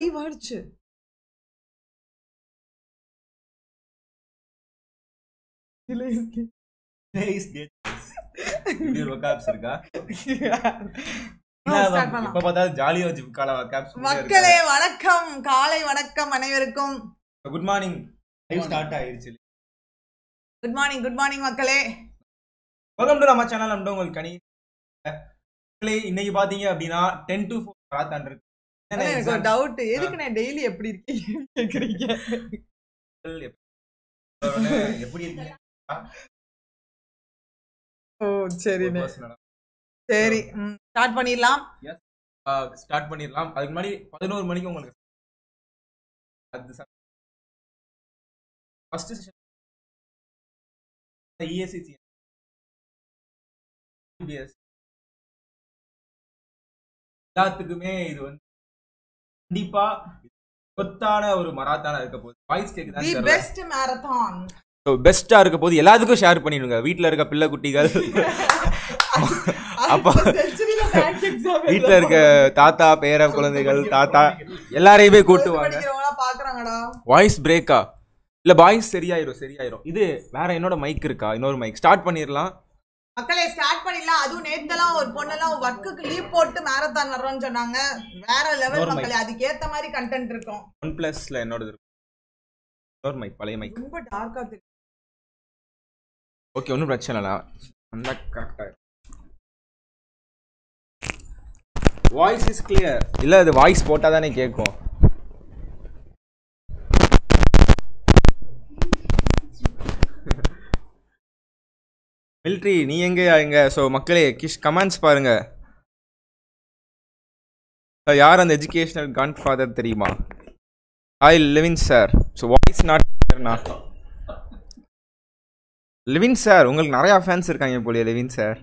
ஒரு இருக்கா. இப்ப ஜாலியா வச்சு கால வக்காப்ஸ் மக்களே வணக்கம் காலை வணக்கம் அனைவருக்கும். குட் மார்னிங் லைவ் ஸ்டார்ட் ஆயிருச்சு. குட் மார்னிங் குட் மார்னிங் மக்களே. வெல்கம் டு நம்ம சேனல் நம்ம உங்களுக்கு கனி. மக்களே இன்னைக்கு பாத்தீங்க அப்படின்னா டென் டு ஃபோர் மராத்தான் இருக்கு. எனக்கு ஒரு டவுட் எதுக்கு நான் டெய்லி எப்படி இருக்கீங்க கேக்குறீங்க? எப்படி- இருக்கீங்க? ஓ ஆ. சரி ஸ்டார்ட் பண்ணிடலாம். ஸ்டார்ட் பண்ணிடலாம். அதுக்கு முன்னாடி பதினோரு மணிக்கு உங்களுக்கு அது ஃபர்ஸ்ட் செஷன் இஎஸ்சிசி எல்லாத்துக்குமே இது வந்து கண்டிப்பா கொத்தான ஒரு மராத்தானா இருக்க போகுது. வாய்ஸ் தி கேக்குதா பெஸ்ட் மேரத்தான் பெஸ்டா இருக்க போது எல்லாத்துக்கும் ஷேர் பண்ணிடுங்க. வீட்ல இருக்க பிள்ளை குட்டிகள். அப்பா வீட்ல இருக்க தாத்தா பேர குழந்தைகள் தாத்தா எல்லாரையுமே கூட்டுவாங்க பாக்குறாங்கடா. வாய்ஸ் பிரேக்கா இல்ல வாய்ஸ் சரியாயிரும் சரியாயிரும். இது வேற என்னோட மைக் இருக்கா? இன்னொரு மைக் ஸ்டார்ட் பண்ணிடலாம். மக்களே ஸ்டார்ட் பண்ணிடலாம். அதுவும் நேத்தெல்லாம் ஒரு பொண்ணெல்லாம் ஒர்க்குக்கு லீவ் போட்டு மேரத்தான் வர்றோம்னு சொன்னாங்க. வேற லெவல் மக்களே அதுக்கு ஏத்த மாதிரி கண்டென்ட் இருக்கும். ஒன் பிளஸ்ல என்னோடது இருக்கும். மைக் பழைய மைக் ரொம்ப டார்க்கா தெரியும் ஓகே ஒன்றும் பிரச்சனை இல்லை. நல்லா கரெக்டாக வாய்ஸ் இஸ் கிளியர் இல்லை அது வாய்ஸ் போட்டால் தானே கேட்கும் மில்ட்ரி நீ எங்கேயா எங்க ஸோ மக்களே கிஷ் கமெண்ட்ஸ் பாருங்க. யார் அந்த எஜுகேஷனல் கான் ஃபாதர் தெரியுமா I Livin sir so voice not கிளியர்னா Livin sir உங்களுக்கு நிறையா ஃபேன்ஸ் இருக்காங்க போலியே லிவின் சார்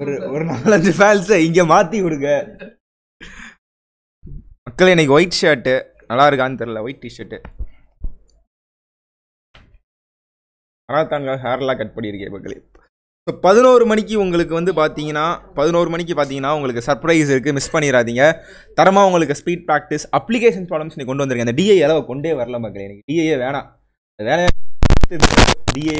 ஒரு ஒரு நாலஞ்சு ஃபேன்ஸை இங்கே மாற்றி கொடுங்க மக்கள் இன்னைக்கு ஒயிட் ஷர்ட்டு நல்லா இருக்கான்னு தெரில ஒயிட் டிஷர்ட்டு மராத்தான்காக ஹேர்லாம் கட் பண்ணியிருக்கேன் மக்களே. ஸோ பதினோரு மணிக்கு உங்களுக்கு வந்து பார்த்தீங்கன்னா பதினோரு மணிக்கு பார்த்தீங்கன்னா உங்களுக்கு சர்ப்ரைஸ் இருக்குது மிஸ் பண்ணிடாதீங்க தரமாக உங்களுக்கு ஸ்பீட் ப்ராக்டிஸ் அப்ளிகேஷன் ப்ராப்ளம்ஸ் நீ கொண்டு வந்திருக்கேன் அந்த டிஏ அளவை கொண்டே வரல மக்கள் எனக்கு டிஏ வேணாம். வேலையை டிஏ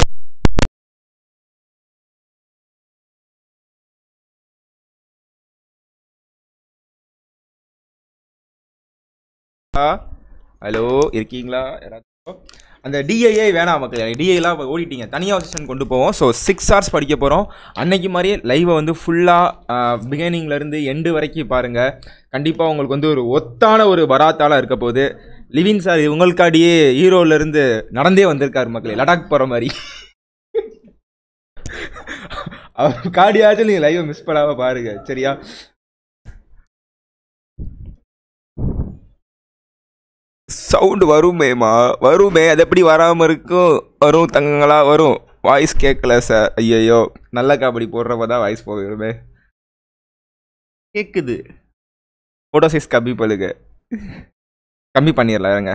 ஹலோ இருக்கீங்களா? யாராச்சும் அந்த டிஐஏ வேணாம் மக்கள். டிஐலாம் ஓடிட்டீங்க. தனியாக செஷன் கொண்டு போவோம். ஸோ சிக்ஸ் ஹவர்ஸ் படிக்க போகிறோம் அன்னைக்கு மாதிரியே லைவை வந்து ஃபுல்லாக பிகினிங்லேருந்து எண்டு வரைக்கும் பாருங்கள் கண்டிப்பாக உங்களுக்கு வந்து ஒரு ஒத்தான ஒரு வராத்தாலாக இருக்க போகுது. லிவின் சார் உங்களுக்காடியே ஹீரோலேருந்து நடந்தே வந்திருக்காரு மக்களே. லடாக் போகிற மாதிரி. அவர் காடியாச்சும் நீங்கள் லைவை மிஸ் பண்ணாமல் பாருங்கள் சரியா? சவுண்டு வருமேமா வருமே. அது எப்படி வராமல் இருக்கும்? வரும் தங்கங்களா? வரும். வாய்ஸ் கேட்கல சார் ஐயையோ. நல்ல கபடி போடுறப்ப தான் வாய்ஸ் போயிருமே கேட்குது ஃபோட்டோ சைஸ் கம்மி பழுகு கம்மி பண்ணிடலாம் இருங்க.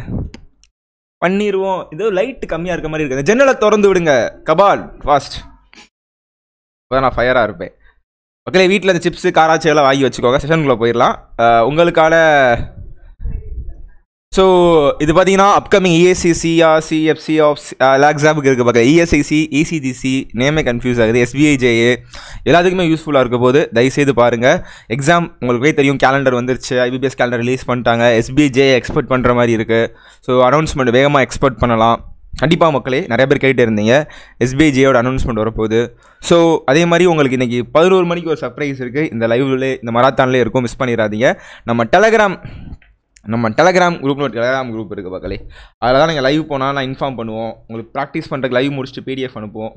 பண்ணிடுவோம் ஏதோ லைட் கம்மியாக இருக்க மாதிரி இருக்குது ஜன்னலை திறந்து விடுங்க. கபால் ஃபாஸ்ட் இப்போ நான் ஃபயராக இருப்பேன். மக்களே வீட்டில் இந்த சிப்ஸு காராச்சி எல்லாம் வாங்கி வச்சுக்கோங்க. செஷனுக்குள்ளே போயிடலாம். உங்களுக்கான ஸோ இது பார்த்தீங்கன்னா அப்கமிங் இஎஸ்சிசியா சிஎஃப்சி ஆஃப் எல்லா எக்ஸாமுக்கு இருக்க பார்க்க இஎஸ்ஐசி இசிடிசி நேமே கன்ஃபியூஸ் ஆகுது. எஸ்பிஐஜேஏ எல்லாத்துக்குமே யூஸ்ஃபுல்லாக இருக்க போது தயவுசெய்து பாருங்கள் எக்ஸாம் உங்களுக்கே தெரியும். கேலண்டர் வந்துருச்சு. ஐபிபிஎஸ் கேலண்டர் ரிலீஸ் பண்ணிட்டாங்க. எஸ்பிஐஜே எக்ஸ்பெக்ட் பண்ணுற மாதிரி இருக்குது ஸோ அனௌன்ஸ்மெண்ட் வேகமாக எக்ஸ்பெக்ட் பண்ணலாம். கண்டிப்பாக மக்களே நிறைய பேர் கேட்டு இருந்தீங்க. எஸ்பிஐஜேயோட அனௌன்ஸ்மெண்ட் வரப்போகுது. ஸோ அதே மாதிரி உங்களுக்கு இன்றைக்கி பதினோரு மணிக்கு ஒரு சர்ப்ரைஸ் இருக்குது இந்த லைவ்லே இந்த மராத்தான்லேயே இருக்கும். மிஸ் பண்ணிடாதீங்க. நம்ம டெலகிராம் நம்ம டெலகிராம் குரூப்னு ஒரு டெலகிராம் குரூப் இருக்குது பக்கலே அதில் தான் நீங்கள் லைவ் போனால் நான் இன்ஃபார்ம் பண்ணுவோம். உங்களுக்கு ப்ராக்டிஸ் பண்ணுறதுக்கு லைவ் முடிச்சுட்டு பிடிஎஃப் அனுப்புவோம்.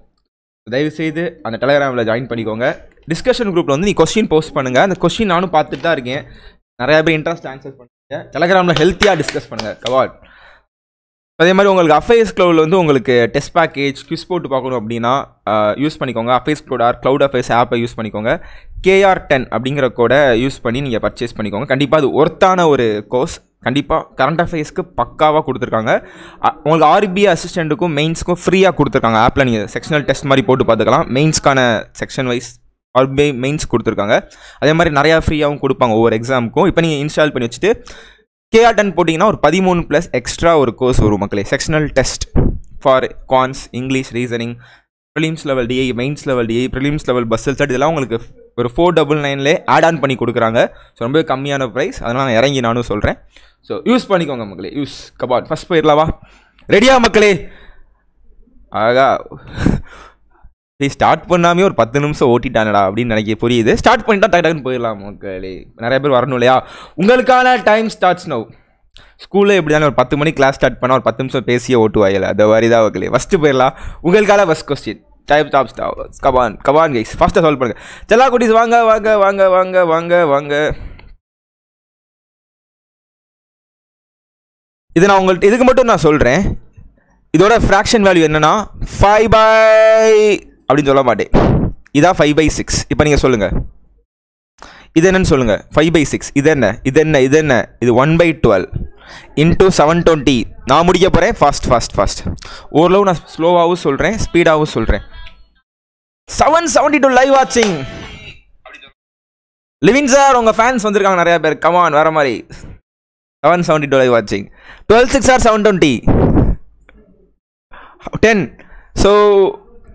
தயவுசெய்து அந்த டெலகிராமில் ஜாயின் பண்ணிக்கோங்க. டிஸ்கஷன் குரூப்பில் வந்து நீ கொஸ்டின் போஸ்ட் பண்ணுங்கள் அந்த கொஸ்டின் நானும் பார்த்துட்டு தான் இருக்கேன். நிறையா பேர் இன்ட்ரெஸ்ட் ஆன்சர் பண்ணுங்கள் டெலகிராமில் ஹெல்த்தியாக டிஸ்கஸ் பண்ணுங்கள் கவாட் அதே மாதிரி உங்களுக்கு அஃபேஸ் க்ளவுடில் வந்து உங்களுக்கு டெஸ்ட் பேக்கேஜ் குவிஸ் போட்டு பார்க்கணும் அப்படின்னா யூஸ் பண்ணிக்கோங்க. அஃபேஸ் க்ளவுட் ஆர் க்ளவுட் அஃபேஸ் ஆப்பை யூஸ் பண்ணிக்கோங்க. கேஆர் டென் அப்படிங்கிற கோடை யூஸ் பண்ணி நீங்கள் பர்ச்சேஸ் பண்ணிக்கோங்க. கண்டிப்பாக அது ஒர்த்தான ஒரு கோர்ஸ் கண்டிப்பாக கரண்ட் அஃபேர்ஸ்க்கு பக்காவாக கொடுத்துருக்காங்க. உங்களுக்கு ஆர்பிஐ அசிஸ்டண்ட்டுக்கும் மெயின்ஸ்க்கும் ஃப்ரீயாக கொடுத்துருக்காங்க. ஆப்பில் நீங்கள் செக்ஷனல் டெஸ்ட் மாதிரி போட்டு பார்த்துக்கலாம். மெயின்ஸ்க்கான செக்ஷன் வைஸ் ஆர்பிஐ மெயின்ஸ் கொடுத்துருக்காங்க. அதே மாதிரி நிறையா ஃப்ரீயாகவும் கொடுப்பாங்க ஒவ்வொரு எக்ஸாமுக்கும் இப்போ நீங்கள் இன்ஸ்டால் பண்ணி வச்சுட்டு கேஆர்டன் போட்டிங்கன்னா ஒரு பதிமூணு ப்ளஸ் எக்ஸ்ட்ரா ஒரு கோர்ஸ் வரும் மக்களே. Sectional test for quants English reasoning prelims level DI mains level DI prelims level bus set இதெல்லாம் உங்களுக்கு ஒரு ஃபோர் டபுள் நைன்லேயே ஆட் ஆன் பண்ணி கொடுக்குறாங்க. ஸோ ரொம்ப கம்மியான ப்ரைஸ் அதனால் நான் இறங்கி நானும் சொல்கிறேன் ஸோ யூஸ் பண்ணிக்கோங்க மக்களே. யூஸ் கபாட் ஃபஸ்ட் போயிடலாவா ரெடியா மக்களே? அழகா டேய் ஸ்டார்ட் பண்ணாமே ஒரு பத்து நிமிஷம் ஓட்டிட்டானடா அப்படின்னு நினைக்க புரியுது. ஸ்டார்ட் பண்ணிட்டா டக்கு டக்குன்னு போயிடலாம் மக்களே. நிறைய பேர் வரணும் இல்லையா? உங்களுக்கான டைம் ஸ்டார்ட்ஸ் நோ ஸ்கூலில் எப்படி தானே ஒரு பத்து மணிக்கு கிளாஸ் ஸ்டார்ட் பண்ணால் ஒரு பத்து நிமிஷம் பேசியே ஓட்டுவாயில்ல அந்த மாதிரி தான் மக்களே. ஃபஸ்ட்டு போயிடலாம். உங்களுக்கான first question type top stop come on come on guys ஃபஸ்ட்டாக சால்வ் பண்ணுங்க. செல்லா குட்டிஸ் வாங்க வாங்க வாங்க வாங்க வாங்க வாங்க. இது நான் உங்கள்கிட்ட இதுக்கு மட்டும் நான் சொல்கிறேன் இதோட ஃப்ராக்ஷன் வேல்யூ என்னென்னா ஃபைவ் பை அப்படின்னு சொல்ல மாட்டேன். இதான் ஃபைவ் பை சிக்ஸ் இப்போ நீங்கள் சொல்லுங்கள் இது என்னன்னு சொல்லுங்கள் ஃபைவ் பை சிக்ஸ் இது என்ன? இது என்ன? இது என்ன? இது one by twelve into seven twenty நான் முடிக்க போகிறேன் ஃபாஸ்ட் ஃபாஸ்ட் ஃபாஸ்ட் ஓரளவு நான் ஸ்லோவாகவும் சொல்கிறேன் ஸ்பீடாகவும் சொல்கிறேன் செவன் செவன்ட்டி டூ லைவ் வாட்சிங் லிவின் சார் உங்கள் ஃபேன்ஸ் வந்திருக்காங்க நிறைய பேர். கமான் வேறு மாதிரி. செவன் செவன்ட்டி டூ லைவ் வாட்சிங் twelve six or seven twenty ten so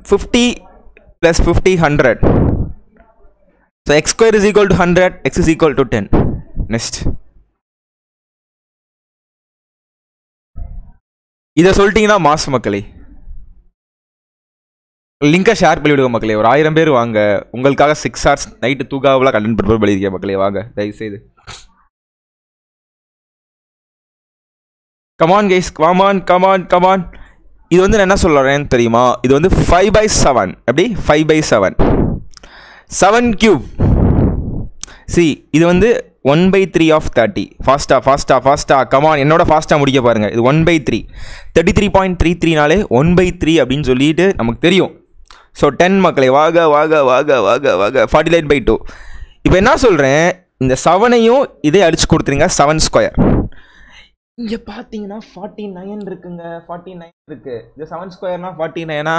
fifty plus 50 100 so x square is equal to 100 x is equal to 10 next. இதை சொல்லிட்டீங்கன்னா மாஸ் மக்களே. லிங்கை ஷேர் பண்ணிவிடுங்க மக்களே. ஒரு ஆயிரம் பேர் வாங்க. உங்களுக்காக சிக்ஸ் ஹவர்ஸ் நைட்டு தூக்காவெல்லாம் கண்டென்ட் ப்ரிப்பேர் பண்ணியிருக்கேன் மக்களே. வாங்க தயவுசெய்து. Come on guys come on come on come on இது வந்து நான் என்ன சொல்கிறேன்னு தெரியுமா? இது வந்து ஃபைவ் பை செவன் எப்படி? Five by seven seven cube C இது வந்து one by three of thirty ஃபாஸ்ட்டாக ஃபாஸ்ட்டாக ஃபாஸ்ட்டாக கமான் என்னோட ஃபாஸ்ட்டாக முடிக்க பாருங்கள் இது one by three thirty three point three த்ரீனாலே one by three அப்படின்னு சொல்லிட்டு நமக்கு தெரியும். ஸோ டென் மக்களை வாக வாக வாக வாக வாக. ஃபார்ட்டி நைன் பை டூ இப்போ என்ன சொல்கிறேன் இந்த செவனையும் இதே அடித்து கொடுத்துருங்க செவன் ஸ்கொயர் இங்கே பார்த்தீங்கன்னா ஃபார்ட்டி நைன் இருக்குங்க ஃபார்ட்டி நைன் இருக்குது இந்த செவன் ஸ்கொயர்னா ஃபார்ட்டி நைனா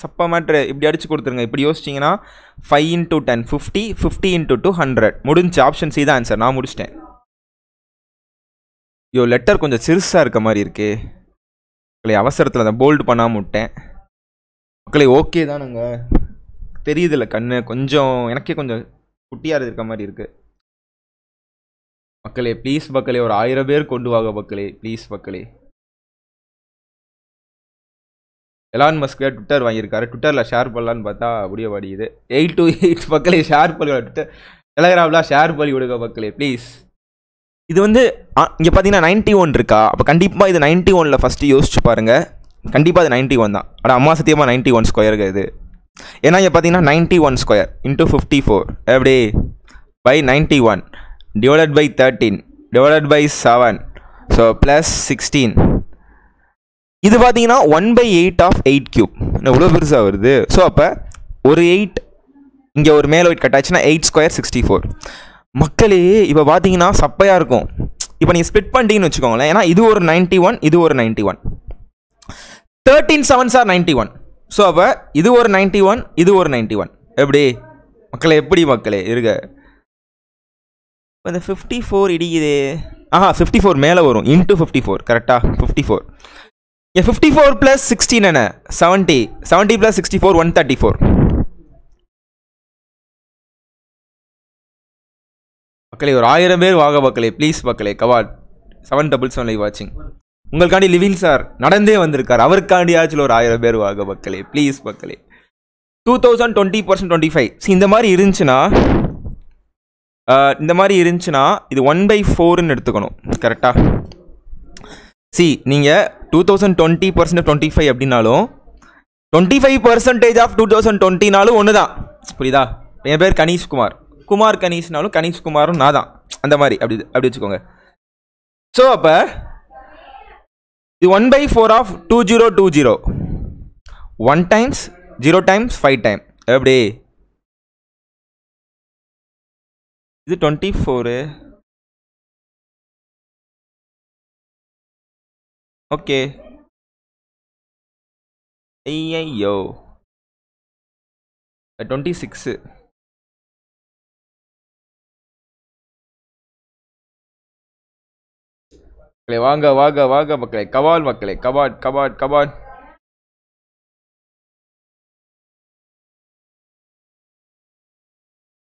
சப்ப மேட்ரு இப்படி அடிச்சு கொடுத்துருங்க. இப்படி யோசிச்சிங்கன்னா five into ten fifty fifty into two hundred முடிஞ்சு ஆப்ஷன் சி தான் ஆன்சர் நான் முடிச்சிட்டேன். யோ லெட்டர் கொஞ்சம் சிறுசாக இருக்க மாதிரி இருக்கு. மக்களை அவசரத்தில் அதை போல்டு பண்ணாமல் விட்டேன். மக்களை ஓகே தானுங்க. தெரியுதுல்ல கண்ணு. கொஞ்சம் எனக்கே கொஞ்சம் குட்டியாக இருக்க மாதிரி இருக்குது மக்களே ப்ளீஸ் மக்களே ஒரு ஆயிரம் பேர் கொண்டு வாங்க மக்களே ப்ளீஸ் மக்களே. எலான் மஸ்க் ட்விட்டர் வாங்கியிருக்காரு. ட்விட்டரில் ஷேர் பண்ணலான்னு பார்த்தா முடிய மாட்டேங்குது எயிட் டு எயிட் மக்களே ஷேர் பண்ணுங்க ட்விட்டர் டெலகிராம்லாம் ஷேர் பண்ணி விடுங்க மக்களே ப்ளீஸ் இது வந்து இங்கே பார்த்தீங்கன்னா நைன்ட்டி ஒன் இருக்கா? அப்போ கண்டிப்பாக இது நைன்ட்டி ஒனில் ஃபஸ்ட்டு யோசிச்சு பாருங்கள் கண்டிப்பாக அது நைன்ட்டி ஒன் தான். ஆனால் அம்மா சத்தியமாக நைன்ட்டி ஒன் ஸ்கொயருக்கு இது. ஏன்னா இங்கே பார்த்தீங்கன்னா ninety one square into fifty four எப்படி by ninety one divided by 13 divided by 7 so plus 16 இது பார்த்தீங்கன்னா one by eight of eight cube இவ்வளோ பெருசாக வருது. ஸோ அப்போ ஒரு எயிட் இங்கே ஒரு மேல் ஒயிட் கட்டாச்சுன்னா எயிட் ஸ்கொயர் சிக்ஸ்டி ஃபோர் மக்களே இப்போ பார்த்தீங்கன்னா சப்பையாக இருக்கும். இப்போ நீங்கள் ஸ்பிட் பண்ணிட்டீங்கன்னு வச்சுக்கோங்களேன். ஏன்னா இது ஒரு நைன்ட்டி ஒன் இது ஒரு ninety one thirteen sevens are ninety one so அப்போ இது ஒரு நைன்ட்டி ஒன் இது ஒரு நைன்ட்டி ஒன் எப்படி? மக்களே எப்படி மக்களே? இருக்க இப்போ இந்த ஃபிஃப்டி ஃபோர் இடிக்குது. ஆஹா ஃபிஃப்டி ஃபோர் மேலே வரும். இன்ட்டு ஃபிஃப்டி ஃபோர் கரெக்டாக ஃபிஃப்டி ஃபோர் என் ஃபிஃப்டி ஃபோர் ப்ளஸ் சிக்ஸ்டீன் என்ன? Seventy seventy plus sixty four one thirty four மக்களே ஒரு ஆயிரம் பேர் வாங்க மக்களே ப்ளீஸ் மக்களே கவாட் செவன் டபுள் செவன் லைவ் வாட்சிங் உங்களுக்காண்டி லிவிங் சார் நடந்தே வந்திருக்கார். அவருக்காண்டியாச்சும் ஒரு ஆயிரம் பேர் வாங்க மக்களே ப்ளீஸ் மக்களே. Two thousand twenty percent twenty five இந்த மாதிரி இருந்துச்சுன்னா இந்த மாதிரி இருந்துச்சுன்னா இது ஒன் பை ஃபோர்னு எடுத்துக்கணும். கரெக்டாக சி நீங்கள் two thousand twenty percent twenty five அப்படின்னாலும் twenty five percentage of two thousand டுவெண்ட்டினாலும் ஒன்று தான் புரியுதா? என் பேர் கணீஷ் குமார் குமார் கணீஷ்னாலும் நான் தான் அந்த மாதிரி அப்படி அப்படி வச்சுக்கோங்க. ஸோ அப்போ இது one by four of two zero two zero one times zero times five time எப்படி? இது டுவெண்ட்டி ஃபோரு ஓகே ஐயோ டுவெண்ட்டி சிக்ஸு மக்களே வாங்க வாங்க வாங்க மக்களே. கபால் மக்களே கபாட் கபாட் கபாட்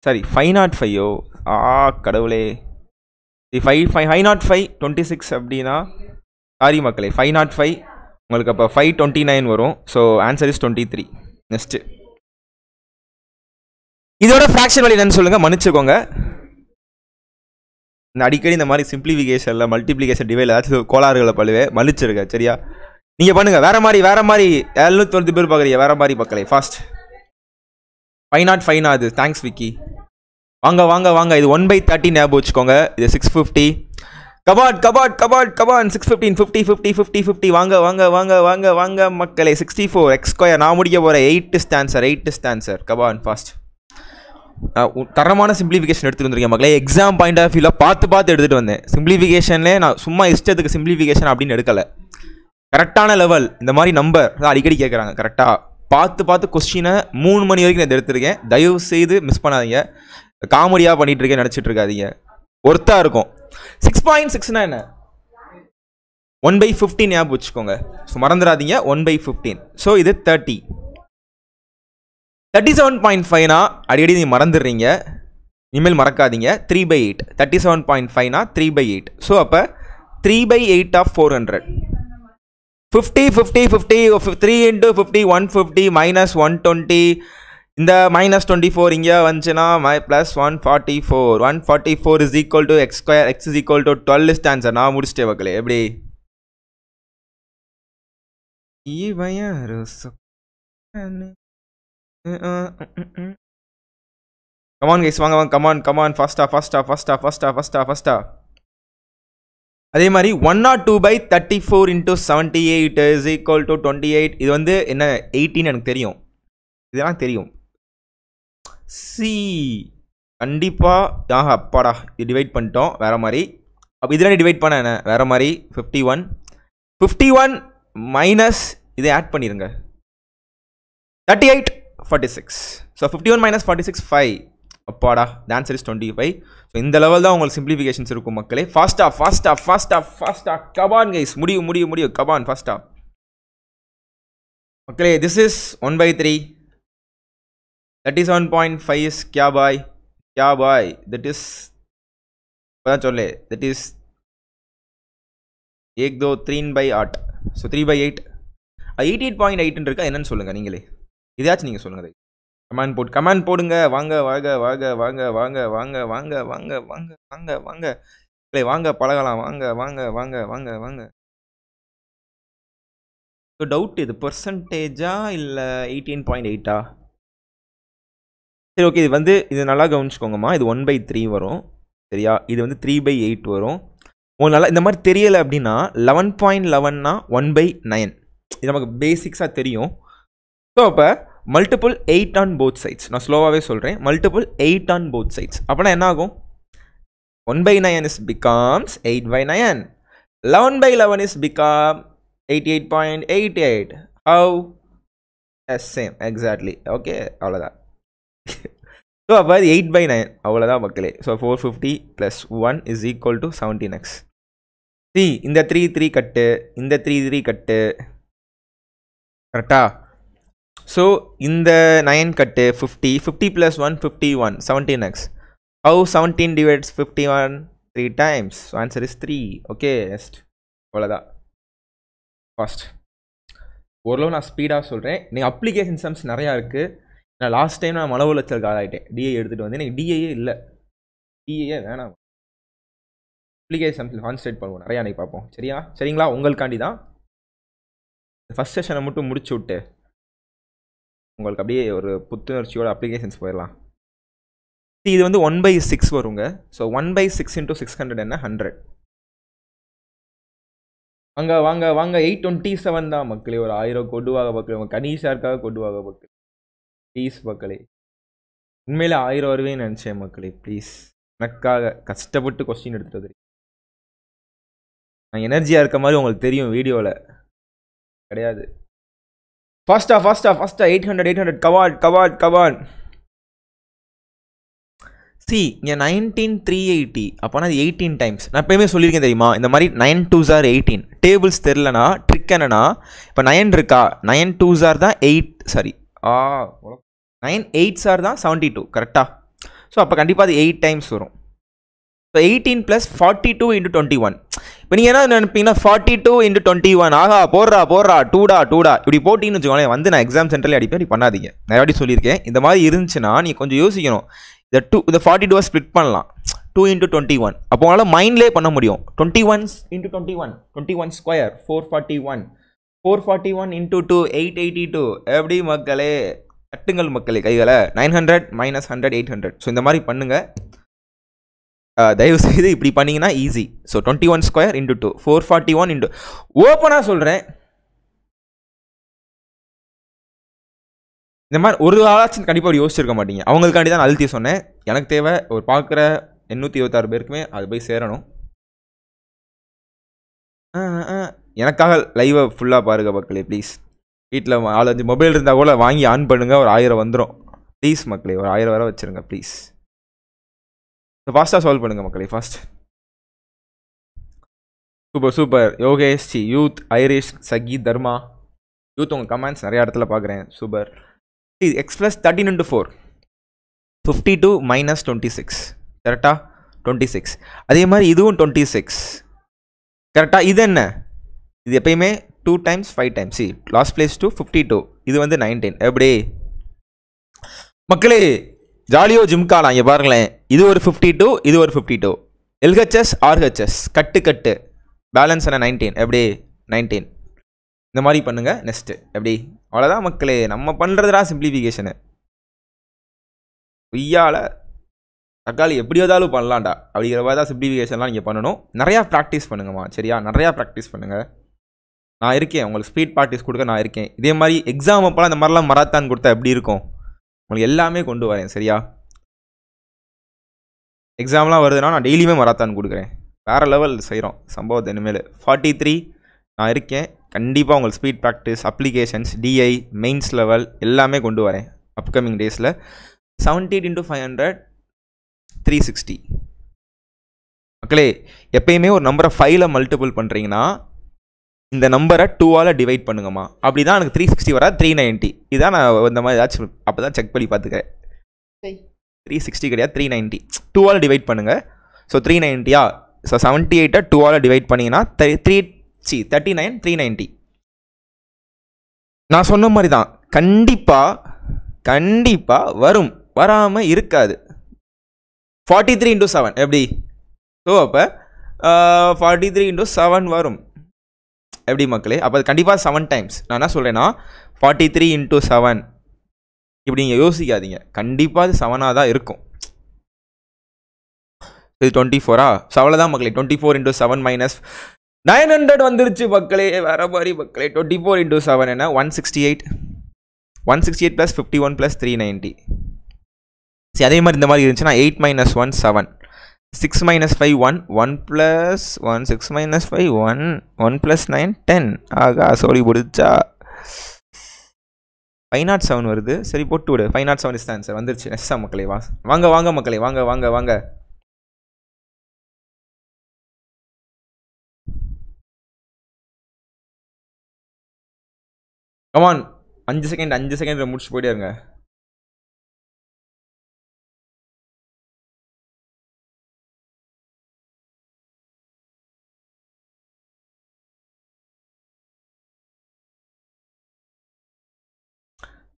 சரி ஃபைவ் நாட் ஃபைவோ ஆ கடவுளே. Five five five nought five twenty six அப்படின்னா சாரி மக்களே ஃபைவ் நாட் ஃபைவ் உங்களுக்கு அப்போ ஃபைவ் டுவெண்ட்டி நைன் வரும். So answer is twenty three next இதோட ஃப்ராக்ஷன் வேல்யூ என்னன்னு சொல்லுங்கள் மன்னிச்சுக்கோங்க. நான் அடிக்கடி இந்த மாதிரி சிம்பிளிஃபிகேஷனில் மல்டிப்ளிகேஷன் டிவைல் ஏதாச்சும் கோளாறுகளை பழுவே மன்னிச்சிருக்க சரியா? நீங்கள் பண்ணுங்கள் வேற மாதிரி வேற மாதிரி எழுநூத்தி தொண்ணூற்றி பேர் பார்க்குறீங்க வேற மாதிரி மக்களே fast five nought five nought thanks Vicky வாங்க வாங்க வாங்க. இது ஒன் பை தேர்ட்டி ஞாபகம் வச்சுக்கோங்க. இது சிக்ஸ் ஃபிஃப்டி கபாட் கபாட் கபாட் கபான் six fifteen fifty fifty fifty fifty வாங்க வாங்க வாங்க வாங்க வாங்க மக்களே. சிக்ஸ்டி ஃபோர் எக்ஸ் ஸ்கொயர் நான் முடிக்க போகிறேன் எயிட் ஸ்டான்சர் எயிட் ஸ்டான்சர் கபான் ஃபாஸ்ட் தரமான சிம்பிளிஃபிகேஷன் எடுத்துட்டு வந்திருக்கேன் மக்களே. எக்ஸாம் பாயிண்ட் ஆஃப் வியூவில் பார்த்து பார்த்து எடுத்துகிட்டு வந்தேன். சிம்பிளிஃபிகேஷன்லேயே நான் சும்மா இஷ்டத்துக்கு சிம்பிளிஃபிகேஷன் அப்படின்னு எடுக்கலை. கரெக்டான லெவல் இந்த மாதிரி நம்பர் தான் அடிக்கடி கேட்குறாங்க கரெக்டாக பார்த்து பார்த்து கொஸ்டினை மூணு மணி வரைக்கும் நான் இதை எடுத்திருக்கேன். தயவு செய்து மிஸ் பண்ணாதீங்க. காமெடியாக பண்ணிட்டு இருக்கேன் நினச்சிட்டு இருக்காதீங்க ஒர்த்தாக இருக்கும் சிக்ஸ் பாயிண்ட் சிக்ஸ்னா என்ன? ஒன் பை ஃபிஃப்டீன் ஞாபகம் வச்சுக்கோங்க. ஸோ மறந்துடாதீங்க. ஒன் பை ஃபிஃப்டீன் ஸோ இது தேர்ட்டி தேர்ட்டி செவன் பாயிண்ட் ஃபைவ்னா அடிக்கடி நீங்கள் மறந்துடுறீங்க. இனிமேல் மறக்காதீங்க. Three by eight thirty seven point ஃபைவ்னா three by eight so அப்போ three by eight of four hundred fifty fifty fifty three into fifty one fifty minus one twenty இந்த minus twenty four இங்கே வந்துச்சுன்னா my plus one forty four one forty four is equal to X square X is equal to twelve is answer நான் முடிச்சிட்டே மக்களே. எப்படி? Come on guys வாங்க வாங்க. Come on come on ஃபஸ்ட்டா ஃபஸ்ட்டா ஃபஸ்ட்டா ஃபஸ்ட்டா ஃபஸ்ட்டா ஃபஸ்ட்டா அதே மாதிரி one nought two by thirty four into seventy eight is equal to twenty eight இது வந்து என்ன எயிட்டின்னு எனக்கு தெரியும். இதெல்லாம் தெரியும். சி. கண்டிப்பாக ஆஹா அப்பாடா இது டிவைட் பண்ணிட்டோம் வேறு மாதிரி. அப்போ இதில் டிவைட் பண்ண என்ன? வேறு மாதிரி fifty one fifty one minus இதை ஆட் பண்ணிடுங்க thirty eight forty six so fifty one minus forty six five அப்பாடா answer is twenty five so இந்த லெவல் தான் உங்களுக்கு சிம்பிளிஃபிகேஷன்ஸ் இருக்கும் மக்களே. ஃபாஸ்டா ஃபாஸ்டா ஃபாஸ்டா ஃபாஸ்டா கபான் கைஸ் முடியும் முடியும் முடியும். கபான் ஃபாஸ்டா மக்களே this is one by three thirty seven point five is கியா பாய் கியா பாய் தட் இஸ் இப்போதான் சொல்லு தட் இஸ் ஏக் தோ த்ரீன் by add so three by eight eighty eight point எயிட்னு இருக்கா என்னன்னு சொல்லுங்கள் நீங்களே இதாச்சும் நீங்கள் சொல்லுங்கள் கமெண்ட் போட்டு கமெண்ட் போடுங்க வாங்க வாங்க வாங்க வாங்க வாங்க வாங்க வாங்க வாங்க வாங்க வாங்க வாங்க இல்லை வாங்க பழகலாம் வாங்க வாங்க வாங்க வாங்க வாங்க டவுட் இது பர்சன்டேஜா இல்லை எயிட்டீன் பாயிண்ட் எயிட்டா சரி ஓகே இது வந்து இது நல்லா கவனிச்சுக்கோங்கம்மா. இது ஒன் பை த்ரீ வரும். சரியா? இது வந்து த்ரீ பை எயிட் வரும். உங்களுக்கு நல்லா இந்த மாதிரி தெரியலை அப்படின்னா லெவன் பாயிண்ட் லெவன்னா ஒன் பை நைன் இது நமக்கு பேசிக்ஸாக தெரியும். ஸோ அப்போ multiple eight on both sides நான் ஸ்லோவாகவே சொல்கிறேன் multiple eight on both sides அப்போனா என்ன ஆகும் one by nine is becomes eight by nine eleven by eleven is become eighty eight point eight eight how is same exactly okay அவ்வளோதான் so அப்போ அது eight by nine அவ்வளோதான் மக்களே. So four fifty plus one is equal to seventeen X see இந்த three three கட்டு இந்த three three கட்டு கரெக்டா so இந்த nine cut fifty fifty plus one fifty one seventeen X how seventeen divides fifty one three times answer is three okay next அவ்வளோதான் first ஓரளவு நான் ஸ்பீடாக சொல்கிறேன் நீங்கள் அப்ளிகேஷன் சம்ஸ் நிறையா இருக்குது நான் லாஸ்ட் டைம் நான் மன உளைச்சல் ஆகிட்டேன் டிஏ எடுத்துகிட்டு வந்து எனக்கு டிஏயே இல்லை. டிஏயே வேணாம். அப்ளிகேஷன் சம்ஸில் கான்சன்ட்ரேட் பண்ணுவோம். நிறையா அன்றைக்கி பார்ப்போம். சரியா? சரிங்களா? உங்களுக்காண்டி தான் ஃபஸ்ட் செஷனை மட்டும் முடிச்சு விட்டு உங்களுக்கு அப்படியே ஒரு புத்துணர்ச்சியோட அப்ளிகேஷன்ஸ் போயிடலாம். இது வந்து ஒன் பை சிக்ஸ் வருங்க. So one by six into six hundred என்ன? ஹண்ட்ரட் வாங்க வாங்க வாங்க எயிட் டுவெண்ட்டி செவன் தான் மக்களே. ஒரு ஆயிரம் கொண்டுவாக மக்களே. கனிஷாருக்காக கணீஷாருக்காக கொண்டுவாக மக்கள். ப்ளீஸ் மக்களே. உண்மையில் ஆயிரம் வருவேன்னு நினச்சேன் மக்களே. ப்ளீஸ் எனக்காக கஷ்டப்பட்டு கொஸ்டின் எடுத்துகிட்டு நான் எனர்ஜியாக இருக்க மாதிரி உங்களுக்கு தெரியும் வீடியோவில் கிடையாது. ஃபஸ்ட்டா ஃபஸ்ட்டா ஃபஸ்ட்டா எயிட் ஹண்ட்ரட் எயிட் ஹண்ட்ரட் கவாட் கவாட் கவாட் சி இங்கே நைன்டீன் த்ரீ எயிட்டி அப்போனா அது எயிட்டீன் டைம்ஸ் நான் எப்பயுமே சொல்லியிருக்கேன் தெரியுமா? இந்த மாதிரி நைன் டூ ஜார் எயிட்டீன் டேபிள்ஸ் தெரிலனா ட்ரிக் என்னன்னா இப்போ நைன் இருக்கா? நைன் டூ ஜார் தான் எயிட் சாரி ஆ நைன் எயிட் சார் தான் செவன்ட்டி டூ கரெக்டாக ஸோ அப்போ கண்டிப்பாக அது எயிட் டைம்ஸ் வரும். So eighteen plus forty two into twenty one இப்போ நீங்கள் என்ன நினைப்பீங்கன்னா forty two into twenty one ஆகா போடுறா போடுறா டூடா டூடா. இப்படி போட்டின்னு வச்சுக்கோங்களேன் வந்து நான் எக்ஸாம் சென்டரில் அடிப்பேன் இப்படி பண்ணாதீங்க. நிறைய எப்படி சொல்லியிருக்கேன் இந்த மாதிரி இருந்துச்சுன்னா நீங்கள் கொஞ்சம் யோசிக்கணும். இந்த டூ இந்த ஃபார்ட்டி டூவை ஸ்ப்ளிட் பண்ணலாம். டூ இன்ட்டு டுவெண்ட்டி ஒன் அப்போ உங்களால் மைண்ட்லேயே பண்ண முடியும். Twenty one into twenty one twenty one square four forty one four forty one into two eight eighty two எப்படி மக்களே? தட்டுங்கள் மக்களை கைகளை. Nine hundred minus hundred eight hundred so இந்த மாதிரி பண்ணுங்கள் தயவு செய்து இப்படி பண்ணிங்கன்னா easy so twenty one square into two four forty one into ஓப்பனாக சொல்கிறேன் இந்த மாதிரி ஒரு ஆளாச்சும் கண்டிப்பாக அப்படி யோசிச்சிருக்க மாட்டீங்க. அவங்களுக்காண்டி தான் அழுத்தி சொன்னேன். எனக்கு தேவை ஒரு பார்க்குற எண்ணூற்றி இருபத்தாறு பேருக்குமே அது போய் சேரணும். ஆ, ஆ, எனக்காக லைவை ஃபுல்லாக பாருங்க மக்களே ப்ளீஸ் வீட்டில் நாலஞ்சு மொபைல் இருந்தால் கூட வாங்கி ஆன் பண்ணுங்கள் ஒரு ஆயிரம் வந்துடும் ப்ளீஸ் மக்களே ஒரு ஆயிரம் வர வச்சுருங்க ப்ளீஸ் ஃபாஸ்ட்டாக சால்வ் பண்ணுங்கள் மக்களே fast super super Yogesh C youth Irish Sakhi Dharma youth உங்கள் கமெண்ட்ஸ் நிறைய இடத்துல பார்க்குறேன் super X plus thirteen into four fifty two minus twenty six கரெக்டாக டுவெண்ட்டி சிக்ஸ் அதே மாதிரி இதுவும் டுவெண்ட்டி சிக்ஸ் கரெக்டாக இது என்ன? இது எப்பயுமே two times five times C last place two fifty two இது வந்து நைன்டீன் எப்படி? மக்களே ஜாலியோ ஜிம்காலாம் இங்கே பாருங்களேன். இது ஒரு ஃபிஃப்டி டூ இது ஒரு fifty two LHS RHS cut cut. Balance என்ன நைன்டீன் எப்படி? நைன்டீன் இந்த மாதிரி பண்ணுங்க நெக்ஸ்ட்டு எப்படி? அவ்வளோதான் மக்களே. நம்ம பண்ணுறதுடா சிம்பிளிஃபிகேஷனு பொய்யால் தக்காளி எப்படி ஏதாலும் பண்ணலாம்டா. அப்படிங்கிற மாதிரி தான் சிம்பிளிஃபிகேஷன்லாம் நீங்கள் பண்ணணும். நிறையா ப்ராக்டிஸ் பண்ணுங்கம்மா. சரியா? நிறையா ப்ராக்டிஸ் பண்ணுங்கள் நான் இருக்கேன். உங்களுக்கு ஸ்பீட் பார்ட்டிஸ் கொடுக்க நான் இருக்கேன். இதே மாதிரி எக்ஸாம் அப்போலாம் இந்த மாதிரிலாம் மராத்தான் கொடுத்தா எப்படி இருக்கும்? உங்களுக்கு எல்லாமே கொண்டு வரேன் சரியா? எக்ஸாம்லாம் வருதுன்னா நான் டெய்லியுமே மராத்தான் கொடுக்குறேன். வேறு லெவல் செய்கிறோம் சம்பவத்தை இனிமேல். ஃபார்ட்டி த்ரீ நான் இருக்கேன். கண்டிப்பாக உங்களுக்கு speed practice applications DI mains level எல்லாமே கொண்டு வரேன். அப்கமிங் டேஸில் seventy into five hundred three sixty மக்களே எப்பயுமே ஒரு நம்பரை ஃபைவ்ல மல்டிபிள் பண்ணுறீங்கன்னா இந்த நம்பரை டூவால் டிவைட் பண்ணுங்கம்மா. அப்படி தான் எனக்கு த்ரீ சிக்ஸ்டி வரா த்ரீ நைன்ட்டி இதான் நான் இந்த மாதிரி ஏதாச்சும் அப்போ தான் செக் பண்ணி பார்த்துக்கிறேன். த்ரீ சிக்ஸ்டி கிடையாது த்ரீ நைன்ட்டி டூவால் டிவைட் பண்ணுங்கள் ஸோ த்ரீ நைன்ட்டியா ஸோ செவன்ட்டி எயிட்டை டூவால் டிவைட் பண்ணிங்கன்னா three C thirty nine three ninety நான் சொன்ன மாதிரி தான். கண்டிப்பாக கண்டிப்பாக வரும். வராமல் இருக்காது. ஃபார்ட்டி த்ரீ இன்டூ செவன் எப்படி? ஸோ அப்போ ஃபார்ட்டி த்ரீ இன்டூ செவன் வரும். எப்படி மக்களே? அப்போ கண்டிப்பாக செவன் டைம்ஸ் நான் என்ன சொல்கிறேன்னா ஃபார்ட்டி த்ரீ இன்டூ செவன் இப்படி நீங்கள் யோசிக்காதீங்க. கண்டிப்பாக அது செவனாக தான் இருக்கும். இது டுவெண்ட்டி ஃபோரா ஸோ தான் மக்களே twenty four into seven minus nine hundred வந்துருச்சு மக்களே வேற மாதிரி மக்களே. டுவெண்ட்டி ஃபோர் இன்டூ செவன் என்ன? One sixty eight one sixty eight plus fifty one plus three ninety சரி அதே மாதிரி இந்த மாதிரி இருந்துச்சுன்னா eight minus one seven six minus five one one plus one six minus five one one plus nine ten ஆகா சோழி பிடிச்சா five not seven வருது. சரி போட்டு விடு. ஃபைவ் நாட் செவன் இஸ் தான் சார் வந்துருச்சு. நெஸ்ஸா மக்களே வா. வாங்க வாங்க மக்களே வாங்க வாங்க வாங்க. கமான் அஞ்சு செகண்ட் அஞ்சு செகண்ட் முடிச்சு போயிட்டே இருங்க.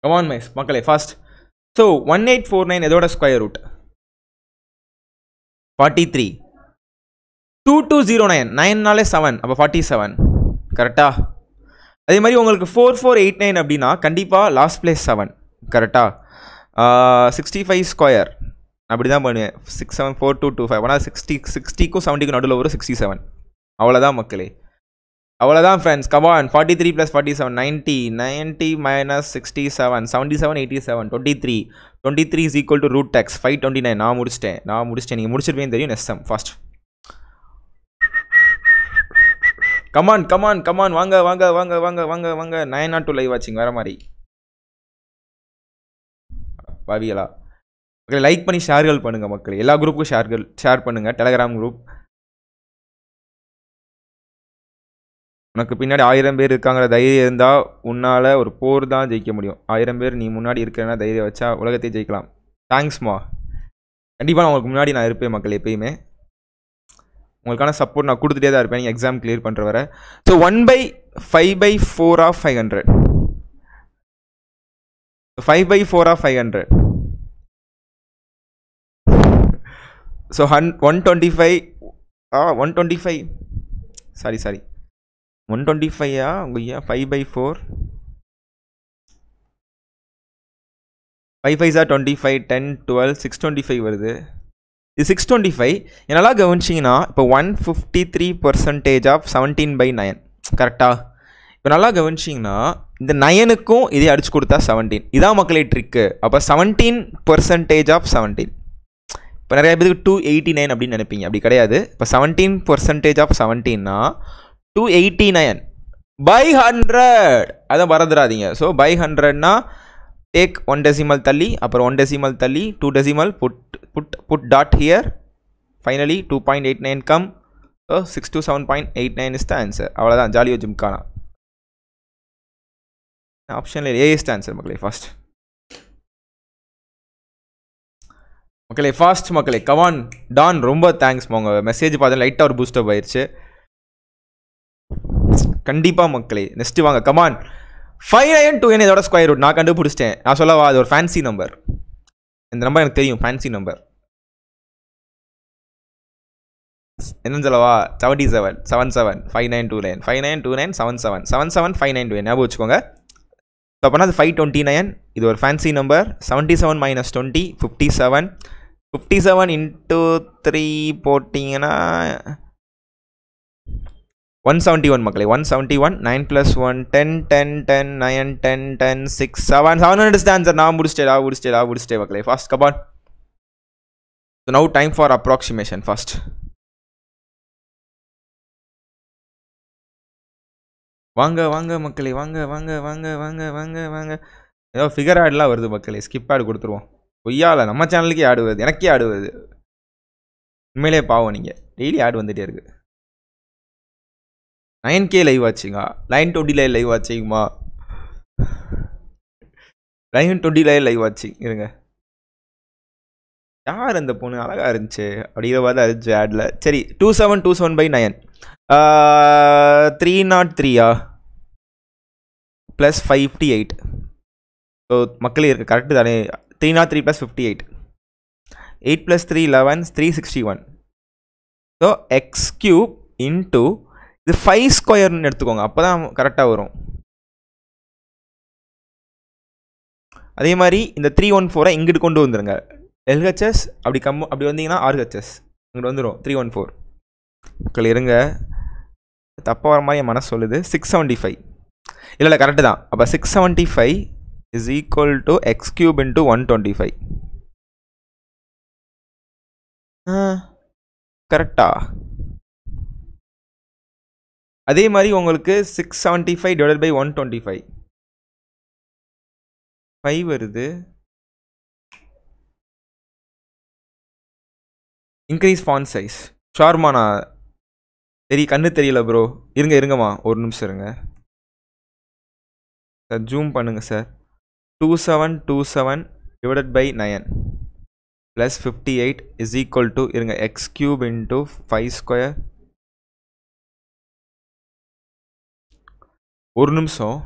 கமான் மைஸ் மக்களே fast so one eight four nine எதோட square root forty three two two zero nine நைன்னாலே seven அப்போ ஃபார்ட்டி செவன் கரெக்டா அதே மாதிரி உங்களுக்கு ஃபோர் ஃபோர் எயிட் நைன் அப்படின்னா கண்டிப்பாக லாஸ்ட் பிளேஸ் செவன் கரெக்டா சிக்ஸ்டி ஃபைவ் ஸ்கொயர் அப்படி தான் பண்ணுவேன் six seven four two two five ஆனால் சிக்ஸ்டி சிக்ஸ்டிக்கும் செவன்ட்டிக்கும் நடுவில் வரும் சிக்ஸ்டி செவன் அவ்வளோதான் மக்களே. அவ்வளோதான் friends come on forty three plus forty seven ninety ninety minus sixty seven seventy seven eighty seven twenty three twenty three is equal to root decks five twenty nine நான் முடிச்சிட்டேன். நான் முடிச்சிட்டேன். நீங்கள் முடிச்சிருப்பேன் தெரியும் Nestum first come on come on come on வாங்க வாங்க வாங்க வாங்க வாங்க வாங்க. நைன் நாட் டூ லைவ் வாட்சிங் வர மாதிரி. பாவியலா ஓகே லைக் பண்ணி ஷேர்கள் பண்ணுங்கள் மக்கள். எல்லா குரூப்புக்கும் ஷேர்கள் ஷேர் பண்ணுங்கள் டெலகிராம் குரூப் உனக்கு பின்னாடி ஆயிரம் பேர் இருக்காங்கிற தைரியம் இருந்தால் உன்னால் ஒரு போர் தான் ஜெயிக்க முடியும். ஆயிரம் பேர் நீ முன்னாடி இருக்கிறனா தைரியம் வச்சா உலகத்தை ஜெயிக்கலாம். தேங்க்ஸ்மா கண்டிப்பாக நான் உங்களுக்கு முன்னாடி நான் இருப்பேன் மக்கள் எப்பயுமே. உங்களுக்கான சப்போர்ட் நான் கொடுத்துட்டே தான் இருப்பேன். நீங்கள் எக்ஸாம் கிளியர் பண்ணுற வர. So one by five by four of five hundred five by four of five hundred so Han one twenty five ah one twenty five sorry sorry one twenty ஃபைவா ஐயா five by four five five sir twenty five ten twelve six twenty five வருது. இது six twenty five என்னெல்லாம் கவனிச்சிங்கன்னா இப்போ one fifty three percentage of seventeen by nine கரெக்டாக இப்போ நல்லா கவனிச்சிங்கன்னா இந்த நயனுக்கும் இதே அடிச்சு கொடுத்தா செவன்டீன் இதான் மக்களே ட்ரிக்கு அப்போ செவன்டீன் பர்சன்டேஜ் ஆஃப் செவன்டீன் இப்போ நிறைய பேருக்கு டூ எயிட்டி நைன் அப்படின்னு நினைப்பீங்க. அப்படி கிடையாது. இப்போ seventeen percentage of செவன்டீன்னா two eighty nine by hundred அதை மறந்துடாதீங்க. ஸோ பை ஹண்ட்ரட்னா டேக் ஒன் டெசிமல் தள்ளி அப்புறம் ஒன் டெசிமல் தள்ளி two decimal put put put dot here finally two point eight nine come so six two seven point eight nine is the answer அவ்வளோதான் ஜாலியோ ஜிம்கானா ஆப்ஷனில் A is the answer மக்களே first மக்களே fast மக்களே கவான் டான் ரொம்ப thanks உங்கள் மெசேஜ் பார்த்து லைட்டாக ஒரு பூஸ்டப் ஆயிடுச்சு கண்டிப்பாக மக்களே நெக்ஸ்ட் வாங்க come on five nine two என் இதோட ஸ்கொயர் ரூட் நான் கண்டுபிடிச்சிட்டேன். நான் சொல்லவா அது ஒரு ஃபேன்சி நம்பர் இந்த நம்பர் எனக்கு தெரியும் ஃபேன்சி நம்பர் என்னன்னு சொல்லவா seventy seven seven seven five nine two nine five nine two nine seven seven seven seven five nine two ஞாபகம் வச்சுக்கோங்க. ஸோ அப்போனா அது ஃபைவ் டுவெண்ட்டி நைன் இது ஒரு fancy number seventy seven minus twenty fifty seven fifty seven into three போட்டிங்கன்னா one seventy one மக்களை one seventy one nine plus one ten ten ten nine ten ten six seven seven hundred answer நான் முடிச்சிட்டேன் நான் முடிச்சிட்டே நான் முடிச்சிட்டேன் மக்களே. Fast come on so now time for approximation first வாங்க வாங்க மக்களே வாங்க வாங்க வாங்க வாங்க வாங்க வாங்க. ஏதோ ஃபிகர் ஆட்லாம் வருது மக்களே. ஸ்கிப் ஆடு கொடுத்துருவோம். பொய்யால நம்ம சேனலுக்கே ஆடுவது எனக்கே ஆடுவது உண்மையிலே பாவம் நீங்கள் டெய்லி ஆடு வந்துகிட்டே இருக்குது நைன் கே லைவ் ஆச்சுங்க. நைன் டுவெண்ட்டில லைவ் ஆச்சுங்கம்மா. நைன் டுவெண்ட்டில லைவ் ஆச்சு. இருங்க. யார் அந்த பொண்ணு? அழகாக இருந்துச்சு. அப்படிங்கிற மாதிரி தான் இருந்துச்சு ஆடில் சரி two seven two seven by nine three nought த்ரீயா plus five fifty eight so மக்களே இருக்குது கரெக்டு தானே? Three nought three plus fifty eight eight plus three eleven three sixty one so X cube into இது five ஸ்கொயர்னு எடுத்துக்கோங்க. அப்போ தான் கரெக்டாக வரும். அதே மாதிரி இந்த த்ரீ ஒன் ஃபோரை இங்கிட்டு கொண்டு வந்துடுங்க எல்ஹெச்எஸ் அப்படி கம் அப்படி வந்தீங்கன்னா ஆர்ஹெச்எஸ் இங்கிட்டு வந்துடும் த்ரீ ஒன் ஃபோர் மக்கள் இருங்க. தப்பாக வர மாதிரி என் மனசு சொல்லுது. சிக்ஸ் செவன்ட்டி ஃபைவ் இல்லை இல்லை கரெக்டு தான். அப்போ six seventy five is equal to X cube into one twenty five கரெக்டா அதே மாதிரி உங்களுக்கு six seventy five divide by one twenty five five வருது. இன்க்ரீஸ் ஃபான் சைஸ் ஷார்மா நான் தெரிய கண்ணு தெரியல ப்ரோ இருங்க இருங்கம்மா. ஒரு நிமிஷம் இருங்க. சார் ஜூம் பண்ணுங்க sir two seven two seven divided by nine plus fifty eight is equal to இருங்க X cube into five square ஒரு நிமிஷம்.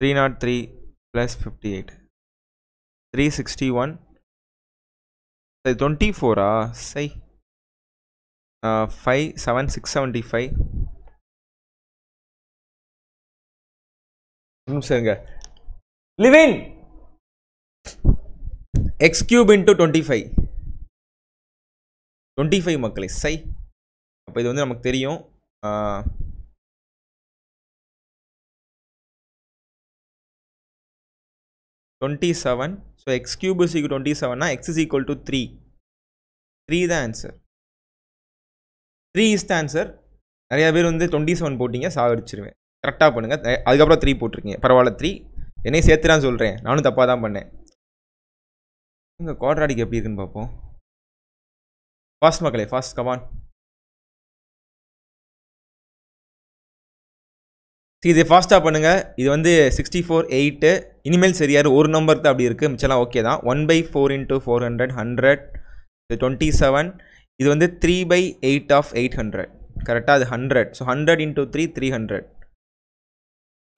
Three nought three plus fifty eight three sixty one twenty ஃபோரா சை five seven six seventy five நிமிஷங்க live-in! X cube into twenty five twenty five மக்களே சை. அப்போ இது வந்து நமக்கு தெரியும். Twenty seven so X cube is equal twenty செவன்னா X is equal to three three தான் answer three is answer நிறையா பேர் வந்து டுவெண்ட்டி செவன் போட்டிங்க சாகடிச்சிருவேன். கரெக்டாக பண்ணுங்கள் அதுக்கப்புறம் த்ரீ போட்டிருக்கீங்க. பரவாயில்ல த்ரீ என்னையும் சேர்த்துறான்னு சொல்கிறேன் நானும் தப்பாக தான் பண்ணேன். இங்கே குவாட்ராடிக் எப்படி இருக்குன்னு பார்ப்போம். ஃபாஸ்ட் மக்களே ஃபாஸ்ட் கமான் இது ஃபாஸ்ட்டாக பண்ணுங்கள் இது வந்து சிக்ஸ்டி ஃபோர் எயிட்டு இனிமேல் சரியாரு ஒரு நம்பர் தான் அப்படி இருக்குது மிச்சம்லாம் ஓகே தான். One by four into four hundred hundred இது டுவெண்ட்டி செவன் இது வந்து three by eight of eight hundred கரெக்டாக அது hundred so hundred into three three hundred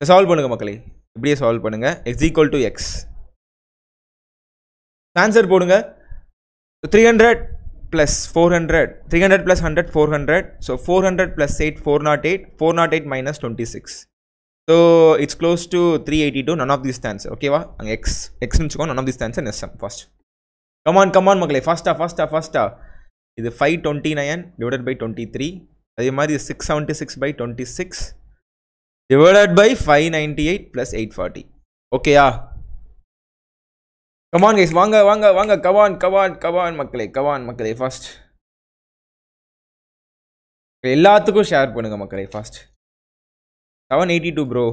solve பண்ணுங்கள் மக்களே. இப்படியே சால்வ் பண்ணுங்கள் X equal to X answer போடுங்க. Three hundred plus four hundred three hundred plus hundred four hundred so four hundred plus eight four nought eight four nought eight minus twenty six so it's close to three eighty two none of this answer ஓகேவா அங்கே X எக்ஸ்னு வச்சுக்கோ none of this answer நெஸ்எம் first come on come on மக்களே ஃபாஸ்ட்டா ஃபஸ்ட்டா ஃபாஸ்ட்டா இது five twenty nine divided by twenty three அதே மாதிரி six seventy six by twenty six divided by five ninety eight plus eight forty ஓகேயா கமான் கைஸ் வாங்க வாங்க வாங்க. கவான் கவான் கவான் மக்களே கவான் மக்களே ஃபர்ஸ்ட் எல்லாத்துக்கும் ஷேர் பண்ணுங்க மக்களே first seven eighty two bro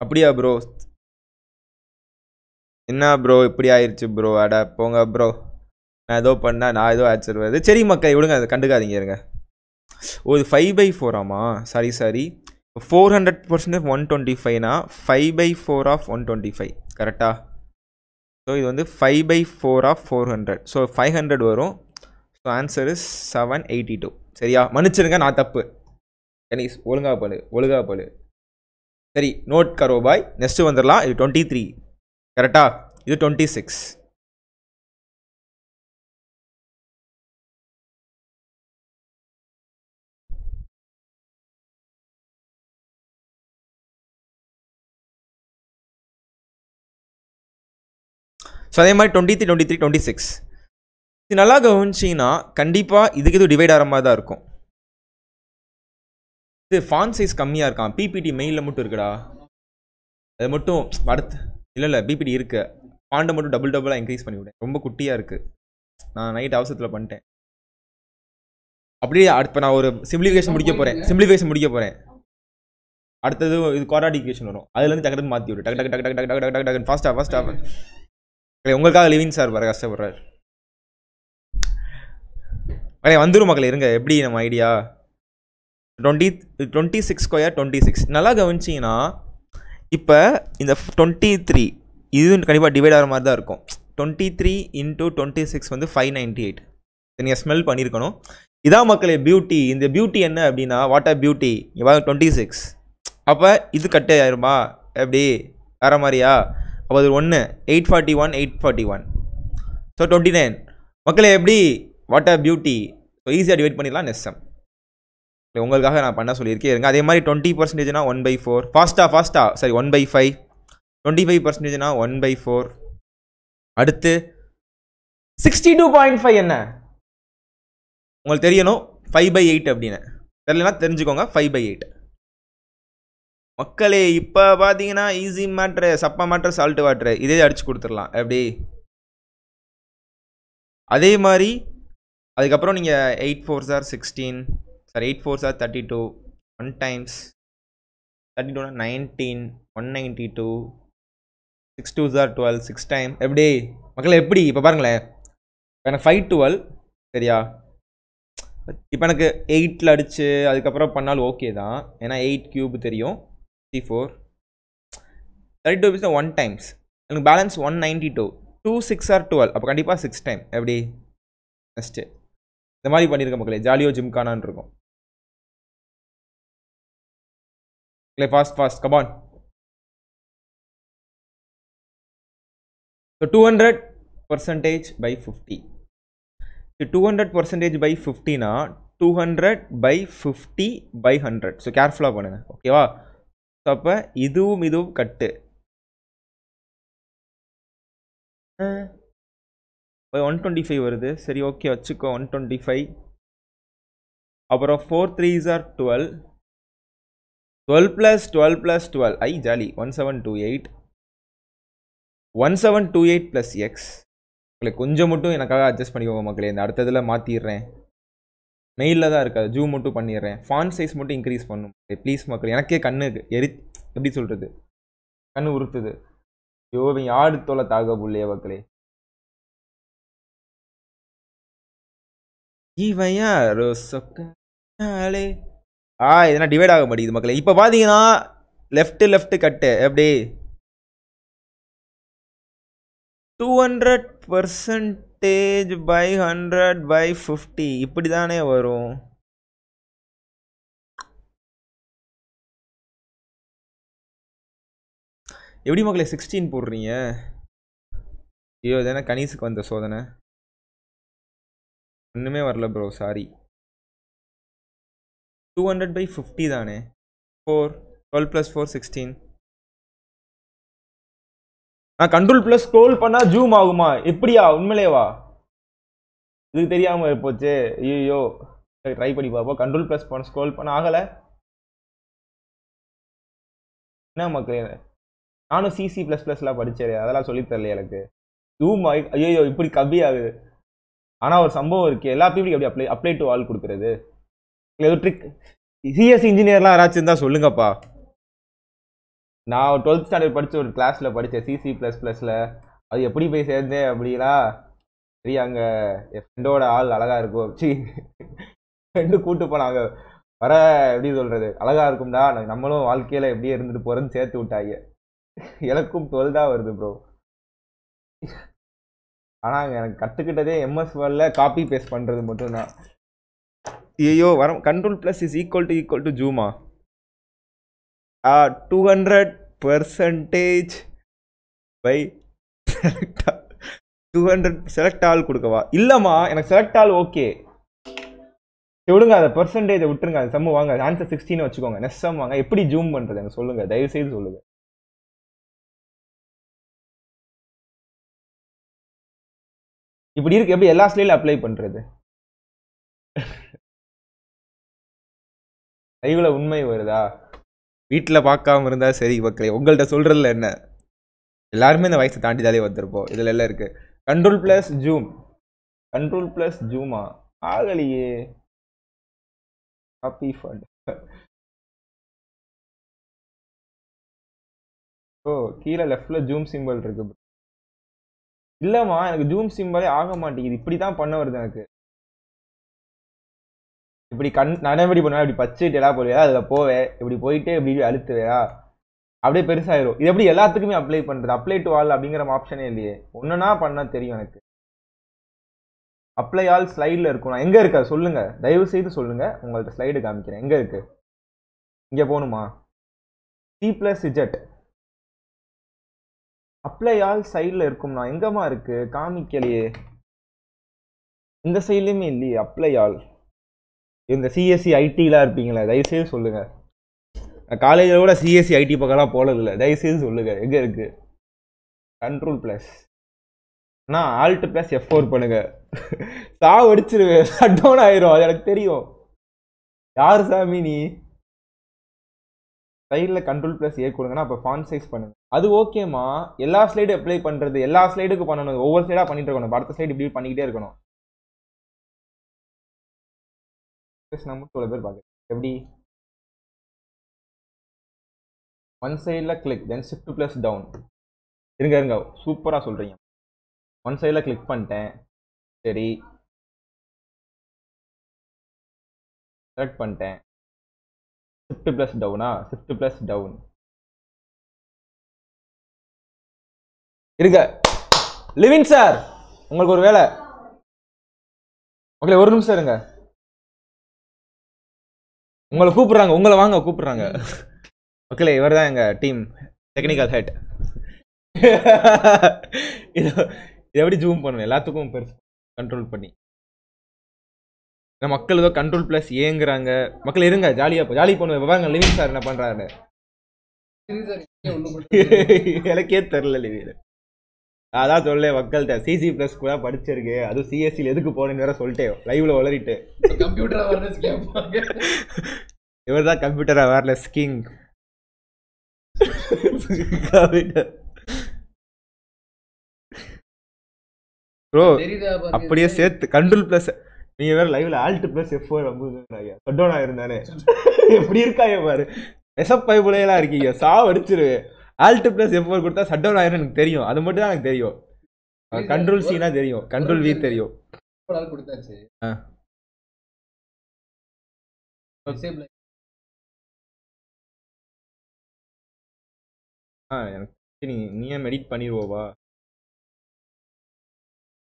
அப்படியா ப்ரோ என்ன ப்ரோ இப்படி ஆயிடுச்சு ப்ரோ அட போங்க ப்ரோ நான் ஏதோ பண்ணால் நான் ஏதோ ஆச்சிருவது சரி மக்கள் விடுங்க அதை கண்டுக்காதீங்க இருங்க. ஓ இது five by ஃபோராமா sorry sorry four hundred percent one twenty ஃபைவ்னா five by four of one twenty five கரெக்டாக ஸோ இது வந்து five by four of four hundred so five hundred வரும். So answer is seven eighty two சரியா? மன்னிச்சிருங்க நான் தப்பு. கணீஸ் ஒழுங்கா பழு ஒழுங்கா பழு சரி நோட் கரோ பாய் நெக்ஸ்ட்டு வந்துடலாம் இது டுவெண்ட்டி த்ரீ கரெக்டா இது டுவெண்ட்டி சிக்ஸ் ஸோ அதே மாதிரி twenty three twenty three twenty six இது நல்லா கவனிச்சிங்கன்னா கண்டிப்பாக இதுக்கு இது டிவைட் ஆகிற மாதிரி தான் இருக்கும். இது ஃபான் சைஸ் கம்மியாக இருக்கான். பிபிடி மெயிலில் மட்டும் இருக்குடா. அது மட்டும் அடுத்து இல்லை இல்லை பிபிடி இருக்கு. ஃபாண்டை மட்டும் டபுள் டபுளாக இன்க்ரீஸ் பண்ணிவிட்டேன் ரொம்ப குட்டியாக இருக்குது நான் நைட் அவசரத்தில் பண்ணிட்டேன். அப்படியே இப்போ நான் ஒரு சிம்பிளிஃபிகேஷன் முடிக்க போகிறேன் சிம்பிளிஃபிகேஷன் முடிக்க போகிறேன் அடுத்தது இது குவாராடிகேஷன் வரும். அதுலேருந்து டக்கு மாற்றி விடு. டக்கு டக்கு டக்கு டக்கு டக்கு டக்கு டக்கு டக்கு ஃபாஸ்ட்டாக ஃபாஸ்ட்டாக உங்களுக்காக லிவின் சார் வர கஷ்டப்படுறாரு. மகளே வந்துடும் மக்களே இருங்க. எப்படி நம்ம idea twenty twenty six square twenty six நல்லா கவனிச்சிங்கன்னா இப்போ இந்த டுவெண்ட்டி த்ரீ இது கண்டிப்பாக டிவைட் ஆகிற மாதிரி தான் இருக்கும். Twenty three into twenty six வந்து ஃபைவ் நைன்ட்டி எயிட் நீங்கள் ஸ்மெல் பண்ணியிருக்கணும். இதான் மக்களே பியூட்டி இந்த பியூட்டி என்ன அப்படின்னா வாட் ஆர் பியூட்டி இங்கே டுவெண்ட்டி சிக்ஸ் அப்போ இது கட்டு ஆயிருமா? எப்படி? வேறு மாதிரியா? அப்போ அது ஒன்று eight forty one eight forty one so twenty nine மக்களை எப்படி வாட் அ பியூட்டி ஸோ ஈஸியாக டிவைட் பண்ணிடலாம் நெஸ்டம் உங்களுக்காக நான் பண்ண சொல்லியிருக்கேன். இருங்க அதே மாதிரி டுவெண்ட்டி பர்சன்டேஜ்னா ஒன் பை ஃபோர் ஃபாஸ்ட்டாக ஃபாஸ்ட்டாக சரி one by five twenty five பர்சன்டேஜ்னா one by four அடுத்து சிக்ஸ்டி டூ பாயிண்ட் ஃபைவ் என்ன? உங்களுக்கு தெரியணும்? ஃபைவ் பை எயிட் அப்படின்னு தெரியலனா தெரிஞ்சுக்கோங்க ஃபைவ் பை எயிட் மக்களே இப்போ பார்த்தீங்கன்னா ஈஸி மேட்ரு சப்பா மேட்ரு சால்ட்டு வாட்ரு இதே அடிச்சு கொடுத்துடலாம். எப்படி? அதே மாதிரி அதுக்கப்புறம் நீங்கள் eight four sir sixteen sir eight four sir thirty two one times thirty டூனா nineteen one ninety two six two sir twelve six time எப்படி? மக்கள் எப்படி? இப்போ பாருங்களேன். எனக்கு ஃபைவ் டுவெல் சரியா? இப்போ எனக்கு எயிட்டில் அடித்து அதுக்கப்புறம் பண்ணாலும் ஓகே தான். ஏன்னா எயிட் க்யூப் தெரியும். See four thirty two rupees one times எனக்கு balance one ninety two two six are twelve அப்போ கண்டிப்பாக சிக்ஸ் டைம் எப்படி? நெக்ஸ்ட்டு இந்த மாதிரி பண்ணியிருக்க மக்களே ஜாலியோ ஜிம்கானான் இருக்கும். Fast fast come on so two hundred percentage by fifty two hundred percentage by ஃபிஃப்டினா two hundred by fifty by hundred so கேர்ஃபுல்லாக பண்ணுங்கள் ஓகேவா ஸோ அப்போ இதுவும் இதுவும் கட்டு. ஒன் டுவெண்ட்டி ஃபைவ் வருது. சரி ஓகே வச்சுக்கோ ஒன் டுவெண்ட்டி ஃபைவ் அப்புறம் four threes are twelve twelve plus twelve plus twelve I jolly. One seven two eight one seven two eight plus X உங்களுக்கு கொஞ்சம் மட்டும் எனக்காக அட்ஜஸ்ட் பண்ணிக்கோங்க மக்களே. இந்த அடுத்ததில் மாற்றிடுறேன் மெயிலில் தான் இருக்காது. ஜூம் மட்டும் பண்ணிடுறேன். ஃபான் சைஸ் மட்டும் இன்க்ரீஸ் பண்ணும். ப்ளீஸ் மக்கள் எனக்கே கண்ணு எரி எப்படி சொல்கிறது கண்ணு உறுத்துது ஐயோ ஆடு தொலை தாக புள்ளைய மக்களே? இவன் யாரோ சொக்காலே ஆ இதெல்லாம் டிவைட் ஆக மாட்டேங்குது மக்களே. இப்போ பார்த்தீங்கன்னா லெஃப்ட் லெஃப்ட் கட்டு எப்படி? Two hundred percentage by hundred by fifty இப்படி தானே வரும். எப்படி மக்களே சிக்ஸ்டீன் போடுறீங்க? ஐயோ தானே கணீஸுக்கு வந்த சோதனை? ஒன்றுமே வரல bro sorry two hundred by fifty தானே. Four twelve plus four sixteen நான் கண்ட்ரோல் ப்ளஸ் ஸ்க்ரோல் பண்ணால் ஜூம் ஆகுமா? எப்படியா? உண்மையிலேவா? இது தெரியாமல் போச்சு. ஐயோ ட்ரை பண்ணி பார்ப்போம். கண்ட்ரோல் ப்ளஸ் பண்ண ஸ்க்ரோல் பண்ண ஆகலை. என்ன மக்களே? நானும் சிசி ப்ளஸ் ப்ளஸ்லாம் படித்தேன் அதெல்லாம் சொல்லித்தரல எனக்கு. ஜூம் ஆகி ஐயோ இப்படி கம்மி ஆகுது ஆனால் ஒரு சம்பவம் இருக்குது எல்லா பீப்புளும் எப்படி அப்ளை அப்ளை டு ஆல் கொடுக்குறது? ஏதோ ட்ரிக் சிஎஸ் இன்ஜினியர்லாம் யாராச்சும் இருந்தால் சொல்லுங்கப்பா. நான் டுவெல்த் ஸ்டாண்டர்ட் படித்த ஒரு கிளாஸில் படித்தேன் சிசி ப்ளஸ் ப்ளஸில் அது எப்படி போய் சேர்ந்தேன் அப்படின்னா சரி அங்கே என் ஃப்ரெண்டோட ஆள் அழகாக இருக்கும் சி ஃப்ரெண்டு கூப்பிட்டு போனாங்க. வர எப்படி சொல்கிறது அழகாக இருக்கும்டா. நம்மளும் வாழ்க்கையில் எப்படியே இருந்துட்டு போகிறேன்னு சேர்த்து விட்டாங்க. எனக்கும் டுவெல்தான் வருது ப்ரோ ஆனால் எனக்கு கற்றுக்கிட்டதே எம்எஸ் வேர்டில் காப்பி பேஸ்ட் பண்ணுறது மட்டும்தான். ஐயோ வர control plus is equal to equal to ஜூமா two hundred percentage by two hundred select all கொடுக்கவா? இல்லைம்மா எனக்கு செலக்ட் ஆல் ஓகே. விடுங்க அதை பர்சன்டேஜை விட்டுருங்க அது சம்மு வாங்க. ஆன்சர் சிக்ஸ்டீன் வச்சுக்கோங்க. நெக்ஸ்ட் சம் வாங்க. எப்படி ஜூம் பண்ணுறது எனக்கு சொல்லுங்கள் தயவுசெய்து சொல்லுங்கள் இப்படி இருக்கு எப்படி எல்லா ஸ்லைடில் அப்ளை பண்ணுறது லைவில் உண்மை வருதா? வீட்டில் பார்க்காம இருந்தால் சரி மக்களே உங்கள்கிட்ட சொல்கிறதுல என்ன? எல்லாருமே இந்த வயசை தாண்டி தாலே வந்திருப்போம். இதில் எல்லாம் இருக்கு. Control plus zoom control plus ஜூமா ஆகலையே. ஹாப்பி ஃபண்ட் ஓ கீழே லெஃப்டில் ஜூம் சிம்பிள் இருக்கு. இல்லைம்மா எனக்கு ஜூம் சிம்பிளே ஆக மாட்டேங்குது. இப்படி தான் பண்ண வருது எனக்கு. இப்படி கண் நான் எப்படி பண்ணுவேன் இப்படி பச்சுட்டு எல்லாம் போடுவேன் அதில் போவேன் இப்படி போயிட்டு இப்படி அழுத்துவேயா அப்படியே பெருசாயிரும். இது எப்படி எல்லாத்துக்குமே அப்ளை பண்ணுறது அப்ளை டு ஆல் அப்படிங்கிற ஆப்ஷனே இல்லையே. ஒன்றுனா பண்ண தெரியும் எனக்கு. அப்ளை ஆல் ஸ்லைடில் இருக்கும். நான் எங்கே இருக்கா சொல்லுங்க. தயவு செய்து சொல்லுங்க உங்கள்கிட்ட ஸ்லைடு காமிக்கிறேன். எங்கே இருக்கு? இங்கே போகணுமா? C plus Z apply all சைடில் இருக்கும்னா எங்கம்மா இருக்கு? காமிக்கலையே. இந்த சைட்லேயுமே இல்லையே. அப்ளை ஆல் இந்த சிஎஸ்சி ஐடிலாம் இருப்பீங்களா தயவுசெய்து சொல்லுங்கள் காலேஜில் கூட சிஎஸ்சி ஐடி பக்கம்லாம் போனதில்லை. தயவுசெய்து சொல்லுங்கள் எங்கே இருக்குது கண்ட்ரோல் ப்ளஸ் அண்ணா ஆல்ட் ப்ளஸ் எஃப் ஃபோர் பண்ணுங்கள் சாவு அடிச்சிருவேன் ஷட் டவுன் ஆயிரும் அது எனக்கு தெரியும். யார் சாமி நீ? சைடில் கண்ட்ரோல் ப்ளஸ் ஏ கொடுங்கன்னா அப்போ ஃபான் சைஸ் பண்ணுங்க. அது ஓகேம்மா எல்லா ஸ்லைடும் அப்ளை பண்ணுறது எல்லா ஸ்லைடுக்கு பண்ணணும் ஒவ்வொரு ஸ்லைடாக பண்ணிட்டு இருக்கணும். அடுத்த ஸ்லைடு இப்படி பண்ணிக்கிட்டே இருக்கணும். நம்ம இவ்வளோ பேர் பார்க்குறேன் எப்படி? ஒன் சைடில் click then shift plus down இருங்க இருங்க சூப்பராக சொல்கிறீங்க ஒன் சைடில் கிளிக் பண்ணிட்டேன். சரி. செலக்ட் பண்ணிட்டேன். ஷிஃப்ட் ப்ளஸ் டவுனா ஷிஃப்ட் ப்ளஸ் டவுன் இருங்க. லிவின் சார் உங்களுக்கு ஒரு வேலை. ஓகே ஒரு நிமிஷம் இருங்க. உங்களை கூப்பிடுறாங்க உங்களை வாங்க கூப்பிடுறாங்க. ஓகே இவர் தான் எங்க டீம் டெக்னிக்கல் ஹெட் இது இது எப்படி ஜூம் பண்ணணும் எல்லாத்துக்கும் பெருசு கண்ட்ரோல் பண்ணி. மக்கள் ஏதோ கண்ட்ரோல் பிளஸ் ஏங்குறாங்க மக்கள் இருங்க ஜாலியா ஜாலி பண்ணுவேன் பாருங்க லிவிங் சார் என்ன பண்றாரு எனக்கே தெரில லிவின் அதான் சொல்ல மக்கள்கிட்ட. சிசி பிளஸ் கூட படிச்சிருக்கு. அதுவும் சிஎஸ்சியில் எதுக்கு போனேன்னு வேற சொல்லிட்டேன் லைவ்ல வளரிட்டு கம்ப்யூட்டர் அவேர்னஸ் கேட்பாங்க இவர் தான் கம்ப்யூட்டர் அவேர்னஸ் கிங் ப்ரோ? அப்படியே சேர்த்து கண்ட்ரோல் பிளஸ் நீங்க வேற லைவ்ல ஆல்ட் பிளஸ் எஃப் ஃபோர் சட்டோனா இருந்தானே எப்படி இருக்காங்க பாரு. எசப் பைப்புலையெல்லாம் இருக்கீங்க. சாவ அடிச்சிரு ஆல்ட் பிளஸ் எஃப் ஃபோர் கொடுத்தா சட்டோன் ஆயிரும் எனக்கு தெரியும். அது மட்டும் தான் எனக்கு தெரியும். கண்ட்ரோல் சீனா தெரியும். கண்ட்ரோல் வி தெரியும். கொடுத்தாச்சு. ஆ. எனக்கு நீ நீயே மெடிட் பண்ணிடுவோவா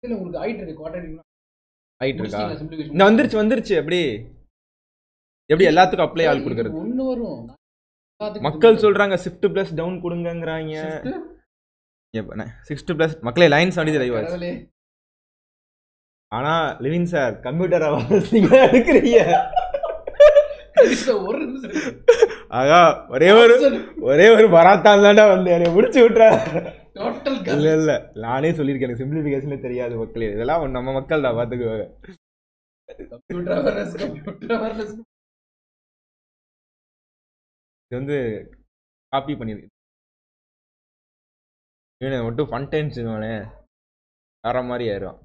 இல்ல உங்களுக்கு ஆயிட்டு இருக்கு குவாட்ரேட்டிக் ஆயிட்டு இருக்கா? இந்த வந்துருச்சு வந்துருச்சு எப்படி? எப்படி எல்லாத்துக்கும் அப்ளை ஆள் கொடுக்கறது? ஒண்ணு வரும். மக்கள் சொல்றாங்க ஷிஃப்ட் பிளஸ் டவுன் கொடுங்கங்கறாங்க? சிக்ஸ்ட் பிளஸ் மக்களே லைன் செவன்டி லைவ் ஆச்சு. ஆனா லிவின் சார் கம்ப்யூட்டர் நீங்க எடுக்கிறீங்க. ஆகா ஒரே ஒரு ஒரே ஒரு மராத்தான் தாண்டா வந்து என்னை முடிச்சு gun. இல்ல இல்ல. நானே சொல்லியிருக்கேன் எனக்கு சிம்பிளிஃபிகேஷனே தெரியாது மக்களே. இதெல்லாம் நம்ம மக்கள் தான் பாத்துக்குவாங்க. இது வந்து காப்பி பண்ணிருக்கு இவனை மட்டும் ஃபன் டைம்ஸ் இவனே. வேற மாதிரி ஆயிரும்.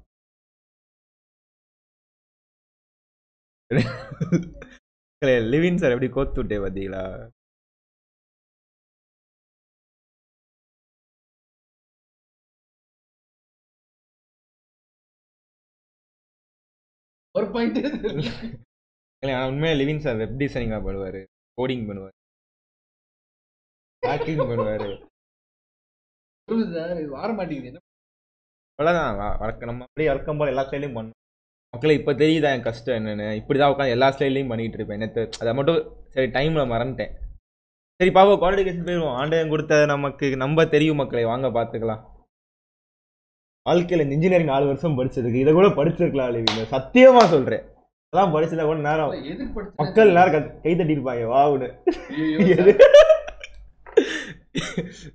லிவின் சார் எப்படி கோத்து விட்டே பாத்தீங்களா? ஒரு பாயிண்ட் உண்மையாக லிவின் சார் வெப் டிசைனிங்காக பண்ணுவார்? கோடிங் பண்ணுவார்? ஹேக்கிங் பண்ணுவார். வர மாட்டேங்குது. அவ்வளோதான் வழக்க நம்ம அப்படியே வழக்கம் போல் எல்லா ஸ்டைலையும் பண்ணோம் மக்களே இப்போ தெரியுதா என் கஷ்டம் என்னன்னு? இப்படி தான் உட்காந்து எல்லா ஸ்டைல்லையும் பண்ணிட்டு இருப்பேன். நேற்று அதை மட்டும் சரி டைமில் மறந்துட்டேன். சரி பாப்பா குவாலிஃபிகேஷன் போயிடுவோம். ஆண்டவன் கொடுத்த நமக்கு நம்ம தெரியும் மக்களே. வாங்க பார்த்துக்கலாம். வாழ்க்கையில் இன்ஜினியரிங் நாலு வருஷம் படிச்சதுக்கு இதை கூட படிச்சிருக்கலாம் லிவிங்க சத்தியமாக சொல்கிறேன் அதெல்லாம் படிச்சதா கூட நேரம். மக்கள் நேரம் கை தட்டியிருப்பாங்க வாவுன்னு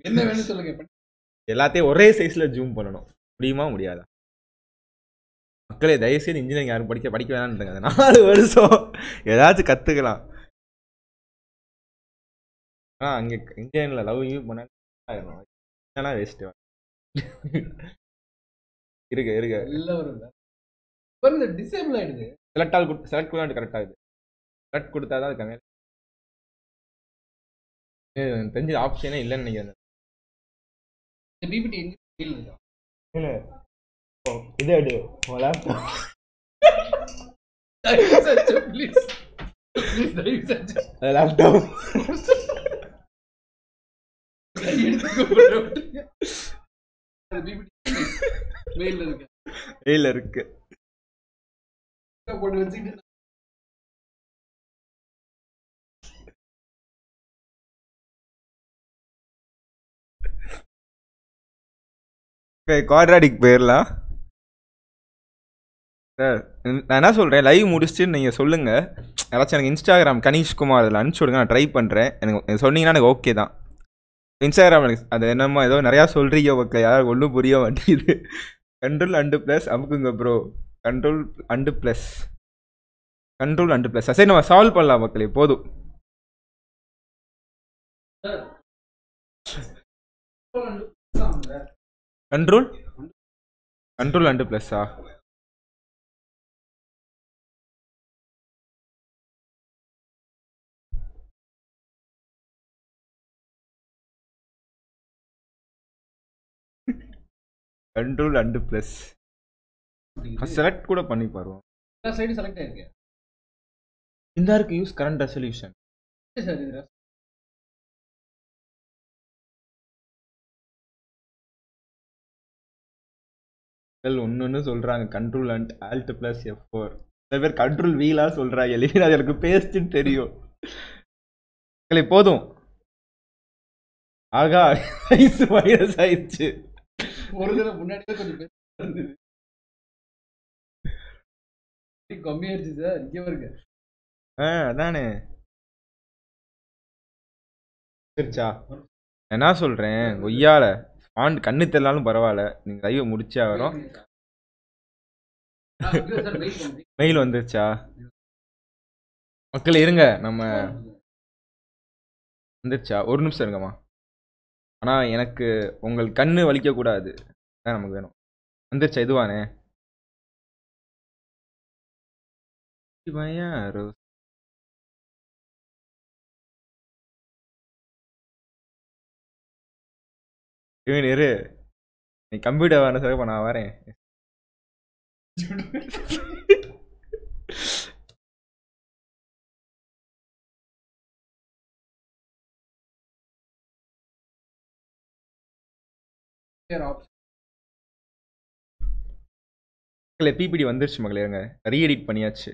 என்ன வேணும் சொல்லுங்க. எல்லாத்தையும் ஒரே சைஸ்ல ஜூம் பண்ணணும். முடியுமா? முடியாதா? மக்களே தயவுசெய்து இன்ஜினியரிங் யாரும் படிக்க படிக்க அந்த நாலு வருஷம். ஏதாச்சும் கத்துக்கலாம். ஆனா அங்க இன்ஜினியரிங்ல லவ் யூ பண்ணா ஆயிரும் ஏன்னா வேஸ்ட் இருக்கு இருக்கு. ஆயிடுது. செலக்ட் ஆல் செலக்ட் கூட கரெக்ட் ஆகுது. செலக்ட் கொடுத்தா தான் எனக்கு தெரிஞ்ச ஆப்ஷனே இல்லைன்னு நினைக்கிறேன். இந்த பிபிடி எங்க இல்ல. ஓ, இது எடு. லேப்டாப் பிபிடி மெயில்ல இருக்கு. வெயில இருக்கு. போட்டு வச்சுக்கிட்டு குவாட்ராடிக் போயிடலாம் சார் நான் என்ன சொல்கிறேன் லைவ் முடிச்சுட்டு நீங்கள் சொல்லுங்கள் யாராச்சும் எனக்கு இன்ஸ்டாகிராம் கனிஷ்குமார் அதில் அனுப்பிச்சி விடுங்க நான் ட்ரை பண்ணுறேன் எனக்கு சொன்னீங்கன்னா எனக்கு ஓகே தான். இன்ஸ்டாகிராம் எனக்கு அது என்னமோ ஏதோ நிறையா சொல்கிறீங்க ஓகே யாரும் ஒன்றும் புரிய மாட்டேங்குது. Control and plus அமுக்குங்க bro control and plus control and plus சரி நம்ம சால்வ் பண்ணலாம் மக்களே போதும். கண்ட்ரோல் கண்ட்ரோல் அண்டு ப்ளஸ்ஸா கண்ட்ரோல் அண்டு ப்ளஸ் செலக்ட் கூட பண்ணி பாருவோம். எல்லா செலக்ட் ஆயிருக்கு. இந்த இருக்கு யூஸ் கரண்ட் ரெசல்யூஷன் சார். ஒன்று சொல்கிறாங்க control and alt plus F four சில பேர் கண்ட்ரோல் வீலாக சொல்கிறாங்க இல்லையா அது எனக்கு பேஸ்ட்டுன்னு தெரியும். போதும். ஆகா வயசு மைனஸ் ஆயிடுச்சு. ஒரு தடவை முன்னாடியே கொஞ்சம் கம்மியாயிருச்சு சார். இங்கே வருங்க ஆ அதானே. சரிச்சா. என்ன சொல்கிறேன் கொய்யால ஆண்டு கண்ணு தெரியலாலும் பரவாயில்ல. நீங்கள் லைவை முடிச்சே வரும் மெயில் வந்துருச்சா? மக்கள் இருங்க. நம்ம வந்துருச்சா? ஒரு நிமிஷம் இருங்கம்மா. ஆனால் எனக்கு உங்கள் கண்ணு வலிக்கக்கூடாது. தான் நமக்கு வேணும். வந்துருச்சா? இதுவானே? பையன் இவன் இரு. நீ கம்ப்யூட்டர் வேணும் சார் நான் வரேன். மக்களே பிபிடி வந்துருச்சு மகளே இருங்க. ரீஎடிட் பண்ணியாச்சு.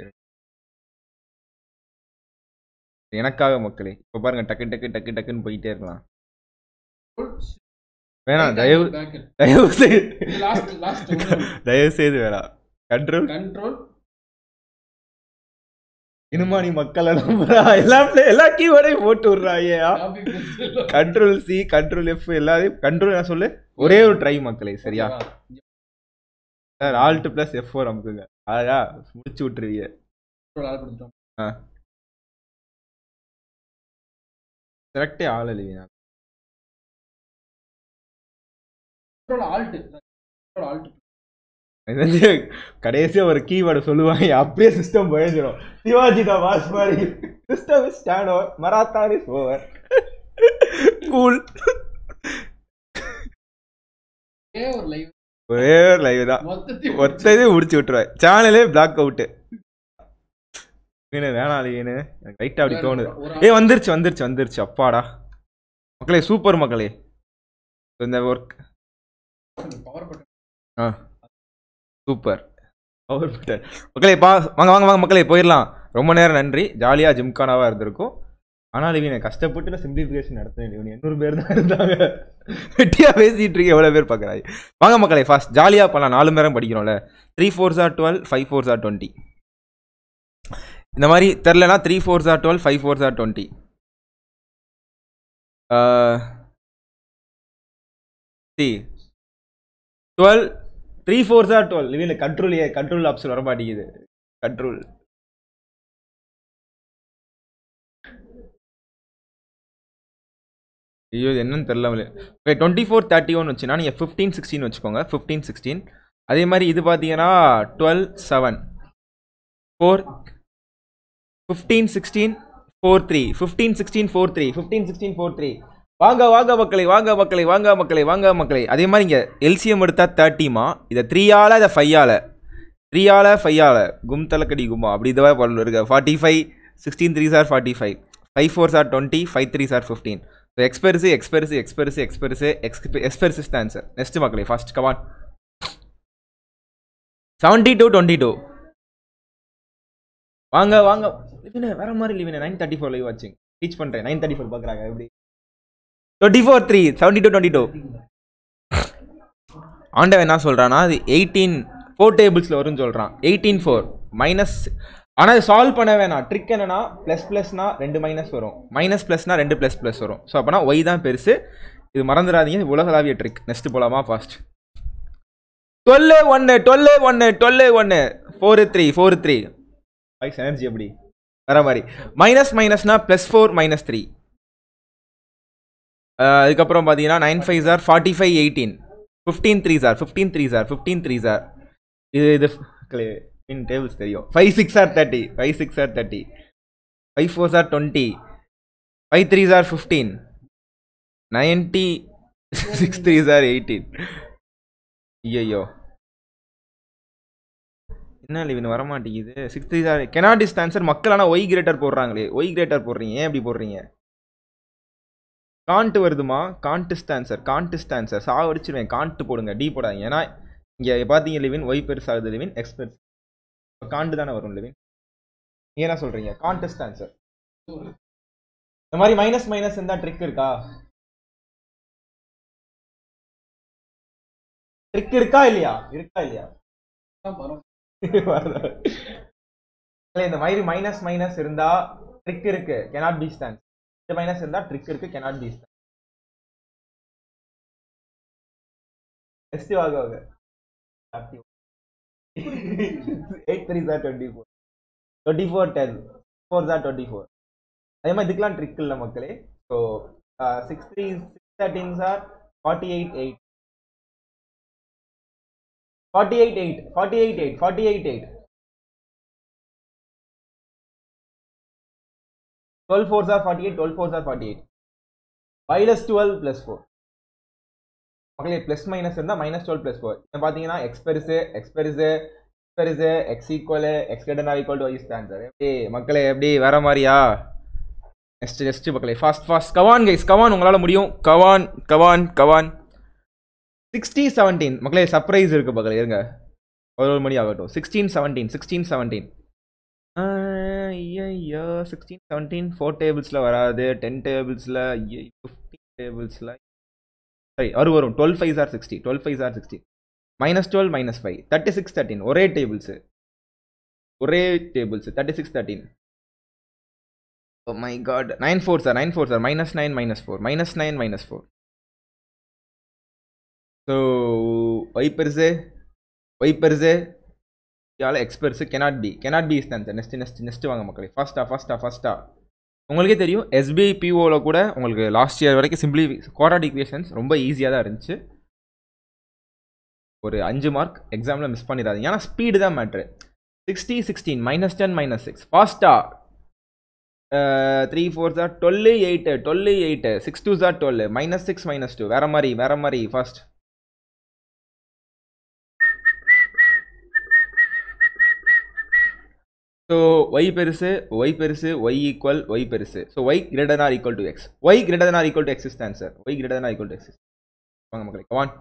எனக்காக மக்களே இப்போ பாருங்க டக்கு டக்கு டக்கு டக்குன்னு போயிட்டே இருக்கலாம். வேணாம் தயவு தயவு செய்து தயவு செய்து வேணாம். கண்ட்ரோல் கண்ட்ரோல் இனிமா நீ மக்களை நம்புறா. எல்லா எல்லா கீவேர்டையும் போட்டு விடுறாயா. கண்ட்ரோல் சி கண்ட்ரோல் எஃப் எல்லாத்தையும் கண்ட்ரோல் என்ன சொல்லு? ஒரே ஒரு ட்ரை மக்களே சரியா? Sir alt plus F four அமுக்குங்க. அழகா முடிச்சு விட்டுருவீங்க கரெக்டே ஆள் இல்லையா? கடைசியா ஒரு கீவேர்டு சொல்லுவாங்க. அப்படியே சிஸ்டம் பயந்துடும் சிவாஜி தான் வாஸ் மாதிரி. System is stand over marathon is over cool ஏ ஒரு லைவ் ஒரே லைவ் தான். ஒத்ததே முடிச்சு விட்டுருவேன். சேனலே பிளாக் அவுட்டு வேணாம் அழிவேனு எனக்கு அப்படி தோணுது. ஏ வந்துருச்சு வந்துருச்சு வந்துருச்சு. அப்பாடா. மக்களே சூப்பர் மக்களே. இந்த ஒர்க் பவர் பட்டன் ஆ. சூப்பர். பவர் பட்டன் மக்களே பா வாங்க வாங்க வாங்க மக்களே போயிடலாம். ரொம்ப நேரம் நன்றி. ஜாலியாக ஜிம்கானாவாக இருந்திருக்கும். ஆனால் இவனை கஷ்டப்பட்டு சிம்பிளிஃபிகேஷன் நடத்தினேன். இவன் எண்ணூறு பேர் தான் இருந்தாங்க. வெட்டியாக பேசிகிட்டு இருக்க எவ்வளோ பேர் பார்க்குறாங்க வாங்க மக்களே ஃபஸ்ட் ஜாலியாக பண்ணலாம். நாலு நேரம் படிக்கிறோம்ல three four are twelve five four are twenty இந்த மாதிரி தெரிலனா three four are twelve five four are twenty C twelve three ஃபோர்ஸாக டுவெல். இவன் கண்ட்ரோல் கண்ட்ரோல் ஆப்ஷன் வர மாட்டேங்குது கண்ட்ரோல் ஐயோ இது என்னன்னு தெரில okay twenty four thirty one வச்சுன்னா நீங்கள் ஃபிஃப்டீன் சிக்ஸ்டீன் வச்சுக்கோங்க. ஃபிஃப்டீன் சிக்ஸ்டீன் அதே மாதிரி இது பார்த்தீங்கன்னா twelve seven four fifteen sixteen four three fifteen sixteen four three fifteen sixteen four three வாங்க வாங்க மக்களை வாங்க மக்களை வாங்க மக்களை வாங்க மக்களை. அதே மாதிரி இங்கே எல்சிஎம் எடுத்தால் தேர்ட்டிமா இதை த்ரீயால் இதை ஃபையால் த்ரீயால் ஃபையால் கும் தலக்கடி குமா அப்படி இதுவாக பண்ணல இருக்கு forty five sixteen three sir forty five five four sir twenty five three sir fifteen so எக்ஸ்பெரிசி எக்ஸ்பெரிசி எக்ஸ்பெரிசி எக்ஸ்பெரிசி எக்ஸ்பெ எக்ஸ்பெரிசிஸ் தான் ஆன்சர் நெக்ஸ்ட் மக்களே first come on seventy two twenty two வாங்க. வாங்க லிவினே வேற மாதிரி லிவினே நைன் தேர்ட்டி ஃபோர் லைவ் வாட்சிங் டீச் பண்ணுறேன் நைன் தேர்ட்டி ஃபோர் பார்க்குறாங்க. எப்படி? Twenty four three seventy two twenty two ஆண்டவன் என்ன சொல்கிறான்னா அது எயிட்டீன் ஃபோர் டேபிள்ஸில் வரும்னு சொல்கிறான் எயிட்டீன் ஃபோர் மைனஸ் ஆனால் அது சால்வ் பண்ண வேணாம். ட்ரிக் என்னன்னா ப்ளஸ் ப்ளஸ்னா ரெண்டு மைனஸ் வரும். மைனஸ் ப்ளஸ்னா ரெண்டு ப்ளஸ் ப்ளஸ் வரும். ஸோ அப்போனா ஒய் தான் பெருசு. இது மறந்துடாதீங்க இது உலகளாவிய ட்ரிக் நெக்ஸ்ட் போலாமா ஃபாஸ்ட் டுவெல்லு ஒன்று டுவெல்லு ஒன்று டுவெல்லு ஒன்று four three four three voice energy எப்படி? வர மாதிரி. மைனஸ் மைனஸ்னா ப்ளஸ் ஃபோர் மைனஸ் த்ரீ அதுக்கப்புறம் பார்த்தீங்கன்னா nine five sir forty five eighteen fifteen three sir fifteen three sir fifteen three sir இது இது இன் டேபிள்ஸ் தெரியும். Five six are thirty five six are thirty five four are twenty five three are fifteen ninety six three are eighteen ஐயோ என்ன live-in வரமாட்டேங்குது. Six three are cannot is answer மக்கள் ஆனால் Y greater போடுறாங்களே. Y greater போடுறீங்க. ஏன் அப்படி போடுறீங்க? Can't வருதுமா? Can't is answer can't is answer சாவடிச்சிருவேன் can't போடுங்க. டி போடாதீங்க. ஏன்னா இங்கே பார்த்தீங்க லிவின் ஒய் பெருசாகுது லிவின் எக்ஸ் பெருசு காண்டு தானே வரும் லிவின் நீ என்ன சொல்றீங்க? கான்டெஸ்ட் ஆன்சர் இந்த மாதிரி மைனஸ் மைனஸ் இருந்தா ட்ரிக் இருக்கா? ட்ரிக் இருக்கா இல்லையா? இருக்கா இல்லையா? இந்த மாதிரி மைனஸ் மைனஸ் இருந்தா ட்ரிக் இருக்கு. Cannot பி ஸ்டாண்ட் இந்த மைனஸ் இருந்தா ட்ரிக் இருக்கு cannot பி ஸ்டாண்ட் நெக்ஸ்ட் வாங்க வாங்க eight three sir twenty four twenty four ten four sir twenty four அதே மாதிரி இதுக்கெல்லாம் ட்ரிக் இல்லை மக்களே. So six three six thirteen sir forty eight eight forty eight eight forty eight eight forty eight eight twelve four are forty eight twelve four are forty eight minus twelve plus four மக்களே plus minus இருந்தால் minus twelve plus four இப்போ பார்த்தீங்கன்னா X பெருசு X பெருசு X பெருசு X equal X greater are equal to Y answer எப்படி மக்களே எப்படி வேற மாதிரியா? நெக்ஸ்ட் நெக்ஸ்ட் மக்களே fast fast come on guys come on உங்களால் முடியும். Come on come on come on sixty seventeen மக்களே சர்ப்ரைஸ் இருக்குது மக்களே இருங்க. ஒரு ஒரு மணி ஆகட்டும். சிக்ஸ்டீன் செவன்டீன் சிக்ஸ்டீன் செவன்டீன் ஐயோ சிக்ஸ்டீன் செவன்டீன் ஃபோர் டேபிள்ஸில் வராது. டென் டேபிள்ஸில் ஃபிஃப்டீன் டேபிள்ஸில் சரி வரும் வரும். Twelve five are sixty twelve five are sixty minus twelve minus five thirty six thirteen ஒரே டேபிள்ஸு ஒரே tables thirty six thirteen oh my God nine four sir nine four sir minus nine minus four minus nine minus four so Y பெருசு Y பெருசு Yala experts cannot be cannot be is தான் sir next next next வாங்க மக்களே. ஃபஸ்ட்டா ஃபஸ்ட்டா ஃபஸ்ட்டா உங்களுக்கே தெரியும் SBI பிஓவில் கூட உங்களுக்கு லாஸ்ட் இயர் வரைக்கும் சிம்பிளி குவாட்ராட் ஈக்குவேஷன்ஸ் ரொம்ப ஈஸியாக தான் இருந்துச்சு. ஒரு அஞ்சு மார்க் எக்ஸாமில் மிஸ் பண்ணிடாதீங்க. ஏன்னா ஸ்பீடு தான் matter sixty sixteen minus ten minus six ஃபாஸ்ட்டாக three four sir twelve eight twelve eight six two sir twelve minus six minus two வேற மாதிரி வேறு மாதிரி ஃபர்ஸ்ட் ஸோ ஒய் பெருசு ஒய் பெருசு ஒய் ஈக்குவல் ஒய் பெருசு. So Y greater are equal to X Y greater are equal to X is answer Y greater are equal to X வாங்க மக்களை come on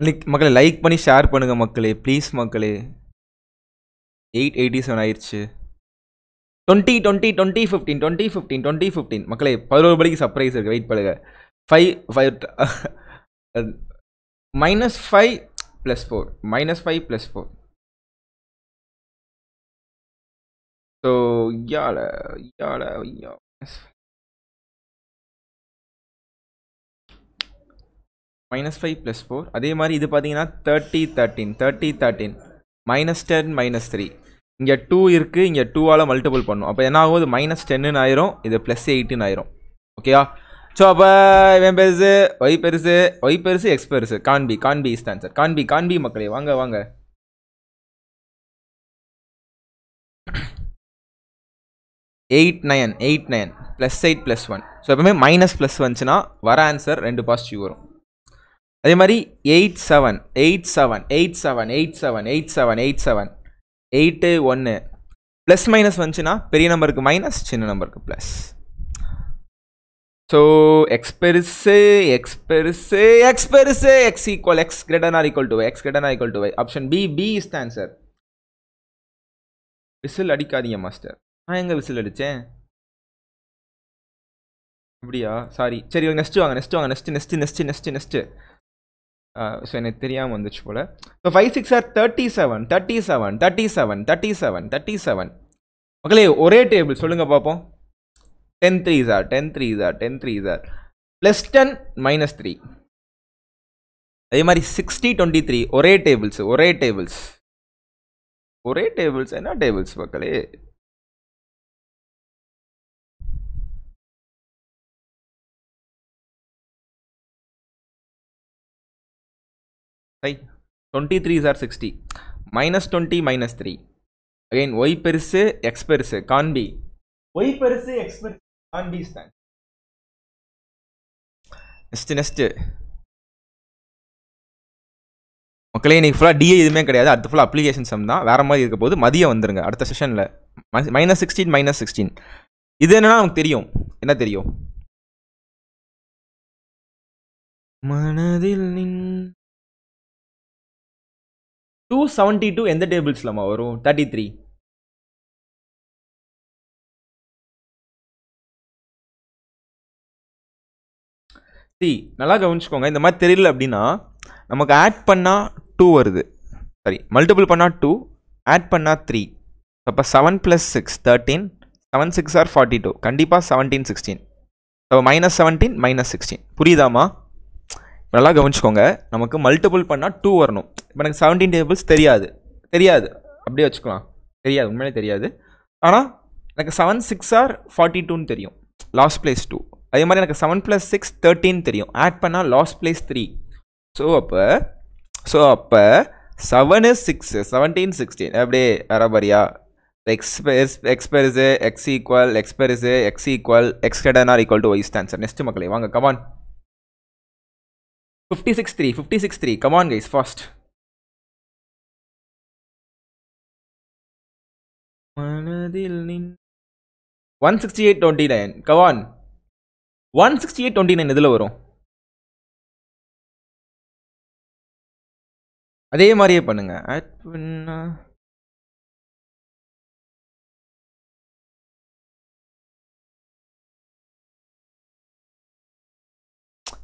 like மக்களை லைக் பண்ணி share பண்ணுங்க மக்களே please மக்களே. எயிட் எயிட்டி செவன் ஆயிடுச்சு twenty twenty twenty fifteen twenty fifteen twenty fifteen மக்களே பதினோரு மணிக்கு சர்ப்ரைஸ் இருக்குது வெயிட் பண்ணுங்க. Five five minus five plus four minus five plus four so Yala யால யா மைனஸ் ஃபைவ் ப்ளஸ் ஃபோர் அதே மாதிரி இது பார்த்தீங்கன்னா thirty thirteen thirty thirteen minus ten minus three இங்கே டூ இருக்குது இங்கே டூவால் மல்டிபிள் பண்ணும். அப்போ என்ன ஆகும் இது மைனஸ் டென்னு ஆயிரும் இது ப்ளஸ் எயிட்டுன்னு ஆயிரும். ஓகேயா ஸோ அப்போ இவன் பெருசு ஒய் பெருசு ஒய் பெருசு. எக்ஸ் பெருசு can't be can't be is answer can't be can be மக்களே வாங்க வாங்க. Eight nine eight nine plus eight plus one so எப்பவுமே மைனஸ் ப்ளஸ் வந்துச்சுன்னா வர ஆன்சர் ரெண்டு பாசிட்டிவ் வரும். அதே மாதிரி eight seven eight seven eight seven eight seven eight seven eight seven eight ஒன்று ப்ளஸ் மைனஸ் வந்துச்சுன்னா பெரிய நம்பருக்கு மைனஸ் சின்ன நம்பருக்கு ப்ளஸ் ஸோ எக்ஸ் பெருசு எக்ஸ் பெருசு எக்ஸ் பெருசு X equal X greater are equal to X greater or equal to option B B is the answer whistle அடிக்காதீங்க மாஸ்டர் நான் எங்கே விசில் அடித்தேன் அப்படியா? சாரி சரி நெக்ஸ்ட் வாங்க நெக்ஸ்ட் வாங்க next next next next next so எனக்கு தெரியாமல் வந்துச்சு போல். So five six are thirty seven thirty seven thirty seven thirty seven thirty seven மக்களே ஒரே டேபிள் சொல்லுங்கள் பார்ப்போம் 10 3s are ten three are 10 3s are plus 10 minus 3 அதே மாதிரி சிக்ஸ்டி டுவெண்ட்டி த்ரீ ஒரே டேபிள்ஸ் ஒரே டேபிள்ஸ் ஒரே டேபிள்ஸ் என்ன டேபிள்ஸ் மக்களே? Twenty three are sixty minus twenty minus three again Y பெருசு எக்ஸ் பெருசு கான்பி ஒய் பெருசு எக்ஸ் பெருசு. Can't நெக்ஸ்ட் நெக்ஸ்ட் மக்களே இன்னைக்கு ஃபுல்லாக டிஏ எதுவுமே கிடையாது. அடுத்த ஃபுல்லாக அப்ளிகேஷன் சம் தான். வேற மாதிரி இருக்க போது மதியம் வந்துருங்க. அடுத்த செஷனில் மைனஸ் சிக்ஸ்டீன் மைனஸ் சிக்ஸ்டீன் இது என்னன்னா நமக்கு தெரியும். என்ன தெரியும்? மனதில் நின் டூ செவன்ட்டி டூ எந்த டேபிள்ஸ்லம்மா வரும்? தேர்ட்டி த்ரீ சி நல்லா கவனிச்சுக்கோங்க. இந்த மாதிரி தெரியல அப்படின்னா நமக்கு ஆட் பண்ணால் டூ வருது. சரி மல்டிபிள் பண்ணால் டூ ஆட் பண்ணால் த்ரீ அப்போ seven plus six thirteen seven six are forty two கண்டிப்பாக seventeen sixteen so minus seventeen minus sixteen புரியுதாமா நல்லா கவனிச்சுக்கோங்க. நமக்கு மல்டிபிள் பண்ணால் டூ வரணும். இப்போ எனக்கு செவன்டீன் டேபிள்ஸ் தெரியாது. தெரியாது. அப்படியே வச்சுக்கலாம். தெரியாது. உண்மையிலே தெரியாது. ஆனால் எனக்கு செவன் சிக்ஸ் ஆர் ஃபார்ட்டி டூன்னு தெரியும். லாஸ்ட் பிளேஸ் டூ அதே மாதிரி எனக்கு செவன் ப்ளஸ் சிக்ஸ் தேர்ட்டின் தெரியும். ஆட் பண்ணால் லாஸ்ட் பிளேஸ் த்ரீ ஸோ அப்போ ஸோ அப்போ செவனு சிக்ஸ் செவன்டீன் சிக்ஸ்டீன் அப்படியே வரபரியா எக்ஸ் எக்ஸ் பெருசு எக்ஸ் ஈக்குவல் எக்ஸ் பெருசு எக்ஸ் ஈக்குவல் எக்ஸ் கடன் ஆர் ஈக்குவல் டு ஒய் ஸ்டான்சர் நெக்ஸ்ட் மக்களே வாங்க come on fifty six three fifty six three come on guys fast மனதில் நின் one sixty eight twenty nine come on one sixty eight twenty nine இதில் வரும். அதே மாதிரியே பண்ணுங்க. ஆட்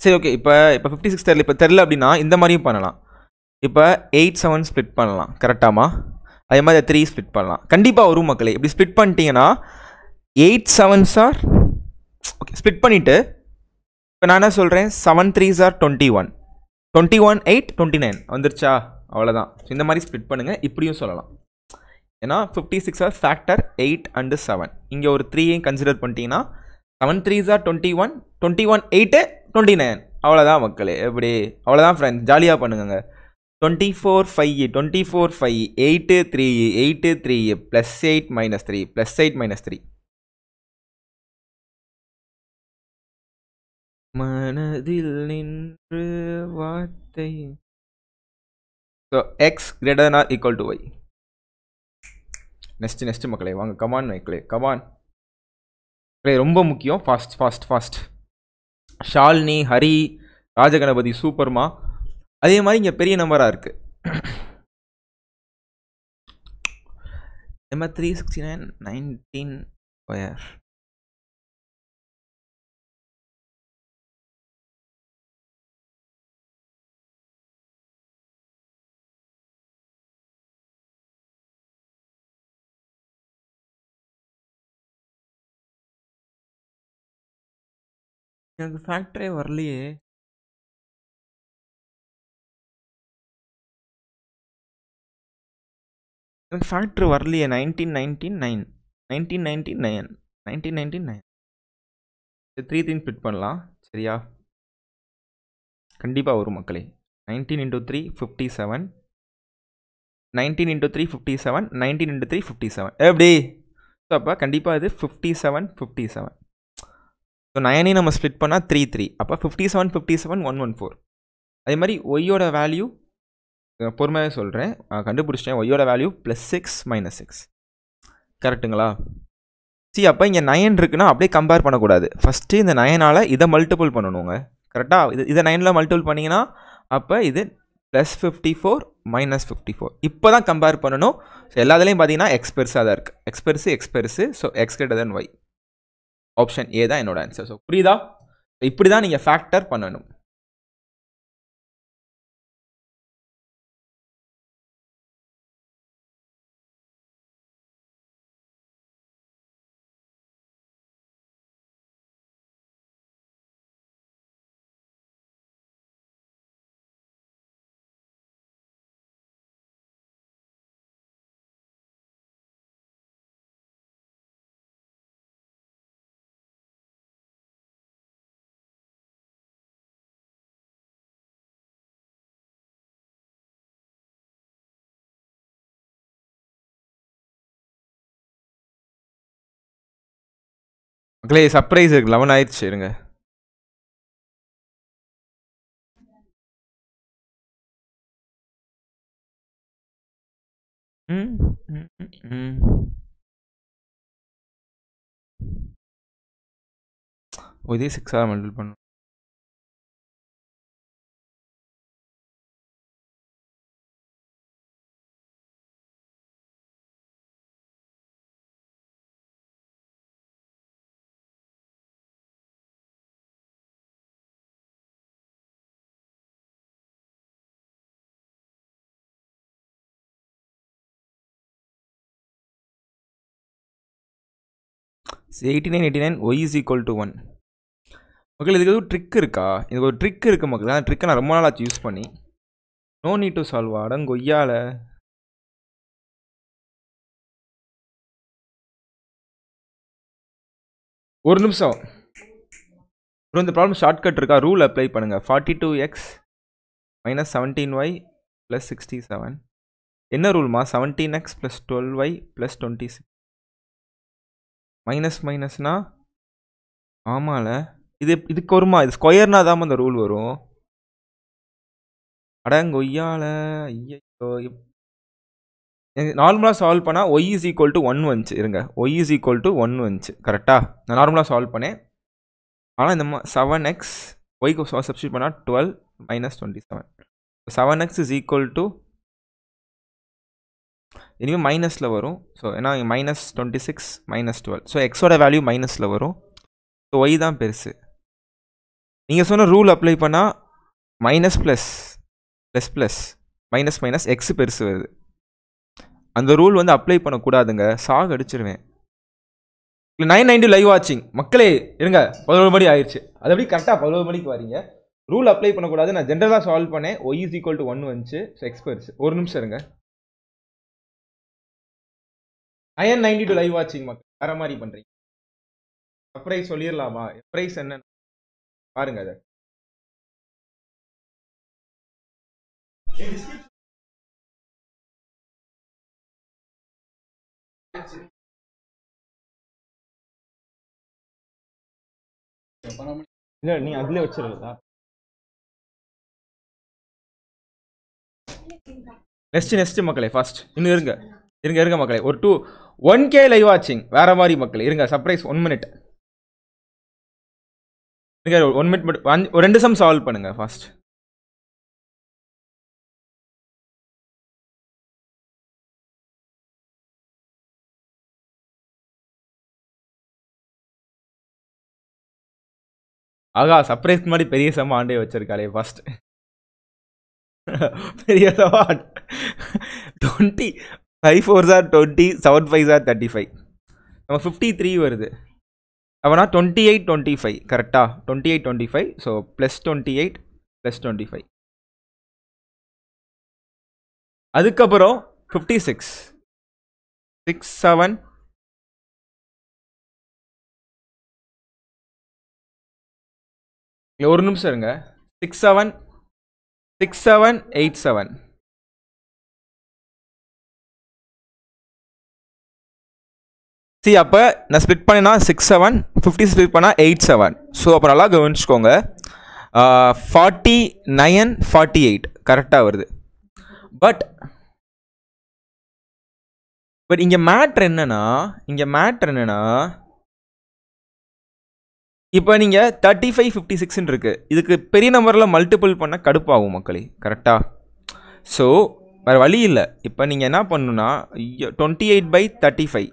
சரி ஓகே இப்போ இப்போ ஃபிஃப்டி சிக்ஸ் தெரில இப்போ தெரில அப்படின்னா இந்த மாதிரியும் பண்ணலாம். இப்போ எயிட் செவன் ஸ்ப்ளிட் பண்ணலாம். கரெக்டாமா அதே மாதிரி த்ரீ ஸ்ப்ளிட் பண்ணலாம். கண்டிப்பாக வரும் மக்களே. இப்படி ஸ்ப்ளிட் பண்ணிட்டீங்கன்னா eight seven sir okay split பண்ணிவிட்டு இப்போ நான் என்ன சொல்கிறேன் seven three sir twenty one twenty one eight twenty nine வந்துருச்சா அவ்வளோதான் இந்த மாதிரி ஸ்ப்ளிட் பண்ணுங்கள் இப்படியும் சொல்லலாம். ஏன்னா fifty six are factor eight and seven இங்கே ஒரு த்ரீயையும் கன்சிடர் பண்ணிட்டீங்கன்னா seven three sir twenty one twenty one eight twenty nine அவ்வளோதான் மக்களே. எப்படி? அவ்வளோதான் ஃப்ரெண்ட்ஸ் ஜாலியாக பண்ணுங்க twenty four five twenty four five eight three eight three plus eight minus three plus eight minus three மனதில் நின்று வார்த்தை. So X greater are equal to Y next next மக்களே வாங்க கமான் மக்களே கமான் மக்களே ரொம்ப முக்கியம். Fast fast fast Shalini Hari Rajaganapathi சூப்பர்மா. அதே மாதிரி இங்கே பெரிய நம்பராக இருக்குது எம்மா த்ரீ சிக்ஸ்டி நைன் நைன்டீன் ஒயர் எனக்கு ஃபேக்டரே வரலையே. எனக்கு ஃபேக்ட்ரி வரலையே. Nineteen nineteen nine nineteen nineteen nine nineteen nineteen nine three three fit பண்ணலாம். சரியா? கண்டிப்பாக வரும் மக்களே. Nineteen into three fifty seven nineteen into three fifty seven nineteen into three fifty seven எப்படி ஸோ அப்போ கண்டிப்பாக இது fifty seven fifty seven so நைனையும் நம்ம ஸ்ப்ளிட் பண்ணால் த்ரீ த்ரீ அப்போ fifty seven fifty seven one one four அதே மாதிரி ஒய்யோட வேல்யூ பொறுமையாக சொல்கிறேன் கண்டுபிடிச்சிட்டேன். ஒய்யோட value plus six minus six கரெக்டுங்களா சி அப்போ இங்கே நயன் இருக்குன்னா அப்படியே கம்பேர் பண்ணக்கூடாது. ஃபஸ்ட்டு இந்த நயனால் இதை மல்டிபிள் பண்ணணுங்க. கரெக்டாக இது இதை நைனில் மல்டிபிள் பண்ணிங்கன்னா அப்போ இது plus fifty four minus fifty four இப்போ தான் கம்பேர் பண்ணணும். ஸோ எல்லாத்துலேயும் பார்த்தீங்கன்னா எக்ஸ் பெருசாக தான் இருக்குது எக்ஸ் பெருசு எக்ஸ் பெருசு. So X greater then Y option A தான் என்னோட ஆன்சர் ஸோ புரியுதா? இப்படி தான் நீங்கள் ஃபேக்டர் பண்ணணும். மக்களே சர்ப்ரைஸ் இருக்கு. லெவன் ஆயிடுச்சு இருங்க. ம், ம், ம், ஓ இதே சிக்ஸாக மல்டிபிள் பண்ணும் eighty nine eighty nine Y is equal to one மக்கள் இதுக்கு எதுவும் ட்ரிக் இருக்கா? இதுக்கு ஒரு ட்ரிக் இருக்கு மக்கள். அந்த ட்ரிக்கை நான் ரொம்ப நாள் ஆச்சு யூஸ் பண்ணி. நோ நீட் டு சால்வ் அடங்கொய்யால ஒரு நிமிஷம். bro, இந்த ப்ராப்ளம் ஷார்ட்கட் இருக்கா? ரூல் அப்ளை பண்ணுங்கள் forty two X minus seventeen Y plus sixty seven என்ன ரூல்மா seventeen X plus twelve Y plus twenty six minus மைனஸ்னா ஆமால. இது இதுக்கு வருமா? இது ஸ்கொயர்னா தான் அந்த ரூல் வரும். அடங்கொய்யால ஐயோ நார்மலாக சால்வ் பண்ணால் y is equal to one வந்துச்சு. இருங்க. Y is equal to one வந்துச்சு. கரெக்டாக நான் நார்மலாக சால்வ் பண்ணேன். ஆனால் இந்த செவன் எக்ஸ் ஒய்க்கு சப்ஸ்டியூட் பண்ணால் twelve minus twenty seven seven x is equal to இனிமேல் மைனஸில் வரும். ஸோ ஏன்னா minus twenty six minus twelve so எக்ஸோட வேல்யூ மைனஸில் வரும். ஸோ ஒய் தான் பெருசு. நீங்கள் சொன்ன ரூல் அப்ளை பண்ணால் minus plus plus plus minus minus x பெருசு வருது. அந்த ரூல் வந்து அப்ளை பண்ணக்கூடாதுங்க. சாக் அடிச்சிருவேன். நைன் நைன்டி லைவ் வாட்சிங் மக்களே இருங்க. பதினோரு மணி ஆயிடுச்சு அது எப்படி கரெக்டாக பதினோரு மணிக்கு வரீங்க? ரூல் அப்ளை பண்ணக்கூடாது. நான் ஜென்ரலாக சால்வ் பண்ணேன். Y is equal to one வந்துச்சு. ஸோ எக்ஸ் பெருசு ஒரு நிமிஷம் இருங்க. அயன் நைன்டி டூ லைவ் வாட்சிங் மக்கள் வேற மாதிரி பண்றீங்க. ப்ரைஸ் சொல்லிடலாமா ப்ரைஸ் என்ன? பாருங்க அதை. இல்ல நீ அதுல வச்சிருந்தா. நெக்ஸ்ட் நெக்ஸ்ட் மக்களே ஃபர்ஸ்ட் இன்னும் இருங்க. இருங்க இருங்க மக்களே. ஒரு டூ ஒன் கே லைவ் வாட்சிங் வேற மாதிரி மக்களே. இருங்க சர்ப்ரைஸ் ஒன் மினிட் இருங்க ஒன் மினிட் மட்டும் ஒரு ரெண்டு சம் சால்வ் பண்ணுங்க ஃபர்ஸ்ட் ஆகா சர்ப்ரைஸ்க்கு முன்னாடி பெரிய சம் ஆண்டே வச்சிருக்காளே ஃபர்ஸ்ட் பெரிய சவால் twenty five four sir twenty seven five sir thirty five நம்ம ஃபிஃப்டி த்ரீ வருது. அப்போனா டுவெண்ட்டி எயிட் டுவெண்ட்டி ஃபைவ் கரெக்டாக twenty eight twenty five so plus twenty eight plus twenty five அதுக்கப்புறம் ஃபிஃப்டி சிக்ஸ் சிக்ஸ் செவன் ஒரு நிமிஷம் இருங்க. Six seven six seven eight seven C அப்போ நான் ஸ்ப்ளிட் பண்ணினா சிக்ஸ் செவன் ஃபிஃப்டி ஸ்ப்ளிட் பண்ணால் eight seven so அப்போ நல்லா கவனிச்சுக்கோங்க. ஃபார்ட்டி நயன் ஃபார்ட்டி எயிட் கரெக்டாக வருது. பட் பட் இங்கே மேட்ரு என்னென்னா இங்கே மேட்ரு என்னென்னா இப்போ நீங்கள் தேர்ட்டி ஃபைவ் ஃபிஃப்டி சிக்ஸ்ன்னு இருக்குது இதுக்கு பெரிய நம்பரில் மல்டிபிள் பண்ண கடுப்பாகும் மக்களே. கரெக்டாக ஸோ வேறு வழி இல்லை. இப்போ நீங்கள் என்ன பண்ணணும்னா twenty eight by thirty five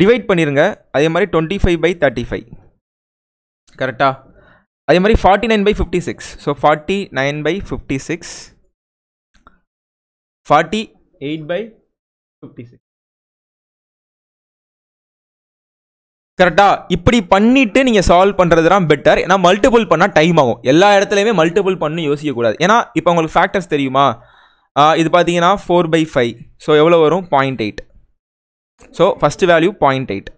divide பண்ணிடுங்க அதே மாதிரி twenty five by thirty five கரெக்டாக அதே மாதிரி forty nine by fifty six so forty nine by fifty six forty eight by fifty six கரெக்டாக இப்படி பண்ணிவிட்டு நீங்கள் சால்வ் பண்ணுறது தான் பெட்டர் ஏன்னா மல்டிபிள் பண்ணால் டைம் ஆகும். எல்லா இடத்துலையுமே மல்டிபிள் பண்ணி யோசிக்கக்கூடாது. ஏன்னா இப்போ உங்களுக்கு ஃபேக்டர்ஸ் தெரியுமா? இது பார்த்தீங்கன்னா ஃபோர் பை ஃபைவ் ஸோ எவ்வளோ வரும்? Point eight so first value point eight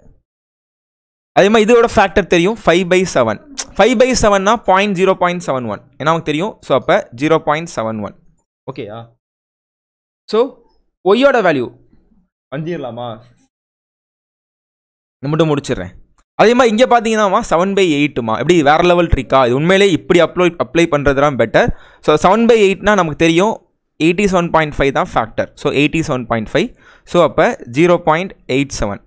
அதே மாதிரி இதோட ஃபேக்டர் தெரியும் five by seven five by செவன்னா point zero point seven one ஏன்னா நமக்கு தெரியும். ஸோ அப்போ ஜீரோ பாயிண்ட் செவன் ஒன் ஓகேயா ஸோ ஒய்யோட வேல்யூ அஞ்சிடலாமா மட்டும் முடிச்சிடுறேன். அதே மாதிரி இங்கே பார்த்தீங்கன்னா செவன் பை எயிட்டுமா எப்படி வேற லெவல் ட்ரிக்கா இது உண்மையிலே இப்படி அப்ளை அப்ளை பண்ணுறது தான் பெட்டர் ஸோ செவன் பை எயிட்னா நமக்கு தெரியும் எயிட்டி செவன் பாயிண்ட் ஃபைவ் தான் factor so eighty seven point five so அப்போ zero point eight seven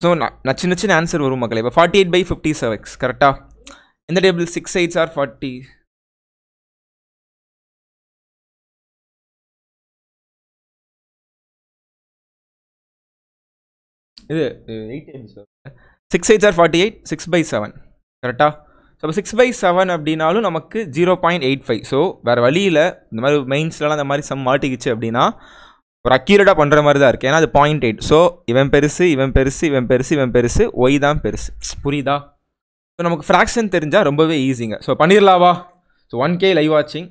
so நான் சின்ன சின்ன ஆன்சர் வரும் மக்களே. இப்போ forty eight by fifty sevens கரெக்டாக இந்த table six eights are forty இது eight six eights are forty eight six by seven கரெக்டாக ஸோ அப்போ சிக்ஸ் பை செவன் அப்படின்னாலும் நமக்கு zero point eight five so வேறு வழியில் இந்த மாதிரி மெயின்ஸ்லலாம் இந்த மாதிரி சம் மாட்டிக்கிச்சு அப்படின்னா ஒரு அக்யூரேட்டாக பண்ணுற மாதிரி தான் இருக்குது ஏன்னா அது பாயிண்ட் எயிட் ஸோ இவன் பெருசு இவன் பெருசு இவன் பெருசு இவன் பெருசு ஒய் தான் பெருசு. புரியுதா? ஸோ நமக்கு ஃப்ராக்ஷன் தெரிஞ்சால் ரொம்பவே ஈஸிங்க ஸோ பண்ணிடலாவா ஸோ ஒன் கே லைவ் வாட்சிங்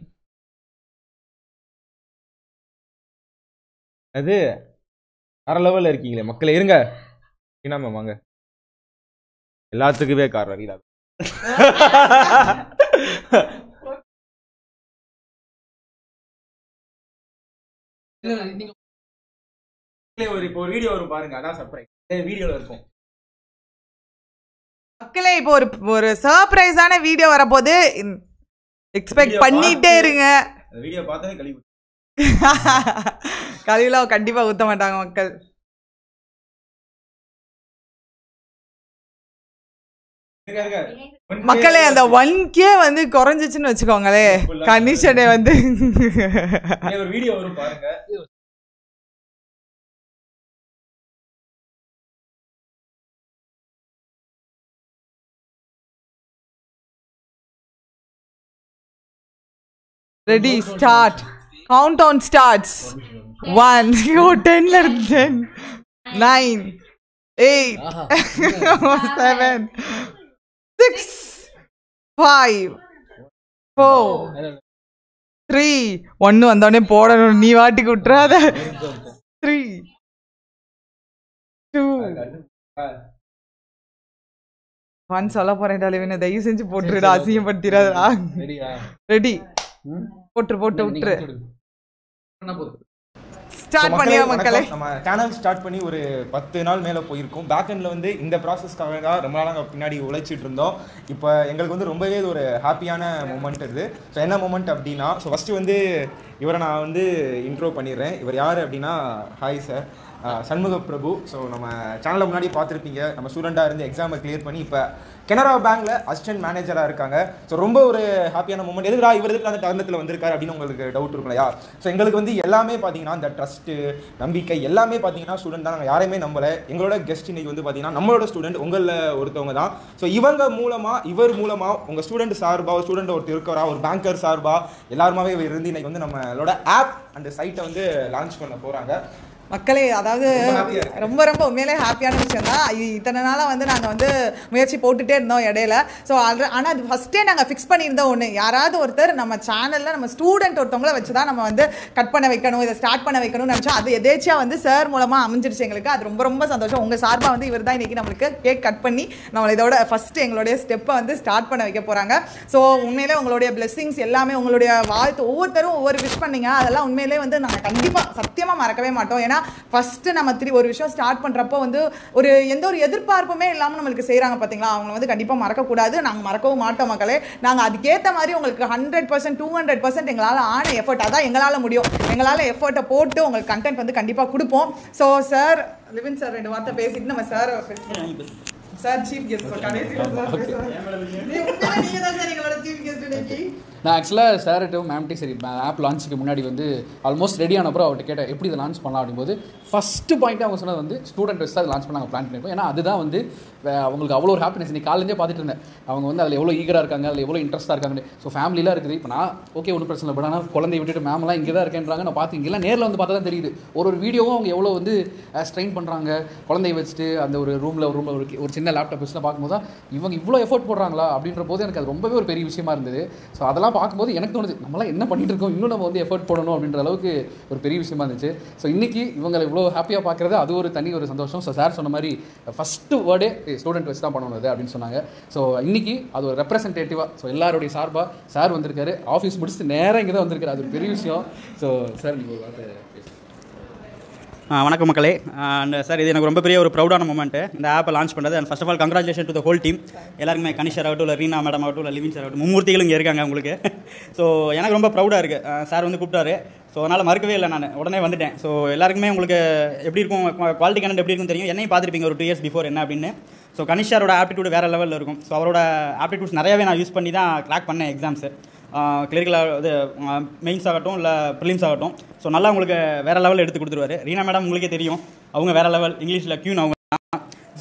அது அரை லெவலில் இருக்கீங்களே. மக்கள் இருங்க. என்ன வாங்க. எல்லாத்துக்குமே காரணம் ரீலா நீங்க ஒரு இப்போ ஒரு வீடியோ வரும் பாருங்க. அதான் சர்ப்ரைஸ் வீடியோல இருக்கும். மக்களே இப்போ ஒரு ஒரு சர்ப்ரைஸான வீடியோ வரப்போது. எக்ஸ்பெக்ட் பண்ணிட்டே இருங்க. வீடியோ பார்த்தே கழிவு கழிவுலாம் கண்டிப்பா ஊத்த மாட்டாங்க மக்கள். மக்களே அந்த ஒன் கே வந்து குறைஞ்சிச்சுன்னு வச்சுக்கோங்களே. கண்டிஷனே வந்து ஒரு வீடியோ வரும் பாருங்க. Ready start count down starts on you டென்ல இருந்து ten nine eight seven six five four three ஒன்று வந்தோடனே போடணும். நீ வாட்டிக்கு விட்டுறாத. த்ரீ டூ ஒன் சொல்ல போறேன் தலைவனை தயவு செஞ்சு போட்டுருடா. அசிங்கப்படுத்திடாதா ரெடி போட்டு போட்டு விட்டுரு. ஸ்டார்ட் பண்ணியா மக்களே. நம்ம சேனல் ஸ்டார்ட் பண்ணி ஒரு பத்து நாள் மேலே போயிருக்கும். பேக் எண்டில் வந்து இந்த ப்ராசஸ்க்காக தான் ரொம்ப நாளாக பின்னாடி உழைச்சிட்டு இருந்தோம். இப்போ எங்களுக்கு வந்து ரொம்பவே ஒரு ஹாப்பியான மூமெண்ட் இது. ஸோ என்ன மூமெண்ட் அப்படின்னா ஸோ ஃபஸ்ட்டு வந்து இவரை நான் வந்து இன்ட்ரோ பண்ணிடுறேன். இவர் யார் அப்படின்னா hi sir Shanmuga Prabhu. So நம்ம சேனலில் முன்னாடி பார்த்துருப்பீங்க. நம்ம ஸ்டூடெண்ட்டாக இருந்து எக்ஸாமை கிளியர் பண்ணி இப்போ கெனரா பேங்க்கில் அசிஸ்டன்ட் மேனேஜராக இருக்காங்க. ஸோ ரொம்ப ஒரு ஹாப்பியான மூமெண்ட் எதுக்குடா இவர் எதுக்கு அந்த தருணத்தில் வந்திருக்காரு அப்படின்னு உங்களுக்கு டவுட் இருக்கும் இல்லையா ஸோ எங்களுக்கு வந்து எல்லாமே பார்த்தீங்கன்னா இந்த ட்ரஸ்ட்டு நம்பிக்கை எல்லாமே பார்த்தீங்கன்னா ஸ்டூடெண்ட் தான். நாங்கள் யாரையுமே நம்பலை. எங்களோட கெஸ்ட் இன்னைக்கு வந்து பார்த்தீங்கன்னா நம்மளோட ஸ்டூடெண்ட் உங்களில் ஒருத்தவங்க தான். ஸோ இவங்க மூலமாக இவர் மூலமாக உங்கள் ஸ்டூடெண்ட் சார்பாக ஒரு ஸ்டூடெண்ட் ஒருத்தர் இருக்கிறா ஒரு பேங்கர் சார்பாக எல்லாருமாவே இவர் இருந்து இன்னைக்கு வந்து நம்மளோட ஆப் அந்த சைட்டை வந்து லான்ச் பண்ண போகிறாங்க மக்களே அதாவது ரொம்ப. ரொம்ப உண்மையிலே ஹாப்பியான விஷயம் தான் இது இத்தனை நாளாக வந்து நாங்கள் வந்து முயற்சி போட்டுட்டே இருந்தோம் இடையில. ஸோ ஆல்ரெடி ஆனால் அது ஃபஸ்ட்டே நாங்கள் ஃபிக்ஸ் பண்ணியிருந்தோம் ஒன்று யாராவது ஒருத்தர் நம்ம சேனலில் நம்ம ஸ்டூடெண்ட் ஒருத்தவங்கள வச்சு தான் நம்ம வந்து கட் பண்ண வைக்கணும் இதை ஸ்டார்ட் பண்ண வைக்கணும்னு நினச்சோம் அது எதேச்சியாக வந்து சார் மூலமாக அமைஞ்சிருச்சு எங்களுக்கு. அது ரொம்ப ரொம்ப சந்தோஷம். உங்கள் சார்பாக வந்து இவர் தான் இன்றைக்கி நம்மளுக்கு கேக் கட் பண்ணி நம்மளை இதோட ஃபஸ்ட்டு எங்களுடைய ஸ்டெப்பை வந்து ஸ்டார்ட் பண்ண வைக்க போகிறாங்க ஸோ உண்மையிலே உங்களுடைய blessings எல்லாமே உங்களுடைய வாழ்த்து ஒவ்வொருத்தரும் ஒவ்வொரு விஷ் பண்ணீங்க. அதெல்லாம் உண்மையிலே வந்து நாங்கள் கண்டிப்பாக சத்தியமாக மறக்கவே மாட்டோம். ஏன்னா ஃபஸ்ட்டு நம்ம திரு ஒரு விஷயம் ஸ்டார்ட் பண்ணுறப்போ வந்து ஒரு எந்த ஒரு எதிர்பார்ப்புமே இல்லாமல் நம்மளுக்கு செய்கிறாங்க பார்த்தீங்களா அவங்க வந்து கண்டிப்பாக மறக்கக்கூடாது. நாங்கள் மறக்கவும் மாட்டோம் மக்களே. நாங்கள் அதுக்கேற்ற மாதிரி உங்களுக்கு hundred percent to hundred percent எங்களால் ஆன எஃபர்ட் அதான் எங்களால் முடியும். எங்களால் எஃபர்ட்டை போட்டு உங்களுக்கு கண்டென்ட் வந்து கண்டிப்பாக கொடுப்போம். ஸோ சார் லிவின் சார் ரெண்டு வார்த்தை பேசிட்டு நம்ம சார் சார் சீஃப் கெஸ்ட் கடைசியில் சார் பேசுவாங்க. நீ உண்மையிலே நீங்க தான் சார் எங்களோட சீஃப் கெஸ்ட் இன்னைக்கு நான் ஆக்சுவலாக சார்ட்டும் மேம்டி சரி ஆப் லான்ச்சுக்கு முன்னாடி வந்து ஆல்மோஸ்ட் ரெடி ஆனப்பறம் அவர்கிட்ட கேட்டேன் எப்படி இதை லான்ச் பண்ணலாம் அப்படிங்கும்போது ஃபஸ்ட்டு பாயிண்ட் அவங்க சொன்னது வந்து ஸ்டூடெண்ட் வச்சு அதை லான்ச் பண்ண நாங்கள் பிளான் பண்ணியிருக்கோம். ஏன்னா அதுதான் வந்து அவங்களுக்கு அவ்வளோ ஒரு ஹாப்பினஸ் நீ காலேஜே பார்த்துட்டு இருந்தேன். அவங்க வந்து அதில் எவ்வளோ ஈகராக இருக்காங்க அதில் எவ்வளோ இன்ட்ரெஸ்ட்டாக இருக்காங்க ஸோ ஃபேமிலிலாம் இருக்குது. இப்போ நான் ஓகே ஒன்றும் பிரச்சனை இல்லை. பட் ஆனால் குழந்தைய விட்டுட்டு மேம்லாம் இங்கே தான் இருக்கேன்றாங்க. நான் பார்த்து இங்கெல்லாம் நேரில் வந்து பார்த்தா தான் தெரியுது. ஒரு ஒரு வீடியோவும் அவங்க எவ்வளோ வந்து ஸ்ட்ரெயின் பண்ணுறாங்க குழந்தைய வச்சுட்டு அந்த ஒரு ரூமில் ஒரு ரூமில் ஒரு ஒரு சின்ன லேப்டாப் வச்சுலாம் பார்க்கும்போது தான் இவங்க இவ்வளோ எஃபோர்ட் போடுறாங்களா? அப்படின்ற போது எனக்கு அது ரொம்பவே ஒரு பெரிய விஷயமா இருந்தது. ஸோ அதெல்லாம் பார்க்கும்போது எனக்கு தோணுது நம்மளாம் என்ன பண்ணிட்டு இருக்கோம்? இன்னும் நம்ம வந்து எஃபோர்ட் போடணும் அப்படின்ற அளவுக்கு ஒரு பெரிய விஷயமா இருந்துச்சு. ஸோ இன்றைக்கி இவங்களை இவ்வளோ ஹாப்பியாக பார்க்குறது அது ஒரு தனி ஒரு சந்தோஷம். ஸோ சார் சொன்ன மாதிரி ஃபஸ்ட்டு வேர்டே ஸ்டூடெண்ட் வச்சு தான் பண்ணணும் அது அப்படின்னு சொன்னாங்க. ஸோ இன்னைக்கு அது ஒரு ரெப்ரசன்டேட்டிவாக ஸோ எல்லாருடைய சார்பாக சார் வந்திருக்காரு. ஆஃபீஸ் முடிச்சுட்டு நேராக இங்கே தான் வந்திருக்காரு. அது ஒரு பெரிய விஷயம். ஸோ சார் நீங்கள் வார்த்தை வணக்கம் மக்களே. அண்ட் சார் இது எனக்கு ரொம்ப பெரிய ஒரு ப்ரௌடான மூமெண்ட் இந்த ஆப்பை லான்ச் பண்ணுறது and first of all congratulation to the whole team எல்லாருக்குமே கனிஷர் ஆகட்டும் இல்லை ரீனா மேடம் ஆகட்டும் இல்லை லிவின் சார் ஆகட்டும் மும்மூர்த்திகளும் இங்கே இருக்காங்க உங்களுக்கு. ஸோ எனக்கு ரொம்ப ப்ரௌடாக இருக்குது சார் வந்து கூப்பிட்டாரு. ஸோ அதனால் மறுக்கவே இல்லை நான். உடனே வந்துட்டேன். ஸோ எல்லாருக்குமே உங்களுக்கு எப்படி இருக்கும் குவாலிட்டி கண்டென்ட் எப்படி இருக்கும்னு தெரியும். என்னையும் பார்த்துருப்பீங்க ஒரு டூ இயர்ஸ் பிஃபோர் என்ன அப்படின்னு. ஸோ கனிஷாரோட ஆப்டிடியூட் வேறு லெவலில் இருக்கும். ஸோ அவரோட ஆப்டிடியூட்ஸ் நிறையவே நான் யூஸ் பண்ணி தான் க்ராக் பண்ணேன் எக்ஸாம்ஸு கிளிரிக்கலாக இது மெயின்ஸ் ஆகட்டும் இல்லை ப்ரிலிம்ஸ் ஆகட்டும். ஸோ நல்லா உங்களுக்கு வேறு லெவலில் எடுத்து கொடுத்துருவாரு. ரீனா மேடம் உங்களுக்கே தெரியும். அவங்க வேறு லெவல் இங்கிலீஷில் க்யூன் அவங்க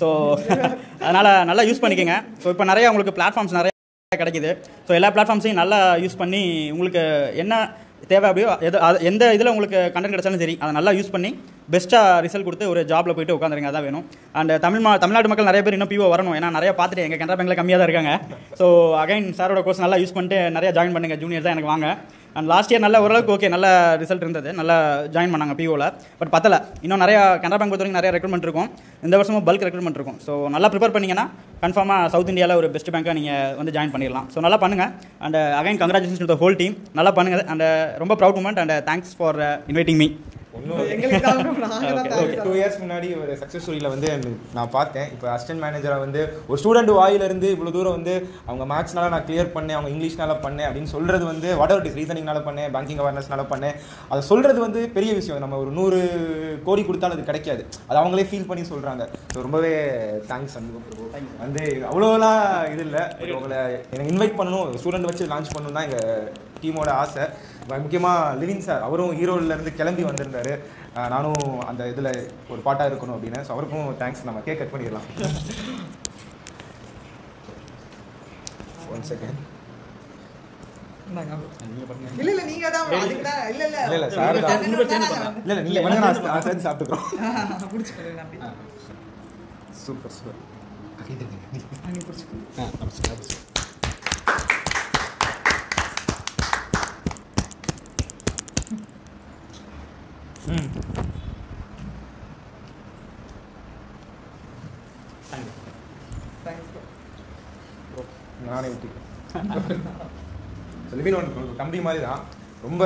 ஸோ அதனால் நல்லா யூஸ் பண்ணிக்கோங்க. ஸோ இப்போ நிறைய உங்களுக்கு பிளாட்ஃபார்ம்ஸ் நிறைய கிடைக்குது. ஸோ எல்லா பிளாட்ஃபார்ம்ஸையும் நல்லா யூஸ் பண்ணி உங்களுக்கு என்ன தேவை அப்படியோ எது அது எந்த இதில் உங்களுக்கு கண்டென்ட் கிடைச்சாலும் சரி அதை நல்லா யூஸ் பண்ணி பெஸ்ட்டாக ரிசல்ட் கொடுத்து ஒரு ஜாப்பில் போயிட்டு உட்காந்துருங்க அதான் வேணும். அண்ட் தமிழ் மா தமிழ்நாட்டு மக்கள் நிறைய பேர் இன்னும் பிஓ வரணும் ஏன்னா நிறைய பார்த்துட்டு எங்கள் கனரா பேங்கில் கம்மியாக தான் இருக்காங்க. ஸோ அகைன் சாரோட கோர்ஸ் நல்லா யூஸ் பண்ணிட்டு நிறைய ஜாயின் பண்ணுங்கள் ஜூனியர் தான் எனக்கு வாங்க. அண்ட் லாஸ்ட் இயர் நல்ல ஓரளவுக்கு ஓகே நல்ல ரிசல்ட் இருந்தது. நல்லா ஜாயின் பண்ணாங்க பிஓவில் பட் பத்தல. இன்னும் நிறையா கனரா பேங்க் பொறுத்த வரைக்கும் நிறைய ரெக்ரூட்மெண்ட் இருக்கும். இந்த வருஷமும் பல்க் ரெக்ரூட்மெண்ட் இருக்கும். ஸோ நல்லா ப்ரிப்பேர் பண்ணிங்கன்னா கன்ஃபார்மாக சவுத் இந்தியாவில் ஒரு பெஸ்ட் பேங்க்காக நீங்கள் வந்து ஜாயின் பண்ணிடலாம். ஸோ நல்லா பண்ணுங்கள் and again congratulation to the whole team நல்லா பண்ணுங்கள் அண்ட் uh, ரொம்ப proud moment and thanks for inviting me two years முன்னாடி ஒரு சக்ஸஸ் ஸ்டோரியில் வந்து நான் பார்த்தேன். இப்போ அசிஸ்டன்ட் மேனேஜராக வந்து ஒரு ஸ்டூடெண்ட் வாயிலிருந்து இவ்வளோ தூரம் வந்து அவங்க மேக்ஸ்னால நான் கிளியர் பண்ணேன் அவங்க இங்கிலீஷ்னால பண்ணேன் அப்படின்னு சொல்கிறது வந்து வாட் எவர் இஸ் ரீசனிங்னால பண்ணேன் பேங்கிங் அவேர்னஸ்னால பண்ணேன். அதை சொல்கிறது வந்து பெரிய விஷயம். நம்ம ஒரு நூறு கோடி கொடுத்தாலும் அது கிடைக்காது. அது அவங்களே ஃபீல் பண்ணி சொல்கிறாங்க ஸோ ரொம்பவே தேங்க்ஸ் அன்பு பிரபு வந்து அவ்வளோலாம் இது இல்லை. உங்களை எனக்கு இன்வைட் பண்ணணும். ஸ்டூடெண்ட் வச்சு லான்ச் பண்ணணும் தான் எங்கள் டீமோட ஆசை. முக்கியமாக லிவின் சார் அவரும் ஈரோடுலேருந்து கிளம்பி வந்திருந்தாரு. நானும் அந்த இதில் ஒரு பாட்டாக இருக்கணும் அப்படின்னு. ஸோ அவருக்கும் தேங்க்ஸ் நம்ம கேக் கட் பண்ணிடலாம். ஒன் செகண்ட் இந்தாங்க. இல்ல இல்ல நீங்க தான் அதுக்கு தான் இல்ல இல்ல இல்ல, இல்ல, சார் தான். தண்ணி தான் நாங்க வந்து- இல்லை இல்லை நீங்கள் பண்ணுங்க நான் நான் சேர்ந்து சாப்பிட்டுக்கிறோம் குடிச்சுக்கிறேன் நம்பி சூப்பர் சூப்பர் நீ குடிச்சுக்கோ தேங்க்ஸ் நானே ஊற்றிக்கிறேன் லிவின் ஒன் ஒரு தம்பி மாதிரி தான் ரொம்ப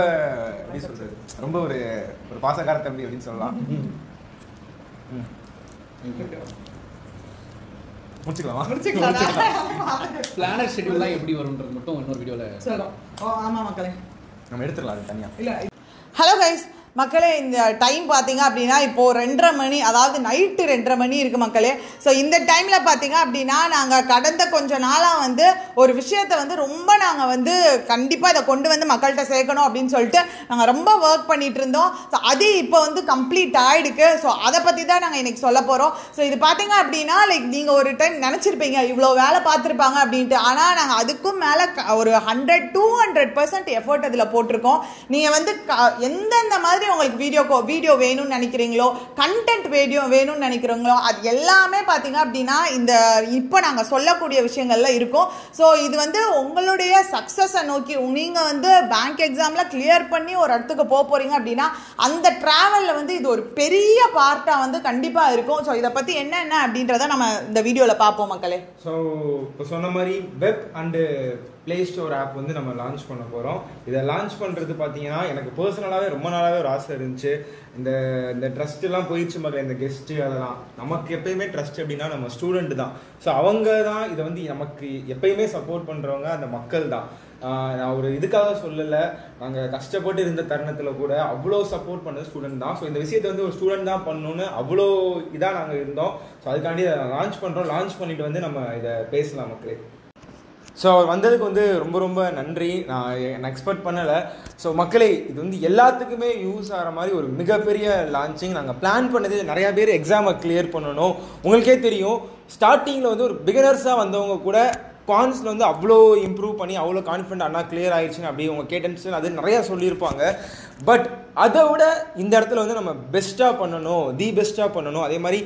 எப்படி சொல்றது ரொம்ப ஒரு ஒரு பாசக்கார தம்பி அப்படின்னு சொல்லலாம் ம். முடிச்சுக்கலாமா முடிச்சுக்கலாம் பிளானர் ஷெட்யூல்லாம் எப்படி வரும்ன்றது மட்டும் இன்னொரு வீடியோவில் சொல்லும் ஓ ஆமா மக்களே நம்ம எடுத்துடலாம் அது தனியா இல்ல ஹலோ கைஸ் மக்களே இந்த டைம் பார்த்தீங்க அப்படின்னா இப்போது ரெண்டரை மணி அதாவது நைட்டு ரெண்டரை மணி இருக்குது மக்களே. ஸோ இந்த டைமில் பார்த்தீங்க அப்படின்னா நாங்கள் கடந்த கொஞ்ச நாளாக வந்து ஒரு விஷயத்தை வந்து ரொம்ப நாங்கள் வந்து கண்டிப்பாக இதை கொண்டு வந்து மக்கள்கிட்ட சேர்க்கணும் அப்படின்னு சொல்லிட்டு நாங்கள் ரொம்ப ஒர்க் பண்ணிட்டு இருந்தோம். ஸோ அது இப்போ வந்து கம்ப்ளீட் ஆகிடுக்கு ஸோ அதை பற்றி தான் நாங்கள் இன்றைக்கி சொல்ல போகிறோம் ஸோ இது பார்த்தீங்க அப்படின்னா லைக் நீங்கள் ஒரு டைம் நினச்சிருப்பீங்க இவ்வளோ வேலை பார்த்துருப்பாங்க அப்படின்ட்டு. ஆனால் நாங்கள் அதுக்கும் மேலே ஒரு hundred to hundred percent effort அதில் போட்டிருக்கோம். நீங்கள் வந்து க- எந்தெந்த மாதிரி உங்களுக்கு வீடியோ வீடியோ வேணும்னு நினைக்கிறீங்களோ கண்டென்ட் வீடியோ வேணும்னு நினைக்கிறீங்களோ அது எல்லாமே பார்த்தீங்க அப்படின்னா இந்த இப்போ நாங்கள் சொல்லக்கூடிய விஷயங்கள்ல இருக்கும். ஸோ இது வந்து உங்களுடைய சக்ஸஸை நோக்கி நீங்கள் வந்து பேங்க் எக்ஸாமில் கிளியர் பண்ணி ஒரு இடத்துக்கு போக போகிறீங்க அப்படின்னா அந்த ட்ராவலில் வந்து இது ஒரு பெரிய பார்ட்டாக வந்து கண்டிப்பாக இருக்கும். ஸோ இதை பற்றி என்னென்ன அப்படின்றத நம்ம இந்த வீடியோவில் பார்ப்போம் மக்களே. ஸோ இப்போ சொன்ன மாதிரி web and play store app வந்து நம்ம லான்ச் பண்ண போகிறோம் இதை லான்ச் பண்ணுறது பார்த்தீங்கன்னா எனக்கு பர்சனலாகவே ரொம்ப நாளாகவே ஒரு ஆசை இருந்துச்சு. இந்த இந்த ட்ரஸ்ட்டுலாம் போயிடுச்சு மகள் இந்த கெஸ்ட்டு அதெல்லாம் நமக்கு எப்பயுமே ட்ரஸ்ட் அப்படின்னா நம்ம ஸ்டூடெண்ட் தான். ஸோ அவங்க தான் இதை வந்து நமக்கு எப்பயுமே சப்போர்ட் பண்ணுறவங்க அந்த மக்கள் தான். நான் ஒரு இதுக்காக சொல்லலை. நாங்கள் கஷ்டப்பட்டு இருந்த தருணத்தில் கூட அவ்வளோ சப்போர்ட் பண்ணது ஸ்டூடெண்ட் தான். ஸோ இந்த விஷயத்தை வந்து ஒரு ஸ்டூடெண்ட் தான் பண்ணணும்னு அவ்வளோ இதாக நாங்கள் இருந்தோம். ஸோ அதுக்காண்டி லான்ச் பண்ணுறோம் லான்ச் பண்ணிட்டு வந்து நம்ம இதை பேசலாம் மக்களே. ஸோ அவர் வந்ததுக்கு வந்து ரொம்ப ரொம்ப நன்றி. நான் என்ன எக்ஸ்பெக்ட் பண்ணலை. ஸோ மக்களே இது வந்து எல்லாத்துக்குமே யூஸ் ஆகிற மாதிரி ஒரு மிகப்பெரிய லான்ச்சிங் நாங்கள் பிளான் பண்ணது நிறையா பேர் எக்ஸாமை கிளியர் பண்ணணும். உங்களுக்கே தெரியும். ஸ்டார்டிங்கில் வந்து ஒரு பிகினர்ஸாக வந்தவங்க கூட குவான்ஸில் வந்து அவ்வளோ இம்ப்ரூவ் பண்ணி அவ்வளோ கான்ஃபிடென்ட் அண்ணா கிளியர் ஆயிடுச்சுன்னு அப்படி உங்க கேட்டன்ஸ் அது நிறையா சொல்லியிருப்பாங்க. பட் அதை விட இந்த இடத்துல வந்து நம்ம பெஸ்ட்டாக பண்ணணும் தி பெஸ்ட்டாக பண்ணணும். அதே மாதிரி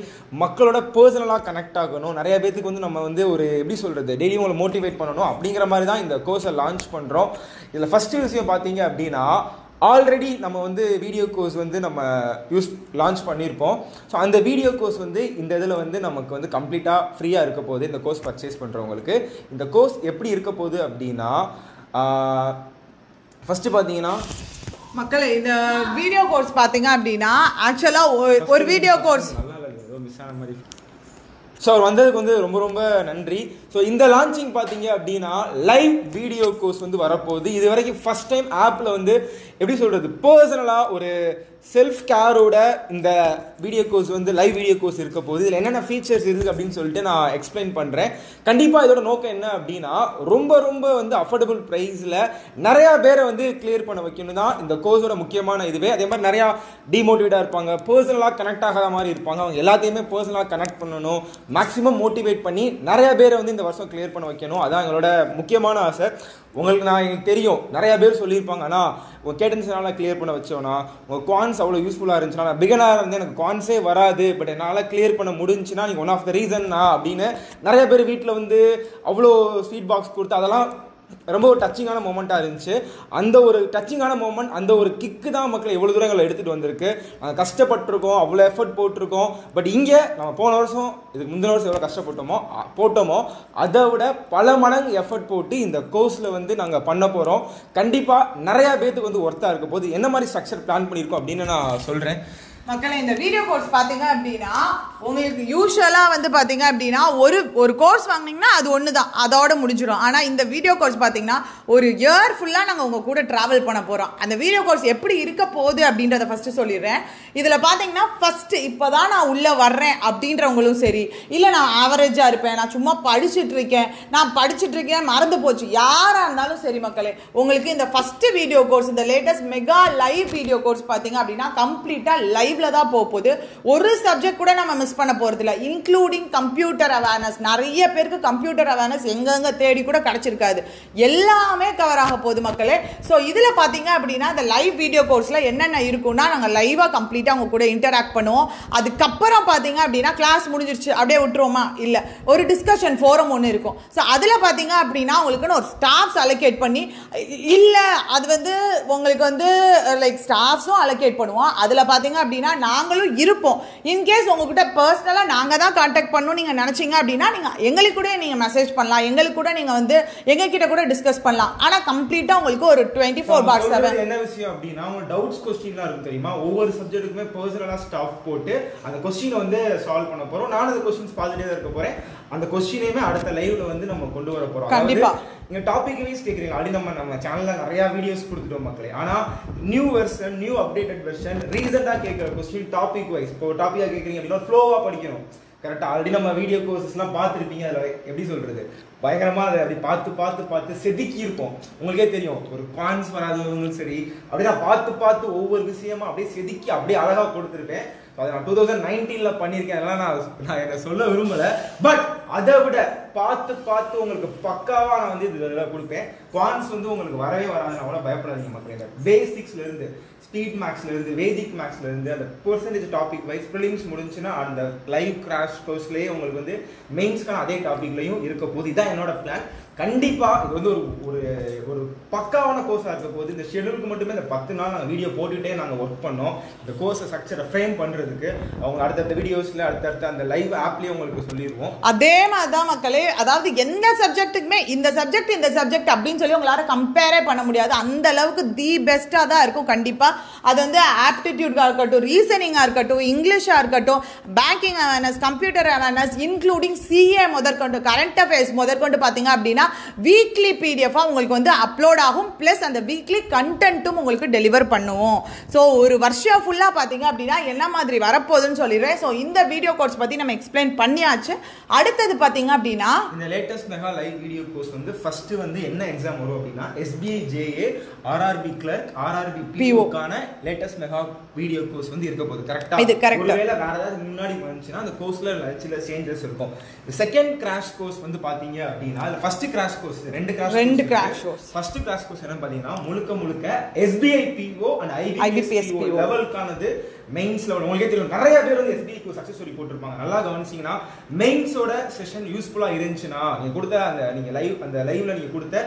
மக்களோட பர்சனலாக கனெக்ட் ஆகணும். நிறைய பேத்துக்கு வந்து நம்ம வந்து ஒரு எப்படி சொல்கிறது டெய்லி உங்களை மோட்டிவேட் பண்ணணும் அப்படிங்கிற மாதிரி தான் இந்த கோர்ஸை லான்ச் பண்ணுறோம் இதில் ஃபஸ்ட்டு விஷயம் பார்த்தீங்க அப்படின்னா ஆல்ரெடி நம்ம வந்து வீடியோ கோர்ஸ் வந்து நம்ம யூஸ் லான்ச் பண்ணியிருப்போம் ஸோ அந்த வீடியோ கோர்ஸ் வந்து இந்த இதில் வந்து நமக்கு வந்து கம்ப்ளீட்டாக ஃப்ரீயாக இருக்க போகுது. இந்த கோர்ஸ் பர்ச்சேஸ் பண்ணுறவங்களுக்கு இந்த கோர்ஸ் எப்படி இருக்க போகுது அப்படின்னா ஃபஸ்ட்டு பார்த்தீங்கன்னா மக்களே இந்த வீடியோ கோர்ஸ் பார்த்தீங்க அப்படின்னா ஆக்சுவலாக ஒரு வீடியோ கோர்ஸ் நல்லா இல்லை ஏதோ மிஸ் ஆன மாதிரி. ஸோ அவர் வந்ததுக்கு வந்து ரொம்ப ரொம்ப நன்றி. ஸோ இந்த லான்ச்சிங் பார்த்தீங்க அப்படின்னா லைவ் வீடியோ கோர்ஸ் வந்து வரப்போகுது. இது வரைக்கும் ஃபர்ஸ்ட் டைம் ஆப்பில் வந்து எப்படி சொல்கிறது பர்சனலாக ஒரு செல்ஃப் கேரோட இந்த வீடியோ கோர்ஸ் வந்து லைவ் வீடியோ கோர்ஸ் இருக்க போகுது. இதில் என்னென்ன ஃபீச்சர்ஸ் இருக்குது அப்படின்னு சொல்லிட்டு நான் எக்ஸ்பிளைன் பண்ணுறேன் கண்டிப்பாக இதோட நோக்கம் என்ன அப்படின்னா ரொம்ப ரொம்ப வந்து அஃபோர்டபுள் ப்ரைஸில் நிறையா பேரை வந்து கிளியர் பண்ண வைக்கணும் தான் இந்த கோர்ஸோட முக்கியமான இதுவே. அதே மாதிரி நிறையா டிமோட்டிவேட்டாக இருப்பாங்க. பர்சனலாக கனெக்ட் ஆகாத மாதிரி இருப்பாங்க. அவங்க எல்லாத்தையுமே பர்சனலாக கனெக்ட் பண்ணணும். மேக்ஸிமம் மோட்டிவேட் பண்ணி நிறையா பேரை வந்து இந்த வருஷம் கிளியர் பண்ண வைக்கணும். அதான் எங்களோட முக்கியமான ஆசை. உங்களுக்கு நான் எனக்கு தெரியும். நிறைய பேர் சொல்லியிருப்பாங்க ஆனால் உங்கள் கேட்டன்ஸ்னால கிளியர் பண்ண வச்சோன்னா உங்கள் கான்ஸ் அவ்வளோ யூஸ்ஃபுல்லாக இருந்துச்சுன்னா நான் பிகனாக இருந்து எனக்கு கான்ஸே வராது பட் என்னால் கிளியர் பண்ண முடிஞ்சுன்னா நீங்கள் ஒன் ஆஃப் த ரீசன்னா அப்படின்னு நிறைய பேர் வீட்டில் வந்து அவ்வளோ ஸ்வீட் பாக்ஸ் கொடுத்து அதெல்லாம் ரொம்ப ஒரு டச்சிங்கான மூமெண்ட்டாக இருந்துச்சு. அந்த ஒரு டச்சிங்கான மூமெண்ட் அந்த ஒரு கிக்கு தான் மக்களை எவ்வளோ தூரங்களை எடுத்துகிட்டு வந்திருக்கு. நாங்கள் கஷ்டப்பட்டிருக்கோம் அவ்வளோ எஃபர்ட் போட்டிருக்கோம். பட் இங்கே நம்ம போன வருஷம் இதுக்கு முந்தின வருஷம் எவ்வளோ கஷ்டப்பட்டோமோ போட்டோமோ அதை விட பல மடங்கு எஃபர்ட் போட்டு இந்த கோர்ஸில் வந்து நாங்கள் பண்ண போகிறோம் கண்டிப்பாக நிறையா பேர்த்துக்கு வந்து ஒர்த்தாக இருக்க போது என்ன மாதிரி ஸ்ட்ரக்சர் பிளான் பண்ணியிருக்கோம் அப்படின்னு நான் சொல்கிறேன் மக்களை இந்த வீடியோ கோர்ஸ் பார்த்தீங்க அப்படின்னா உங்களுக்கு யூஸ்வலாக வந்து பார்த்தீங்க அப்படின்னா ஒரு ஒரு கோர்ஸ் வாங்குனீங்கன்னா அது ஒன்று தான் அதோட முடிஞ்சிடும் ஆனால் இந்த வீடியோ கோர்ஸ் பார்த்தீங்கன்னா ஒரு இயர் ஃபுல்லாக நாங்கள் உங்கள் கூட ட்ராவல் பண்ண போகிறோம் அந்த வீடியோ கோர்ஸ் எப்படி இருக்க போகுது அப்படின்றத ஃபஸ்ட்டு சொல்லிடுறேன். இதில் பார்த்தீங்கன்னா ஃபஸ்ட்டு இப்போ தான் நான் உள்ளே வர்றேன் அப்படின்றவங்களும் சரி. இல்லை நான் ஆவரேஜாக இருப்பேன். நான் சும்மா படிச்சுட்டு இருக்கேன். நான் படிச்சுட்டு இருக்கேன் மறந்து போச்சு. யாராக இருந்தாலும் சரி மக்களே உங்களுக்கு இந்த ஃபஸ்ட்டு வீடியோ கோர்ஸ் இந்த latest mega live video course பார்த்தீங்க அப்படின்னா கம்ப்ளீட்டாக லைவ் லைவ்ல தான் போக போகுது. ஒரு சப்ஜெக்ட் கூட நம்ம மிஸ் பண்ண போகிறது இல்லை இன்க்ளூடிங் கம்ப்யூட்டர் அவேர்னஸ் நிறைய பேருக்கு கம்ப்யூட்டர் அவேர்னஸ் எங்கெங்கே தேடி கூட கிடச்சிருக்காது. எல்லாமே கவர் ஆக போகுது மக்களே. ஸோ இதில் பார்த்தீங்க அப்படின்னா இந்த லைவ் வீடியோ கோர்ஸில் என்னென்ன இருக்கும்னா நாங்கள் லைவாக கம்ப்ளீட்டாக அவங்க கூட இன்டராக்ட் பண்ணுவோம். அதுக்கப்புறம் பார்த்தீங்க அப்படின்னா கிளாஸ் முடிஞ்சிருச்சு. அப்படியே விட்டுருவோமா? இல்லை. ஒரு டிஸ்கஷன் ஃபோரம் ஒன்று இருக்கும். ஸோ அதில் பார்த்தீங்க அப்படின்னா உங்களுக்குன்னு ஒரு ஸ்டாஃப்ஸ் அலோகேட் பண்ணி இல்லை அது வந்து உங்களுக்கு வந்து லைக் ஸ்டாஃப்ஸும் அலோகேட் பண்ணுவோம். அதில் பார்த்தீங்க அப்படின்னா நாங்களும் இருப்போம். இன்கேஸ் உங்ககிட்ட பர்சனலாக நாங்கள் தான் காண்டாக்ட் பண்ணணும் நீங்கள் நினச்சிங்க அப்படின்னா நீங்கள் எங்களுக்கு கூட நீங்கள் மெசேஜ் பண்ணலாம். எங்களுக்கு கூட நீங்கள் வந்து எங்ககிட்ட கூட டிஸ்கஸ் பண்ணலாம். ஆனால் கம்ப்ளீட்டாக உங்களுக்கு ஒரு டுவெண்ட்டி ஃபோர் பார் செவன் என்ன விஷயம் அப்படின்னா அவங்க டவுட்ஸ் கொஸ்டின்லாம் இருக்கும் தெரியுமா? ஒவ்வொரு சப்ஜெக்ட்டுக்குமே பர்சனலா ஸ்டாஃப் போட்டு அந்த கொஸ்டினை வந்து சால்வ் பண்ண போறோம். நானும் அந்த கொஸ்டின்ஸ் பார்த்துட்டே தான் இருக்க போறேன். அந்த கொஸ்டினையுமே அடுத்த லைவ்ல வந்து நம்ம கொண்டு வர போறோம். கண்டிப்பா. நீங்க டாபிக் வைஸ் கேக்குறீங்க. அப்படி நம்ம நம்ம சேனல்ல நிறைய வீடியோஸ் கொடுத்துட்டோம் மக்களே. ஆனா new version new updated version ரீசெண்டா கேட்கிற கொஸ்டின் டாபிக் வைஸ் இப்போ டாபிக்கா கேக்குறீங்க அப்படின்னா ஃப்ளோவா படிக்கணும். கரெக்டா ஆல்ரெடி நம்ம வீடியோ கோர்சஸ்லாம் பார்த்துருப்பீங்க. அதில் எப்படி சொல்றது? பயங்கரமா அதை அப்படி பார்த்து பார்த்து பார்த்து செதுக்கி இருப்போம். உங்களுக்கே தெரியும். ஒரு கான்ஸ் வராதவங்களும் சரி அப்படியே நான் பார்த்து பார்த்து ஒவ்வொரு விஷயமா அப்படியே செதுக்கி அப்படியே அழகா கொடுத்துருப்பேன். அதை நான் டூ தௌசண்ட் நைன்டீனில் பண்ணியிருக்கேன். அதெல்லாம் நான் நான் என்னை சொல்ல விரும்பலை. பட் அதை விட பார்த்து பார்த்து உங்களுக்கு பக்காவாக நான் வந்து இதில் கொடுப்பேன். குவான்ஸ் வந்து உங்களுக்கு வரவே வராது நான் கூட பயப்படாதீங்க மக்கள். இந்த பேசிக்ஸ்ல ஸ்பீட் மேக்ஸ்லேருந்து வேதிக் மேக்ஸ்லேருந்து அந்த பெர்சன்டேஜ் டாபிக் வைஸ் ப்ரிலிம்ஸ் முடிஞ்சுன்னா அந்த லைவ் கிராஷ் கோர்ஸ்லேயே உங்களுக்கு வந்து மெயின்ஸ்க்கான அதே டாபிக்லயும் இருக்க போகுது. இதான் என்னோட பிளான் கண்டிப்பா இது வந்து ஒரு ஒரு ஒரு பக்காவான கோர்ஸா இருக்க போகுது. இந்த ஷெடியூலுக்கு மட்டுமே இந்த பத்து நாள் நாங்கள் வீடியோ போட்டுகிட்டே நாங்கள் ஒர்க் பண்ணோம். இந்த கோர்ஸை ஸ்ட்ரக்சரை ஃப்ரேம் பண்றதுக்கு அவங்க அடுத்தடுத்த வீடியோஸ்ல அடுத்தடுத்த அந்த லைவ் ஆப்லயே உங்களுக்கு சொல்லிடுவோம் அதே மாதிரி தான் மக்களே அதாவது எந்த சப்ஜெக்ட்டுக்குமே இந்த சப்ஜெக்ட் இந்த சப்ஜெக்ட் அப்படின்னு சொல்லி உங்களால கம்பேரே பண்ண முடியாது. அந்த அளவுக்கு தி பெஸ்ட்டாக தான் இருக்கும் கண்டிப்பாக அது வந்து ஆப்டிடியூட்காக இருக்கட்டும் ரீசனிங்காக இருக்கட்டும் இங்கிலீஷாக இருக்கட்டும் banking awareness computer awareness including CA முதற்கொண்டு கரண்ட் அஃபேர்ஸ் முதற்கொண்டு பார்த்தீங்க அப்படின்னா வீக்லி பிடிஎஃபாக உங்களுக்கு வந்து அப்லோட் ஆகும் ப்ளஸ் அந்த வீக்லி கண்டென்ட்டும் உங்களுக்கு டெலிவர் பண்ணுவோம். ஸோ ஒரு வருஷம் ஃபுல்லாக பார்த்தீங்க அப்படின்னா என்ன மாதிரி வரப்போகுதுன்னு சொல்லிடுறேன். ஸோ இந்த வீடியோ கோர்ஸ் பற்றி நம்ம எக்ஸ்பிளைன் பண்ணியாச்சு. அடுத்தது பார்த்தீங்க அப்படின்னா இந்த latest mega live video course வந்து ஃபர்ஸ்ட் வந்து என்ன எக்ஸாம் வரும் அப்படின்னா SBI JA RRB clerk RRB பிஓக்கான latest mega video course வந்து இருக்க போகுது. கரெக்டா இது correct. ஒருவேளை வேற ஏதாவது முன்னாடி வந்துச்சுன்னா அந்த கோர்ஸ்ல சில சேஞ்சஸ் இருக்கும். செகண்ட் கிராஷ் கோர்ஸ் வந்து பாத்தீங்க அப்படின்னா ஃபர்ஸ்ட் கிராஷ் கோர்ஸ் ரெண்டு கிராஷ் ரெண்டு crash course. First crash course என்ன பாத்தீங்கன்னா முழுக்க முழுக்க SBI PO and IBPS PO. லெவலுக்கானது மெயின்ஸ் லெவல் உங்களுக்கே தெரியும் நிறைய பேர் வந்து எஸ்பிஐ சக்சஸ் ஸ்டோரி போட்டிருப்பாங்க நல்லா கவனிச்சீங்கன்னா மெயின்ஸோட செஷன் யூஸ்ஃபுல்லா இருந்துச்சுன்னா நீங்க கொடுத்த அந்த நீங்க லைவ் அந்த லைவ்ல நீங்க கொடுத்த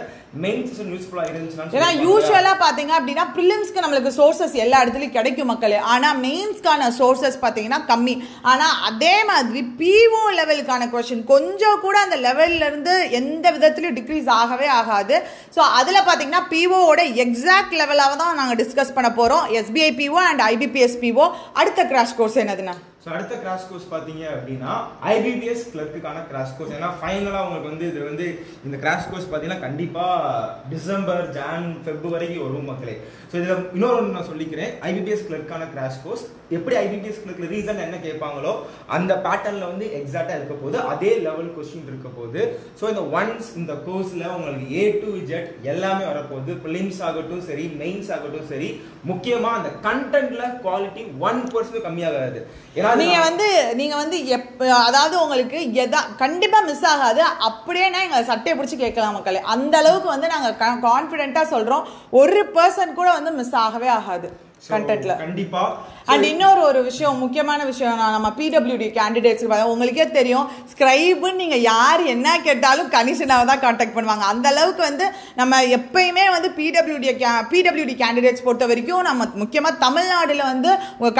ஏன்னா யூஸ்வலாக பார்த்தீங்க அப்படின்னா ப்ரிலிம்ஸ்க்கு நம்மளுக்கு சோர்சஸ் எல்லா இடத்துலையும் கிடைக்கும் மக்களே. ஆனால் மெயின்ஸ்க்கான சோர்சஸ் பார்த்தீங்கன்னா கம்மி. ஆனால் அதே மாதிரி பிஓ லெவலுக்கான கொஷின் கொஞ்சம் கூட அந்த லெவல்ல இருந்து எந்த விதத்துலையும் டிக்ரீஸ் ஆகவே ஆகாது. ஸோ அதில் பார்த்தீங்கன்னா பிஓவோட எக்ஸாக்ட் லெவலாக தான் நாங்கள் டிஸ்கஸ் பண்ண போகிறோம் SBI PO and IBPS PO அடுத்த கிராஷ் கோர்ஸ் என்னதுண்ணா ஸோ அடுத்த கிராஷ் கோர்ஸ் பார்த்தீங்க அப்படின்னா ஐபிபிஎஸ் கிளர்க்குக்கான கிராஷ் கோர்ஸ் ஏன்னா ஃபைனலாக உங்களுக்கு வந்து இது வந்து இந்த கிராஷ் கோர்ஸ் பார்த்தீங்கன்னா கண்டிப்பாக டிசம்பர் ஜான் ஃபெப் வரைக்கும் வரும் மக்களே. ஸோ இதில் இன்னொரு ஒன்று நான் சொல்லிக்கிறேன். ஐபிபிஎஸ் கிளர்க்கான கிராஷ் கோர்ஸ் எப்படி ஐபிபிஎஸ் கிளர்க்கில் ரீசன் என்ன கேட்பாங்களோ அந்த பேட்டர்னில் வந்து எக்ஸாக்டாக இருக்க போது அதே லெவல் கொஸ்டின் இருக்க போது ஸோ இந்த ஒன்ஸ் இந்த கோர்ஸில் உங்களுக்கு ஏ டு ஜெட் எல்லாமே வரப்போகுது. ப்ரிலிம்ஸ் ஆகட்டும் சரி மெயின்ஸ் ஆகட்டும் சரி முக்கியமாக அந்த கண்டென்ட்டில் குவாலிட்டி ஒன் பர்சன்ட் கம்மியாகாது. ஏன்னா நீங்க வந்து நீங்க வந்து எப் அதாவது உங்களுக்கு எதா கண்டிப்பா மிஸ் ஆகாது. அப்படியே எங்க சட்டையை பிடிச்சி கேட்கலாம் மக்களே. அந்த அளவுக்கு வந்து நாங்க கான்பிடென்ட்டா சொல்றோம். ஒரு பர்சன் கூட வந்து மிஸ் ஆகவே ஆகாது கண்டென்ட்ல கண்டிப்பா அண்ட் இன்னொரு ஒரு விஷயம் முக்கியமான விஷயம் நான் நம்ம பிடபிள்யூடி கேண்டிடேட்ஸ் உங்களுக்கே தெரியும் ஸ்கிரைபுன்னு நீங்கள் யார் என்ன கேட்டாலும் கனிஷனாக தான் காண்டாக்ட் பண்ணுவாங்க. அந்த அளவுக்கு வந்து நம்ம எப்பயுமே வந்து பிடபிள்யூடி பிடபிள்யூடி கேண்டிடேட்ஸ் பொறுத்த வரைக்கும் நம்ம முக்கியமாக தமிழ்நாடில் வந்து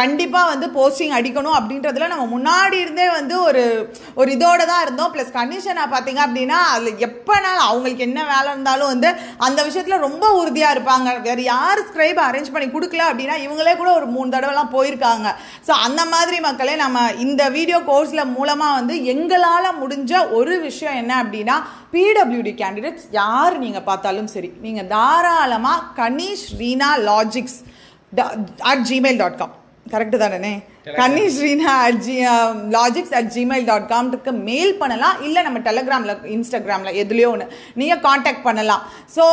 கண்டிப்பாக வந்து போஸ்டிங் அடிக்கணும் அப்படின்றதுல நம்ம முன்னாடி இருந்தே வந்து ஒரு ஒரு இதோட தான் இருந்தோம். ப்ளஸ் கண்டிஷனாக பார்த்தீங்க அப்படின்னா அதில் எப்போனாலும் அவங்களுக்கு என்ன வேலை இருந்தாலும் வந்து அந்த விஷயத்தில் ரொம்ப உறுதியாக இருப்பாங்க. வேறு யார் ஸ்கிரைப் அரேஞ்ச் பண்ணி கொடுக்கல அப்படின்னா இவங்களே கூட ஒரு மூணு தடவைலாம் போயிருக்காங்க. ஸோ அந்த மாதிரி மக்களே நம்ம இந்த வீடியோ கோர்ஸில் மூலமாக வந்து எங்களால் முடிஞ்ச ஒரு விஷயம் என்ன அப்படின்னா பிடபிள்யூடி கேண்டிடேட்ஸ் யார் நீங்கள் பார்த்தாலும் சரி நீங்கள் தாராளமாக Kanish Reena logics at Gmail dot com correct தானே Kanish Reena at G logics at Gmail dot காம்க்கு mail பண்ணலாம் இல்லை நம்ம டெலகிராமில் இன்ஸ்டாகிராமில் எதுலேயோ ஒன்று நீங்கள் காண்டாக்ட் பண்ணலாம். ஸோ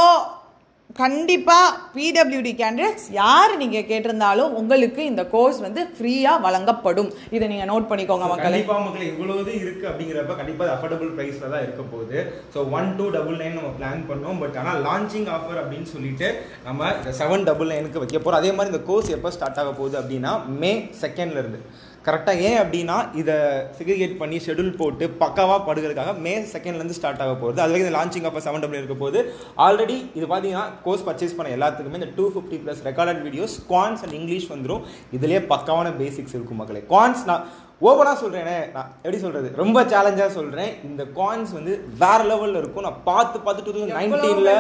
கண்டிப்பாக பிடபிள்யூடி கேண்டிடேட்ஸ் யார் நீங்கள் கேட்டிருந்தாலும் உங்களுக்கு இந்த கோர்ஸ் வந்து ஃப்ரீயாக வழங்கப்படும். இதை நீங்கள் நோட் பண்ணிக்கோங்க மக்களே. கண்டிப்பா மக்களே இவ்வளவு இருக்கு அப்படிங்கிறப்ப கண்டிப்பா அஃபோர்டபுள் பிரைஸ்ல தான் இருக்க போகுது. So one two double nine நம்ம பிளான் பண்ணோம். பட் ஆனால் லான்ச்சிங் ஆஃபர் அப்படின்னு சொல்லிட்டு நம்ம செவன் டபுள் நைனுக்கு வைக்க போறோம். அதே மாதிரி இந்த கோர்ஸ் எப்போ ஸ்டார்ட் ஆக போகுது அப்படின்னா மே செகண்ட்ல இருந்து. கரெக்டாக ஏன் அப்படின்னா இதை செக்ரிகேட் பண்ணி ஷெடியூல் போட்டு பக்காவாக படுகிறதுக்காக மே செகண்ட்லேருந்து ஸ்டார்ட் ஆக போகுது. அது வரைக்கும் இந்த லான்ச்சிங் அப்போ செவன் டபுள் இருக்க போது ஆல்ரெடி இது பார்த்தீங்கன்னா கோர்ஸ் பர்ச்சேஸ் பண்ண எல்லாத்துக்குமே இந்த two fifty plus recorded videos quants and English வந்துடும் இதுலேயே பக்காவான பேசிக்ஸ் இருக்கும் மக்களே. குவான்ஸ் நான் ஓப்பனாக சொல்கிறேனே நான் எப்படி சொல்கிறது ரொம்ப சேலஞ்சாக சொல்கிறேன் இந்த காயின்ஸ் வந்து வேற லெவலில் இருக்கும். நான் பார்த்து பார்த்து டூ தௌசண்ட் நைன்டீனில்.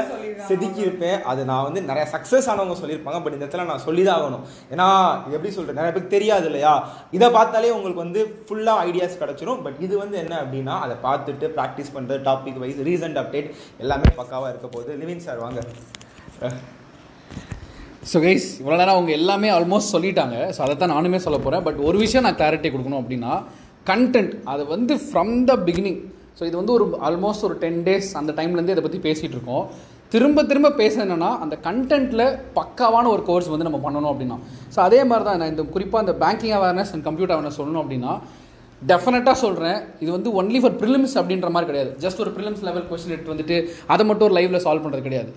செதுக்கியிருப்பேன். அது நான் வந்து நிறைய சக்ஸஸ் ஆனவங்க சொல்லியிருப்பாங்க. பட் இந்த இடத்துல நான் சொல்லி தான் ஆகணும். ஏன்னா எப்படி சொல்கிறேன் நிறைய பேருக்கு தெரியாது இல்லையா? இதை பார்த்தாலே உங்களுக்கு வந்து ஃபுல்லாக ஐடியாஸ் கிடச்சிரும். பட் இது வந்து என்ன அப்படின்னா அதை பார்த்துட்டு ப்ராக்டிஸ் பண்ணுறது டாபிக் வைஸ் ரீசன்ட் அப்டேட் எல்லாமே பக்காவாக இருக்க போகுது. லிவின் சார் வாங்க. ஸோ கைஸ் இவ்வளோ நேரம் அவங்க எல்லாமே ஆல்மோஸ்ட் சொல்லிட்டாங்க. ஸோ அதை தான் நானுமே சொல்ல போகிறேன் பட் ஒரு விஷயம் நான் கிளாரிட்டி கொடுக்கணும் அப்படின்னா கண்டென்ட் அது வந்து ஃப்ரம் த பிகினிங் ஸோ இது வந்து ஒரு ஆல்மோஸ்ட் ஒரு டென் டேஸ் அந்த டைம்லேருந்து இதை பற்றி பேசிகிட்டு இருக்கோம். திரும்ப திரும்ப பேச என்னென்னா அந்த கண்டென்ட்டில் பக்காவான ஒரு கோர்ஸ் வந்து நம்ம பண்ணணும் அப்படின்னா. ஸோ அதே மாதிரி தான் நான் இந்த குறிப்பாக இந்த banking awareness and computer awareness சொல்லணும் அப்படின்னா டெஃபினட்டாக சொல்கிறேன் இது வந்து ஒன்லி ஃபார் ப்ரிலிம்ஸ் அப்படின்ற மாதிரி கிடையாது. ஜஸ்ட் ஒரு ப்ரிலிம்ஸ் லெவல் கொஸ்டின் எடுத்து வந்துட்டு அதை மட்டும் ஒரு லைவில் சால்வ் பண்ணுறது கிடையாது.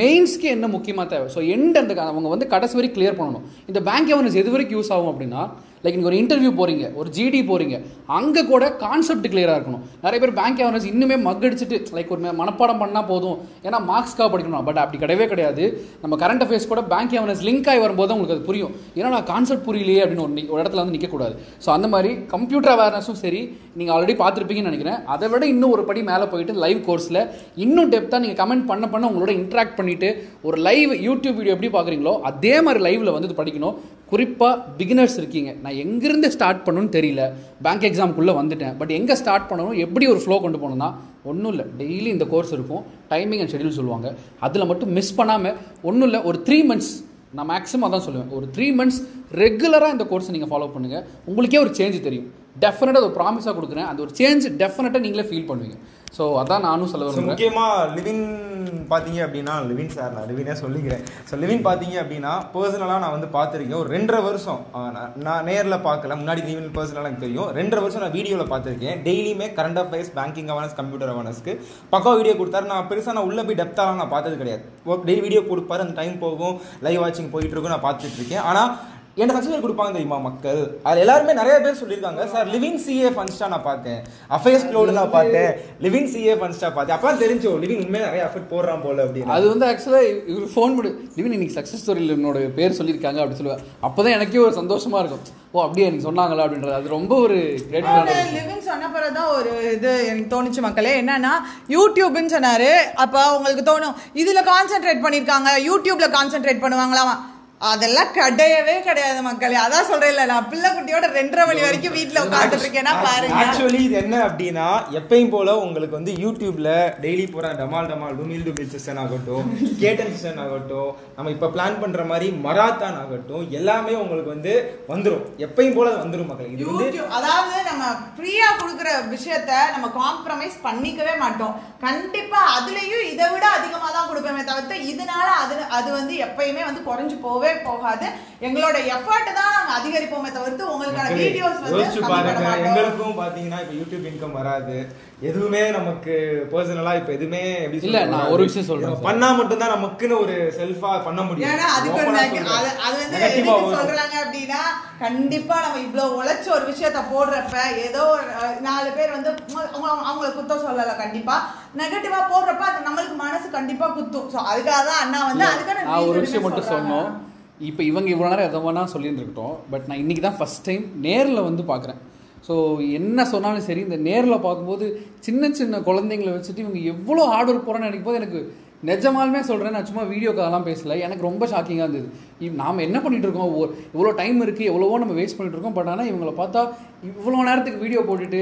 மெயின்ஸ்க்கு என்ன முக்கியமாக தேவை? ஸோ எண்ட் அந்த அவங்க வந்து கடைசி வரைக்கும் கிளியர் பண்ணணும். இந்த பேங்க் எவனஸ் எது வரைக்கும் யூஸ் ஆகும் அப்படின்னா லைக் நீங்கள் ஒரு இன்டர்வியூ போகிறீங்க ஒரு ஜிடி போகிறீங்க அங்கே கூட கான்செப்ட் கிளியராக இருக்கணும். நிறைய பேர் பேங்க் அவேர்னஸ் இன்னுமே மக் அடிச்சுட்டு லைக் ஒரு மனப்பாடம் பண்ணால் போதும். ஏன்னா மார்க்ஸ்க்காக படிக்கணும். பட் அப்படி கிடையவே கிடையாது. நம்ம கரண்ட் அஃபேர்ஸ் கூட பேங்க் அவேர்னஸ் லிங்க் ஆகி வரும்போது தான் உங்களுக்கு அது புரியும். ஏன்னா நான் கான்செப்ட் புரியலையே அப்படின்னு ஒரு ஒரு இடத்துல வந்து நிற்கக்கூடாது ஸோ அந்த மாதிரி கம்ப்யூட்டர் அவேர்னஸும் சரி நீங்கள் ஆல்ரெடி பார்த்துருப்பீங்கன்னு நினைக்கிறேன். அதை விட இன்னும் ஒரு படி மேலே போயிட்டு லைவ் கோர்ஸில் இன்னும் டெப்த்தாக நீங்கள் கமெண்ட் பண்ண பண்ண உங்களோட இன்ட்ராக்ட் பண்ணிவிட்டு ஒரு லைவ் யூடியூப் வீடியோ எப்படி பார்க்குறீங்களோ அதே மாதிரி லைவில் வந்து படிக்கணும். குறிப்பாக பிகினர்ஸ் இருக்கீங்க. நான் எங்கேருந்து ஸ்டார்ட் பண்ணணும்னு தெரியல. பேங்க் எக்ஸாமுக்குள்ளே வந்துட்டேன். பட் எங்கே ஸ்டார்ட் பண்ணணும் எப்படி ஒரு ஃப்ளோ கொண்டு போகணும்னா ஒன்றும் இல்லை. டெய்லி இந்த கோர்ஸ் இருக்கும். டைமிங் அண்ட் ஷெடியூல் சொல்லுவாங்க. அதில் மட்டும் மிஸ் பண்ணாமல் ஒன்றும் இல்லை. ஒரு த்ரீ மந்த்ஸ் நான் மேக்ஸிமம் அதான் சொல்லுவேன். ஒரு த்ரீ மந்த்ஸ் ரெகுலராக இந்த கோர்ஸை நீங்கள் ஃபாலோ பண்ணுங்கள் உங்களுக்கே ஒரு சேஞ்ச் தெரியும். டெஃபினட்டாக ஒரு ப்ராமிஸாக கொடுக்குறேன். அந்த ஒரு சேஞ்ச் டெஃபினட்டாக நீங்களே ஃபீல் பண்ணுவீங்க. ஸோ அதான் நானும் சொல்ல விரும்புகிறேன் முக்கியமாக லிவின் பார்த்தீங்க அப்படின்னா லிவின் சார் நான் லிவினே சொல்லிக்கிறேன். ஸோ லிவின் பார்த்தீங்க அப்படின்னா பர்சனலாக நான் வந்து பார்த்துருக்கேன். ஒரு ரெண்டரை வருஷம் நான் நேரில் பார்க்கல. முன்னாடி லிவின் பர்சனலாக எனக்கு தெரியும். ரெண்டரை வருஷம் நான் வீடியோவில் பார்த்துருக்கேன். டெய்லியுமே current affairs banking awareness computer அவேர்னஸ்க்கு பக்கா வீடியோ கொடுத்தாரு. நான் பெருசாக நான் உள்ளே போய் டெப்த்தாலாம் நான் பார்த்தது கிடையாது. டெய்லி வீடியோ கொடுப்பாரு. அந்த டைம் போகும். லைவ் வாட்சிங் போயிட்டு இருக்கும். நான் பார்த்துட்டு இருக்கேன். ஆனால் என்ன சக்ஸஸ் கொடுப்பாங்க தெரியுமா மக்கள்? அது எல்லாருமே நிறைய பேர் சொல்லியிருக்காங்க. சார் லிவிங் சிஏ ஃபன்ஸ்டா நான் பார்த்தேன். அஃபேர்ஸ் க்ளோடு நான் பார்த்தேன். லிவிங் சிஏ ஃபன்ஸ்டா பார்த்தேன். அப்பதான் தெரிஞ்சோ லிவிங் உண்மையாக நிறைய எஃபர்ட் போடுறான் போல அப்படின்னு. அது வந்து ஆக்சுவலாக இவர் ஃபோன் பண்ணி லிவின் இன்னைக்கு சக்ஸஸ் ஸ்டோரியில் என்னோட பேர் சொல்லியிருக்காங்க அப்படி சொல்லுவேன் அப்போ தான் எனக்கே ஒரு சந்தோஷமா இருக்கும். ஓ அப்படியே எனக்கு சொன்னாங்களா அப்படின்றது. அது ரொம்ப ஒரு லிவின் சொன்ன பிறகுதான் ஒரு இது எனக்கு தோணுச்சு மக்களே. என்னன்னா யூடியூப்னு சொன்னாரு. அப்ப உங்களுக்கு தோணும் இதுல கான்சென்ட்ரேட் பண்ணிருக்காங்க யூடியூப்ல கான்சென்ட்ரேட் பண்ணுவாங்களாமா. அதெல்லாம் கிடையவே கிடையாது மக்களே. அதான் சொல்றேன்ல நான் பிள்ளை குட்டியோட ரெண்டரை மணி வரைக்கும் வீட்டுல உட்காந்துட்டு இருக்கேன்னா பாருங்க. ஆக்சுவலி இது என்ன அப்படின்னா எப்பயும் போல உங்களுக்கு வந்து யூடியூப்ல டெய்லி போற டமால் டமால் டுமில் டுமில் செஷன் ஆகட்டும் கேட்டன் செஷன் ஆகட்டும் நம்ம இப்ப பிளான் பண்ற மாதிரி மராத்தான் ஆகட்டும் எல்லாமே உங்களுக்கு வந்து வந்துரும். எப்பயும் போல வந்துரும் மக்கள். இது வந்து அதாவது நம்ம ஃப்ரீயா கொடுக்குற விஷயத்த நம்ம காம்ப்ரமைஸ் பண்ணிக்கவே மாட்டோம். கண்டிப்பா அதுலயும் இதை விட அதிகமா தான் கொடுப்போமே தவிர்த்து இதனால அது அது வந்து எப்பயுமே வந்து குறைஞ்சு போவே போகவே போகாது எங்களோட எஃபர்ட் தான் நாங்க அதிகரிப்போமே தவிர்த்து உங்களுக்கான வீடியோஸ் வந்து பாருங்க மாட்டோம். எங்களுக்கும் பாத்தீங்கன்னா இப்போ யூடியூப் இன்கம் வராது எதுவுமே நமக்கு பர்சனலா இப்போ எதுவுமே எப்படி இல்ல, சொல்றது நான். ஒரு விஷயம் சொல்றேன். பண்ணா மட்டும்தான் நமக்குன்னு ஒரு செல்ஃபா பண்ண முடியும் ஏன்னா அதுக்கு. அது வந்து எதுக்கு. சொல்றாங்க அப்படின்னா கண்டிப்பா நம்ம இவ்வளவு உழைச்ச ஒரு விஷயத்த போடுறப்ப ஏதோ நாலு பேர் வந்து அவங்க அவங்க- அவங்கள குத்தம் சொல்லல கண்டிப்பா நெகட்டிவா போடுறப்ப அது நம்மளுக்கு மனசு கண்டிப்பா குத்தும் சோ அதுக்காக தான் அண்ணா வந்து அதுக்கான ஒரு விஷயம் மட்டும். சொன்னோம் இப்போ இவங்க இவ்வளோ நேரம் எதை வேணால் சொல்லிட்டு இருக்கட்டும். பட் நான் இன்றைக்கி தான் ஃபர்ஸ்ட் டைம் நேரில் வந்து பார்க்குறேன் ஸோ என்ன சொன்னாலும் சரி இந்த நேரில் பார்க்கும்போது சின்ன சின்ன குழந்தைங்களை வச்சுட்டு இவங்க எவ்வளோ ஹார்ட் ஒர்க் போகிறேன்னு நினைக்கும் போது எனக்கு நிஜமாலுமே சொல்கிறேன் நான் சும்மா வீடியோ வீடியோக்காகலாம் பேசலை. எனக்கு ரொம்ப ஷாக்கிங்காக இருந்தது. இவ் நாம் என்ன பண்ணிட்டு இருக்கோம்? இவ்வளோ டைம் இருக்குது எவ்வளவோ நம்ம வேஸ்ட் பண்ணிகிட்டு இருக்கோம். பட் ஆனால் இவங்களை பார்த்தா இவ்வளோ நேரத்துக்கு வீடியோ போட்டுட்டு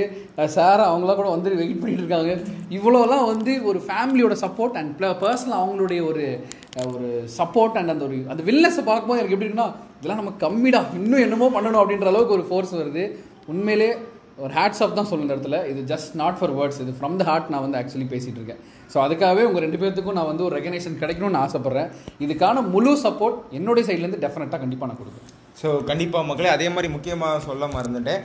சார் அவங்களாம் கூட வந்து வெயிட் பண்ணிகிட்டு இருக்காங்க. இவ்வளோலாம் வந்து ஒரு ஃபேமிலியோட சப்போர்ட் அண்ட் பர்சனல் அவங்களுடைய ஒரு ஒரு சப்போர்ட் அண்ட் அந்த ஒரு அந்த வில்னஸை பார்க்கும்போது எனக்கு எப்படி இருக்குன்னா இதெல்லாம் நம்ம கம்மிடா இன்னும் என்னமோ பண்ணணும் அப்படின்ற அளவுக்கு ஒரு ஃபோர்ஸ் வருது. உண்மையிலே ஒரு ஹேட்ஸ் ஆஃப் தான் சொல்லுற இந்த இடத்துல. இது ஜஸ்ட் நாட் ஃபார் வேர்ட்ஸ் இது ஃப்ரம் த ஹார்ட் நான் வந்து ஆக்சுவலி பேசிகிட்டு இருக்கேன். ஸோ அதுக்காகவே உங்கள் ரெண்டு பேர்த்துக்கும் நான் வந்து ஒரு ரெகனேஷன் கிடைக்கணும்னு ஆசைப்பட்றேன். இதுக்கான முழு சப்போர்ட் என்னுடைய சைட்லேருந்து டெஃபினட்டாக கண்டிப்பாக நான் கொடுக்குறேன் ஸோ கண்டிப்பாக மக்களே அதே மாதிரி முக்கியமாக சொல்ல மறந்துட்டேன்.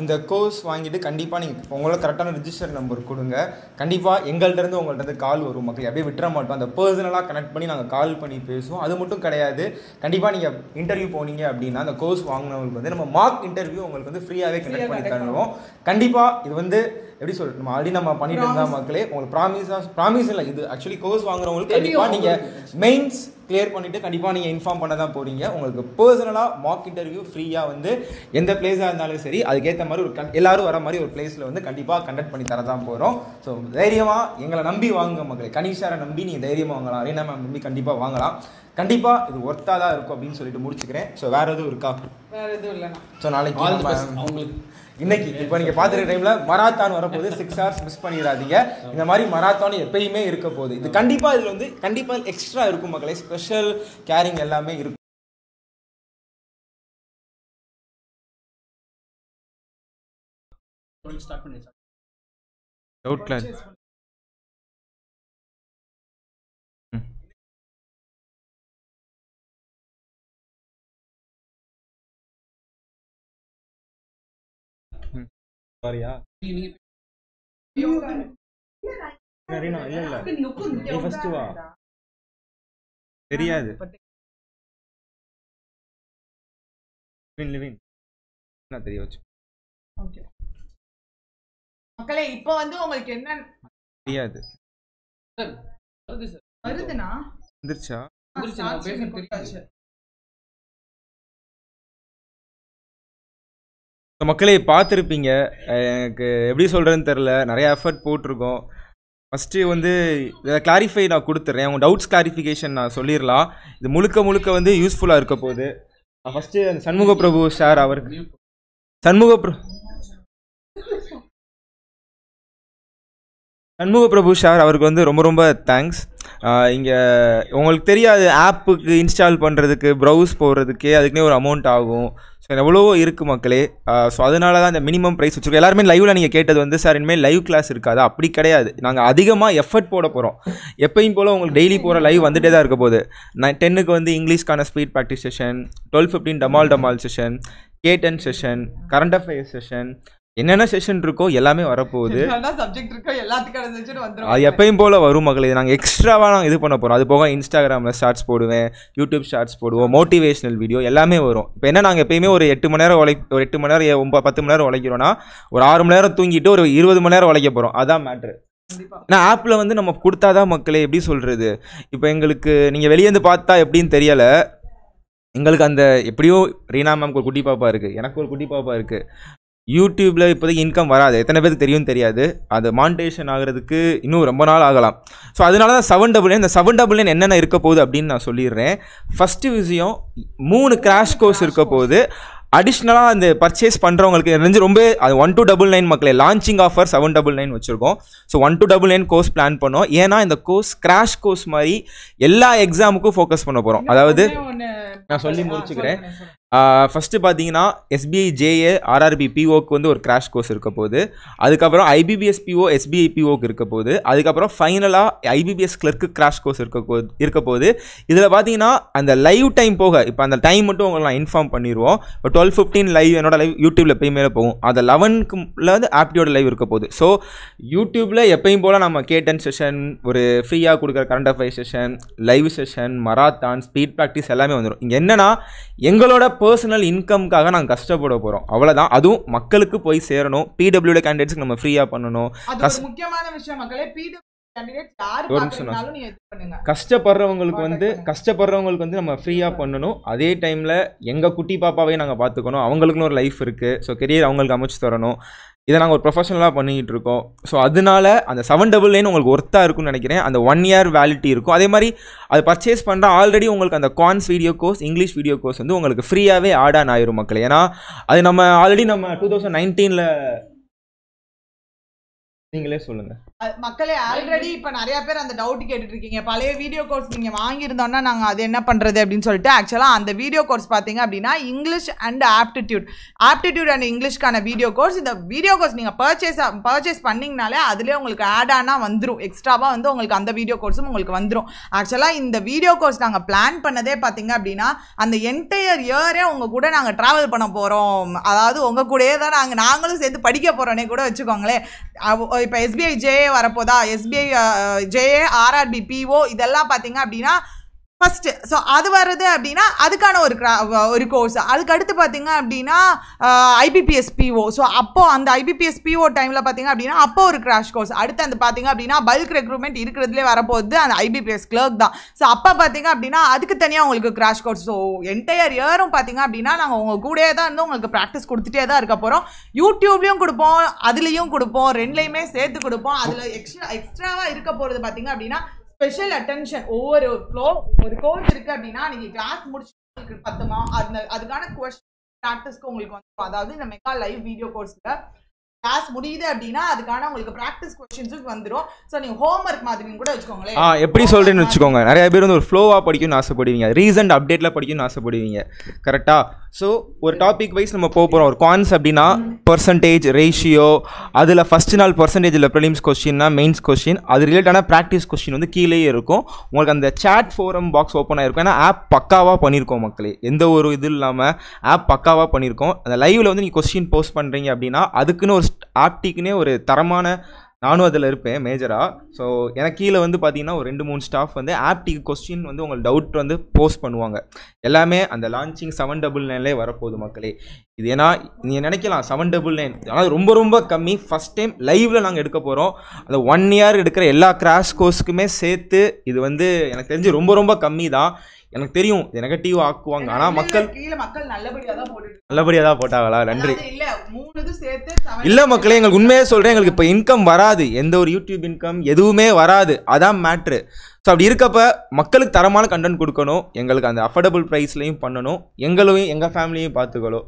இந்த கோர்ஸ் வாங்கிட்டு கண்டிப்பாக நீங்கள் உங்களோட கரெக்டான ரிஜிஸ்டர் நம்பர் கொடுங்க. கண்டிப்பாக எங்கள்கிட்ட இருந்து உங்கள்ட்ட இருந்து கால் வரும் மக்களே. அப்படியே விட்டுற மாட்டோம். அந்த பர்சனலாக கனெக்ட் பண்ணி நாங்கள் கால் பண்ணி பேசுவோம். அது மட்டும் கிடையாது. கண்டிப்பாக நீங்கள் இன்டர்வியூ போனீங்க அப்படின்னா அந்த கோர்ஸ் வாங்கினவங்களுக்கு வந்து நம்ம மார்க் இன்டர்வியூ உங்களுக்கு வந்து ஃப்ரீயாகவே கனெக்ட் பண்ணி தருவோம். கண்டிப்பாக இது வந்து எப்படி சொல்றது? நம்ம ஆல்ரெடி நம்ம பண்ணிட்டு இருந்தா மக்களே உங்களுக்கு ப்ராமிஸா ப்ராமிஸ் இல்லை. இது ஆக்சுவலி கோர்ஸ் வாங்குறவங்களுக்கு கண்டிப்பாக நீங்கள் மெயின்ஸ் கிளியர் பண்ணிட்டு கண்டிப்பாக நீங்கள் இன்ஃபார்ம் பண்ண தான் போறீங்க. உங்களுக்கு பர்சனலாக மார்க் இன்டர்வியூ ஃப்ரீயாக வந்து எந்த பிளேஸாக இருந்தாலும் சரி அதுக்கேற்ற மாதிரி ஒரு கன் எல்லாரும் வர மாதிரி ஒரு பிளேஸில் வந்து கண்டிப்பாக கண்டக்ட் பண்ணி தர தான் போகிறோம் ஸோ தைரியமாக எங்களை நம்பி வாங்க மக்களே. கனிஷாரை நம்பி நீங்கள் தைரியமாக வாங்கலாம். ரீனா மேம் நம்பி கண்டிப்பாக வாங்கலாம். கண்டிப்பாக இது ஒர்த்தாக தான் இருக்கும் அப்படின்னு சொல்லிட்டு முடிச்சுக்கிறேன். ஸோ வேற எதுவும் இருக்கா? வேற எதுவும் இல்லைண்ணா ஸோ நாளைக்கு அவங்களுக்கு இன்னைக்கு இப்போ நீங்க பாத்துருக்க டைம்ல மராத்தான் வரப்போகுது. சிக்ஸ் ஹவர்ஸ் மிஸ் பண்ணிடாதீங்க. இந்த மாதிரி மராத்தான் எப்பயுமே இருக்க போகுது. இது கண்டிப்பா இதுல வந்து கண்டிப்பா எக்ஸ்ட்ரா இருக்கும் மக்களே. ஸ்பெஷல் கேரிங் எல்லாமே இருக்கும். ஸ்டார்ட் பண்ணி டவுட்ல சாரியா ரீனா இல்ல இல்ல. நீ first வா. தெரியாது. லிவின் லிவின். என்ன தெரிய வச்சு? Okay. மக்களே இப்போ வந்து உங்களுக்கு என்ன? தெரியாது. வருது சார் வருதுண்ணா? வந்துருச்சா? வந்துருச்சு, நான் பேசுறது தெரியுது. மக்களே பார்த்துருப்பீங்க. எனக்கு எப்படி சொல்கிறதுன்னு தெரில நிறைய எஃபர்ட் போட்டிருக்கோம். ஃபஸ்ட்டு வந்து இதை கிளாரிஃபை நான் கொடுத்துட்றேன் உங்கள் டவுட்ஸ் கிளாரிஃபிகேஷன் நான் சொல்லிடலாம் இது முழுக்க முழுக்க வந்து யூஸ்ஃபுல்லாக இருக்க போகுது. ஃபஸ்ட்டு அந்த சண்முக பிரபு சார் அவருக்கு. சண்முக பிர சண்முக பிரபு சார் அவருக்கு வந்து ரொம்ப ரொம்ப தேங்க்ஸ் இங்கே உங்களுக்கு தெரியாது ஆப்புக்கு இன்ஸ்டால் பண்ணுறதுக்கு ப்ரௌஸ் போடுறதுக்கே அதுக்குன்னே ஒரு அமௌண்ட் ஆகும். ஸோ எவ்வளவோ இருக்குது மக்களே. ஸோ அதனால தான் இந்த மினிமம் ப்ரைஸ் வச்சுருக்கோம். எல்லாருமே லைவில் நீங்கள் கேட்டது வந்து சார் இனிமேல் லைவ் கிளாஸ் இருக்காது? அப்படி கிடையாது. நாங்கள் அதிகமாக எஃபர்ட் போட போகிறோம் எப்பயும் போல் உங்களுக்கு டெய்லி போகிற லைவ் வந்துட்டே தான் இருக்க போகுது. நான் டென்னுக்கு வந்து இங்கிலீஷ்க்கான speed practice session twelve fifteen டமால் டமால் session K ten session current affairs session என்னென்ன செஷன் இருக்கோ எல்லாமே வரப்போகுது. சப்ஜெக்ட் இருக்கோ வந்துரும். அது எப்பயும் போல் வரும் மகளே. நாங்கள் எக்ஸ்ட்ராவாக நாங்கள் இது பண்ண போகிறோம் அது போக இன்ஸ்டாகிராமில் ஷார்ட்ஸ் போடுவேன் யூடியூப் ஷார்ட்ஸ் போடுவோம் மோட்டிவேஷனல் வீடியோ எல்லாமே வரும். இப்போ என்ன நாங்கள் எப்பயுமே ஒரு எட்டு மணி நேரம் உழை ஒரு எட்டு மணி நேரம் ஒன்பது பத்து மணி நேரம் உழைக்கிறோன்னா ஒரு ஆறு மணி நேரம் தூங்கிட்டு ஒரு இருபது மணி நேரம் உழைக்க போகிறோம் அதான் மேட்ரு நான் ஆப்பில் வந்து நம்ம கொடுத்தாதான் மக்களே எப்படி சொல்கிறது இப்போ எங்களுக்கு நீங்கள் வெளியேந்து பார்த்தா எப்படின்னு தெரியலை. எங்களுக்கு அந்த எப்படியோ ரீனா மேம்க்கு ஒரு குட்டி பாப்பா இருக்குது எனக்கு ஒரு குட்டி பாப்பா இருக்குது யூடியூப்பில் இப்போதைக்கு இன்கம் வராது. எத்தனை பேருக்கு தெரியும் தெரியாது. அது மானிட்டேஷன் ஆகிறதுக்கு இன்னும் ரொம்ப நாள் ஆகலாம். ஸோ அதனால தான் செவன் டபுள் இந்த செவன் டபுள் என்னென்ன இருக்க போகுது அப்படின்னு நான் சொல்லிடுறேன். ஃபஸ்ட்டு விஷயம் மூணு கிராஷ் கோர்ஸ் இருக்க போகுது. அடிஷ்னலாக அந்த பர்ச்சேஸ் பண்ணுறவங்களுக்கு தெரிஞ்சு ரொம்ப அது ஒன் டூ டபுள் நைன் மக்களே launching offer seven double nine வச்சுருக்கோம். So one two double nine course plan பண்ணோம். ஏன்னா இந்த கோர்ஸ் கிராஷ் கோர்ஸ் மாதிரி எல்லா எக்ஸாமுக்கும் ஃபோக்கஸ் பண்ண போகிறோம் அதாவது நான் சொல்லி முடிச்சுக்கிறேன். ஃபஸ்ட்டு பார்த்தீங்கன்னா எஸ்பிஐ ஜேஏ ஆர்ஆர்பி பிஓக்கு வந்து ஒரு கிராஷ் கோர்ஸ் இருக்க போகுது. அதுக்கப்புறம் ஐபிபிஎஸ் பிஓ எஸ்பிஐ பிஓக்கு இருக்க போகுது. அதுக்கப்புறம் ஃபைனலாக ஐபிபிஎஸ் கிளர்க்கு கிராஷ் கோர்ஸ் இருக்க போ இருக்க போகுது. இதில் பார்த்தீங்கன்னா அந்த லைவ் டைம் போக இப்போ அந்த டைம் மட்டும் உங்களை நான் இன்ஃபார்ம் பண்ணிடுவோம் இப்போ டுவெல் ஃபிஃப்டீன் லைவ் என்னோட லைவ் யூடியூப்பில் எப்பயும் மேலே போகும். அந்த லெவனுக்குள்ள வந்து ஆப்டியோட லைவ் இருக்க போகுது. ஸோ யூடியூப்பில் எப்பயும் போல் நம்ம கேட்டன் செஷன் ஒரு ஃப்ரீயாக கொடுக்குற current affair session live session marathon speed practice எல்லாமே வந்துடும் இங்கே என்னென்னா எங்களோட பர்சனல் இன்கம்காக நாங்கள் கஷ்டப்பட போகிறோம் அவ்வளோதான் அதுவும் மக்களுக்கு போய் சேரணும். பிடபிள்யூட கேண்டிடேட்ஸ்க்கு நம்ம ஃப்ரீயாக பண்ணணும். முக்கியமான விஷயம் மக்களே. கஷ்டப்படுறவங்களுக்கு வந்து. கஷ்டப்படுறவங்களுக்கு வந்து நம்ம ஃப்ரீயாக பண்ணணும். அதே டைமில் எங்கள் குட்டி பாப்பாவே நாங்கள் பார்த்துக்கணும். அவங்களுக்குன்னு ஒரு லைஃப் இருக்குது ஸோ கெரியர் அவங்களுக்கு அமைச்சு தரணும். இதை நாங்கள் ஒரு ப்ரொஃபஷனலாக பண்ணிக்கிட்டு இருக்கோம் ஸோ அதனால அந்த செவன் டபுள் நைன் உங்களுக்கு ஒர்த்தாக இருக்கும்னு நினைக்கிறேன். அந்த ஒன் இயர் வேலிட்டி இருக்கும். அதே மாதிரி அது பர்ச்சேஸ் பண்ணுற ஆல்ரெடி உங்களுக்கு அந்த quants video course English video course வந்து உங்களுக்கு ஃப்ரீயாகவே ஆட் ஆன் ஆயிரும் மக்கள். ஏன்னா அது நம்ம ஆல்ரெடி நம்ம டூ தௌசண்ட் நைன்டீனில் நீங்களே சொல்லுங்கள் மக்களே ஆல்ரெடி இப்ப நிறைய பேர் அந்த டவுட் கேட்டுட்டு இருக்கீங்க பழைய வீடியோ கோர்ஸ் நீங்க வாங்கியிருந்தோம்னா நாங்க அது என்ன பண்றது அப்படின்னு சொல்லிட்டு ஆக்சுவலா அந்த வீடியோ கோர்ஸ் பாத்தீங்க அப்படின்னா English and aptitude aptitude and இங்கிலீஷ்க்கான video course இந்த வீடியோ கோர்ஸ் நீங்க பர்ச்சேஸ் பர்ச்சேஸ் பண்ணீங்கனாலே அதுலயே உங்களுக்கு ஆட் ஆனா வந்துரும். எக்ஸ்ட்ராவா வந்து உங்களுக்கு அந்த வீடியோ கோர்ஸும் உங்களுக்கு வந்துரும். ஆக்சுவலா இந்த வீடியோ கோர்ஸ் நாங்க பிளான் பண்ணதே பாத்தீங்க அப்படின்னா அந்த என்டையர் இயரே உங்க கூட நாங்க டிராவல் பண்ண போறோம். அதாவது உங்க கூடயே தான் நாங்க நாங்களும் சேர்ந்து படிக்க போறோன்னே கூட வச்சுக்கோங்களேன். இப்போ எஸ்பிஐ ஜேஏ வரப்போதா? எஸ்பிஐ ஜேஏ ஆர்ஆர்பி பிஓ இதெல்லாம் பார்த்தீங்க அப்படின்னா ஃபஸ்ட்டு ஸோ அது வர்றது அப்படின்னா அதுக்கான ஒரு க்ரா ஒரு கோர்ஸ் அதுக்கு அடுத்து பார்த்தீங்க அப்படின்னா ஐபிபிஎஸ் பிஓ ஸோ அப்போது அந்த ஐபிபிஎஸ் பிஓ டைமில் பார்த்தீங்க அப்படின்னா அப்போ ஒரு கிராஷ் கோர்ஸ் அடுத்து அந்த பார்த்தீங்க அப்படின்னா பல்க் ரெக்ரூட்மெண்ட் இருக்கிறதுலே வரப்போகுது அந்த ஐபிபிஎஸ் கிளர்க் தான். ஸோ அப்போ பார்த்தீங்க அப்படின்னா அதுக்கு தனியாக உங்களுக்கு கிராஷ் கோர்ஸ் ஸோ என்டையர் இயரும் பார்த்தீங்க அப்படின்னா நாங்கள் உங்கள் கூடயே தான் இருந்து உங்களுக்கு ப்ராக்டிஸ் கொடுத்துட்டே தான் இருக்க போகிறோம் யூடியூப்லேயும் கொடுப்போம் அதுலேயும் கொடுப்போம் ரெண்டுலேயுமே சேர்த்து கொடுப்போம். அதில் எக்ஸ்ட்ரா எக்ஸ்ட்ராவாக இருக்க போகிறது பார்த்தீங்க அப்படின்னா ஸ்பெஷல் அட்டென்ஷன் ஒவ்வொரு க்ளோ ஒரு கோர்ஸ் இருக்கு அப்படின்னா நீங்கள் கிளாஸ் முடிச்சு உங்களுக்கு பத்துமா அந்த அதுக்கான கொஸ்டின் ப்ராக்டிஸ்க்கு உங்களுக்கு வந்து அதாவது இந்த மெகா லைவ் வீடியோ கோர்ஸில் கிளாஸ் முடியுது அப்படின்னா அதுக்கான உங்களுக்கு ப்ராக்டிஸ் கொஸ்டின்ஸுக்கு வந்துடும் ஸோ நீங்கள் ஹோம்ஒர்க் மாதிரின்னு கூட வச்சுக்கோங்களேன். ஆ எப்படி சொல்கிறேன்னு வச்சுக்கோங்க. நிறைய பேர் வந்து ஒரு ஃப்ளோவாக படிக்கணும்னு ஆசைப்படுவீங்க. ரீசன்ட் அப்டேட்டில் படிக்கணும்னு ஆசைப்படுவீங்க. கரெக்டாக ஸோ ஒரு டாபிக் வைஸ் நம்ம போக போகிறோம் ஒரு கான்ஸ் அப்படின்னா பர்சன்டேஜ் ரேஷியோ அதில் ஃபஸ்ட் நாள் பர்சன்டேஜில் ப்ரிலிம்ஸ் கொஸ்டின்னா மெயின்ஸ் கொஸ்டின் அது ரிலேட்டான ப்ராக்டிஸ் கொஸ்டின் வந்து கீழேயே இருக்கும். உங்களுக்கு அந்த chat ஃபோரம் பாக்ஸ் ஓப்பன் ஆகிருக்கும் ஏன்னா ஆப் பக்காவாக பண்ணியிருக்கோம் மக்களே. எந்த ஒரு இது இல்லாமல் ஆப் பக்காவாக பண்ணியிருக்கோம் அந்த லைவில் வந்து நீங்கள் கொஸ்டின் போஸ்ட் பண்ணுறீங்க அப்படின்னா அதுக்குன்னு ஒரு ஆப்டிக்குன்னே ஒரு தரமான நானும் அதில் இருப்பேன் மேஜராக ஸோ எனக்கு கீழே வந்து பார்த்தீங்கன்னா ஒரு ரெண்டு மூணு ஸ்டாஃப் வந்து ஆப்டிக் கொஸ்டின் வந்து உங்களுக்கு டவுட் வந்து போஸ்ட் பண்ணுவாங்க. எல்லாமே அந்த லான்ச்சிங் செவன் டபுள் நைன்லே வரப்போகுது மக்களே. இது ஏன்னா நீங்கள் நினைக்கலாம் செவன் டபுள் நைன் ஆனால் ரொம்ப ரொம்ப கம்மி. ஃபஸ்ட் டைம் லைவில் நாங்கள் எடுக்க போகிறோம் அந்த ஒன் இயர் எடுக்கிற எல்லா கிராஷ் கோர்ஸ்க்குமே சேர்த்து இது வந்து எனக்கு தெரிஞ்சு ரொம்ப ரொம்ப கம்மி தான் எனக்கு தெரியும் இது நெகட்டிவ் ஆக்குவாங்க. ஆனால் மக்கள் கீழே மக்கள் நல்லபடியாக தான் போட்டாங்களா நன்றி. இல்ல மக்களே எங்களுக்கு உண்மையே சொல்றேன் எங்களுக்கு இப்போ இன்கம் வராது. எந்த ஒரு யூடியூப் இன்கம் எதுவுமே வராது. அதான் மேட்ரு ஸோ அப்படி இருக்கப்ப மக்களுக்கு தரமான கண்டென்ட் கொடுக்கணும். எங்களுக்கு அந்த அஃபோர்டபுள் ப்ரைஸ்லையும் பண்ணணும். எங்களையும் எங்கள் ஃபேமிலியும் பார்த்துக்கணும்.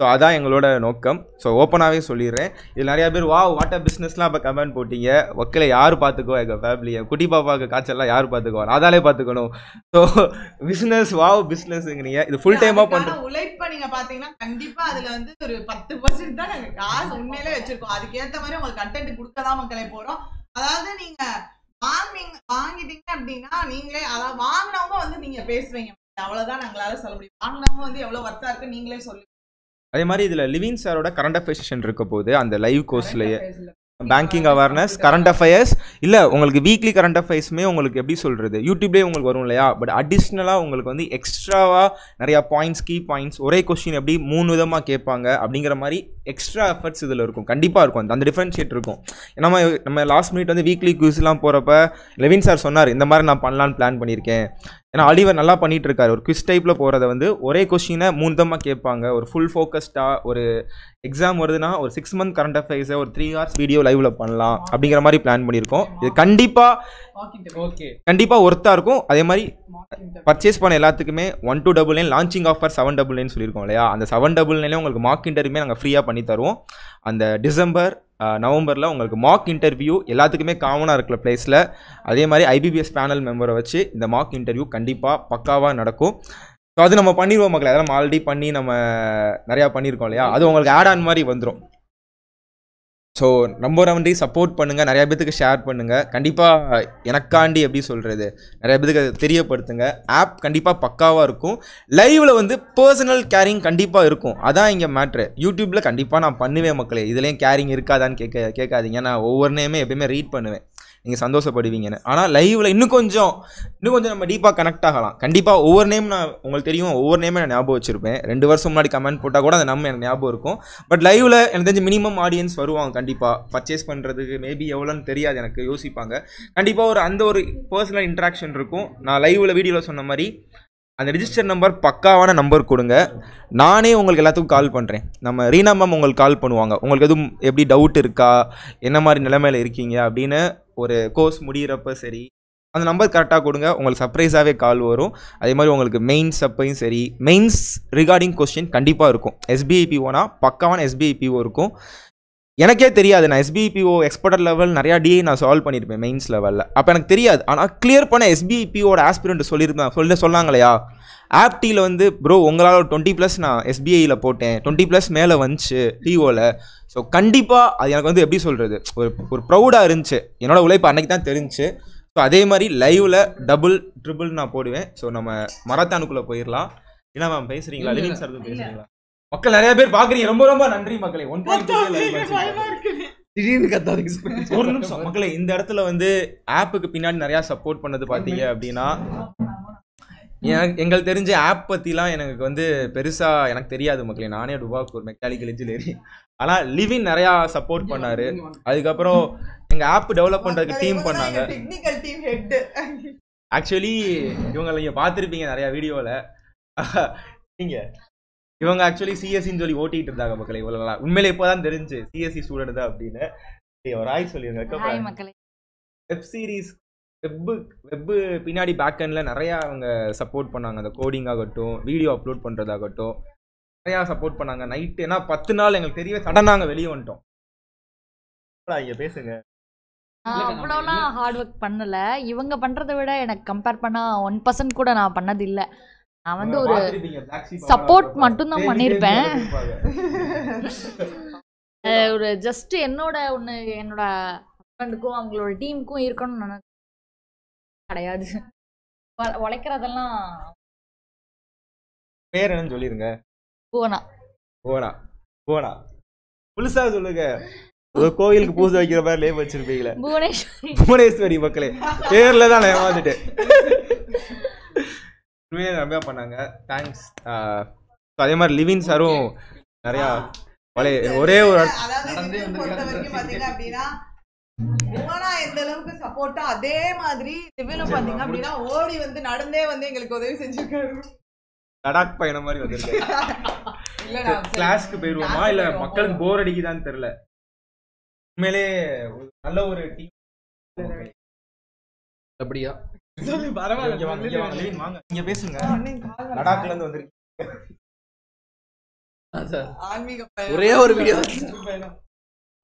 ஸோ அதான் எங்களோட நோக்கம். ஸோ ஓப்பனாகவே சொல்லிடுறேன். இதில் நிறைய பேர் வா வாட்டர் பிஸ்னஸ்லாம் இப்போ கமெண்ட் போட்டீங்க. மக்களை யார் பார்த்துக்கோ எங்கள் ஃபேமிலியை குட்டி பாப்பாவுக்கு காய்ச்சல்லாம் யார் பார்த்துக்கோ நாதாலே பார்த்துக்கணும் ஸோ பிஸ்னஸ் வாவ் பிஸ்னஸ்ங்கிறீங்க இது ஃபுல் டைமாக பண்ணுறோம் உழைப்ப நீங்க பாத்தீங்கன்னா கண்டிப்பா அதுல வந்து ஒரு பத்து பர்சன்ட் தான் நாங்க காசு உண்மையிலே வச்சிருக்கோம். அதுக்கேத்த மாதிரி உங்களுக்கு கண்டென்ட் கொடுக்கதான் மக்களே போறோம். அதாவது நீங்க வாங்குனீங்க வாங்கிட்டீங்க அப்படின்னா நீங்களே அதாவது வாங்கினவங்க வந்து நீங்க பேசுவீங்க. அவ்வளவுதான் நாங்களால சொல்ல முடியும். வாங்கினவங்க வந்து எவ்வளவு வர்த்தா இருக்கு நீங்களே சொல்லுங்க அதே மாதிரி இதில் லிவின் சாரோட கரண்ட் அஃபேர்ஸ் செஷன் இருக்க போது அந்த லைவ் கோர்ஸ்லேயே பேங்கிங் அவேர்னஸ் கரண்ட் அஃபேர்ஸ் இல்லை உங்களுக்கு வீக்லி கரண்ட் அஃபேர்ஸுமே உங்களுக்கு எப்படி சொல்கிறது யூடியூப்லேயே உங்களுக்கு வரும் இல்லையா? பட் அடிஷ்னலாக உங்களுக்கு வந்து எக்ஸ்ட்ராவாக நிறையா பாயிண்ட்ஸ் கீ பாயிண்ட்ஸ் ஒரே கொஸ்டின் எப்படி மூணு விதமாக கேட்பாங்க அப்படிங்கிற மாதிரி எக்ஸ்ட்ரா எஃபர்ட்ஸ் இதில் இருக்கும். கண்டிப்பாக இருக்கும். அந்த- அந்த டிஃப்ரென்ஷியேட் இருக்கும் நம்ம நம்ம லாஸ்ட் மினிட் வந்து வீக்லி குவிஸ்லாம் போகிறப்ப லெவின் சார் சொன்னார் இந்த மாதிரி நான் பண்ணலான்னு பிளான் பண்ணியிருக்கேன். ஏன்னா அலிவர் நல்லா பண்ணிட்டு இருக்காரு ஒரு குவிஸ் டைப்பில் போகிறத வந்து ஒரே கொஸ்டினை மூணு விதமாக கேட்பாங்க. ஒரு ஃபுல் ஃபோக்கஸ்டாக ஒரு எக்ஸாம் வருதுன்னா ஒரு சிக்ஸ் மந்த் கரண்ட் அஃபேர்ஸை ஒரு த்ரீ ஹவர்ஸ் வீடியோ லைவ்ல பண்ணலாம் அப்படிங்கிற மாதிரி பிளான் பண்ணியிருக்கோம். இது கண்டிப்பாக ஓகே கண்டிப்பாக ஒர்த்தாக இருக்கும். அதே மாதிரி பர்ச்சேஸ் பண்ண எல்லாத்துக்குமே one two double nine launching offer seven double nine சொல்லியிருக்கோம் இல்லையா? அந்த செவன் டபுள் நைன்லேயே உங்களுக்கு மார்க் இன்டர்வியூமே நாங்கள் ஃப்ரீயாக பண்ணி தருவோம். அந்த டிசம்பர் நவம்பரில் உங்களுக்கு மார்க் இன்டர்வியூ எல்லாத்துக்குமே காமனாக இருக்கிற பிளேஸில் அதே மாதிரி ஐபிபிஎஸ் பேனல் மெம்பரை வச்சு இந்த மார்க் இன்டர்வியூ கண்டிப்பாக பக்காவாக நடக்கும். ஸோ அது நம்ம பண்ணிடுவோம் மக்கள். அதெல்லாம் ஆல்ரெடி பண்ணி நம்ம நிறையா பண்ணியிருக்கோம் இல்லையா? அது உங்களுக்கு ஆட் ஆன் மாதிரி வந்துடும் ஸோ ரொம்ப நன்றி சப்போர்ட் பண்ணுங்கள் நிறைய பேத்துக்கு ஷேர் பண்ணுங்கள் கண்டிப்பாக எனக்காண்டி எப்படி சொல்கிறது நிறைய பேத்துக்கு அதை தெரியப்படுத்துங்க. ஆப் கண்டிப்பாக பக்காவாக இருக்கும். லைவில் வந்து பர்சனல் கேரிங் கண்டிப்பாக இருக்கும். அதான் இங்கே மேட்ரு யூடியூப்பில் கண்டிப்பாக நான் பண்ணுவேன் மக்களே. இதுலேயும் கேரிங் இருக்காதான்னு கேட்க கேட்காதீங்க. நான் ஒவ்வொரு நேமே எப்பயுமே ரீட் பண்ணுவேன். நீங்கள் சந்தோஷப்படுவீங்கன்னு. ஆனால் லைவில் இன்னும் கொஞ்சம் இன்னும் கொஞ்சம் நம்ம டீப்பாக கனெக்ட் ஆகலாம். கண்டிப்பாக ஒவ்வொரு நேம் நான் உங்களுக்கு தெரியும் ஒவ்வொரு நேமே நான் ஞாபகம் வச்சிருப்பேன். ரெண்டு வருஷம் முன்னாடி கமெண்ட் போட்டால் கூட அந்த நம்ம எனக்கு ஞாபகம் இருக்கும். பட் லைவில் எனக்கு தெரிஞ்சு மினிமம் ஆடியன்ஸ் வருவாங்க கண்டிப்பாக பர்ச்சேஸ் பண்ணுறதுக்கு மேபி எவ்வளோன்னு தெரியாது எனக்கு யோசிப்பாங்க. கண்டிப்பாக ஒரு அந்த ஒரு பர்சனல் இன்ட்ராக்ஷன் இருக்கும். நான் லைவில் வீடியோவில் சொன்ன மாதிரி அந்த ரிஜிஸ்டர் நம்பர் பக்காவான நம்பர் கொடுங்க. நானே உங்களுக்கு எல்லாத்துக்கும் கால் பண்ணுறேன் நம்ம ரீனா மேம் உங்களுக்கு கால் பண்ணுவாங்க. உங்களுக்கு எதுவும் எப்படி டவுட் இருக்கா? என்ன மாதிரி நிலைமையில் இருக்கீங்க? அப்படின்னு ஒரு கோர்ஸ் முடிகிறப்ப சரி அந்த நம்பர் கரெக்டாக கொடுங்க. உங்களுக்கு சர்ப்ரைஸாகவே கால் வரும். அதே மாதிரி உங்களுக்கு மெயின்ஸ் அப்பையும் சரி மெயின்ஸ் ரிகார்டிங் கொஸ்டின் கண்டிப்பாக இருக்கும். எஸ்பிஐபிஓனா பக்காவான எஸ்பிஐபிஓ இருக்கும். எனக்கே தெரியாது. நான் எஸ்பிஐபிஓ எக்ஸ்பர்ட் லெவல் நிறையா டிஏ நான் சால்வ் பண்ணியிருப்பேன் மெயின்ஸ் லெவலில் அப்போ எனக்கு தெரியாது. ஆனால் கிளியர் பண்ண எஸ்பிஐபிஓட ஆஸ்பிரண்ட் சொல்லியிருப்பேன் சொல்ல சொன்னாங்களையா? ஆப்டியில் வந்து ப்ரோ உங்களால் ஒரு டுவெண்ட்டி ப்ளஸ் நான் எஸ்பிஐயில் போட்டேன். டுவெண்ட்டி ப்ளஸ் மேலே வந்துச்சு டிஓவில் ஸோ கண்டிப்பாக அது எனக்கு வந்து எப்படி சொல்கிறது ஒரு ஒரு ப்ரௌடாக இருந்துச்சு. என்னோட உழைப்பு அன்னைக்கு தான் தெரிஞ்சுச்சு. ஸோ அதே மாதிரி லைவில் டபுள் ட்ரிபிள் நான் போடுவேன். ஸோ நம்ம மரத்தானுக்குள்ளே போயிடலாம் என்ன மேம் பேசுறீங்களா? லிவிங் சார் பேசுறீங்களா? மக்கள் நிறைய பேர் பார்க்குறீங்க. ரொம்ப ரொம்ப நன்றி மக்களே. ஒன் திடீர்னு கத்தாதீங்க ஒரு நிமிஷம். மக்களே இந்த இடத்துல வந்து ஆப்புக்கு பின்னாடி நிறைய சப்போர்ட் பண்ணது பார்த்தீங்க அப்படின்னா எங்களுக்கு தெரிஞ்ச ஆப் பற்றிலாம் எனக்கு வந்து பெருசாக எனக்கு தெரியாது மக்களே. நானே டுபாக்கு ஒரு மெக்கானிக்கல் இன்ஜினியரிங் ஆனால் லிவின் நிறையா சப்போர்ட் பண்ணாரு. அதுக்கப்புறம் எங்கள் ஆப் டெவலப் பண்ணுறதுக்கு டீம் பண்ணாங்க. டெக்னிக்கல் டீம் ஹெட் ஆக்சுவலி இவங்களை நீங்கள் பார்த்துருப்பீங்க நிறையா வீடியோவில் நீங்கள் இவங்க ஆக்சுவலி சிஎஸ்சின்னு சொல்லி ஓட்டிட்டு இருந்தாங்க மக்களே இவ்வளோ நாளா. உண்மையிலே இப்போ தான் தெரிஞ்சு சிஎஸ்சி ஸ்டூடெண்ட் தான் அப்படின்னு. ஒரு ஆய். மக்களே. வெப் சீரிஸ் வெப்பு வெப்பு பின்னாடி பேக் எண்டில் நிறையா அவங்க சப்போர்ட் பண்ணாங்க. அந்த கோடிங் ஆகட்டும் வீடியோ அப்லோட் பண்ணுறதாகட்டும் நிறையா சப்போர்ட் பண்ணாங்க. நைட்டு ஏன்னா பத்து நாள் எங்களுக்கு தெரியவே சடனாக நாங்கள் வெளியே வந்துட்டோம். இங்கே பேசுங்க. நான் அவ்வளோலாம் ஹார்ட் ஒர்க் பண்ணல. இவங்க பண்றதை விட எனக்கு கம்பேர் பண்ணா ஒன் பர்சன்ட் கூட நான் பண்ணது இல்ல நான் வந்து ஒரு support மட்டும்தான் பண்ணியிருப்பேன். ஒரு ஜஸ்ட் என்னோட ஒன்று என்னோட ஹஸ்பண்டுக்கும் அவங்களோட டீமுக்கும் இருக்கணும்னு நினை கிடையாது. உழைக்கிறதெல்லாம் பேர் என்னன்னு சொல்லிருங்க. போனா. போனா. போனா. புதுசா சொல்லுங்க. ஒரு கோயிலுக்கு பூஜை வைக்கிற மாதிரி லேப் வச்சிருப்பீங்களே. புவனேஸ்வரி. புவனேஸ்வரி மக்களே பேர்ல தான் நான் ஏமாந்துட்டேன் உண்மையிலே நிறையா பண்ணாங்க. தேங்க்ஸ் அதே மாதிரி லிவின் சாரும் நிறையா ஒரே ஒரு நடந்தே புவனா எந்த அளவுக்கு சப்போர்ட்டா? அதே மாதிரி சிவிலும் பாத்தீங்க அப்படின்னா ஓடி வந்து நடந்தே வந்து எங்களுக்கு உதவி செஞ்சிருக்காரு. லடாக் பயணம் மாதிரி வந்திருக்கேன். கிளாஸ்க்கு போயிருவோமா? இல்ல மக்களுக்கு போர் அடிக்குதான்னு தெரியல. உண்மையிலே நல்ல ஒரு டீம் அப்படியா? சொல்லு இங்க வாங்க, இங்க வாங்க, பரவாயில்ல பேசுங்க. லடாக்ல இருந்து வந்திருக்கு சார். ஆன்மீக பயணம். ஒரே ஒரு வீடியோ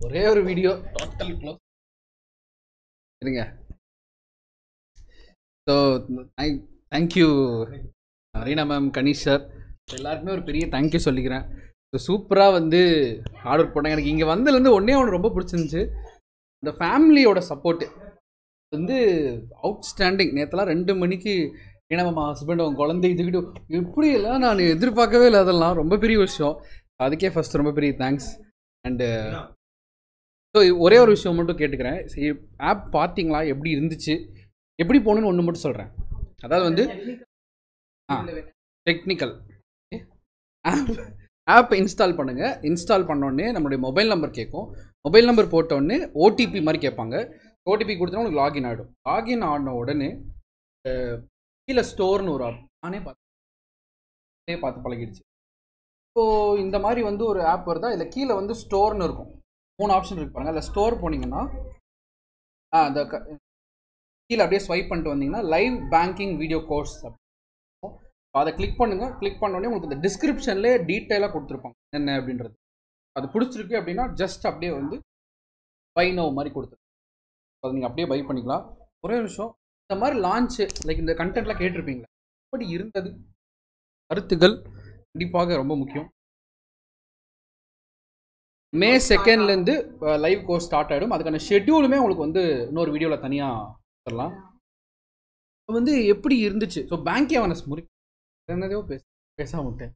ஒரே ஒரு வீடியோ டோட்டல் க்ளோஸ் இருங்க. So thank you Reena ma'am Ganesh sir எல்லாருக்குமே ஒரு பெரிய தேங்க்யூ சொல்லிக்கிறேன். ஸோ சூப்பராக வந்து ஆர்டர் போட்டேன். எனக்கு இங்கே வந்ததுலேருந்து ஒன்றே ஒன்று ரொம்ப பிடிச்சிருந்துச்சு. இந்த ஃபேமிலியோட சப்போர்ட்டு வந்து அவுட்ஸ்டாண்டிங் நேற்றுலாம் ரெண்டு மணிக்கு ஏன்னா நம்ம ஹஸ்பண்ட் அவங்க குழந்தை இதுக்கிட்டு எப்படியெல்லாம் நான் எதிர்பார்க்கவே இல்லை அதெல்லாம். ரொம்ப பெரிய விஷயம். அதுக்கே ஃபர்ஸ்ட் ரொம்ப பெரிய தேங்க்ஸ் அண்டு ஸோ ஒரே ஒரு விஷயம் மட்டும் கேட்டுக்கிறேன். ஆப் பார்த்தீங்களா? எப்படி இருந்துச்சு? எப்படி போகணுன்னு ஒன்று மட்டும் சொல்கிறேன் அதாவது வந்து ஆ டெக்னிக்கல் ஆப் ஆப் இன்ஸ்டால் பண்ணுங்கள் இன்ஸ்டால் பண்ணோடனே நம்மளுடைய மொபைல் நம்பர் கேட்கும். மொபைல் நம்பர் போட்டோடனே ஓடிபி மாதிரி கேட்பாங்க. ஓடிபி கொடுத்தா உங்களுக்கு லாகின் ஆகிடும் லாகின் ஆன உடனே கீழே ஸ்டோர்னு ஒரு ஆப் நானே பார்த்து பார்த்து பழகிடுச்சு. ஸோ இந்த மாதிரி வந்து ஒரு ஆப் வருதா? இதில் கீழே வந்து ஸ்டோர்னு இருக்கும். மூணு ஆப்ஷன் இருக்கு பாருங்க. அதில் ஸ்டோர் போனீங்கன்னா அந்த க- கீழே அப்படியே ஸ்வைப் பண்ணிட்டு வந்தீங்கன்னா லைவ் பேங்கிங் வீடியோ கோர்ஸ் அதை கிளிக் பண்ணுங்க. கிளிக் பண்ணோடனே உங்களுக்கு இந்த டிஸ்கிரிப்ஷன்லேயே டீட்டெயிலாக கொடுத்துருப்பாங்க. என்ன அப்படின்றது. அது பிடிச்சிருக்கு அப்படின்னா ஜஸ்ட் அப்படியே வந்து பை நோ மாதிரி கொடுத்துருங்க. அதை நீங்கள் அப்படியே பை பண்ணிக்கலாம். ஒரே நிமிஷம். விஷயம் இந்த மாதிரி லான்ச்சு லைக் இந்த கண்டென்ட்லாம் கேட்டிருப்பீங்களா. எப்படி இருந்தது? கருத்துக்கள் கண்டிப்பாக ரொம்ப முக்கியம். மே செகண்ட்லேருந்து லைவ் கோர்ஸ் ஸ்டார்ட் ஆகிடும் அதுக்கான ஷெட்யூலுமே உங்களுக்கு வந்து இன்னொரு வீடியோவில் தனியாக தரலாம். வந்து எப்படி இருந்துச்சு? ஸோ பேங்கிங் அவேர்னஸ் முறி என்னதையோ பேச பேசாம விட்டேன்.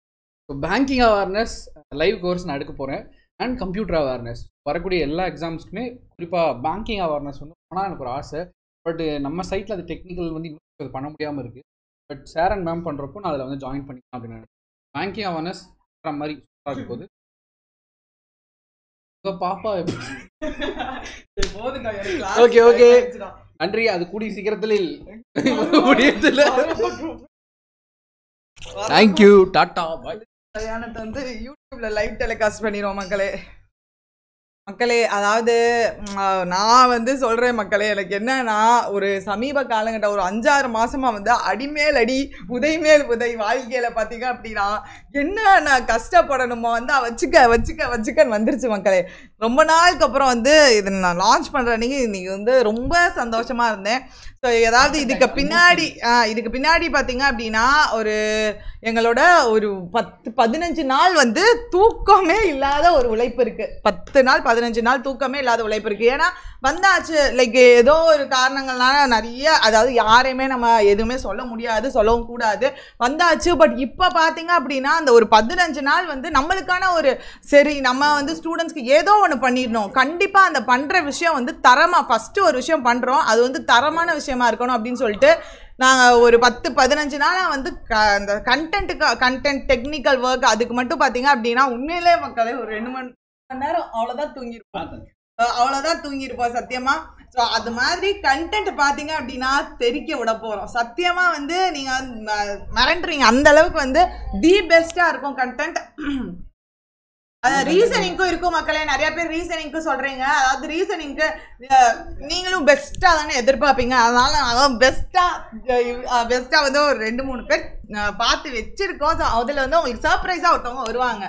So banking awareness live course நான் எடுக்க போகிறேன் அண்ட் கம்ப்யூட்டர் அவேர்னஸ் வரக்கூடிய எல்லா எக்ஸாம்ஸ்க்குமே குறிப்பாக பேங்கிங் அவேர்னஸ் வந்து ஆனால் எனக்கு ஒரு ஆசை. பட் நம்ம சைட்டில் அது டெக்னிக்கல் வந்து அது பண்ண முடியாமல் இருக்குது பட் சார் அண்ட் மேம் பண்ணுறப்போ நான் அதில் வந்து ஜாயின் பண்ணிக்கலாம் அப்படின்னு நினைக்கிறேன். பேங்கிங் அவேர்னஸ் மாதிரி போகுது. பாப்பா ஓகே ஓகே நன்றி அது கூடிய சீக்கிரத்தில் முடியதில்ல தேங்க்யூ டாட்டா பாய் வந்து யூடியூப்ல லைவ் டெலிகாஸ்ட் பண்ணிடுவோம் மக்களே. மக்களே அதாவது நான் வந்து சொல்கிறேன் மக்களே எனக்கு என்னன்னா ஒரு சமீப காலங்கட்ட ஒரு அஞ்சாறு மாதமாக வந்து அடிமேல் அடி உதைமேல் உதை வாழ்க்கையில் பார்த்தீங்க அப்படின்னா என்ன நான் கஷ்டப்படணுமோ வந்து வச்சுக்க வச்சுக்க வச்சுக்கன்னு வந்துருச்சு மக்களே. ரொம்ப நாளுக்கு அப்புறம் வந்து இதை நான் லான்ச் பண்ணுற இன்றைக்கி வந்து ரொம்ப சந்தோஷமாக இருந்தேன். ஏதாவது இதுக்கு பின்னாடி இதுக்கு பின்னாடி பார்த்தீங்க அப்படின்னா ஒரு எங்களோட ஒரு பத்து பதினஞ்சு நாள் வந்து தூக்கமே இல்லாத ஒரு உழைப்பு இருக்கு. பத்து நாள் பதினஞ்சு நாள் தூக்கமே இல்லாத உழைப்பு இருக்கு. ஏன்னா வந்தாச்சு லைக் ஏதோ ஒரு காரணங்கள்னால நிறைய அதாவது யாரையுமே நம்ம எதுவுமே சொல்ல முடியாது சொல்லவும் கூடாது. வந்தாச்சு பட் இப்போ பார்த்தீங்க அப்படின்னா அந்த ஒரு பதினஞ்சு நாள் வந்து நம்மளுக்கான ஒரு சரி நம்ம வந்து ஸ்டூடெண்ட்ஸ்க்கு ஏதோ ஒன்று பண்ணிடணும். கண்டிப்பாக அந்த பண்ணுற விஷயம் வந்து தரமாக ஃபஸ்ட்டு ஒரு விஷயம் பண்ணுறோம் அது வந்து தரமான விஷயமா இருக்கணும் அப்படின்னு சொல்லிட்டு நாங்கள் ஒரு பத்து பதினஞ்சு நாளாக வந்து க அந்த கண்டென்ட்டுக்கு கண்டென்ட் டெக்னிக்கல் ஒர்க் அதுக்கு மட்டும் பார்த்தீங்க அப்படின்னா உண்மையிலே மக்களே ஒரு ரெண்டு மணி மணி நேரம் அவ்வளோதான் தூங்கியிருப்போம். அஹ் அவ்வளோதான் தூங்கியிருப்போம் சத்தியமா. ஸோ அது மாதிரி கண்டென்ட் பார்த்தீங்க அப்படின்னா தெரிக்க விட போகிறோம் சத்தியமா வந்து நீங்கள் மறந்துறீங்க அந்த அளவுக்கு வந்து தி பெஸ்ட்டாக இருக்கும் கண்டென்ட் ரீசனிங்க்கும் இருக்கும் மக்களே. நிறைய பேர் ரீசனிங்க்கு சொல்றீங்க. அதாவது ரீசனிங்க்கு நீங்களும் பெஸ்ட்டாக தானே எதிர்பார்ப்பீங்க. அதனால நாங்கள் பெஸ்ட்டாக பெஸ்ட்டாக வந்து ஒரு ரெண்டு மூணு பேர் பார்த்து வச்சிருக்கோம். அதில் வந்து உங்களுக்கு சர்ப்ரைஸாக ஒருத்தவங்க வருவாங்க.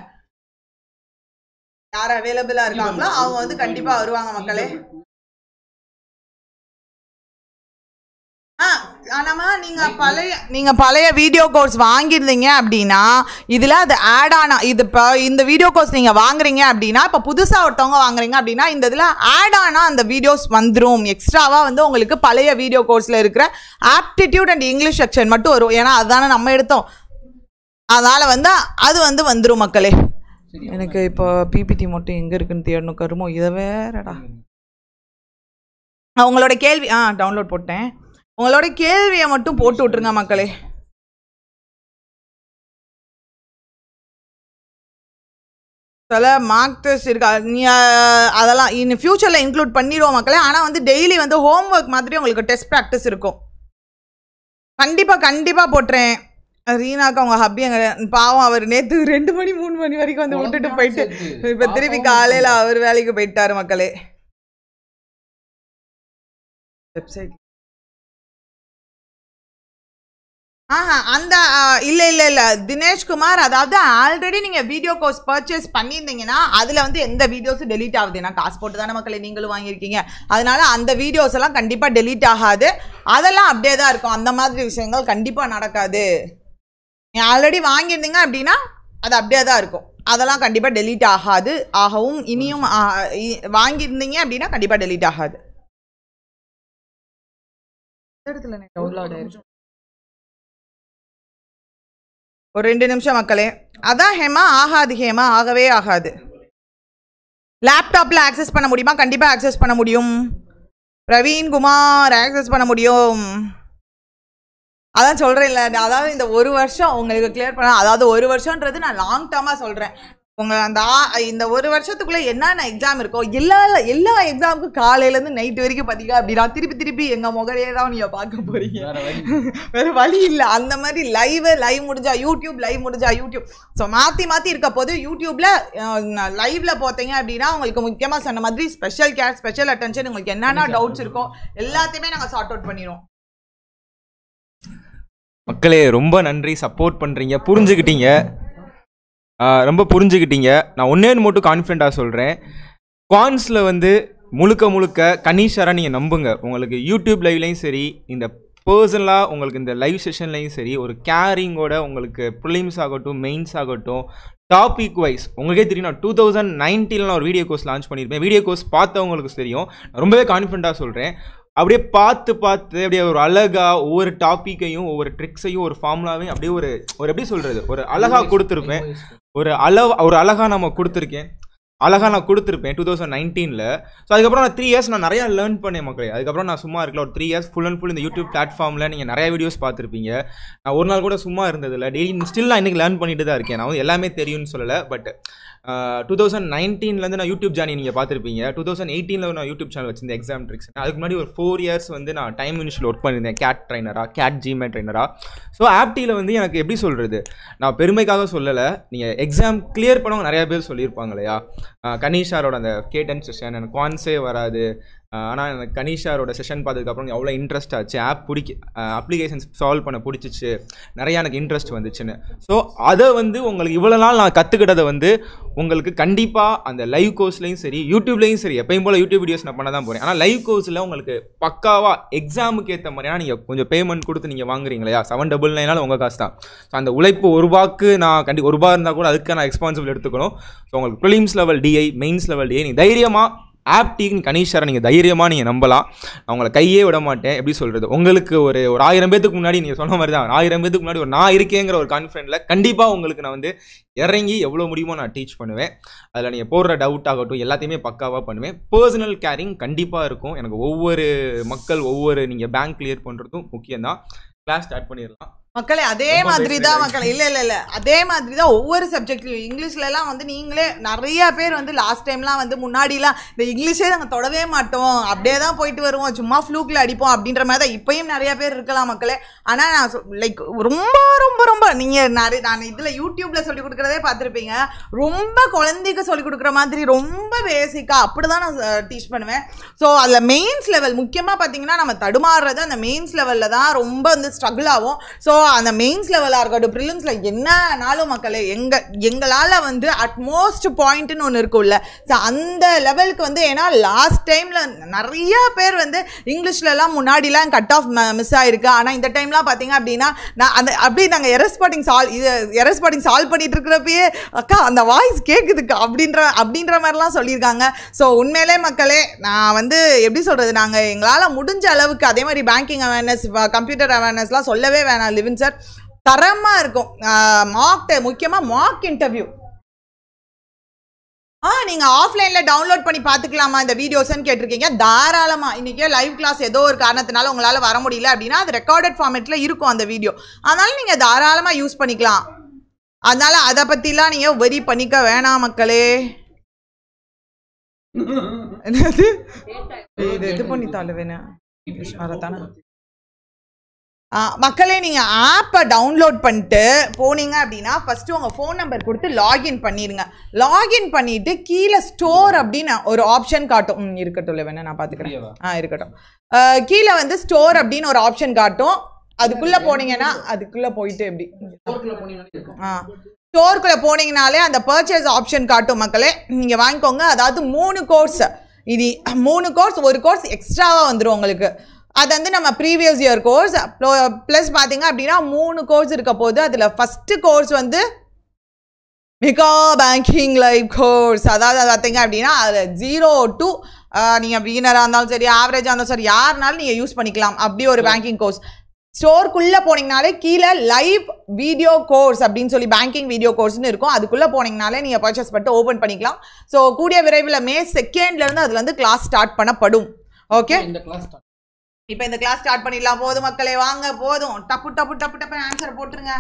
யார் அவைலபிளாக இருக்காங்களோ அவங்க வந்து கண்டிப்பாக வருவாங்க மக்களே. ஆ நம்ம நீங்க பழைய நீங்க பழைய வீடியோ கோர்ஸ் வாங்கியிருந்தீங்க அப்படின்னா இதுல அது ஆட் ஆனா இது இப்போ இந்த வீடியோ கோர்ஸ் நீங்க வாங்குறீங்க அப்படின்னா இப்போ புதுசா ஒருத்தவங்க வாங்குறீங்க அப்படின்னா இந்த இதுல ஆட் ஆனா அந்த வீடியோஸ் வந்துரும். எக்ஸ்ட்ராவா வந்து உங்களுக்கு பழைய வீடியோ கோர்ஸ்ல இருக்கிற ஆப்டிடியூட் அண்ட் இங்கிலீஷ் செக்ஷன் மட்டும் வரும். ஏன்னா அதுதானே நம்ம எடுத்தோம். அதனால வந்து அது வந்து வந்துரும் மக்களே. எனக்கு இப்போ பிபிடி மட்டும் எங்க இருக்குன்னு தேடணும் கருமோ? இதை வேறடா. ஆ, உங்களோட கேள்வி ஆ டவுன்லோட் போட்டேன். உங்களோட கேள்வியை மட்டும் போட்டு விட்டுருங்க மக்களே. சில மார்க் டெஸ்ட் இருக்கா. நீ அதெல்லாம் இன் ஃபியூச்சரில் இன்க்ளூட் பண்ணிடுவோம் மக்களே. ஆனால் வந்து டெய்லி வந்து ஹோம்ஒர்க் மாதிரி உங்களுக்கு டெஸ்ட் ப்ராக்டிஸ் இருக்கும். கண்டிப்பாக கண்டிப்பாக போட்டுறேன். ரீனாக்கு அவங்க ஹப்பி எங்க பாவம் அவர் நேற்று ரெண்டு மணி மூணு மணி வரைக்கும் வந்து விட்டுட்டு போயிட்டு இப்போ திருப்பி காலையில் அவர் வேலைக்கு போயிட்டாரு மக்களே. வெப்சைட் ஆஹா அந்த இல்லை இல்லை இல்லை. தினேஷ்குமார் அதாவது ஆல்ரெடி நீங்கள் வீடியோ கோர்ஸ் பர்ச்சேஸ் பண்ணியிருந்தீங்கன்னா அதில் வந்து எந்த வீடியோஸும் டெலீட் ஆகுது? ஏன்னா காசு போட்டு தானே மக்களை நீங்களும் வாங்கியிருக்கீங்க. அதனால் அந்த வீடியோஸ் எல்லாம் கண்டிப்பாக டெலீட் ஆகாது. அதெல்லாம் அப்படியே தான் இருக்கும். அந்த மாதிரி விஷயங்கள் கண்டிப்பாக நடக்காது. நீங்கள் ஆல்ரெடி வாங்கியிருந்தீங்க அப்படின்னா அது அப்படியே தான் இருக்கும். அதெல்லாம் கண்டிப்பாக டெலீட் ஆகாது. ஆகவும் இனியும் இ- வாங்கியிருந்தீங்க அப்படின்னா கண்டிப்பாக டெலீட் ஆகாது. இடத்துல டவுன்லோட் ஒரு ரெண்டு நிமிஷம் மக்களே. அதான் ஹேமா ஆகாது ஹேமா ஆகவே ஆகாது. லேப்டாப்பில் ஆக்சஸ் பண்ண முடியுமா? கண்டிப்பாக ஆக்சஸ் பண்ண முடியும். பிரவீன் குமார் ஆக்சஸ் பண்ண முடியும். அதான் சொல்கிறேன்ல அதாவது இந்த ஒரு வருஷம் உங்களுக்கு கிளியர் பண்ண அதாவது ஒரு வருஷன்றது நான் லாங் டேர்மாக சொல்கிறேன் உங்க அந்த இந்த ஒரு வருஷத்துக்குள்ள என்னென்ன எக்ஸாம் இருக்கோ எல்லா எல்லா எக்ஸாமுக்கும் காலையிலேருந்து நைட் வரைக்கும் பார்த்தீங்க அப்படின்னா திருப்பி திருப்பி எங்கள் முகரையே தான் நீங்கள் பார்க்க போறீங்க. வேற வழி இல்லை. அந்த மாதிரி லைவ் லைவ் முடிஞ்சா யூடியூப் லைவ் முடிஞ்சா யூடியூப் ஸோ மாற்றி மாற்றி இருக்க போது யூடியூப்ல லைவ்ல பார்த்தீங்க அப்படின்னா உங்களுக்கு முக்கியமாக சொன்ன மாதிரி ஸ்பெஷல் கேர் ஸ்பெஷல் அட்டென்ஷன் உங்களுக்கு என்னென்ன டவுட்ஸ் இருக்கோ எல்லாத்தையுமே நாங்கள் சார்ட் அவுட் பண்ணிடுவோம். மக்களே ரொம்ப நன்றி. சப்போர்ட் பண்ணுறீங்க புரிஞ்சுக்கிட்டீங்க. ரொம்ப புரிஞ்சுக்கிட்டீங்க. நான் ஒன்றே மட்டும் கான்ஃபிடண்ட்டாக சொல்கிறேன் குவான்ஸில் வந்து முழுக்க முழுக்க கணீஷராக நீங்கள் நம்புங்க. உங்களுக்கு யூடியூப் லைவ்லையும் சரி இந்த பர்சனலாக உங்களுக்கு இந்த லைவ் செஷன்லையும் சரி ஒரு கேரிங்கோட உங்களுக்கு ப்ரிலிம்ஸ் ஆகட்டும் மெயின்ஸ் ஆகட்டும் டாபிக் வைஸ் உங்களுக்கே தெரியும் நான் டூ தௌசண்ட் நைன்டீனில் நான் ஒரு வீடியோ கோர்ஸ் லான்ச் பண்ணியிருப்பேன். வீடியோ கோர்ஸ் பார்த்தவங்களுக்கு தெரியும். நான் ரொம்பவே கான்ஃபிடண்ட்டாக சொல்கிறேன் அப்படியே பார்த்து பார்த்து அப்படியே ஒரு அழகா ஒவ்வொரு டாப்பிக்கையும் ஒவ்வொரு ட்ரிக்ஸையும் ஒரு ஃபார்முலாவையும் அப்படியே ஒரு ஒரு எப்படி சொல்கிறது ஒரு அழகாக கொடுத்துருப்பேன். ஒரு அளவு ஒரு அழகாக நம்ம கொடுத்துருக்கேன். அழகாக நான் கொடுத்துருப்பேன் டூ தௌசண்ட் நைன்டீனில் ஸோ அதுக்கப்புறம் நான் த்ரீ இயர்ஸ் நான் நிறையா லேர்ன் பண்ணேன் மக்களே. அதுக்கப்புறம் நான் சும்மா இருக்கல ஒரு three years full and full இந்த யூடியூப் பிளாட்ஃபார்மில் நீங்கள் நிறைய வீடியோஸ் பார்த்துருப்பீங்க. நான் ஒரு நாள் கூட சும்மா இருந்ததில்ல. டெய்லி ஸ்டில் நான் இன்றைக்கி லேர்ன் பண்ணிட்டு தான் இருக்கேன். நான் வந்து எல்லாமே தெரியும்னு சொல்லலை பட் டூ தௌசண்ட் நைன்டீன்லேருந்து நான் யூடியூப் ஜானி நீங்கள் பார்த்துருப்பீங்க. டூ தௌசண்ட் எயிட்டீனில் நான் யூடியூப் சேனல் வச்சிருந்தேன் எக்ஸாம் ட்ரிக்ஸ் அதுக்கு முன்னாடி ஒரு ஃபோர் இயர்ஸ் வந்து நான் டைம் மினிஷில் ஒர்க் பண்ணியிருந்தேன் கேட் ட்ரைனராக கேட் ஜிமே ட்ரைனராக ஸோ ஆப்டியில் வந்து எனக்கு எப்படி சொல்கிறது நான் பெருமைக்காக சொல்லலை. நீங்கள் எக்ஸாம் கிளியர் பண்ணவங்க நிறைய பேர் சொல்லியிருப்பாங்க இல்லையா? கனிஷாரோட அந்த அந்த கேட்டன் செஷன் எனக்கு கான்ஸே வராது. ஆனால் எனக்கு கனிஷாரோட செஷன் பார்த்ததுக்கப்புறம் எவ்வளோ இன்ட்ரெஸ்ட் ஆச்சு? ஆப் பிடிக்க அப்ளிகேஷன்ஸ் சால்வ் பண்ண பிடிச்சிச்சு. நிறையா எனக்கு இன்ட்ரெஸ்ட் வந்துச்சுன்னு. ஸோ அதை வந்து உங்களுக்கு இவ்வளோ நாள் நான் கற்றுக்கிட்டதை வந்து உங்களுக்கு கண்டிப்பாக அந்த லைவ் கோர்ஸ்லையும் சரி யூடியூப்லேயும் சரி எப்பயும் போல் யூடியூப் வீடியோஸ் நான் பண்ண தான் போகிறேன் ஆனால் லைவ் கோர்ஸில் உங்களுக்கு பக்காவாக எக்ஸாமுக்கு ஏற்ற மாதிரியான நீங்கள் கொஞ்சம் பேமெண்ட் கொடுத்து நீங்கள் வாங்குறீங்க இல்லையா? செவன் டபுள் நைனாலும் உங்கள் காசு தான். ஸோ அந்த உழைப்பு ஒரு ரூபாக்கு நான் கண்டி ஒரு ரூபா இருந்தால் கூட அதுக்கு நான் எக்ஸ்பான்சிபிள் எடுத்துக்கணும். ஸோ உங்களுக்கு prelims level DI mains level DI நீங்கள் தைரியமாக ஆப் டீன் கணீஷரை நீங்கள் தைரியமாக நீங்கள் நம்பலாம். அவங்கள கையே விட மாட்டேன். எப்படி சொல்கிறது உங்களுக்கு ஒரு ஒரு ஆயிரம் பேத்துக்கு முன்னாடி நீங்கள் சொன்ன மாதிரி தான். ஆயிரம் பேத்துக்கு முன்னாடி ஒரு நான் இருக்கேங்கிற ஒரு கான்ஃபிடென்ட்டில் கண்டிப்பாக உங்களுக்கு நான் வந்து இறங்கி எவ்வளோ முடியுமோ நான் டீச் பண்ணுவேன். அதில் நீங்கள் போடுற டவுட் ஆகட்டும் எல்லாத்தையுமே பக்காவாக பண்ணுவேன். பர்சனல் கேரிங் கண்டிப்பாக இருக்கும். எனக்கு ஒவ்வொரு மக்கள் ஒவ்வொரு நீங்கள் பேங்க் கிளியர் பண்ணுறதும் முக்கியம்தான். கிளாஸ் ஸ்டார்ட் பண்ணிடலாம். மக்களே அதே மாதிரி. தான் மக்களே. இல்ல இல்ல இல்ல. அதே மாதிரி தான் ஒவ்வொரு சப்ஜெக்ட்லயும் இங்கிலீஷ்ல எல்லாம் வந்து நீங்களே நிறைய பேர் வந்து லாஸ்ட் டைம்லாம் வந்து முன்னாடிலாம் இந்த இங்கிலீஷே நாங்க தொடவே மாட்டோம். அப்படியே தான் போயிட்டு வருவோம். சும்மா ஃப்ளூக்ல அடிப்போம் அப்படின்ற மாதிரி தான் இப்பயும் நிறைய பேர் இருக்கலாம் மக்களே. ஆனா நான் லைக் ரொம்ப ரொம்ப ரொம்ப நீங்க நிறைய நான் இதுல யூடியூப்ல சொல்லி கொடுக்கறதே பார்த்துருப்பீங்க. ரொம்ப குழந்தைக்கு சொல்லி கொடுக்குற மாதிரி ரொம்ப பேசிக்கா அப்படிதான் நான் டீச் பண்ணுவேன். ஸோ அதில் மெயின்ஸ் லெவல் முக்கியமாக பார்த்தீங்கன்னா நம்ம தடுமாறுறது அந்த மெயின்ஸ் லெவலில் தான் ரொம்ப வந்து ஸ்ட்ரகிள் ஆகும். ஸோ அந்த மெயின்ஸ் லெவலாக இருக்கட்டும் ப்ரிலிம்ஸில் என்னனாலும் மக்களே எங்கள் எங்களால் வந்து அட்மோஸ்ட் பாயிண்ட்னு ஒன்று இருக்கும்ல. ஸோ அந்த லெவலுக்கு வந்து ஏன்னா லாஸ்ட் டைமில் நிறைய பேர் வந்து இங்கிலீஷ்லலாம் முன்னாடிலாம் கட் ஆஃப் மிஸ் ஆகிருக்கு ஆனால் இந்த டைம்லாம் பார்த்தீங்க அப்படின்னா நான் அந்த அப்படி நாங்கள் எரஸ்பாட்டிங் சால்வ் இது எரஸ்பாட்டிங் சால்வ் பண்ணிட்டு இருக்கிறப்பயே அக்கா அந்த வாய்ஸ் கேட்குதுக்கா அப்படின்ற அப்படின்ற மாதிரிலாம் சொல்லியிருக்காங்க. ஸோ உண்மையிலே மக்களே நான் வந்து எப்படி சொல்கிறது நாங்கள் எங்களால் முடிஞ்ச அளவுக்கு அதே மாதிரி பேங்கிங் அவேர்னஸ் கம்ப்யூட்டர் அவேர்னஸ்லாம் சொல்லவே வேணாம் லிவின் சார். தரமாக இருக்கும். மாக் முக்கியமாக மாக் இன்டர்வியூ ஆ நீங்கள் ஆஃப்லைனில் டவுன்லோட் பண்ணி பார்த்துக்கலாமா இந்த வீடியோஸ்ன்னு கேட்டிருக்கீங்க. தாராளமாக இன்றைக்கே லைவ் கிளாஸ் ஏதோ ஒரு காரணத்தினால உங்களால் வர முடியல அப்படின்னா அது ரெக்கார்டட் ஃபார்மேட்டில் இருக்கும் அந்த வீடியோ அதனால நீங்கள் தாராளமாக யூஸ் பண்ணிக்கலாம். அதனால அதை பற்றிலாம் நீங்கள் வெரி பண்ணிக்க வேணாம் மக்களே. இது இது பண்ணி தள்ளுவேனே வரத்தானே மக்களே நீங்கள் ஆப்பை டவுன்லோட் பண்ணிட்டு போனீங்க அப்படின்னா ஃபஸ்ட்டு உங்கள் ஃபோன் நம்பர் கொடுத்து லாகின் பண்ணிடுங்க லாகின் பண்ணிவிட்டு கீழே ஸ்டோர் அப்படின்னு ஒரு ஆப்ஷன் காட்டும். இருக்கட்டும் வேணா நான் பார்த்துக்கிறேன். ஆ இருக்கட்டும். கீழே வந்து ஸ்டோர் அப்படின்னு ஒரு ஆப்ஷன் காட்டும். அதுக்குள்ளே போனீங்கன்னா அதுக்குள்ளே போயிட்டு எப்படி? ஆ. ஸ்டோருக்குள்ளே போனீங்கனாலே அந்த பர்ச்சேஸ் ஆப்ஷன் காட்டும் மக்களே. நீங்கள் வாங்கிக்கோங்க. அதாவது மூணு கோர்ஸ் இது மூணு கோர்ஸ் ஒரு கோர்ஸ் எக்ஸ்ட்ராவாக வந்துடும் உங்களுக்கு. அது வந்து நம்ம ப்ரீவியஸ் இயர் கோர்ஸ் ப்ளஸ் பார்த்தீங்க அப்படின்னா மூணு கோர்ஸ் இருக்க போது அதில் ஃபஸ்ட்டு கோர்ஸ் வந்து மெகா பேங்கிங் லைவ் கோர்ஸ் அதாவது பார்த்தீங்க அப்படின்னா அதில் ஜீரோ டு நீங்கள் பிகினராக இருந்தாலும் சரி ஆவரேஜாக இருந்தாலும் சரி யாருனாலும் நீங்கள் யூஸ் பண்ணிக்கலாம். அப்படி ஒரு பேங்கிங் கோர்ஸ் ஸ்டோருக்குள்ளே போனீங்கனாலே கீழே லைவ் வீடியோ கோர்ஸ் அப்படின்னு சொல்லி பேங்கிங் வீடியோ கோர்ஸ்னு இருக்கும். அதுக்குள்ளே போனீங்கனாலே நீங்கள் பர்ச்சேஸ் பண்ணிட்டு ஓப்பன் பண்ணிக்கலாம். ஸோ கூடிய விரைவில் மே செகண்ட்லேருந்து அதுல இருந்து கிளாஸ் ஸ்டார்ட் பண்ணப்படும். ஓகே இந்த கிளாஸ் இப்போ இந்த கிளாஸ் ஸ்டார்ட் பண்ணிடலாம். போதும் மக்களே வாங்க போதும். டப்பு டப்பு டப்பு டப்பு ஆன்சர் போட்டுருங்க.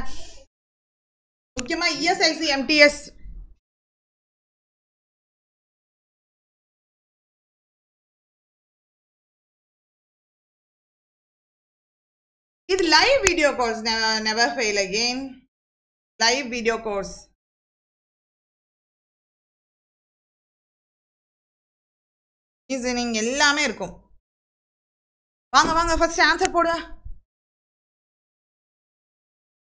முக்கியமா இஎஸ்ஐசி எம்டிஎஸ் இது live video course never fail again live video course reasoning எல்லாமே இருக்கும். வாங்க வாங்க ஃபர்ஸ்ட் ஆன்சர் போடுங்க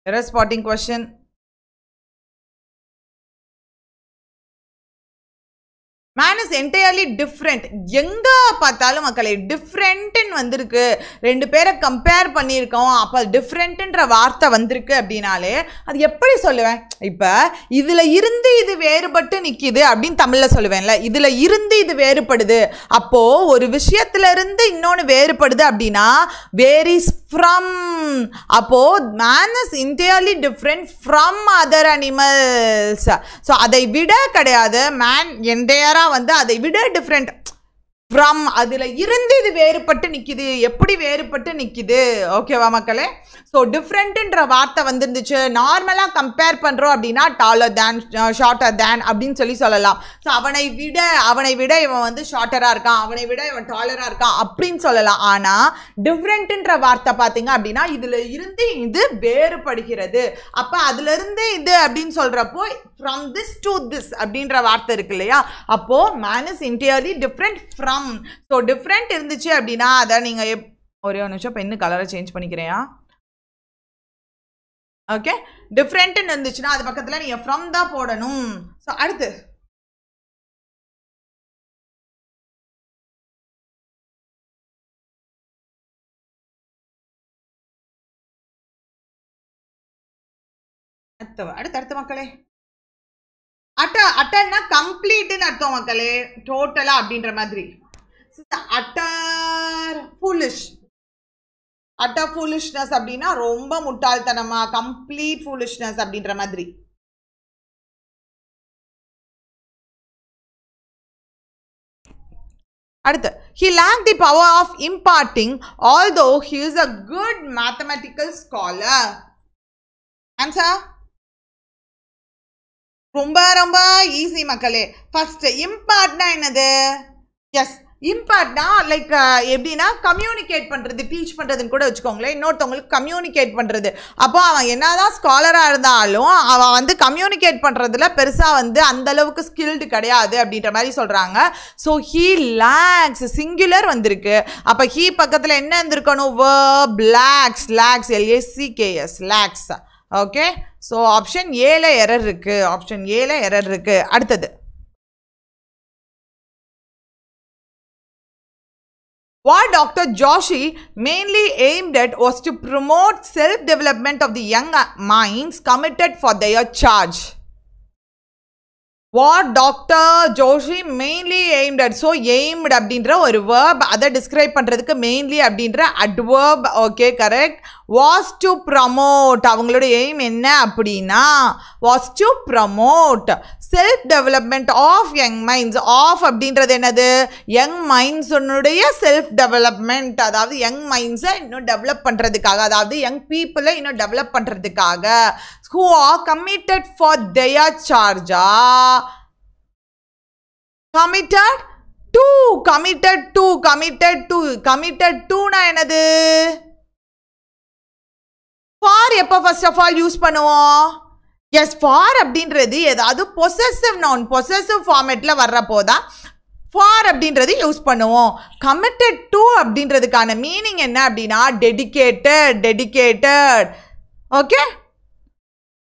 error spotting question man is entirely different எங்கே பார்த்தாலும் மக்களை டிஃப்ரெண்ட்டுன்னு வந்திருக்கு. ரெண்டு பேரை கம்பேர் பண்ணியிருக்கோம். அப்போ டிஃப்ரெண்ட்டுன்ற வார்த்தை வந்திருக்கு அப்படின்னாலே அது எப்படி சொல்லுவேன்? இப்போ இதில் இருந்து இது வேறுபட்டு நிற்கிது அப்படின்னு தமிழில் சொல்லுவேன்ல. இதில் இருந்து இது வேறுபடுது. அப்போது ஒரு விஷயத்துல இருந்து இன்னொன்று வேறுபடுது அப்படின்னா வேரிஸ் ஃப்ரம் அப்போது man is entirely different from other animals so அதை விட கிடையாது. மேன் என்டையராக வந்து அதை விட டிஃப்ரெண்ட் ஃப்ரம் அதில் இருந்து இது வேறுபட்டு நிற்கிது எப்படி வேறுபட்டு நிற்கிது ஓகேவா மக்களே? ஸோ டிஃப்ரெண்ட்டுன்ற வார்த்தை வந்துருந்துச்சு. நார்மலாக கம்பேர் பண்ணுறோம் அப்படின்னா டாலர் தேன் ஷார்ட்டர் தேன் அப்படின்னு சொல்லி சொல்லலாம். ஸோ அவனை விட அவனை விட இவன் வந்து ஷார்ட்டராக இருக்கான். அவனை விட இவன் டாலராக இருக்கான் அப்படின்னு சொல்லலாம். ஆனால் டிஃப்ரெண்ட்டுன்ற வார்த்தை பார்த்தீங்க அப்படின்னா இதில் இருந்து இது வேறுபடுகிறது. அப்போ அதுலேருந்து இது அப்படின்னு சொல்கிறப்போ ஃப்ரம் திஸ் டு திஸ் அப்படின்ற வார்த்தை இருக்கு இல்லையா? அப்போது man is entirely different from so different இருந்துச்சு அப்படின்னா அதை நீங்கள் எப் ஒரே ஒரு நிமிஷம் பெண்ணு கலரை சேஞ்ச் பண்ணிக்கிறியா ஓகே டிஃப்ரெண்ட்டுன்னு இருந்துச்சுன்னா அது பக்கத்தில் நீங்கள் ஃப்ரம் தான் போடணும். ஸோ அடுத்து. அடுத்து அடுத்து மக்களே. அட்ட அட்டன்னா கம்ப்ளீட்னு அர்த்தம் மக்களே. டோட்டலா அப்படின்ற மாதிரி. அட்டர் ஃபுல்லிஷ் அட்டர் ஃபுல்லிஷ்னஸ் அப்படின்னா ரொம்ப முட்டாள்தனமா கம்ப்ளீட் ஃபுல்லிஷ்னஸ் அப்படின்ற மாதிரி. அடுத்து he lack the power of imparting although he is a good mathematical scholar answer ரொம்ப ரொம்ப ஈஸி மக்களே. ஃபர்ஸ்ட் இம்பார்ட்னா என்னது? எஸ் இம்பார்ட்னா லைக் எப்படின்னா கம்யூனிகேட் பண்ணுறது டீச் பண்ணுறதுன்னு கூட வச்சுக்கோங்களேன். இன்னொருத்தவங்களுக்கு கம்யூனிகேட் பண்ணுறது அப்போ அவன் என்னதான் ஸ்காலராக இருந்தாலும் அவன் வந்து கம்யூனிகேட் பண்ணுறதுல பெருசாக வந்து அந்தளவுக்கு ஸ்கில்டு கிடையாது அப்படின்ற மாதிரி சொல்கிறாங்க ஸோ ஹீ லேக்ஸ் சிங்குலர் வந்திருக்கு. அப்போ ஹீ பக்கத்தில் என்ன இருந்திருக்கணும் verb lacks lacks L A C K S lacks okay so option ஏல எரர் இருக்கு ஆப்ஷன் ஏல எரர் இருக்கு அடுத்தது What Dr. Joshi mainly aimed at was to promote self development of the young minds committed for their charge. What Doctor Joshi mainly aimed so aimed அப்படின்ற ஒரு verb அதை describe பண்ணுறதுக்கு mainly அப்படின்ற adverb okay correct was to promote அவங்களோட aim என்ன அப்படின்னா was to promote self development of young minds of அப்படின்றது என்னது? யங் மைண்ட்ஸுடைய செல்ஃப் டெவலப்மெண்ட் அதாவது யங் மைண்ட்ஸை இன்னும் டெவலப் பண்ணுறதுக்காக அதாவது யங் பீப்புளை இன்னும் டெவலப் பண்ணுறதுக்காக who are committed for their charge. Are committed to committed to committed to committed to னா என்னது? ஃபார் எப்போ ஃபர்ஸ்ட் ஆஃப் ஆல் யூஸ் பண்ணுவோம்? எஸ் ஃபார் அப்படின்றது ஏதாவது பொசசிவ் நவுன் பொசசிவ் ஃபார்மேட்டில் வர்றப்போ தான் ஃபார் அப்படின்றது யூஸ் பண்ணுவோம். கமிட்டட் டு அப்படின்றதுக்கான மீனிங் என்ன அப்படின்னா dedicated dedicated okay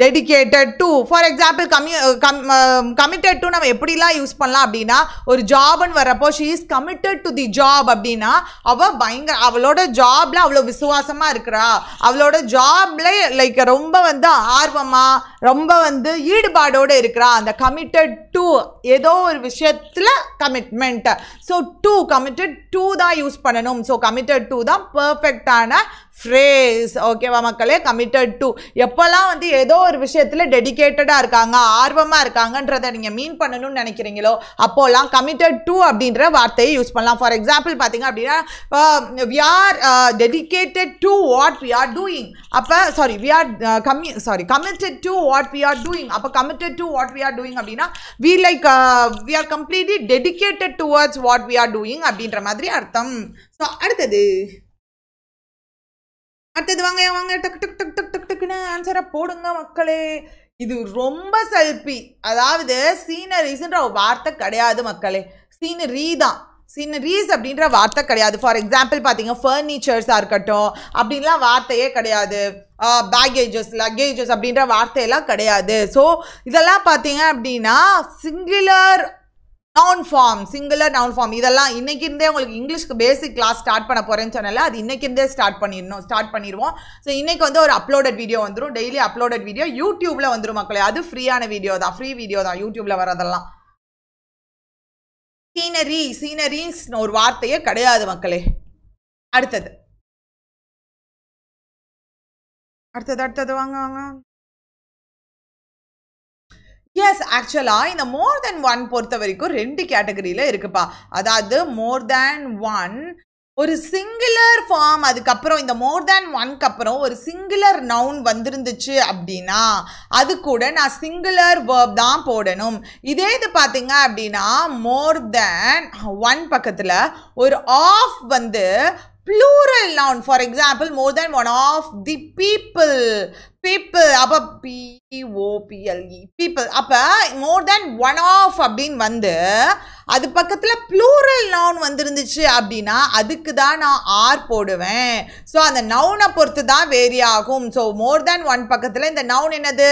dedicated to for example கம்யூ கம் கமிட்டட் டு நம்ம எப்படிலாம் யூஸ் பண்ணலாம் அப்படின்னா ஒரு ஜாப்னு வரப்போ she is committed to the job அப்படின்னா அவள் பயங்கர அவளோட ஜாப்ல அவ்வளோ விசுவாசமாக இருக்கிறா. அவளோட ஜாப்ல லைக் ரொம்ப வந்து ஆர்வமாக ரொம்ப வந்து ஈடுபாடோடு இருக்கிறா. அந்த கமிட்டட் டு ஏதோ ஒரு விஷயத்தில் commitment so to committed to தான் யூஸ் பண்ணணும். ஸோ கமிட்டட் டூ தான் பர்ஃபெக்டான ஃப்ரேஸ் ஓகேவா மக்களே? கமிட்டட் டு எப்போல்லாம் வந்து ஏதோ ஒரு விஷயத்தில் டெடிகேட்டடாக இருக்காங்க ஆர்வமாக இருக்காங்கன்றதை நீங்கள் மீன் பண்ணணும்னு நினைக்கிறீங்களோ அப்போல்லாம் கமிட்டட் டு அப்படின்ற வார்த்தையை யூஸ் பண்ணலாம். ஃபார் எக்ஸாம்பிள் பார்த்தீங்க அப்படின்னா we are dedicated to what we are doing அப்போ சாரி வி ஆர் கம்மி sorry committed to what we are doing அப்போ committed to what we are doing அப்படின்னா we like we are completely dedicated towards what we are doing அப்படின்ற மாதிரி அர்த்தம். So அடுத்தது அடுத்தது வாங்க வாங்க டக் டக் டக் டக் டக் டக்குன்னு ஆன்சரை போடுங்க மக்களே. இது ரொம்ப செல்பி அதாவது சீனரிஸ்ன்ற வார்த்தை கிடையாது மக்களே. சீனரி தான். சீனரிஸ் அப்படின்ற வார்த்தை கிடையாது. ஃபார் எக்ஸாம்பிள் பார்த்தீங்க ஃபர்னிச்சர்ஸாக இருக்கட்டும் அப்படின்லாம் வார்த்தையே கிடையாது. பேகேஜஸ் லக்கேஜஸ் அப்படின்ற வார்த்தையெல்லாம் கிடையாது. ஸோ இதெல்லாம் பார்த்தீங்க அப்படின்னா singular noun form singular noun form இதெல்லாம் இன்னைக்கு இருந்தே உங்களுக்கு இங்கிலீஷ்க்கு பேசிக் கிளாஸ் ஸ்டார்ட் பண்ண போகிறேன்னு சொன்னல அது இன்னைக்கு இருந்தே ஸ்டார்ட் பண்ணிடணும் ஸ்டார்ட் பண்ணிடுவோம். ஸோ இன்னைக்கு வந்து ஒரு அப்லோடட் வீடியோ வந்துடும் டெய்லி அப்லோடட் வீடியோ யூடியூப்ல வந்துடும் மக்களே. அது ஃப்ரீயான வீடியோ தான். ஃப்ரீ வீடியோ தான். யூடியூப்ல வரதெல்லாம் சீனரி சீனரிஸ்னு ஒரு வார்த்தையே கிடையாது மக்களே. அடுத்தது. அடுத்தது அடுத்தது வாங்க வாங்க. எஸ் ஆக்சுவலாக இந்த மோர் தென் ஒன் பொறுத்த வரைக்கும் ரெண்டு கேட்டகரியில் இருக்குப்பா. அதாவது மோர் தேன் ஒன் ஒரு சிங்குலர் ஃபார்ம் அதுக்கப்புறம் இந்த மோர் தேன் ஒன்க்கு அப்புறம் ஒரு சிங்குலர் நவுன் வந்திருந்துச்சு அப்படின்னா அது கூட நான் சிங்குலர் வேர்ப் தான் போடணும். இதே இது பார்த்தீங்க அப்படின்னா மோர் தேன் ஒன் பக்கத்தில் ஒரு ஆஃப் வந்து plural noun for example more than one of the people people அப்போ P O P L E people அப்போ மோர் தேன் ஒன் ஆஃப் அப்படின்னு வந்து அது பக்கத்தில் ப்ளூரல் நவுன் வந்துருந்துச்சு அப்படின்னா அதுக்கு தான் நான் ஆர் போடுவேன். ஸோ அந்த நவுனை பொறுத்து தான் வேரி ஆகும். ஸோ மோர் தேன் ஒன் பக்கத்தில் இந்த நவுன் என்னது?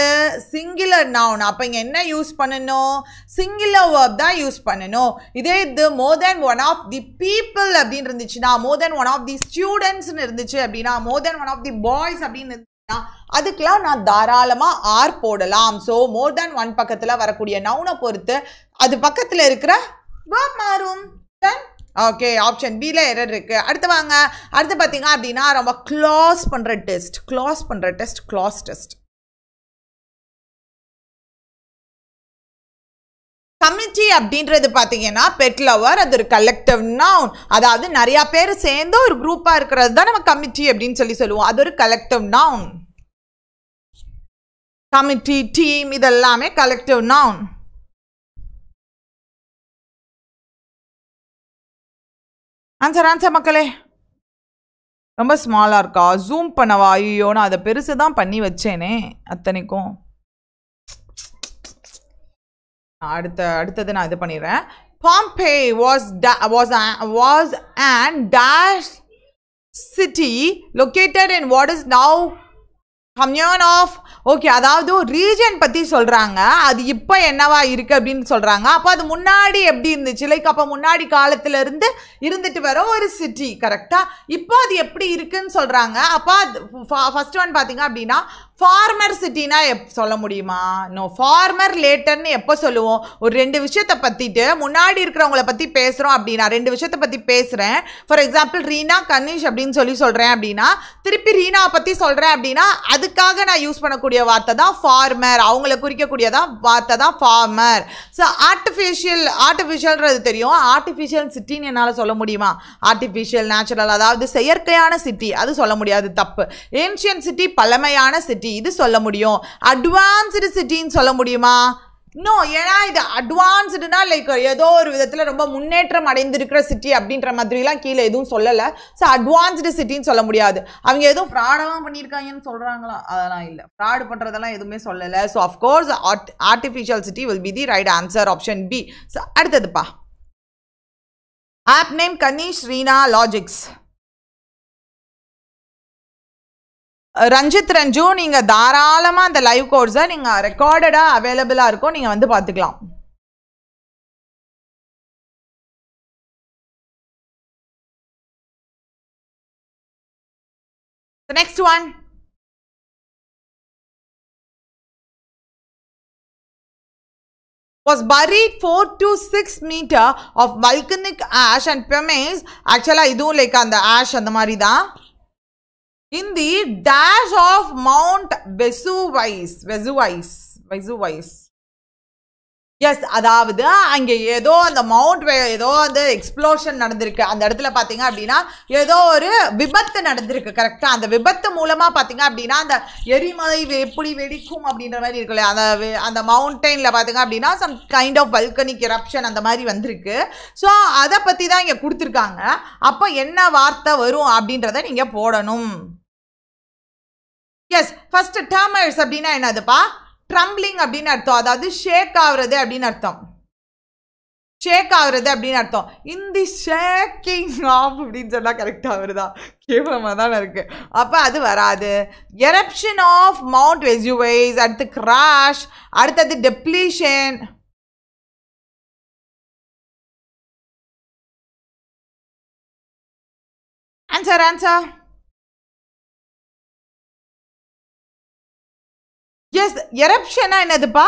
சிங்குலர் நவுன் அப்போ இங்கே என்ன யூஸ் பண்ணணும்? சிங்குலர் வேர்ப் தான் யூஸ் பண்ணணும். இதே இது more than one of the people அப்படின்னு இருந்துச்சுன்னா மோர் தேன் ஒன் ஆஃப் தி ஸ்டூடெண்ட்ஸ்னு இருந்துச்சு அப்படின்னா more than one of the boys அப்படின்னு இருந்துச்சுன்னா அதுக்கெல்லாம் நான் தாராளமாக ஆர் போடலாம். ஸோ மோர் தேன் ஒன் பக்கத்தில் வரக்கூடிய நவுனை பொறுத்து அது பக்கத்தில் இருக்கிற வேர்ப் மாறும். தென் ஓகே ஆப்ஷன் பியில் எரர் இருக்கு. அடுத்து வாங்க. அடுத்து பார்த்தீங்க அப்படின்னா ரொம்ப க்ளாஸ் பண்ணுற டெஸ்ட் க்ளாஸ் பண்ணுற டெஸ்ட் க்ளாஸ் டெஸ்ட் கமிட்டி அப்படின்றது பார்த்தீங்கன்னா பெட் லவர் அது ஒரு கலெக்டிவ் நவுன் அதாவது நிறைய பேர் சேர்ந்து ஒரு குரூப்பாக இருக்கிறது தான் நம்ம கமிட்டி அப்படின்னு சொல்லி சொல்லுவோம். அது ஒரு கலெக்டிவ் நவுன் கமிட்டி டீம் இதெல்லாமே கலெக்டிவ் நவுன் ஆன்சர் ஆன்சர் மக்களே. ரொம்ப ஸ்மாலாக இருக்கா? ஜூம் பண்ணவா? ஐயோ நான் அதை பெருசு தான் பண்ணி வச்சேனே அத்தனைக்கும். அடுத்த அடுத்தது நான் இது பண்ணிடுறேன். Pompeii was was was and dash city located in what is now commune of okay அதாவது ரீஜன் பற்றி சொல்கிறாங்க அது இப்போ என்னவா இருக்குது அப்படின்னு சொல்கிறாங்க அப்போ அது முன்னாடி எப்படி இருந்துச்சு? லைக் அப்போ முன்னாடி காலத்துல இருந்து இருந்துட்டு வர ஒரு சிட்டி கரெக்டாக இப்போ அது எப்படி இருக்குன்னு சொல்கிறாங்க அப்போ அது ஃபஸ்ட் ஒன் பார்த்தீங்க அப்படின்னா ஃபார்மர் சிட்டினா எப் சொல்ல முடியுமா? நோ ஃபார்மர் லேட்டர்னு எப்போ சொல்லுவோம்? ஒரு ரெண்டு விஷயத்தை பற்றிட்டு முன்னாடி இருக்கிறவங்கள பற்றி பேசுகிறோம் அப்படின்னா ரெண்டு விஷயத்தை பற்றி பேசுகிறேன் ஃபார் எக்ஸாம்பிள் ரீனா கனிஷ் அப்படின்னு சொல்லி சொல்கிறேன் அப்படின்னா திருப்பி ரீனாவை பற்றி சொல்கிறேன் அப்படின்னா அதுக்காக நான் யூஸ் பண்ணக்கூடிய வார்த்தை தான் ஃபார்மர் அவங்கள குறிக்கக்கூடியதான் வார்த்தை தான் ஃபார்மர் ஸோ ஆர்டிஃபிஷியல் ஆர்டிஃபிஷியல்ன்றது தெரியும். ஆர்டிஃபிஷியல் சிட்டின்னு என்னால் சொல்ல முடியுமா? ஆர்டிஃபிஷியல் நேச்சுரல் அதாவது செயற்கையான சிட்டி அது சொல்ல முடியாது தப்பு. ஏன்ஷியன் சிட்டி பழமையான சிட்டி இது சொல்ல முடியும்? அட்வான்ஸ்டு சிட்டின்னு சொல்ல முடியுமா? இன்னும் ஏன்னா இது அட்வான்ஸ்டுனா லைக் ஏதோ ஒரு விதத்தில் ரொம்ப முன்னேற்றம் அடைந்திருக்கிற சிட்டி அப்படின்ற மாதிரிலாம் கீழே எதுவும் சொல்லலை. ஸோ அட்வான்ஸ்டு சிட்டின்னு சொல்ல முடியாது. அவங்க எதுவும் ஃப்ராடெல்லாம் பண்ணியிருக்காங்கன்னு சொல்கிறாங்களா அதெல்லாம் இல்லை. ஃப்ராடு பண்ணுறதெல்லாம் எதுவுமே சொல்லலை. So of course art artificial city will be the right answer option B so அடுத்ததுப்பா. App name Kanish Reena logics Ranjith Ranju நீங்கள் தாராளமாக அந்த லைவ் கோர்ஸை நீங்கள் ரெக்கார்டடாக அவைலபிளாக இருக்கும் நீங்கள் வந்து பார்த்துக்கலாம். Next one was buried 4 to 6 meter of volcanic ash and pumice. ஆக்சுவலாக இதுவும் லைக் அந்த ஆஷ் அந்த மாதிரி தான். In the dash of Mount Vesuvius Vesuvius Vesuvius. Yes அதாவது அங்கே ஏதோ அந்த மவுண்ட் ஏதோ அந்த எக்ஸ்ப்ளோஷன் நடந்திருக்கு. அந்த இடத்துல பார்த்தீங்க அப்படின்னா ஏதோ ஒரு விபத்து நடந்திருக்கு கரெக்டாக அந்த விபத்து மூலமாக பார்த்தீங்க அப்படின்னா அந்த எரிமலை எப்படி வெடிக்கும் அப்படின்ற மாதிரி இருக்குல்ல அந்த அந்த மவுண்டெயினில் பார்த்தீங்க அப்படின்னா some kind of volcanic eruption அந்த மாதிரி வந்திருக்கு. ஸோ அதை பற்றி தான் இங்கே கொடுத்துருக்காங்க. அப்போ என்ன வார்த்தை வரும் அப்படின்றத நீங்கள் போடணும். எஸ் ஃபஸ்ட்டு டேர்மர்ஸ் அப்படின்னா என்னதுப்பா? ட்ரம்ப்ளிங் அப்படின்னு அர்த்தம். அதாவது ஷேக் ஆகுறது அப்படின்னு அர்த்தம். ஷேக் ஆகுறது அப்படின்னு அர்த்தம். இந்தி ஷேக்கிங் ஆஃப் அப்படின்னு சொன்னால் கரெக்டாக வருதா கேவலமாக தானே இருக்குது அப்போ அது வராது. எரப்ஷன் ஆஃப் மவுண்ட் வெஜுவைஸ் அடுத்து கிராஷ் அடுத்தது டெப்ளீஷன் ஆன்சர் ஆன்சர் எஸ் எரப்ஷனா என்னதுப்பா?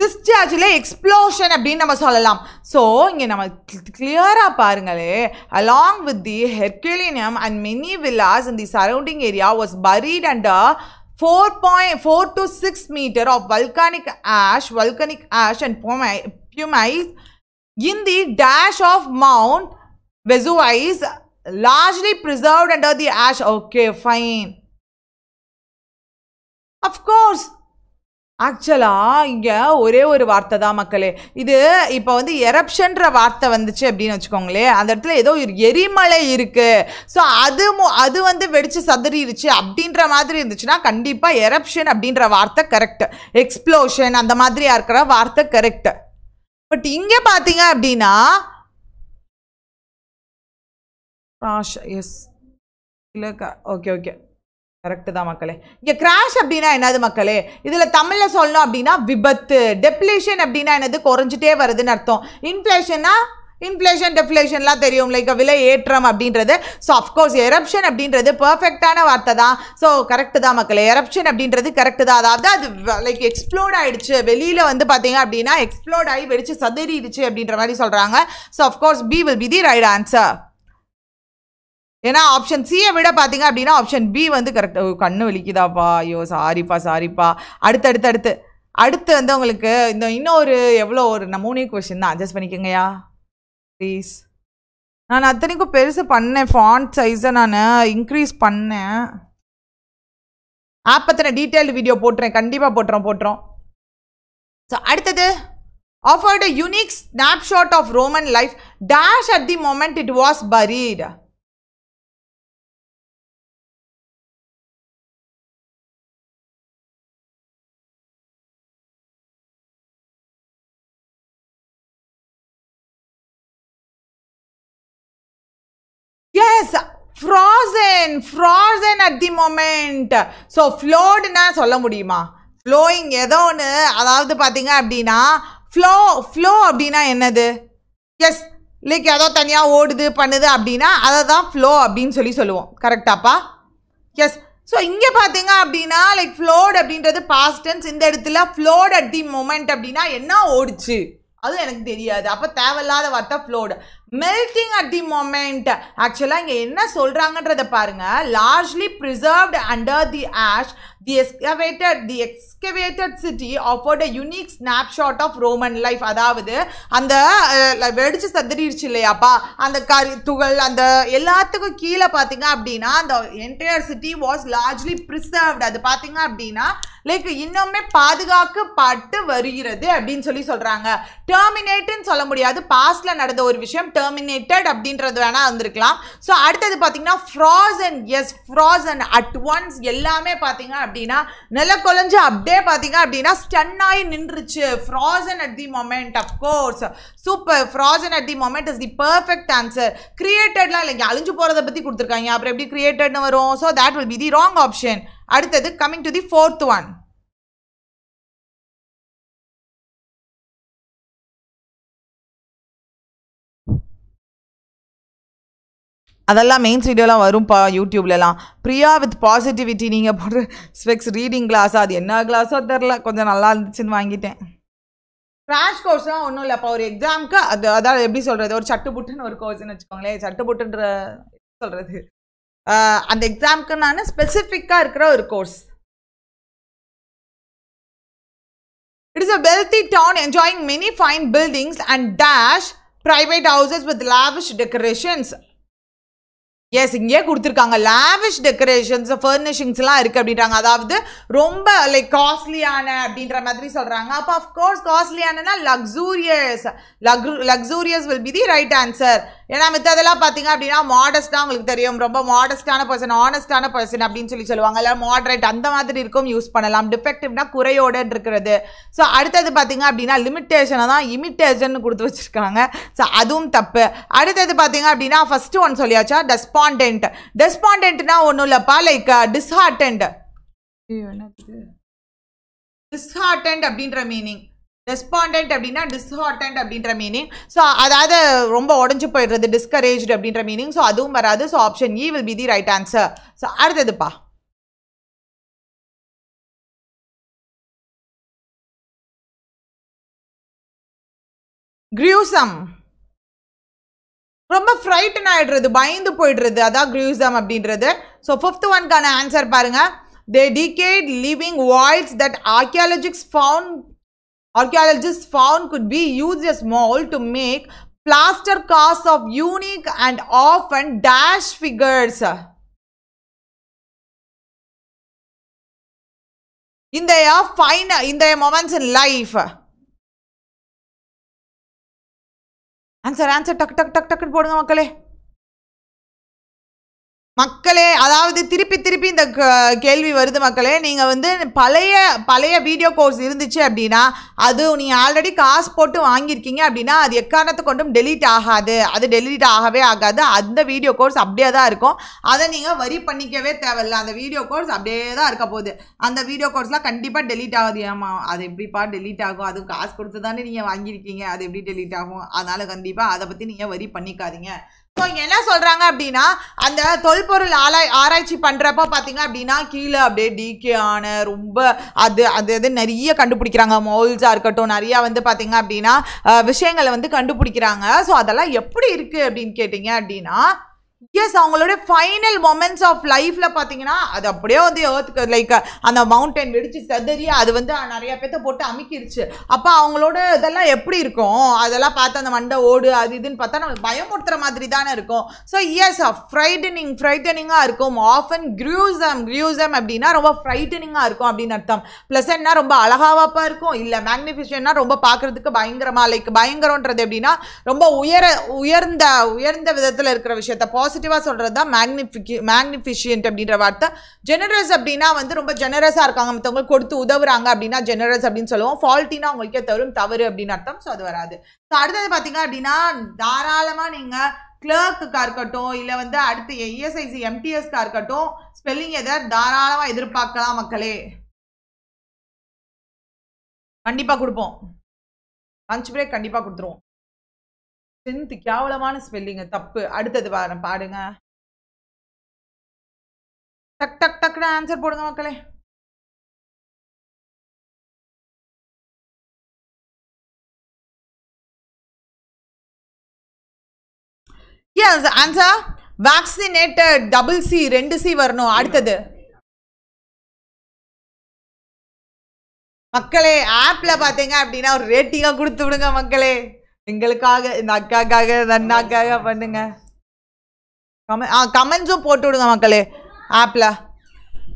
டிஸ்சார்ஜில் எக்ஸ்ப்ளோஷன் அப்படின்னு நம்ம சொல்லலாம். ஸோ இங்கே நம்ம கிளியராக பாருங்களே. Along with the Herculaneum and many villas in the surrounding area was buried under four point four to six metre of volcanic ash volcanic ash and pumice in in the dash of Mount Vesuvius largely preserved under the ash okay fine of course ஆக்சுவலாக இங்கே ஒரே ஒரு வார்த்தை தான் மக்களே. இது இப்போ வந்து எரப்ஷன்ற வார்த்தை வந்துச்சு அப்படின்னு வச்சுக்கோங்களேன் அந்த இடத்துல ஏதோ ஒரு எரிமலை இருக்குது ஸோ அது மு- அது வந்து வெடித்து சதறிடுச்சு அப்படின்ற மாதிரி இருந்துச்சுன்னா கண்டிப்பாக எரப்ஷன் அப்படின்ற வார்த்தை கரெக்ட் எக்ஸ்ப்ளோஷன் அந்த மாதிரியாக இருக்கிற வார்த்தை கரெக்ட் பட் இங்கே பார்த்தீங்க அப்படின்னா எஸ் இல்லை ஓகே ஓகே கரெக்டு தான் மக்களே. இங்கே கிராஷ் அப்படின்னா என்னது மக்களே? இதில் தமிழில் சொல்லணும் அப்படின்னா விபத்து. டெப்ளேஷன் அப்படின்னா என்னது? குறைஞ்சிட்டே வருதுன்னு அர்த்தம். இன்ஃப்ளேஷன்னா இன்ஃப்ளேஷன் டெஃப்ளேஷன்லாம் தெரியும் லைக் விலை ஏற்றம் அப்படின்றது. ஸோ அஃப்கோர்ஸ் எரப்ஷன் அப்படின்றது பர்ஃபெக்டான வார்த்தை தான். ஸோ கரெக்டு தான் மக்களே. எரப்ஷன் அப்படின்றது கரெக்டு தான். அதாவது அது லைக் எக்ஸ்ப்ளோர்ட் ஆகிடுச்சு வெளியில் வந்து பார்த்தீங்க அப்படின்னா எக்ஸ்ப்ளோட் ஆகி வெடிச்சு சதறிடுச்சு அப்படின்ற மாதிரி சொல்கிறாங்க so of course B will be the right answer ஏன்னா ஆப்ஷன் சியை விட பார்த்தீங்க அப்படின்னா ஆப்ஷன் பி வந்து கரெக்டாக கண்ணு வலிக்குதாப்பா? ஐயோ சாரிப்பா சாரிப்பா. அடுத்து அடுத்து அடுத்து. அடுத்து வந்து உங்களுக்கு இந்த இன்னொரு எவ்வளோ ஒரு நான் மூணே கொஷின் தான். அட்ஜஸ்ட் பண்ணிக்கோங்கய்யா. ப்ளீஸ் நான் அத்தனைக்கும் பெருசு பண்ணேன். ஃபாண்ட் சைஸை நான் இன்க்ரீஸ் பண்ணேன். ஆப் பற்றின டீட்டெயில்டு வீடியோ போட்டுறேன். கண்டிப்பாக போட்டுறோம் போட்டுறோம். ஸோ அடுத்தது. Offered unique snapshot of Roman life dash at the moment it was buried frozen frozen at the moment so ஃப்ளோடுன்னா சொல்ல முடியுமா? ஃப்ளோயிங் ஏதோ ஒன்று அதாவது பார்த்தீங்க அப்படின்னா ஃப்ளோ ஃப்ளோ அப்படின்னா என்னது? எஸ் லைக் ஏதோ தனியாக ஓடுது பண்ணுது அப்படின்னா அதை தான் ஃப்ளோ அப்படின்னு சொல்லி சொல்லுவோம். கரெக்டாப்பா எஸ் ஸோ இங்கே பார்த்தீங்க அப்படின்னா லைக் ஃப்ளோட் அப்படின்றது பாஸ்ட் டென்ஸ் இந்த இடத்துல ஃப்ளோட் அட் தி மொமெண்ட் அப்படின்னா என்ன ஓடுச்சு? அது எனக்கு தெரியாது. அப்போ தேவையில்லாத வார்த்தை flowed melting at the moment ஆக்சுவலாக இங்கே என்ன சொல்கிறாங்கன்றத பாருங்க. Largely preserved under the ash the excavated the excavated city offered a unique snapshot of Roman life அதாவது அந்த வெடிச்சு சதுரிடுச்சு இல்லையாப்பா அந்த கரி துகள் அந்த எல்லாத்துக்கும் கீழே பார்த்தீங்க அப்படின்னா அந்த entire city was largely preserved அது பார்த்தீங்க அப்படின்னா லைக் இன்னுமே பாதுகாக்கப்பட்டு வருகிறது அப்படின்னு சொல்லி சொல்கிறாங்க டெர்மினேட்டுன்னு சொல்ல முடியாது. பாஸ்டில் நடந்த ஒரு விஷயம் டெர்மினேட்டட் அப்படின்றது வேணால் வந்திருக்கலாம். ஸோ அடுத்தது பார்த்தீங்கன்னா frozen yes frozen at once எல்லாமே பார்த்தீங்க அப்படின்னா நில குலைஞ்சு அப்படியே பார்த்தீங்க அப்படின்னா ஸ்டன் ஆகி நின்றுச்சு. Frozen at the moment of course super frozen at the moment is the perfect answer கிரியேட்டட்லாம் இல்லைங்க அழிஞ்சு போகிறத பற்றி கொடுத்துருக்காங்க. அப்புறம் எப்படி கிரியேட்டட்னு வரும்? So that will be the wrong option அடுத்தது coming to the fourth one அதெல்லாம் மெயின் வீடியோலாம் வரும்ப்பா யூடியூப்லலாம். ப்ரியா வித் பாசிட்டிவிட்டி நீங்கள் போடுற ஸ்பெக்ஸ் ரீடிங் கிளாஸ் அது என்ன கிளாஸோ தெரில. கொஞ்சம் நல்லா இருந்துச்சுன்னு வாங்கிட்டேன். கிராஷ் கோர்ஸ்லாம் ஒன்றும் இல்லைப்பா. ஒரு எக்ஸாமுக்கு அது அதாவது எப்படி சொல்கிறது ஒரு சட்டு புட்டுன்னு ஒரு கோர்ஸ்னு வச்சுக்கோங்களேன். சட்டு புட்டுன்ற சொல்கிறது அந்த எக்ஸாமுக்கு நான் ஸ்பெசிஃபிக்காக இருக்கிற ஒரு course It is a wealthy town enjoying many fine buildings and dash private houses with lavish decorations. Yes இங்கே கொடுத்துருக்காங்க. லேவிஷ் டெக்கரேஷன்ஸ் ஃபர்னிஷிங்ஸ்லாம் இருக்குது அப்படின்றாங்க. அதாவது ரொம்ப லைக் காஸ்ட்லியான அப்படின்ற மாதிரி சொல்கிறாங்க அப்போ of course காஸ்ட்லியானனா luxurious lux luxurious will be the right answer ஏன்னா மித்ததெல்லாம் பார்த்தீங்க அப்படின்னா மாடஸ்ட்டாக உங்களுக்கு தெரியும். ரொம்ப மாடஸ்டான பர்சன் ஆனஸ்டான பர்சன் அப்படின்னு சொல்லி சொல்லுவாங்க. இல்லை மாடரேட் அந்த மாதிரி இருக்கும் யூஸ் பண்ணலாம். டிஃபெக்டிவ்னா குறையோட இருக்கிறது. ஸோ அடுத்தது பார்த்தீங்க அப்படின்னா லிமிட்டேஷனை தான் இமிட்டேஷன் கொடுத்து வச்சுருக்காங்க. ஸோ அதுவும் தப்பு. அடுத்தது பார்த்தீங்க அப்படின்னா ஃபர்ஸ்ட் ஒன் சொல்லியாச்சா? டெஸ்பாண்டென்ட் டெஸ்பாண்டென்ட்னா ஒன்றும் இல்லைப்பா. லைக் டிஸ்ஹார்டன்ட் டிஸ்ஹார்டன்ட் அப்படின்ற மீனிங் ரெஸ்பாண்டன்ட் அப்படின்னா டிஸ்ஹார்டன்ட் அப்படின்ற மீனிங் ஸோ அதாவது ரொம்ப உடஞ்சு போயிடுறது டிஸ்கரேஜ் அப்படின்ற மீனிங் ஸோ அதுவும் வராது. So option E will be the right answer so அடுத்ததுப்பா gruesome ரொம்ப ஃப்ரைட்டன் ஆகிடுறது பயந்து போயிடுறது. அதான் க்ரியூசம் அப்படின்றது. ஸோ ஃபிஃப்த் ஒன்க்கான ஆன்சர் பாருங்கள் they decayed leaving voids that archaeologists found archaeologists found could be used as mold to make plaster casts of unique and often dash figures. In their fine, in their moments in life. Answer answer டக் டக் டக் டக்குன்னு போடுங்க மக்களே மக்களே அதாவது திருப்பி திருப்பி இந்த க- கேள்வி வருது மக்களே நீங்கள் வந்து பழைய பழைய வீடியோ கோர்ஸ் இருந்துச்சு அப்படின்னா அது நீங்கள் ஆல்ரெடி காசு போட்டு வாங்கியிருக்கீங்க அப்படின்னா அது எக்காரணத்தை கொண்டும் டெலீட் ஆகாது. அது டெலீட் ஆகவே ஆகாது. அந்த வீடியோ கோர்ஸ் அப்படியே தான் இருக்கும். அதை நீங்கள் வரி பண்ணிக்கவே தேவையில்ல. அந்த வீடியோ கோர்ஸ் அப்படியே தான் இருக்க போகுது. அந்த வீடியோ கோர்ஸ்லாம் கண்டிப்பாக டெலீட் ஆகுது. ஏமா அது எப்படிப்பா டெலீட் ஆகும்? அது காசு கொடுத்து தானே நீங்கள் வாங்கியிருக்கீங்க. அது எப்படி டெலீட் ஆகும்? அதனால் கண்டிப்பாக அதை பற்றி நீங்கள் வரி பண்ணிக்காதீங்க. என்ன சொல்கிறாங்க அப்படின்னா அந்த தொல்பொருள் ஆராய் ஆராய்ச்சி பண்ணுறப்ப பார்த்தீங்க அப்படின்னா கீழே அப்படியே டிகே ஆன ரொம்ப அது அது அது நிறைய கண்டுபிடிக்கிறாங்க. மோல்ஸாக இருக்கட்டும் நிறையா வந்து பார்த்தீங்க அப்படின்னா விஷயங்களை வந்து கண்டுபிடிக்கிறாங்க. ஸோ அதெல்லாம் எப்படி இருக்குது அப்படின்னு கேட்டிங்க அப்படின்னா எஸ் அவங்களோட ஃபைனல் மொமெண்ட்ஸ் ஆஃப் லைஃப்பில் பார்த்தீங்கன்னா அது அப்படியே வந்து ஏர்த்துக்கு லைக் அந்த மவுண்டன் வெடிச்சு செதறி அது வந்து நிறைய பேர்த்த போட்டு அமுக்கிருச்சு. அப்போ அவங்களோட இதெல்லாம் எப்படி இருக்கும்? அதெல்லாம் பார்த்து அந்த மண்டை ஓடு அது இதுன்னு பார்த்தா நம்மளுக்கு பயமுறுத்துற மாதிரி தானே இருக்கும். ஸோ எஸ் ஃப்ரைட்டனிங் ஃப்ரைட்டனிங்காக இருக்கும். ஆஃபன் க்ரியூசம் க்ரியூசம் அப்படின்னா ரொம்ப ஃப்ரைட்டனிங்காக இருக்கும் அப்படின்னு அர்த்தம். ப்ளஸ் என்ன ரொம்ப அழகாவாப்பா இருக்கும். இல்லை மேக்னிஃபிஷன்னா ரொம்ப பார்க்குறதுக்கு பயங்கரமாக லைக் பயங்கரன்றது எப்படின்னா ரொம்ப உயர உயர்ந்த உயர்ந்த விதத்தில் இருக்கிற விஷயத்த பாசிட்டிவாக சொல்கிறது தான் மேக்னிஃபிகி மேக்னிஃபிஷியன்ட் அப்படின்ற வார்த்தை. ஜெனரஸ் அப்படின்னா வந்து ரொம்ப ஜெனரஸாக இருக்காங்க. மற்றவங்க கொடுத்து உதவுறாங்க அப்படின்னா ஜெனரஸ் அப்படின்னு சொல்லுவோம். ஃபால்ட்டினா அவங்களுக்கே தரும் தவறு அப்படின்னு அர்த்தம். ஸோ அது வராது. ஸோ அடுத்தது பார்த்தீங்க அப்படின்னா தாராளமாக நீங்கள் கிளர்க்குக்கா இருக்கட்டும் இல்லை வந்து அடுத்து இஎஸ்ஐசி எம்டிஎஸ்க்காக இருக்கட்டும் ஸ்பெல்லிங் எதை தாராளமாக எதிர்பார்க்கலாம் மக்களே. கண்டிப்பாக கொடுப்போம். லஞ்ச் பிரேக் கண்டிப்பாக கொடுத்துருவோம். சென்த் கேவலமான ஸ்பெல்லிங்க தப்பு. அடுத்தது வாரம் பாடுங்க. டக் டக் டக்குன்னு ஆன்சர் போடுங்க மக்களே. Yes answer vaccinated double C ரெண்டு சி வரணும். அடுத்தது. மக்களே ஆப்ல பாத்தீங்க அப்படின்னா ஒரு ரேட்டிங்கா கொடுத்து விடுங்க மக்களே. எங்களுக்காக இந்த அக்காக்காக இந்த அண்ணாக்காக பண்ணுங்க. கமெண்ட் ஆ கமெண்ட்ஸும் போட்டு விடுங்க மக்களே. ஆப்ல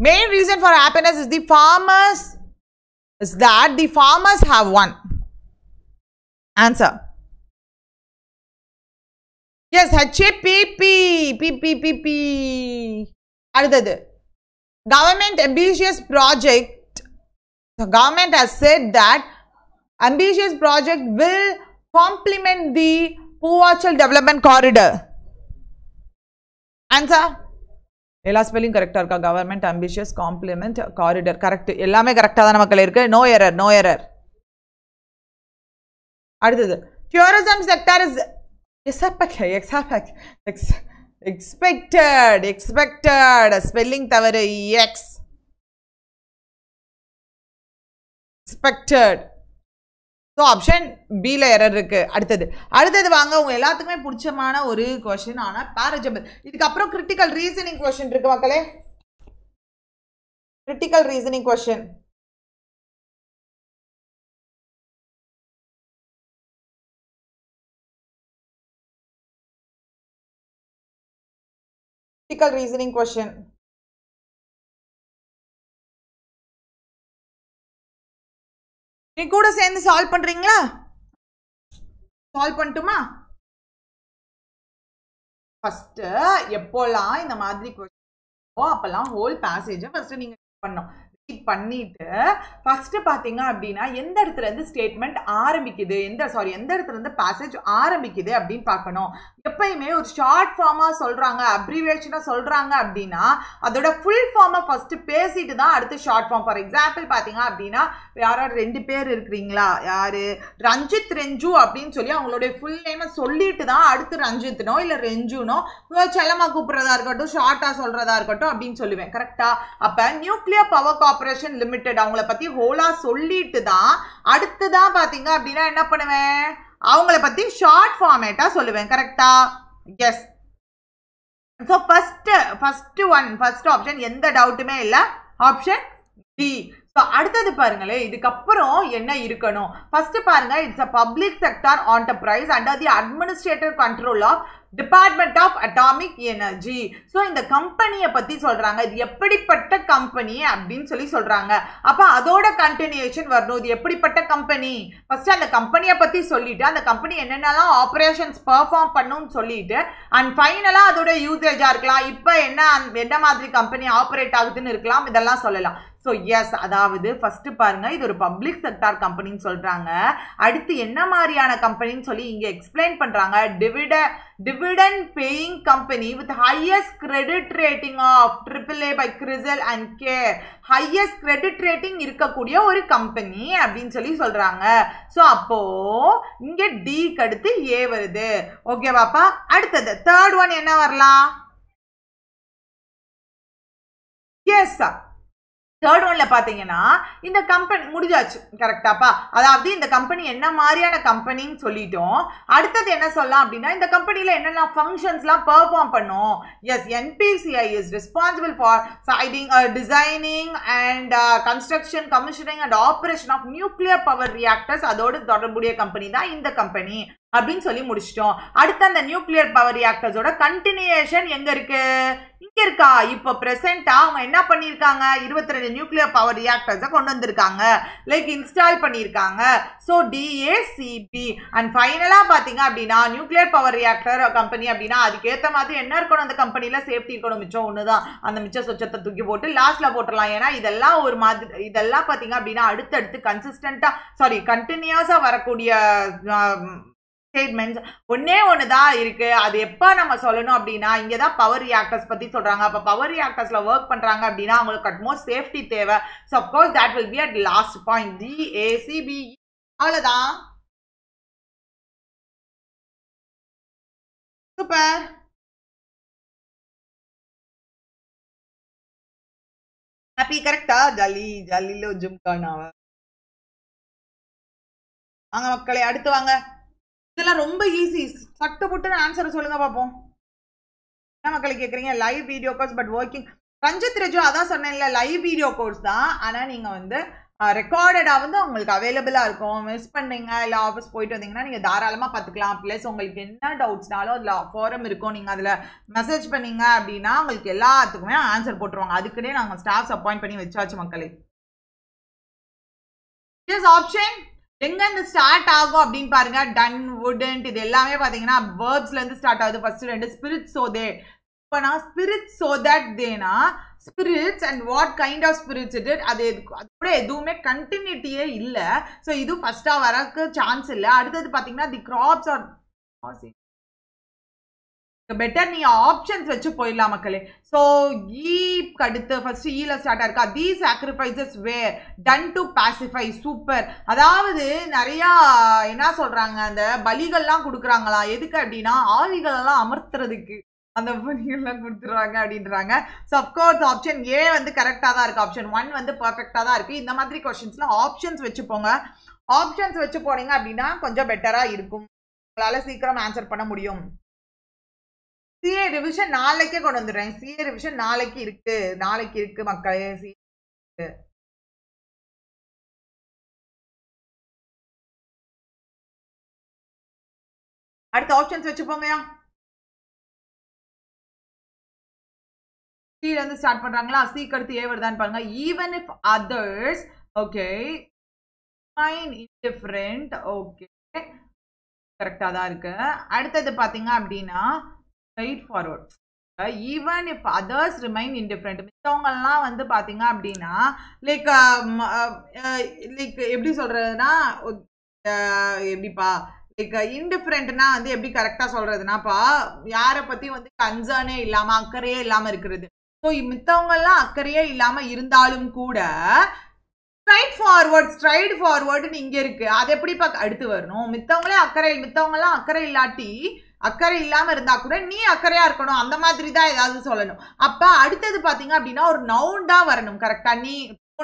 main reason for happiness is the farmers is that the farmers have one answer yes H A P P P P P P அடுத்தது. Government ambitious project government has said that ambitious project will complement the Puvachal development corridor. Answer? எல்லா spelling கரெக்டாக இருக்கா? Government ambitious complement corridor correct எல்லாமே கரெக்டாக தான் மக்கள் இருக்கு? No error no error அடுத்தது. Tourism sector is expect expected expected spelling தவறு. எக்ஸ் எக்ஸ்பெக்டட் ஸோ ஆப்ஷன் பியில் எரர் இருக்குது அடுத்தது. அடுத்தது வாங்க உங்கள் எல்லாத்துக்குமே பிடிச்சமான ஒரு கொஷின் ஆனால் பேரஜபிள் இதுக்கப்புறம் கிரிட்டிக்கல் ரீசனிங் கொஷின் இருக்கு மக்களே. Critical reasoning question critical reasoning question நீ கூட சேர்ந்து சால்வ் பண்றீங்களா? சால்வ் பண்ணட்டுமா? ஃபர்ஸ்ட் எப்போல்லாம் இந்த மாதிரி question அப்போல்லாம் ஹோல் பேசேஜை ஃபர்ஸ்ட் நீங்க பண்ணோம் பண்ணிட்டு ஃபர்ஸ்ட் பார்த்தீங்க அப்படின்னா எந்த இடத்துல இருந்து ஸ்டேட்மெண்ட் ஆரம்பிக்குது? எந்த சாரி எந்த இடத்துல இருந்து பேசேஜ் ஆரம்பிக்குது அப்படின்னு பார்க்கணும். எப்பயுமே ஒரு ஷார்ட் ஃபார்மாக சொல்றாங்க அப்ரிவேஷனாக சொல்றாங்க அப்படின்னா அதோட ஃபுல் ஃபார்மை ஃபர்ஸ்ட் பேசிட்டு தான் அடுத்து ஷார்ட் ஃபார்ம் ஃபார் எக்ஸாம்பிள் பார்த்தீங்க அப்படின்னா யாராவது ரெண்டு பேர் இருக்கிறீங்களா? யார்? ரஞ்சித் ரெஞ்சு அப்படின்னு சொல்லி அவங்களுடைய ஃபுல் நேமை சொல்லிட்டு தான் அடுத்து ரஞ்சித்னோ இல்லை ரெஞ்சுனோ செல்லமாக கூப்பிட்றதா இருக்கட்டும் ஷார்ட்டாக சொல்றதா இருக்கட்டும் அப்படின்னு சொல்லுவேன். கரெக்டாக அப்போ நியூக்ளியர் பவர் கார்பரேஷன் லிமிடெட் அவங்கள பத்தி ஹோலா சொல்லிட்டு தான் அடுத்துதான் பாத்தீங்க அப்படின்னா என்ன பண்ணுவேன்? அவங்கள பத்தி ஷார்ட் ஃபார்மேட்டா சொல்லுவேன். கரெக்டா yes so first first one first option எந்த டவுட்டுமே இல்லை. ஆப்ஷன் டி ஸோ அடுத்தது பாருங்களேன். இதுக்கப்புறம் என்ன இருக்கணும்? ஃபர்ஸ்ட் பாருங்க it's a public sector enterprise under the administrative control of department of atomic energy so இந்த கம்பெனியை பற்றி சொல்கிறாங்க இது எப்படிப்பட்ட கம்பெனி அப்படின்னு சொல்லி சொல்கிறாங்க அப்போ அதோட கண்டினியூஷன் வரணும். இது எப்படிப்பட்ட கம்பெனி ஃபஸ்ட்டு அந்த கம்பெனியை பற்றி சொல்லிவிட்டு அந்த கம்பெனி என்னென்னலாம் ஆப்ரேஷன்ஸ் பெர்ஃபார்ம் பண்ணும்னு சொல்லிட்டு அண்ட் ஃபைனலாக அதோட யூசேஜாக இருக்கலாம். இப்போ என்ன என்ன மாதிரி கம்பெனி ஆப்ரேட் ஆகுதுன்னு இருக்கலாம். இதெல்லாம் சொல்லலாம். ஸோ எஸ் அதாவது ஃபஸ்ட்டு பாருங்க இது ஒரு பப்ளிக் செக்டார் கம்பெனின்னு சொல்கிறாங்க அடுத்து என்ன மாதிரியான கம்பெனின்னு சொல்லி இங்கே எக்ஸ்பிளைன் பண்ணுறாங்க டிவிட dividend paying company with highest credit rating of triple A by CRISIL and K highest credit rating இருக்கக்கூடிய ஒரு கம்பெனி அப்படின்னு சொல்லி சொல்கிறாங்க ஸோ அப்போது இங்கே டிக்கு அடுத்து ஏ வருது. ஓகேவாப்பா அடுத்தது தேர்ட் ஒன் என்ன வரலாம்? எஸ் தேர்ட் ஒன்ல பாத்தீங்கன்னா இந்த கம்பெனி முடிஞ்சாச்சு. கரெக்டாப்பா அதாவது இந்த கம்பெனி என்ன மாதிரியான கம்பெனின்னு சொல்லிட்டோம். அடுத்தது என்ன சொல்லலாம் அப்படின்னா இந்த கம்பெனியில் என்னென்ன ஃபங்க்ஷன்ஸ்லாம் பெர்ஃபார்ம் பண்ணும்? Yes NPCI is responsible for siting designing and construction commissioning and operation of nuclear power reactors அதோடு தொடர்புடைய கம்பெனி தான் இந்த கம்பெனி அப்படின்னு சொல்லி முடிச்சிட்டோம். அடுத்து அந்த நியூக்ளியர் பவர் ரியாக்டர்ஸோட கண்டினியூஷன் எங்க இருக்கு? இங்க இருக்கா? இப்போ பிரசன்டா அவங்க என்ன பண்ணிருக்காங்க இருபத்தி ரெண்டு நியூக்ளியர் பவர் ரியாக்டர்ஸை கொண்டு வந்திருக்காங்க. லைக் இன்ஸ்டால் பண்ணியிருக்காங்க. So D A C B and ஃபைனலா பாத்தீங்க அப்படின்னா நியூக்ளியர் பவர் ரியாக்டர் கம்பெனி அப்படின்னா அதுக்கேற்ற மாதிரி என்ன இருக்கணும்? அந்த கம்பெனில சேஃப்டி இருக்கணும் மிச்சம் ஒண்ணுதான். அந்த மிச்ச சொச்சத்தை தூக்கி போட்டு லாஸ்ட்ல போட்டுடலாம். ஏன்னா இதெல்லாம் ஒரு மாதிரி இதெல்லாம் பாத்தீங்க அப்படின்னா அடுத்தடுத்து கன்சிஸ்டண்டா சாரி கண்டினியூஸா வரக்கூடிய ஸ்டேட்மெண்ட்ஸ் ஒன்னே ஒன்று தான் இருக்கு. அது எப்போ நம்ம சொல்லணும் அப்படின்னா இங்கே தான் பவர் ரியாக்டர்ஸ் பற்றி சொல்கிறாங்க அப்போ பவர் ரியாக்டர்ஸில் ஒர்க் பண்ணுறாங்க அப்படின்னா அவங்களுக்கு அட்மோஸ்ட் சேஃப்டி தேவை. So of course that will be at last point D A C B அவ்வளோதான் சூப்பர் ஹாப்பி கரெக்டா ஜலி ஜலிலோ ஜும்கானாவ வாங்க மக்களே அடுத்து வாங்க. இதெல்லாம் ரொம்ப ஈஸி சட்டு புட்டுன்னு ஆன்சரை சொல்லுங்க பார்ப்போம் என்ன மக்களை கேட்குறீங்க live video course but working Ranjith Reju அதான் சொன்னேன்ல லைவ் வீடியோ கோர்ஸ் தான். ஆனால் நீங்கள் வந்து ரெக்கார்டடாக வந்து உங்களுக்கு அவைலபிளாக இருக்கும். மிஸ் பண்ணீங்க. இல்லை ஆஃபீஸ் போயிட்டு வந்தீங்கன்னா நீங்கள் தாராளமாக பார்த்துக்கலாம். ப்ளஸ் உங்களுக்கு என்ன டவுட்ஸ்னாலும் அதில் ஃபோரம் இருக்கும். நீங்கள் அதில் மெசேஜ் பண்ணீங்க அப்படின்னா உங்களுக்கு எல்லாத்துக்குமே ஆன்சர் போட்டுருவாங்க. அதுக்குன்னே நாங்கள் ஸ்டாஃப்ஸ் அப்பாயிண்ட் பண்ணி வச்சாச்சு மக்களே. எஸ் ஆப்ஷன் எங்கே இந்த ஸ்டார்ட் ஆகும் அப்படின்னு பாருங்க. டன் வுடன்ட் இது எல்லாமே பார்த்தீங்கன்னா வேர்ப்ஸ்லேருந்து ஸ்டார்ட் ஆகுது. ஃபர்ஸ்ட் ரெண்டு ஸ்பிரிட் சோ தே இப்போ நான் spirit so that Dena spirits and what kind of spirits it அது எதுக்கு- அது கூட எதுவுமே கண்டினியூட்டியே இல்லை. ஸோ இது ஃபஸ்ட்டாக வரக்கு சான்ஸ் இல்லை. அடுத்தது பார்த்தீங்கன்னா தி கிராப்ஸ் ஆர் பெட்டர் நீ ஆப்ஷன்ஸ் வச்சு போயிடலாம் மக்களே. ஸோ ஈக்கு e அடுத்து ஃபர்ஸ்ட் ஈல ஸ்டார்ட் ஆயிருக்கா the sacrifices were done to pacify super அதாவது நிறையா என்ன சொல்கிறாங்க அந்த பலிகள்லாம் கொடுக்குறாங்களா? எதுக்கு அப்படின்னா ஆவிகளெல்லாம் அமர்த்துறதுக்கு. அந்த பலிகள்லாம் கொடுத்துருவாங்க அப்படின்றாங்க. ஸோ அப்கோர்ஸ் ஆப்ஷன் ஏ வந்து கரெக்டாக தான் இருக்குது ஆப்ஷன் ஒன் வந்து பர்ஃபெக்டாக தான் இருக்குது இந்த மாதிரி கொஸ்டின்ஸ்ல ஆப்ஷன்ஸ் வச்சுப்போங்க ஆப்ஷன்ஸ் வச்சு போனீங்க அப்படின்னா கொஞ்சம் பெட்டராக இருக்கும். உங்களால் சீக்கிரம் ஆன்சர் பண்ண முடியும். சிஏ ரிவிஷன் நாளைக்கே கொண்டு வந்துடுறேன். சிஏ ரிவிஷன் நாளைக்கு இருக்கு. நாளைக்கு இருக்கு மக்களே சிஏ அடுத்த ஆப்ஷன்ஸ் வச்சு போங்கயா சில இருந்து ஸ்டார்ட் பண்றாங்களா? சிக்கு அடுத்து ஏ வருதான்னு பாருங்க. Even if others okay fine indifferent okay கரெக்டாக தான் இருக்கு. அடுத்தது பார்த்தீங்க அப்படின்னா straight forward even if others remain indifferent மித்தவங்கள்லாம் வந்து பார்த்தீங்க அப்படின்னா like like um, uh, uh, எப்படி சொல்கிறதுனா uh, எப்படிப்பா லைக் இன்டிஃப்ரெண்ட்னா வந்து எப்படி கரெக்டாக சொல்கிறதுனாப்பா யாரை பற்றி வந்து கன்சர்னே இல்லாமல் அக்கறையே இல்லாமல் இருக்கிறது. ஸோ மித்தவங்கள்லாம் அக்கறையே இல்லாமல் இருந்தாலும் கூட ஸ்ட்ரைட் ஃபார்வர்ட் ஸ்ட்ரைட் ஃபார்வர்டுன்னு இங்கே இருக்குது அது எப்படிப்பா அடுத்து வரணும்? மித்தவங்களே அக்கறை மித்தவங்கலாம் அக்கறை இல்லாட்டி அக்கறை இல்லாம இருந்தா கூட நீ அக்கறையா இருக்கணும். அந்த மாதிரி தான் ஏதாவது சொல்லணும். அப்ப அடுத்தது பாத்தீங்க அப்படின்னா ஒரு நவுன் தான் வரணும். கரெக்டாக நீ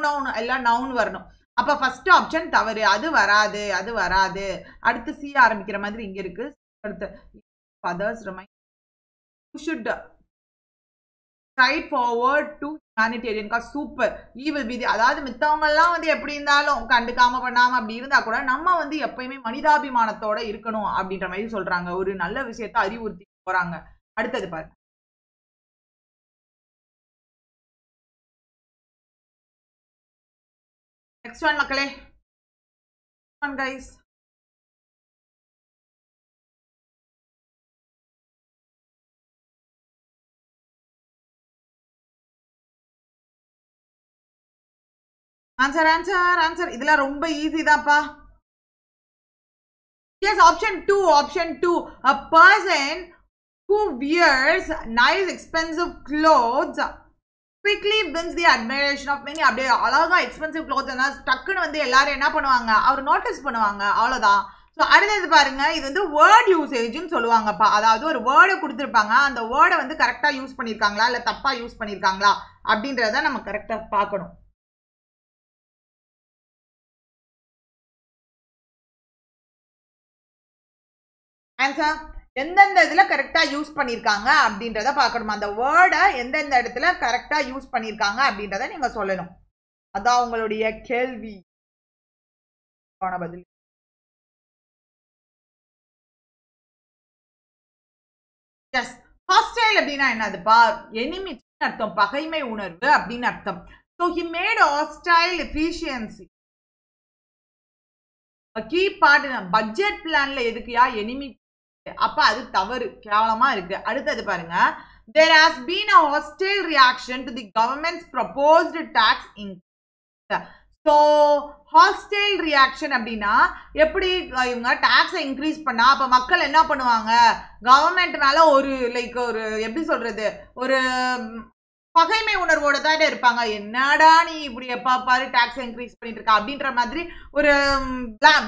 நவுன் எல்லாம் நவுன் வரணும். அப்ப ஃபர்ஸ்ட் ஆப்ஷன் தவறு. அது வராது அது வராது. அடுத்து சி ஆரம்பிக்கிற மாதிரி இங்க இருக்கு. அடுத்து others remained should straight forward to humanitarian கா சூப்பர் ஈவில் பி அதாவது மித்தவங்க எல்லாம் வந்து எப்படி இருந்தாலும் கண்டுக்காம பண்ணாம அப்படி இருந்தா கூட நம்ம வந்து எப்பயுமே மனிதாபிமானத்தோட இருக்கணும் அப்படின்ற மாதிரி சொல்றாங்க. ஒரு நல்ல விஷயத்த அறிவுறுத்தி போறாங்க. அடுத்தது பாருங்க நெக்ஸ்ட் ஒன் மக்களே. One guys answer answer answer இதெல்லாம் ரொம்ப ஈஸி தான்ப்பா. Yes option two option two a person who wears nice expensive clothes quickly wins the admiration of many அப்படியே அழகா எக்ஸ்பென்சிவ் க்ளோத் க்ளோத்ஸ் டக்குன்னு வந்து எல்லாரும் என்ன பண்ணுவாங்க? அவர் நோட்டீஸ் பண்ணுவாங்க. அவ்வளோதான் ஸோ அடுத்தது பாருங்க. இது வந்து வேர்ட் யூசேஜ்னு சொல்லுவாங்கப்பா. அதாவது ஒரு வேர்டை கொடுத்துருப்பாங்க. அந்த வேர்டை வந்து கரெக்டாக யூஸ் பண்ணியிருக்காங்களா இல்லை தப்பாக யூஸ் பண்ணியிருக்காங்களா அப்படின்றத நம்ம கரெக்டாக பார்க்கணும். ஆன்சர் எந்தெந்த இதில் கரெக்டாக யூஸ் பண்ணியிருக்காங்க அப்படின்றத பார்க்கணும்? அந்த வேர்டை எந்தெந்த இடத்துல கரெக்டாக யூஸ் பண்ணியிருக்காங்க அப்படின்றத நீங்கள் சொல்லணும். அதான் உங்களுடைய கேள்வி. பதில். எஸ் ஹாஸ்டைல் அப்படின்னா என்னதுப்பா? எனிமிட்டின்னு அர்த்தம் பகைமை உணர்வு அப்படின்னு அர்த்தம். So he made hostile efficiency key part budget பிளான்ல எதுக்குயா? எனிமி அப்ப அது தவறு. கேவலமா இருக்கு. அடுத்தது பாருங்க. There has been a hostile reaction to the government's proposed tax increase. So hostile reaction அப்படின்னா எப்படி இவங்க டேக்ஸை இன்க்ரீஸ் பண்ணா அப்போ மக்கள் என்ன பண்ணுவாங்க? கவர்மெண்ட் மேலே ஒரு லைக் ஒரு எப்படி சொல்றது? ஒரு பகைமை உணர்வோட தானே இருப்பாங்க. என்னடா நீ இப்படி எப்பா பாரு டாக்ஸ் இன்க்ரீஸ் பண்ணிட்டு இருக்க அப்படின்ற மாதிரி ஒரு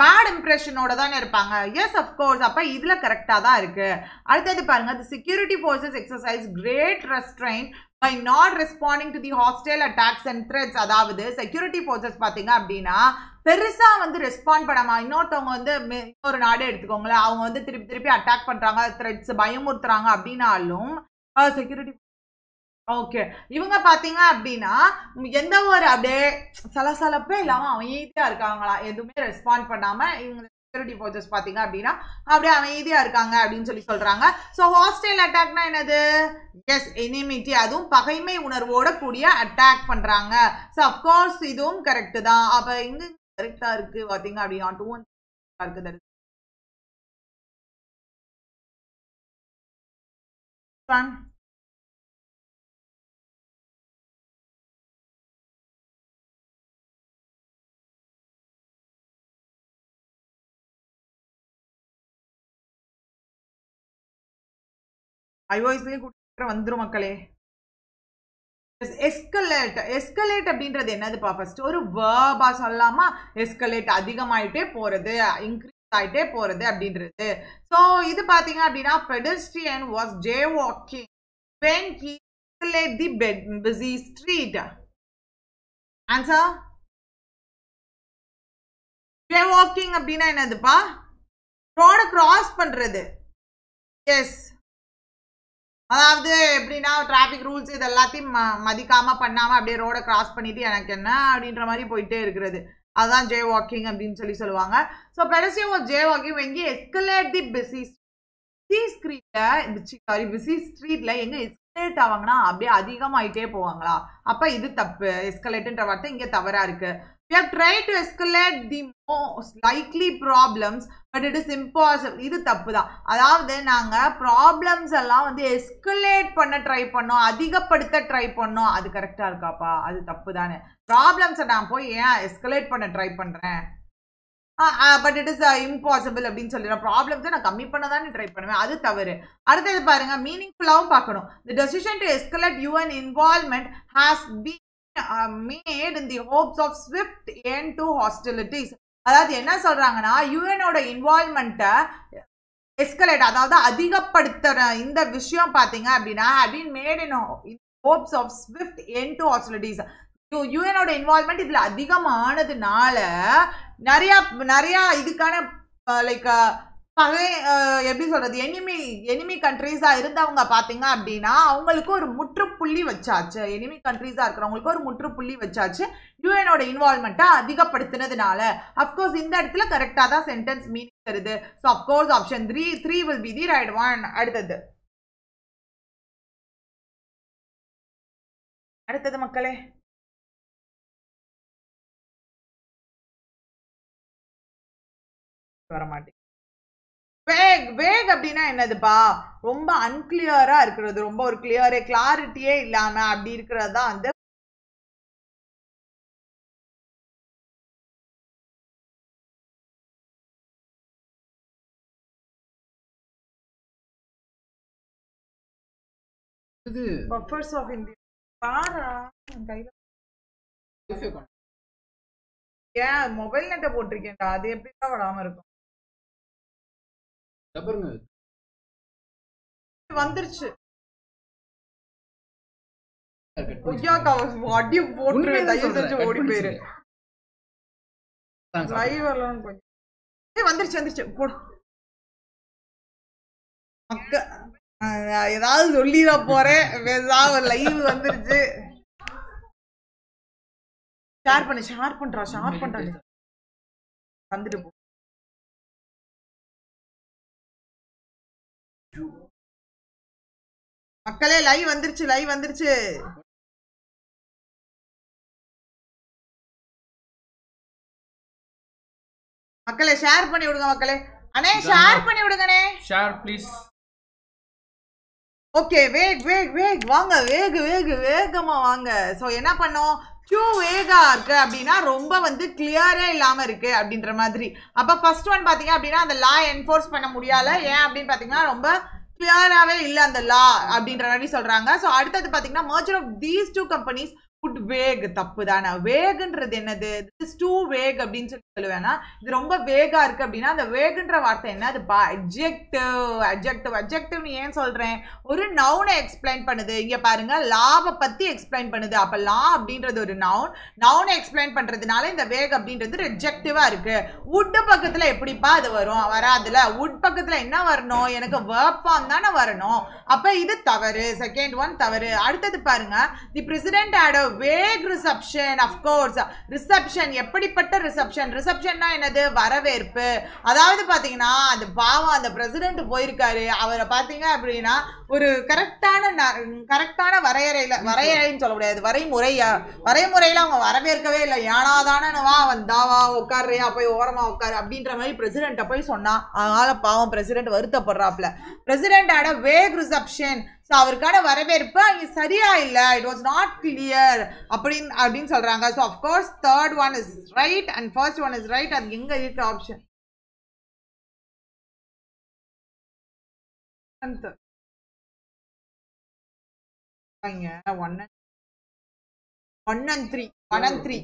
பேட் இம்ப்ரெஷனோட தானே இருப்பாங்க. எஸ் அஃப்கோர்ஸ் அப்போ இதில் கரெக்டாக தான் இருக்கு. அடுத்தது பாருங்க the security forces exercise great restraint by not responding to the hostile attacks and threats அதாவது செக்யூரிட்டி ஃபோர்ஸஸ் பார்த்தீங்க அப்படின்னா பெருசாக வந்து ரெஸ்பாண்ட் பண்ணாமல் இன்னொருத்தவங்க வந்து இன்னொரு நாடு எடுத்துக்கோங்களேன். அவங்க வந்து திருப்பி திருப்பி அட்டாக் பண்ணுறாங்க த்ரெட்ஸ் பயமுறுத்துறாங்க அப்படின்னாலும் செக்யூரிட்டி ஓகே இவங்க பாத்தீங்க அப்படின்னா எந்த ஒரு அப்படியே சலசலப்பே இல்லாம அமைதியா இருக்காங்களா? எதுவுமே ரெஸ்பாண்ட் பண்ணாம இவங்க செக்யூரிட்டி ஃபோர்ஸஸ் பார்த்தீங்க அப்படின்னா அப்படியே அமைதியாக இருக்காங்க அப்படின்னு சொல்லி சொல்கிறாங்க ஸோ ஹாஸ்டல் அட்டாக்னா என்னது? எஸ் எனிமிட்டி அதுவும் பகைமை உணர்வோட கூடிய அட்டாக் பண்ணுறாங்க ஸோ அஃப்கோர்ஸ் இதுவும் கரெக்டு தான். அப்போ இங்கே கரெக்டாக இருக்குது பார்த்தீங்க அப்படின்னா டூ ஒன் இருக்குது. ஃபன் ஐஓஎஸ்லேயே கூட்டிட்டு வந்துடும் மக்களே. எஸ்கலேட் எஸ்கலேட் அப்படின்றது என்னதுப்பா? ஃபர்ஸ்ட் ஒரு வேர்பா சொல்லாமா எஸ்கலேட் அதிகமாயிட்டே போறது இன்க்ரீஸ் ஆயிட்டே போறது அப்படின்றது. ஸோ இது பாத்தீங்க அப்படின்னா pedestrian was jaywalking when he escalate the bed busy street. Answer jaywalking அப்படின்னா என்னதுப்பா? ரோட கிராஸ் பண்றது. எஸ் அதாவது எப்படின்னா டிராஃபிக் ரூல்ஸ் இது எல்லாத்தையும் ம மதிக்காமல் பண்ணாமல் அப்படியே ரோட கிராஸ் பண்ணிட்டு எனக்கு என்ன அப்படின்ற மாதிரி போயிட்டே இருக்கிறது. அதுதான் ஜே வாக்கிங் அப்படின்னு சொல்லி சொல்லுவாங்க. So pedestrian was jaywalking எங்கே எஸ்கலேட் தி பிஸி பிஸி ஸ்ட்ரீட்ல சாரி பிஸி ஸ்ட்ரீட்டில் எங்கே எஸ்கலேட் ஆவாங்கன்னா அப்படியே அதிகமாயிட்டே போவாங்களா? அப்போ இது தப்பு. எஸ்கலேட்டுன்ற வார்த்தை இங்கே தவறாக இருக்குது we have tried to escalate the most likely problems but it is impossible. இது தப்பு தான் அதாவது நாங்கள் ப்ராப்ளம்ஸ் எல்லாம் வந்து எஸ்கலேட் பண்ண ட்ரை பண்ணோம் அதிகப்படுத்த ட்ரை பண்ணோம். அது கரெக்டாக இருக்காப்பா? அது தப்பு தானே ப்ராப்ளம்ஸை நான் போய் ஏன் எஸ்கலேட் பண்ண ட்ரை பண்ணுறேன் பட் இட் இஸ் இம்பாசிபிள் அப்படின்னு சொல்லிடுறேன். ப்ராப்ளம்ஸை நான் கம்மி பண்ண தானே ட்ரை பண்ணுவேன். அது தவறு. அடுத்தது பாருங்க மீனிங்ஃபுல்லாகவும் பார்க்கணும். The decision to escalate UN involvement has made in the hopes of swift end to hostilities அதாவது என்ன சொல்றாங்கன்னா யுஎனோட இன்வால்மெண்ட்டை எஸ்கலேட் அதாவது அதிகப்படுத்துற இந்த விஷயம் பார்த்தீங்க அப்படின்னா அப்படின்னு made in hopes of swift end to hostilities யூஎனோட involvement இதில் அதிகமானதுனால நிறையா நிறையா இதுக்கான லைக் அதே எப்படி சொல்றது எனிமி எனிமி கண்ட்ரீஸாக இருந்தவங்க பார்த்தீங்க அப்படின்னா அவங்களுக்கு ஒரு முற்றுப்புள்ளி வச்சாச்சு. எனிமி கண்ட்ரீஸாக இருக்கிறவங்களுக்கு ஒரு முற்றுப்புள்ளி வச்சாச்சு. யூஎனோட இன்வால்மெண்ட்டை அதிகப்படுத்தினதுனால. அஃப்கோர்ஸ் இந்த இடத்துல கரெக்டாக தான் சென்டென்ஸ் மீனிங் தருது. So of course option three three will be the right one அடுத்தது. அடுத்தது மக்களே. வரமாட்டேன் வேக் வேக் அப்படின்னா என்னதுப்பா? ரொம்ப அன்கிளியரா இருக்கிறது. ரொம்ப ஒரு கிளியரே கிளாரிட்டியே இல்லாம அப்படி இருக்கிறது தான் வந்து இது. பஃபர்ஸ் ஆஃப் இந்தியா பாரா என் கையில. ஏன் மொபைல் நெட்டை போட்டிருக்கேன்டா. அது எப்படிதான் விடாம இருக்கும்? பாருங்க. வந்துருச்சு. அடி போட்டு தயவு செஞ்சு ஓடி போயிரு. லைவ் எல்லாம் கொஞ்சம் ஏய் வந்துருச்சு வந்துருச்சு. போடு அக்க அஹ் நான் ஏதாவது சொல்லிட போறேன். ஏதாவது லைவ் வந்துருச்சு. ஷேர் பண்ணு ஷேர் பண்றா ஷேர் பண்றா. வந்துட்டு போ. மக்களே லைவ் வந்துருச்சு லைவ் வந்துருச்சு. மக்களே ஷேர் பண்ணி விடுங்க மக்களே. அண்ணே ஷேர் பண்ணி விடுங்கண்ணே. Share please okay vague vague vague. வாங்க வேகு வேகு வேகமா வாங்க. ஸோ என்ன பண்ணோம்? க்யூ வேகா இருக்கு அப்படின்னா ரொம்ப வந்து கிளியரே இல்லாம இருக்கு அப்படின்ற மாதிரி. அப்ப ஃபர்ஸ்ட் ஒன் பாத்தீங்க அப்படின்னா அந்த லா என்ஃபோர்ஸ் பண்ண முடியல. ஏன் அப்படின்னு பாத்தீங்கன்னா ரொம்ப கிளியராகவே இல்லை அந்த லா அப்படின்ற மாதிரி சொல்கிறாங்க ஸோ அடுத்தது பார்த்தீங்கன்னா merger of these two companies put vague தப்பு தானே வேகுன்றது என்னது? திஸ் டூ வேக் அப்படின்னு சொல்லி சொல்லுவேன்னா இது ரொம்ப வேகா இருக்கு அப்படின்னா அந்த வேகுன்ற வார்த்தை என்ன அது அப்ஜெக்டிவ் அப்ஜெக்டிவ் அப்ஜெக்டிவ்னு ஏன் சொல்றேன்? ஒரு நவுனை எக்ஸ்பிளைன் பண்ணுது. இங்க பாருங்க லாவை பத்தி எக்ஸ்பிளைன் பண்ணுது. அப்ப லா அப்படின்றது ஒரு நவுன் நவுனை எக்ஸ்பிளைன் பண்றதுனால இந்த வேக் அப்படின்றது ரெஜெக்டிவா இருக்கு. உட் பக்கத்துல எப்படிப்பா அது வரும்? வராதுல. உட் பக்கத்துல என்ன வரணும்? எனக்கு வேர்ப் ஃபார்ம் தானே வரணும். அப்ப இது தவறு. செகண்ட் ஒன் தவறு. அடுத்தது பாருங்க the president had vague reception of course reception எப்படிப்பட்ட ரிசப்ஷன் ரிசப்ஷன்னா என்னது? வரவேற்பு. அதாவது பாத்தீங்கன்னா அந்த பாவம் அந்த பிரசிடென்ட் போயிருக்காரு. அவரை பாத்தீங்க அப்படின்னா ஒரு கரெக்டான கரெக்டான வரையறையில வரையறைன்னு சொல்ல முடியாது. வரைமுறையா. வரைமுறையில அவங்க வரவேற்கவே இல்லை. ஏனாதானே வா வந்தாவா உட்காருறியா? போய் ஓரமா உட்காரு. அப்படின்ற மாதிரி பிரசிடென்ட்டை போய் சொன்னா அதனால பாவம் president வருத்தப்படுறாப்ல president had vague reception so அவருக்கான வரவேற்பு அங்கே சரியா இல்லை. இட் வாஸ் நாட் கிளியர் அப்படின்னு அப்படின்னு சொல்றாங்க. So of course third one is right and first one is right அது எங்க இருக்கு option one one and three one and three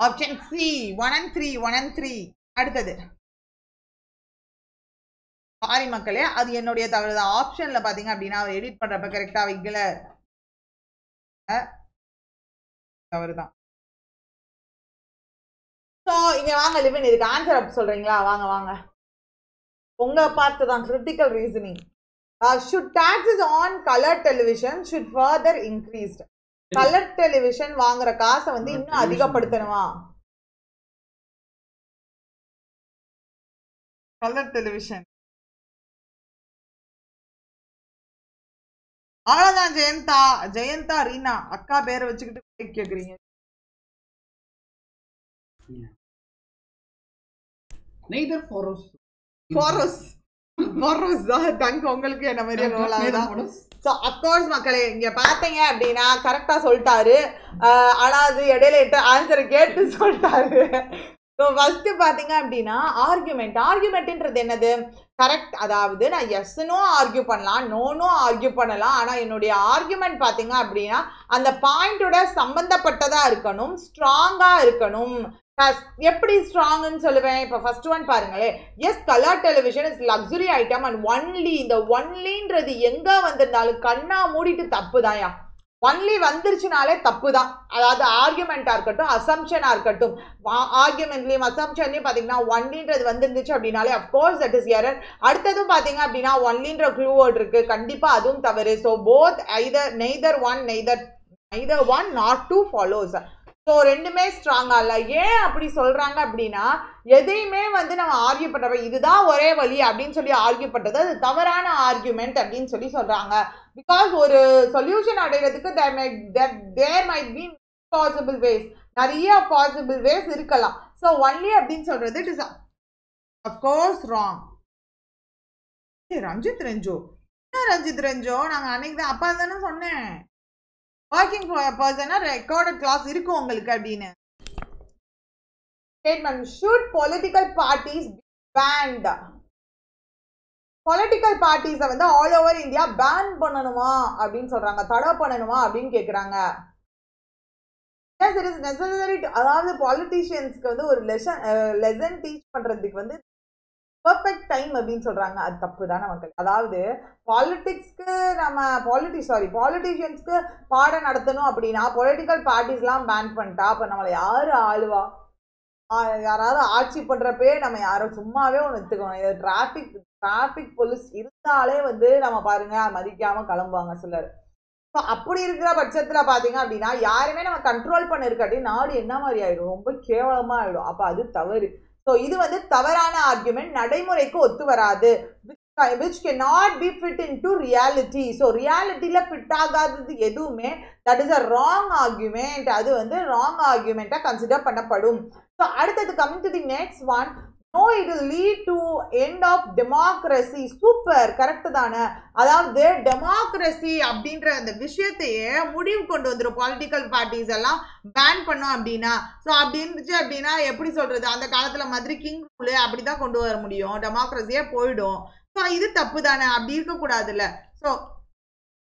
option C one and three one and three அடுத்தது. Sorry மக்களே அது என்னுடைய தவறு. தான் ஆப்ஷன்ல பாத்தீங்க அப்படின்னா அவர் எடிட் பண்றப்ப கரெக்டா வைக்கல. தவறு தான் ஸோ இங்க வாங்க லிவின் இதுக்கு ஆன்சர் அப்படி சொல்றீங்களா? வாங்க வாங்க. உங்க பார்த்து தான் critical reasoning should taxes on colour television should further increased colour television வாங்குற காசை வந்து இன்னும் அதிகப்படுத்தணுமா? கலர் டெலிவிஷன் அவ்வளவுதான் ஜெயந்தா. ஜெயந்தா ரீனா அக்கா பேரை வச்சுக்கிட்டு கேக்குறீங்க. Neither follows. ஃபாரோஸ். ஃபாரோஸ். தான் தங்க உங்களுக்கு என்ன மாதிரியே ரோல் ஆகுதா ஸோ அஃப்கோர்ஸ் மக்களே இங்கே பார்த்தீங்க அப்படின்னா கரெக்டாக சொல்லிட்டாரு. ஆஹ் ஆனா அது இடையில ஆன்சரை கேட்டு சொல்லிட்டாரு. ஸோ ஃபஸ்ட்டு பார்த்தீங்க அப்படின்னா ஆர்குமெண்ட் ஆர்குமெண்ட்ன்றது என்னது? கரெக்ட் அதாவது நான் எஸ்னும் ஆர்கியூ பண்ணலாம் நோனும் ஆர்கியூ பண்ணலாம். ஆனால் என்னுடைய ஆர்குமெண்ட் பார்த்தீங்க அப்படின்னா அந்த பாயிண்டோட சம்மந்தப்பட்டதாக இருக்கணும் ஸ்ட்ராங்காக இருக்கணும். எப்படி ஸ்ட்ராங்னு சொல்லுவேன்? இப்போ ஃபர்ஸ்ட் ஒன் பாருங்களேன். Yes colour television is luxury item and only இந்த ஒன்லின்றது எங்கே வந்திருந்தாலும் கண்ணா மூடிட்டு தப்பு தான்யா ஒன்லி வந்துருச்சுனாலே தப்பு தான் அதாவது ஆர்குமெண்ட்டாக இருக்கட்டும் அசம்ஷனாக இருக்கட்டும். ஆர்குமெண்ட்லேயும் அசம்ஷன்லேயும் பார்த்தீங்கன்னா ஒன்லின்றது வந்துருந்துச்சு அப்படின்னாலே அஃப்கோர்ஸ் தட் இஸ் எரர் அடுத்ததும் பார்த்தீங்க அப்படின்னா ஒன்லின்ற க்ளூ வேர்ட் இருக்குது கண்டிப்பாக அதுவும் தவறு. So both either neither one neither neither one not two follows so ரெண்டுமே ஸ்ட்ராங்காக இல்லை. ஏன் அப்படி சொல்கிறாங்க அப்படின்னா எதையுமே வந்து நம்ம ஆர்கியூ பண்ணுறப்ப இதுதான் ஒரே வழி அப்படின்னு சொல்லி ஆர்கியூ பண்ணுறது அது தவறான ஆர்கியூமெண்ட் அப்படின்னு சொல்லி சொல்கிறாங்க பிகாஸ் ஒரு solution அடைகிறதுக்கு there my there might be possible ways நிறைய பாசிபிள் வேஸ் இருக்கலாம். ஸோ ஒன்லி அப்படின்னு சொல்கிறது it is of course wrong Ranjith ரெஞ்சோ. என்ன ரஞ்சித் ரெஞ்சோ? நாங்கள் அன்னைக்கு தான் அப்பா தானே சொன்னேன். ஒர்க்கிங் பர்சனா ரெக்கார்டட் கிளாஸ் இருக்கும் உங்களுக்கு அப்படின்னு? Statement should political parties banned political பார்ட்டிஸை வந்து ஆல் ஓவர் இந்தியா பேன் பண்ணணுமா அப்படின்னு சொல்றாங்க. தடை பண்ணணுமா அப்படின்னு கேட்குறாங்க இட் இஸ் நெசசரி அதாவது பாலிட்டிஷியன்ஸ்க்கு வந்து ஒரு லெசன் லெசன் டீச் பண்றதுக்கு வந்து பர்ஃபெக்ட் டைம் அப்படின்னு சொல்கிறாங்க அது தப்பு தானே மக்கள் அதாவது பாலிட்டிக்ஸ்க்கு நம்ம பாலிட்டிக்ஸ் சாரி பாலிட்டிஷியன்ஸ்க்கு பாடம் நடத்தணும் அப்படின்னா பொலிட்டிக்கல் பார்ட்டிஸ்லாம் பேன் பண்ணிட்டா அப்போ நம்மளை யார் ஆளுவா? யாராவது ஆட்சி பண்ணுறப்பே நம்ம யாரும் சும்மாவே ஒன்று எடுத்துக்கணும். இது டிராஃபிக் டிராஃபிக் போலீஸ் இருந்தாலே வந்து நம்ம பாருங்க மதிக்காமல் கிளம்புவாங்க சிலர். ஸோ அப்படி இருக்கிற பட்சத்தில் பார்த்தீங்க அப்படின்னா யாருமே நம்ம கண்ட்ரோல் பண்ண இருக்காட்டி நாடு என்ன மாதிரி ஆகிடும் ரொம்ப கேவலமாக ஆகிடும் அப்போ அது தவறு. ஸோ இது வந்து தவறான ஆர்குமெண்ட் நடைமுறைக்கு ஒத்து வராது. Which can not be fit in to reality so ரியாலிட்டியில் fit ஆகாதது எதுவுமே that is a wrong argument அது வந்து ராங் ஆர்குமெண்ட்டாக கன்சிடர் பண்ணப்படும். ஸோ அடுத்தது coming to the next one no it will lead to end of democracy super correct தானே? அதாவது democracy அப்படின்ற அந்த விஷயத்தையே முடிவு கொண்டு வந்துடும் பொலிட்டிக்கல் பார்ட்டிஸ் எல்லாம் பேன் பண்ணோம் அப்படின்னா. ஸோ அப்படி இருந்துச்சு அப்படின்னா எப்படி சொல்கிறது அந்த காலத்தில் மாதிரி கிங் ரூலு அப்படி தான் கொண்டு வர முடியும். டெமோக்ரஸியே போயிடும். ஸோ இது தப்பு தானே? அப்படி இருக்கக்கூடாதுல்ல. ஸோ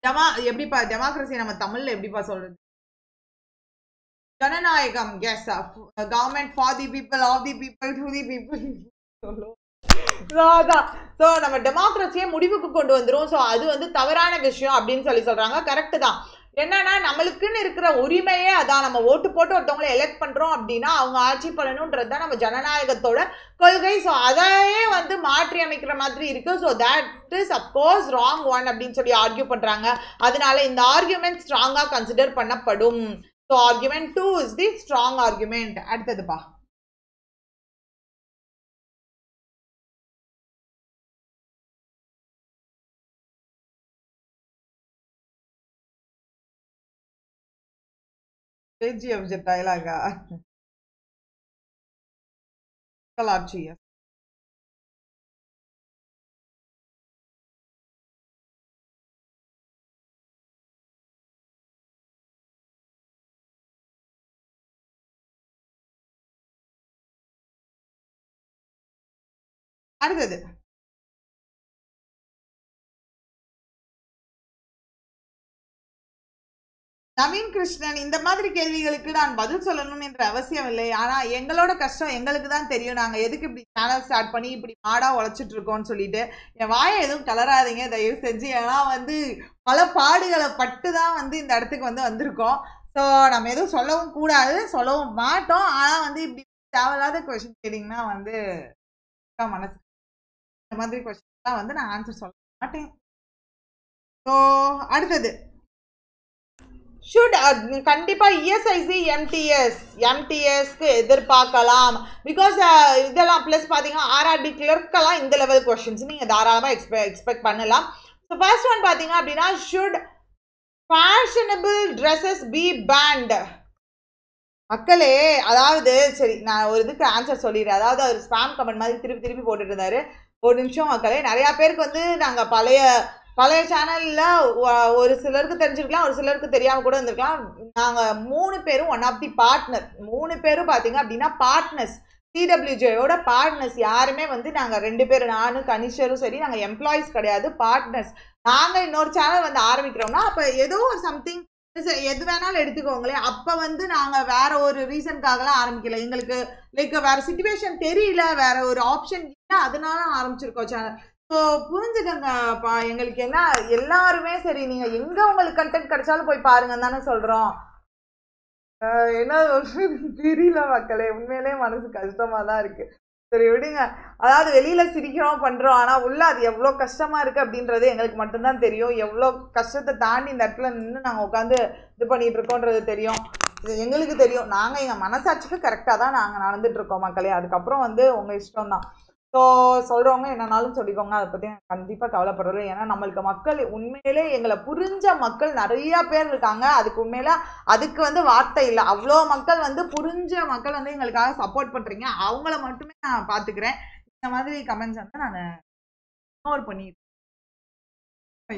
டெமா எப்படிப்பா டெமோக்ரஸி நம்ம தமிழில் எப்படிப்பா சொல்கிறது ஜனநாயகம். Yes government for the people of the people to the people அதான் ஸோ நம்ம டெமோக்ரஸியை முடிவுக்கு கொண்டு வந்துடும் ஸோ அது வந்து தவறான விஷயம் அப்படின்னு சொல்லி சொல்கிறாங்க கரெக்டு தான். என்னன்னா நம்மளுக்குன்னு இருக்கிற உரிமையே அதான் நம்ம ஓட்டு போட்டு ஒருத்தவங்களை எலெக்ட் பண்ணுறோம் அப்படின்னா அவங்க ஆட்சி பண்ணணுன்றது தான் நம்ம ஜனநாயகத்தோட கொள்கை. ஸோ அதையே வந்து மாற்றி அமைக்கிற மாதிரி இருக்குது so that is of course wrong one அப்படின்னு சொல்லி ஆர்கியூ பண்ணுறாங்க அதனால இந்த ஆர்கியூமெண்ட் ஸ்ட்ராங்காக கன்சிடர் பண்ணப்படும். so argument two is the strong argument அடுத்ததுப்பா KGF டயலாகா கலாட்சி அடுத்தது. நவீன் கிருஷ்ணன் இந்த மாதிரி கேள்விகளுக்கு நான் பதில் சொல்லணும் என்ற அவசியம் இல்லை. ஆனா எங்களோட கஷ்டம் எங்களுக்கு தான் தெரியும். நாங்க எதுக்கு இப்படி சேனல் ஸ்டார்ட் பண்ணி இப்படி மாடா உழைச்சிட்டு இருக்கோம்னு சொல்லிட்டு. என் வாயை எதுவும் கலராதீங்க. தயவு செஞ்சு. ஏன்னா வந்து பல பாடுகளை பட்டு தான் வந்து இந்த இடத்துக்கு வந்து வந்திருக்கோம். ஸோ நம்ம எதுவும் சொல்லவும் கூடாது. சொல்லவும் மாட்டோம். ஆனா வந்து இப்படி தேவையில்லாத கொஸ்டின் கேட்டிங்கன்னா வந்து மனசு இந்த மாதிரி கொஸ்டின்லாம் வந்து நான் ஆன்சர் சொல்ல மாட்டேன். ஸோ அடுத்தது. ஷுட் கண்டிப்பா இஎஸ்ஐசி எம்டிஎஸ் எம்டிஎஸ்க்கு எதிர்பார்க்கலாம். பிகாஸ் இதெல்லாம் ப்ளஸ் பார்த்தீங்கன்னா ஆர்ஆர்டி கிளர்க்கெல்லாம் இந்த லெவல் கொஷின்ஸ் நீங்கள் தாராளமாக எக்ஸ்பெ எக்ஸ்பெக்ட் பண்ணலாம். ஸோ ஃபர்ஸ்ட் ஒன் பார்த்தீங்க அப்படின்னா should fashionable dresses be banned மக்களே அதாவது சரி நான் ஒரு இதுக்கு ஆன்சர் சொல்லிடுறேன். அதாவது அவர் ஸ்பாம் கமெண்ட் மாதிரி திருப்பி திருப்பி போட்டுட்டு இருந்தாரு. ஒரு நிமிஷம் மக்களே. நிறையா பேருக்கு வந்து நாங்கள் பழைய பழைய சேனலில் ஒரு சிலருக்கு தெரிஞ்சிருக்கலாம் ஒரு சிலருக்கு தெரியாமல் கூட இருந்திருக்கலாம். நாங்கள் மூணு பேரும் ஒன் ஆஃப் தி பார்ட்னர் மூணு பேரும் பார்த்தீங்க அப்படின்னா பார்ட்னர்ஸ் சிடபிள்யூஜேயோட பார்ட்னர்ஸ் யாருமே வந்து நாங்கள் ரெண்டு பேரும் நானும் கனிஷரும் சரி நாங்கள் எம்ப்ளாயிஸ் கிடையாது பார்ட்னர்ஸ் நாங்கள் இன்னொரு சேனல் வந்து ஆரம்பிக்கிறோம்னா அப்போ ஏதோ ஒரு சம்திங் எது வேணாலும் எடுத்துக்கோங்களேன். அப்போ வந்து நாங்கள் வேற ஒரு ரீசனுக்காகலாம் ஆரம்பிக்கல. எங்களுக்கு லைக் வேற சுச்சுவேஷன் தெரியல. வேற ஒரு ஆப்ஷன் அதனால ஆரம்பிச்சிருக்கோம் சேனல் ஸோ புரிஞ்சுக்கங்கப்பா எங்களுக்கு என்ன எல்லாருமே சரி நீங்கள் எங்கே உங்களுக்கு கண்டென்ட் கிடைச்சாலும் போய் பாருங்கன்னு தானே சொல்கிறோம் என்ன தெரியல மக்களே உண்மையிலே மனசு கஷ்டமா தான் இருக்கு. சரி விடுங்க. அதாவது வெளியில சிரிக்கிறோம் பண்றோம் ஆனா உள்ள அது எவ்வளோ கஷ்டமா இருக்கு அப்படின்றது எங்களுக்கு மட்டும்தான் தெரியும். எவ்வளோ கஷ்டத்தை தாண்டி இந்த இடத்துல நின்று நாங்கள் உட்காந்து இது பண்ணிட்டு இருக்கோன்றது தெரியும். இது எங்களுக்கு தெரியும். நாங்கள் எங்கள் மனசாட்சிக்கு கரெக்டாக தான் நாங்கள் நடந்துட்டு இருக்கோம் மக்களே. அதுக்கப்புறம் வந்து உங்கள் இஷ்டம் தான் ஸோ சொல்கிறவங்க என்னன்னாலும் சொல்லிக்கோங்க. அதை பற்றி நான் கண்டிப்பாக கவலைப்படுறது ஏன்னா நம்மளுக்கு மக்கள் உண்மையிலே எங்களை புரிஞ்ச மக்கள் நிறையா பேர் இருக்காங்க. அதுக்கு உண்மையில அதுக்கு வந்து வார்த்தை இல்லை. அவ்வளோ மக்கள் வந்து புரிஞ்ச மக்கள் வந்து எங்களுக்காக சப்போர்ட் பண்ணுறீங்க அவங்கள மட்டுமே நான் பார்த்துக்கிறேன். இந்த மாதிரி கமெண்ட்ஸ் வந்து நான் இக்னோர் பண்ணிடுவேன்.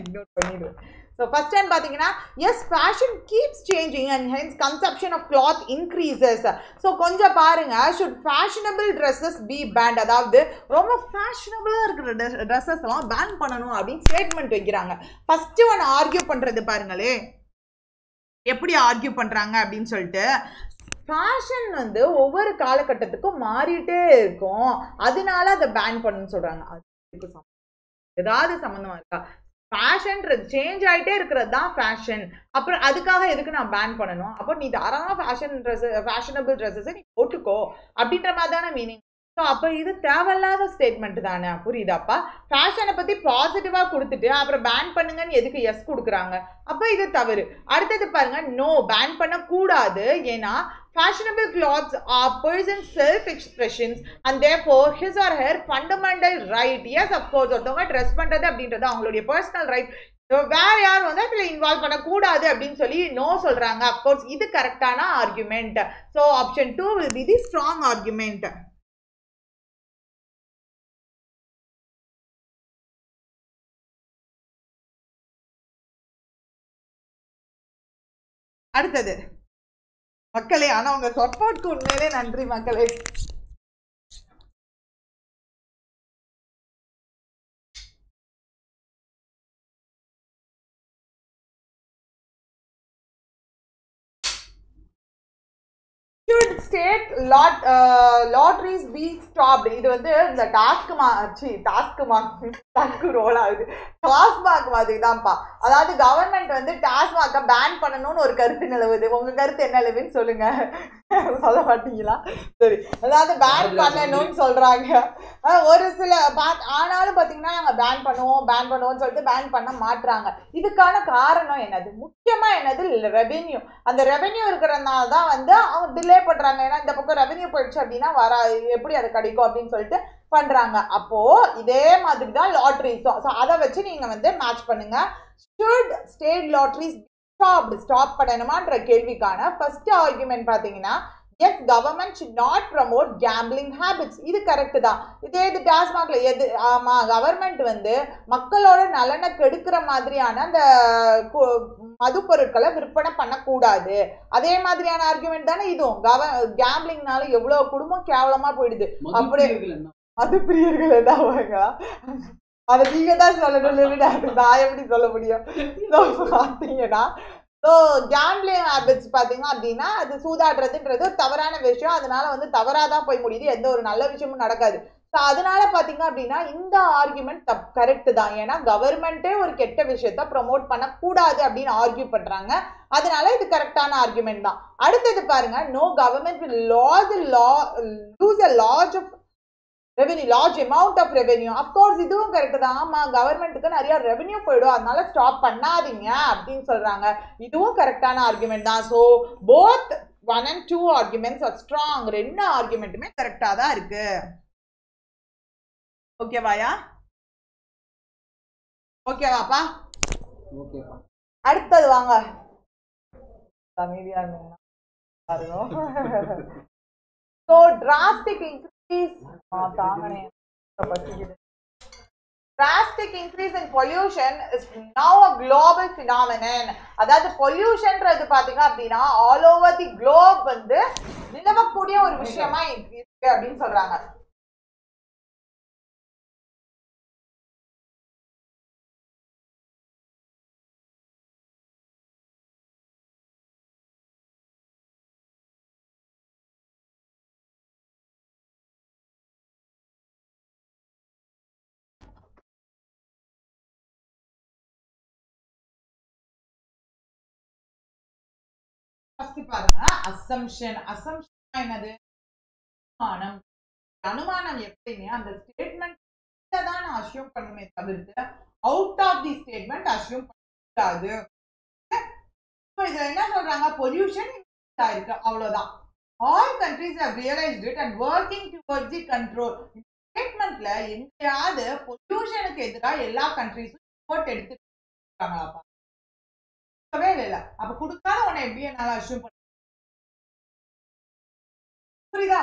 இக்னோர் பண்ணிடுவேன். ஸோ ஃபஸ்ட் டைம் பார்த்தீங்கன்னா yes fashion keeps changing and hence consumption of cloth increases so கொஞ்சம் பாருங்க should fashionable dresses be banned அதாவது ரொம்ப ஃபேஷனபிளாக இருக்கிற ட்ரெஸ்ஸஸ் எல்லாம் பேன் பண்ணணும் அப்படின்னு ஸ்டேட்மெண்ட் வைக்கிறாங்க. ஃபஸ்ட்டு ஒன்று ஆர்கியூ பண்ணுறது பாருங்களே. எப்படி ஆர்கியூ பண்ணுறாங்க அப்படின்னு சொல்லிட்டு ஃபேஷன் வந்து ஒவ்வொரு காலகட்டத்துக்கும் மாறிட்டே இருக்கும். அதனால அதை பேன் பண்ணுன்னு சொல்கிறாங்க அதுக்கு ஏதாவது சம்மந்தமாக இருக்கா? ஃபேஷன்றது சேஞ்ச் ஆகிட்டே இருக்கிறது தான் ஃபேஷன் அப்புறம் அதுக்காக எதுக்கு நான் பேன் பண்ணணும்? அப்போ நீ தாராளமாக ஃபேஷன் ட்ரெஸ் ஃபேஷனபிள் ட்ரெஸ்ஸஸை நீ போட்டுக்கோ. அப்படின்ற மாதிரி தானே மீனிங் ஸோ அப்போ இது தேவையில்லாத ஸ்டேட்மெண்ட் தானே? புரியுதாப்பா ஃபேஷனை பற்றி பாசிட்டிவாக கொடுத்துட்டு அப்புறம் பேன் பண்ணுங்கன்னு எதுக்கு எஸ் கொடுக்குறாங்க? அப்போ இது தவறு. அடுத்தது பாருங்க நோ பேன் பண்ணக்கூடாது. ஏன்னா fashionable clothes are person self expressions and therefore his or her fundamental right yes of ஒருத்தவங்க ட்ரெஸ் பண்ணுறது அப்படின்றது அவங்களுடைய பர்சனல் ரைட் வேற யாரும் வந்து அதில் இன்வால்வ் பண்ணக்கூடாது அப்படின்னு சொல்லி நோ சொல்கிறாங்க அப்கோர்ஸ் இது கரெக்டான argument so option two will be the strong argument அடுத்தது. மக்களே ஆனால் உங்கள் சப்போர்ட்க்கு உண்மையிலே நன்றி மக்களே. State lot lotteries be stopped இது வந்து இந்த டாஸ்க் மாச்சு டாஸ்க் மா டாஸ்க்கு ரோல் ஆகுது. டாஸ்மாக் மாதிரி தான்ப்பா அதாவது கவர்மெண்ட் வந்து டாஸ்மாக்கை பேன் பண்ணணும்னு ஒரு கருத்து நிலவுது. உங்கள் கருத்து என்ன நிலவுன்னு சொல்லுங்கள் சொல்ல மாட்டீங்களா? சரி. அதாவது பேன் பண்ணணும்னு சொல்றாங்க. ஒரு சில ஆனாலும் பாத்தீங்கன்னா நாங்க பேன் பண்ணுவோம் பேன் பண்ணுவோம்னு சொல்லிட்டு பேன் பண்ண மாட்றாங்க. இதுக்கான காரணம் என்னது? முக்கியமா என்னது? ரெவென்யூ அந்த ரெவென்யூ இருக்கிறதுனால தான் வந்து அவங்க டிலே பண்றாங்க. ஏன்னா இந்த பக்கம் ரெவென்யூ போயிடுச்சு அப்படின்னா வர எப்படி அது கிடைக்கும் அப்படின்னு சொல்லிட்டு பண்றாங்க. அப்போ இதே மாதிரி தான் லாட்ரி ஸோ அதை வச்சு நீங்க வந்து மேட்ச் பண்ணுங்க. Should state lotteries stop stop பண்ணணுமான்ற கேள்விக்கான ஃபர்ஸ்ட் ஆர்குமெண்ட் பார்த்தீங்கன்னா yes government should not promote gambling habits இது கரெக்ட் தான். இதே இது டாஸ்மாக்ல எது ஆமா கவர்மெண்ட் வந்து மக்களோட நலனை கெடுக்கிற மாதிரியான அந்த மது பொருட்களை விற்பனை பண்ணக்கூடாது. அதே மாதிரியான ஆர்குமெண்ட் தானே இதுவும். கவ கேம்பிளிங்னால எவ்வளவு குடும்பம் கேவலமா போயிடுது. அப்படியே மது பிரியர்கள் என்ன அதை நீங்க தான் சொல்லணும் நான் எப்படி சொல்ல முடியும்? ஸோ பார்த்தீங்கன்னா ஸோ கேம்லிங் ஹேபிட்ஸ் பார்த்தீங்க அப்படின்னா அது சூதாடுறதுன்றது ஒரு தவறான விஷயம். அதனால வந்து தவறாக தான் போய் முடியுது. எந்த ஒரு நல்ல விஷயமும் நடக்காது. ஸோ அதனால பார்த்தீங்க அப்படின்னா இந்த ஆர்குமெண்ட் தப் கரெக்ட் தான். ஏன்னா கவர்மெண்ட்டே ஒரு கெட்ட விஷயத்த ப்ரொமோட் பண்ணக்கூடாது அப்படின்னு ஆர்கியூ பண்ணுறாங்க அதனால இது கரெக்டான ஆர்குமெண்ட் தான். அடுத்தது பாருங்க no government loss law lose a large of revenue large amount of revenue of course இதுவும் கரெக்ட் தான். ஆமாம் கவர்மெண்ட்டுக்கு நிறைய ரெவென்யூ போயிடும். அதனால ஸ்டாப் பண்ணாதீங்க அப்படின்னு சொல்றாங்க. இதுவும் கரெக்டான ஆர்குமெண்ட் தான். So both one and two arguments are strong ரெண்டு ஆர்குமெண்ட்டுமே கரெக்டாக தான் இருக்கு. ஓகேவாயா ஓகேவாப்பா ஓகேப்பா அடுத்தது வாங்க. அமைதியா இருந்தீங்கன்னா so drastic increase drastic increase in pollution is now a global phenomenon. அதாவது பொல்யூஷன்ன்றது பாத்தீங்க அப்படின்னா ஆல் ஓவர் தி குளோப் வந்து நிலவக்கூடிய ஒரு விஷயமா இருக்கு அப்படின்னு சொல்றாங்க. ஃபர்ஸ்ட் பாருங்க. அசம்ஷன் அசம்ஷன் என்னது? அனுமானம். அனுமானம் எப்பயுமே அந்த ஸ்டேட்மெண்ட் தான் நான் அஷ்யூம் பண்ணுமே தவிர்த்து out of the statement assume பண்ணக்கூடாது. இப்போ இதில் என்ன சொல்றாங்க? பொல்யூஷன் இருக்கு. அவ்வளோதான் all countries have realised it and working towards the control ஸ்டேட்மெண்ட்ல எங்கேயாவது பொல்யூஷனுக்கு எதிராக எல்லா கண்ட்ரிஸும் ரிப்போர்ட் எடுத்துருக்காங்களாப்பா கொடுக்கவே இல்லை. அப்ப கொடுக்காத உன்னை எப்படி என்னால அசியூம் பண்ண புரியுதா?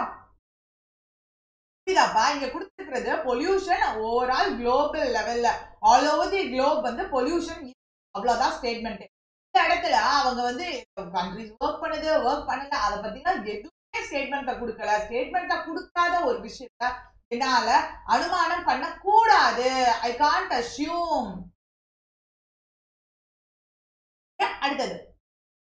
புரியுதாப்பா? இங்க கொடுத்துருக்கிறது பொல்யூஷன் ஓவரால் குளோபல் லெவல்ல ஆல் ஓவர் தி குளோப் வந்து பொல்யூஷன் அவ்வளவுதான் ஸ்டேட்மெண்ட் இந்த இடத்துல அவங்க வந்து கண்ட்ரிஸ் ஒர்க் பண்ணுது ஒர்க் பண்ணல. அதை பத்தினா எதுவுமே ஸ்டேட்மெண்ட்டை கொடுக்கல. ஸ்டேட்மெண்ட்டை கொடுக்காத ஒரு விஷயத்த என்னால அனுமானம் பண்ண கூடாது ஐ காண்ட் அஷ்யூம் அடுத்தது.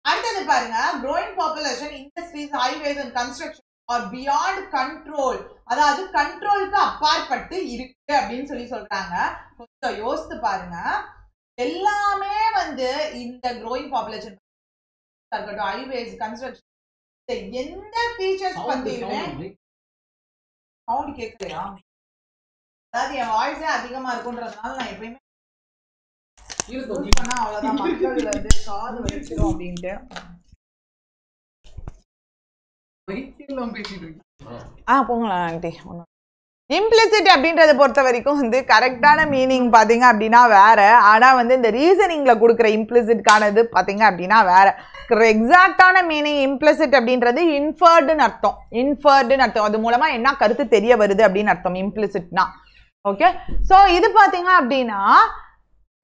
அடுத்தது பாருங்க growing population industries highways and construction are beyond control. அதாவது கண்ட்ரோலுக்கு அப்பாற்பட்டு இருக்கு அப்படின்னு சொல்லி சொல்றாங்க. கொஞ்சம் யோசித்து பாருங்க. எல்லாமே வந்து இந்த growing population இருக்கட்டும் ஹைவேஸ் கன்ஸ்ட்ரக்ஷன் எந்த ஃபீச்சர்ஸ் பத்தியுமே சவுண்ட் கேட்கலையா? அதாவது என் வாய்ஸே அதிகமா இருக்குன்றதுனால நான் எப்பயுமே யூஸ் பண்ணா அவ்வளவுதான் மக்கள் வந்து காது வச்சிரும் அப்படின்ட்டு. ஆ போங்களா ஆண்டி. ஒன்றும் இம்ப்ளிசிட் அப்படின்றத பொறுத்த வரைக்கும் வந்து கரெக்டான மீனிங் பார்த்தீங்க அப்படின்னா வேற. ஆனால் வந்து இந்த ரீசனிங்கில் கொடுக்குற இம்ப்ளிசிட்கானது பார்த்தீங்க அப்படின்னா வேற. எக்ஸாக்டான மீனிங் இம்ப்ளிசிட் அப்படின்றது இன்ஃபர்டுன்னு அர்த்தம். இன்ஃபர்டுன்னு அர்த்தம். அது மூலமாக என்ன கருத்து தெரிய வருது அப்படின்னு அர்த்தம் இம்ப்ளிசிட்னா ஓகே ஸோ இது பார்த்தீங்க அப்படின்னா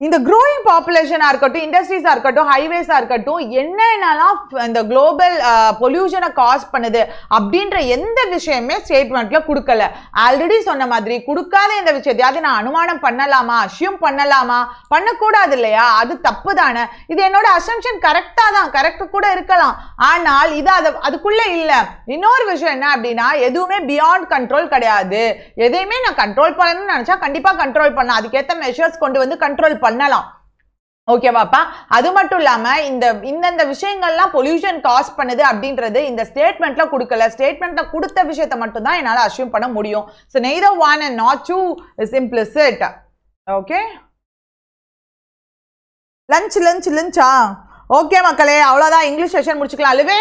இந்த க்ரோயிங் பாப்புலேஷனாக இருக்கட்டும் இண்டஸ்ட்ரீஸாக இருக்கட்டும் ஹைவேஸாக இருக்கட்டும் என்னென்னலாம் இந்த குளோபல் பொல்யூஷனை காஸ் பண்ணுது அப்படின்ற எந்த விஷயமே ஸ்டேட்மெண்ட்டில் கொடுக்கல. ஆல்ரெடி சொன்ன மாதிரி கொடுக்காத இந்த விஷயத்தையாவது நான் அனுமானம் பண்ணலாமா? அஷ்யூம் பண்ணலாமா? பண்ணக்கூடாது இல்லையா? அது தப்பு தானே இது என்னோட அசம்ஷன் கரெக்டாக தான். கரெக்ட் கூட இருக்கலாம். ஆனால் இது அது அதுக்குள்ளே இல்லை. இன்னொரு விஷயம் என்ன அப்படின்னா எதுவுமே பியாண்ட் கண்ட்ரோல் கிடையாது. எதையுமே நான் கண்ட்ரோல் பண்ணணும்னு நினச்சா கண்டிப்பாக கண்ட்ரோல் பண்ணலாம். அதுக்கேற்ற மெஷர்ஸ் கொண்டு வந்து கண்ட்ரோல் பண்ண பண்ணலாம். ஓகேவாப்பா அது மட்டும் இல்லாம இந்த இந்தந்த விஷயங்கள்லாம் பொல்யூஷன் காஸ் பண்ணுது அப்படின்றது இந்த ஸ்டேட்மெண்ட்ல கொடுக்கல. ஸ்டேட்மெண்ட்ல கொடுத்த விஷயத்த மட்டும் தான் என்னால அஷ்யூம் பண்ண முடியும். So neither one and not two is implicit okay lunch lunch லஞ்சா okay மக்களே அவ்வளோதான் இங்கிலீஷ் செஷன் முடிச்சுக்கலாம். அழுவே.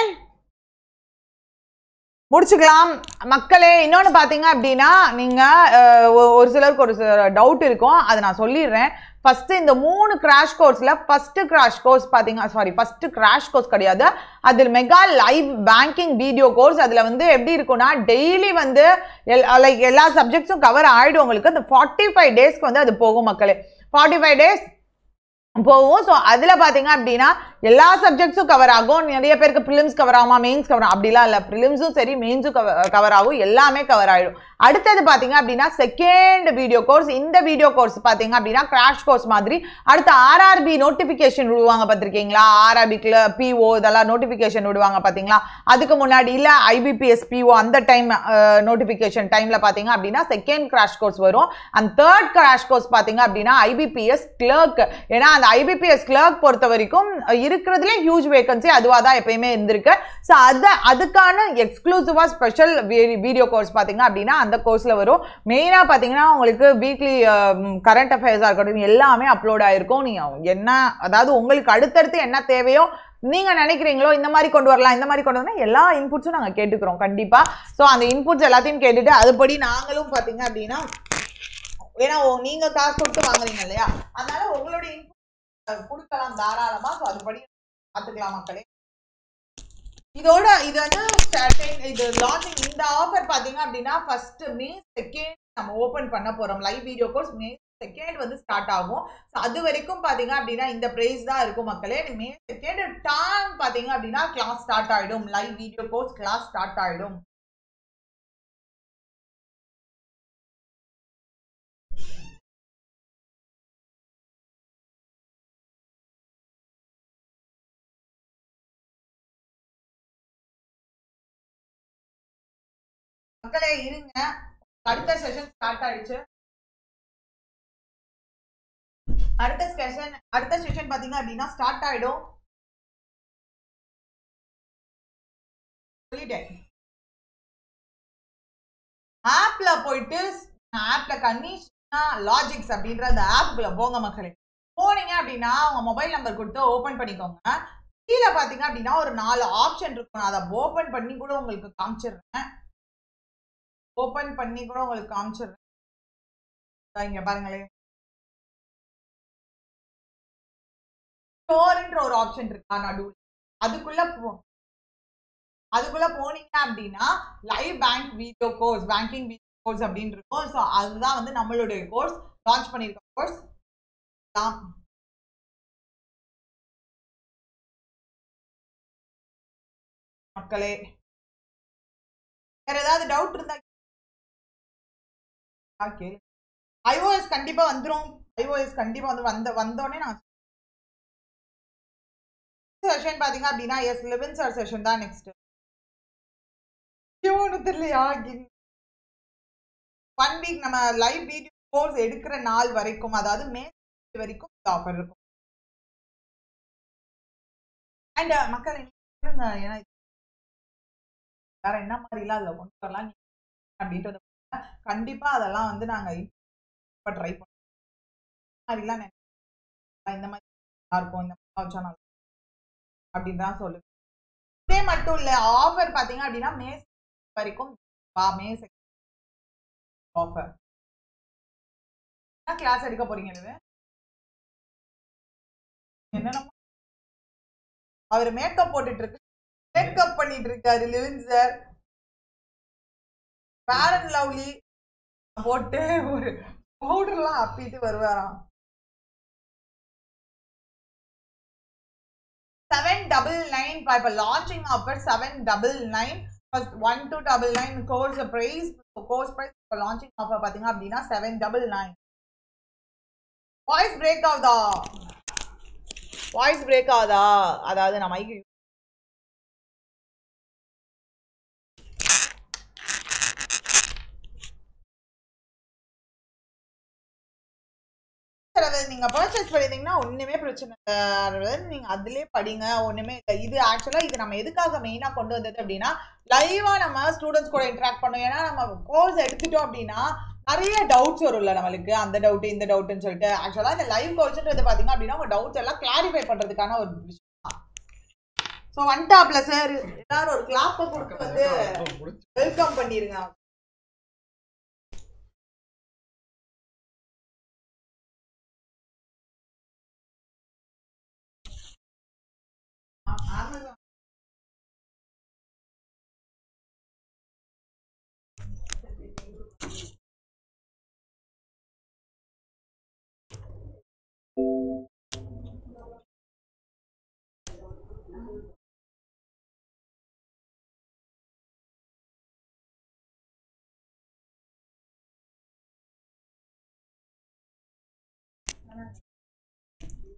முடிச்சுக்கலாம். மக்களே இன்னொன்று பார்த்தீங்க அப்படின்னா நீங்கள் ஒரு சிலருக்கு ஒரு டவுட் இருக்கும். அதை நான் சொல்லிடுறேன். ஃபஸ்ட்டு இந்த மூணு கிராஷ் கோர்ஸில் ஃபஸ்ட்டு கிராஷ் கோர்ஸ் பார்த்தீங்க சாரி ஃபஸ்ட்டு கிராஷ் கோர்ஸ் கிடையாது. அதில் mega live banking video course அதில் வந்து எப்படி இருக்கும்னா டெய்லி வந்து எல் லைக் எல்லா சப்ஜெக்ட்ஸும் கவர் ஆகிடும் உங்களுக்கு. அந்த ஃபார்ட்டி ஃபைவ் டேஸ்க்கு வந்து அது போகும் மக்களே. ஃபார்ட்டி ஃபைவ் டேஸ் போகும். ஸோ அதில் பார்த்தீங்க அப்படின்னா எல்லா சப்ஜெக்ட்ஸும் கவர் ஆகும். நிறைய பேருக்கு ப்ரிலிம்ஸ் கவர் ஆகுமா? மெயின்ஸ் கவர் அப்படிலாம் இல்லை. ப்ரிலிம்ஸும் சரி மெயின்ஸும் கவர் ஆகும். எல்லாமே கவர் ஆகிடும் அடுத்தது பார்த்தீங்க அப்படின்னா செகண்ட் வீடியோ கோர்ஸ் இந்த வீடியோ கோர்ஸ் பார்த்தீங்க அப்படின்னா கிராஷ் கோர்ஸ் மாதிரி. அடுத்து ஆர்ஆர்பி நோட்டிஃபிகேஷன் விடுவாங்க பார்த்துருக்கீங்களா ஆர்ஆர்பிக்கில் பிஓ இதெல்லாம் நோட்டிஃபிகேஷன் விடுவாங்க பார்த்தீங்களா அதுக்கு முன்னாடி இல்லை ஐபிபிஎஸ் பிஓ அந்த டைம் நோட்டிஃபிகேஷன் டைமில் பார்த்தீங்க அப்படின்னா செகண்ட் கிராஷ் கோர்ஸ் வரும். அண்ட் தேர்ட் கிராஷ் கோர்ஸ் பார்த்தீங்க அப்படின்னா ஐபிபிஎஸ் கிளர்க் ஏன்னா அந்த ஐபிபிஎஸ் கிளர்க் பொறுத்த வரைக்கும் இருக்கிறதுலே ஹியூஜ் வேகன்சி அதுவாக தான் எப்பயுமே இருந்திருக்கு. ஸோ அதை அதுக்கான எக்ஸ்க்ளூசிவாக ஸ்பெஷல் வீடியோ கோர்ஸ் பார்த்தீங்க அப்படின்னா அந்த கோர்ஸில் வரும். மெயினாக பார்த்தீங்கன்னா உங்களுக்கு வீக்லி கரண்ட் அஃபேர்ஸாக இருக்கட்டும் எல்லாமே அப்லோட் ஆகிருக்கும் நீங்கள் என்ன அதாவது உங்களுக்கு அடுத்தடுத்து என்ன தேவையோ நீங்கள் நினைக்கிறீங்களோ இந்த மாதிரி கொண்டு வரலாம் இந்த மாதிரி கொண்டு வரலாம் எல்லா இன்புட்ஸும் நாங்கள் கேட்டுக்கிறோம் கண்டிப்பாக ஸோ அந்த இன்புட்ஸ் எல்லாத்தையும் கேட்டுட்டு அதுபடி நாங்களும் பார்த்தீங்க அப்படின்னா ஏன்னா நீங்கள் காசு கொடுத்து வாங்குறீங்க இல்லையா? அதனால உங்களுடைய கொடுக்கலாம் தாராளமாக ஸோ அதுபடி பார்த்துக்கலாம் மக்களே. இதோட இது வந்து இது லான்ச்சிங் இந்த ஆஃபர் பார்த்தீங்க அப்படின்னா ஃபர்ஸ்ட் மே செகண்ட் நம்ம ஓப்பன் பண்ண போறோம். Live video course May second வந்து ஸ்டார்ட் ஆகும். ஸோ அது வரைக்கும் பார்த்தீங்க அப்படின்னா இந்த ப்ரைஸ் தான் இருக்கும் மக்களே. மே செகண்ட் டான் பார்த்தீங்க அப்படின்னா கிளாஸ் ஸ்டார்ட் ஆகிடும் live video course class start ஆகிடும் மக்களே இருங்க. அடுத்த செஷன் ஸ்டார்ட் ஆயிடுச்சு. அடுத்த செஷன் அடுத்த செஷன் பாத்தீங்க அப்படின்னா ஸ்டார்ட் ஆயிடும். சொல்லிட்டேன் ஆப்ல போயிட்டு ஆப்ல கன்னிஷனா லாஜிக்ஸ் அப்படின்ற அந்த ஆப்புக்குள்ள போங்க மக்களே. போனீங்க அப்படின்னா உங்க மொபைல் நம்பர் கொடுத்து ஓபன் பண்ணிக்கோங்க. கீழே பாத்தீங்க அப்படின்னா ஒரு நாலு ஆப்ஷன் இருக்கும். நான் அதை ஓபன் பண்ணி கூட உங்களுக்கு காமிச்சிடுறேன். ஓபன் பண்ணி கூட உங்களுக்கு காமிச்சிடுறேன். இங்க பாருங்களேன் ஸ்டோர்ன்ற ஒரு ஆப்ஷன் இருக்கா நடுவில்? அதுக்குள்ள போ. அதுக்குள்ள போனீங்க அப்படின்னா live bank video course banking video course அப்படின்னு இருக்கும். ஸோ அதுதான் வந்து நம்மளுடைய கோர்ஸ் லான்ச் பண்ணியிருக்க கோர்ஸ் தான் மக்களே. வேற ஏதாவது டவுட் இருந்தா ஐஓஎஸ் கண்டிப்பா வந்துரும். ஐஓஎஸ் கண்டிப்பா வந்து வந்த வந்தோடனே நான் செஷன் பாத்தீங்க அப்படின்னா எஸ் லெவன் சார் செஷன் தான் நெக்ஸ்ட் ஒன்று தெரியலையா? ஒன் வீக் நம்ம லைவ் வீடியோ கோர்ஸ் எடுக்கிற நாள் வரைக்கும் அதாவது மே வரைக்கும் ஆஃபர் இருக்கும். அண்ட் மக்கள் சொல்லுங்க, ஏன்னா வேற என்ன மாதிரிலாம் அதில் கொண்டு வரலாம் நீ கண்டிப்பா அதெல்லாம் வந்து நாங்க இப்போ ட்ரை பண்ணோம் இந்த மாதிரிலாம் இந்த மாதிரி இருக்கும் இந்த மாதிரி வச்சா நல்லா அப்படின்னு தான் சொல்லுது இதே மட்டும் இல்ல ஆஃபர் பார்த்தீங்க அப்படின்னா மே வரைக்கும் வா மே ஆஃபர் கிளாஸ் எடுக்க போறீங்க இது என்னென்ன அவர் மேக்கப் போட்டுட்டு இருக்கு. மேக்கப் பண்ணிட்டு இருக்காரு Livin sir Fair and Lovely போட்டு ஒரு பவுடர்லாம் அப்பிட்டு வருவாராம். செவன் டபுள் நைன் இப்போ launching offer seven double nine first one two double nine course price course price இப்போ லான்ச்சிங் ஆஃபர் பார்த்தீங்க அப்படின்னா seven double nine voice break ஆகுதா? வாய்ஸ் பிரேக் ஆகுதா? அதாவது நான் மைக்கு அதை நீங்க பர்ச்சேஸ் பண்ணிருந்தீங்கன்னா ஒண்ணுமே பிரச்சனை இல்லை. அதாவது நீங்க அதுலயே படிங்க ஒண்ணுமே இது ஆக்சுவலா இது நம்ம எதுக்காக மெயினா கொண்டு வந்தது அப்படின்னா லைவா நம்ம ஸ்டூடெண்ட்ஸ் கூட இன்டராக்ட் பண்ணோம் ஏன்னா நம்ம கோர்ஸ் எடுத்துட்டோம் அப்படின்னா நிறைய டவுட்ஸ் வரும்ல நம்மளுக்கு. அந்த டவுட் இந்த டவுட்னு சொல்லிட்டு. ஆக்சுவலா இந்த லைவ் கோர்ஸ்ன்றது பாத்தீங்க அப்படின்னா உங்க டவுட்ஸ் எல்லாம் கிளாரிஃபை பண்றதுக்கான ஒரு விஷயம் ஸோ வந்துட்டாப்ல சார் எல்லாரும் ஒரு கிளாப்பை கொடுத்து வந்து வெல்கம் பண்ணிருங்க. Amazon.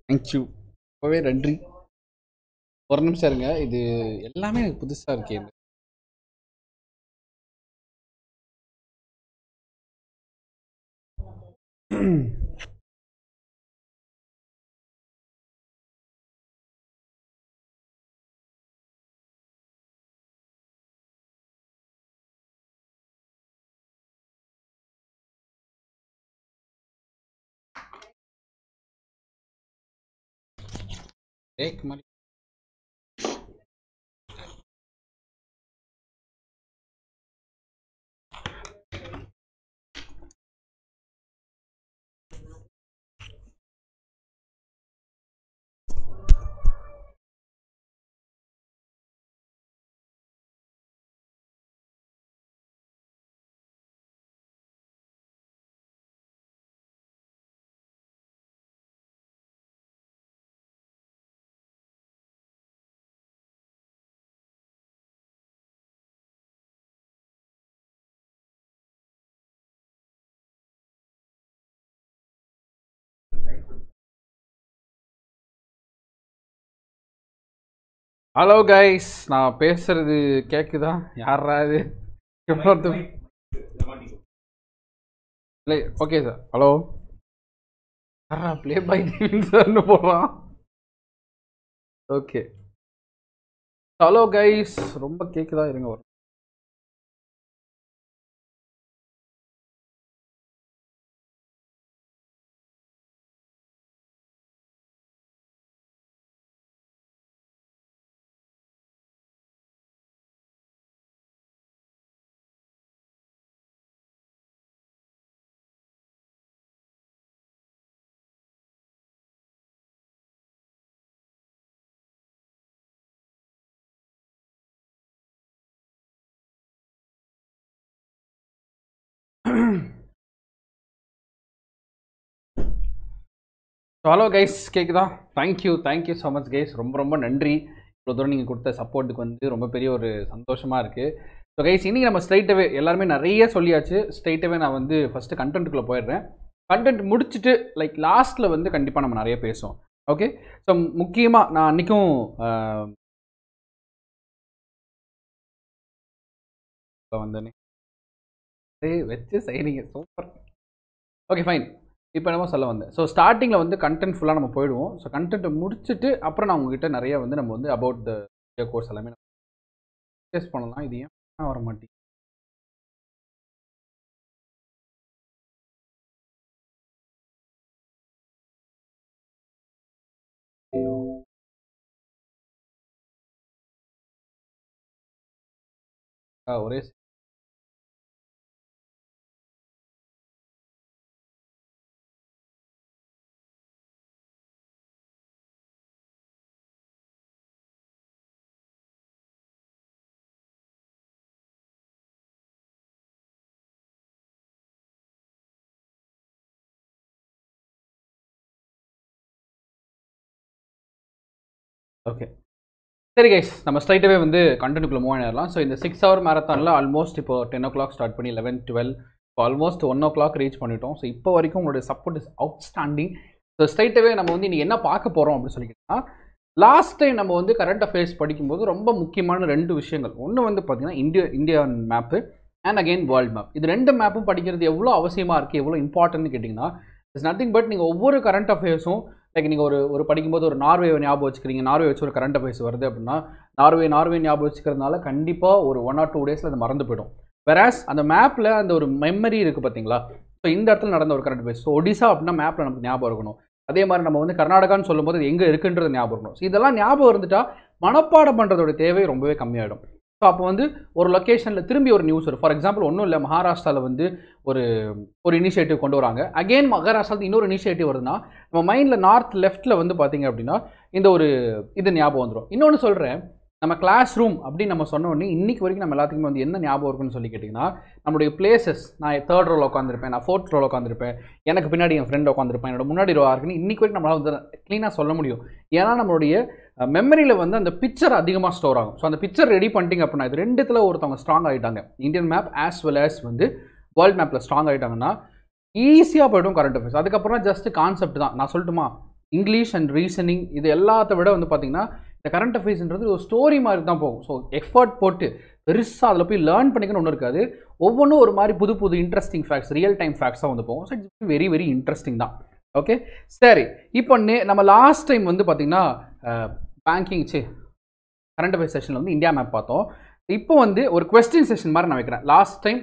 தேங்க்யூ ரொம்பவே நன்றி ஒரு நிமிஷம் இருங்க. இது எல்லாமே எனக்கு புதுசா இருக்கே. பிரேக் மாதிரி ஹலோ கைஸ் நான் பேசுறது கேக்குதா? யாரா இது? இல்லை ஓகே சார் ஹலோ யாரா ப்ளே பை சார்னு போகலாம் ஓகே ஹலோ கைஸ் ரொம்ப கேக்குதா? இருங்க வரும் ஹலோ கைஸ் கேக்குதா? Thank you thank you so much guys ரொம்ப ரொம்ப நன்றி. இவ்வளோ தூரம் நீங்கள் கொடுத்த சப்போர்ட்டுக்கு வந்து ரொம்ப பெரிய ஒரு சந்தோஷமாக இருக்குது ஸோ கைஸ் இன்றைக்கி நம்ம ஸ்ட்ரைட்டவே எல்லாருமே நிறைய சொல்லியாச்சு. ஸ்ட்ரைட்டவே நான் வந்து ஃபஸ்ட்டு கண்டென்ட்டுக்குள்ளே போயிடுறேன். கண்டென்ட் முடிச்சுட்டு லைக் லாஸ்ட்டில் வந்து கண்டிப்பாக நம்ம நிறைய பேசுவோம். ஓகே ஸோ முக்கியமாக நான் அன்றைக்கும் வந்து வச்சு செய்றீங்க சூப்பர் ஓகே ஃபைன் இப்போ என்னமோ சொல்ல வந்தேன். ஸோ ஸ்டார்டிங்கில் வந்து கண்டென்ட் ஃபுல்லாக நம்ம போயிடுவோம். ஸோ கண்டென்ட் முடிச்சுட்டு அப்புறம் நான் உங்ககிட்ட நிறைய வந்து நம்ம வந்து அபவுட் த கோர்ஸ் எல்லாமே டெஸ்ட் பண்ணலாம். இது ஏன் வர மாட்டேங்குது ஆ ஒரே ஓகே சரி கைஸ் நம்ம ஸ்ட்ரைட்டாகவே வந்து கண்டென்ட்டுக்குள்ளே மூவ் ஆயிடலாம். ஸோ இந்த சிக்ஸ் ஹவர் மேரத்தானில் ஆல்மோஸ்ட் இப்போ டென் ஓ கிளாக் ஸ்டார்ட் பண்ணி லெவன் டுவெல் இப்போ almost one o'clock reach பண்ணிட்டோம். ஸோ இப்போ வரைக்கும் உங்களுடைய சப்போர்ட் இஸ் அவுட்ஸ்டாண்டிங் ஸோ ஸ்ட்ரைட்டாகவே நம்ம வந்து இன்றைக்கி என்ன பார்க்க போகிறோம் அப்படின்னு சொல்லிக்கிட்டோம்னா லாஸ்ட் டைம் நம்ம வந்து கரண்ட் அஃபேர்ஸ் படிக்கும்போது ரொம்ப முக்கியமான ரெண்டு விஷயங்கள். ஒன்று வந்து பார்த்திங்கன்னா India Indian map and again world map இது ரெண்டு மேப்பும் படிக்கிறது எவ்வளோ அவசியமாக இருக்குது எவ்வளோ இம்பார்ட்டன்ட்னு கேட்டிங்கன்னா இட்ஸ் நத்திங் பட் நீங்கள் ஒவ்வொரு கரண்ட் அஃபேர்ஸும் லைக் நீங்கள் ஒரு ஒரு படிக்கும்போது ஒரு நார்வே ஞாபகம் வச்சுக்கிறீங்க. நார்வே வச்சு ஒரு கரண்ட் அஃபேர்ஸ் வருது அப்படின்னா நார்வே நார்வே ஞாபகம் வச்சுக்கிறதுனால கண்டிப்பாக ஒரு ஒன் ஆர் டூ டேஸில் அது மறந்து போயிடும். வெராஸ் அந்த மேப்பில் அந்த ஒரு மெமரி இருக்குது பார்த்தீங்களா ஸோ இந்த இடத்துல நடந்த ஒரு கரண்ட் அஃபேர்ஸ் ஸோ ஒடிசா அப்படின்னா மேப்பில் நமக்கு ஞாபகம் இருக்கணும். அதே மாதிரி நம்ம வந்து கர்நாடகான்னு சொல்லும்போது அது எங்கே இருக்குன்றது ஞாபகம் இருக்கணும். ஸோ இதெல்லாம் ஞாபகம் இருந்துட்டால் மனப்பாடம் பண்ணுறதோட தேவை ரொம்பவே கம்மியாயிடும். ஸோ அப்போ வந்து ஒரு லொக்கேஷனில் திரும்பி ஒரு நியூஸ் வரும். ஃபார் எக்ஸாம்பிள் ஒன்றும் இல்லை. மகாராஷ்டிராவில் வந்து ஒரு ஒரு இனிஷியேட்டிவ் கொண்டு வராங்க. அகெயின் மகாராஷ்டிராவில் இன்னொரு இனிஷியேட்டிவ் வருதுன்னா நம்ம மைண்டில் நார்த் லெஃப்ட்டில் வந்து பார்த்தீங்க அப்படின்னா இந்த ஒரு இது ஞாபகம் வந்துடும் இன்னொன்று சொல்கிறேன் நம்ம கிளாஸ் ரூம் அப்படின்னு நம்ம சொன்ன உடனே வரைக்கும் நம்ம எல்லாத்துக்குமே வந்து என்ன ஞாபகம் இருக்குன்னு சொல்லி கேட்டிங்கன்னா நம்மளுடைய பிளேசஸ் நான் தேர்ட் ரோவில் உட்காந்துருப்பேன் நான் ஃபோர்த் ரோவில் உட்காந்துருப்பேன் எனக்கு பின்னாடி என் ஃப்ரெண்ட் உட்காந்துருப்பேன் என்னோட முன்னாடி ரோ இருக்குன்னு இன்னைக்கு வரைக்கும் நம்மளால் வந்து க்ளீனாக சொல்ல முடியும். ஏன்னா நம்மளுடைய மெமரியில் வந்து அந்த பிக்சர் அதிகமாக ஸ்டோர் ஆகும். ஸோ அந்த பிக்சர் ரெடி பண்ணிட்டீங்க அப்படின்னா இது ரெண்டுத்தில் ஒருத்தவங்க ஸ்ட்ராங் ஆகிட்டாங்க Indian map as well as வந்து வேர்ல்ட் மேப்பில் ஸ்ட்ராங் ஆகிட்டாங்கன்னா ஈஸியாக போய்டும் கரண்ட் அஃபேர்ஸ் அதுக்கப்புறம் ஜஸ்ட் கான்செப்ட் தான். நான் சொல்லட்டுமா? இங்கிலீஷ் அண்ட் ரீசனிங் இது எல்லாத்த விட வந்து பார்த்தீங்கன்னா இந்த கரண்ட் அஃபேர்ஸ்ன்றது ஒரு ஸ்டோரி மாதிரி தான் போகும். ஸோ எஃபர்ட் போட்டு பெருசாக அதில் போய் லேர்ன் பண்ணிக்கணும் ஒன்று இருக்காது. ஒவ்வொன்றும் ஒரு மாதிரி புது புது இன்ட்ரெஸ்டிங் ஃபேக்ட்ஸ் ரியல் டைம் ஃபேக்ட்ஸாக வந்து போகும். So it's very very interesting தான். ஓகே சரி. இப்போ நே நம்ம லாஸ்ட் டைம் வந்து பார்த்திங்கன்னா பேங்கிங் சே கரண்ட் அஃபேர்ஸ் செஷனில் வந்து இந்தியா மேப் பார்த்தோம். இப்போ வந்து ஒரு கொஸ்டின் செஷன் மாதிரி நான் வைக்கிறேன். லாஸ்ட் டைம்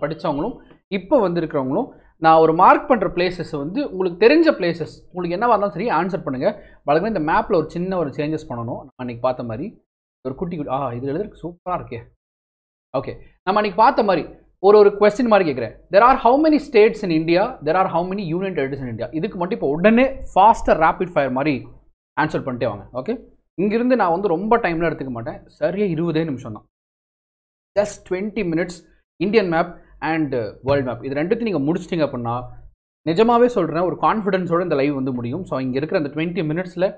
படித்தவங்களும் இப்போ வந்திருக்கிறவங்களும் நான் ஒரு மார்க் பண்ணுற பிளேசஸ் வந்து உங்களுக்கு தெரிஞ்ச பிளேசஸ் உங்களுக்கு என்னவா இருந்தாலும் சரி ஆன்சர் பண்ணுங்கள் வழக்கமாக இந்த மேப்பில் ஒரு சின்ன ஒரு சேஞ்சஸ் பண்ணணும். நம்ம அன்றைக்கி பார்த்த மாதிரி ஒரு குட்டி குட்டி ஆ இது எழுதுறதுக்கு சூப்பராக இருக்கே. ஓகே நம்ம அன்றைக்கி பார்த்த மாதிரி ஒரு ஒரு கொஸ்டின் மாதிரி கேட்குறேன். There are how many states in India there are how many union territories in India இதுக்கு மட்டும் இப்போ உடனே ஃபாஸ்ட்டாக ரேப்பிட் ஃபயர் மாதிரி ஆன்சர் பண்ணிட்டே வாங்க. ஓகே இங்கிருந்து நான் வந்து ரொம்ப டைம்லாம் எடுத்துக்க மாட்டேன். சரியாக இருபதே நிமிஷம் தான் just twenty minutes Indian map and world map இது ரெண்டுத்தையும் நீங்கள் முடிச்சிட்டிங்க அப்படின்னா நிஜமாகவே சொல்கிறேன் ஒரு கான்ஃபிடென்ஸோட இந்த லைவ் வந்து முடியும். ஸோ இங்கே இருக்கிற அந்த டுவெண்ட்டி மினிட்ஸில்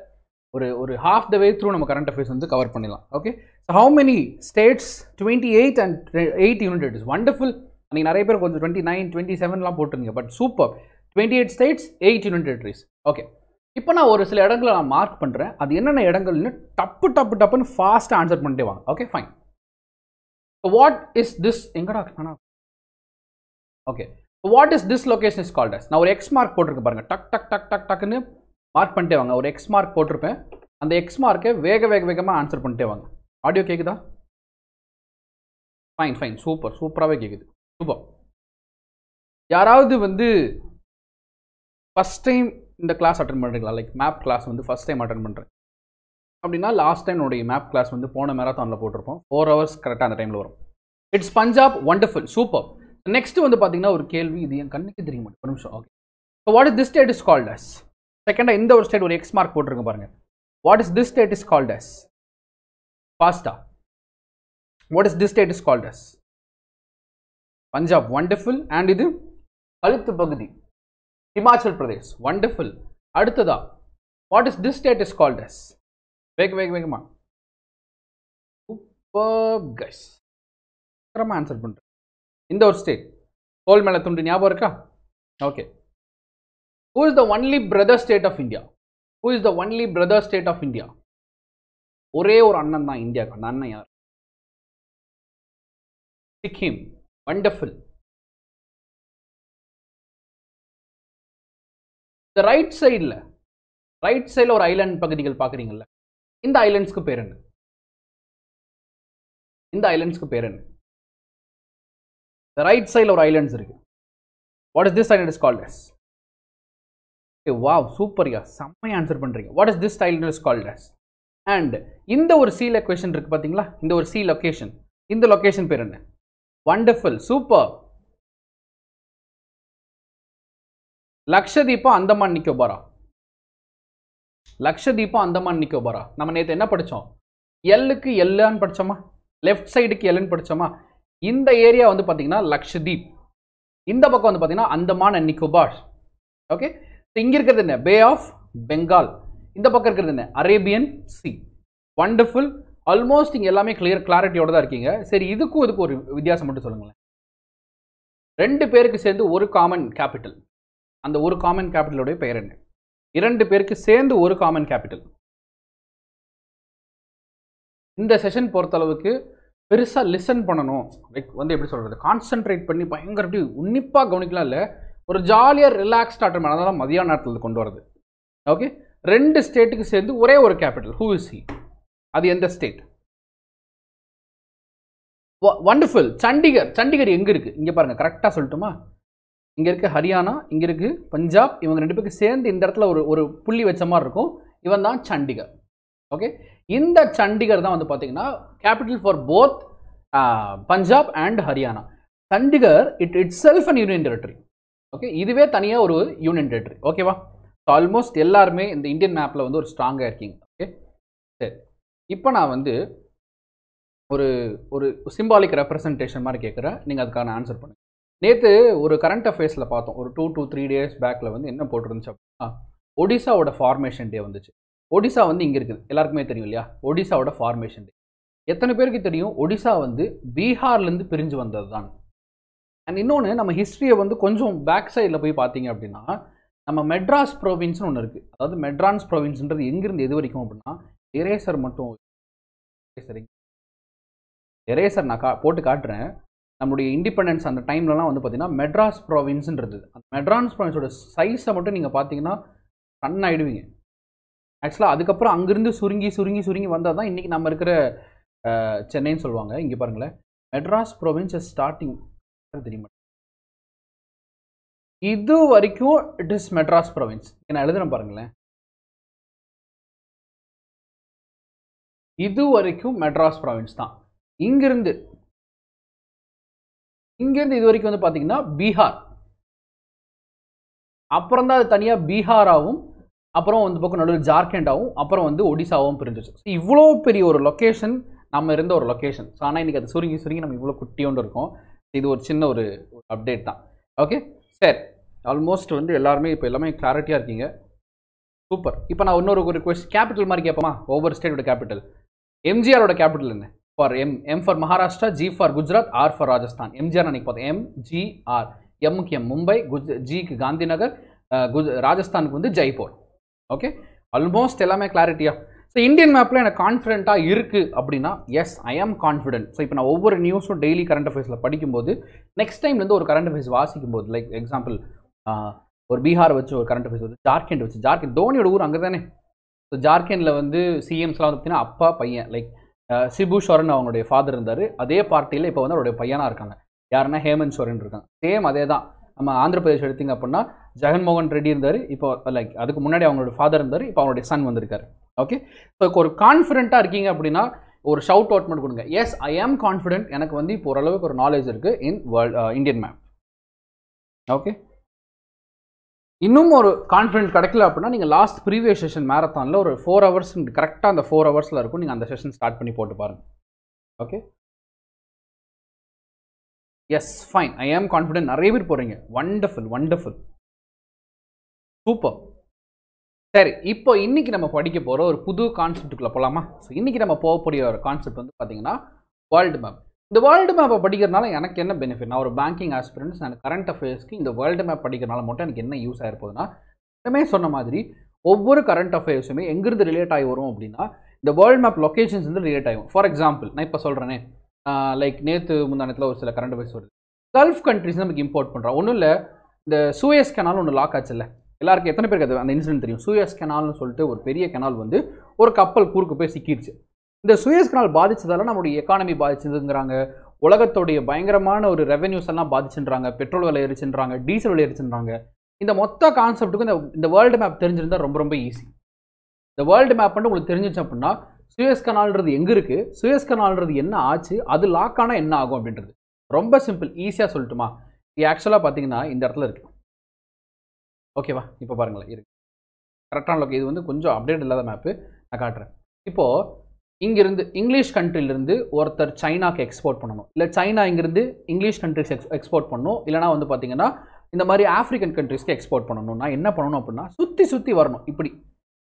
ஒரு ஒரு ஹாஃப் த வே த்ரூ நம்ம கரண்ட் அஃபேர்ஸ் வந்து கவர் பண்ணிடலாம். Okay so how many states twenty eight and eight unit is wonderful நீங்கள் நிறைய பேர் கொஞ்சம் டுவெண்ட்டி நைன் டுவெண்ட்டி செவன்லாம் போட்டிருந்தீங்க but super twenty eight states eight unit territories okay இப்போ நான் ஒரு சில இடங்களை நான் மார்க் பண்ணுறேன் அது என்னென்ன இடங்கள்னு டப்பு டப்பு டப்புன்னு ஃபாஸ்ட்டாக ஆன்சர் பண்ணிட்டே வாங்க. Okay fine what is this எங்கடா okay what is this location is called as நான் ஒரு எக்ஸ் மார்க் போட்டிருக்கேன் பாருங்க. டக் டக் டக் டக் டக்குன்னு மார்க் பண்ணிட்டே வாங்க. ஒரு எக்ஸ் மார்க் போட்டிருப்பேன். அந்த எக்ஸ் மார்க்கை வேக வேக வேகமாக ஆன்சர் பண்ணிட்டே வாங்க. ஆடியோ கேட்குதா ஃபைன் ஃபைன் சூப்பர் சூப்பராகவே கேட்குது சூப்பர் யாராவது வந்து ஃபஸ்ட் டைம் இந்த கிளாஸ் அட்டன் பண்ணுறீங்களா லைக் மேப் கிளாஸ் வந்து ஃபஸ்ட் டைம் அட்டன் பண்ணுறேன் அப்படின்னா லாஸ்ட் டைம் என்னுடைய மேப் கிளாஸ் வந்து போன மேரத்தானில் போட்டிருப்போம். ஃபோர் ஹவர்ஸ் கரெக்டாக அந்த டைமில் வரும். It's Punjab wonderful super next வந்து பார்த்தீங்கன்னா ஒரு கேள்வி இது என் கண்ணுக்கு தெரிய மாட்டேன் ஒரு நிமிஷம் okay so what is this state is called as செகண்டாக இந்த ஒரு ஸ்டேட் ஒரு எக்ஸ் மார்க் போட்டிருக்க பாருங்க. What is this state is called as pasta what is this state is called as Punjab wonderful and இது கழுத்து பகுதி. ஹிமாச்சல் பிரதேஷ் ஒண்டர்ஃபுல் அடுத்ததா what is this state is called as வேக வேக வேகமா. சூப்பர் கைஸ் சீக்கிரமாக ஆன்சர் பண்ணுறேன் இந்த ஒரு ஸ்டேட் தோல் மேலே துண்டு ஞாபகம் இருக்கா? Okay who is the only brother state of India who is the only brother state of India ஒரே ஒரு அண்ணன் தான் இந்தியாவுக்கு அந்த அண்ணன் யார்? சிக்கிம். வண்டர்ஃபுல் இந்த ரைட் சைடில் ரைட் சைடில் ஒரு ஐலாண்ட் பகுதிகள் பார்க்குறீங்கல்ல இந்த ஐலண்ட்ஸ்க்கு பேர் என்ன? இந்த ஐலண்ட்ஸ்க்கு பேர் என்ன? ரைட் சைடில் ஒரு ஐலண்ட்ஸ் இருக்கு. What is this island is called as wow சூப்பர்யா செம்மையா ஆன்சர் பண்ணுறீங்க what is this island is called as and இந்த ஒரு சி லொக்கேஷன் இருக்கு பார்த்தீங்களா இந்த ஒரு சி லொக்கேஷன் இந்த லொக்கேஷன் பேர் என்ன? வண்டர்ஃபுல் சூப்பர் லக்ஷதீபம் அந்தமான் நிக்கோபாரா லக்ஷதீபம் அந்தமான் நிக்கோபாரா நம்ம நேற்று என்ன படித்தோம் எல்லுக்கு எல்லான்னு படித்தோமா லெஃப்ட் சைடுக்கு எல்லுன்னு படித்தோமா இந்த ஏரியா வந்து பார்த்தீங்கன்னா லக்ஷதீப். இந்த பக்கம் வந்து பார்த்தீங்கன்னா அந்தமான் அண்ட் நிக்கோபார். ஓகே இங்கே இருக்கிறது என்ன? பே ஆஃப் பெங்கால் இந்த பக்கம் இருக்கிறது என்ன? அரேபியன் சி வண்டர்ஃபுல் ஆல்மோஸ்ட் இங்கே எல்லாமே கிளியர் கிளாரிட்டியோட தான் இருக்கீங்க. சரி இதுக்கும் இதுக்கு ஒரு வித்தியாசம் மட்டும் சொல்லுங்களேன். ரெண்டு பேருக்கு சேர்ந்து ஒரு காமன் கேபிட்டல் அந்த ஒரு காமன் கேபிட்டலுடைய பெயர் என்ன? இரண்டு பேருக்கு சேர்ந்து ஒரு காமன் கேபிட்டல் இந்த செஷன் பொறுத்தளவுக்கு பெருசாக லிசன் பண்ணணும். லைக் வந்து எப்படி சொல்கிறது கான்சென்ட்ரேட் பண்ணி பயங்கர அப்படி உன்னிப்பாக கவனிக்கலாம். இல்லை ஒரு ஜாலியாக ரிலாக்ஸ்ட் ஆட்டம் பண்ண தான் மதியான நேரத்தில் கொண்டு வரது ஓகே ரெண்டு ஸ்டேட்டுக்கு சேர்ந்து ஒரே ஒரு கேபிட்டல் ஹூ இஸ் ஹி அது எந்த ஸ்டேட் வண்டர்ஃபுல் சண்டிகர். சண்டிகர் எங்கே இருக்குது இங்கே பாருங்கள் கரெக்டாக சொல்லட்டுமா? இங்கே இருக்குது ஹரியானா இங்கே இருக்குது பஞ்சாப். இவங்க ரெண்டு பேருக்கு சேர்ந்து இந்த இடத்துல ஒரு ஒரு புள்ளி வச்ச மாதிரி இருக்கும். இவன் தான் சண்டிகர். ஓகே இந்த சண்டிகர் தான் வந்து பார்த்தீங்கன்னா capital for both Punjab and Haryana Chandigarh it itself and union territory okay இதுவே தனியாக ஒரு யூனியன் டெரிட்டரி ஓகேவா ஆல்மோஸ்ட் எல்லாருமே இந்த இந்தியன் மேப்பில் வந்து ஒரு ஸ்ட்ராங்காக இருக்கீங்க. ஓகே சரி. இப்போ நான் வந்து ஒரு ஒரு சிம்பாலிக் ரெப்ரசன்டேஷன் மாதிரி கேட்குறேன் நீங்கள் அதுக்கான ஆன்சர் பண்ணுங்கள் நேற்று ஒரு கரண்ட் அஃபேர்ஸில் பார்த்தோம். ஒரு டூ டூ த்ரீ டேஸ் பேக்கில் வந்து என்ன போட்டிருந்துச்சு அப்படின்னா ஒடிசாவோட ஃபார்மேஷன் டே வந்துச்சு. ஒடிசா வந்து இங்கே இருக்குது. எல்லாருக்குமே தெரியும் இல்லையா? ஒடிசாவோட ஃபார்மேஷன் எத்தனை பேருக்கு தெரியும்? ஒடிசா வந்து பீகார்லேருந்து பிரிஞ்சு வந்தது தான் அண்ட் இன்னொன்று நம்ம ஹிஸ்ட்ரியை வந்து கொஞ்சம் பேக் சைடில் போய் பார்த்தீங்க அப்படின்னா நம்ம மெட்ராஸ் ப்ரொவின்ஸ்னு ஒன்று இருக்குது அதாவது மெட்ரான்ஸ் ப்ரொவின்ஸ்ன்றது எங்கேருந்து எது வரைக்கும் அப்படின்னா எரேசர் மட்டும் சரிங்க எரேசர் நான் கா போட்டு காட்டுறேன். நம்மளுடைய இண்டிபெண்டன்ஸ் அந்த டைம்லலாம் வந்து பார்த்தீங்கன்னா மெட்ராஸ் ப்ராவின்ஸ்ன்றது அந்த மெட்ராஸ் ப்ராவின்ஸோட சைஸை மட்டும் நீங்கள் பார்த்தீங்கன்னா ரன் ஆகிடுவீங்க ஆக்சுவலாக அதுக்கப்புறம் அங்கேருந்து சுருங்கி சுருங்கி சுருங்கி வந்தால் தான் இன்றைக்கி நம்ம இருக்கிற சென்னைன்னு சொல்லுவாங்க. இங்கே பாருங்களேன். மெட்ராஸ் ப்ரொவின்ஸ் ஸ்டார்டிங் தெரியுமா? இது வரைக்கும் இட் இஸ் மெட்ராஸ் ப்ரொவின்ஸ் நான் எழுதுகிறேன் பாருங்களேன். இது வரைக்கும் மெட்ராஸ் ப்ராவின்ஸ் தான். இங்கிருந்து இங்கிருந்து இது வரைக்கும் வந்து பார்த்தீங்கன்னா பீகார். அப்புறம் தான் அது தனியாக பீகாராவும் அப்புறம் வந்து பக்கம் நடுவில் ஜார்க்கண்டாவும் அப்புறம் வந்து ஒடிசாவும் பிரிஞ்சிச்சு. ஸோ இவ்வளோ பெரிய ஒரு லொக்கேஷன் நம்ம இருந்த ஒரு லொக்கேஷன் ஸோ ஆனால் இன்றைக்கி அது சுருங்கி சுருங்கி நம்ம இவ்வளோ குட்டியோண்டு இருக்கோம். இது ஒரு சின்ன ஒரு அப்டேட் தான். ஓகே சரி. ஆல்மோஸ்ட் வந்து எல்லாருமே இப்போ எல்லாமே கிளாரிட்டியாக இருக்கீங்க. சூப்பர் இப்போ நான் இன்னொரு ஒரு கொஸ்டின் கேபிட்டல் மாதிரி கேட்போமா? ஒவ்வொரு ஸ்டேட்டோட கேபிட்டல் எம்ஜிஆரோட கேபிட்டல் என்ன? For M M for Maharashtra G for Gujarat R for Rajasthan MGR அன்னைக்கு பார்த்தோம். எம் ஜி ஆர் எம்முக்கு எம் மும்பை குஜ் ஜிக்கு காந்திநகர் குஜ் ராஜஸ்தானுக்கு வந்து ஜெய்ப்பூர் ஓகே ஆல்மோஸ்ட் எல்லாமே கிளாரிட்டியா ஸோ இந்தியன் மேப்பில் எனக்கு கான்ஃபிடென்ட்டாக இருக்குது அப்படின்னா எஸ் ஐ ஆம் கான்ஃபிடென்ட் ஸோ இப்போ நான் ஒவ்வொரு நியூஸும் டெய்லி கரண்ட் அஃபேர்ஸில் படிக்கும்போது நெக்ஸ்ட் டைம்லேருந்து ஒரு கரண்ட் அஃபேர்ஸ் வாசிக்கும் போது லைக் எக்ஸாம்பிள் ஒரு பீகார் வச்சு ஒரு கரண்ட் அஃபேர்ஸ் வந்து ஜார்க்கண்ட் வச்சு ஜார்க்கண்ட் தோனியோட ஊர் அங்கே தானே? ஸோ ஜார்க்கண்டில் வந்து சிஎம்ஸ்லாம் வந்து பார்த்தீங்கன்னா அப்பா பையன் லைக் சிபு சோரன் அவங்களுடைய ஃபாதர் இருந்தார். அதே பார்ட்டியில் இப்போ வந்து அவருடைய பையனாக இருக்காங்க. யாருன்னா ஹேமந்த் சோரன் இருக்காங்க. சேம் அதே தான் நம்ம ஆந்திர பிரதேஷ் எடுத்தீங்க அப்படின்னா ஜெகன்மோகன் ரெட்டி இருந்தார். இப்போ லைக் அதுக்கு முன்னாடி அவங்களோட ஃபாதர் இருந்தார். இப்போ அவங்களுடைய சன் வந்திருக்காரு. ஓகே ஸோ ஒரு கான்ஃபிடென்ட்டாக இருக்கீங்க அப்படின்னா ஒரு ஷவுட் அவுட் மட்டும் கொடுங்க. எஸ் ஐ ஆம் கான்ஃபிடென்ட் எனக்கு வந்து இப்போ ஓரளவுக்கு ஒரு நாலேஜ் இருக்குது in world Indian map okay இன்னும் ஒரு கான்ஃபிடென்ட் கிடைக்கல அப்படின்னா நீங்கள் லாஸ்ட் ப்ரீவியஸ் செஷன் மேரத்தானில் ஒரு ஃபோர் ஹவர்ஸ் கரெக்டாக அந்த ஃபோர் ஹவர்ஸில் இருக்கும். நீங்கள் அந்த செஷன் ஸ்டார்ட் பண்ணி போட்டு பாருங்கள் ஓகே எஸ் ஃபைன் ஐ ஆம் கான்ஃபிடென்ட் நிறைய பேர் போகிறீங்க வண்டர்ஃபுல் வண்டர்ஃபுல் சூப்பர் சரி இப்போ இன்றைக்கி நம்ம படிக்க போகிற ஒரு புது கான்செப்ட்டுக்குள்ளே போகலாமா ஸோ இன்றைக்கி நம்ம போகக்கூடிய ஒரு கான்செப்ட் வந்து பார்த்தீங்கன்னா வேர்ல்டு மேப் இந்த வேர்ல்டு மேப்பை படிக்கிறதுனால எனக்கு என்ன பெனிஃபிட் நான் ஒரு பேங்கிங் ஆஸ்பிரன்ஸ் எனக்கு கரண்ட் அஃபேர்ஸ்க்கு இந்த வேர்ல்டு மேப் படிக்கிறனால மட்டும் எனக்கு என்ன யூஸ் ஆகிருப்போதுன்னா எப்பவுமே சொன்ன மாதிரி ஒவ்வொரு கரண்ட் அஃபேர்ஸுமே எங்கேருந்து ரிலேட் ஆகி வரும் அப்படின்னா இந்த வேர்ல்டு மேப் லொக்கேஷன்ஸ் வந்து ரிலேட் ஆகும் ஃபார் எக்ஸாம்பிள் நான் இப்போ சொல்கிறேனே லைக் நேற்று முந்தானத்தில் ஒரு சில கரண்ட் அஃபேர்ஸ் வருது. கல்ஃப் கண்ட்ரிஸ் நமக்கு இம்போர்ட் பண்ணுறோம் ஒன்றும் இல்லை இந்த சூயஸ் கெனால் ஒன்று லாக் ஆச்சுல்ல. எல்லாருக்கும் எத்தனை பேருக்கு அது அந்த இன்சிடென்ட் தெரியும்? சூயஸ் கெனால்னு சொல்லிட்டு ஒரு பெரிய கெனால் வந்து ஒரு கப்பல் கூறுக்கு போய் சிக்கிடுச்சு இந்த சுயஸ் கனால் பாதித்ததால் நம்மளுடைய எக்கானமி பாதிச்சதுங்கிறாங்க. உலகத்துடைய பயங்கரமான ஒரு ரெவென்யூஸ் எல்லாம் பாதிச்சுன்றாங்க. பெட்ரோல் விலை எரிச்சுன்றாங்க டீசல் விலை எரிச்சுன்றாங்க இந்த மொத்த கான்செப்ட்டுக்கும் இந்த இந்த வேர்ல்டு மேப் தெரிஞ்சிருந்தால் ரொம்ப ரொம்ப ஈஸி இந்த வேர்ல்டு மேப் வந்து உங்களுக்கு தெரிஞ்சிச்சு அப்படின்னா சுயஸ் கனால்ன்றது எங்கே இருக்குது சுயஸ் கனால்ன்றது என்ன ஆச்சு? அது லாக் ஆனால் என்ன ஆகும் அப்படின்றது. ரொம்ப சிம்பிள் ஈஸியாக சொல்லட்டுமா? இது ஆக்சுவலாக பார்த்தீங்கன்னா இந்த இடத்துல இருக்கு. ஓகேவா இப்போ பாருங்களேன் இருக்கு. கரெக்டான லோக்கே இது வந்து கொஞ்சம் அப்டேட் இல்லாத மேப்பு நான் காட்டுறேன். இப்போது இங்கிருந்து இங்கிலீஷ் கண்ட்ரிலிருந்து ஒருத்தர் சைனாக்கு எக்ஸ்போர்ட் பண்ணணும். இல்லை சைனா இங்கிருந்து இங்கிலீஷ் கண்ட்ரிஸ் எக்ஸ் எக்ஸ்போர்ட் பண்ணணும். இல்லைனா வந்து பார்த்தீங்கன்னா இந்த மாதிரி ஆஃப்ரிக்கன் கண்ட்ரிஸ்க்கு எக்ஸ்போர்ட் பண்ணணும்னா என்ன பண்ணணும் அப்படின்னா சுற்றி சுற்றி வரணும். இப்படி.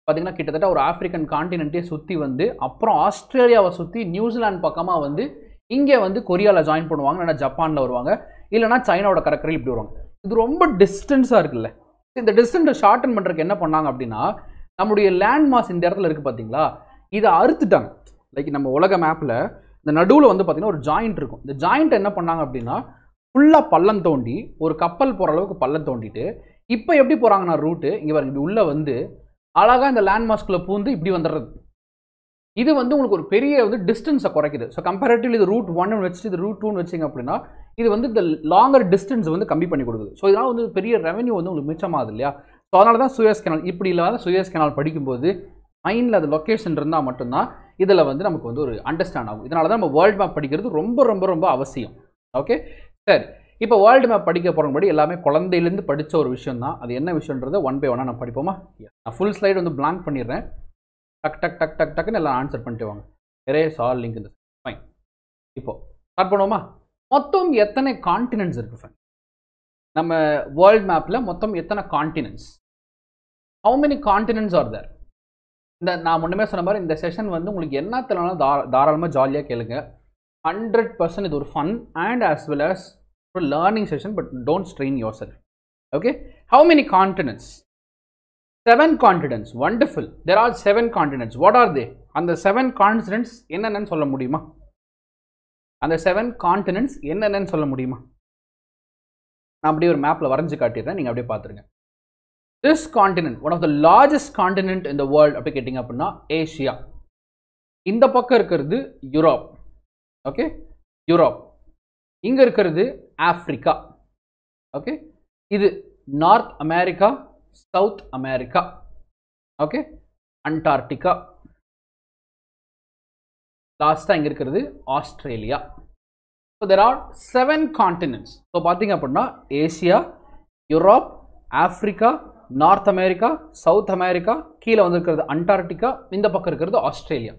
பார்த்திங்கன்னா கிட்டத்தட்ட ஒரு ஆஃப்ரிக்கன் காண்டினென்ட்டே சுற்றி வந்து அப்புறம் ஆஸ்திரேலியாவை சுற்றி நியூசிலாந்து பக்கமாக வந்து இங்கே வந்து கொரியாவில் ஜாயின் பண்ணுவாங்க இல்லைனா ஜப்பானில் வருவாங்க இல்லைனா சைனாவோட கடற்கரையில் இப்படி வருவாங்க. இது ரொம்ப டிஸ்டன்ஸாக இருக்குல்ல. இந்த டிஸ்டன்ஸை ஷார்டன் பண்ணுறதுக்கு என்ன பண்ணாங்க அப்படின்னா நம்முடைய லேண்ட் மாஸ் இந்த இடத்துல இருக்குது பார்த்தீங்களா இதை அறுத்துட்டாங்க. லைக் நம்ம உலக மேப்பில் இந்த நடுவில் வந்து பார்த்திங்கன்னா ஒரு ஜாயிண்ட் இருக்கும். இந்த ஜாயிண்ட் என்ன பண்ணாங்க அப்படின்னா ஃபுல்லாக பள்ளம் தோண்டி ஒரு கப்பல் போகிற அளவுக்கு பள்ளம் தோண்டிட்டு இப்போ எப்படி போகிறாங்கன்னா ரூட்டு இங்கே பாருங்க இப்படி உள்ளே வந்து அழகாக இந்த லேண்ட் பூந்து இப்படி வந்துடுறது. இது வந்து உங்களுக்கு ஒரு பெரிய வந்து டிஸ்டன்ஸை குறைக்குது. ஸோ கம்பேரிட்டிவ்லி இது ரூட் ஒன்னு வச்சுட்டு இது ரூட் டூன்னு வச்சிங்க அப்படின்னா இது வந்து இந்த லாங்கர் டிஸ்டன்ஸ் வந்து கம்மி பண்ணி கொடுக்குது. ஸோ இதனால் வந்து பெரிய ரெவன்யூ வந்து உங்களுக்கு மிச்சமாகுது இல்லையா? ஸோ அதனால தான் சுயஸ் கெனால் இப்படி இல்லாத சுயஸ் கெனால் படிக்கும்போது மைண்டில் அது லொக்கேஷன் இருந்தால் மட்டும்தான் இதில் வந்து நமக்கு வந்து ஒரு அண்டர்ஸ்டாண்ட் ஆகும். இதனால தான் நம்ம வேர்ல்டு மேப் படிக்கிறது ரொம்ப ரொம்ப ரொம்ப அவசியம். ஓகே சரி. இப்போ வேர்ல்டு மேப் படிக்க போகிறபடி எல்லாமே குழந்தையிலேருந்து படித்த ஒரு விஷயம் தான் அது என்ன விஷயன்றதை ஒன் பை ஒன்னாக நம்ம படிப்போமா? நான் ஃபுல் ஸ்லைடு வந்து பிளாங்க் பண்ணிடுறேன். டக் டக் டக் டக் டக்குன்னு எல்லாம் ஆன்சர் பண்ணிட்டு வாங்க. நிறைய சால் லிங்க் இந்த ஃபைன் இப்போ ஸ்டார்ட் பண்ணுவோமா? மொத்தம் எத்தனை கான்டினென்ட்ஸ் இருக்குது ஃபைன் நம்ம வேர்ல்ட் மேப்பில் மொத்தம் எத்தனை continents how many continents are there இந்த நான் முன்னமே சொன்ன மாதிரி இந்த செஷன் வந்து உங்களுக்கு என்ன தெரியலாம் தாராளமாக ஜாலியாக கேளுங்க. ஹண்ட்ரட் பர்சன்ட் இது ஒரு fun and as well as ஒரு learning session but don't strain yourself okay how many continents seven continents wonderful there are seven continents what are they அந்த செவன் கான்டினென்ட்ஸ் என்னென்னு சொல்ல முடியுமா? அந்த செவன் கான்டினென்ட்ஸ் என்னென்னு சொல்ல முடியுமா? நான் அப்படியே ஒரு மேப்பில் வரைஞ்சு காட்டிடுறேன். நீங்கள் அப்படியே பார்த்துருங்க this continent one of the largest continent இந்த வேர்ல்ட் அப்படி கேட்டிங்க அப்படின்னா ஏஷியா இந்த பக்கம் இருக்கிறது யூரோப் ஓகே யூரோப் இங்கே இருக்கிறது ஆஃப்ரிக்கா ஓகே இது North America South America okay Antarctica லாஸ்ட்டாக இங்கே இருக்கிறது Australia so there are seven continents so பார்த்தீங்க அப்படின்னா Asia Europe Africa North America South America கீழே வந்திருக்கிறது அண்டார்டிகா இந்த பக்கம் இருக்கிறது Australia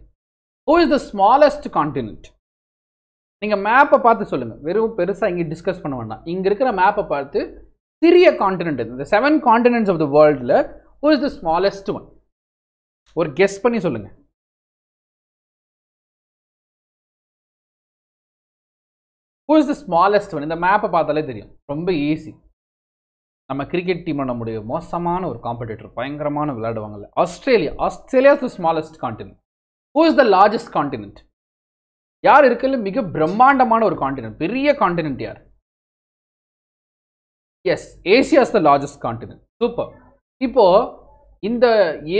who is the smallest continent நீங்கள் மேப்பை பார்த்து சொல்லுங்கள் வெறும் பெருசாக இங்கே டிஸ்கஸ் பண்ண வேண்டாம். இங்கே இருக்கிற மேப்பை பார்த்து சிறிய காண்டினென்ட் இந்த செவன் காண்டினென்ட்ஸ் ஆஃப் த வேர்ல்டில் who is the smallest one ஒரு கெஸ் பண்ணி சொல்லுங்கள் who is the smallest one இந்த மேப்பை பார்த்தாலே தெரியும். ரொம்ப ஈஸி நம்ம கிரிக்கெட் டீம் நம்முடைய மோசமான ஒரு காம்படிட்டர் பயங்கரமான விளையாடுவாங்கல்ல. Australia. Australia the smallest continent who is the largest continent யார் இருக்கிறதுல மிக பிரம்மாண்டமான ஒரு காண்டினென்ட் பெரிய காண்டினென்ட் யார்? Yes Asia is the largest continent super இப்போ இந்த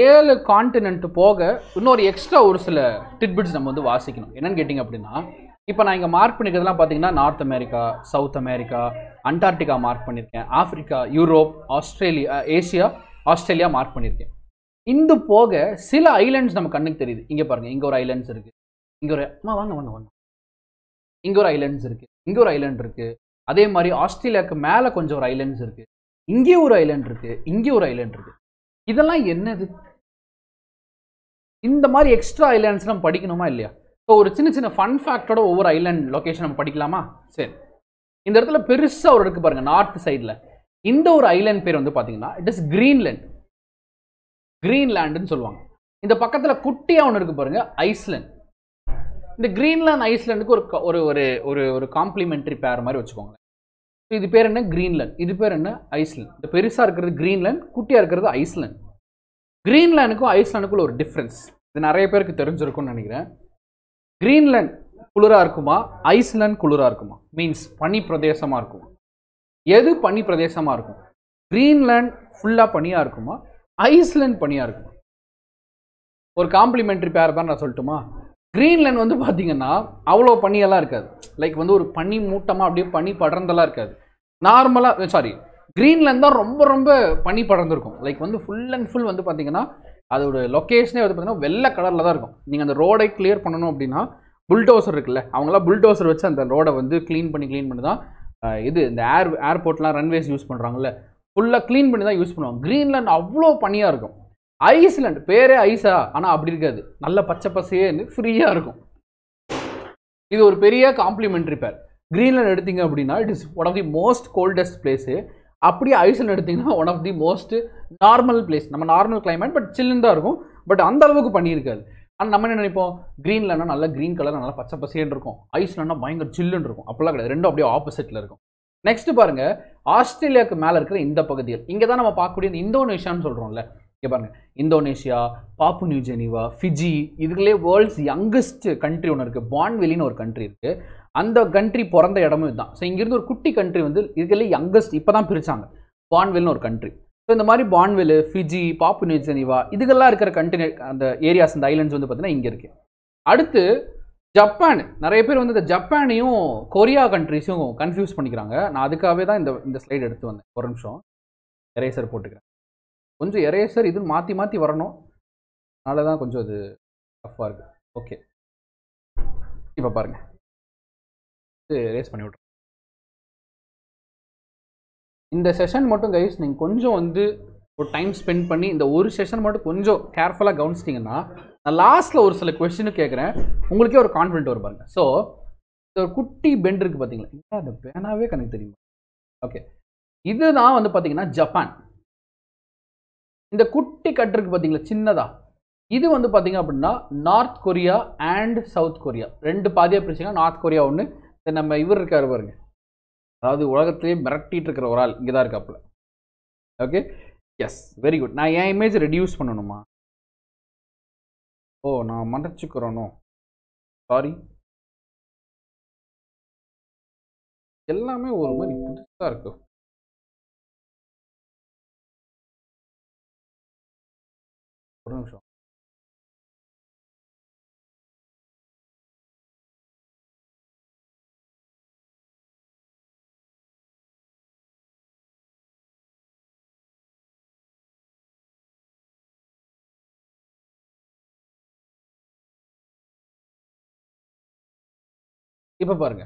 ஏழு காண்டினென்ட் போக இன்னொரு எக்ஸ்ட்ரா ஒரு சில டிட்பிட்ஸ் நம்ம வந்து வாசிக்கணும். என்னன்னு கேட்டிங்க அப்படின்னா இப்போ நான் இங்கே மார்க் பண்ணிக்கிறதுலாம் பார்த்தீங்கன்னா North America South America Antarctica mark பண்ணியிருக்கேன். Africa Europe Australia Asia Australia mark பண்ணியிருக்கேன். இந்த போக சில ஐலண்ட்ஸ் நம்ம கண்ணுக்கு தெரியுது. இங்கே பாருங்கள் இங்கே ஒரு ஐலண்ட்ஸ் இருக்குது இங்கே ஒரு அம்மா வாங்க வாங்க வாங்க. இங்கே ஒரு ஐலண்ட்ஸ் இருக்குது இங்கே ஒரு ஐலண்ட் இருக்குது அதே மாதிரி ஆஸ்திரேலியாவுக்கு மேலே கொஞ்சம் ஒரு ஐலண்ட்ஸ் இருக்குது இங்கே ஒரு ஐலண்ட் இருக்குது இங்கே ஒரு ஐலண்ட் இருக்குது இதெல்லாம் என்னது? இந்த மாதிரி எக்ஸ்ட்ரா ஐலாண்ட்ஸ் நம்ம படிக்கணுமா இல்லையா? ஸோ ஒரு சின்ன சின்ன ஃபன் ஃபேக்டோட ஒவ்வொரு ஐலாண்ட் லொக்கேஷன் நம்ம படிக்கலாமா? சரி. இந்த இடத்துல பெருசாக ஒரு இருக்கு பாருங்க நார்த் சைடில் இந்த ஒரு ஐலாண்ட் பேர் வந்து பார்த்தீங்கன்னா இட் இஸ் கிரீன்லேண்ட் கிரீன்லேண்டுன்னு சொல்லுவாங்க. இந்த பக்கத்தில் குட்டியாக ஒன்று இருக்கு பாருங்க ஐஸ்லேண்ட் இந்த கிரீன்லேண்ட் ஐஸ்லேண்டுக்கு ஒரு ஒரு ஒரு ஒரு ஒரு காம்ப்ளிமெண்ட்ரி பேர் மாதிரி வச்சுக்கோங்க இது பேர் என்ன? கிரீன்லேண்ட் இது பேர் என்ன? ஐஸ்லேண்ட் இந்த பெருசாக இருக்கிறது கிரீன்லேண்ட் குட்டியாக இருக்கிறது ஐஸ்லேண்ட் கிரீன்லேண்டுக்கும் ஐஸ்லாண்டுக்குள்ள ஒரு டிஃப்ரென்ஸ் இது நிறைய பேருக்கு தெரிஞ்சிருக்கும்னு நினைக்கிறேன். கிரீன்லேண்ட் குளிராக இருக்குமா? ஐஸ்லேண்ட் குளிராக இருக்குமா? மீன்ஸ் பனி பிரதேசமாக இருக்கும். எது பனி பிரதேசமாக இருக்கும்? கிரீன்லேண்ட் ஃபுல்லாக பனியாக இருக்குமா? ஐஸ்லேண்ட் பனியாக இருக்குமா? ஒரு காம்ப்ளிமெண்ட்ரி பேர் தான் நான் சொல்லட்டுமா? கிரீன்லேண்ட் வந்து பார்த்தீங்கன்னா அவ்வளோ பனியெல்லாம் இருக்காது. லைக் வந்து ஒரு பனி மூட்டமாக அப்படியே பனி படர்ந்தெல்லாம் இருக்காது. நார்மலாக சாரி கிரீன்லேண்ட் தான் ரொம்ப ரொம்ப பனி படர்ந்துருக்கும். லைக் வந்து ஃபுல் அண்ட் ஃபுல் வந்து பார்த்தீங்கன்னா அதோட லொக்கேஷனே வந்து பார்த்தீங்கன்னா வெள்ளை கலரில் தான் இருக்கும். நீங்கள் அந்த ரோடை கிளியர் பண்ணணும் அப்படின்னா புல்டோசர் இருக்குல்ல அவங்களாம் புல்டோசர் வச்சு அந்த ரோடை வந்து க்ளீன் பண்ணி க்ளீன் பண்ணி தான் இது இந்த ஏர் ஏர்போர்ட்லாம் ரன்வேஸ் யூஸ் பண்ணுறாங்கல்ல ஃபுல்லாக க்ளீன் பண்ணி தான் யூஸ் பண்ணுவாங்க. கிரீன்லேண்ட் அவ்வளோ பனியாக இருக்கும். ஐஸ்லேண்ட் பேரே ஐஸா? ஆனால் அப்படி இருக்காது. நல்ல பச்சை பசேன்னு ஃப்ரீயாக இருக்கும். இது ஒரு பெரிய காம்ப்ளிமெண்ட்ரி பேர் க்ரீன்லேண்ட் எடுத்தீங்க அப்படின்னா it is one of the most coldest place அப்படியே ஐஸ்லேண்ட் எடுத்தீங்கன்னா one of the most normal place நம்ம நார்மல் கிளைமேட் பட் சில்லுன்னு தான் இருக்கும். பட் அந்த அளவுக்கு பண்ணியிருக்காது ஆனால் நம்ம என்ன நினைப்போம்? கிரீன்லேண்ட்னா நல்லா க்ரீன் கலர் நல்லா பச்சை பசேன்னு இருக்கும். ஐஸ்லேண்ட்னா பயங்கர சில்லுன்னு இருக்கும். அப்போல்லாம் கிடையாது. ரெண்டும் அப்படியே ஆப்போசிட்டில் இருக்கும். நெக்ஸ்ட் பாருங்கள் ஆஸ்திரேலியாவுக்கு மேலே இருக்கிற இந்த பகுதிகள். இங்கே தான் நம்ம பார்க்கக்கூடிய இந்த இந்தோனேஷியான்னு சொல்கிறோம்ல இங்கே பாருங்கள் Indonesia Papua New Guinea Fiji இதுகளே world's youngest country ஒன்று இருக்குது பான்வெலின்னு ஒரு கண்ட்ரி இருக்குது அந்த கண்ட்ரி பிறந்த இடமும் இதுதான். ஸோ இங்கேருந்து ஒரு குட்டி கண்ட்ரி வந்து இதுகளே யங்கஸ்ட் இப்போ தான் பிரித்தாங்க பான்வெல்னு ஒரு கண்ட்ரி ஸோ இந்த மாதிரி பான்வெல் ஃபிஜி பாப்பு நியூ ஜெனிவா இதுகெல்லாம் இருக்கிற கண்ட்ரி அந்த ஏரியாஸ் இந்த ஐலண்ட்ஸ் வந்து பார்த்தீங்கன்னா இங்கே இருக்குது அடுத்து ஜப்பான் நிறைய பேர் வந்து இந்த ஜப்பானையும் கொரியா கண்ட்ரிஸும் கன்ஃபியூஸ் பண்ணிக்கிறாங்க. நான் அதுக்காகவே தான் இந்த இந்த ஸ்லைடு எடுத்து வந்தேன். ஒரு நிமிஷம். எரேசர் போட்டுக்கிறேன். கொஞ்சம் எரேசர் இது மாற்றி மாற்றி வரணும். அதனால தான் கொஞ்சம் அது டஃப்பாக இருக்குது ஓகே இப்போ பாருங்கள் இது ரேஸ் பண்ணி விட்றேன் இந்த செஷன் மட்டும் கைஸ் நீங்கள் கொஞ்சம் வந்து ஒரு டைம் ஸ்பெண்ட் பண்ணி இந்த ஒரு செஷன் மட்டும் கொஞ்சம் கேர்ஃபுல்லாக கவனிச்சிட்டிங்கன்னா நான் லாஸ்ட்டில் ஒரு சில கொஸ்டின் கேட்குறேன் உங்களுக்கே ஒரு கான்ஃபிடென்ட் வரும் பாருங்க. ஸோ இந்த ஒரு குட்டி பெண்ட் இருக்குது பார்த்தீங்களா அந்த பேனாவே கணக்கு தெரியுமா? ஓகே இதுதான் வந்து பார்த்தீங்கன்னா ஜப்பான் இந்த குட்டி கட்டுருக்கு பார்த்தீங்களா சின்னதாக இது வந்து பார்த்தீங்க அப்படின்னா North Korea and South Korea ரெண்டு பாதியாக பிரிச்சிங்கன்னா நார்த் கொரியா ஒன்று நம்ம இவர் இருக்கார் பாருங்க. அதாவது உலகத்திலேயே மிரட்டிகிட்டு இருக்கிற ஒரு ஆள் இங்கே தான் இருக்காப்புல. ஓகே எஸ் வெரி குட் நான் என் இமேஜ் ரெடியூஸ் பண்ணணுமா? ஓ நான் மறைச்சிக்கிறோனோ? சாரி எல்லாமே ஒரு மாதிரி புதுசாக இருக்கும் ஒரு நிமிஷம் இப்போ பாருங்க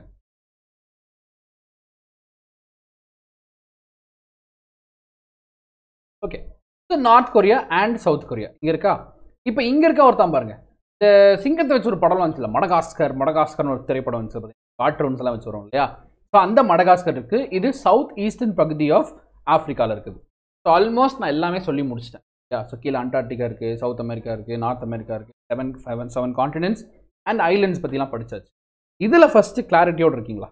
North Korea and South Korea இங்கே இருக்கா? இப்போ இங்கே இருக்க ஒருத்தான் பாருங்க. இந்த சிங்கத்தை வச்சு ஒரு படம் வந்துச்சுல மடகாஸ்கர் மடகாஸ்கர்னு ஒரு திரைப்படம் வந்துச்சு கார்ட்டூன்ஸ் எல்லாம் வச்சு வரும் இல்லையா? ஸோ அந்த மடகாஸ்கர் இருக்கு. இது சவுத் ஈஸ்டர்ன் பகுதி ஆஃப் ஆஃப்ரிக்காவில் இருக்குது. ஸோ ஆல்மோஸ்ட் நான் எல்லாமே சொல்லி முடிச்சிட்டேன். யா ஸோ கீழே அண்டார்டிகா இருக்குது சவுத் அமெரிக்கா இருக்குது நார்த் அமெரிக்கா இருக்குது seven seven seven continents and islands பற்றிலாம் படிச்சாச்சு. இதில் ஃபஸ்ட்டு கிளாரிட்டியோடு இருக்கீங்களா?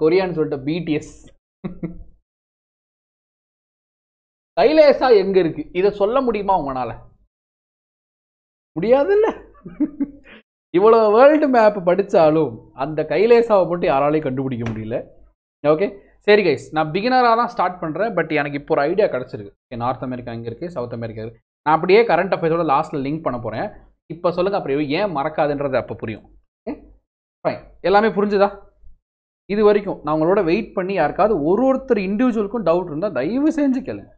கொரியான்னு சொல்லிட்டு பிடிஎஸ் கைலேசா எங்க இருக்கு? இதை சொல்ல முடியுமா உங்களால? முடியாதுல்ல. இவ்வளோ வேர்ல்டு மேப் படித்தாலும் அந்த கைலேசாவை மட்டும் யாராலையும் கண்டுபிடிக்க முடியல. ஓகே சரி கைஸ் நான் பிகினராக தான் ஸ்டார்ட் பண்ணுறேன் பட் எனக்கு இப்போ ஒரு ஐடியா கிடச்சிருக்கு. நார்த் அமெரிக்கா இங்கே இருக்குது சவுத் அமெரிக்கா இருக்குது நான் அப்படியே கரண்ட் அஃபேர்ஸோட லாஸ்ட்டில் லிங்க் பண்ண போகிறேன் இப்போ சொல்லுங்கள் அப்புறம் ஏன் மறக்காதுன்றது அப்போ புரியும். ஓகே ஃபைன் எல்லாமே புரிஞ்சுதா? இது வரைக்கும் நான் உங்களோட வெயிட் பண்ணி யாருக்காவது ஒரு ஒருத்தர் இண்டிவிஜுவலுக்கும் டவுட் இருந்தால் தயவு செஞ்சு கேளுங்க.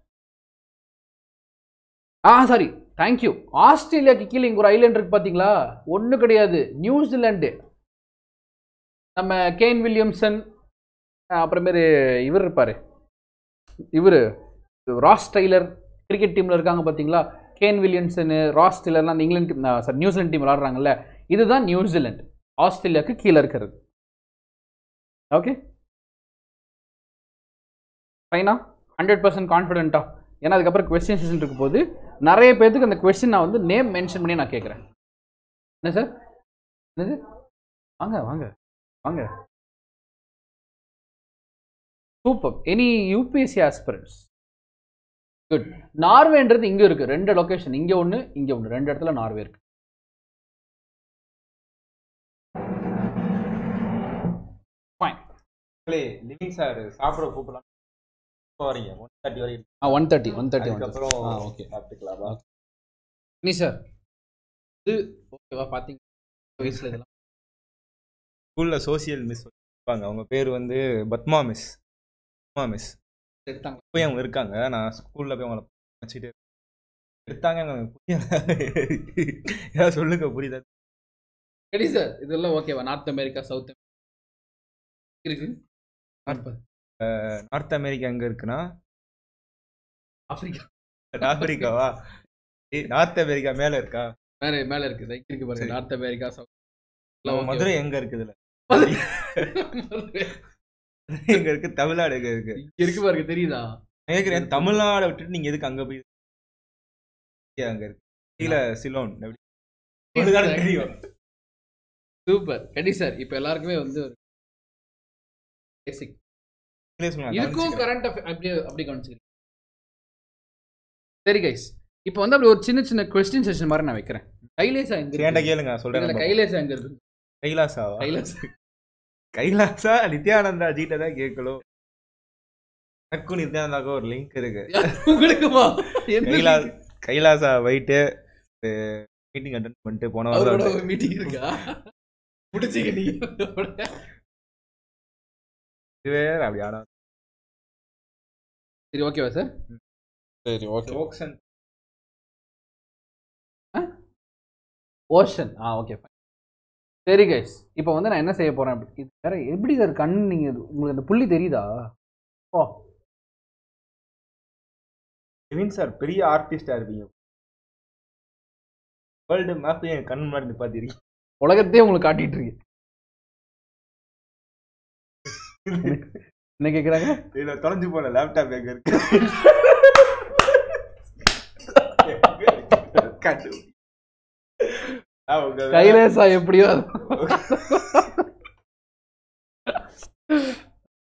ஆ சாரி தேங்க்யூ ஆஸ்திரேலியாக்கு கீழே இங்கே ஒரு ஐலேண்ட் இருக்கு பார்த்தீங்களா ஒன்றும் கிடையாது. நியூசிலாண்டு நம்ம கேன் வில்லியம்சன் அப்புறமேரு இவர் இருப்பார். இவர் ராஸ் டெய்லர் கிரிக்கெட் டீமில் இருக்காங்க பார்த்தீங்களா கேன் வில்லியம்சனு ராஸ் டெய்லர்லாம் அந்த England team sorry New Zealand team விளாட்றாங்கல்ல இதுதான் நியூசிலாந்து. ஆஸ்திரேலியாவுக்கு கீழே இருக்கிறது. ஓகே ஃபைனா ஹண்ட்ரட் பர்சன்ட் கான்ஃபிடென்ட்டா ஏன்னா அதுக்கப்புறம் கொஸ்டின் செஷன் இருக்கும் போது நிறைய பேர்த்துக்கு அந்த கொஸ்டின் நான் வந்து நேம் மென்ஷன் பண்ணி நான் கேட்குறேன். என்ன சார் என்னது? வாங்க வாங்க வாங்க. Super any UPSC aspirants good நார்வேன்றது இங்கே இருக்கு. ரெண்டு லொகேஷன் இங்கே ஒன்று இங்கே ஒன்று ரெண்டு இடத்துல நார்வே இருக்கு. லிவிங் சார் சாப்பிட கூப்பிடலாம். வரீங்க? ஒன் தேர்ட்டி வரைக்கும் ஆ ஒன் தேர்ட்டி ஒன் தேர்ட்டி அதுக்கப்புறம் ஓகே சாப்பிட்டுக்கலாமா? நீ சார் இது ஓகேவா பார்த்தீங்க வயசில் இதெல்லாம். ஸ்கூலில் சோசியல் மிஸ் இருப்பாங்க. அவங்க பேர் வந்து பத்மா மிஸ் பத்மா மிஸ் எடுத்தாங்க. போய் அவங்க இருக்காங்க. நான் ஸ்கூலில் போய் அவங்கள வச்சுட்டு எடுத்தாங்க. ஏதாவது சொல்லுங்க புரியுதா? சரி சார் இதெல்லாம் ஓகேவா நார்த் அமெரிக்கா சவுத் இருக்கு. நார்த் அமெரிக்கா எங்கே இருக்குன்னா? ஆப்பிரிக்கா. ஆப்பிரிக்காவா நார்த் அமெரிக்கா மேலே இருக்கா? மேலே மேலே இருக்கு. இங்க இருக்கு பாருங்க. நார்த் அமெரிக்கா சவுத் மதுரை எங்கே இருக்குதுல எங்க இருக்கு தமிழ்நாடு எங்க இருக்கு? இங்க இருக்கு பாருங்க தெரியுதா? நான் கேட்குறேன் தமிழ்நாடை விட்டுட்டு நீங்க எதுக்கு அங்க போய்? அங்க இருக்கு. கீழே சிலோன் தெரியும். சூப்பர். கடி சார் இப்போ எல்லாருக்குமே வந்து ஒரு பேசிக் கவனிச்சுக்கிறேன். கரண்ட் அப்படி அப்படி கவனிச்சுக்கிறேன் சரி கைஸ் இப்போ வந்து அப்படி ஒரு சின்ன சின்ன கொஸ்டின் செஷன் மாதிரி நான் வைக்கிறேன். கைலேசா எங்க இருக்கு? கேளுங்க சொல்றேன். கைலேசா எங்க இருக்கு? கைலாசாவா? கைலாசா. கைலாசா நித்யானந்தா ஜிட்ட தான் கேட்கணும். எனக்கும் நித்யானந்தாக்கும் ஒரு லிங்க் இருக்கு. உங்களுக்குமா கைலா கைலாசா போயிட்டு மீட்டிங் அட்டன் பண்ணிட்டு போன வாரம் மீட்டிங் இருக்கா? முடிச்சிக்க நீ. இதுவே அப்படி ஆனா சரி ஓகேவா சார் சரி jokes and ocean ah okay fine சரி கைஸ் இப்போ வந்து நான் என்ன செய்ய போறேன் அப்படி இது வேற எப்படி சார் கண் நீங்க உங்களுக்கு அந்த புள்ளி தெரியுதா? ஓ நிவின் சார் பெரிய ஆர்டிஸ்டா இருப்பீங்க. வேர்ல்டு மேப் என் கண் முன்னாடி நிப்பாத்திருக்கீங்க உலகத்தையே உங்களுக்கு காட்டிட்டு இருக்கு. என்ன கேக்குறாங்க? இதுல தொலைஞ்சு போன லேப்டாப் எங்க இருக்கு? கைலேசா எப்படியோ.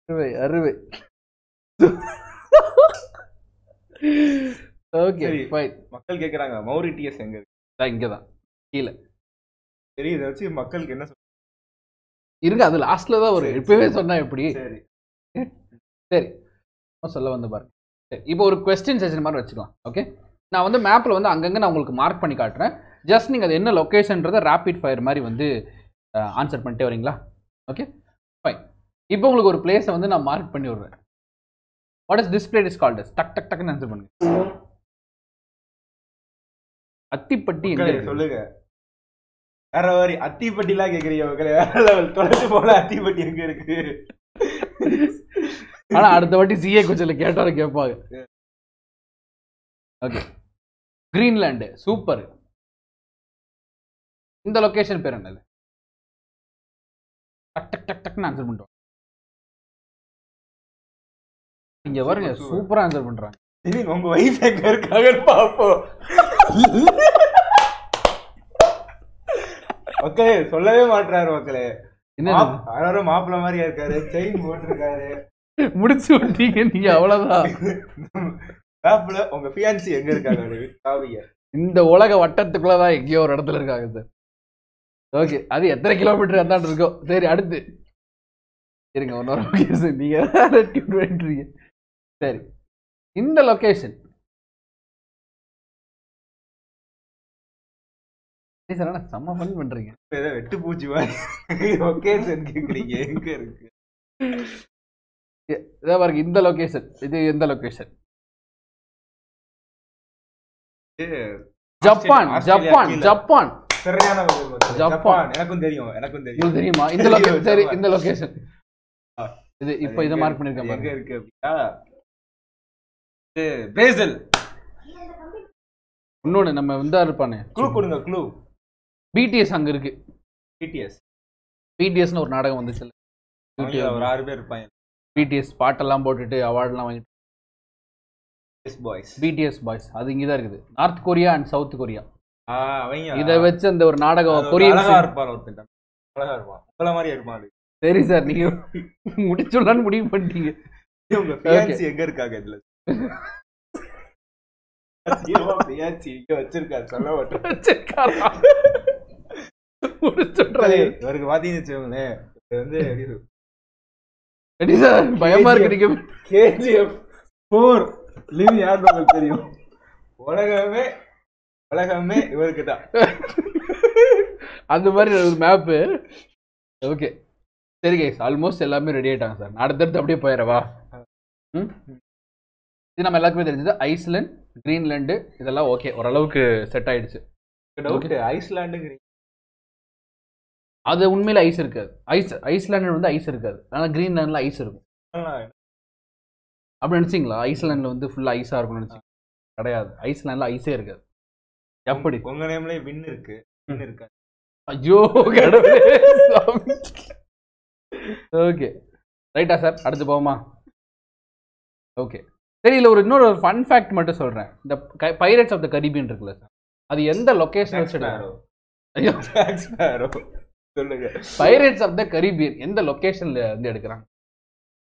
அருவை அருவை ஓகே. ஃபைன் மக்கள் கேக்குறாங்க. மௌரிட்டியஸ் எங்க இருக்கு? இங்கே தான் கீழே. சரி இதை வச்சு மக்களுக்கு என்ன இருங்க அது லாஸ்ட்ல தான் வரும். இப்பவே சொன்னா எப்படி? சரி. சொல்ல வந்து பாருங்க. சரி இப்போ ஒரு கொஸ்டின் செஷன் மாதிரி வச்சுக்கலாம் ஓகே நான் வந்து மேப்பில் வந்து அங்கங்கே நான் உங்களுக்கு மார்க் பண்ணி காட்டுறேன். ஜஸ்ட் நீங்கள் அது என்ன லொக்கேஷன்றதை ரேபிட் ஃபயர் மாதிரி வந்து ஆன்சர் பண்ணிட்டே வரீங்களா? ஓகே ஃபைன் இப்போ உங்களுக்கு ஒரு பிளேஸை வந்து நான் மார்க் பண்ணி விடுறேன். What is this plate is called டக் டக் டக்குன்னு ஆன்சர் பண்ணுங்க. அத்திப்பட்டி? சொல்லுங்க. வேற மாதிரி அத்திப்பட்டிலாம் கேக்குறீங்க மக்களே. வேற லெவல் தொலைஞ்சு போன அத்திப்பட்டி எங்க இருக்கு? ஆனா அடுத்த வாட்டி சிஏ கொச்சில் கேட்டாலும் கேட்பாங்க. ஓகே கிரீன்லாண்டு சூப்பர் இந்த லொகேஷன் பேர் என்னது? டக் டக் டக் டக்னு ஆன்சர் பண்றோம் இங்க super. சூப்பரா ஆன்சர் பண்றாங்க. உங்க வைஃப் எங்க இருக்காங்கன்னு பாப்போம் மக்களே சொல்லவே மாட்டாரு மக்களே. என்ன மாப்பிள்ள மாதிரியா இருக்காரு செயின் போட்டிருக்காரு. முடிச்சு விட்டீங்க நீங்க அவ்வளவுதான். மேப்ல உங்க ஃபியான்சி எங்க இருக்காங்க காவிய இந்த உலக வட்டத்துக்குள்ள தான் எங்கேயோ ஒரு இடத்துல இருக்காங்க சார் ஓகே அது எத்தனை கிலோமீட்டர் அந்தாண்டு இருக்கோம். சரி அடுத்து. இருங்க லொகேஷன் நீங்க பண்ணிட்டுருக்கீங்க. சரி இந்த லொகேஷன் சார் செம்ம ஃபன் பண்றீங்க. ஏதோ வெட்டு பூச்சி மாதிரி. லொகேஷன் கேக்குறீங்க. எங்க இருக்கு? இதை பாருங்க இந்த லொகேஷன் இது எந்த location Japan Japan. Japan. Japan. எனக்கும் தெரியும் எனக்கும் தெரியும். தெரியுமா? இந்த லொகேஷன் சரி. இந்த லொகேஷன் இது இப்போ இதை மார்க் பண்ணிருக்கேன் எங்க இருக்கு அப்படின்னா பிரேசில் இன்னொன்னு நம்ம வந்தா இருப்பானே. க்ளூ கொடுங்க க்ளூ பிடிஎஸ் அங்க இருக்கு. பிடிஎஸ் பிடிஎஸ்னு ஒரு நாடகம் வந்துச்சு ஒரு ஆறு பேர் இருப்பாங்க. பிடிஎஸ் பாட்டெல்லாம் போட்டுட்டு அவார்ட்லாம் வாங்கிட்டு பாய்ஸ் பிடிஎஸ் பாய்ஸ் அது இங்கே தான் இருக்குது. North Korea and South Korea இதை வச்சு அந்த ஒரு நாடகம் கொரியன் உங்கள மாதிரி இருப்பான் அது. சரி சார் நீங்க முடிச்சுடலான்னு முடிவு பண்ணிட்டீங்க. எங்க இருக்காங்க இதுல? வச்சிருக்காரு. சொல்ல வச்சிருக்காரா? இவருக்கு பாத்தீங்கன்னு வச்சுக்கோங்களேன் இது வந்து எப்படி சொல்றது? ரெடி சார் பயமா இருக்கு KGF ஃபோர் லிவ் யார் உங்களுக்கு தெரியும்? உலகமே உலகமே இவருக்கு தான் அந்த மாதிரி ஒரு மேப்பு ஓகே சரி கைஸ் ஆல்மோஸ்ட் எல்லாமே ரெடி ஆயிட்டாங்க சார் நான் அடுத்தடுத்து அப்படியே போயிடவா ம்? இது நம்ம எல்லாருக்குமே தெரிஞ்சது ஐஸ்லாண்ட் கிரீன்லாண்டு இதெல்லாம் ஓகே ஓரளவுக்கு செட் ஆயிடுச்சு. ஐஸ்லாண்டுங்கிறீங்க அது உண்மையில ஐஸ் இருக்காது. ஐஸ் ஐஸ்லாண்டில் வந்து ஐஸ் இருக்காது. ஆனால் கிரீன்லாண்டில் ஐஸ் இருக்கும். அப்படி நினச்சிங்களா? ஐஸ்லாண்டில் வந்து ஃபுல்லாக ஐஸாக இருக்கும்னு நினச்சிங்க. கிடையாது. ஐஸ்லாண்டில் ஐஸே இருக்காது. எப்படி? உங்க நேம்லயே வின் இருக்கு. வின் இருக்கா? ஐயோ கடவுளே ஓகே. ரைட்டா சார்? அடுத்து போவோமா? ஓகே. சரி இல்லை ஒரு இன்னொரு ஒரு ஃபன் ஃபேக்ட் மட்டும் சொல்கிறேன் இந்த பைரட்ஸ் ஆஃப் த கரீபியன் இருக்குல்ல சார். அது எந்த லொக்கேஷன் வச்சுட்டு ஐயோ. சொல்லுங்க. பைரட்ஸ் ஆஃப் த கரீபியன் எந்த லொக்கேஷன்ல வந்து எடுக்கிறாங்க?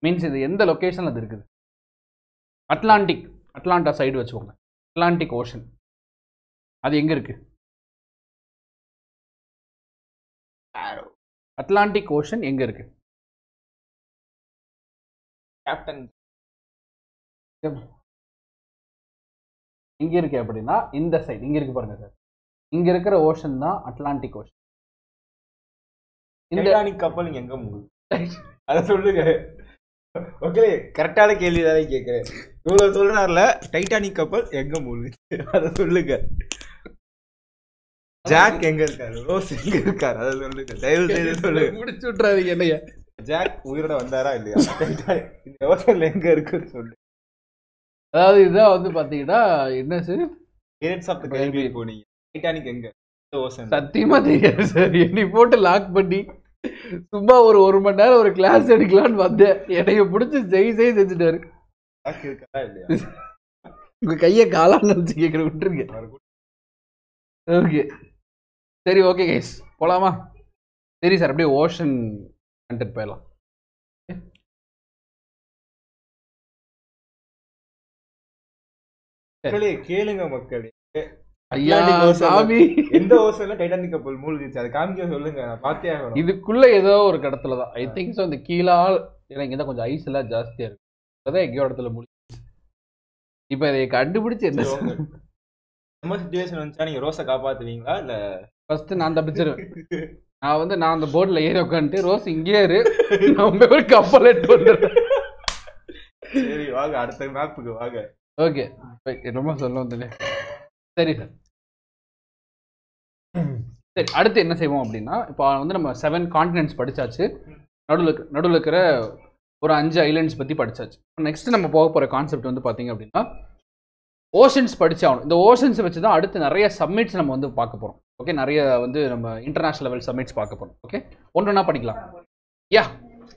மீன்ஸ் இது எந்த லொக்கேஷன்ல அது இருக்குது? அட்லாண்டிக் அட்லாண்டா சைடு வச்சுக்கோங்க. அட்லாண்டிக் ஓஷன் அது எங்க இருக்கு? அட்லாண்டிக் ஓஷன் எங்க இருக்கு? கேப்டன் இங்க இருக்கு அப்படின்னா இந்த சைடு இங்க இருக்கு பாருங்க சார் இங்க இருக்கிற ஓஷன் தான் அட்லாண்டிக் ஓஷன் இந்த டைட்டானிக் கப்பல் எங்க அத சொல்லுங்க. ஓகே கரெக்டான கேள்வி தானே கேக்குறேன். இவ்வளவு சொல்றாருல டைட்டானிக் கப்பல் எங்க மூழ்குச்சு அத சொல்லுங்க. ஜாக் எங்க இருக்காரு? ரோஸ் எங்க இருக்காரு? அத சொல்லுங்க. தயவு செய்து சொல்லுங்க. முடிச்சு விட்றாதீங்க என்னைய. ஜாக் உயிரோட வந்தாரா இல்லையா? இந்த ஓசன்ல எங்க இருக்குன்னு சொல்லு அதாவது இதான் வந்து பாத்தீங்கன்னா என்ன sir pirates of the Caribbean போனீங்க. டைட்டானிக் எங்க? சத்தியமா தெரியாது சார் என்னை போட்டு லாக் பண்ணி. சும்மா ஒரு ஒரு மணி நேரம் ஒரு கிளாஸ் எடுக்கலான்னு வந்தேன். என்னைய பிடிச்சி செய் செய் செஞ்சுட்டாரு. உங்க கையை காலான்னு வச்சு கேட்குற விட்டுருங்க. ஓகே. சரி ஓகே கைஸ் போலாமா? சரி சார் அப்படியே ஓஷன் கண்டென்ட் போயிடலாம். மக்களே கேளுங்க மக்களே. ஐயா. சாமி. எந்த ஓசன்ல டைட்டானிக் கப்பல் மூழ்கிச்சு? அது காமிக்க சொல்லுங்க ஆகணும். இதுக்குள்ள ஏதோ ஒரு கடத்துல தான். ஐ திங்க் ஸோ இந்த கீழால் இங்கே தான் கொஞ்சம் ஐஸ் எல்லாம் ஜாஸ்தியா இருக்கு. அதான் எங்கேயோ இடத்துல முடிச்சு இப்போ இதை கண்டுபிடிச்சு என்ன. நம்ம சுச்சுவேஷன் வந்துச்சா? நீங்க ரோஸை காப்பாத்துவீங்களா? இல்ல? ஃபர்ஸ்ட் நான் தப்பிச்சிருவேன் நான் வந்து நான் அந்த போர்டில் ஏறி உட்காந்துட்டு ரோஸ் இங்கேயே இரு. நம்ம ஒரு கப்பல் எடுத்து வந்துடுறேன். சரி வாங்க. அடுத்த மேப்புக்கு வாங்க. ஓகே ரொம்ப சொல்ல வந்தேனே. சரி சார் சரி அடுத்து என்ன செய்வோம் அப்படின்னா இப்போ வந்து நம்ம செவன் கான்டினென்ட்ஸ் படிச்சாச்சு. நடுவில் நடுவில் இருக்கிற ஒரு அஞ்சு ஐலண்ட்ஸ் பற்றி படிச்சாச்சு. நெக்ஸ்ட் நம்ம போக போகிற கான்செப்ட் வந்து பார்த்தீங்க அப்படின்னா ஓஷன்ஸ் படிச்சாகணும். இந்த ஓஷன்ஸ் வச்சு தான் அடுத்து நிறைய சப்மிட்ஸ் நம்ம வந்து பார்க்க போகிறோம் ஓகே நிறைய வந்து நம்ம இன்டர்நேஷ்னல் லெவல் சப்மிட்ஸ் பார்க்க போகிறோம் ஓகே ஒன்றொன்னா படிக்கலாம். யா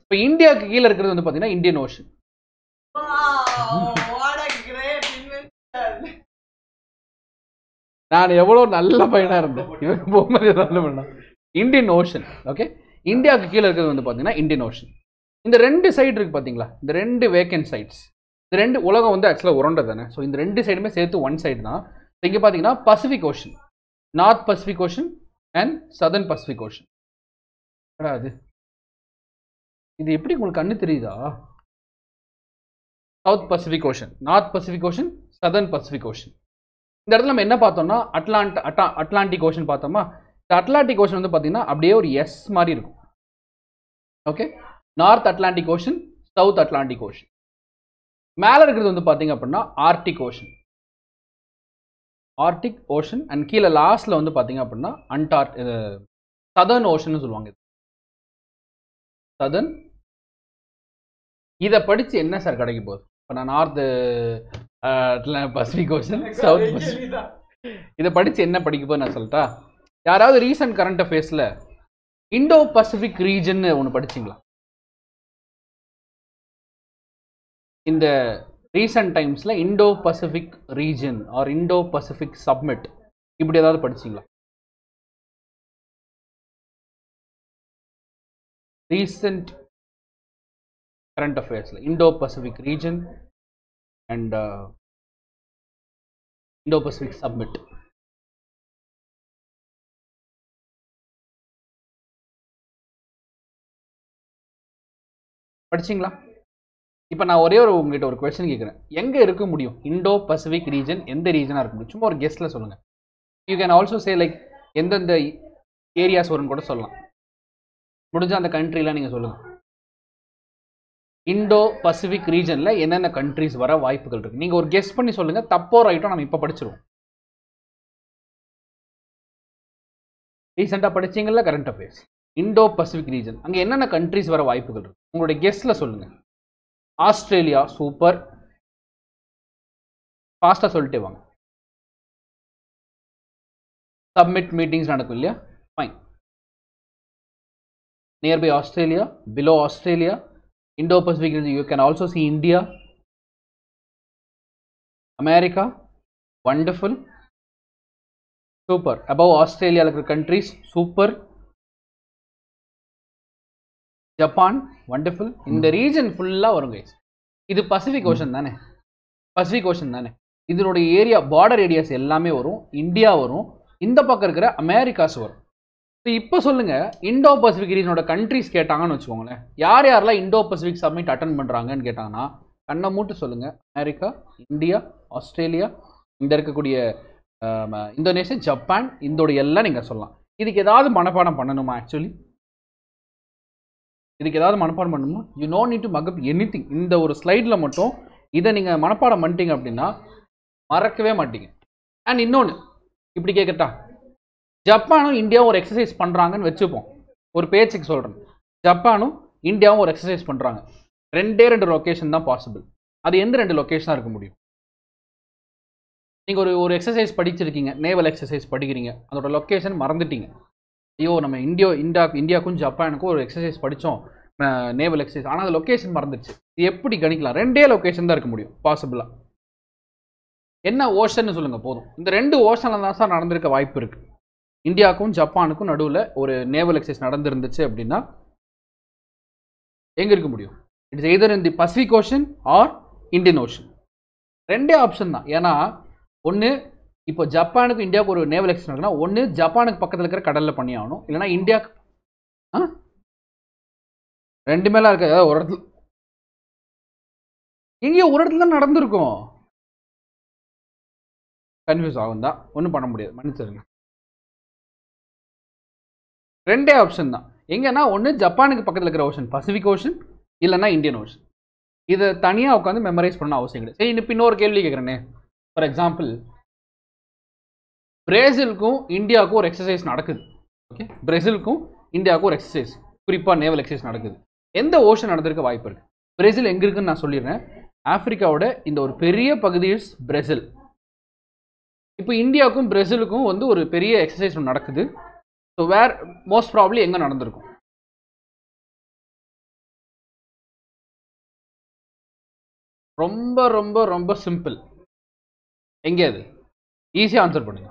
இப்போ இந்தியாவுக்கு கீழே இருக்கிறது வந்து பார்த்தீங்கன்னா இந்தியன் ஓஷன் நான் எவ்வளோ நல்ல பையனாக இருந்தேன். இவன் போகும்போது நல்ல பண்ணான் இந்தியன் ஓஷன் ஓகே இந்தியாவுக்கு கீழே இருக்கிறது வந்து பார்த்தீங்கன்னா இந்தியன் ஓஷன் இந்த ரெண்டு சைடு இருக்குது பார்த்தீங்களா இந்த ரெண்டு வேக்கன்ட் சைட்ஸ் இந்த ரெண்டு உலகம் வந்து ஆக்சுவலாக உருண்டை தானே ஸோ இந்த ரெண்டு சைடுமே சேர்த்து ஒன் சைடு தான். இங்கே பார்த்தீங்கன்னா Pacific Ocean North Pacific Ocean and Southern Pacific Ocean அது இது? எப்படி உங்களுக்கு கண்ணு தெரியுதா? South Pacific Ocean North Pacific Ocean Southern Pacific Ocean இந்த இடத்துல நம்ம என்ன பார்த்தோம்னா அட்லாண்ட் அட்டா அட்லாண்டிக் ஓஷன் பார்த்தோமா? இந்த அட்லாண்டிக் ஓஷன் வந்து பார்த்தீங்கன்னா அப்படியே ஒரு எஸ் மாதிரி இருக்கும். Okay North Atlantic Ocean South Atlantic Ocean மேலே இருக்கிறது வந்து பார்த்தீங்க அப்படின்னா Arctic Ocean Arctic Ocean and கீழே லாஸ்ட்ல வந்து பார்த்தீங்க அப்படின்னா அண்டார்ட் சதர்ன் ஓஷன் சொல்லுவாங்க சதர்ன் இதை படிச்சு என்ன சார் கிடைக்க போகுது? இப்போ நான் North Pacific Ocean South Pacific இதை படிச்சு என்ன படிக்க நான் சொல்லட்டா? யாராவது ரீசன்ட் கரண்ட் அஃபேர்ஸில் இண்டோ பசிபிக் ரீஜன் ஒன்று படிச்சிங்களா? இந்த ரீசன்ட் டைம்ஸில் Indo Pacific region or Indo Pacific summit இப்படி ஏதாவது படிச்சிங்களா? Recent current அஃபேர்ஸில் Indo Pacific region and Indo Pacific summit படிச்சிங்களா? இப்போ நான் ஒரே ஒரு உங்ககிட்ட ஒரு கொஸ்டின் கேட்குறேன் எங்கே இருக்க முடியும்? இண்டோ பசிபிக் ரீஜன் எந்த ரீஜனாக இருக்க முடியும்? சும்மா ஒரு கெஸ்ட்டில் சொல்லுங்கள் you can also say like எந்தெந்த ஏரியாஸ் வரும்னு கூட சொல்லலாம். முடிஞ்ச அந்த கண்ட்ரிலாம் நீங்கள் சொல்லுங்கள் இண்டோ பசிபிக் ரீஜனில் என்னென்ன கண்ட்ரிஸ் வர வாய்ப்புகள் இருக்குது நீங்கள் ஒரு கெஸ் பண்ணி சொல்லுங்கள் தப்போ ரைட்டோ நம்ம இப்போ படிச்சிருவோம். ரீசெண்டாக படிச்சீங்கல்ல current affairs Indo Pacific region அங்கே என்னென்ன கண்ட்ரிஸ் வர வாய்ப்புகள் இருக்கு? உங்களுடைய கெஸ்ட்டில் சொல்லுங்கள் ஆஸ்திரேலியா சூப்பர் ஃபாஸ்ட்டாக சொல்லிட்டே வாங்க. சப்மிட் மீட்டிங்ஸ் நடக்கும் இல்லையா? Fine nearby Australia below Australia Indo Pacific you can also see India America wonderful super above ஆஸ்திரேலியாவில் இருக்கிற கண்ட்ரிஸ் சூப்பர் ஜப்பான் வண்டர்ஃபுல் இந்த ரீஜன் ஃபுல்லாக வரும் கைஸ் இது பசிபிக் ஓஷன் தானே? பசிபிக் ஓஷன் தானே? இதனுடைய ஏரியா பார்டர் ஏரியாஸ் எல்லாமே வரும். இந்தியா வரும். இந்த பக்கம் இருக்கிற அமெரிக்காஸ் வரும். ஸோ இப்போ சொல்லுங்க இண்டோ பசிபிக் ரீஜனோட கண்ட்ரிஸ் கேட்டாங்கன்னு வச்சுக்கோங்களேன். யார் யாரெல்லாம் இண்டோ பசிபிக் சப்மிட் அட்டன் பண்ணுறாங்கன்னு கேட்டாங்கன்னா கண்ணை மூட்டு சொல்லுங்கள் அமெரிக்கா இந்தியா ஆஸ்திரேலியா இந்த இருக்கக்கூடிய இந்தோனேஷியா ஜப்பான் இதோட எல்லாம் நீங்கள் சொல்லலாம். இதுக்கு ஏதாவது மனப்பாடம் பண்ணணுமா ஆக்சுவலி இதுக்கு ஏதாவது மனப்பாடம் பண்ணணுமா? You no need to mug up any இந்த ஒரு ஸ்லைடில் மட்டும் இதை நீங்கள் மனப்பாடம் பண்ணிட்டீங்க அப்படின்னா மறக்கவே மாட்டீங்க. அண்ட் இன்னொன்று இப்படி கேட்கட்டா? ஜப்பானும் இந்தியாவும் ஒரு எக்ஸசைஸ் பண்ணுறாங்கன்னு வச்சுப்போம். ஒரு பேச்சுக்கு சொல்கிறேன் ஜப்பானும் இந்தியாவும் ஒரு எக்ஸசைஸ் பண்ணுறாங்க ரெண்டே ரெண்டு லொக்கேஷன் தான் பாசிபிள் அது எந்த ரெண்டு லொக்கேஷனாக இருக்க முடியும்? நீங்கள் ஒரு ஒரு எக்ஸசைஸ் படிச்சிருக்கீங்க. நேவல் எக்ஸசைஸ் படிக்கிறீங்க. அதோட லொக்கேஷன் மறந்துட்டீங்க. ஐயோ நம்ம இந்தியோ இந்தியா இந்தியாவுக்கும் ஜப்பானுக்கும் ஒரு எக்ஸசைஸ் படித்தோம் நேவல் எக்ஸசைஸ் ஆனால் அந்த லொக்கேஷன் மறந்துடுச்சு. இது எப்படி கணிக்கலாம்? ரெண்டே லொக்கேஷன் தான் இருக்க முடியும். பாசிபிளாக என்ன ஓஷன்னு சொல்லுங்கள் போதும். இந்த ரெண்டு ஓஷனில் தான் சார் நடந்திருக்க வாய்ப்பு இருக்குது இந்தியாவுக்கும் ஜப்பானுக்கும் நடுவில் ஒரு நேவல் எக்ஸைஸ் நடந்திருந்துச்சு அப்படின்னா எங்கே இருக்க முடியும்? It's either in the Pacific Ocean or Indian Ocean ரெண்டே ஆப்ஷன் தான். ஏன்னா ஒன்று இப்போ ஜப்பானுக்கு இந்தியாவுக்கு ஒரு நேவல் எக்ஸைஸ் நடக்குன்னா ஒன்று ஜப்பானுக்கு பக்கத்தில் இருக்கிற கடலில் பண்ணி ஆகணும். இல்லைன்னா இந்தியாவுக்கு ஆ? ரெண்டு மேலாம் இருக்க ஏதாவது ஒரு இடத்துல எங்கேயோ ஒரு இடத்துல தான் நடந்திருக்கும். கன்ஃபியூஸ் ஆகும் தான் ஒன்றும் பண்ண முடியாது. மன்னிச்சிருங்க ரெண்டே ஆப்ஷன் தான். எங்கன்னா ஒன்று ஜப்பானுக்கு பக்கத்தில் இருக்கிற ஓஷன் பசிபிக் ஓஷன் இல்லைன்னா இந்தியன் ஓஷன் இதை தனியாக உட்காந்து மெமரைஸ் பண்ண அவசியம் கிடையாது. சரி இப்போ இன்னொரு கேள்வி கேட்குறேனே. ஃபார் எக்ஸாம்பிள் பிரேசிலுக்கும் இந்தியாவுக்கும் ஒரு எக்ஸசைஸ் நடக்குது. ஓகே பிரேசிலுக்கும் இந்தியாவுக்கும் ஒரு எக்ஸசைஸ் குறிப்பாக நேவல் எக்ஸசைஸ் நடக்குது. எந்த ஓஷன் நடந்திருக்க வாய்ப்பு இருக்குது பிரேசில் எங்கே இருக்குன்னு நான் சொல்லிடுறேன். ஆப்பிரிக்காவோட இந்த ஒரு பெரிய பகுதி இஸ் பிரேசில் இப்போ இந்தியாவுக்கும் பிரேசிலுக்கும் வந்து ஒரு பெரிய எக்ஸசைஸ் ஒன்று நடக்குது. ஸோ வேர் மோஸ்ட் ப்ராப்ளி எங்கே நடந்திருக்கும்? ரொம்ப ரொம்ப ரொம்ப சிம்பிள் எங்கே அது ஈஸியாக ஆன்சர் பண்ணுங்க.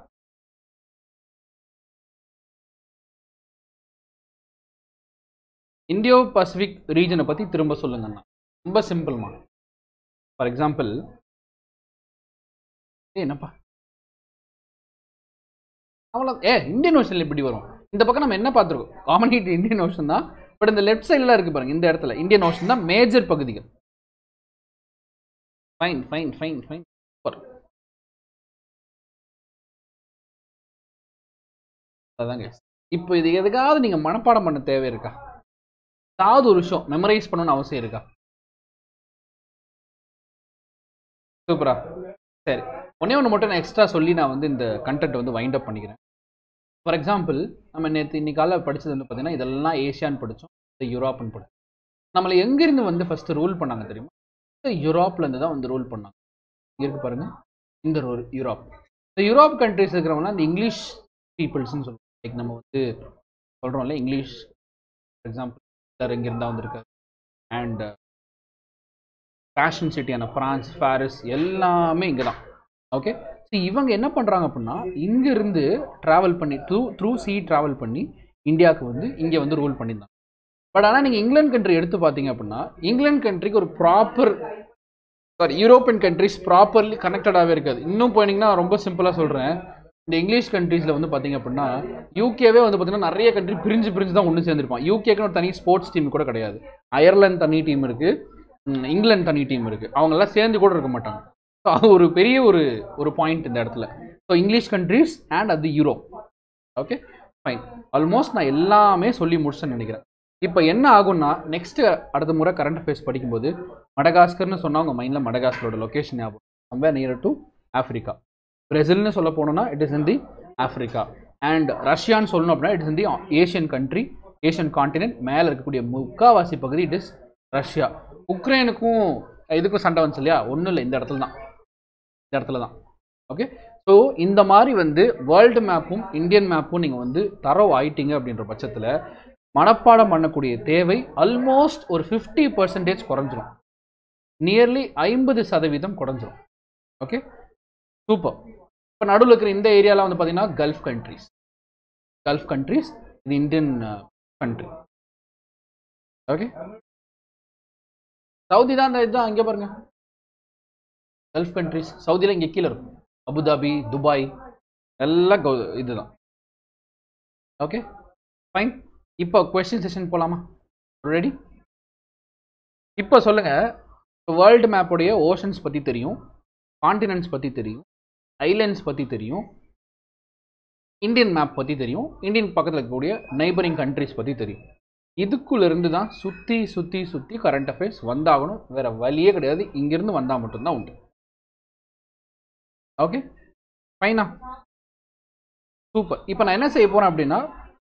இந்தியோ பசிபிக் ரீஜனை பற்றி திரும்ப சொல்லுங்கண்ணா. ரொம்ப சிம்பிள்மா ஃபார் எக்ஸாம்பிள் ஏ என்னப்பா? அவ்வளோ ஏ இந்தியன் ஓஷனில் எப்படி வரும். இந்த பக்கம் நம்ம என்ன பார்த்துருக்கோம்? காமனிட்டி இந்தியன் ஓஷன் தான். பட் இந்த லெஃப்ட் சைடில் இருக்கு பாருங்க இந்த இடத்துல. இந்தியன் ஓஷன் தான் மேஜர் பகுதிகள். Fine fine fine fine super அதாங்க இப்போ இது எதுக்காவது நீங்கள் மனப்பாடம் பண்ண தேவை இருக்கா? ஏதாவது ஒரு விஷயம் மெமரைஸ் பண்ணணும்னு அவசியம் இருக்கா? சூப்பரா சரி. ஒன்னே ஒன்று மட்டும் நான் எக்ஸ்ட்ரா சொல்லி நான் வந்து இந்த கண்டென்ட் வந்து வைண்ட் அப் பண்ணிக்கிறேன். ஃபார் எக்ஸாம்பிள் நம்ம நேற்று இன்னைக்கால படித்தது வந்து பார்த்தீங்கன்னா இதெல்லாம் ஏஷியான்னு படித்தோம் இந்த யூரோப்னு படித்தோம் நம்மளை எங்கேருந்து வந்து ஃபஸ்ட்டு ரூல் பண்ணாங்க தெரியுமா? இந்த யூரோப்லேருந்து தான் வந்து ரூல் பண்ணாங்க. இங்கே இருக்கு பாருங்க இந்த ஒரு யூரோப் இந்த யூரோப் கண்ட்ரிஸ் இருக்கிறவங்களாம் இந்த இங்கிலீஷ் பீப்புள்ஸ்னு சொல்லுவோம் லைக் நம்ம வந்து சொல்கிறோம்ல இங்கிலீஷ் ஃபார் எக்ஸாம்பிள் சார் இங்கிருந்தா வந்திருக்காரு. அண்ட் ஃபேஷன் சிட்டியான ஃப்ரான்ஸ் பாரிஸ் எல்லாமே இங்கே தான். ஓகே இவங்க என்ன பண்ணுறாங்க அப்படின்னா இங்கேருந்து ட்ராவல் பண்ணி த்ரூ த்ரூ சி ட்ராவல் பண்ணி இந்தியாவுக்கு வந்து இங்கே வந்து ரூல் பண்ணியிருந்தாங்க. பட் ஆனால் நீங்கள் இங்கிலாந்து கண்ட்ரி எடுத்து பார்த்தீங்க அப்படின்னா இங்கிலாந்து கண்ட்ரிக்கு ஒரு proper sorry European countries properly கனெக்டடாகவே இருக்காது. இன்னும் போனீங்கன்னா ரொம்ப சிம்பிளாக சொல்கிறேன் இந்த இங்கிலீஷ் கண்ட்ரீஸில் வந்து பார்த்தீங்க அப்படின்னா யூகேவே வந்து பார்த்தீங்கன்னா நிறைய கண்ட்ரி பிரிஞ்சு பிரிஞ்சு தான் ஒன்று சேர்ந்துருப்பான். யூகேக்குன்னு ஒரு தனி ஸ்போர்ட்ஸ் டீம் கூட கிடையாது. அயர்லாந்து தனி டீம் இருக்குது இங்கிலாந்து தனி டீம் இருக்குது அவங்கெல்லாம் சேர்ந்து கூட இருக்க மாட்டாங்க. அது ஒரு பெரிய ஒரு ஒரு பாயிண்ட் இந்த இடத்துல. ஸோ இங்கிலீஷ் கண்ட்ரீஸ் அண்ட் அது யூரோப் ஓகே ஃபைன் ஆல்மோஸ்ட் நான் எல்லாமே சொல்லி முடிச்சேன்னு நினைக்கிறேன். இப்போ என்ன ஆகும்னா நெக்ஸ்ட்டு அடுத்த முறை கரண்ட் அஃபேர்ஸ் படிக்கும்போது மடகாஸ்கர்னு சொன்னால் உங்கள் மைண்டில் மடகாஸ்கரோட லொக்கேஷன் ஞாபகம் ரொம்ப நியர் டு ஆஃப்ரிக்கா பிரேசில்னு சொல்ல போனோம்னா it is in the Africa and ரஷ்யான்னு சொல்லணும் அப்படின்னா it is in the Asian country Asian continent மேலே இருக்கக்கூடிய முக்காவாசி பகுதி இட் இஸ் ரஷ்யா உக்ரைனுக்கும் இதுக்கும் சண்டை வந்துச்சு இல்லையா? ஒன்றும் இல்லை இந்த இடத்துல தான். இந்த இடத்துல தான். ஓகே ஸோ இந்த மாதிரி வந்து வேர்ல்டு மேப்பும் இந்தியன் மேப்பும் நீங்கள் வந்து தரவு ஆயிட்டீங்க அப்படின்ற பட்சத்தில் மனப்பாடம் பண்ணக்கூடிய தேவை அல்மோஸ்ட் ஒரு ஃபிஃப்டி பர்சன்டேஜ் குறைஞ்சிரும். நியர்லி ஐம்பது சதவீதம் குறைஞ்சிரும். ஓகே சூப்பர் இப்போ நடுவில் இருக்கிற இந்த ஏரியாவில் வந்து பார்த்தீங்கன்னா கல்ஃப் கண்ட்ரீஸ் கல்ஃப் கண்ட்ரீஸ் இது இந்தியன் கண்ட்ரி ஓகே சவுதி தான் இந்த இதுதான் அங்கே பாருங்கள் கல்ஃப் கண்ட்ரிஸ் சவுதியில் இங்கே கீழே இருக்கும். அபுதாபி துபாய் எல்லாம் கௌ- இதுதான். ஓகே ஃபைன் இப்போ கொஸ்டின் செஷன் போகலாமா ரெடி இப்போ சொல்லுங்கள் வேர்ல்டு மேப்போடைய ஓஷன்ஸ் பற்றி தெரியும். காண்டினென்ட்ஸ் பற்றி தெரியும். ஐலண்ட்ஸ் பற்றி தெரியும். இந்தியன் மேப் பற்றி தெரியும். இந்தியன் பக்கத்தில் இருக்கக்கூடிய நெய்பரிங் கண்ட்ரிஸ் பற்றி தெரியும். இதுக்குள்ளேருந்து தான் சுற்றி சுற்றி சுற்றி கரண்ட் அஃபேர்ஸ் வந்தாகணும். வேறு வழியே கிடையாது. இங்கேருந்து வந்தால் மட்டும்தான் உண்டு. ஓகே ஃபைனா சூப்பர் இப்போ நான் என்ன செய்ய போகிறேன் அப்படின்னா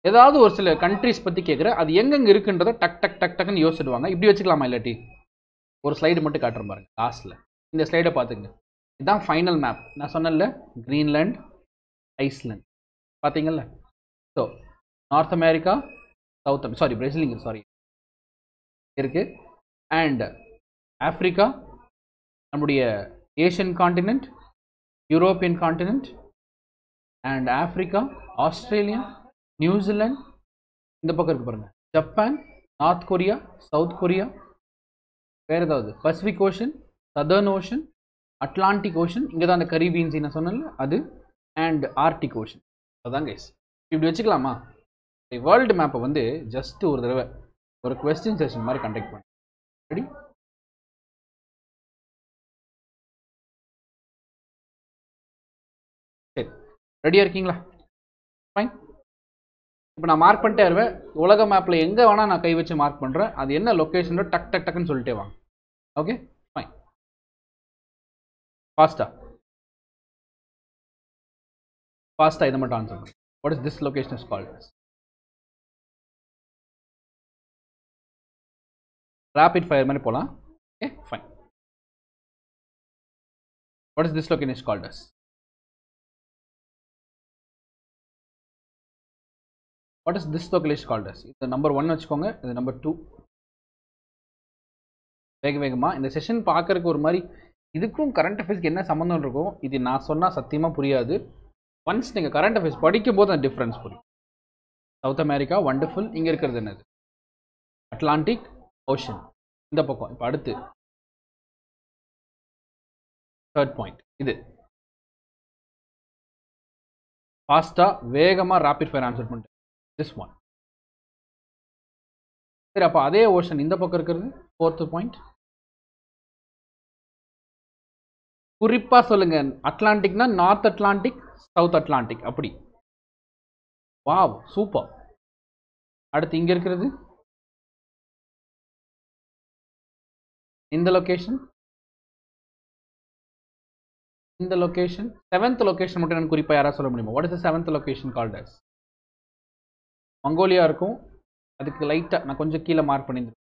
ஏதாவது ஒரு சில கண்ட்ரிஸ் பற்றி கேட்குறேன் அது எங்கெங்க இருக்குன்றதை டக் டக் டக் டக்குன்னு யோசிச்சுடுவாங்க. இப்படி வச்சுக்கலாமா இல்லாட்டி? ஒரு ஸ்லைடு மட்டும் காட்டுறேன் பாருங்க லாஸ்ட்டில் இந்த ஸ்லைடை பார்த்துங்க இதுதான் ஃபைனல் மேப் நான் சொன்னேன்ல Greenland Iceland பார்த்தீங்கல்ல? So north America south sorry பிரேசிலிங்க sorry இருக்கு. அண்ட் ஆஃப்ரிக்கா நம்முடைய Asian continent European continent and Africa Australia New Zealand இந்த பக்கம் இருக்கு பாருங்க. Japan north Korea south Korea வேற ஏதாவது? Pacific ocean southern ocean Atlantic ocean இங்கே தான் அந்த கரீபியன்ஸ் நான் சொன்னேன்ல அது அண்ட் ஆர்டிக் ஓஷன் அதான் கைஸ் இப்படி வச்சுக்கலாமா? வேர்ல்டு மேப்பை வந்து ஜஸ்ட் ஒரு தடவை ஒரு கொஸ்டின் செஷன் மாதிரி கண்டக்ட் பண்ணி. ரெடி ரெடியாக இருக்கீங்களா? ஃபைன் இப்போ நான் மார்க் பண்ணிட்டே வருவேன். உலக மேப்பில் எங்கே வேணால் நான் கை வச்சு மார்க் பண்ணுறேன் அது என்ன லொக்கேஷனோ டக் டக் டக்குன்னு சொல்லிட்டே வாங்க. ஓகே ஃபைன் ஃபாஸ்ட்டாக ஃபாஸ்ட்டாக இதை மட்டும் ஆன்சர் பண்ணுறேன் what is this location is called rapid fire மாதிரி போகலாம் okay fine what is this location is called as what is this location called as இது நம்பர் ஒன் வச்சுக்கோங்க. இது நம்பர் டூ வேக வேகமாக இந்த செஷன் பார்க்கறதுக்கு ஒரு மாதிரி இதுக்கும் கரண்ட் அஃபேர்ஸ்க்கு என்ன சம்மந்தம் இருக்கும் இது நான் சொன்னால் சத்தியமாக புரியாது. ஒன்ஸ் நீங்கள் கரண்ட் அஃபேர்ஸ் படிக்கும் போது அந்த டிஃப்ரென்ஸ் புரியும். சவுத் அமெரிக்கா வண்டர்ஃபுல் இங்கே இருக்கிறது என்னது? அட்லாண்டிக் ஓஷன் இந்த பக்கம். இப்போ அடுத்து. தேர்ட் பாயிண்ட் இது. ஃபாஸ்ட்டாக வேகமாக ரேப்பிட் ஃபயர் ஆன்சர் பண்ணிட்டு. திஸ் ஒன் சரி அப்போ அதே ஓஷன் இந்த பக்கம் இருக்கிறது ஃபோர்த்து பாயிண்ட் குறிப்பா சொல்லுங்க அட்லாண்டிக்னா நார்த் அட்லாண்டிக் சவுத் அட்லாண்டிக் அப்படி. வாவ் சூப்பர் அடுத்து இங்க இருக்கிறது. இந்த லொகேஷன் இந்த லொகேஷன் செவன்த் லொகேஷன் மட்டும் எனக்கு குறிப்பா யாராவது சொல்ல முடியுமா? What is the seventh location called as Mongolia இருக்கும். அதுக்கு லைட்டாக நான் கொஞ்சம் கீழே மார்க் பண்ணியிருந்தேன்.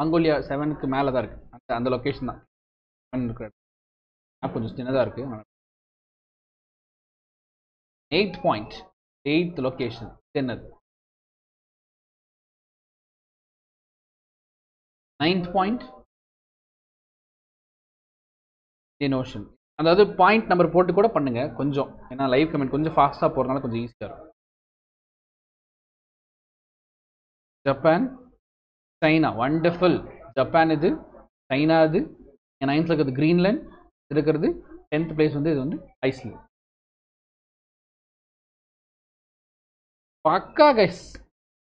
மங்கோலியா செவனுக்கு மேலே தான் இருக்குது அந்த அந்த லொக்கேஷன் தான். செவன் இருக்கிற இடம். கொஞ்சம் சின்னதாக இருக்குது எயிட் பாயிண்ட் எயித் லொக்கேஷன் சின்னது. நைன்த் பாயிண்ட் இந்தியன் ஓஷன் அதாவது பாயிண்ட் நம்பர் போட்டு கூட பண்ணுங்கள் கொஞ்சம். ஏன்னா லைவ் கமெண்ட் கொஞ்சம் ஃபாஸ்ட்டாக போகிறதுனால கொஞ்சம் ஈஸியாக இருக்கும். Japan China. வண்டர்ஃபுல் ஜப்பான் இது சைனா இது. நைன்த்தில் இருக்கிறது கிரீன்லேண்ட் இருக்கிறது டென்த் பிளேஸ் வந்து இது வந்து ஐஸ்லேண்ட் பக்கா கைஸ்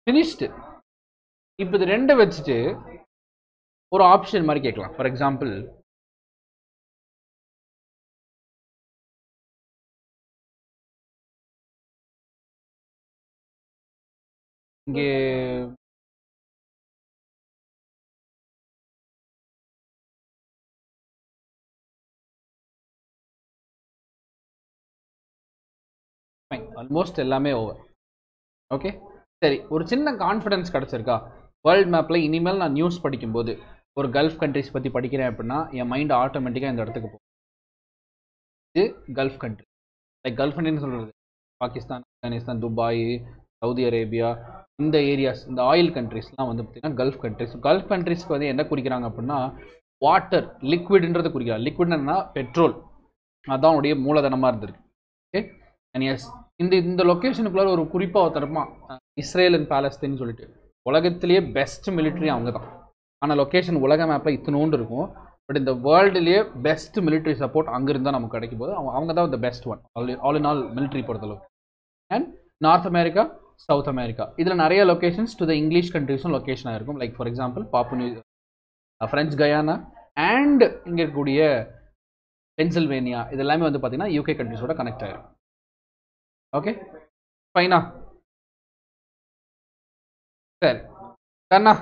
ஃபினிஷ்டு இப்போ இது ரெண்டை வச்சுட்டு ஒரு ஆப்ஷன் மாதிரி கேட்கலாம். ஃபார் எக்ஸாம்பிள் இங்கே ஃபைன் ஆல்மோஸ்ட் எல்லாமே ஓவர் ஓகே சரி ஒரு சின்ன கான்ஃபிடன்ஸ் கிடச்சிருக்கா? வேர்ல்ட் மேப்பில் இனிமேல் நான் நியூஸ் படிக்கும்போது ஒரு கல்ஃப் கண்ட்ரிஸ் பற்றி படிக்கிறேன் அப்படின்னா என் மைண்ட் ஆட்டோமேட்டிக்காக இந்த இடத்துக்கு போகும். இது கல்ஃப் கண்ட்ரி லைக் கல்ஃப் கண்ட்ரின்னு சொல்கிறது Pakistan Afghanistan Dubai Saudi Arabia இந்த ஏரியாஸ் இந்த ஆயில் கண்ட்ரிஸ்லாம் வந்து பார்த்திங்கன்னா கல்ஃப் கண்ட்ரிஸ் கல்ஃப் கண்ட்ரிஸ்க்கு வந்து என்ன குறிக்கிறாங்க அப்படின்னா வாட்டர் லிக்விடுன்றது குறிக்கிறாங்க. லிக்விட்னா பெட்ரோல் அதான் உடைய மூலதனமாக இருந்திருக்கு. ஓகே அண்ட் எஸ் இந்த இந்த லொக்கேஷனுக்குள்ள ஒரு குறிப்பாக ஒருத்தரமா இஸ்ரேல் அண்ட் பாலஸ்தீன் சொல்லிட்டு. உலகத்திலேயே பெஸ்ட் மிலிட்ரி அவங்க தான். ஆனால் லொக்கேஷன் உலக மேப்பில் இத்தனோண்டு இருக்கும். பட் இந்த வேர்ல்டுலேயே பெஸ்ட் மிலிட்ரி சப்போர்ட் அங்கிருந்து தான் நமக்கு கிடைக்கும் போது அவங்க அவங்க தான் இந்த best one all all in all military பொறுத்தளவுக்கு. And North America South America இதில் நிறைய லொக்கேஷன்ஸ் டு த இங்கிலீஷ் கண்ட்ரிஸும் லொக்கேஷனாக இருக்கும். Like for example Pappu new French Guiana and இங்கே இருக்கக்கூடிய பென்சில்வேனியா இதெல்லாமே வந்து பார்த்தீங்கன்னா யூகே கண்ட்ரிஸோட கனெக்ட் ஆகிருக்கும் ஓகே ஃபைனா சரி. கண்ணா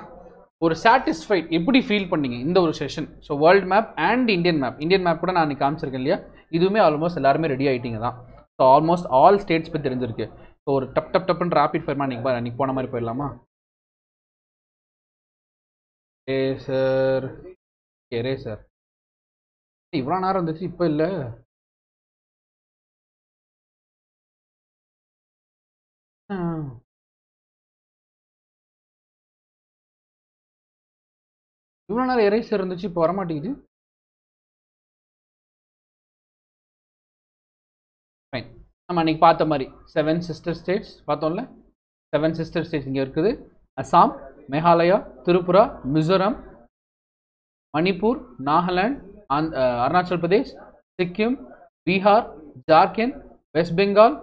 ஒரு சாட்டிஸ்ஃபைட் எப்படி ஃபீல் பண்ணீங்க இந்த ஒரு session so world map and Indian map Indian map கூட நான் அன்றைக்கி காமிச்சிருக்கேன் இல்லையா? இதுவுமே ஆல்மோஸ்ட் எல்லாருமே ரெடி ஆகிட்டீங்க தான். ஸோ ஆல்மோஸ்ட் ஆல் ஸ்டேட்ஸ் பற்றி தெரிஞ்சிருக்கு. ஸோ ஒரு டப் டப் டப்னு ராபிட் ஃபயர்மா அன்றைக்கி அன்றைக்கி போன மாதிரி போயிடலாமா? ஏ சார் ஏரே சார் இவ்வளோ நேரம் இருந்துச்சு இப்போ இல்லை. இவ்வளோ நேரம் எரேசர் இருந்துச்சு இப்போ வரமாட்டேங்குது. ஃபைன் நம்ம அன்றைக்கி பார்த்த மாதிரி செவன் சிஸ்டர் ஸ்டேட்ஸ் பார்த்தோம்ல? செவன் சிஸ்டர் ஸ்டேட்ஸ் இங்கே இருக்குது. Assam Meghalaya Tripura Mizoram Manipur Nagaland Arunachal Pradesh Sikkim Bihar Jharkhand west Bengal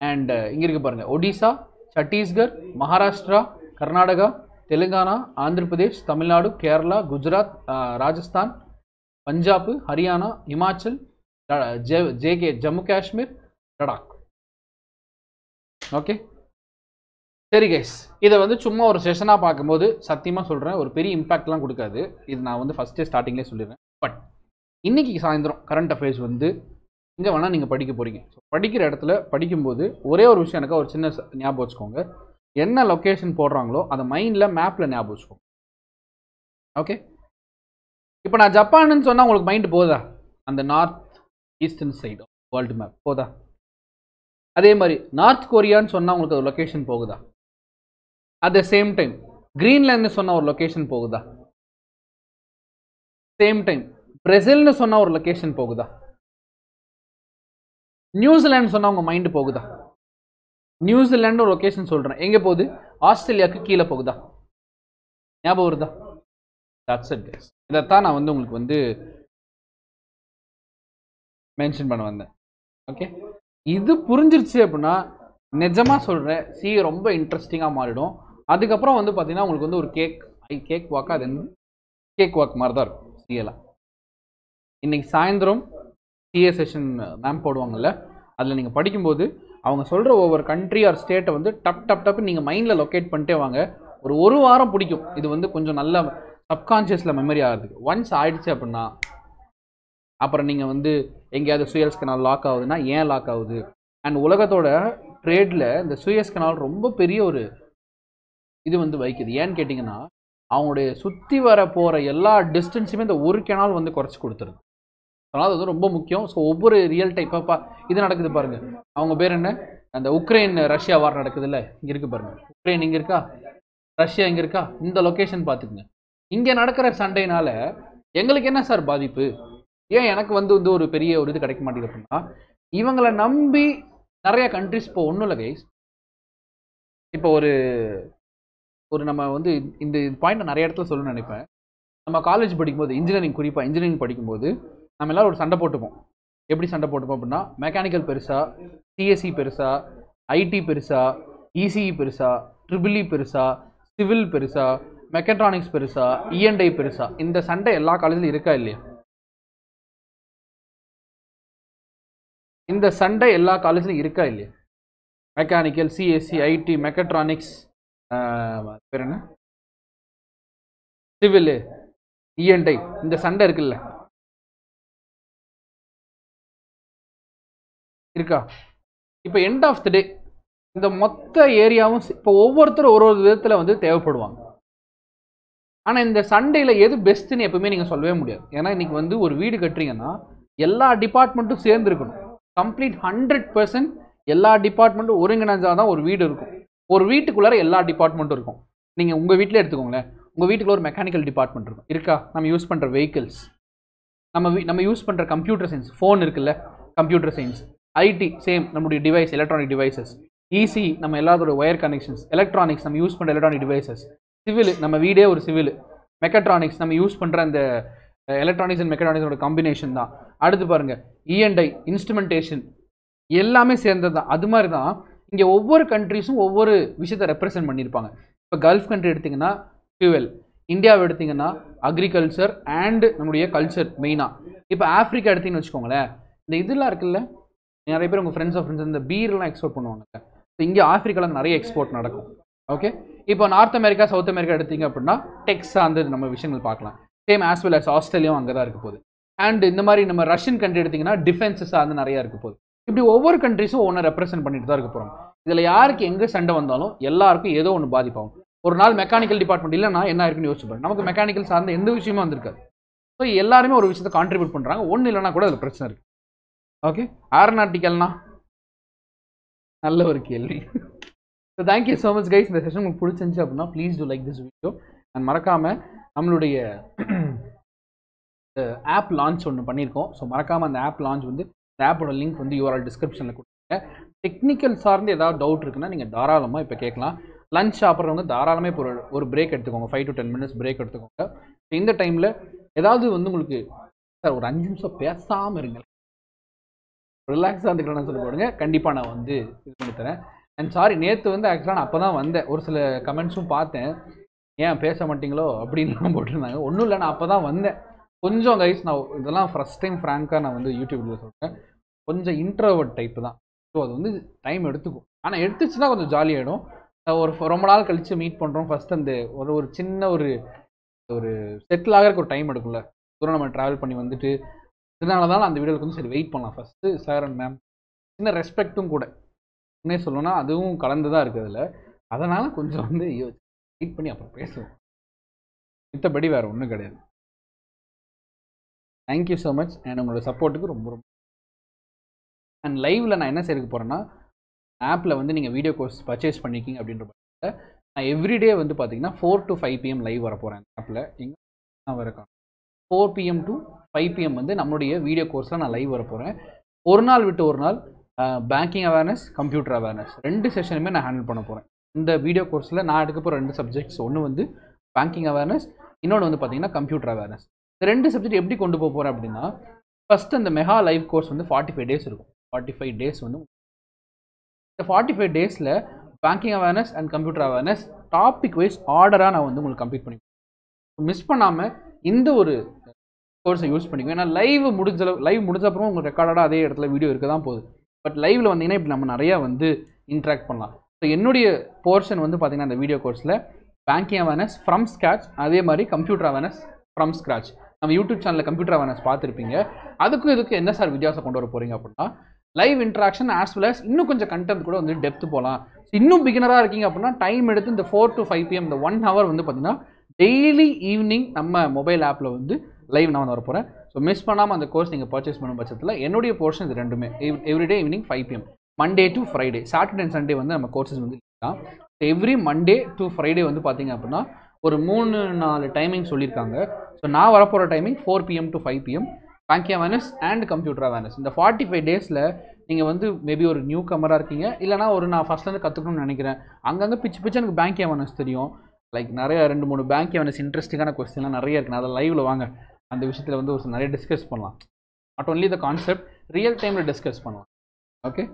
and uh, இங்கே இருக்கு பாருங்கள் Odisha Chhattisgarh Maharashtra Karnataka Telangana Andhra Pradesh Tamil Nadu Kerala Gujarat Rajasthan Punjab Haryana Himachal J K Jammu Kashmir Ladakh okay சரி கைஸ் இதை வந்து சும்மா ஒரு செஷனாக பார்க்கும்போது சத்தியமாக சொல்கிறேன் ஒரு பெரிய இம்பாக்ட்லாம் கொடுக்காது. இது நான் வந்து ஃபஸ்ட்டே ஸ்டார்டிங்லேயே சொல்லிடுறேன். பட் இன்னைக்கு சாயந்தரம் கரண்ட் அஃபேர்ஸ் வந்து எங்கே வேணால் நீங்கள் படிக்க போகிறீங்க ஸோ படிக்கிற இடத்துல படிக்கும்போது ஒரே ஒரு விஷயம் எனக்கு ஒரு சின்ன ஞாபகம் வச்சுக்கோங்க. என்ன லொக்கேஷன் போடுறாங்களோ அதை மைண்டில் மேப்பில் ஞாபகம் வச்சுக்கோங்க. ஓகே இப்போ நான் ஜப்பான்னு சொன்னால் உங்களுக்கு மைண்டு போதா? அந்த north eastern side world map போதா? அதே மாதிரி நார்த் கொரியான்னு சொன்னால் உங்களுக்கு ஒரு லொக்கேஷன் போகுதா? At the same time Greenland சொன்ன ஒரு லொக்கேஷன் போகுதா? சேம் டைம் பிரேசில்னு சொன்ன ஒரு லொக்கேஷன் போகுதா? நியூசிலாந்து சொன்னால் உங்க மைண்டு போகுதா? நியூசிலாண்டு ஒரு லொக்கேஷன் சொல்கிறேன் எங்கே போகுது? ஆஸ்திரேலியாவுக்கு கீழே போகுதா? ஞாபகம் வருதா? தட்ஸ் இட் கைஸ் இதைத்தான் நான் வந்து உங்களுக்கு வந்து மென்ஷன் பண்ண வந்தேன். ஓகே இது புரிஞ்சிருச்சு அப்படின்னா நிஜமாக சொல்கிறேன் சி ரொம்ப இன்ட்ரெஸ்டிங்காக மாறிடும். அதுக்கப்புறம் வந்து பார்த்தீங்கன்னா உங்களுக்கு வந்து ஒரு கேக் ஐ கேக் வாக்காக அது வந்து கேக் வாக் மாதிரி தான் இருக்கும் சிஎலாம் இன்னைக்கு சாயந்தரம் சிஏ செஷன் மேம் போடுவாங்கல்ல அதில் நீங்கள் படிக்கும்போது அவங்க சொல்கிற ஒவ்வொரு கண்ட்ரி ஆர் ஸ்டேட்டை வந்து டப் டப் டப் நீங்கள் மைண்டில் லொக்கேட் பண்ணிட்டே வாங்க. ஒரு ஒரு வாரம் பிடிக்கும். இது வந்து கொஞ்சம் நல்ல சப்கான்ஷியஸில் மெமரி ஆகிறதுக்கு. ஒன்ஸ் ஆயிடுச்சு அப்படின்னா அப்புறம் நீங்கள் வந்து எங்கேயாவது சுயஸ் கனால் லாக் ஆகுதுன்னா ஏன் லாக் ஆகுது? அண்ட் உலகத்தோட ட்ரேடில் இந்த சுயஸ் கனால் ரொம்ப பெரிய ஒரு இது வந்து வைக்குது ஏன்னு கேட்டிங்கன்னா அவங்களுடைய சுற்றி வர போகிற எல்லா டிஸ்டன்ஸுமே இந்த ஒரு கெனால் வந்து குறைச்சி கொடுத்துருது. அதனால் அது வந்து ரொம்ப முக்கியம். ஸோ ஒவ்வொரு ரியல் டைப்பாக பா இது நடக்குது பாருங்கள் அவங்க பேர் என்ன? அந்த உக்ரைன் ரஷ்யா வார் நடக்குதுல்ல இங்கே இருக்குது பாருங்கள் உக்ரைன் இங்கே இருக்கா? ரஷ்யா இங்கே இருக்கா? இந்த லொக்கேஷன் பார்த்துக்குங்க. இங்கே நடக்கிற சண்டைனால எங்களுக்கு என்ன சார் பாதிப்பு? ஏன் எனக்கு வந்து வந்து ஒரு பெரிய ஒரு இது கிடைக்க மாட்டேங்குது அப்படின்னா இவங்களை நம்பி நிறைய கண்ட்ரிஸ் இப்போ ஒன்றும் இல்லை கைஸ் இப்போ ஒரு ஒரு நம்ம வந்து இந்த பாயிண்ட் நிறைய இடத்துல சொல்லணும்னு நினைப்பேன். நம்ம காலேஜ் படிக்கும்போது இன்ஜினியரிங் குறிப்பாக இன்ஜினியரிங் படிக்கும்போது நம்ம எல்லோரும் ஒரு சண்டை போட்டுப்போம். எப்படி சண்டை போட்டுப்போம் அப்படின்னா மெக்கானிக்கல் பெருசா சிஎஸ்சி பெருசா ஐடி பெருசா இசிஇ பெருசா ட்ரிபிள்இ பெருசா சிவில் பெருசா மெக்கட்ரானிக்ஸ் பெருசா இஎன்ஐ பெருசா. இந்த சண்டை எல்லா காலேஜிலும் இருக்கா இல்லையா? இந்த சண்டை எல்லா காலேஜ்லையும் இருக்கா இல்லையா? மெக்கானிக்கல் சிஎஸ்சி ஐடி மெக்கட்ரானிக்ஸ் பேர் என்ன? சிவில் இஎன்ஐ இந்த சண்டை இருக்குல்ல. இருக்கா? இப்போ எண்ட் ஆஃப் த டே இந்த மொத்த ஏரியாவும் இப்போ ஒவ்வொருத்தரும் ஒரு ஒரு விதத்தில் வந்து தேவைப்படுவாங்க. ஆனால் இந்த சண்டேயில் எது பெஸ்ட்டுன்னு எப்பவுமே நீங்கள் சொல்லவே முடியாது. ஏன்னா இன்னைக்கு வந்து ஒரு வீடு கட்டுறீங்கன்னா எல்லா டிபார்ட்மெண்ட்டும் சேர்ந்து இருக்கணும் கம்ப்ளீட் ஹண்ட்ரட் பர்சன்ட் எல்லா டிபார்ட்மெண்ட்டும் ஒருங்கிணைஞ்சா தான் ஒரு வீடு இருக்கும். ஒரு வீட்டுக்குள்ளார எல்லா டிபார்ட்மெண்ட்டும் இருக்கும். நீங்கள் உங்கள் வீட்டில் எடுத்துக்கோங்களேன். உங்கள் வீட்டுக்குள்ள ஒரு மெக்கானிக்கல் டிபார்ட்மெண்ட் இருக்கும். இருக்கா? நம்ம யூஸ் பண்ணுற வெஹிக்கிள்ஸ் நம்ம நம்ம யூஸ் பண்ணுற கம்ப்யூட்டர் சயின்ஸ் ஃபோன் இருக்குல்ல? கம்ப்யூட்டர் சயின்ஸ் ஐடி சேம் நம்முடைய டிவைஸ் எலக்ட்ரானிக் டிவைசஸ் இசி நம்ம எல்லாத்தோட ஒயர் கனெக்ஷன்ஸ் எலக்ட்ரானிக்ஸ் நம்ம யூஸ் பண்ணுற எலக்ட்ரானிக் டிவைசஸ் சிவில் நம்ம வீடே ஒரு சிவில். மெக்கட்ரானிக்ஸ் நம்ம யூஸ் பண்ணுற அந்த எலக்ட்ரானிக்ஸ் அண்ட் மெக்கட்ரானிக்ஸோட காம்பினேஷன் தான். அடுத்து பாருங்கள் இஎன்ஐ இன்ஸ்ட்ருமெண்டேஷன் எல்லாமே சேர்ந்தது தான். அது மாதிரி தான் இங்கே ஒவ்வொரு கண்ட்ரிஸும் ஒவ்வொரு விஷயத்தை ரெப்ரசென்ட் பண்ணியிருப்பாங்க இப்போ கல்ஃப் கண்ட்ரி எடுத்திங்கன்னா ஃபியூவல் இந்தியாவை எடுத்திங்கன்னா அக்ரிகல்ச்சர் அண்டு நம்முடைய கல்ச்சர் மெயினாக இப்போ ஆஃப்ரிக்கா எடுத்திங்கன்னு வச்சுக்கோங்களேன் இந்த இதெல்லாம் இருக்குல்ல நிறைய பேர் உங்கள் ஃப்ரெண்ட்ஸ் ஆஃப் ஃப்ரெண்ட்ஸ் இந்த பீர்லாம் எக்ஸ்போர்ட் பண்ணுவாங்க ஸோ இங்கே ஆஃப்ரிக்காவில் நிறைய எக்ஸ்போர்ட் நடக்கும். ஓகே இப்போ நார்த் அமெரிக்கா சவுத் அமெரிக்கா எடுத்தீங்க அப்படின்னா டெக்ஸ் அந்த நம்ம விஷயங்கள் பார்க்கலாம். சேம் ஆஸ் வெல் அஸ் ஆஸ்திரேலியாவும் அங்கே தான் இருக்க போகுது. அண்ட் இந்த மாதிரி நம்ம ரஷ்யன் கண்ட்ரி எடுத்தீங்கன்னா டிஃபென்சஸாக வந்து நிறையா இருக்க போகுது. இப்படி ஒவ்வொரு கண்ட்ரிஸும் ஒன்று ரெப்ரசென்ட் பண்ணிட்டு தான் இருக்க போகிறோம் இதில் யாருக்கு எங்கே சண்டை வந்தாலும் எல்லாருக்கும் ஏதோ ஒன்று பாதிப்பாகும். ஒரு நாள் மெக்கானிக்கல் டிபார்ட்மெண்ட் இல்லைன்னா என்ன இருக்குன்னு யோசிச்சு நமக்கு மெக்கானிக்கல் சார்ந்த எந்த விஷயமும் வந்திருக்காது. ஸோ எல்லாருமே ஒரு விஷயத்தை கான்ட்ரிபியூட் பண்ணுறாங்க ஒன்று இல்லைன்னா கூட அதில் பிரச்சனை இருக்குது ஓகே ஆர்நாட்டிக்கல்னா நல்ல ஒரு கேள்வி. So thank you so much guys இந்த செஷன் உங்களுக்கு பிடிச்சிருந்துச்சு அப்படின்னா please do like this video and மறக்காமல் நம்மளுடைய ஆப் லான்ச் ஒன்று பண்ணியிருக்கோம். ஸோ மறக்காமல் அந்த ஆப் லான்ச் வந்து இந்த ஆப்போட லிங்க் வந்து யூஆர்எல் டிஸ்கிரிப்ஷனில் கொடுத்துருங்க. டெக்னிக்கல் சார்ந்து ஏதாவது டவுட் இருக்குன்னா நீங்கள் தாராளமாக இப்போ கேட்கலாம். லஞ்ச் சாப்பிட்றவங்க தாராளமாக இப்போ ஒரு ஒரு பிரேக் எடுத்துக்கோங்க. Five to ten minutes break எடுத்துக்கோங்க. இந்த டைமில் ஏதாவது வந்து உங்களுக்கு சார் ஒரு அஞ்சு நிமிஷம் பேசாமல் இருங்க. ரிலாக்ஸாக இருந்துக்கலாம்னு சொல்லி போடுங்க. கண்டிப்பாக நான் வந்து இது பண்ணி தரேன். அண்ட் சாரி நேற்று வந்து ஆக்சுவலாக நான் அப்போ தான் வந்தேன். ஒரு சில கமெண்ட்ஸும் பார்த்தேன். ஏன் பேச மாட்டீங்களோ அப்படின்லாம் போட்டிருந்தாங்க. ஒன்றும் இல்லை நான் அப்போ தான் வந்தேன். கொஞ்சம் கைஸ் நான் இதெல்லாம் ஃபஸ்ட் டைம் ஃப்ராங்காக நான் வந்து யூடியூப்பில் சொல்கிறேன் கொஞ்சம் இன்ட்ரவர்ட் டைப்பு தான். ஸோ அது வந்து டைம் எடுத்துக்கும். ஆனால் எடுத்துச்சுன்னா கொஞ்சம் ஜாலியாகிடும் ஒரு ரொம்ப நாள் கழித்து மீட் பண்ணுறோம் ஃபஸ்ட் அந்த ஒரு ஒரு சின்ன ஒரு ஒரு செட்டில் ஆகிறதுக்கு ஒரு டைம் எடுக்கும்ல. தூரம் நம்ம ட்ராவல் பண்ணி வந்துட்டு இதனால தான் நான் அந்த வீடியோவுக்கு வந்து சரி வெயிட் பண்ணலாம். ஃபஸ்ட்டு சார் அண்ட் மேம் சின்ன ரெஸ்பெக்ட்டும் கூட. உண்மையை சொல்லணும்னா அதுவும் கலந்து தான் இருக்குது அதில். அதனால் கொஞ்சம் வந்து வெயிட் பண்ணி அப்புறம் பேசுவோம். மித்தபடி வேறு ஒன்றும் கிடையாது. தேங்க்யூ ஸோ மச் அண்ட் உங்களோட சப்போர்ட்டுக்கு ரொம்ப ரொம்ப. அண்ட் லைவில் நான் என்ன செய்ய போகிறேன்னா ஆப்பில் வந்து நீங்கள் வீடியோ கோர்ஸ் பர்ச்சேஸ் பண்ணிக்கிங்க அப்படின்ற பட்சத்தில் நான் எவ்ரிடே வந்து பார்த்தீங்கன்னா four to five PM live வர போகிறேன் ஆப்பில் எங்கே நான் வரேன் four PM to five PM வந்து நம்மளுடைய வீடியோ கோர்ஸில் நான் லைவ் வர போகிறேன் ஒரு நாள் விட்டு ஒரு நாள் பேங்கிங் அவேர்னஸ் கம்ப்யூட்டர் அவேர்னஸ் ரெண்டு செஷனுமே நான் ஹேண்டில் பண்ண போகிறேன் இந்த வீடியோ கோர்ஸில் நான் எடுக்க போகிற ரெண்டு சப்ஜெக்ட்ஸ் ஒன்று வந்து பேங்கிங் அவேர்னஸ் இன்னொன்று வந்து பார்த்தீங்கன்னா கம்ப்யூட்டர் அவேர்னஸ் இந்த ரெண்டு சப்ஜெக்ட் எப்படி கொண்டு போக போகிறேன் அப்படின்னா ஃபர்ஸ்ட் அந்த மெகா லைவ் கோர்ஸ் வந்து ஃபார்ட்டி ஃபைவ் டேஸ் இருக்கும். ஃபார்ட்டி ஃபைவ் டேஸ் வந்து இந்த ஃபார்ட்டி ஃபைவ் டேஸில் banking awareness and computer awareness topic wise ஆர்டராக நான் வந்து உங்களுக்கு கம்ப்ளீட் பண்ணி மிஸ் பண்ணாமல் இந்த ஒரு கோர்ஸை யூஸ் பண்ணிக்குவேன் ஏன்னா லைவ் முடிஞ்ச லைவ் முடிஞ்ச அப்புறம் உங்களுக்கு ரெக்கார்டாக அதே இடத்துல வீடியோ இருக்க தான் போகுது. பட் லைவில் வந்தீங்கன்னா இப்படி நம்ம நிறையா வந்து இன்ட்ராக்ட் பண்ணலாம். ஸோ என்னுடைய போர்ஷன் வந்து பார்த்தீங்கன்னா அந்த வீடியோ கோர்ஸில் பேங்கிங் அவேர்னஸ் ஃப்ரம் ஸ்க்ராச் அதே மாதிரி கம்ப்யூட்டர் அவேர்னஸ் ஃப்ரம் ஸ்க்ராச் நம்ம யூடியூப் சேனலில் கம்ப்யூட்டர் அவேர்னஸ் பார்த்துருப்பீங்க. அதுக்கும் இதுக்கு என்ன சார் வித்தியாசம் கொண்டு வர போகிறீங்க அப்படின்னா live interaction as well as இன்னும் கொஞ்சம் கண்டென்ட் கூட வந்து டெப்த் போகலாம் இன்னும் பிகினராக இருக்கீங்க அப்படின்னா டைம் எடுத்து இந்த ஃபோர் டு ஃபைவ் பிஎம் இந்த ஒன் ஹவர் வந்து பார்த்தீங்கன்னா டெய்லி ஈவினிங் நம்ம மொபைல் ஆப்பில் வந்து லைவ் நான் வந்து வர போகிறேன் ஸோ மிஸ் பண்ணாமல் அந்த கோர்ஸ் நீங்கள் பர்ச்சேஸ் பண்ணும் பட்சத்தில் என்னுடைய போர்ஷன் இது ரெண்டுமே. Everyday evening five PM Monday to Friday Saturday and Sunday வந்து நம்ம கோர்சஸ் வந்து தான் எவ்ரி மண்டே டு ஃப்ரைடே வந்து பார்த்தீங்க அப்படின்னா ஒரு மூணு நாலு டைமிங் சொல்லியிருக்காங்க ஸோ நான் வரப்போகிற timing four PM to five PM banking awareness and computer awareness இந்த ஃபார்ட்டி ஃபைவ் டேஸில் நீங்கள் வந்து மேபி ஒரு நியூ கமராக இருக்கீங்க. இல்லைனா ஒரு நான் ஃபஸ்ட்லேருந்து கற்றுக்கணும்னு நினைக்கிறேன். அங்கங்கே பிச்சு பிச்சு எனக்கு பேங்கிங் அவேர்னஸ் தெரியும். லைக் நிறைய ரெண்டு மூணு பேங்க் அவேர்னஸ் இன்ட்ரெஸ்டிங்கான கொஸ்டின்லாம் நிறைய இருக்குது நான் அதை லைவில் வாங்க. அந்த விஷயத்தில் வந்து ஒரு நிறைய டிஸ்கஸ் பண்ணலாம். Not only the concept real டைமில் டிஸ்கஸ் பண்ணலாம். ஓகே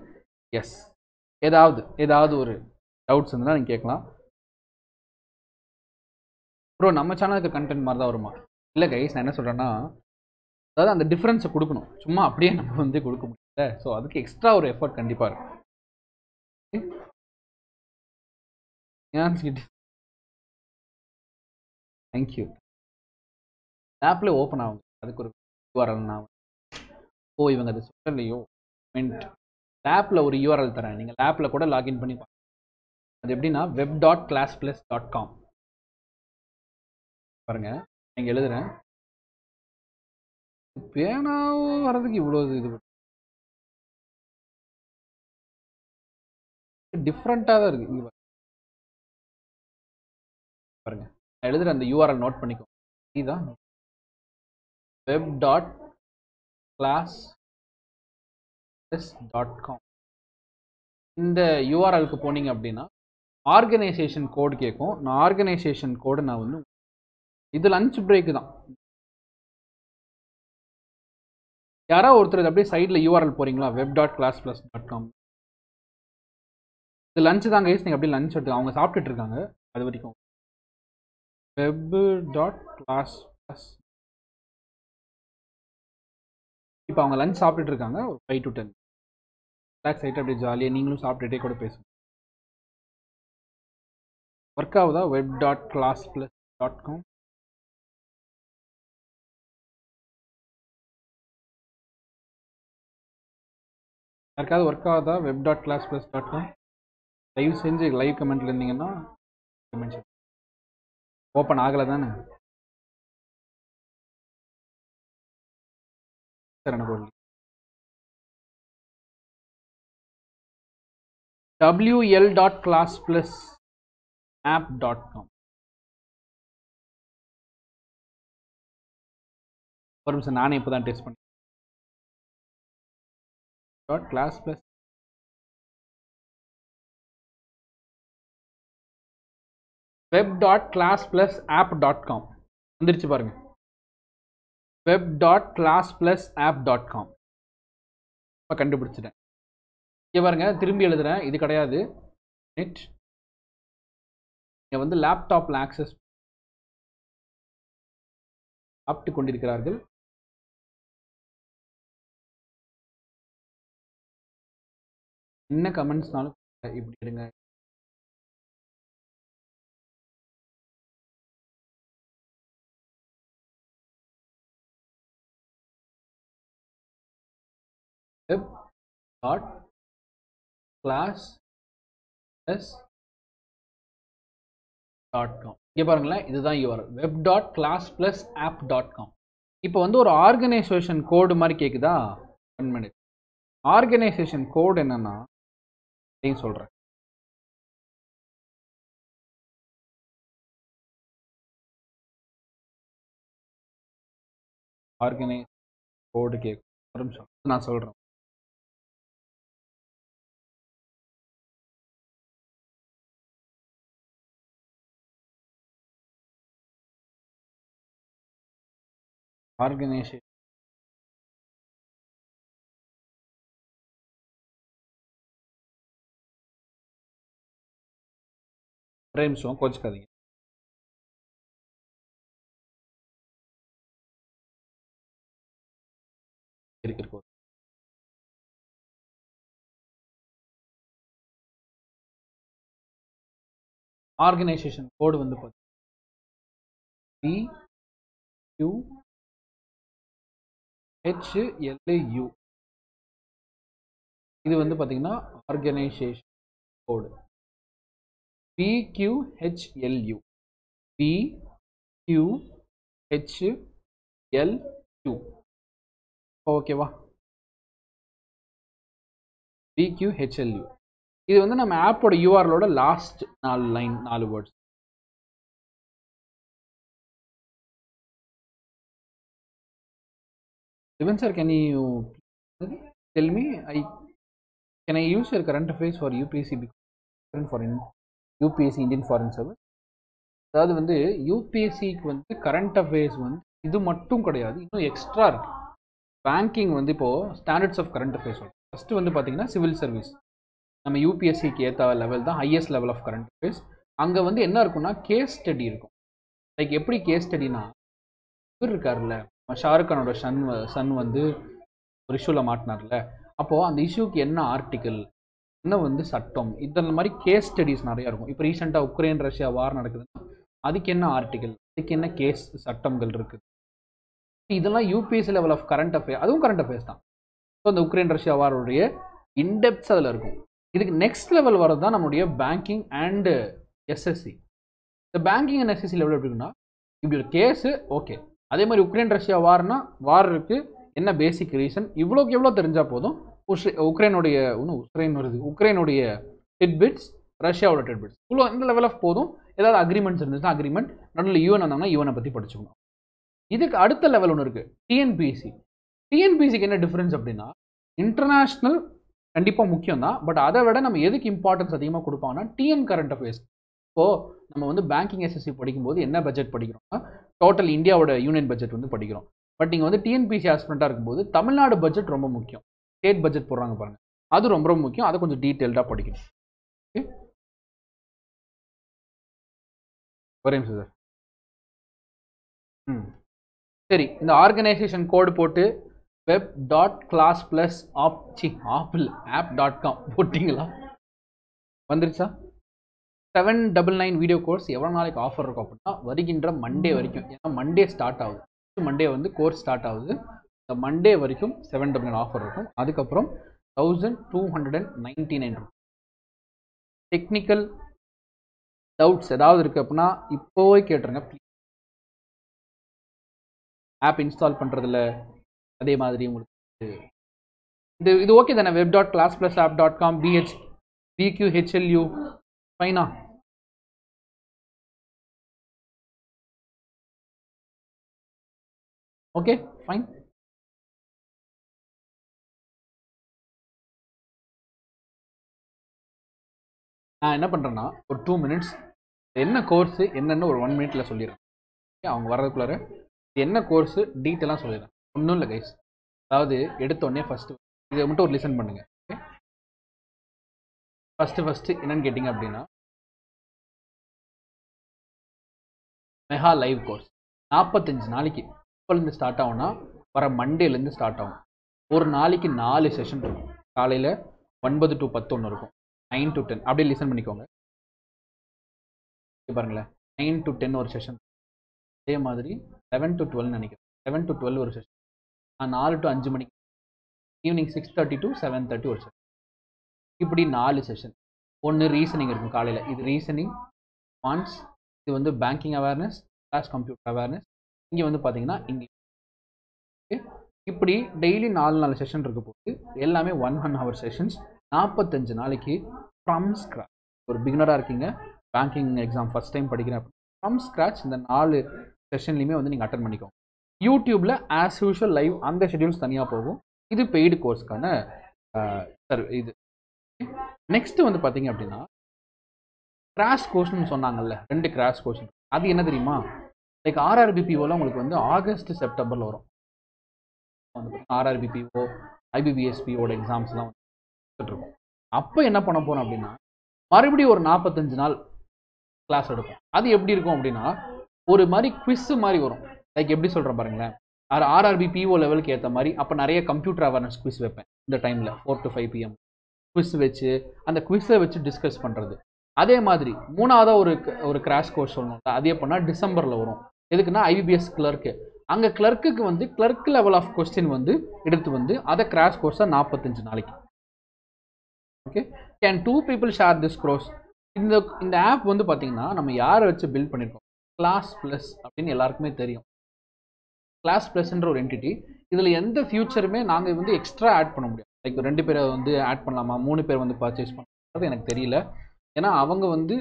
எஸ் ஏதாவது ஏதாவது ஒரு டவுட்ஸ் இருந்தால் நீங்கள் கேட்கலாம். ப்ரோ நம்ம சேனலுக்கு கண்டென்ட் மாதிரி தான் வருமா? இல்லை கைஸ் நான் என்ன சொல்கிறேன்னா அதாவது அந்த டிஃப்ரென்ஸை கொடுக்கணும். சும்மா அப்படியே நம்ம வந்து கொடுக்க முடியல. ஸோ அதுக்கு எக்ஸ்ட்ரா ஒரு எஃபர்ட் கண்டிப்பாக இருக்கும். தேங்க்யூ ஆப்பில் ஓப்பன் ஆகும் அதுக்கு ஒரு யூஆர்எல் நான் ஓ இவங்க அது சொல்லலையோ? மென்ட் ஆப்பில் ஒரு யூஆர்எல் தரேன். நீங்கள் ஆப்பில் கூட லாகின் பண்ணி பாருங்க. அது எப்படின்னா web dot class plus dot com பாருங்க நீங்கள் எழுதுறேன். பேனாவும் வர்றதுக்கு இவ்வளோ இது டிஃப்ரெண்ட்டாக தான் இருக்குது இங்க பாருங்க. நான் அந்த யூஆர்எல் நோட் பண்ணிக்கோ இதுதான் web dot class dot com இந்த யூஆர்எலுக்கு போனீங்க அப்படின்னா ஆர்கனைசேஷன் கோடு கேட்கும் நான் ஆர்கனைசேஷன் கோடு நான் வந்து இது லஞ்ச் பிரேக் தான். யாரோ ஒருத்தர் அப்படியே சைடில் யூஆர்எல் போறீங்களா? Web dot class plus dot com இது லஞ்ச் தான் கைஸ் நீங்கள் அப்படியே லஞ்ச் எடுத்து அவங்க சாப்பிட்டுட்டு இருக்காங்க அது வரைக்கும். வெப் டாட் கிளாஸ் ப்ளஸ் இப்போ அவங்க லஞ்ச் சாப்பிட்டுட்டு இருக்காங்க ஒரு ஃபைவ் டு டென் ரிலாக்ஸ் ஆகிட்டு அப்படியே ஜாலியாக நீங்களும் சாப்பிட்டுட்டே கூட பேசுங்க. ஒர்க் ஆகுதா? Web dot class plus dot com யாருக்காவது ஒர்க் ஆகுதா? Web dot class plus dot com live செஞ்சு லைவ் கமெண்ட்டில் இருந்தீங்கன்னா கமெண்ட் ஓப்பன் ஆகலை தானே? சார் எனக்கு ஒரு W L dot class plus app dot com ஒரு நிமிஷம் நானே இப்போ தான் டெஸ்ட் பண்ணேன் dot class plus web dot class plus app dot com வந்துருச்சு பாருங்க. Web dot class plus app dot com இப்போ கண்டுபிடிச்சிட்டேன். இங்கே பாருங்க திரும்பி எழுதுறேன். இது கிடையாது. நெட் இங்கே வந்து லேப்டாப்பில் ஆக்சஸ் சாப்பிட்டு கொண்டிருக்கிறார்கள். என்ன கமெண்ட்ஸ்னாலும் இப்படி எடுங்க web dot class S dot com இங்கே பாருங்களேன் இதுதான் URL web dot class plus app dot com இப்போ வந்து ஒரு ஆர்கனைசேஷன் கோடு மாதிரி கேட்குதா ஒன் மினிட் ஆர்கனைசேஷன் கோடு என்னன்னா அதையும் சொல்கிறேன் ஆர்கனைஸ் கோடு கேட்கும் நான் சொல்கிறேன் ஆர்கனைசேஷன் ஒரே நிமிஷம் கோச்சிக்காதீங்க. இருக்கு ஆர்கனைசேஷன் கோடு வந்து பார்த்தீங்கன்னா ஹெச்எல்யூ இது வந்து பார்த்தீங்கன்னா ஆர்கனைசேஷன் கோடு பிக்யூஹெச்எல்யூ பி ஓகேவா பிக்யூஹெச்எல்யூ இது வந்து நம்ம ஆப்போட யூஆர்லோட லாஸ்ட் நாலு லைன் நாலு words Even sir, can you tell me, I can I use your current affairs for UPSC because current for in, UPSC Indian Foreign Service? அதாவது வந்து யூபிஎஸ்சிக்கு வந்து கரண்ட் அஃபேர்ஸ் வந்து இது மட்டும் கிடையாது இன்னும் எக்ஸ்ட்ரா இருக்கு. பேங்கிங் வந்து இப்போ standards of current affairs first வந்து பார்த்தீங்கன்னா சிவில் சர்வீஸ் நம்ம யூபிஎஸ்சிக்கு ஏற்ற லெவல் தான் highest level of current affairs அங்கே வந்து என்ன இருக்கும்னா கேஸ் ஸ்டடி இருக்கும். லைக் எப்படி கேஸ் ஸ்டடினா இவர் இருக்கார்ல ஷாருக் கானோட சன் சன் வந்து ஒரு இஷ்யூவில் மாட்டினார்ல. அப்போது அந்த இஷ்யூக்கு என்ன ஆர்டிக்கல் என்ன வந்து சட்டம் இந்த மாதிரி கேஸ் ஸ்டடிஸ் நிறையா இருக்கும். இப்போ ரீசெண்டாக உக்ரைன் ரஷ்யா வார் நடக்குதுன்னா அதுக்கு என்ன ஆர்டிக்கல் அதுக்கு என்ன கேஸ் சட்டங்கள் இருக்குது இதெல்லாம் UPSC level of current affair அதுவும் கரண்ட் அஃபேர்ஸ் தான். ஸோ அந்த உக்ரைன் ரஷ்யா வாரோடைய இன்டெப்ஸ் அதில் இருக்கும். இதுக்கு நெக்ஸ்ட் லெவல் வரது தான் நம்மளுடைய பேங்கிங் அண்டு எஸ்எஸ்சி இந்த பேங்கிங் அண்ட் எஸ்எஸ்சி லெவல் எப்படி இருக்குன்னா இப்படி ஒரு கேஸு ஓகே அதே மாதிரி உக்ரைன் ரஷ்யா வார்னா வார் இருக்கு. என்ன பேசிக் ரீசன் இவ்வளோக்கு எவ்வளோ தெரிஞ்சால் போதும்? உஷ் உக்ரைனுடைய ஒன்று உக்ரைன் வருது. உக்ரைனுடைய டெட்பிட்ஸ் ரஷ்யாவோட டெட்பிட்ஸ் இவ்வளோ இந்த லெவல் ஆஃப் போதும். ஏதாவது அக்ரிமெண்ட்ஸ் இருந்துச்சுன்னா அக்ரிமெண்ட் நடுவில் யூஎன் வந்தாங்கன்னா யூஎனை பற்றி படிச்சுக்கணும். இதுக்கு அடுத்த லெவல் ஒன்று இருக்குது டிஎன்பிசி டிஎன்பிசிக்கு என்ன டிஃப்ரென்ஸ் அப்படின்னா இன்டர்நேஷ்னல் கண்டிப்பாக முக்கியம் தான் பட் அதை விட நம்ம எதுக்கு இம்பார்ட்டன்ஸ் அதிகமாக கொடுப்பாங்கன்னா டிஎன் கரண்ட் அஃபேர்ஸ் இப்போது நம்ம வந்து பேங்கிங் எஸ்எஸ்சி படிக்கும்போது என்ன பட்ஜெட் படிக்கிறோம்னா டோட்டல் இந்தியாவோட யூனியன் பட்ஜெட் வந்து படிக்கிறோம். பட் நீங்கள் வந்து டிஎன்பிசி ஆஸ்பிரண்ட்டாக இருக்கும்போது தமிழ்நாடு பட்ஜெட் ரொம்ப முக்கியம். ஸ்டேட் பட்ஜெட் போடுறாங்க பாருங்கள் அது ரொம்ப ரொம்ப முக்கியம். அதை கொஞ்சம் டீட்டெயில்டாக படிக்கணும். ஓகே ஒரே நிமிஷம் சார் ம். சரி இந்த ஆர்கனைசேஷன் கோடு போட்டு web dot class plus app C apple app dot com போட்டிங்களா? வந்துருச்சா? Seven double nine video course எவ்வளோ நாளைக்கு ஆஃபர் இருக்கும் அப்படின்னா வருகின்ற மண்டே வரைக்கும். ஏன்னா மண்டே ஸ்டார்ட் ஆகுது. மண்டே வந்து கோர்ஸ் ஸ்டார்ட் ஆகுது. இந்த மண்டே வரைக்கும் செவன் டபுள் நைன் ஆஃபர் இருக்கும். அதுக்கப்புறம் thousand two hundred and ninety nine இருக்கும் டெக்னிக்கல் டவுட்ஸ் ஏதாவது இருக்குது அப்படின்னா இப்போவே கேட்டுருங்க. ஆப் இன்ஸ்டால் பண்ணுறதுல அதே மாதிரி உங்களுக்கு இது இது ஓகே தானே? Web dot class plus app dot com PH PQ HLU ஃபைனா okay fine நான் என்ன பண்ணுறேன்னா ஒரு டூ மினிட்ஸ் என்ன கோர்ஸு என்னென்னு ஒரு ஒன் மினிட்ல சொல்லிடுறேன். ஓகே அவங்க வர்றதுக்குள்ளார என்ன கோர்ஸு டீட்டெயிலாக சொல்லிடுறேன். ஒன்றும் இல்லை கைஸ் அதாவது எடுத்தோடனே ஃபஸ்ட்டு இதை மட்டும் ஒரு லிசன் பண்ணுங்கள் ஓகே ஃபஸ்ட்டு ஃபஸ்ட்டு என்னன்னு கேட்டிங்க அப்படின்னா மெகா லைவ் கோர்ஸ் நாற்பத்தஞ்சு நாளைக்கு. இப்போலேருந்து ஸ்டார்ட் ஆகும்னா வர மண்டேலேருந்து ஸ்டார்ட் ஆகும். ஒரு நாளைக்கு நாலு செஷன் இருக்கும். காலையில் ஒன்பது டு பத்து ஒன்று இருக்கும். நைன் டு டென் அப்படியே லிசன் பண்ணிக்கோங்க. பாருங்களேன். நைன் டு டென் ஒரு செஷன் அதே மாதிரி லெவன் டு டுவெல் நினைக்கிறேன். லெவன் டு டுவெல் ஒரு செஷன் நான் நாலு டு அஞ்சு மணிக்கு evening six thirty to seven thirty ஒரு செஷன் இப்படி நாலு செஷன் ஒன்று ரீசனிங் இருக்கும் காலையில். இது ரீசனிங் ஒன்ஸ் இது வந்து banking awareness plus computer awareness இங்கே வந்து பார்த்தீங்கன்னா இங்கே இப்படி டெய்லி நாலு நாலு செஷன் இருக்க போது எல்லாமே ஒன் ஒன் ஹவர் செஷன்ஸ் நாற்பத்தஞ்சு நாளைக்கு ஃப்ரம் ஸ்க்ராச் ஒரு பிகினராக இருக்கீங்க பேங்கிங் எக்ஸாம் ஃபஸ்ட் டைம் படிக்கிறேன் ஃப்ரம் ஸ்க்ராச் இந்த நாலு செஷன்லையுமே வந்து நீங்கள் அட்டன் பண்ணிக்கோங்க. யூடியூப்பில் ஆஸ் யூஷுவல் லைவ் அந்த ஷெட்யூல்ஸ் தனியாக போகும். இது பெய்டு கோர்ஸ்க்கான சார் இது. நெக்ஸ்ட் வந்து பார்த்தீங்க அப்படின்னா கிராஷ் கோர்ஸ்னு சொன்னாங்கல்ல ரெண்டு கிராஷ் கோர்ஸ் அது என்ன தெரியுமா? லைக் ஆர்ஆர்பிபிஓலாம் உங்களுக்கு வந்து ஆகஸ்ட் செப்டம்பரில் வரும். ஆர்ஆர்பிபிஓ ஐபிபிஎஸ்பிஓட எக்ஸாம்ஸ்லாம் வந்து இருக்கும். அப்போ என்ன பண்ண போகிறோம் அப்படின்னா மறுபடியும் ஒரு நாற்பத்தஞ்சு நாள் கிளாஸ் எடுப்போம். அது எப்படி இருக்கும் அப்படின்னா ஒரு மாதிரி குவிஸ்ஸு மாதிரி வரும். லைக் எப்படி சொல்கிறேன் பாருங்களேன். ஆர் ஆர்ஆர்பி பிஓ லெவலுக்கு ஏற்ற மாதிரி அப்போ நிறைய கம்ப்யூட்டர் அவேர்னஸ் குவிஸ் வைப்பேன். இந்த டைமில் four to five PM quiz வச்சு அந்த குவிஸை வச்சு டிஸ்கஸ் பண்ணுறது அதே மாதிரி மூணாவதாக ஒரு ஒரு கிராஷ் கோர்ஸ் சொல்லணும்ல அது எப்படின்னா டிசம்பரில் வரும். எதுக்குன்னா ஐபிபிஎஸ் கிளர்க்கு அங்கே கிளர்க்குக்கு வந்து கிளர்க் லெவல் ஆஃப் கொஸ்டின் வந்து எடுத்து வந்து அதை கிராஷ் கோர்ஸாக நாற்பத்தஞ்சு நாளைக்கு. Okay can do people share this cross இந்த இந்த ஆப் வந்து பார்த்தீங்கன்னா நம்ம யாரை வச்சு பில்ட் பண்ணியிருக்கோம் கிளாஸ் ப்ளஸ் அப்படின்னு எல்லாருக்குமே தெரியும். கிளாஸ் ப்ளஸ்ன்ற ஒரு என்டிட்டி இதில் எந்த ஃபியூச்சருமே நாங்கள் வந்து எக்ஸ்ட்ரா ஆட் பண்ண முடியும். லைக் ரெண்டு பேரை வந்து ஆட் பண்ணலாமா? மூணு பேர் வந்து பர்ச்சேஸ் பண்ணுறது எனக்கு தெரியல. ஏன்னா அவங்க வந்து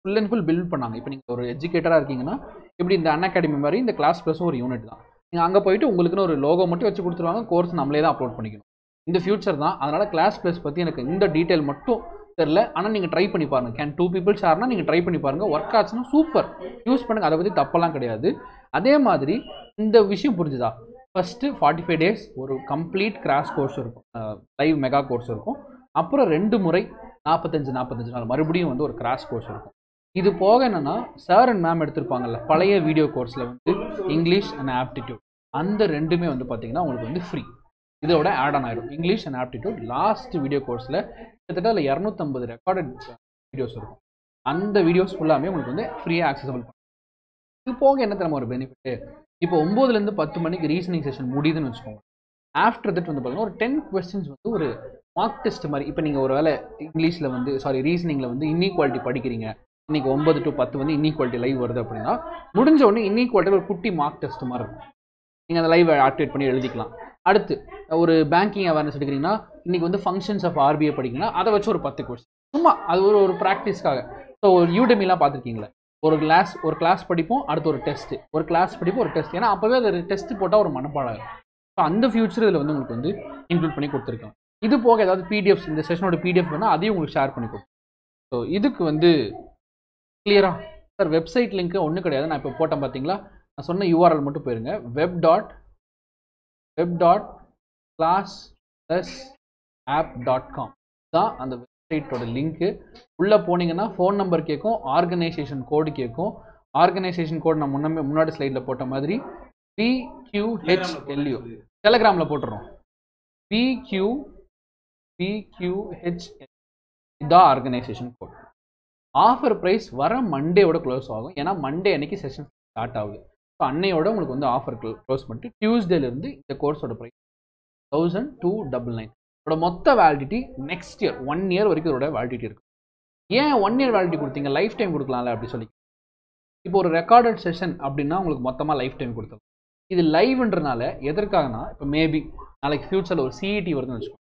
ஃபுல் அண்ட் ஃபுல் பில்ட் பண்ணாங்க. இப்போ நீங்கள் ஒரு எஜுகேட்டராக இருக்கீங்கன்னா இப்படி இந்த அன் அகாடமி மாதிரி இந்த கிளாஸ் ப்ளஸும் ஒரு யூனிட் தான். நீங்கள் அங்கே போயிட்டு உங்களுக்குன்னு ஒரு லோகோ மட்டும் வச்சு கொடுத்துருவாங்க கோர்ஸ் நம்மளே தான் அப்லோட் பண்ணிக்கணும். இந்த ஃபியூச்சர் தான். அதனால் கிளாஸ் ப்ளஸ் பற்றி எனக்கு இந்த டீட்டெயில் மட்டும் தெரில ஆனால் நீங்கள் ட்ரை பண்ணி பாருங்கள் கேன் டூ பீப்புள்ஸ் ஆர்னா நீங்கள் ட்ரை பண்ணி பாருங்கள் ஒர்க் ஆச்சுன்னா சூப்பர் யூஸ் பண்ணுங்கள் அதை பற்றி தப்பெல்லாம் கிடையாது. அதே மாதிரி இந்த விஷயம் புரிஞ்சுதா? ஃபஸ்ட்டு ஃபார்ட்டி ஃபைவ் டேஸ் ஒரு கம்ப்ளீட் கிராஷ் கோர்ஸ் இருக்கும். லைவ் மெகா கோர்ஸ் இருக்கும். அப்புறம் ரெண்டு முறை நாற்பத்தஞ்சு நாற்பத்தஞ்சு நாள் மறுபடியும் வந்து ஒரு கிராஷ் கோர்ஸ் இருக்கும். இது போக என்னன்னா சார் அண்ட் மேம் எடுத்திருப்பாங்கல்ல பழைய வீடியோ கோர்ஸில் வந்து இங்கிலீஷ் அண்ட் ஆப்டிடியூட் அந்த ரெண்டுமே வந்து பார்த்தீங்கன்னா உங்களுக்கு வந்து ஃப்ரீ இதோட ஆட் ஆன் ஆயிடும் English and aptitude last video கோர்ஸில் கிட்டத்தட்ட அதில் இரநூத்தம்பது ரெக்கார்டட் வீடியோஸ் இருக்கும். அந்த வீடியோஸ் ஃபுல்லாமே உங்களுக்கு வந்து ஃப்ரீயாக ஆக்சசபிள் பண்ணும் இது போக என்ன தரமா ஒரு பெனிஃபிட்டு இப்போ ஒம்போதுலேருந்து பத்து மணிக்கு ரீசனிங் செஷன் முடியுதுன்னு வச்சுக்கோங்க. ஆஃப்டர் தட் வந்து பார்த்தீங்கன்னா ஒரு டென் கொஸ்டின்ஸ் வந்து ஒரு மார்க் டெஸ்ட் மாதிரி. இப்போ நீங்கள் ஒரு வேளை இங்கிலீஷில் வந்து சாரி ரீசனிங்கில் வந்து இன்இக்வாலிட்டி படிக்கிறீங்க. இன்னைக்கு ஒன்பது டு பத்து வந்து இன்இக்வாலிட்டி லைவ் வருது அப்படின்னா முடிஞ்ச உடனே இன்இக்வாலிட்டி ஒரு குட்டி மார்க் டெஸ்ட் மாதிரி இருக்கும். நீங்கள் அந்த லைவ் ஆக்டிவேட் பண்ணி எழுதிக்கலாம். அடுத்து ஒரு பேங்கிங் அவேர்னஸ் எடுக்கிறீங்கன்னா இன்றைக்கி வந்து ஃபங்க்ஷன்ஸ் ஆஃப் ஆர்பிஐ படிக்கணும்னா அதை வச்சு ஒரு பத்து கொஸ்டின் சும்மா அது ஒரு ஒரு ப்ராக்டிஸ்க்காக ஸோ ஒரு யூடெமிலாம் பார்த்துருக்கீங்களா? ஒரு கிளாஸ் ஒரு கிளாஸ் படிப்போம் அடுத்து ஒரு டெஸ்ட் ஒரு கிளாஸ் படிப்போம் ஒரு டெஸ்ட் ஏன்னா அப்போவே அது டெஸ்ட் போட்டால் ஒரு மனப்பாடம் ஸோ அந்த ஃபியூச்சர் இதில் வந்து உங்களுக்கு வந்து இன்க்ளூட் பண்ணி கொடுத்துருக்கோம் இது போக ஏதாவது பிடிஎஃப்ஸ் இந்த செஷனோட பிடிஎஃப் வேணால் அதையும் உங்களுக்கு ஷேர் பண்ணி கொடுக்கும் ஸோ இதுக்கு வந்து கிளியரா சார் வெப்சைட் லிங்க் ஒன்றும் கிடையாது. நான் இப்போ போட்டேன் பார்த்தீங்களா நான் சொன்ன யூஆர்எல் மட்டும் போயிருங்க. Web dot web dot class plus app dot com தான் அந்த வெப்சைட்டோட லிங்க்கு உள்ளே போனீங்கன்னா ஃபோன் நம்பர் கேட்கும் ஆர்கனைசேஷன் கோடு கேட்கும் ஆர்கனைசேஷன் கோட் நான் முன்னமே முன்னாடி ஸ்லைடில் போட்ட மாதிரி பிக்யூஹெச்எல்யூ டெலகிராமில் போட்டுறோம். பிக்யூ பிக்யூஹெச் இதான் ஆர்கனைசேஷன் கோட் ஆஃபர் ப்ரைஸ் வர மண்டேவோட க்ளோஸ் ஆகும். ஏன்னா மண்டே அன்னைக்கு செஷன் ஸ்டார்ட் ஆகுது. ஸோ அன்னையோட உங்களுக்கு வந்து ஆஃபர் க்ளோஸ் பண்ணிட்டு டியூஸ்டேலேருந்து இந்த கோர்ஸோட price thousand two double nine இதோட மொத்த validity next year one year வரைக்கும் இதோட வேலிடிட்டி இருக்கும் ஏன் ஒன் இயர் வேலிடிட்டி கொடுத்தீங்க? லைஃப் டைம் கொடுக்கலாம்ல அப்படி சொல்லி. இப்போ ஒரு ரெக்கார்டட் செஷன் அப்படின்னா உங்களுக்கு மொத்தமாக லைஃப் டைம் கொடுத்தோம் இது லைவ்ன்றனால எதற்காகனா இப்போ மேபி நாளைக்கு ஃப்யூச்சரில் ஒரு சிஇடி வருதுன்னு வச்சுக்கோங்க.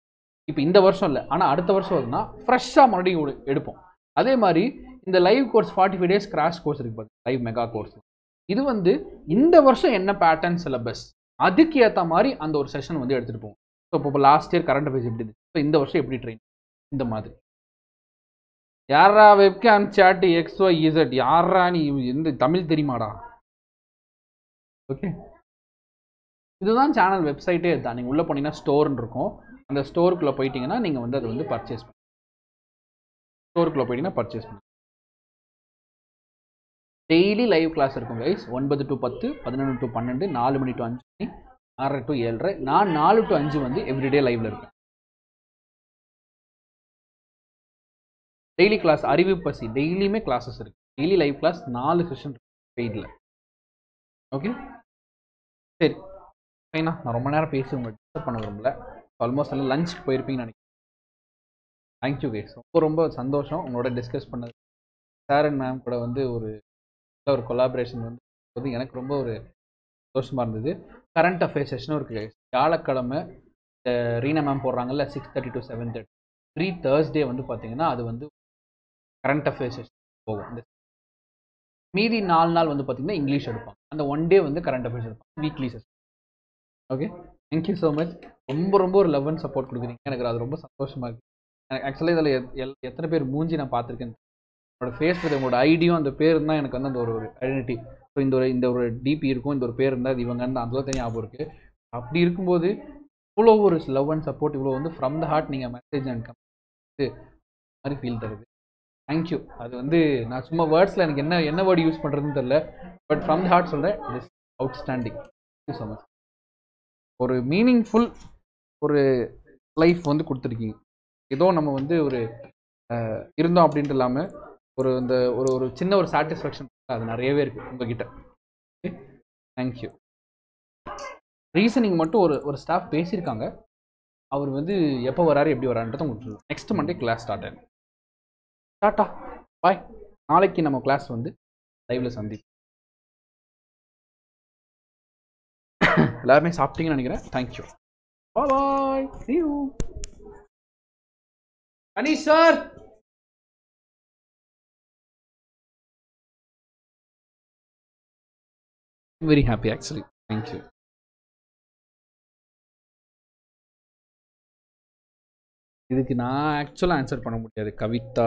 இப்போ இந்த வருஷம் இல்லை ஆனால் அடுத்த வருஷம் வருதுன்னா ஃப்ரெஷ்ஷாக மறுபடியும் எடுப்போம். அதே மாதிரி இந்த live course forty five days crash course இருக்கு பார்த்து லைவ் மெகா கோர்ஸ் இது வந்து இந்த வருஷம் என்ன பேட்டர்ன் சிலபஸ் அதுக்கு ஏற்ற மாதிரி அந்த ஒரு செஷன் வந்து எடுத்துகிட்டு போவோம். ஸோ இப்போ லாஸ்ட் இயர் கரண்ட் அஃபேர்ஸ் எப்படி இருந்துச்சு? ஸோ இந்த வருஷம் எப்படி ட்ரெயின் இந்த மாதிரி. யாரா webcam chat X Y Z யாரா நீ? எந்த தமிழ் தெரியுமாடா? ஓகே இதுதான் சேனல் வெப்சைட்டே இதுதான் நீங்கள் உள்ளே போனீங்கன்னா ஸ்டோர்னு இருக்கும். அந்த ஸ்டோருக்குள்ளே போயிட்டீங்கன்னா நீங்கள் வந்து அதை வந்து பர்ச்சேஸ் பண்ணி ஸ்டோருக்குள்ளே போயிட்டீங்கன்னா பர்ச்சேஸ் பண்ணி டெய்லி லைவ் கிளாஸ் இருக்கும் கைஸ் ஒன்பது டு பத்து பதினொன்று டு பன்னெண்டு நாலு மணி டு அஞ்சு மணி ஆறரை டு ஏழரை. நான் நாலு டு அஞ்சு வந்து எவ்ரிடே லைவில் இருக்கேன். டெய்லி கிளாஸ் அறிவு பசி டெய்லியுமே கிளாஸஸ் இருக்கு. டெய்லி லைவ் கிளாஸ் நாலு செஷன் பெய்டில் ஓகே சரி. ஃபைனா நான் ரொம்ப நேரம் பேசி உங்களை டிஸ்டர்ப் பண்ண விரும்பல. ஆல்மோஸ்ட் எல்லாம் லஞ்சுக்கு போயிருப்பீங்கன்னு நினைக்கிறேன். தேங்க்யூ கைஸ் ரொம்ப ரொம்ப சந்தோஷம் உங்களோட டிஸ்கஸ் பண்ணது. சார் அண்ட் மேம் கூட வந்து ஒரு ஒரு கொலாபரேஷன் வந்து வந்து எனக்கு ரொம்ப ஒரு சந்தோஷமாக இருந்தது. கரண்ட் அஃபேர்ஸ் செஷனும் இருக்குது வியாழக்கிழமை Reena ma'am போடுறாங்கல்ல six thirty to seven thirty three Thursday வந்து பார்த்தீங்கன்னா அது வந்து கரண்ட் அஃபேர்ஸ் செஷன் போகும். இந்த மீதி நாலு நாள் வந்து பார்த்தீங்கன்னா இங்கிலீஷ் எடுப்பாங்க. அந்த ஒன் டே வந்து கரண்ட் அஃபேர்ஸ் எடுப்பாங்க. Weekly session okay thank you so much ரொம்ப ரொம்ப ஒரு லவ் அண்ட் சப்போர்ட் கொடுக்குறீங்க. எனக்கு அது ரொம்ப சந்தோஷமாக இருக்குது ஆக்சுவலாக இதில் எல் எத்தனை பேர் மூஞ்சி நான் பார்த்துருக்கேன் என்னோட ஃபேஸ் உங்களோட ஐடியும் அந்த பேர் தான் எனக்கு வந்து அந்த ஒரு ஐடென்டிட்டி ஸோ இந்த ஒரு இந்த ஒரு டிபி இருக்கும் இந்த ஒரு பேர் இருந்தால் அது இவங்க அந்த அதில் தனி ஞாபகம் இருக்குது அப்படி இருக்கும்போது இவ்வளோ ஒரு லவ் அண்ட் சப்போர்ட் இவ்வளோ வந்து ஃப்ரம் த ஹார்ட் நீங்கள் மெசேஜ் அண்ட் மாதிரி ஃபீல் தருது. தேங்க்யூ அது வந்து நான் சும்மா வேர்ட்ஸில் எனக்கு என்ன என்ன வேர்டு யூஸ் பண்ணுறதுன்னு தெரில பட் ஃப்ரம் த ஹார்ட் சொல்கிறேன் it is outstanding thank you so much ஒரு மீனிங்ஃபுல் ஒரு லைஃப் வந்து கொடுத்துருக்கீங்க. ஏதோ நம்ம வந்து ஒரு இருந்தோம் அப்படின்ட்டு இல்லாமல் ஒரு இந்த ஒரு ஒரு சின்ன ஒரு சாட்டிஸ்ஃபேக்ஷன் அது நிறையவே இருக்குது உங்ககிட்ட. ஓகே தேங்க்யூ ரீசனிங் மட்டும் ஒரு ஒரு ஸ்டாஃப் பேசியிருக்காங்க. அவர் வந்து எப்போ வராரு எப்படி வரான்றதை உங்களுக்கு நெக்ஸ்ட் மண்டே கிளாஸ் ஸ்டார்ட் ஆகும் டாட்டா பாய் நாளைக்கு நம்ம கிளாஸ் வந்து லைவில் சந்தி எல்லாருமே சாப்பிட்டீங்கன்னு நினைக்கிறேன். Thank you bye see Anish sir very happy actually thank you இதுக்கு நான் ஆக்சுவலாக ஆன்சர் பண்ண முடியாது. கவிதா.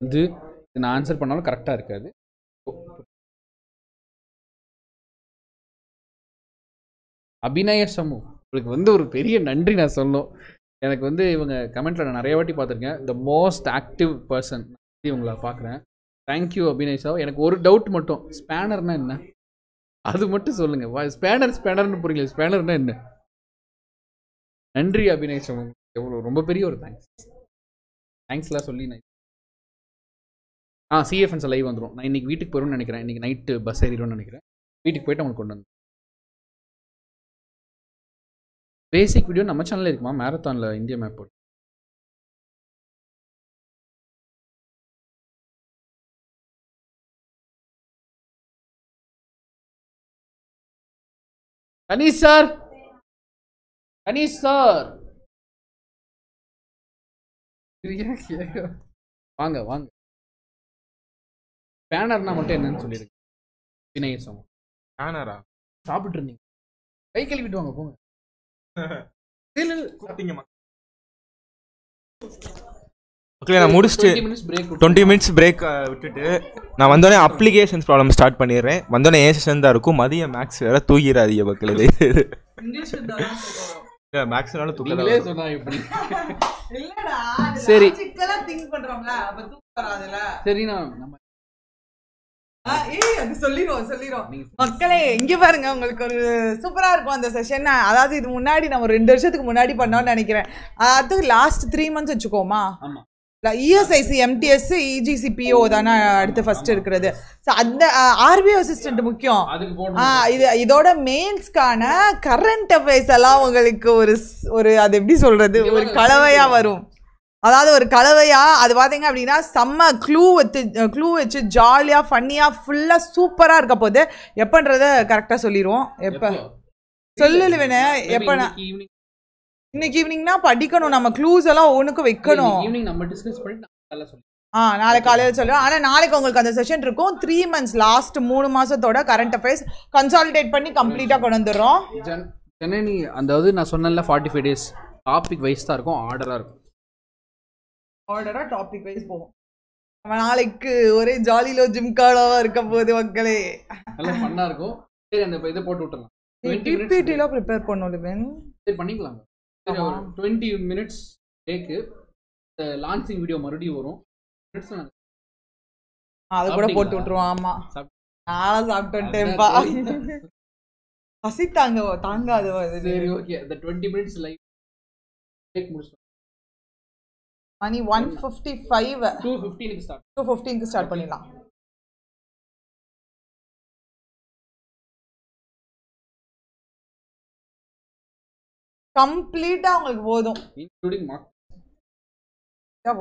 வந்து நான் ஆன்சர் பண்ணாலும் கரெக்டாக இருக்காது. அபிநய சமு உங்களுக்கு வந்து ஒரு பெரிய நன்றி நான் சொல்லணும். எனக்கு வந்து இவங்க கமெண்ட்ல நான் நிறைய வாட்டி பார்த்துருக்கேன். த மோஸ்ட் ஆக்டிவ் பர்சன் இவங்கள பார்க்குறேன். தேங்க்யூ அபினேஷா எனக்கு ஒரு டவுட் மட்டும். ஸ்பேனர்னா என்ன? அது மட்டும் சொல்லுங்க. ஸ்பேனர் ஸ்பேனர்னு புரியல. ஸ்பேனர்னா என்ன? நன்றி அபிநய் எவ்வளோ ரொம்ப பெரிய ஒரு தேங்க்ஸ் தேங்க்ஸ்லாம் சொல்லி நான் ஆ சிஎஃப்என்ஸ் லைவ் வந்துடும் நான் இன்னைக்கு வீட்டுக்கு போயிடும்னு நினைக்கிறேன். இன்னைக்கு நைட்டு பஸ் ஏறிடும்னு நினைக்கிறேன். வீட்டுக்கு போயிட்டு அவங்களுக்கு கொண்டு வந்து பேசிக் வீடியோ நம்ம சேனல்ல இருக்குமா? மேரத்தானில் இந்தியா மேப் போட்டு. கணேஷ் சார் கணேஷ் சார் வாங்க வாங்க. பேனர்னா மட்டும் என்னன்னு சொல்லிடுங்க. வினய சமம் பேனரா சாப்பிட்டு இருந்தீங்க. கை கழுவிட்டு வாங்க போங்க. ஓகே நான் முடிச்சுட்டு 20 minutes break விட்டு- டுவெண்ட்டி மினிட்ஸ் பிரேக் விட்டுட்டு நான் வந்தோடனே அப்ளிகேஷன்ஸ் ப்ராப்ளம் ஸ்டார்ட் பண்ணிடுறேன். வந்தோடனே ஏ செஷன் தான் இருக்கும்? மதியம் மேக்ஸ் வேற தூங்கிடாதீங்க மக்கள். மேக்ஸ்னால தூக்கல சொன்னா சரி. சிக்கலா திங்க் பண்றோம்ல அப்ப தூக்கம் வராதுல. சரி நான் நம்ம ஆ, ஏய் அது சொல்லிரும் சொல்லிரும். மக்களே இங்க பாருங்க உங்களுக்கு ஒரு சூப்பரா இருக்கும் அந்த செஷன் அதாவது இது முன்னாடி நம்ம ஒரு ரெண்டு வருஷத்துக்கு முன்னாடி பண்ணோம்னு நினைக்கிறேன். அது லாஸ்ட் த்ரீ மந்த்ஸ் வச்சுக்கோமா? இஎஸ்ஐசி எம்டிஎஸ் இஜிசிபிஓ தானே அடுத்து ஃபர்ஸ்ட் இருக்கிறது. ஸோ அந்த ஆர்பிஓ அசிஸ்டன்ட் முக்கியம். இது இதோட மெயின்ஸ்க்கான கரண்ட் அஃபேர்ஸ் எல்லாம் உங்களுக்கு ஒரு ஒரு அது எப்படி சொல்றது? ஒரு கலவையா வரும். அதாவது ஒரு கலவையா அது பாத்தீங்க அப்படின்னா செம்ம க்ளூ வச்சு க்ளூ வச்சு ஜாலியா ஃபன்னியா ஃபுல்லா சூப்பரா இருக்க போது எப்பன்றத கரெக்டா சொல்லிடுவோம் எப்ப சொல்லுவேனே எப்ப இன்னைக்கு ஈவினிங்னா படிக்கணும் நம்ம க்ளூஸ் எல்லாம் ஒவ்வொன்றுக்கும் வைக்கணும் ஆ நாளைக்கு காலையில் சொல்லுவேன் ஆனால் நாளைக்கு உங்களுக்கு அந்த செஷன் இருக்கும் த்ரீ மந்த்ஸ் லாஸ்ட் மூணு மாசத்தோட கரண்ட் அஃபேர்ஸ் கன்சாலிடேட் பண்ணி கம்ப்ளீட்டாக கொண்டு வந்துடுறோம் ஜன் ஜனனி அதாவது நான் சொன்னேன்ல forty five days topic wise தான் இருக்கும் ஆர்டராக இருக்கும் ஆர்டராக டாபிக் வைஸ் நம்ம நாளைக்கு ஒரே ஜாலிலோ ஜிம்காலாவா இருக்க போகுது மக்களே. நல்லா ஃபன்னாக இருக்கும். சரி அந்த இதை போட்டு விட்டுறலாம். பிபிடிலாம் ப்ரிப்பேர் பண்ணும் லிவன் சரி பண்ணிக்கலாம். Twenty minutes take launching video மறுபடியும் வரும். அது கூட? போட்டு விட்டுருவோம் ஆமா. நானும் சாப்பிட்டுட்டேன்ப்பா பசி தாங்க தாங்காது. சரி ஓகே இந்த டுவெண்ட்டி மினிட்ஸ் லைவ் டேக் முடிச்சிட்டோம் மணி ஒன் ஃபிஃப்டி ஃபைவ் டூ ஃபிஃப்டீனுக்கு ஸ்டார்ட் டூ ஃபிஃப்டீனுக்கு ஸ்டார்ட் பண்ணிடலாம். கம்ப்ளீட்டா உங்களுக்கு போதும். இன்க்ளூடிங் மார்க்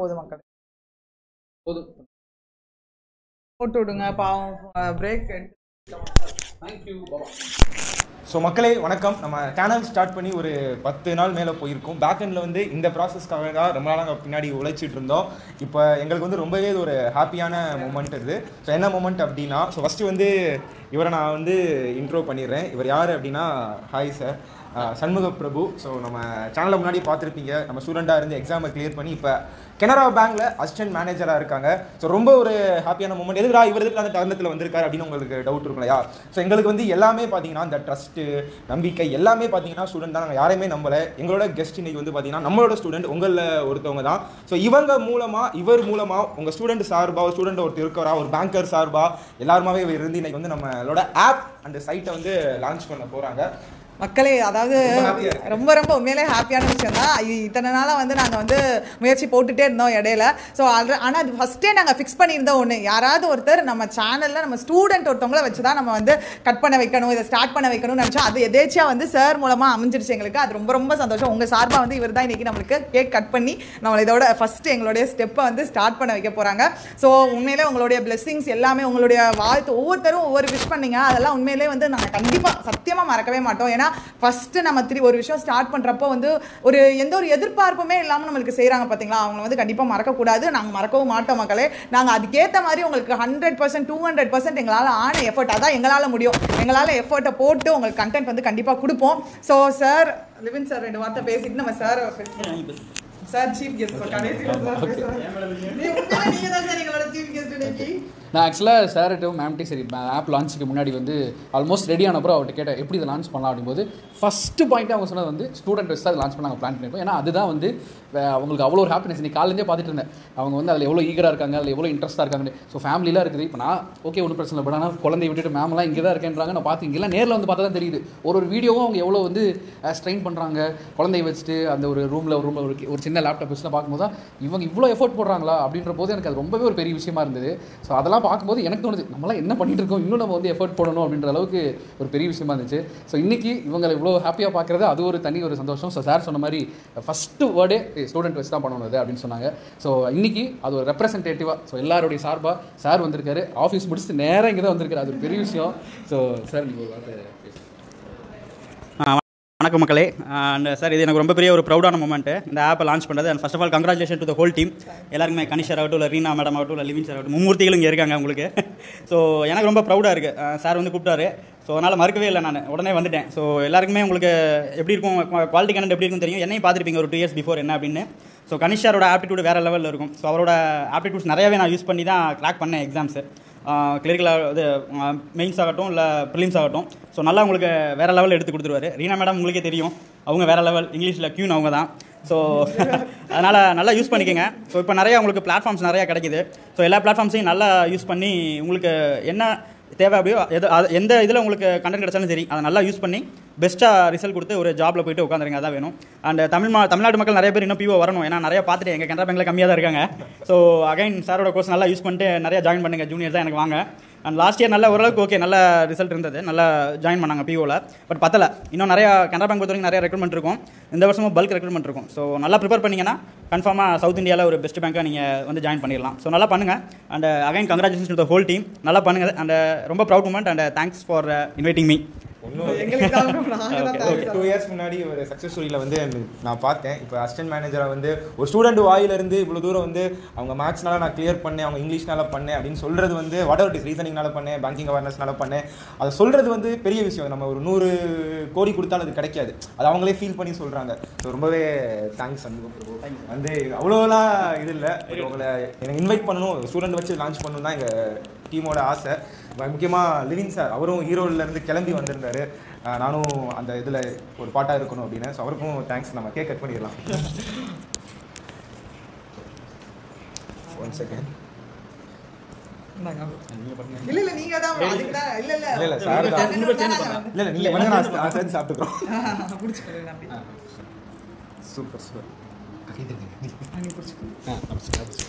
போதும் மக்கள். போதும். போட்டு விடுங்க பாவம் பிரேக் தேங்க்யூ பாபா ஸோ மக்களே வணக்கம். நம்ம சேனல் ஸ்டார்ட் பண்ணி ஒரு பத்து நாள் மேலே போயிருக்கோம். பேக்கெண்டில் வந்து இந்த ப்ராசஸ்க்காக தான் ரொம்ப நாளாக பின்னாடி உழைச்சிட்டு இருந்தோம். இப்போ எங்களுக்கு வந்து ரொம்பவே ஒரு ஹாப்பியான மூமெண்ட் இது ஸோ என்ன மூமெண்ட் அப்படின்னா ஸோ ஃபஸ்ட்டு வந்து இவரை நான் வந்து இன்ட்ரோ பண்ணிடுறேன். இவர் யார் அப்படின்னா hi sir Shanmuga Prabhu so நம்ம சேனலில் முன்னாடி பார்த்துருப்பீங்க. நம்ம ஸ்டூடெண்ட்டாக இருந்து எக்ஸாமை கிளியர் பண்ணி இப்போ கனரா பேங்க்ல அசிஸ்டன்ட் மேனேஜராக இருக்காங்க. ஸோ ரொம்ப ஒரு ஹாப்பியான மூமெண்ட் எதுக்குடா இவர் எதுக்கு அந்த தருணத்தில் வந்திருக்காரு அப்படின்னு உங்களுக்கு டவுட் இருக்கும் இல்லையா? ஸோ எங்களுக்கு வந்து எல்லாமே பார்த்தீங்கன்னா இந்த ட்ரஸ்ட்டு நம்பிக்கை எல்லாமே பார்த்தீங்கன்னா ஸ்டூடெண்ட் தான். நாங்கள் யாரையுமே நம்பலை. எங்களோட கெஸ்ட் இன்னைக்கு வந்து பார்த்தீங்கன்னா நம்மளோட ஸ்டூடெண்ட் உங்களில் ஒருத்தவங்க தான். ஸோ இவங்க மூலமாக இவர் மூலமாக உங்கள் ஸ்டூடெண்ட் சார்பாக ஒரு ஸ்டூடெண்ட் ஒருத்தர் இருக்கிறா ஒரு பேங்கர் சார்பாக எல்லாருமாவே இருந்து இன்னைக்கு வந்து நம்மளோட ஆப் அந்த சைட்டை வந்து லான்ச் பண்ண போகிறாங்க மக்களே அதாவது ரொம்ப. ரொம்ப உண்மையிலே ஹாப்பியான விஷயம் தான். இத்தனை நாளாக வந்து நாங்கள் வந்து முயற்சி போட்டுட்டே இருந்தோம் இடையில. ஸோ ஆல்ரெடி ஆனால் அது ஃபஸ்ட்டே நாங்கள் ஃபிக்ஸ் பண்ணியிருந்தோம் ஒன்று யாராவது ஒருத்தர் நம்ம சேனலில் நம்ம ஸ்டூடெண்ட் ஒருத்தவங்கள வச்சு தான் நம்ம வந்து கட் பண்ண வைக்கணும் இதை ஸ்டார்ட் பண்ண வைக்கணும்னு நினச்சோம். அது எதேச்சியாக வந்து சார் மூலமாக அமைஞ்சிருச்சு எங்களுக்கு. அது ரொம்ப ரொம்ப சந்தோஷம். உங்கள் சார்பாக வந்து இவர் தான் இன்றைக்கி நம்மளுக்கு கேக் கட் பண்ணி நம்மளை இதோட ஃபஸ்ட்டு எங்களுடைய ஸ்டெப்பை வந்து ஸ்டார்ட் பண்ண வைக்க போகிறாங்க ஸோ உண்மையிலே உங்களுடைய blessings எல்லாமே உங்களுடைய வாழ்த்து ஒவ்வொருத்தரும் ஒவ்வொரு விஷ் பண்ணீங்க. அதெல்லாம் உண்மையிலே வந்து நாங்கள் கண்டிப்பாக சத்தியமாக மறக்கவே மாட்டோம். ஏன்னா ஃபஸ்ட்டு நம்ம திரு ஒரு விஷயம் ஸ்டார்ட் பண்ணுறப்போ வந்து ஒரு எந்த ஒரு எதிர்பார்ப்புமே இல்லாமல் நம்மளுக்கு செய்கிறாங்க பார்த்தீங்களா அவங்க வந்து கண்டிப்பாக மறக்கக்கூடாது. நாங்கள் மறக்கவும் மாட்டோம் மக்களே. நாங்கள் அதுக்கேற்ற மாதிரி உங்களுக்கு hundred percent two hundred percent எங்களால் ஆன எஃபர்ட் அதான் எங்களால் முடியும். எங்களால் எஃபர்ட்டை போட்டு உங்களுக்கு கண்டென்ட் வந்து கண்டிப்பாக கொடுப்போம். ஸோ சார் லிவின் சார் ரெண்டு வார்த்தை பேசிட்டு நம்ம சார் சார் சீஃப் கெஸ்ட் பேசுகிறேன் நீங்கள் தான் சார் எங்களோட சீஃப் கெஸ்ட் இன்னைக்கு? நான் ஆக்சுவலாக சார்ட்டும் மேம்டி சரி ஆப் லான்ச்சுக்கு முன்னாடி வந்து ஆல்மோஸ்ட் ரெடி ஆனப்பறம் அவர்கிட்ட கேட்டேன் எப்படி இதை லான்ச் பண்ணலாம் அப்படிங்கும்போது ஃபஸ்ட்டு பாயிண்ட் அவங்க சொன்னது வந்து ஸ்டூடெண்ட் வச்சு தான் லான்ச் பண்ணாங்க பிளான் பண்ணியிருக்கோம் ஏன்னா அதுதான் வந்து அவங்களுக்கு அவ்வளோ ஒரு ஹாப்பினஸ் நீ காலேருந்தே பார்த்துட்டு இருந்தேன். அவங்க வந்து அதில் எவ்வளோ ஈகராக இருக்காங்க அதில் எவ்வளோ இன்ட்ரெஸ்ட்டாக இருக்காங்க ஸோ ஃபேமிலிலாம் இருக்குது. இப்போ நான் ஓகே ஒன்றும் பிரச்சனை இல்லை. பட் ஆனால் குழந்தைய விட்டுட்டு மேம்லாம் இங்கே தான் இருக்கேன்றாங்க. நான் பார்த்து இங்கெல்லாம் நேரில் வந்து பார்த்தா தான் தெரியுது. ஒரு ஒரு வீடியோவும் அவங்க எவ்வளோ வந்து ஸ்ட்ரெயின் பண்ணுறாங்க குழந்தைய வச்சுட்டு அந்த ஒரு ரூமில் ஒரு ரூமில் ஒரு ஒரு சின்ன லேப்டாப் வச்சுலாம் பார்க்கும்போது தான் இவங்க இவ்வளோ எஃபோர்ட் போடுறாங்களா அப்படின்ற போது எனக்கு அது ரொம்பவே ஒரு பெரிய விஷயமா இருந்தது. ஸோ அதெல்லாம் பார்க்கும்போது எனக்கு தோணுது நம்மளாம் என்ன பண்ணிட்டு இருக்கோம்? இன்னும் நம்ம வந்து எஃபோர்ட் போடணும் அப்படின்ற அளவுக்கு ஒரு பெரிய விஷயமா இருந்துச்சு. ஸோ இன்றைக்கி இவங்களை இவ்வளோ ஹாப்பியாக பார்க்குறது அது ஒரு தனி ஒரு சந்தோஷம். ஸோ சார் சொன்ன மாதிரி ஃபஸ்ட்டு வேர்டே ஸ்டூடெண்ட் வச்சு தான் பண்ணணும் இது அப்படின்னு சொன்னாங்க. ஸோ இன்றைக்கி அது ஒரு ரெப்ரசன்டேட்டிவாக ஸோ எல்லாருடைய சார்பாக சார் வந்திருக்காரு. ஆஃபீஸ் முடிச்சுட்டு நேராக இங்கே தான் வந்திருக்காரு. அது ஒரு பெரிய விஷயம். ஸோ சார் நீங்கள் வணக்கம் மக்களே. அண்ட் சார் இது எனக்கு ரொம்ப பெரிய ஒரு ப்ரௌடான மூமெண்ட்டு இந்த ஆப்பை லான்ச் பண்ணுறது and first of all congratulation to the whole team எல்லாருக்குமே கனிஷர் ஆகட்டும் இல்லை ரீனா மேடம் ஆகட்டும் இல்லை லிவின் சார் ஆகட்டும் மும்மூர்த்திகளும் இங்கே இருக்காங்க உங்களுக்கு ஸோ எனக்கு ரொம்ப ப்ரௌடாக இருக்குது சார் வந்து கூப்பிட்டாரு. ஸோ அதனால் மறுக்கவே இல்லை நான். உடனே வந்துட்டேன். ஸோ எல்லாருக்குமே உங்களுக்கு எப்படி இருக்கும் குவாலிட்டி கண்டென்ட் எப்படி இருக்கும் தெரியும். என்னையும் பார்த்துருப்பீங்க ஒரு டூ இயர்ஸ் பிஃபோர் என்ன அப்படின்னு. ஸோ கனிஷாரோட ஆப்டிடியூட் வேறு லெவலில் இருக்கும். ஸோ அவரோட ஆப்டிடியூட்ஸ் நிறையவே நான் யூஸ் பண்ணி தான் கிராக் பண்ணேன் எக்ஸாம்ஸு கிளரிக்கலாக இது மெயின்ஸ் ஆகட்டும் இல்லை ப்ரிலிம்ஸ் ஆகட்டும். ஸோ நல்லா உங்களுக்கு வேறு லெவலில் எடுத்து கொடுத்துருவாரு. ரீனா மேடம் உங்களுக்கே தெரியும். அவங்க வேறு லெவல் இங்கிலீஷில் க்யூன் அவங்க தான் ஸோ அதனால் நல்லா யூஸ் பண்ணிக்கோங்க. ஸோ இப்போ நிறையா உங்களுக்கு பிளாட்ஃபார்ம்ஸ் நிறையா கிடைக்குது. ஸோ எல்லா பிளாட்ஃபார்ம்ஸையும் நல்லா யூஸ் பண்ணி உங்களுக்கு என்ன தேவை அப்படியோ எது அது எந்த இதில் உங்களுக்கு கண்டென்ட் கிடைச்சாலும் சரி அதை நல்லா யூஸ் பண்ணி பெஸ்ட்டாக ரிசல்ட் கொடுத்து ஒரு ஜாப்பில் போயிட்டு உட்காந்துருங்க அதான் வேணும். அண்ட் uh, தமிழ் மா தமிழ்நாடு மக்கள் நிறைய பேர் இன்னும் பிஓ வரணும். ஏன்னா நிறைய பார்த்துட்டு எங்கள் கனரா பேங்கில் கம்மியாக தான் இருக்காங்க. ஸோ அகைன் சாரோட கோர்ஸ் நல்லா யூஸ் பண்ணிட்டு நிறையா ஜாயின் பண்ணுங்கள் ஜூனியர் தான் எனக்கு வாங்க. அண்ட் லாஸ்ட் இயர் நல்ல ஓரளவுக்கு ஓகே நல்ல ரிசல்ட் இருந்தது. நல்லா ஜாயின் பண்ணாங்க பிஓவில் பட் பத்தல. இன்னும் நிறைய கனரா பேங்க் பொறுத்த வரைக்கும் நிறைய ரெக்ரூட்மெண்ட் இருக்கும். இந்த வருஷமும் பல்க் ரெக்ரூட்மெண்ட் இருக்கும். ஸோ நல்லா ப்ரிப்பேர் பண்ணிங்கன்னா கன்ஃபார்மாக சவுத் இந்தியாவில் ஒரு பெஸ்ட் பேங்க்காக நீங்கள் வந்து ஜாயின் பண்ணிடலாம். ஸோ நல்லா பண்ணுங்கள் and again congratulation to the whole team நல்லா பண்ணுங்கள் அண்ட் uh, ரொம்ப proud moment and thanks for inviting me two years முன்னாடி ஒரு சக்ஸஸ் ஸ்டோரியில் வந்து நான் பார்த்தேன். இப்போ அசிஸ்டன்ட் மேனேஜராக வந்து ஒரு ஸ்டூடெண்ட் வாயிலிருந்து இவ்வளோ தூரம் வந்து அவங்க மேக்ஸ்னால நான் கிளியர் பண்ணேன் அவங்க இங்கிலீஷ்னால பண்ணேன் அப்படின்னு சொல்கிறது வந்து வாட் எவர் இஸ் ரீசனிங்னால பண்ணேன் பேங்கிங் அவேர்னஸ்னால பண்ணேன். அதை சொல்கிறது வந்து பெரிய விஷயம். நம்ம ஒரு நூறு கோடி கொடுத்தாலும் அது கிடைக்காது. அது அவங்களே ஃபீல் பண்ணி சொல்கிறாங்க ஸோ ரொம்பவே தேங்க்ஸ் சண்முகம். பிரபு வந்து அவ்வளோலாம் இது இல்லை. உங்களை எனக்கு இன்வைட் பண்ணணும். ஸ்டூடெண்ட் வச்சு லான்ச் பண்ணணும் தான் எங்கள் டீமோட ஆசை. முக்கியமாக லிவின் சார். அவரும் ஈரோடுலேருந்து கிளம்பி வந்திருந்தாரு. நானும் அந்த இதில் ஒரு பாட்டாக இருக்கணும் அப்படின்னு. ஸோ அவருக்கும் தேங்க்ஸ் நம்ம கேக் கட் பண்ணிடலாம். ஒன் செகண்ட் இந்தாங்க. இல்ல இல்ல நீங்க தான் அதுக்கு தான் இல்ல இல்ல இல்லை இல்லை சார் தான் இன்னொரு தான் நாங்க வந்து- இல்லை இல்லை நீங்கள் வந்து நான் நான் சேர்ந்து சாப்பிட்டுக்கிறோம் புடிச்சுக்கோங்க நம்பி சூப்பர் சூப்பர் நீங்க புடிச்சுக்கோங்க தேங்க்ஸ்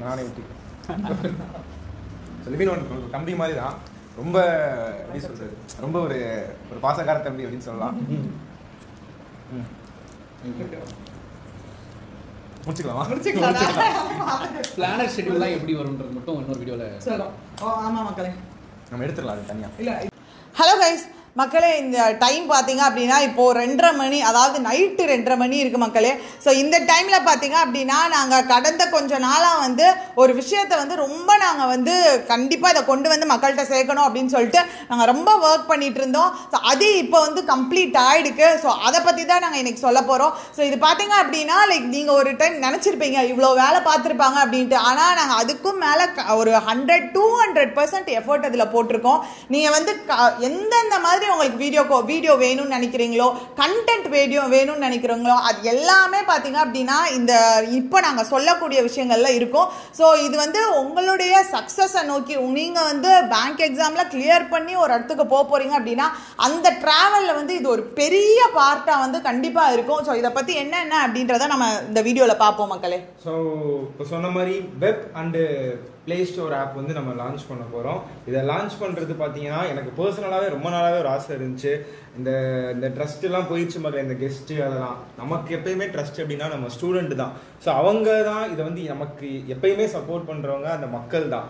நானே ஊற்றிக்கிறேன் ஒன் தம்பி மாதிரி தான் ரொம்ப எப்படி சொல்கிறது ரொம்ப ஒரு ஒரு பாசக்கார தம்பி அப்படின்னு சொல்லலாம். ம். முடிச்சுக்கலாமா? பிளானர் ஷெட்யூல்லாம் எப்படி வரும்ன்றது மட்டும் இன்னொரு வீடியோவில் சரி. ஓ ஆமா மக்களே. நம்ம எடுத்துடலாம் அது தனியாக இல்ல ஹலோ கைஸ் மக்களே இந்த டைம் பார்த்தீங்க அப்படின்னா இப்போது ரெண்டரை மணி அதாவது நைட்டு ரெண்டரை மணி இருக்குது மக்களே. ஸோ இந்த டைமில் பார்த்தீங்க அப்படின்னா நாங்கள் கடந்த கொஞ்ச நாளாக வந்து ஒரு விஷயத்தை வந்து ரொம்ப நாங்கள் வந்து கண்டிப்பாக இதை கொண்டு வந்து மக்கள்கிட்ட சேர்க்கணும் அப்படின்னு சொல்லிட்டு நாங்கள் ரொம்ப ஒர்க் பண்ணிட்டு இருந்தோம். ஸோ அது இப்போ வந்து கம்ப்ளீட் ஆகிடுக்கு ஸோ அதை பற்றி தான் நாங்கள் இன்றைக்கி சொல்ல போகிறோம் ஸோ இது பார்த்தீங்க அப்படின்னா லைக் நீங்கள் ஒரு டைம் நினச்சிருப்பீங்க இவ்வளோ வேலை பார்த்துருப்பாங்க அப்படின்ட்டு. ஆனால் நாங்கள் அதுக்கும் மேலே ஒரு hundred two hundred percent effort அதில் போட்டிருக்கோம். நீங்கள் வந்து க- எந்தெந்த மாதிரி உங்களுக்கு வீடியோ வீடியோ வேணும்னு நினைக்கிறீங்களோ கண்டென்ட் வீடியோ வேணும்னு நினைக்கிறீங்களோ அது எல்லாமே பார்த்தீங்க அப்படின்னா இந்த இப்போ நாங்கள் சொல்லக்கூடிய விஷயங்கள்ல இருக்கும். ஸோ இது வந்து உங்களுடைய சக்ஸஸை நோக்கி நீங்கள் வந்து பேங்க் எக்ஸாமில் கிளியர் பண்ணி ஒரு இடத்துக்கு போக போகிறீங்க அப்படின்னா அந்த ட்ராவலில் வந்து இது ஒரு பெரிய பார்ட்டாக வந்து கண்டிப்பாக இருக்கும். ஸோ இதை பற்றி என்னென்ன அப்படின்றத நம்ம இந்த வீடியோவில் பார்ப்போம் மக்களே. ஸோ இப்போ சொன்ன மாதிரி web and play store app வந்து நம்ம லான்ச் பண்ண போகிறோம் இதை லான்ச் பண்ணுறது பார்த்தீங்கன்னா எனக்கு பர்சனலாகவே ரொம்ப நாளாகவே ஒரு ஆசை இருந்துச்சு. இந்த இந்த ட்ரஸ்ட்டுலாம் போயிடுச்சு மகளே இந்த கெஸ்ட்டு அதெல்லாம் நமக்கு எப்பயுமே ட்ரஸ்ட் அப்படின்னா நம்ம ஸ்டூடெண்ட் தான். ஸோ அவங்க தான் இதை வந்து நமக்கு எப்பயுமே சப்போர்ட் பண்ணுறவங்க அந்த மக்கள் தான்.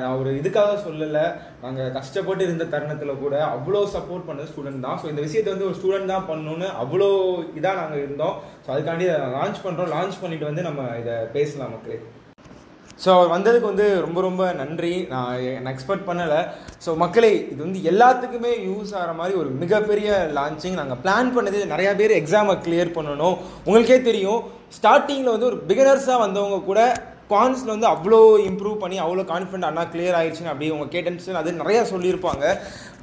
நான் ஒரு இதுக்காக சொல்லலை. நாங்கள் கஷ்டப்பட்டு இருந்த தருணத்தில் கூட அவ்வளோ சப்போர்ட் பண்ணது ஸ்டூடெண்ட் தான். ஸோ இந்த விஷயத்தை வந்து ஒரு ஸ்டூடெண்ட் தான் பண்ணணும்னு அவ்வளோ இதாக நாங்கள் இருந்தோம். ஸோ அதுக்காண்டி இதை லான்ச் பண்ணுறோம் லான்ச் பண்ணிட்டு வந்து நம்ம இதை பேசலாம் மக்களே. ஸோ அவர் வந்ததுக்கு வந்து ரொம்ப ரொம்ப நன்றி. நான் என்னை எக்ஸ்பெக்ட் பண்ணலை. ஸோ மக்களே இது வந்து எல்லாத்துக்குமே யூஸ் ஆகிற மாதிரி ஒரு மிகப்பெரிய லான்ச்சிங் நாங்கள் பிளான் பண்ணது நிறையா பேர் எக்ஸாமை கிளியர் பண்ணணும். உங்களுக்கே தெரியும். ஸ்டார்டிங்கில் வந்து ஒரு பிகினர்ஸாக வந்தவங்க கூட குவான்ஸில் வந்து அவ்வளோ இம்ப்ரூவ் பண்ணி அவ்வளோ கான்ஃபிடென்ட் அண்ணா கிளியர் ஆயிடுச்சுன்னு அப்படி உங்கள் கேட்டன்ஸ் அது நிறையா சொல்லியிருப்பாங்க.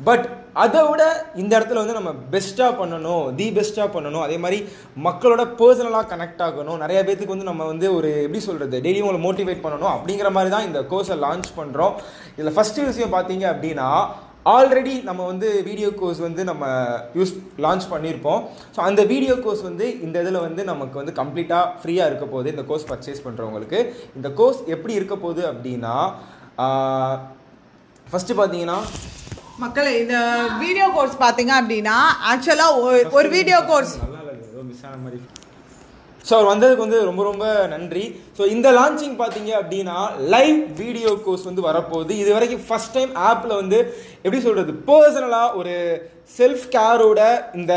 பட் அதை விட இந்த இடத்துல வந்து நம்ம பெஸ்ட்டாக பண்ணணும் தி பெஸ்ட்டாக பண்ணணும். அதே மாதிரி மக்களோட பர்சனலாக கனெக்ட் ஆகணும். நிறைய பேத்துக்கு வந்து நம்ம வந்து ஒரு எப்படி சொல்கிறது டெய்லி உங்களை மோட்டிவேட் பண்ணணும் அப்படிங்கிற மாதிரி தான் இந்த கோர்ஸை லான்ச் பண்ணுறோம் இதில் ஃபஸ்ட்டு விஷயம் பார்த்தீங்க அப்படின்னா ஆல்ரெடி நம்ம வந்து வீடியோ கோர்ஸ் வந்து நம்ம யூஸ் லான்ச் பண்ணியிருப்போம் ஸோ அந்த வீடியோ கோர்ஸ் வந்து இந்த இதில் வந்து நமக்கு வந்து கம்ப்ளீட்டாக ஃப்ரீயாக இருக்க போகுது. இந்த கோர்ஸ் பர்ச்சேஸ் பண்ணுறவங்களுக்கு இந்த கோர்ஸ் எப்படி இருக்க போகுது அப்படின்னா ஃபஸ்ட்டு பார்த்தீங்கன்னா மக்களே இந்த வீடியோ கோர்ஸ் பார்த்தீங்க அப்படின்னா ஆக்சுவலாக ஒரு வீடியோ கோர்ஸ் நல்லா மிஸ் ஆன மாதிரி. ஸோ அவர் வந்ததுக்கு வந்து ரொம்ப ரொம்ப நன்றி. ஸோ இந்த லான்ச்சிங் பார்த்தீங்க அப்படின்னா லைவ் வீடியோ கோர்ஸ் வந்து வரப்போகுது. இது வரைக்கும் ஃபர்ஸ்ட் டைம் ஆப்பில் வந்து எப்படி சொல்கிறது பர்சனலாக ஒரு செல்ஃப் கேரோட இந்த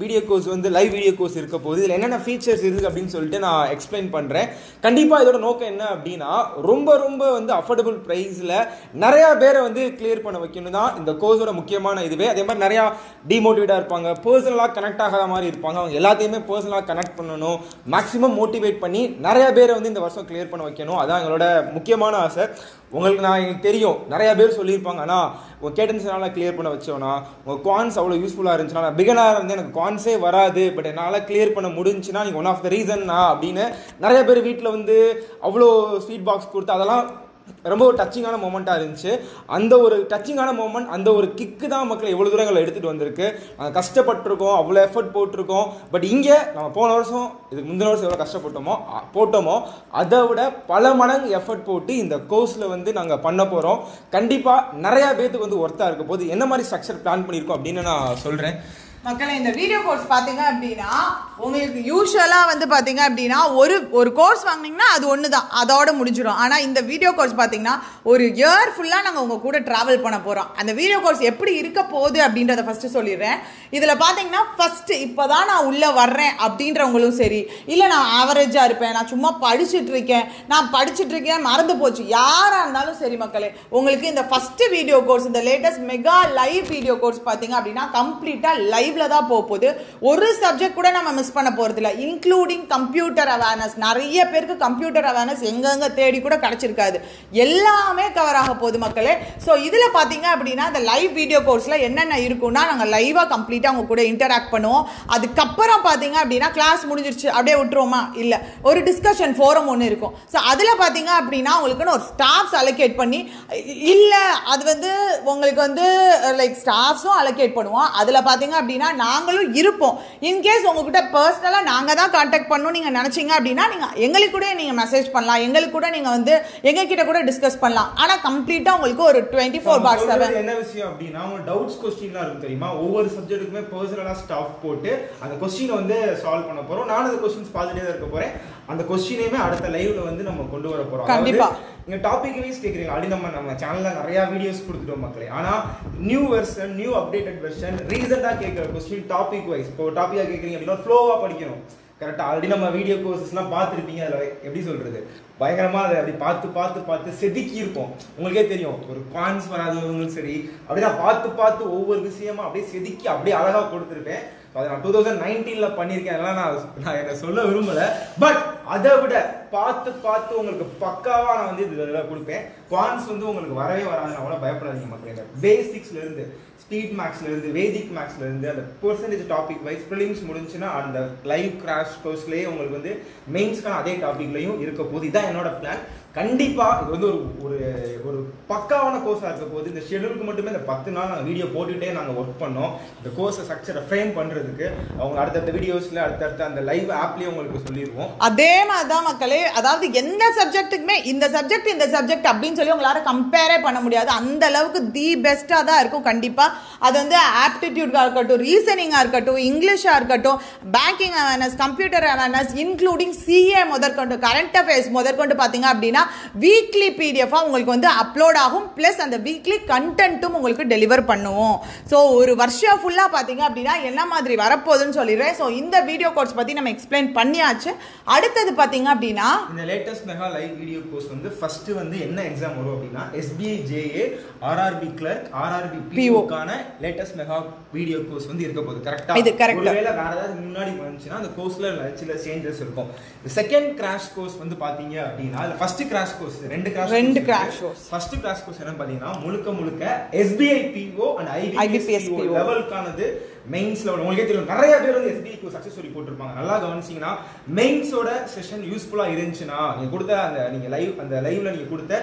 வீடியோ கோர்ஸ் வந்து லைவ் வீடியோ கோர்ஸ் இருக்க போகுது. இதில் என்னென்ன ஃபீச்சர்ஸ் இருக்குது அப்படின்னு சொல்லிட்டு நான் எக்ஸ்பிளைன் பண்ணுறேன் கண்டிப்பாக இதோட நோக்கம் என்ன அப்படின்னா ரொம்ப ரொம்ப வந்து அஃபோர்டபுள் ப்ரைஸில் நிறையா பேரை வந்து கிளியர் பண்ண வைக்கணும் தான் இந்த கோர்ஸோட முக்கியமான இதுவே. அதே மாதிரி நிறையா டிமோட்டிவேட்டாக இருப்பாங்க. பர்சனலாக கனெக்ட் ஆகாத மாதிரி இருப்பாங்க. அவங்க எல்லாத்தையுமே பர்சனலாக கனெக்ட் பண்ணணும். மேக்ஸிமம் மோட்டிவேட் பண்ணி நிறையா பேரை வந்து இந்த வருஷம் கிளியர் பண்ண வைக்கணும். அதான் எங்களோட முக்கியமான ஆசை. உங்களுக்கு நான் எனக்கு தெரியும். நிறைய பேர் சொல்லியிருப்பாங்க ஆனால் உங்கள் கேட்டன்ஸ்னால கிளியர் பண்ண வச்சோன்னா உங்கள் கான்ஸ் அவ்வளோ யூஸ்ஃபுல்லாக இருந்துச்சுன்னா நான் பிகனாக இருந்து எனக்கு கான்ஸே வராது பட் என்னால் கிளியர் பண்ண முடிஞ்சுன்னா நீங்கள் ஒன் ஆஃப் த ரீசன்னா அப்படின்னு நிறைய பேர் வீட்டில் வந்து அவ்வளோ ஸ்வீட் பாக்ஸ் கொடுத்து அதெல்லாம் ரொம்ப ஒரு டச்சிங்கான மூமெண்ட்டாக இருந்துச்சு. அந்த ஒரு டச்சிங்கான மூமெண்ட் அந்த ஒரு கிக்கு தான் மக்களை எவ்வளோ தூரம் எங்களை எடுத்துகிட்டு வந்திருக்கு. நாங்கள் கஷ்டப்பட்டிருக்கோம் அவ்வளோ எஃபர்ட் போட்டிருக்கோம். பட் இங்கே நம்ம போன வருஷம் இதுக்கு முந்தின வருஷம் எவ்வளோ கஷ்டப்பட்டோமோ போட்டோமோ அதை விட பல மடங்கு எஃபர்ட் போட்டு இந்த கோர்ஸில் வந்து நாங்கள் பண்ண போகிறோம் கண்டிப்பாக நிறையா பேத்துக்கு வந்து ஒர்த்தாக இருக்க போது என்ன மாதிரி ஸ்ட்ரக்சர் பிளான் பண்ணியிருக்கோம் அப்படின்னு நான் சொல்கிறேன் மக்களை இந்த வீடியோ கோர்ஸ் பார்த்தீங்க அப்படின்னா உங்களுக்கு யூஸ்வலாக வந்து பார்த்தீங்க அப்படின்னா ஒரு ஒரு கோர்ஸ் வாங்குனீங்கன்னா அது ஒன்று தான் அதோட முடிஞ்சிடும் ஆனால் இந்த வீடியோ கோர்ஸ் பார்த்தீங்கன்னா ஒரு இயர் ஃபுல்லாக நாங்கள் உங்கள் கூட ட்ராவல் பண்ண போகிறோம் அந்த வீடியோ கோர்ஸ் எப்படி இருக்க போகுது அப்படின்றத ஃபஸ்ட்டு சொல்லிடுறேன். இதில் பார்த்தீங்கன்னா ஃபஸ்ட்டு இப்போ தான் நான் உள்ளே வர்றேன் அப்படின்றவங்களும் சரி இல்லை நான் ஆவரேஜாக இருப்பேன் நான் சும்மா படிச்சுட்டு இருக்கேன் நான் படிச்சுட்டு இருக்கேன் மறந்து போச்சு. யாராக இருந்தாலும் சரி மக்களே உங்களுக்கு இந்த ஃபஸ்ட்டு வீடியோ கோர்ஸ் இந்த latest mega live video course பார்த்தீங்க அப்படின்னா கம்ப்ளீட்டாக லைவ்ல தான் போக போகுது. ஒரு சப்ஜெக்ட் கூட நம்ம மிஸ் பண்ண போகிறதில்ல இன்க்ளூடிங் கம்ப்யூட்டர் அவேர்னஸ் நிறைய பேருக்கு கம்ப்யூட்டர் அவேர்னஸ் எங்கெங்க தேடி கூட கிடச்சிருக்காது. எல்லாமே கவர் ஆக போகுது மக்களே. ஸோ இதில் பார்த்தீங்க அப்படின்னா இந்த லைவ் வீடியோ கோர்ஸில் என்னென்ன இருக்கும்னா நாங்கள் லைவாக கம்ப்ளீட்டாக அவங்க கூட இன்டராக்ட் பண்ணுவோம். அதுக்கப்புறம் பார்த்தீங்க அப்படின்னா கிளாஸ் முடிஞ்சிருச்சு. அப்படியே விட்டுருவோமா? இல்லை. ஒரு டிஸ்கஷன் ஃபோரம் ஒன்று இருக்கும். ஸோ அதில் பார்த்தீங்க அப்படின்னா உங்களுக்குன்னு ஒரு ஸ்டாஃப்ஸ் அலோகேட் பண்ணி இல்லை அது வந்து உங்களுக்கு வந்து லைக் ஸ்டாஃப்ஸும் அலோகேட் பண்ணுவோம். அதில் பார்த்தீங்க அப்படின்னா நாங்களும் இருப்போம். இன்கேஸ் உங்ககிட்ட பர்சனலாக நாங்கள் தான் காண்டாக்ட் பண்ணணும் நீங்கள் நினச்சிங்க அப்படின்னா நீங்கள் எங்களுக்கு கூட நீங்கள் மெசேஜ் பண்ணலாம். எங்களுக்கு கூட நீங்கள் வந்து எங்ககிட்ட கூட டிஸ்கஸ் பண்ணலாம். ஆனால் கம்ப்ளீட்டாக உங்களுக்கு ஒரு டுவெண்ட்டி ஃபோர் பார் செவன் என்ன விஷயம் அப்படின்னா அவங்க டவுட்ஸ் கொஸ்டின்லாம் இருக்கும் தெரியுமா? ஒவ்வொரு சப்ஜெக்ட்டுக்குமே பர்சனலா ஸ்டாஃப் போட்டு அந்த கொஸ்டினை வந்து சால்வ் பண்ண போறோம். நானும் அந்த கொஸ்டின்ஸ் பார்த்துட்டே தான் இருக்க போறேன். அந்த கொஸ்டினையுமே அடுத்த லைவ்ல வந்து நம்ம கொண்டு வர போறோம். கண்டிப்பா. நீங்கள் டாபிக் வைஸ் கேட்குறீங்க ஆல்ரெடி நம்ம நம்ம சேனலில் நிறையா வீடியோஸ் கொடுத்துட்டோம் மக்களே. ஆனால் new version new updated version ரீசெண்டாக கேட்குற கொஸ்டின் டாபிக் வைஸ் இப்போ டாப்பிக்காக கேட்குறீங்க அப்படின்னா ஃப்ளோவாக படிக்கணும். கரெக்டாக ஆல்ரெடி நம்ம வீடியோ கோர்சஸ்லாம் பார்த்துருப்பீங்க அதில். எப்படி சொல்கிறது பயங்கரமாக அதை அப்படி பார்த்து பார்த்து பார்த்து செதுக்கி இருப்போம். உங்களுக்கே தெரியும். ஒரு பாயிண்ட்ஸ் வராதவங்களும் சரி அப்படியே நான் பார்த்து பார்த்து ஒவ்வொரு விஷயமா அப்படியே செதுக்கி அப்படியே அழகாக கொடுத்துருப்பேன். நான் டூ தௌசண்ட் நைன்டீனில் பண்ணியிருக்கேன். அதெல்லாம் நான் நான் என்னை சொல்ல விரும்பலை. பட் அதை விட பார்த்து பார்த்து உங்களுக்கு பக்காவாக நான் வந்து இதில் கொடுப்பேன். குவான்ஸ் வந்து உங்களுக்கு வரவே வராது கூட பயப்படாதீங்க மக்களே. இந்த பேசிக்ஸ்ல இருந்து ஸ்பீட் மேக்ஸ்ல இருந்து வேதிக் மேக்ஸ்ல இருந்து அந்த பெர்சன்டேஜ் டாபிக் வைஸ் ப்ரிலிம்ஸ் முடிஞ்சுன்னா அந்த லைவ் கிராஷ் கோர்ஸ்லயே உங்களுக்கு வந்து மெயின்ஸ்க்கான அதே டாபிக்லயும் இருக்க போது இதான் என்னோட பிளான் கண்டிப்பா இது வந்து ஒரு ஒரு ஒரு பக்காவான கோர்ஸா இருக்க போது இந்த ஷெடியூலுக்கு மட்டுமே இந்த பத்து நாள் நாங்கள் வீடியோ போட்டுட்டே நாங்கள் ஒர்க் பண்ணோம். இந்த கோர்ஸை ஸ்ட்ரக்சரை ஃப்ரேம் பண்றதுக்கு அவங்க அடுத்தடுத்த வீடியோஸ்ல அடுத்தடுத்த அந்த லைவ் ஆப்லயே உங்களுக்கு சொல்லிடுவோம் அதே மாதிரி தான் மக்களே அதாவது எந்த சப்ஜெக்ட்டுக்குமே இந்த சப்ஜெக்ட் இந்த சப்ஜெக்ட் அப்படின்னு சொல்லி உங்களால கம்பேரே பண்ண முடியாது. அந்த அளவுக்கு தி பெஸ்ட்டாக தான் இருக்கும் கண்டிப்பாக அது வந்து ஆப்டிடியூடாக இருக்கட்டும் ரீசனிங்காக இருக்கட்டும் இங்கிலீஷாக இருக்கட்டும் banking awareness computer awareness including CA முதற்கொண்டு கரண்ட் அஃபேர்ஸ் முதற்கொண்டு பார்த்தீங்க அப்படின்னா வீக்லி பிடிஎஃபாக உங்களுக்கு வந்து அப்லோட் ஆகும். ப்ளஸ் அந்த வீக்லி கண்டென்ட்டும் உங்களுக்கு டெலிவர் பண்ணுவோம். ஸோ ஒரு வருஷம் ஃபுல்லாக பார்த்தீங்க அப்படின்னா என்ன மாதிரி வரப்போகுதுன்னு சொல்லிடுறேன். ஸோ இந்த வீடியோ கோர்ஸ் பற்றி நம்ம எக்ஸ்பிளைன் பண்ணியாச்சு. அடுத்தது பார்த்தீங்க அப்படின்னா இந்த latest mega live video course வந்து ஃபர்ஸ்ட் வந்து என்ன எக்ஸாம் வரும் அப்படின்னா SBI JA RRB clerk RRB பிஓக்கான latest mega video course வந்து இருக்க போகுது. கரெக்டா இது correct. ஒருவேளை வேற ஏதாவது முன்னாடி வந்துச்சுன்னா அந்த கோர்ஸ்ல சில சேஞ்சஸ் இருக்கும். செகண்ட் கிராஷ் கோர்ஸ் வந்து பாத்தீங்க அப்படின்னா ஃபர்ஸ்ட் கிராஷ் கோர்ஸ் ரெண்டு கிராஷ் ரெண்டு crash course. First crash course என்ன பாத்தீங்கன்னா முழுக்க முழுக்க SBI PO and IBPS PO. லெவலுக்கானது மெயின்ஸ் லெவல் உங்களுக்கே தெரியும். நிறைய பேர் வந்து எஸ்பிஐக்கு சக்சஸ் ஸ்டோரி போட்டிருப்பாங்க. நல்லா கவனிச்சீங்கன்னா மெயின்ஸோட செஷன் யூஸ்ஃபுல்லா இருந்துச்சுன்னா நீங்க கொடுத்த அந்த நீங்க லைவ் அந்த லைவ்ல நீங்க கொடுத்த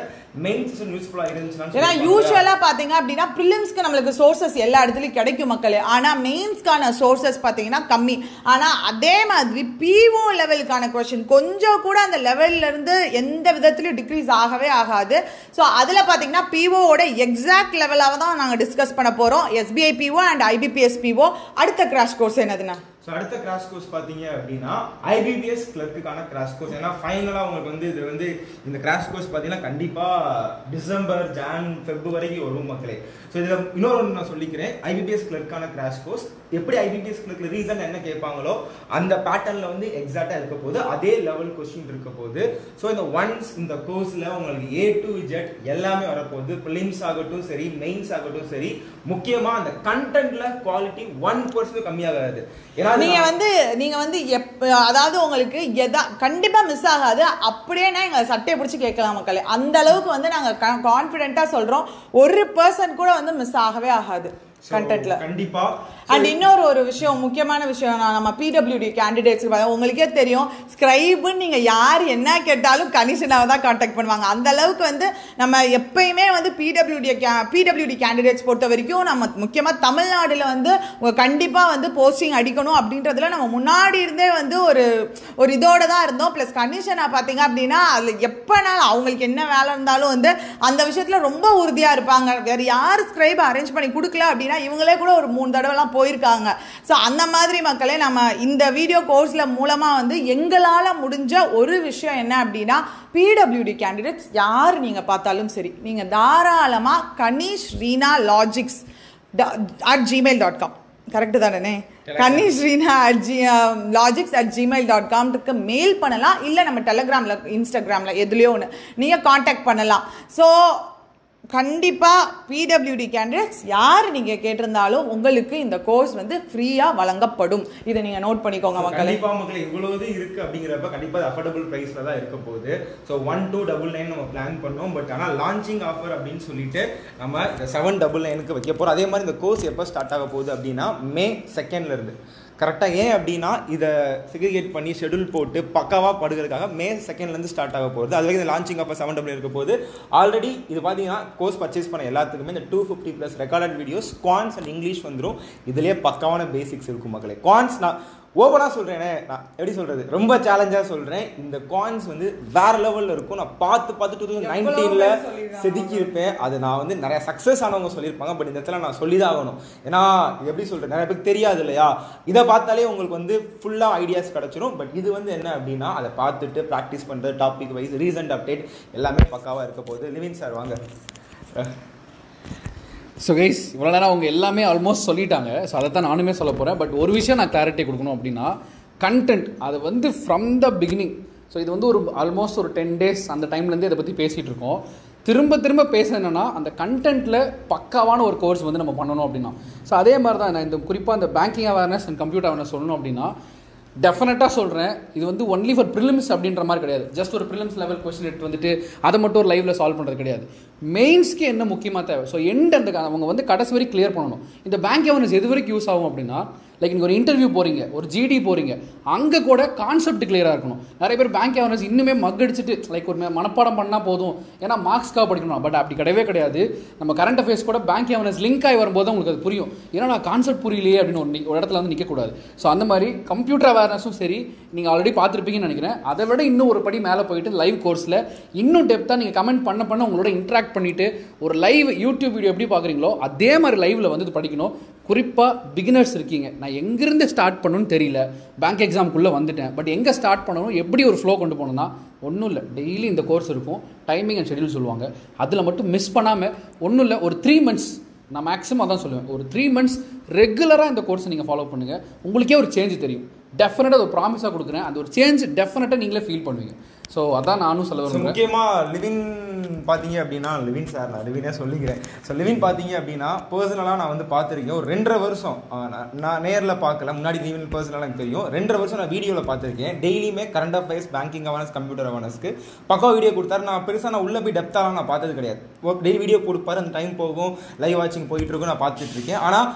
மெயின் செஷன் யூஸ்ஃபுல்லா இருந்துச்சுன்னா ஏன்னா யூஸ்வலாக பார்த்தீங்க அப்படின்னா ப்ரிலிம்ஸ்க்கு நம்மளுக்கு சோர்சஸ் எல்லா இடத்துலையும் கிடைக்கும் மக்களே. ஆனால் மெயின்ஸ்க்கான சோர்சஸ் பார்த்தீங்கன்னா கம்மி. ஆனால் அதே மாதிரி பிஓ லெவலுக்கான கொஷின் கொஞ்சம் கூட அந்த லெவல்ல இருந்து எந்த விதத்துலையும் டிக்ரீஸ் ஆகவே ஆகாது. ஸோ அதில் பார்த்தீங்கன்னா பிஓவோட எக்ஸாக்ட் லெவலாக தான் நாங்கள் டிஸ்கஸ் பண்ண போகிறோம் SBI PO and IBPS PO அடுத்த கிராஷ் கோர்ஸ் என்னதுண்ணா? ஸோ அடுத்த கிராஸ் கோர்ஸ் பார்த்தீங்க அப்படின்னா ஐபிபிஎஸ் கிளர்க்குக்கான கிராஸ் கோர்ஸ் ஏன்னா ஃபைனலாக உங்களுக்கு வந்து இது வந்து இந்த கிராஸ் கோர்ஸ் பார்த்தீங்கன்னா கண்டிப்பாக டிசம்பர் ஜான் ஃபெப் வரைக்கும் வரும் மக்களே. ஸோ இதில் இன்னொரு ஒன்று நான் சொல்லிக்கிறேன். ஐபிபிஎஸ் கிளர்க்கான கிராஸ் கோர்ஸ் எப்படி ஐபிபிஎஸ் கிளர்க்கில் ரீசன் என்ன கேட்பாங்களோ அந்த பேட்டர்னில் வந்து எக்ஸாக்டாக இருக்க போது அதே லெவல் கொஸ்டின் இருக்க போது ஸோ இந்த ஒன்ஸ் இந்த கோர்ஸில் உங்களுக்கு ஏ டு ஜெட் எல்லாமே வரப்போகுது. ப்ரிலிம்ஸ் ஆகட்டும் சரி மெயின்ஸ் ஆகட்டும் சரி முக்கியமாக அந்த கண்டென்ட்டில் குவாலிட்டி ஒன் பர்சன்ட் கம்மியாகாது. ஏன்னா நீங்க வந்து நீங்க வந்து எப் அதாவது உங்களுக்கு எதா கண்டிப்பா மிஸ் ஆகாது. அப்படியே நான் எங்க சட்டையை பிடிச்சி கேட்கலாம் மக்களே. அந்த அளவுக்கு வந்து நாங்க கான்பிடென்ட்டா சொல்றோம். ஒரு பர்சன் கூட வந்து மிஸ் ஆகவே ஆகாது. கண்டென்ட்ல கண்டிப்பா. அண்ட் இன்னொரு ஒரு விஷயம் முக்கியமான விஷயம் நான் நம்ம பிடபிள்யூடி கேண்டிடேட்ஸ் உங்களுக்கே தெரியும் ஸ்கிரைபுன்னு நீங்கள் யார் என்ன கேட்டாலும் கனிஷனாக தான் காண்டாக்ட் பண்ணுவாங்க. அந்த அளவுக்கு வந்து நம்ம எப்பயுமே வந்து பிடபிள்யூடி பிடபிள்யூடி கேண்டிடேட்ஸ் பொறுத்த வரைக்கும் நம்ம முக்கியமாக தமிழ்நாடில் வந்து கண்டிப்பாக வந்து போஸ்டிங் அடிக்கணும் அப்படின்றதுல நம்ம முன்னாடி இருந்தே வந்து ஒரு ஒரு இதோட தான் இருந்தோம். ப்ளஸ் கண்டிஷனாக பார்த்தீங்க அப்படின்னா அதில் எப்போனாலும் அவங்களுக்கு என்ன வேலை இருந்தாலும் வந்து அந்த விஷயத்தில் ரொம்ப உறுதியாக இருப்பாங்க. வேறு யார் ஸ்கிரைப் அரேஞ்ச் பண்ணி கொடுக்கல அப்படின்னா இவங்களே கூட ஒரு மூணு தடவைலாம் போயிருக்காங்க. ஸோ அந்த மாதிரி மக்களே நம்ம இந்த வீடியோ கோர்ஸில் மூலமாக வந்து எங்களால் முடிஞ்ச ஒரு விஷயம் என்ன அப்படின்னா பிடபிள்யூடி கேண்டிடேட்ஸ் யார் நீங்கள் பார்த்தாலும் சரி நீங்கள் தாராளமாக Kanish Reena logics at Gmail dot com correct தானே Kanish Reena at G logics at Gmail dot காம்க்கு mail பண்ணலாம் இல்லை நம்ம டெலகிராமில் இன்ஸ்டாகிராமில் எதுலேயோ ஒன்று நீங்கள் காண்டாக்ட் பண்ணலாம். ஸோ கண்டிப்பாக பிடபிள்யூடி கேண்டிடேட்ஸ் யார் நீங்கள் கேட்டிருந்தாலும் உங்களுக்கு இந்த கோர்ஸ் வந்து ஃப்ரீயாக வழங்கப்படும். இதை நீங்கள் நோட் பண்ணிக்கோங்க மக்களே. கண்டிப்பா மக்களே இவ்வளவு இருக்கு அப்படிங்கிறப்ப கண்டிப்பா அஃபோர்டபுள் பிரைஸ்ல தான் இருக்க போகுது. So one two double nine நம்ம பிளான் பண்ணோம். பட் ஆனால் லான்ச்சிங் ஆஃபர் அப்படின்னு சொல்லிட்டு நம்ம செவன் டபுள் நைனுக்கு வைக்க போறோம். அதே மாதிரி இந்த கோர்ஸ் எப்போ ஸ்டார்ட் ஆக போகுது அப்படின்னா மே செகண்ட்ல இருந்து. கரெக்டாக ஏன் அப்படின்னா இதை செக்ரிகேட் பண்ணி ஷெடியூல் போட்டு பக்காவாக படுகிறதுக்காக மே செகண்ட்லேருந்து ஸ்டார்ட் ஆக போகுது. அது வரைக்கும் இந்த லான்ச்சிங் அப்போ செவன் டபுள் இருக்க போது ஆல்ரெடி இது பார்த்தீங்கன்னா கோர்ஸ் பர்ச்சேஸ் பண்ண எல்லாத்துக்குமே இந்த two fifty plus recorded videos quants and English வந்துடும் இதுலேயே பக்காவான பேசிக்ஸ் இருக்கும் மக்களே. குவான்ஸ் நான் ஓப்பனாக சொல்கிறேனே நான் எப்படி சொல்கிறது ரொம்ப சேலஞ்சாக சொல்கிறேன் இந்த காயின்ஸ் வந்து வேற லெவலில் இருக்கும். நான் பார்த்து பார்த்து டூ தௌசண்ட் நைன்டீனில் பேர் சொல்லிடுறாங்க. செதுக்கி இருப்பேன் அது நான் வந்து நிறைய சக்ஸஸ் ஆனவங்க சொல்லியிருப்பாங்க. பட் இந்த இடத்துல நான் சொல்லி தான் ஆகணும். ஏன்னா எப்படி சொல்கிறேன் நிறைய பேருக்கு தெரியாது இல்லையா? இதை பார்த்தாலே உங்களுக்கு வந்து ஃபுல்லாக ஐடியாஸ் கிடச்சிரும். பட் இது வந்து என்ன அப்படின்னா அதை பார்த்துட்டு ப்ராக்டிஸ் பண்ணுறது டாபிக் வைஸ் ரீசன்ட் அப்டேட் எல்லாமே பக்காவாக இருக்க போகுது. லிவின் சார் வாங்க. ஸோ கைஸ் இவ்வளோ நேரம் அவங்க எல்லாமே ஆல்மோஸ்ட் சொல்லிட்டாங்க. ஸோ அதை தான் நானுமே சொல்ல போகிறேன் பட் ஒரு விஷயம் நான் கிளாரிட்டி கொடுக்கணும் அப்படின்னா கண்டென்ட் அது வந்து ஃப்ரம் த பிகினிங் ஸோ இது வந்து ஒரு ஆல்மோஸ்ட் ஒரு டென் டேஸ் அந்த டைம்லேருந்தே இதை பற்றி பேசிகிட்டு இருக்கோம். திரும்ப திரும்ப பேச என்னென்னா அந்த கண்டென்ட்டில் பக்காவான ஒரு கோர்ஸ் வந்து நம்ம பண்ணணும் அப்படின்னா. ஸோ அதே மாதிரி தான் நான் இந்த குறிப்பாக இந்த banking awareness and computer awareness சொல்லணும் அப்படின்னா டெஃபினட்டாக சொல்கிறேன் இது வந்து ஒன்லி ஃபார் ப்ரிலிம்ஸ் அப்படின்ற மாதிரி கிடையாது. ஜஸ்ட் ஒரு ப்ரிலிம்ஸ் லெவல் கொஸ்டின் எடுத்து வந்துட்டு அதை மட்டும் ஒரு லைவில் சால்வ் பண்ணுறது கிடையாது. மெயின்ஸ்க்கு என்ன முக்கியமாக தேவை? ஸோ எண்ட் அந்த அவங்க வந்து கடைசி வரைக்கும் கிளியர் பண்ணணும். இந்த பேங்க் அவேர்னஸ் எது வரைக்கும் யூஸ் ஆகும் அப்படின்னா லைக் நீங்கள் ஒரு இன்டர்வியூ போகிறீங்க ஒரு ஜிடி போகிறீங்க அங்கே கூட கான்செப்ட் கிளியராக இருக்கணும். நிறைய பேர் பேங்க் அவர்னஸ் இன்னுமே மக்கடிச்சிட்டு லைக் ஒரு மனப்பாடம் பண்ணால் போதும். ஏன்னா மார்க்ஸ்க்காக படிக்கணும் பட் அப்படி கிடையவே கிடையாது. நம்ம கரண்ட் அஃபேர்ஸ் கூட பேங்க் அவர்னஸ் லிங்க் ஆகி வரும்போது உங்களுக்கு அது புரியும். ஏன்னா நான் கான்செப்ட் புரியலையே அப்படின்னு ஒரு ஒரு இடத்துல வந்து நிற்கக்கூடாது ஸோ அந்த மாதிரி கம்ப்யூட்டர் அவேர்னஸும் சரி நீங்கள் ஆல்ரெடி பார்த்துருப்பீங்கன்னு நினைக்கிறேன். அதை விட இன்னும் ஒரு படி மேலே போயிட்டு லைவ் கோர்ஸில் இன்னும் டெப்த்தாக நீங்கள் கமெண்ட் பண்ண பண்ண உங்களோட இன்ட்ராக்ட் பண்ணிட்டு ஒரு லைவ் யூடியூப் வீடியோ எப்படி பார்க்குறீங்களோ அதே மாதிரி லைவில் வந்து இது படிக்கணும். குறிப்பாக பிகினர்ஸ் இருக்கீங்க. நான் எங்கேருந்து ஸ்டார்ட் பண்ணணும்னு தெரியல. பேங்க் எக்ஸாமுக்குள்ளே வந்துட்டேன். பட் எங்கே ஸ்டார்ட் பண்ணணும்? எப்படி ஒரு ஃப்ளோ கொண்டு போகணும்னா ஒன்றும் இல்லை. டெய்லி இந்த கோர்ஸ் இருக்கும். டைமிங் அண்ட் ஷெடியூல் சொல்லுவாங்க. அதில் மட்டும் மிஸ் பண்ணாமல் ஒன்றும் இல்லை. ஒரு த்ரீ மந்த்ஸ் நான் மேக்ஸிமம் அதான் சொல்லுவேன். ஒரு த்ரீ மந்த்ஸ் ரெகுலராக இந்த கோர்ஸை நீங்கள் ஃபாலோ பண்ணுங்கள் உங்களுக்கே ஒரு சேஞ்ச் தெரியும். டெஃபினட்டாக ஒரு ப்ராமிஸாக கொடுக்குறேன். அந்த ஒரு சேஞ்ச் டெஃபினட்டாக நீங்களே ஃபீல் பண்ணுவீங்க. ஸோ அதான் நானும் சொல்ல விரும்புகிறேன் முக்கியமாக லிவின் பார்த்தீங்க அப்படின்னா லிவின் சார் நான் லிவினே சொல்லிக்கிறேன். ஸோ லிவின் பார்த்தீங்க அப்படின்னா பர்சனலாக நான் வந்து பார்த்துருக்கேன் ஒரு ரெண்டரை வருஷம் நான் நேரில் பார்க்கல முன்னாடி லிவின் பர்சனலாக எனக்கு தெரியும். ரெண்டரை வருஷம் நான் வீடியோவில் பார்த்துருக்கேன் டெய்லியுமே current affairs banking awareness computer அவேர்னஸ்க்கு பக்கா வீடியோ கொடுத்தாரு. நான் பெருசாக நான் உள்ளே போய் டெப்த்தாலாம் நான் பார்த்தது கிடையாது. டெய்லி வீடியோ கொடுப்பாரு. அந்த டைம் போகும். லைவ் வாட்சிங் போயிட்டு இருக்கும். நான் பார்த்துட்டு இருக்கேன். ஆனால்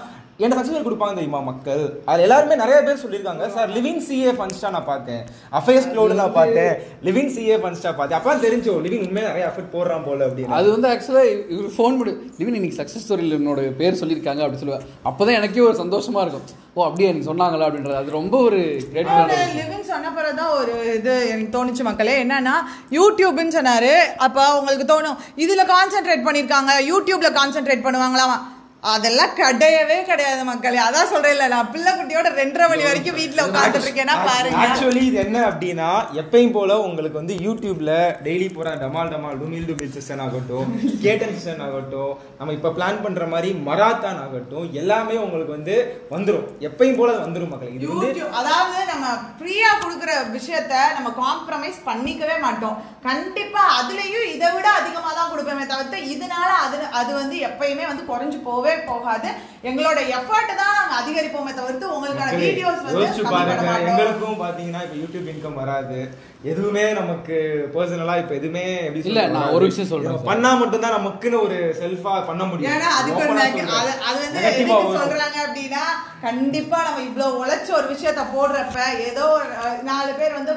என்ன சக்ஸஸ் கொடுப்பாங்க தெரியுமா மக்கள்? அது எல்லாருமே நிறைய பேர் சொல்லியிருக்காங்க. சார் லிவிங் சிஏ ஃபன்ஸ்டா நான் பார்த்தேன். அஃபேர்ஸ் க்ளோடு நான் பார்த்தேன். லிவிங் சிஏ ஃபன்ஸ்டா பார்த்தேன். அப்போ தெரிஞ்சோ லிவிங் உண்மையாக நிறைய எஃபர்ட் போடுறான் போல அப்படின்னு. அது வந்து ஆக்சுவலாக இவர் ஃபோன் பண்ணி லிவின் இன்னைக்கு சக்ஸஸ் ஸ்டோரியில் என்னோட பேர் சொல்லியிருக்காங்க அப்படி சொல்லுவேன் அப்போ தான் எனக்கே ஒரு சந்தோஷமா இருக்கும். ஓ அப்படியே எனக்கு சொன்னாங்களா அப்படின்றது. அது ரொம்ப ஒரு கிரேட் லிவிங் சொன்ன பிறகுதான் ஒரு இது எனக்கு தோணுச்சு மக்களே. என்னன்னா யூடியூப்னு சொன்னாரு. அப்ப உங்களுக்கு தோணும் இதுல கான்சென்ட்ரேட் பண்ணிருக்காங்க யூடியூப்ல கான்சென்ட்ரேட் பண்ணுவாங்களாமா? அதெல்லாம் கிடையவே கிடையாது மக்களே. அதான் சொல்றேன்ல நான் பிள்ளை குட்டியோட ரெண்டரை மணி வரைக்கும் வீட்டுல உட்காந்துட்டு இருக்கேன்னா பாருங்க. ஆக்சுவலி இது என்ன அப்படின்னா எப்பயும் போல உங்களுக்கு வந்து யூடியூப்ல டெய்லி போற டமால் டமால் டுமில் டுமில் செஷன் ஆகட்டும் கேட்டன் செஷன் ஆகட்டும் நம்ம இப்ப பிளான் பண்ற மாதிரி மராத்தான் ஆகட்டும் எல்லாமே உங்களுக்கு வந்து வந்துரும். எப்பயும் போல அது வந்துரும் மக்களே. இது வந்து அதாவது நம்ம ஃப்ரீயா கொடுக்குற விஷயத்த நம்ம காம்ப்ரமைஸ் பண்ணிக்கவே மாட்டோம். கண்டிப்பா அதுலயும் இதை விட அதிகமா தான் கொடுப்போமே தவிர்த்து இதனால அது அது வந்து எப்பயுமே வந்து குறைஞ்சு போவே போகாது எங்களோட எஃபர்ட் தான் நாங்க அதிகரிப்போமே தவிர்த்து உங்களுக்கான வீடியோஸ் வந்து பாருங்க. எங்களுக்கும் பாத்தீங்கன்னா இப்ப யூடியூப் இன்கம் வராது எதுவுமே நமக்கு பர்சனலா இப்ப எதுவுமே எப்படி இல்ல? நான் ஒரு விஷயம் சொல்றேன். பண்ணா மட்டும் தான் நமக்குன்னு ஒரு செல்ஃபா பண்ண முடியும் ஏன்னா அதுக்கு. அது அது வந்து. சொல்றாங்க அப்படின்னா கண்டிப்பா நம்ம இவ்வளவு உழைச்சு ஒரு விஷயத்த போடுறப்ப ஏதோ ஒரு, நாலு பேர் வந்து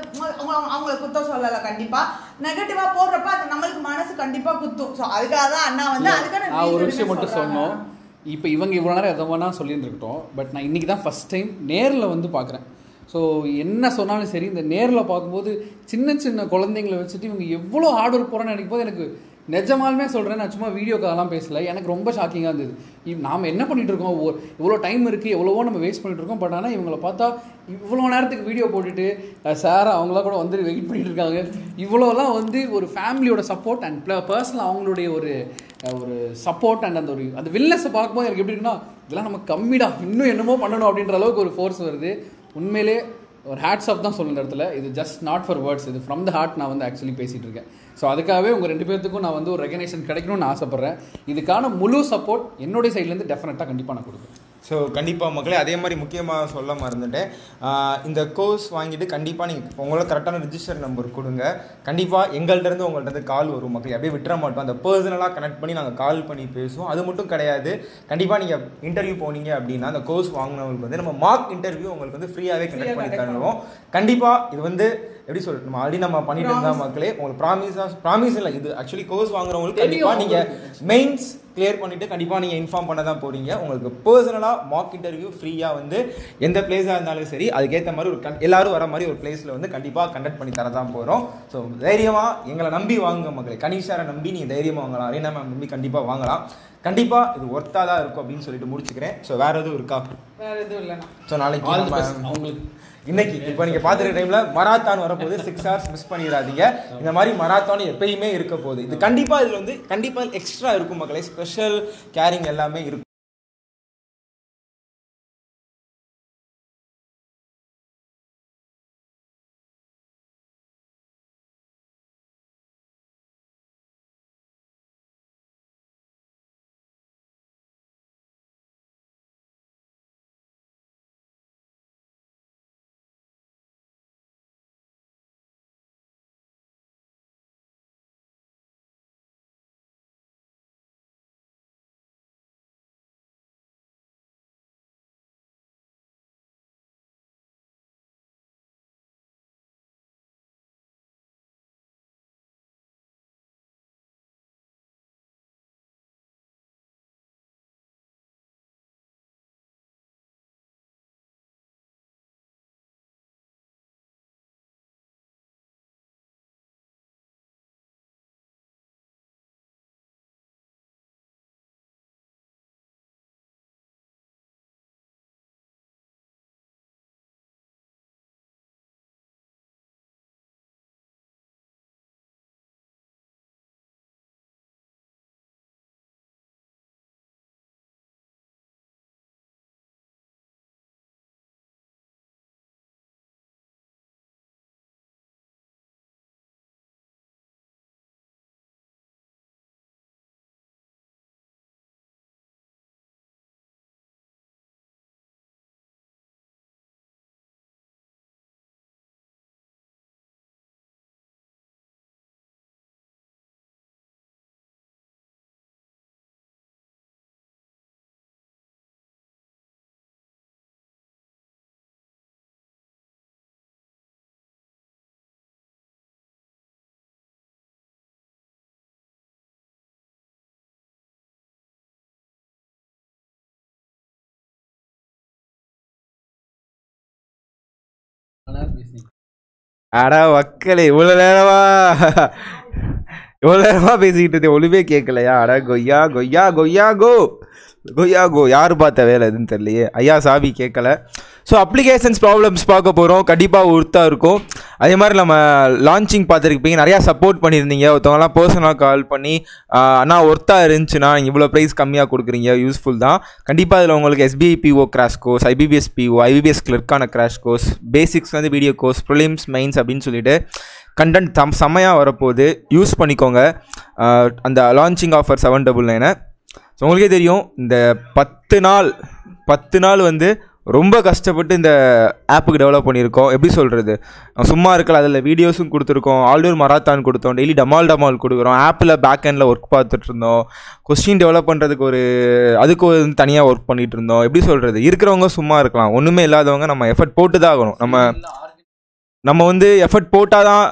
அவங்கள குத்தம் சொல்லல கண்டிப்பா நெகட்டிவா போடுறப்ப அது நம்மளுக்கு மனசு கண்டிப்பா குத்தும் சோ அதுக்காக தான் அண்ணா வந்து அதுக்கான ஒரு விஷயம் மட்டும். சொன்னோம் இப்போ இவங்க இவ்வளோ நேரம் எதை வேணா சொல்லியிருந்துருக்கட்டும் பட் நான் இன்றைக்கி தான் ஃபர்ஸ்ட் டைம் நேரில் வந்து பார்க்குறேன். ஸோ என்ன சொன்னாலும் சரி இந்த நேரில் பார்க்கும்போது சின்ன சின்ன குழந்தைங்களை வச்சுட்டு இவங்க எவ்வளோ ஆர்டர் போகிறேன்னு நினைக்கும் போது எனக்கு நிஜமாலுமே சொல்கிறேன் நான் சும்மா வீடியோ காலெலாம் பேசல. எனக்கு ரொம்ப ஷாக்கிங்காக இருந்தது. இவ் நாம் என்ன பண்ணிகிட்டு இருக்கோம்? ஒ- இவ்வளோ டைம் இருக்குது எவ்வளவோ நம்ம வேஸ்ட் பண்ணிகிட்டு இருக்கோம் பட் ஆனால் இவங்கள பார்த்தா இவ்வளோ நேரத்துக்கு வீடியோ போட்டுட்டு சார் அவங்களாம் கூட வந்து வெயிட் பண்ணிகிட்டு இருக்காங்க. இவ்வளோலாம் வந்து ஒரு ஃபேமிலியோட சப்போர்ட் அண்ட் பர்சனல் அவங்களுடைய ஒரு ஒரு சப்போர்ட் அண்ட் அந்த ஒரு அந்த வில்னஸை பார்க்கும்போது எனக்கு எப்படி இருக்குன்னா இதெல்லாம் நம்ம கம்மிடா இன்னும் என்னமோ பண்ணணும் அப்படின்ற அளவுக்கு ஒரு ஃபோர்ஸ் வருது. உண்மையிலே ஒரு ஹேட்ஸ் ஆஃப் தான் சொல்லுற இடத்துல. இது ஜஸ்ட் நாட் ஃபார் வேர்ட்ஸ் இது ஃப்ரம் த ஹார்ட் நான் வந்து ஆக்சுவலி பேசிகிட்டு இருக்கேன். ஸோ அதுக்காகவே உங்கள் ரெண்டு பேர்த்துக்கும் நான் வந்து ஒரு ரெகனேஷன் கிடைக்கணும்னு ஆசைப்பட்றேன். இதுக்கான முழு சப்போர்ட் என்னுடைய சைட்லேருந்து டெஃபினட்டாக கண்டிப்பாக நான் கொடுப்பேன். ஸோ கண்டிப்பாக மக்களே அதே மாதிரி முக்கியமாக சொல்ல மறந்துட்டேன். இந்த கோர்ஸ் வாங்கிட்டு கண்டிப்பாக நீங்கள் உங்களோட கரெக்டான ரிஜிஸ்டர் நம்பர் கொடுங்க. கண்டிப்பாக எங்கள்கிட்டருந்து உங்கள்கிட்ட கால் வரும் மக்களே. அப்படியே விட்டுற மாட்டோம். அந்த பர்சனலாக கனெக்ட் பண்ணி நாங்கள் கால் பண்ணி பேசுவோம். அது மட்டும் கிடையாது. கண்டிப்பாக நீங்கள் இன்டர்வியூ போனீங்க அப்படின்னா அந்த கோர்ஸ் வாங்கினவங்களுக்கு வந்து நம்ம மார்க் இன்டர்வியூ உங்களுக்கு வந்து ஃப்ரீயாகவே கனெக்ட் பண்ணி தருவோம். கண்டிப்பாக இது வந்து எப்படி சொல்றது? நம்ம ஆல்ரெடி நம்ம பண்ணிட்டு இருந்தா மக்களே. உங்களுக்கு ப்ராமிஸ் ப்ராமிஸ் இல்லை. இது ஆக்சுவலி கோர்ஸ் வாங்குறவங்களுக்கு கண்டிப்பாக நீங்கள் மெயின்ஸ் கிளியர் பண்ணிட்டு கண்டிப்பாக நீங்கள் இன்ஃபார்ம் பண்ண தான் போறீங்க. உங்களுக்கு பர்சனலாக மாக் இன்டர்வியூ ஃப்ரீயாக வந்து எந்த பிளேஸாக இருந்தாலும் சரி அதுக்கேற்ற மாதிரி ஒரு con- எல்லாரும் வர மாதிரி ஒரு பிளேஸில் வந்து கண்டிப்பாக கண்டக்ட் பண்ணி தர தான் போகிறோம் ஸோ தைரியமாக எங்களை நம்பி வாங்குங்க மக்களே. கனிஷாரை நம்பி நீங்கள் தைரியமாக வாங்கலாம். அரேனா மேம் நம்பி கண்டிப்பாக வாங்கலாம். கண்டிப்பாக இது ஒர்த்தாக தான் இருக்கும் அப்படின்னு சொல்லிட்டு முடிச்சுக்கிறேன். ஸோ வேற எதுவும் இருக்கா? வேற எதுவும் இல்லைண்ணா ஸோ நாளைக்கு. அவங்களுக்கு இன்னைக்கு இப்போ நீங்க பார்த்துருக்க டைம்ல மராத்தான் வரப்போகுது. சிக்ஸ் ஹவர்ஸ் மிஸ் பண்ணிடாதீங்க. இந்த மாதிரி மராத்தான் எப்பயுமே இருக்க போகுது. இது கண்டிப்பா இதுல வந்து கண்டிப்பா எக்ஸ்ட்ரா இருக்கும் மக்களே. ஸ்பெஷல் கேரிங் எல்லாமே இருக்கும். அடா வக்கலே இவ்வளோ நேரமா? இவ்வளோ நேரமா பேசிக்கிட்டு இருந்தேன் ஒழுவே கேட்கலையா? அட கொய்யா கொய்யா கொய்யா கோ. கொய்யா கோ. யார் பார்த்த வேலை எதுன்னு தெரியலையே. ஐயா சாவி கேட்கல. ஸோ அப்ளிகேஷன்ஸ் ப்ராப்ளம்ஸ் பார்க்க போகிறோம் கண்டிப்பாக உறுத்தாக இருக்கும். அதே மாதிரி நம்ம லான்ச்சிங் பார்த்துருப்பீங்க நிறையா சப்போர்ட் பண்ணியிருந்தீங்க. ஒருத்தவங்கலாம் பர்சனலாக கால் பண்ணி அண்ணா ஒர்த்தாக இருந்துச்சுன்னா இவ்வளோ ப்ரைஸ் கம்மியாக கொடுக்குறீங்க. யூஸ்ஃபுல் தான். கண்டிப்பாக அதில் உங்களுக்கு SBI PO crash course IBPS PO IBPS கிளர்க்கான crash course basics வந்து வீடியோ கோர்ஸ் ப்ரிலிம்ஸ் மெயின்ஸ் அப்படின்னு சொல்லிட்டு கண்டென்ட் தம் செம்மையாக வரப்போகுது. யூஸ் பண்ணிக்கோங்க. அந்த லான்ச்சிங் ஆஃபர் செவன் டபுள் நைனை ஸோ உங்களுக்கே தெரியும் இந்த பத்து நாள் பத்து நாள் வந்து ரொம்ப கஷ்டப்பட்டு இந்த ஆப்புக்கு டெவலப் பண்ணியிருக்கோம். எப்படி சொல்கிறது சும்மா இருக்கல அதில் வீடியோஸும் கொடுத்துருக்கோம். ஆல்டூர் மராத்தான் கொடுத்தோம். டெய்லி டமால் டமால் கொடுக்குறோம். ஆப்பில் பேக் எண்டில் ஒர்க் பார்த்துட்டு இருந்தோம். கொஸ்டின் டெவலப் பண்ணுறதுக்கு ஒரு அதுக்கு ஒரு தனியாக ஒர்க் பண்ணிட்டு இருந்தோம். எப்படி சொல்கிறது இருக்கிறவங்க சும்மா இருக்கலாம். ஒன்றுமே இல்லாதவங்க நம்ம எஃபர்ட் போட்டு தான் ஆகணும். நம்ம நம்ம வந்து எஃபர்ட் போட்டால் தான்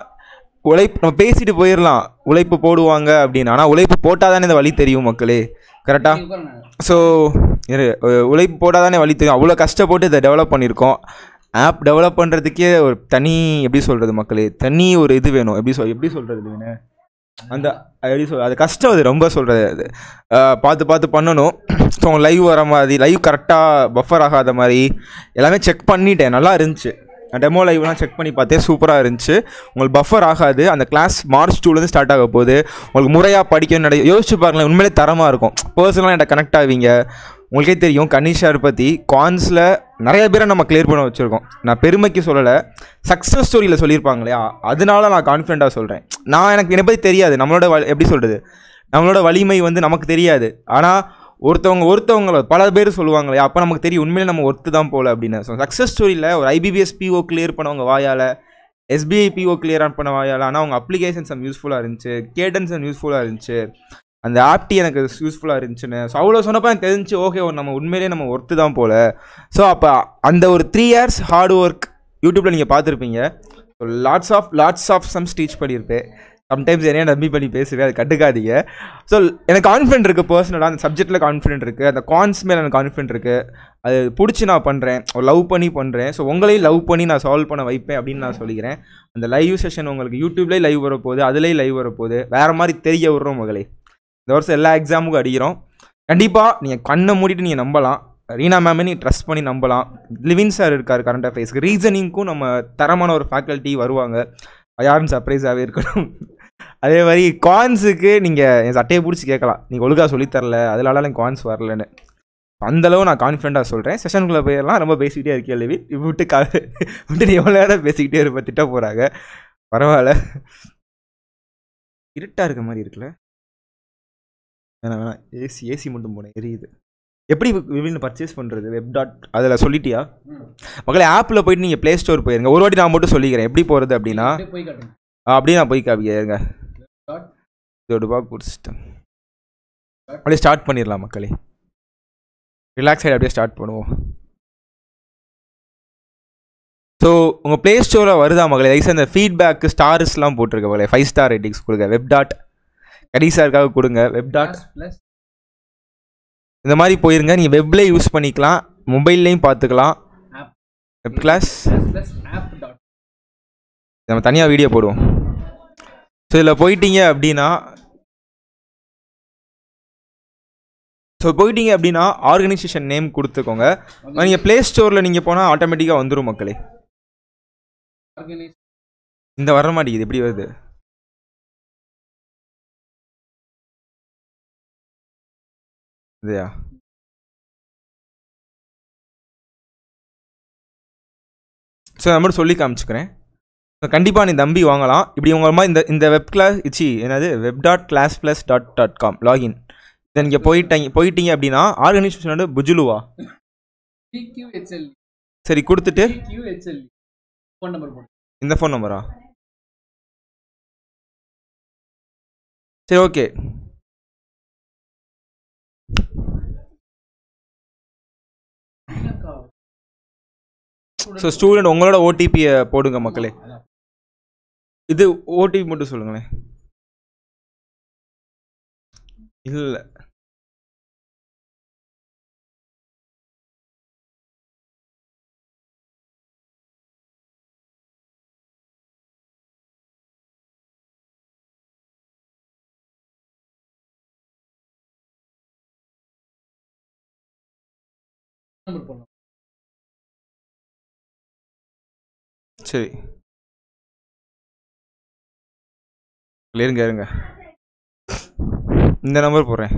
உழைப்பு நம்ம பேசிட்டு போயிடலாம் உழைப்பு போடுவாங்க அப்படின்னு. ஆனால் உழைப்பு போட்டால் தானே இந்த வழி தெரியும் மக்களே. கரெக்டாக ஸோ உழைப்பு போட்டால் தானே வழி தெரியும். அவ்வளோ கஷ்டப்பட்டு இதை டெவலப் பண்ணியிருக்கோம். ஆப் டெவலப் பண்ணுறதுக்கே ஒரு தனி எப்படி சொல்கிறது மக்களே தனி ஒரு இது வேணும். எப்படி சொல் எப்படி சொல்கிறது வேணும் அந்த எப்படி சொல் அது கஷ்டம் அது ரொம்ப சொல்கிறது அது. பார்த்து பார்த்து பண்ணணும். ஸோ லைவ் வர மாதிரி லைவ் கரெக்டாக பஃபர் ஆகாத மாதிரி எல்லாமே செக் பண்ணிட்டேன். நல்லா இருந்துச்சு. நான் டெமோ லைவ்லாம் செக் பண்ணி பார்த்தேன். சூப்பராக இருந்துச்சு. உங்களுக்கு பஃபர் ஆகாது. அந்த கிளாஸ் மார்ச் டூலேருந்து ஸ்டார்ட் ஆக போகுது. உங்களுக்கு முறையாக படிக்கணும் நடை யோசிச்சு பாருங்களேன் உண்மையிலே தரமாக இருக்கும். பர்சனலாக என்கிட்ட கனெக்ட் ஆவீங்க. உங்களுக்கே தெரியும் கனிஷார் பற்றி கான்ஸில் நிறைய பேரை நம்ம கிளியர் பண்ண வச்சுருக்கோம். நான் பெருமைக்கு சொல்லலை சக்ஸஸ் ஸ்டோரியில் சொல்லியிருப்பாங்க இல்லையா அதனால நான் கான்ஃபிடண்ட்டாக சொல்கிறேன் நான் எனக்கு என்னை பற்றி தெரியாது நம்மளோட வ- எப்படி சொல்கிறது நம்மளோட வலிமை வந்து நமக்கு தெரியாது. ஆனால் ஒருத்தவங்க ஒருத்தவங்கள பல பேர் சொல்லுவாங்களே அப்போ நமக்கு தெரியும் உண்மையிலே நம்ம ஒர்த்து தான் போகல அப்படின்னு. ஸோ சக்ஸஸ் ஸ்டோரியில் ஒரு ஐபிபிஎஸ் பிஓ கிளியர் பண்ணவங்க வாயால் எஸ்பிஐ பிஓ கிளியர் பண்ண வாயால் ஆனால் அவங்க அப்ளிகேஷன் சம் யூஸ்ஃபுல்லாக இருந்துச்சு கேடன்ஸ் சம் யூஸ்ஃபுல்லாக இருந்துச்சு. அந்த ஆப்டி எனக்கு யூஸ்ஃபுல்லாக இருந்துச்சுன்னு. ஸோ அவ்வளோ சொன்னப்போ எனக்கு தெரிஞ்சு ஓகே நம்ம உண்மையிலேயே நம்ம ஒர்த்து தான் போல். ஸோ அப்போ அந்த ஒரு த்ரீ இயர்ஸ் ஹார்ட் ஒர்க் யூடியூப்பில் நீங்கள் பார்த்துருப்பீங்க. So lots of lots of sums teach பண்ணியிருப்பேன். சம்டைம்ஸ் என்னைய நம்பி பண்ணி பேசுவேன் அது கட்டுக்காதீங்க ஸோ எனக்கு கான்ஃபிடென்ட் இருக்குது பர்சனலாக அந்த சப்ஜெக்ட்டில் கான்ஃபிடென்ட் இருக்குது அந்த கான்ஸ் மேலே எனக்கு கான்ஃபிடென்ட் இருக்குது அது பிடிச்சி நான் பண்ணுறேன் லவ் பண்ணி பண்ணுறேன் ஸோ உங்களையும் லவ் பண்ணி நான் சால்வ் பண்ண வைப்பேன் அப்படின்னு நான் சொல்லிக்கிறேன். அந்த லைவ் செஷன் உங்களுக்கு யூடியூப்லேயே லைவ் வரப்போகுது அதுலேயும் லைவ் வரப்போகுது. வேறு மாதிரி தெரிய விட்றோம் மகளே. இந்த வருஷம் எல்லா எக்ஸாமுக்கும் அடிக்கிறோம். கண்டிப்பாக நீங்கள் கண்ணை மூடிட்டு நீங்கள் நம்பலாம். ரீனா மேமே நீங்கள் ட்ரஸ்ட் பண்ணி நம்பலாம். லிவின் சார் இருக்கார் கரண்ட் அஃபேர்ஸ்க்கு ரீசனிங்க்கும் நம்ம தரமான ஒரு ஃபேக்கல்ட்டி வருவாங்க. யாரும் சர்ப்ரைஸாகவே இருக்கணும். அதே மாதிரி கான்ஸுக்கு நீங்கள் என் சட்டையை பிடிச்சி கேட்கலாம். நீங்கள் ஒழுங்காக சொல்லித் தரல. அதனால எனக்கு கான்ஸ் வரலன்னு. அந்தளவு நான் கான்ஃபிடண்ட்டாக சொல்கிறேன் செஷனுக்குள்ளே போயெல்லாம் ரொம்ப பேசிக்கிட்டே இருக்கேன் லிவி இப்போ விட்டு கா விட்டு நீ எவ்வளோ நேரம் பேசிக்கிட்டே இருப்ப? திட்ட போகிறாங்க பரவாயில்ல. இருட்டாக இருக்க மாதிரி இருக்குல்ல? வேணாம் வேணாம். ஏசி ஏசி மட்டும் போனேன். எரியுது எப்படி விவின் பர்ச்சேஸ் பண்ணுறது வெப் டாட் அதில் சொல்லிட்டியா? மக்களே ஆப்பில் போயிட்டு நீங்கள் ப்ளே ஸ்டோர் போயிருங்க. ஒரு வாட்டி நான் மட்டும் சொல்லிக்கிறேன். எப்படி போகிறது அப்படின்னா? அப்படியே நான் போய் காப்பிக்கிறேங்க Dot. இதோட பாக் சிஸ்டம் அப்படியே ஸ்டார்ட் பண்ணிடலாம் மக்களே. ரிலாக்ஸ் ஆகி அப்படியே ஸ்டார்ட் பண்ணுவோம். ஸோ உங்கள் ப்ளே ஸ்டோரில் வருதா மகளே? தயவுசெய்து அந்த ஃபீட்பேக்கு ஸ்டார்ஸ்லாம் போட்டிருக்க மகளே. ஃபைவ் ஸ்டார் ரேட்டிங்ஸ் கொடுங்க. வெப் டாட் கடைசாருக்காக கொடுங்க. வெப் டாட் ப்ளஸ் இந்த மாதிரி போயிருங்க. நீங்கள் வெப்ல யூஸ் பண்ணிக்கலாம். மொபைல்லையும் பார்த்துக்கலாம். வெப் கிளாஸ் நம்ம தனியாக வீடியோ போடுவோம். ஸோ இதில் போயிட்டீங்க அப்படின்னா ஸோ போயிட்டீங்க அப்படின்னா ஆர்கனைசேஷன் நேம் கொடுத்துக்கோங்க. நீங்கள் ப்ளே ஸ்டோரில் நீங்கள் போனால் ஆட்டோமேட்டிக்காக வந்துடும் மக்களே. இந்த வர மாட்டேங்குது. எப்படி வருது? இதையா ஸோ நான் மட்டும் சொல்லி காமிச்சுக்கிறேன். கண்டிப்பாக நீ தம்பி வாங்கலாம். இப்படி உங்கள் மாதிரி இந்த இந்த வெப் கிளாஸ் இச்சி என்னது? Web dot class plus dot dot com login இதை நீங்கள் போயிட்டீங்க போயிட்டீங்க அப்படின்னா ஆர்கனைசேஷன் வந்து புஜுலுவா? சரி கொடுத்துட்டு. இந்த ஃபோன் நம்பரா சரி ஓகே ஸோ ஸ்டூடெண்ட் உங்களோட ஓடிபியை போடுங்க மக்களே. இது ஓடிபி மட்டும் சொல்லுங்களேன். இல்லை. நம்பர் போடலாம் சரி. இல்ல, இருங்க இருங்க. இந்த நம்பர் போடுறேன்.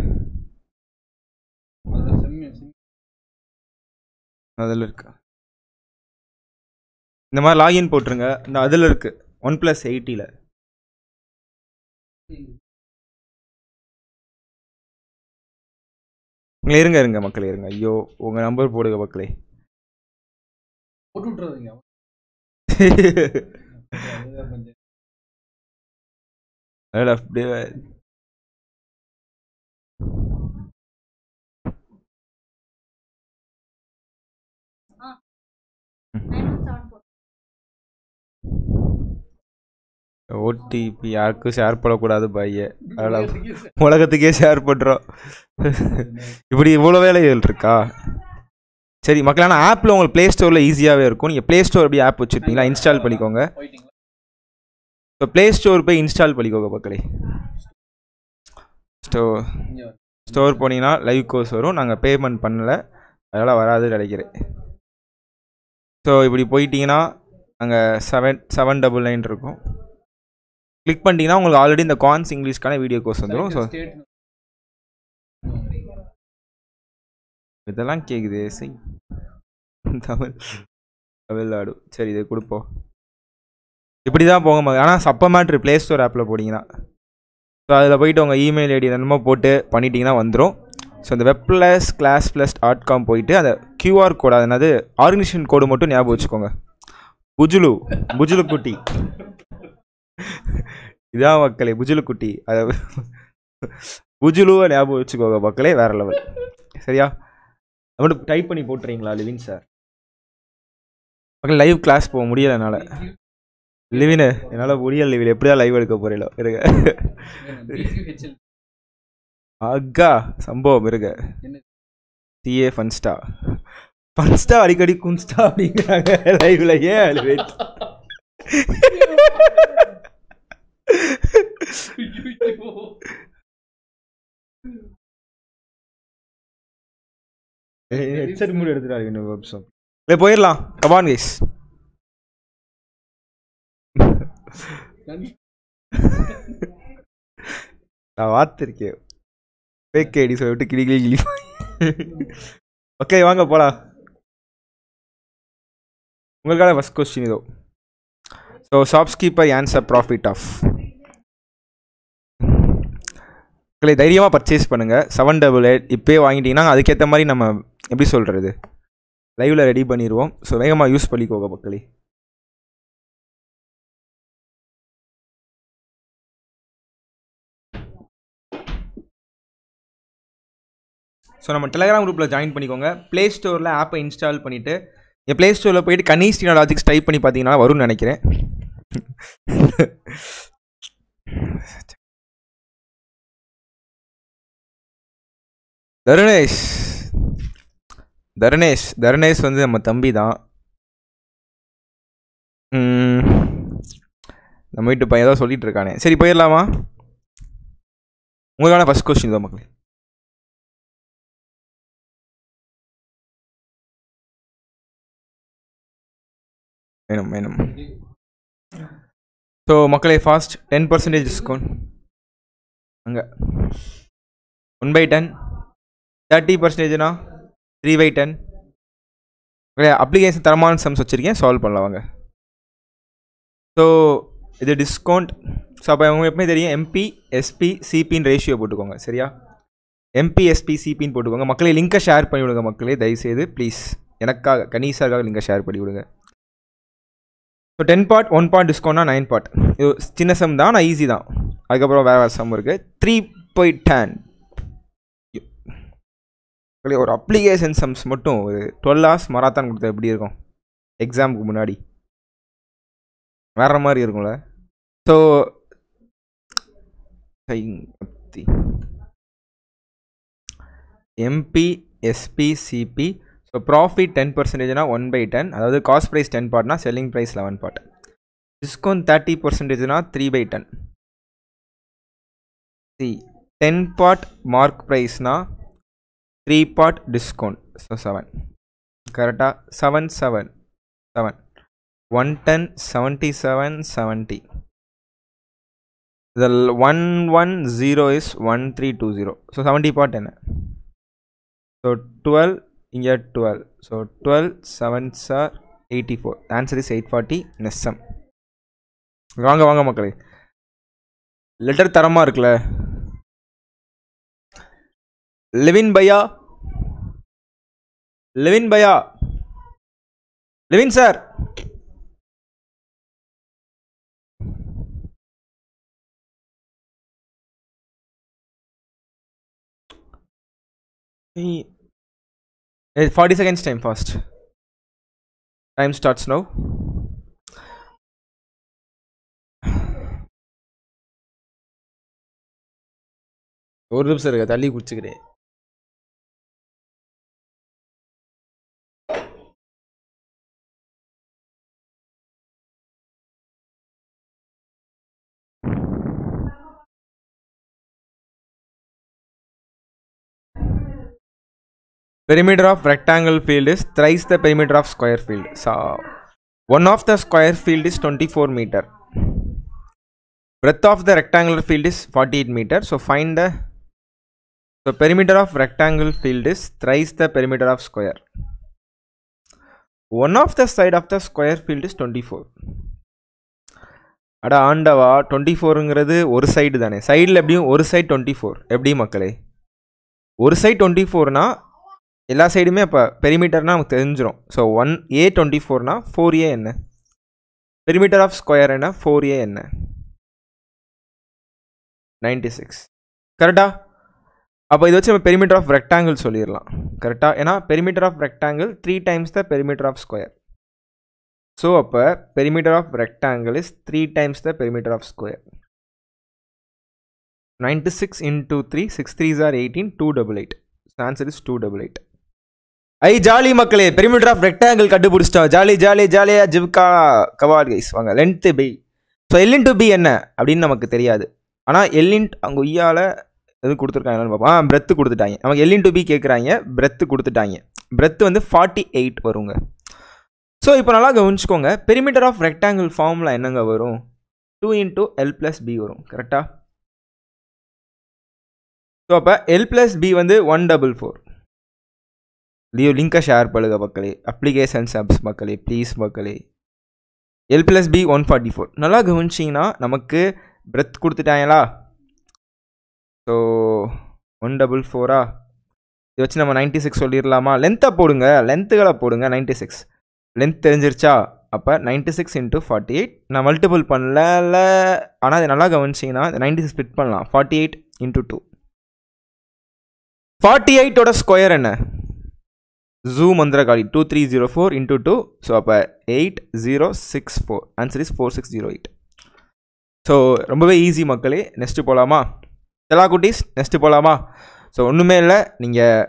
அதில் இருக்கு. இந்த மாதிரி லாகின் போட்டுருங்க. இந்த அதில் இருக்கு. ஒன் ப்ளஸ் எயிட்டியில் இருங்க இருங்க மக்களே இருங்க. ஐயோ உங்கள் நம்பர் போடுங்க மக்களே. போட்டு விட்டுறாதீங்க. அதுதான் கொஞ்சம் அதில் அப்படியே ஓடிபி யாருக்கும் ஷேர் பண்ணக்கூடாது பைய. உலகத்துக்கே ஷேர் பண்ணுறோம் இப்படி இவ்வளோ வேலைகள் இருக்கா? சரி மக்களான ஆப்பில் உங்களுக்கு ப்ளே ஸ்டோரில் ஈஸியாகவே இருக்கும். நீங்கள் ப்ளே ஸ்டோர் அப்படி ஆப் வச்சுருப்பீங்களா? இன்ஸ்டால் பண்ணிக்கோங்க. ஸோ இப்போ ப்ளே ஸ்டோர் போய் இன்ஸ்டால் பண்ணிக்கோங்க மக்களே. ஸ்டோ ஸ்டோர் போனீங்கன்னா லைவ் கோர்ஸ் வரும். நாங்கள் பேமெண்ட் பண்ணலை. அதனால் வராது நினைக்கிறேன். ஸோ இப்படி போயிட்டீங்கன்னா அங்கே செவன் செவன் டபுள் நைன் இருக்கும். கிளிக் பண்ணிட்டீங்கன்னா உங்களுக்கு ஆல்ரெடி இந்த கான்ஸ் இங்கிலீஷ்க்கான வீடியோ கோர்ஸ் வந்துடும் ஸோ இதெல்லாம் கேட்குது சை தமிழ் தமிழ்நாடு. சரி இதை கொடுப்போம். இப்படி தான் போக மாதிரி ஆனால் சப்ப மேட்ரு ப்ளே ஸ்டோர் ஆப்பில் போட்டிங்கன்னா. ஸோ அதில் போயிட்டு உங்கள் இமெயில் ஐடி என்னமோ போட்டு பண்ணிட்டீங்கன்னா வந்துடும் ஸோ இந்த web plus class plus dot com போயிட்டு அந்த கியூஆர் கோடு அது என்னது ஆர்கனைசேஷன் கோடு மட்டும் ஞாபகம் வச்சுக்கோங்க. புஜுலு புஜுலு குட்டி. இதான் மக்களே புஜுலு குட்டி. அதை புஜுலுவை ஞாபகம் வச்சுக்கோங்க மக்களே வேற லெவல் சரியா? மட்டும் டைப் பண்ணி போட்டுறீங்களா லிவின் சார் மக்கள் லைவ் கிளாஸ் போக முடியல என்னால். லிவினு என்னால் முடியல லிவின் எப்படியா லைவ் எடுக்க போறீங்களோ இருங்க. அக்கா சம்பவம் இருங்க? டிஏ ஃபன்ஸ்டா ஃபன்ஸ்டா அடிக்கடி குன்ஸ்டா அப்படிங்கிறாங்க. லைவ்ல ஏன் அழுவே ஹெட்செட் மூடி எடுத்துட்டாரு இன்னும் நிமிஷம் இல்லை போயிடலாம். கபான் கைஸ் நான் பார்த்துருக்கேன் ஃபேக் ஐடி சொல்லிட்டு கிளி கிளி கிளி. ஓகே வாங்க போலாம். உங்களுக்கான ஃபஸ்ட் கொஸ்டின் இதோ. So shopkeeper answer profit of மக்களை தைரியமாக பர்ச்சேஸ் பண்ணுங்கள் செவன் டபுள் எயிட் இப்போயே வாங்கிட்டீங்கன்னா அதுக்கேற்ற மாதிரி நம்ம எப்படி சொல்கிறது லைவில் ரெடி பண்ணிடுவோம் ஸோ வேகமாக யூஸ் பண்ணிக்கோங்க மக்களே. ஸோ நம்ம டெலகிராம் குரூப்பில் ஜாயின் பண்ணிக்கோங்க. ப்ளே ஸ்டோரில் ஆப்பை இன்ஸ்டால் பண்ணிவிட்டு என் ப்ளே ஸ்டோரில் போயிட்டு கனீஸ்டினா லாஜிக்ஸ் டைப் பண்ணி பார்த்தீங்கன்னா வரும்னு நினைக்கிறேன். தருணேஷ். தருணேஷ் தருணேஷ் வந்து நம்ம தம்பி தான். நம்ம வீட்டு பையன் ஏதோ சொல்லிட்டு இருக்கானே. சரி போயிடலாமா? உங்களுக்கான ஃபர்ஸ்ட் கொஸ்டின் தான் மக்களே. வேணும் வேணும். ஸோ மக்களே ஃபாஸ்ட் டென் பர்சன்டேஜ் டிஸ்கவுண்ட் அங்கே. ஒன் பை டென் தேர்ட்டி பர்சன்டேஜ்னா த்ரீ பை டென் அப்ளிகேஷன் தரமான சம்ஸ் வச்சுருக்கேன். சால்வ் பண்ணலாம் வாங்க. ஸோ இது டிஸ்கவுண்ட் ஸோ அப்போ அவங்க எப்பவுமே தெரியும் எம்பி எஸ்பி சிபின்னு ரேஷியோ போட்டுக்கோங்க. சரியா? எம்பி எஸ்பி சிபின்னு போட்டுக்கோங்க. மக்களே லிங்கை ஷேர் பண்ணி விடுங்க மக்களே. தயவுசெய்து ப்ளீஸ் எனக்காக கணீசாக்காக லிங்கை ஷேர் பண்ணி விடுங்க. So ten part one part டிஸ்கவுண்ட்னா nine part இது சின்ன சம் தான் நான் ஈஸி தான். அதுக்கப்புறம் வேறு வேறு சம் இருக்குது த்ரீ பை டென் ஒரு அப்ளிகேஷன் சம்ஸ் மட்டும் ஒரு டுவெல் ஹவர்ஸ் மராத்தான் கொடுத்தா எப்படி இருக்கும்? எக்ஸாமுக்கு முன்னாடி. வேறு மாதிரி இருக்கும்ல. So MP SP CP so profit ten பர்சன்டேஜ்னா one by ten அதாவது cost price ten பார்ட்னா selling price eleven part discount thirty பர்சன்டேஜ்னா three by ten see ten part mark ப்ரைஸ்னா three part discount so seven கரெக்டாக seven seven seven one ten seventy seven seventy இதில் one one zero is one three two zero so seventy part என்ன? So twelve இங்கே twelve so twelve seven sir eighty four answer is eight forty நெஸ்எம் வாங்க வாங்க மக்களே. Letter தரமாக இருக்குல்ல? Live-in பையா? Live-in பையா? Livin sir. Forty seconds time fast time starts no ஒரு நிமிஷம் இருக்க தள்ளி குடிச்சுக்கிறேன். Perimeter of rectangle field is thrice the perimeter of square field so one of the square field is 24 meter breadth of the rectangular field is 48 meter so find the so perimeter of rectangle field is thrice the perimeter of square one of the side of the square field is 24 அட ஆண்டவா twenty ஃபோருங்கிறது ஒரு side தானே சைடில் எப்படியும் ஒரு side twenty four எப்படி மக்களே ஒரு சைடு டுவெண்ட்டி ஃபோர்னா எல்லா சைடுமே அப்போ பெரிமீட்டர்னால் நமக்கு தெரிஞ்சிடும் ஸோ ஒன் ஏ டுவெண்ட்டி ஃபோர்னா ஃபோர் ஏ என்ன? பெரிமீட்டர் ஆஃப் ஸ்கொயர் என்ன ஃபோர் ஏ என்ன? நைன்டி சிக்ஸ் கரெக்டாக அப்போ இதை வச்சு நம்ம பெரிமீட்டர் ஆஃப் ரெக்டாங்கிள் சொல்லிடலாம் கரெக்டாக ஏன்னா perimeter of rectangle three times the perimeter of square so அப்போ perimeter of rectangle is three times the perimeter of square ninety six into three six three are eighteen two double eight answer is two double eight I jolly மக்களே perimeter of rectangle கண்டுபிடிச்சிட்டோம் jolly jolly ஜாலியாக ஜிப்கா கவாட் guys வாங்க length B so எல்லின் to be என்ன? அப்படின்னு நமக்கு தெரியாது. ஆனால் எல்லின் அங்கே உய்யால எது கொடுத்துருக்காங்கன்னு பார்ப்போம் ஆ பிரெத்து கொடுத்துட்டாங்க. நமக்கு எல்லின் டு பி கேட்குறாங்க பிரெத்து கொடுத்துட்டாங்க. பிரெத்து வந்து ஃபார்ட்டி எயிட் வருங்க. ஸோ இப்போ நல்லா கவனிச்சுக்கோங்க. பெரிமீட்டர் ஆஃப் ரெக்டாங்கிள் ஃபார்மில் என்னங்க வரும்? Two into L plus B வரும். கரெக்டாக ஸோ அப்போ எல் ப்ளஸ் பி வந்து ஒன் டபுள் ஃபோர் லீவ் லிங்கை ஷேர் பண்ணுங்க மக்களே. அப்ளிகேஷன் சப்ஸ் மக்களே ப்ளீஸ் மக்களே. L plus B one forty four நல்லா கவனிச்சிங்கன்னா நமக்கு பிரெத் கொடுத்துட்டாங்களா ஸோ ஒன் டபுள் ஃபோரா இதை வச்சு நம்ம நைன்ட்டி சிக்ஸ் சொல்லிடலாமா லென்த்தை போடுங்க. லென்த்துகளை போடுங்க நைன்ட்டி சிக்ஸ் லென்த் தெரிஞ்சிருச்சா? அப்போ ninety six into forty eight நான் மல்டிபிள் பண்ணல ஆனால் அது நல்லா கவனிச்சிங்கன்னா நைன்ட்டி சிக்ஸ் ஸ்பிட் பண்ணலாம். Forty eight into two forty எயிட்டோட square என்ன? ஜூ மந்திரகாளி two three zero four into two so அப்போ eight zero six four answer is four six zero eight so ரொம்பவே ஈஸி மக்களே. நெக்ஸ்ட்டு போகலாமா எல்லா குட்டீஸ் நெக்ஸ்ட்டு போகலாமா ஸோ ஒன்றுமே இல்லை. நீங்கள்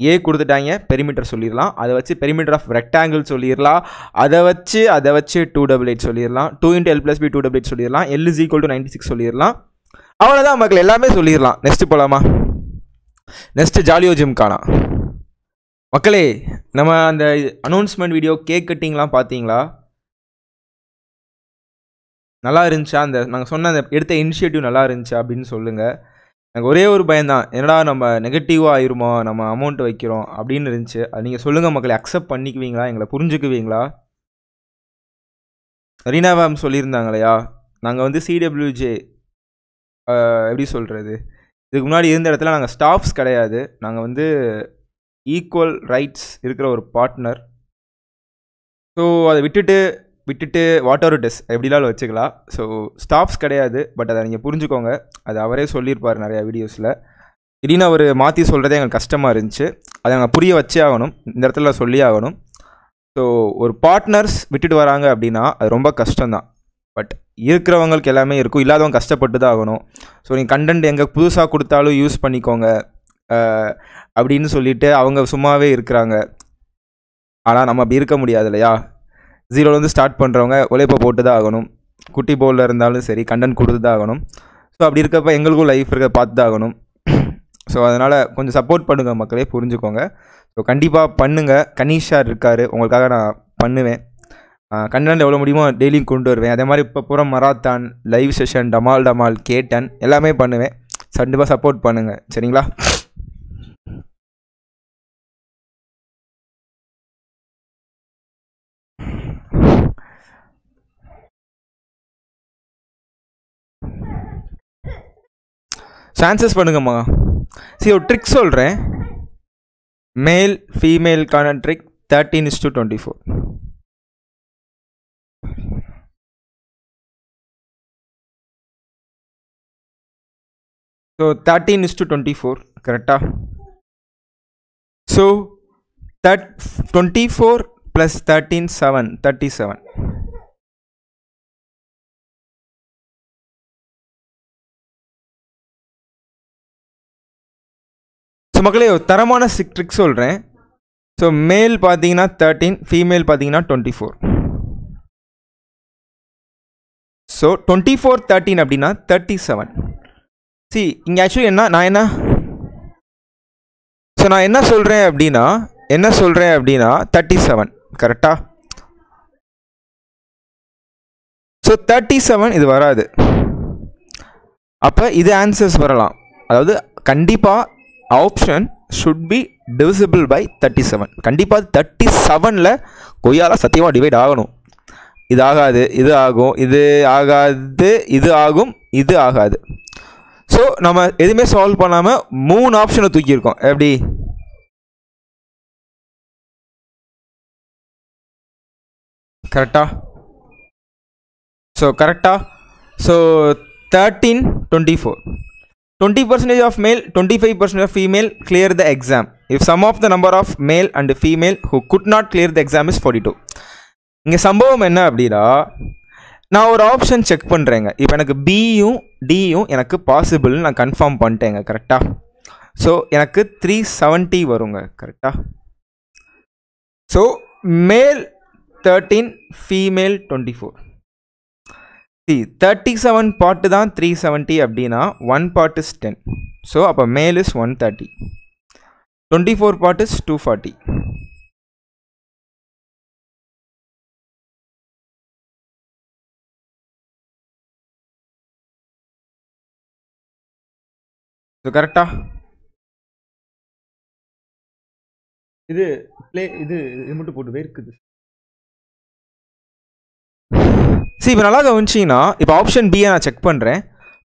ஏ கொடுத்துட்டாங்க பெரிமீட்டர் சொல்லிடலாம். அதை வச்சு பெரிமீட்டர் ஆஃப் ரெக்டாங்கிள் சொல்லிடலாம். அதை வச்சு அதை வச்சு டூ டபுள் எயிட் சொல்லிடலாம். Two into L plus B two double eight சொல்லிடலாம். L is equal to ninety six சொல்லிடலாம். அவ்வளோதான் மக்கள். எல்லாமே சொல்லிடலாம். நெக்ஸ்ட்டு போகலாமா நெக்ஸ்ட்டு ஜாலியோ ஜிம் காணா. மக்களே நம்ம அந்த அனௌன்ஸ்மெண்ட் வீடியோ கேக் கட்டிங்லாம் பார்த்தீங்களா? நல்லா இருந்துச்சா? அந்த நாங்கள் சொன்ன அந்த எடுத்த இனிஷியேட்டிவ் நல்லா இருந்துச்சா அப்படின்னு சொல்லுங்கள் எனக்கு ஒரே ஒரு பயம்தான். என்னடா நம்ம நெகட்டிவாக ஆயிருமோ? நம்ம அமௌண்ட் வைக்கிறோம் அப்படின்னு இருந்துச்சு. அது நீங்கள் சொல்லுங்கள் மக்களை அக்செப்ட் பண்ணிக்குவீங்களா? எங்களை புரிஞ்சுக்குவீங்களா? ரீனா மேம் சொல்லியிருந்தாங்களையா? நாங்கள் வந்து சிடபிள்யூஜே எப்படி சொல்கிறது இதுக்கு முன்னாடி இருந்த இடத்துல நாங்கள் ஸ்டாஃப்ஸ் கிடையாது. நாங்கள் வந்து ஈக்குவல் ரைட்ஸ் இருக்கிற ஒரு பார்ட்னர் ஸோ அதை விட்டுட்டு விட்டுட்டு வாட் ஆர் இட் இஸ் எப்படிலாம் வச்சுக்கலாம். ஸோ ஸ்டாஃப்ஸ் கிடையாது பட் அதை நீங்கள் புரிஞ்சுக்கோங்க. அது அவரே சொல்லியிருப்பார் நிறையா வீடியோஸில் திடீர்னு அவர் மாற்றி சொல்கிறதே எங்களுக்கு கஷ்டமாக இருந்துச்சு. அதை நாங்கள் புரிய வச்சே ஆகணும். இந்த இடத்துல சொல்லி ஆகணும். ஸோ ஒரு பார்ட்னர்ஸ் விட்டுட்டு வராங்க அப்படின்னா அது ரொம்ப கஷ்டம்தான். பட் இருக்கிறவங்களுக்கு எல்லாமே இருக்கும். இல்லாதவங்க கஷ்டப்பட்டு தான் ஆகணும். ஸோ நீங்கள் கண்டென்ட் எங்கே புதுசாக கொடுத்தாலும் யூஸ் பண்ணிக்கோங்க. அப்படின்னு சொல்லிட்டு அவங்க சும்மாவே இருக்கிறாங்க. ஆனால் நம்ம அப்படி இருக்க முடியாது இல்லையா? ஜீரோலேருந்து ஸ்டார்ட் பண்ணுறவங்க உழைப்பை போட்டு தான் ஆகணும். குட்டி போலில் இருந்தாலும் சரி கண்டென்ட் கொடுத்து தான் ஆகணும். ஸோ அப்படி இருக்கப்ப எங்களுக்கும் லைஃப் இருக்க பார்த்து தான் ஆகணும். ஸோ அதனால் கொஞ்சம் சப்போர்ட் பண்ணுங்கள் மக்களே புரிஞ்சுக்கோங்க. ஸோ கண்டிப்பாக பண்ணுங்கள் கனிஷார் இருக்கார். உங்களுக்காக நான் பண்ணுவேன். கண்டென்ட் எவ்வளோ முடியுமோ டெய்லியும் கொண்டு வருவேன். அதே மாதிரி இப்போ பூரா மராத்தான் லைவ் செஷன் டமால் டமால் கேட்டன் எல்லாமே பண்ணுவேன். கண்டிப்பாக சப்போர்ட் பண்ணுங்கள் சரிங்களா? சான்சஸ் பண்ணுங்கம்மா. சரி ஒரு ட்ரிக் சொல்கிறேன் male ஃபீமேலுக்கான trick thirteen is to twenty four so thirteen is to twenty four கரெக்டாக so that twenty four plus thirteen seven thirty seven மக்களே ஒரு தரமான சிக் ட்ரிக் சொல்கிறேன் ஸோ மேல் பார்த்தீங்கன்னா தேர்ட்டீன் ஃபீமேல் பார்த்தீங்கன்னா twenty four so twenty four thirteen அப்படின்னா thirty seven C இங்கே ஆக்சுவலி என்ன நான் என்ன? ஸோ நான் என்ன சொல்கிறேன் அப்படின்னா என்ன சொல்கிறேன் அப்படின்னா தேர்ட்டி செவன் கரெக்டாக ஸோ தேர்ட்டி செவன் இது வராது. அப்போ இது ஆன்சர்ஸ் வரலாம். அதாவது கண்டிப்பாக option should be divisible by thirty seven கண்டிப்பாக தேர்ட்டி செவனில் கொய்யாலாம் சத்தியமாக டிவைட் ஆகணும். இது ஆகாது இது ஆகும் இது ஆகாது இது ஆகும் இது ஆகாது. ஸோ நம்ம எதுவுமே சால்வ் பண்ணாமல் மூணு ஆப்ஷனை தூக்கியிருக்கோம். எப்படி? கரெக்டா ஸோ கரெக்டா so thirteen twenty four twenty percentage of male twenty five percentage of female clear the exam if sum of the number of male and female who could not clear the exam is forty இங்கே சம்பவம் என்ன அப்படின்னா நான் ஒரு option check பண்ணுறேங்க இப்போ எனக்கு பியும் டியும் எனக்கு பாசிபிள்னு நான் கன்ஃபார்ம் பண்ணிட்டேங்க கரெக்டாக ஸோ எனக்கு த்ரீ செவன்ட்டி வருங்க கரெக்டாக so male thirteen female twenty four see thirty seven part தான் த்ரீ செவன்ட்டி அப்படின்னா one part is ten so அப்போ male is one thirty twenty four part is two forty so கரெக்டா இது play இது இது மட்டும் போட்டு வேர்க்குது. சரி இப்போ நல்லா கவனிச்சிங்கன்னா இப்போ ஆப்ஷன் பியை நான் செக் பண்ணுறேன்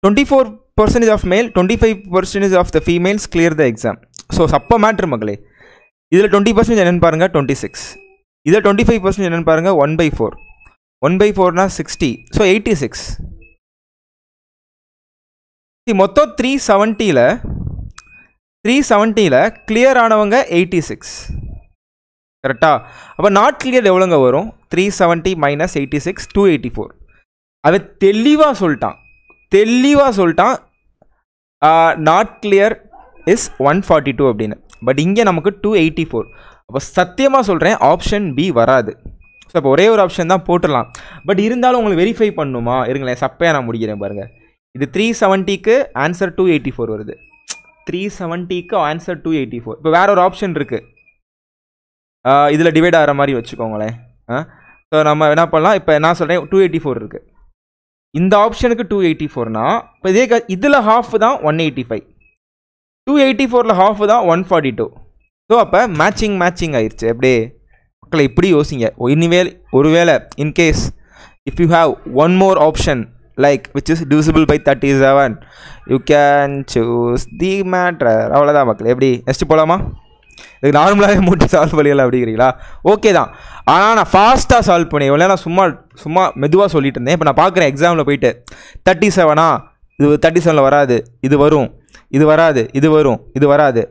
twenty four percentage of male twenty five percentage of the females clear the exam so சப்போ matter மக்களே. இதில் டுவெண்ட்டி பர்சன்டேஜ் என்னென்னு பாருங்கள் டுவெண்ட்டி சிக்ஸ் இதில் டுவெண்ட்டி ஃபைவ் பர்சன்டேஜ் என்னென்னு பாருங்கள் one by four one by ஃபோர்னா sixty so eighty six மொத்தம் three செவன்ட்டியில் three செவன்ட்டியில் கிளியர் ஆனவங்க எயிட்டி சிக்ஸ் கரெக்டாக அப்போ நாட் கிளியர் எவ்வளோங்க வரும்? Three seventy minus eighty six two eighty four அவன் தெளிவாக சொல்லிட்டான். தெளிவாக சொல்லிட்டான். Not clear is one forty two அப்படின்னு. பட் இங்கே நமக்கு டூ எயிட்டி ஃபோர் அப்போ சத்தியமாக சொல்கிறேன் ஆப்ஷன் பி வராது. ஸோ இப்போ ஒரே ஒரு ஆப்ஷன் தான் போட்டுடலாம். பட் இருந்தாலும் உங்களுக்கு வெரிஃபை பண்ணுமா? இருங்களேன் சப்பையாக நான் முடிக்கிறேன் பாருங்கள் இது த்ரீ செவன்ட்டிக்கு ஆன்சர் டூ எயிட்டி ஃபோர் வருது. த்ரீ செவன்ட்டிக்கு ஆன்சர் டூ எயிட்டி ஃபோர் இப்போ வேற ஒரு ஆப்ஷன் இருக்குது இதில் டிவைட் ஆகிற மாதிரி வச்சுக்கோங்களேன். ஸோ நம்ம என்ன பண்ணலாம்? இப்போ நான் சொல்கிறேன் டூ எயிட்டி ஃபோர் இருக்குது இந்த ஆப்ஷனுக்கு டூ எயிட்டி ஃபோர்னா இப்போ இதே இதில் ஹாஃப் தான் one eighty five two eighty ஃபோரில் ஹாஃப் தான் ஒன் ஃபார்ட்டி டூ ஸோ அப்போ மேட்சிங் மேட்சிங் ஆயிடுச்சு அப்படியே மக்களை இப்படி யோசிங்க. இனிவேல் ஒருவேளை in case if you have one more option like which is divisible by thirty seven you can choose the matter அவ்வளோதான் மக்கள். எப்படி? நெக்ஸ்ட் போகலாமா இது நார்மலாகவே மூட்டு சால்வ் பண்ணிடலாம் அப்படிங்கிறீங்களா? ஓகே தான். ஆனால் நான் ஃபாஸ்ட்டாக சால்வ் பண்ணி இவ்வளோ நான் சும்மா சும்மா மெதுவாக சொல்லிட்டு இருந்தேன். இப்போ நான் பார்க்குறேன் எக்ஸாமில் போயிட்டு தேர்ட்டி செவனா இது தேர்ட்டி செவனில் வராது. இது வரும். இது வராது. இது வரும். இது வராது.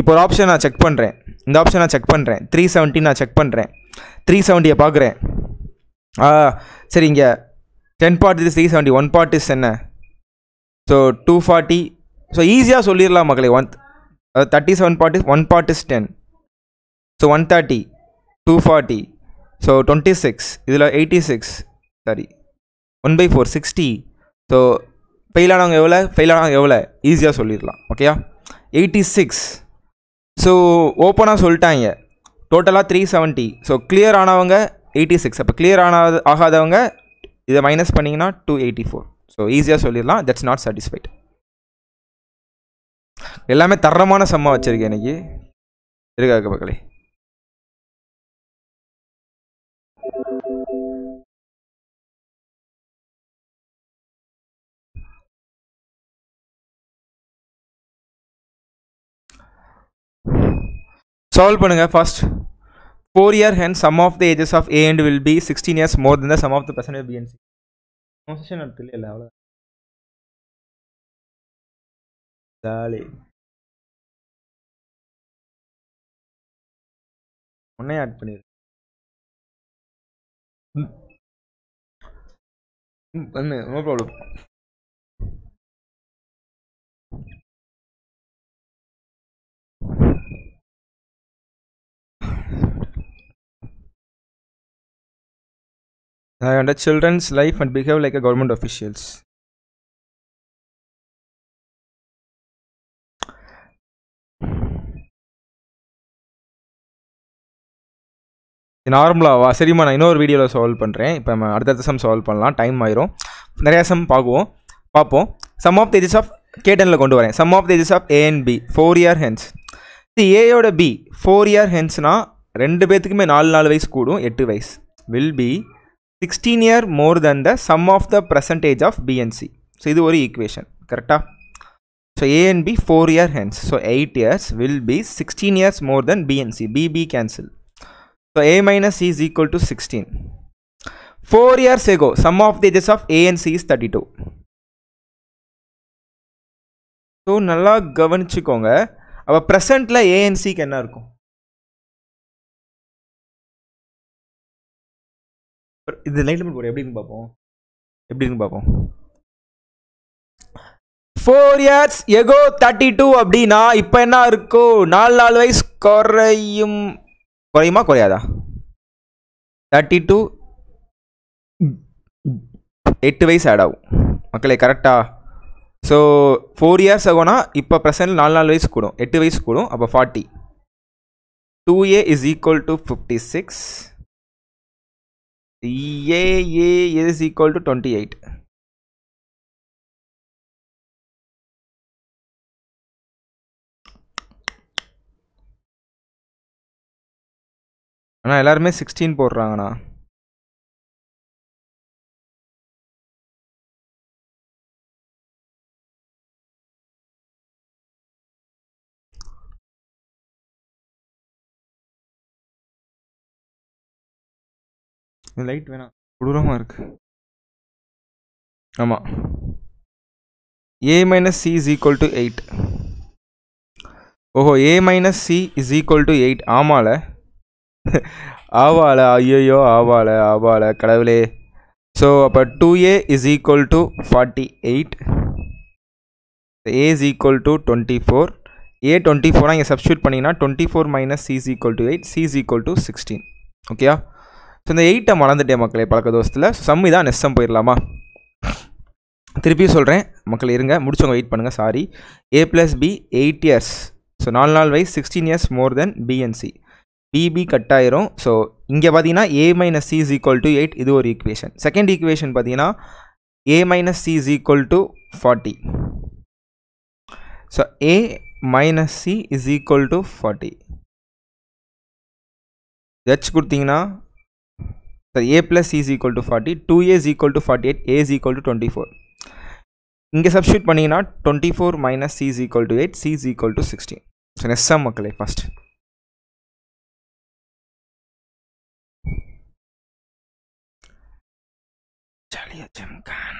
இப்போ ஒரு ஆப்ஷன் நான் செக் பண்ணுறேன் இந்த ஆப்ஷன் நான் செக் பண்ணுறேன் த்ரீ செவன்ட்டி நான் செக் பண்ணுறேன் த்ரீ செவன்ட்டியை பார்க்குறேன் ஆ சரி இங்கே ten part is three seventy one part is என்ன? ஸோ டூ ஃபார்ட்டி ஸோ ஈஸியாக சொல்லிடலாம் மக்களே. One thirty seven part is one part is ten so one thirty two forty so twenty six இதில் eighty six sorry one by four sixty so fail ஆனவங்க எவ்வளோ fail ஆனவங்க எவ்வளோ ஈஸியாக சொல்லிடலாம் ஓகேயா எயிட்டி சிக்ஸ் ஸோ ஓப்பனாக சொல்லிட்டாங்க. டோட்டலாக த்ரீ செவன்ட்டி ஸோ கிளியர் ஆனவங்க எயிட்டி சிக்ஸ் அப்போ கிளியர் ஆனாத ஆகாதவங்க இதை மைனஸ் பண்ணிங்கன்னா டூ எயிட்டி ஃபோர் ஸோ ஈஸியாக சொல்லிடலாம். தட்ஸ் நாட் சாட்டிஸ்ஃபைட் எல்லாமே தரமான செம்மா வச்சுருக்கேன் இன்னைக்கு. இருக்காக்க மக்களே. சால்வ் பண்ணுங்க first four year hence sum of the ages of A and will be sixteen years more than the sum of the percent B and C session நடத்தில இல்லை அவ்வளோ ஜாலி உன்னே ஆட் பண்ணிடு ம். ம், பண்ணு no problem and a children's life and behave like a government officials. நார்மலாகவா சரிம்மா நான் இன்னொரு வீடியோவில் சால்வ் பண்ணுறேன் இப்போ நம்ம அடுத்தடுத்த சம் சால்வ் பண்ணலாம். டைம் ஆயிரும். நிறையா சம் பார்க்குவோம். பார்ப்போம். சம் ஆஃப் தேஜஸ் ஆஃப் கேட்டனில் கொண்டு வரேன். Sum of ages of A and B four year hence ஏயோட B four year ஹென்ஸ்னால் ரெண்டு பேத்துக்குமே நாலு நாலு வயசு கூடும். எட்டு வயசு. Will be sixteen year more than the sum of the percentage of B and C so இது ஒரு ஈக்குவேஷன் கரெக்டாக so A and B four year hence so eight years will be sixteen years more than B and C BP cancel so A minus is equal to sixteen four years ago sum of the ages of A and C is thirty two so நல்லா கவனிச்சுக்கோங்க. அப்போ ப்ரெசண்ட்டில் ஏஎன்சிக்கு என்ன இருக்கும்? இது light number போடு எப்படின்னு பார்ப்போம். எப்படின்னு பார்ப்போம். Four years ago thirty two அப்படின்னா இப்போ என்ன இருக்கும்? நாலு நாலு வயசு குறையும். குறையுமா? குறையாதா? தேர்ட்டி டூ எட்டு வயசு ஆட் ஆகும். மக்களே கரெக்டாக ஸோ ஃபோர் இயர்ஸ் ஆகும்னா இப்போ ப்ரெசென்ட் நாலு நாலு வயசு கூடும். எட்டு வயசு கூடும். அப்போ forty two A is equal to fifty six A A is equal to twenty eight ஆனால் எல்லாருமே சிக்ஸ்டீன் போடுறாங்கண்ணா. லைட் வேணாம். கொடூரமாக இருக்கு. ஆமாம் A minus C is equal to eight ஓஹோ A minus C is equal to eight ஆமாம்ல ஆவால ஐயோயோ ஆவால ஆவால கடவுளே. ஸோ அப்போ two A is equal to forty eight A is equal to twenty four A twenty ஃபோராக இங்கே சப்ஸ்டியூட் பண்ணிங்கன்னா twenty four minus C is equal to eight C is equal to sixteen ஓகேயா so இந்த எயிட்டை மறந்துட்டேன் மக்களே பழக்க தோசத்தில் சம்மி தான் நெஸ்ஸம் போயிடலாமா? திருப்பியும் சொல்கிறேன் மக்கள் இருங்க. முடிச்சவங்க வெயிட் பண்ணுங்கள் sorry A plus B eight years so நாலு நாள் வயசு sixteen years more than B and C BP cut ஆயிரும் ஸோ இங்கே பார்த்தீங்கன்னா A minus C is equal to eight இது ஒரு ஈக்குவேஷன் செகண்ட் ஈக்குவேஷன் பார்த்தீங்கன்னா A minus C is equal to forty so A minus C is equal to forty H கொடுத்தீங்கன்னா A plus C is equal to forty two A is equal to forty eight A is equal to twenty four இங்கே substitute பண்ணிங்கன்னா twenty four minus C is equal to eight C is equal to sixteen so நெஸ்ஸா மக்களை first ஜாலியா ஜம்கான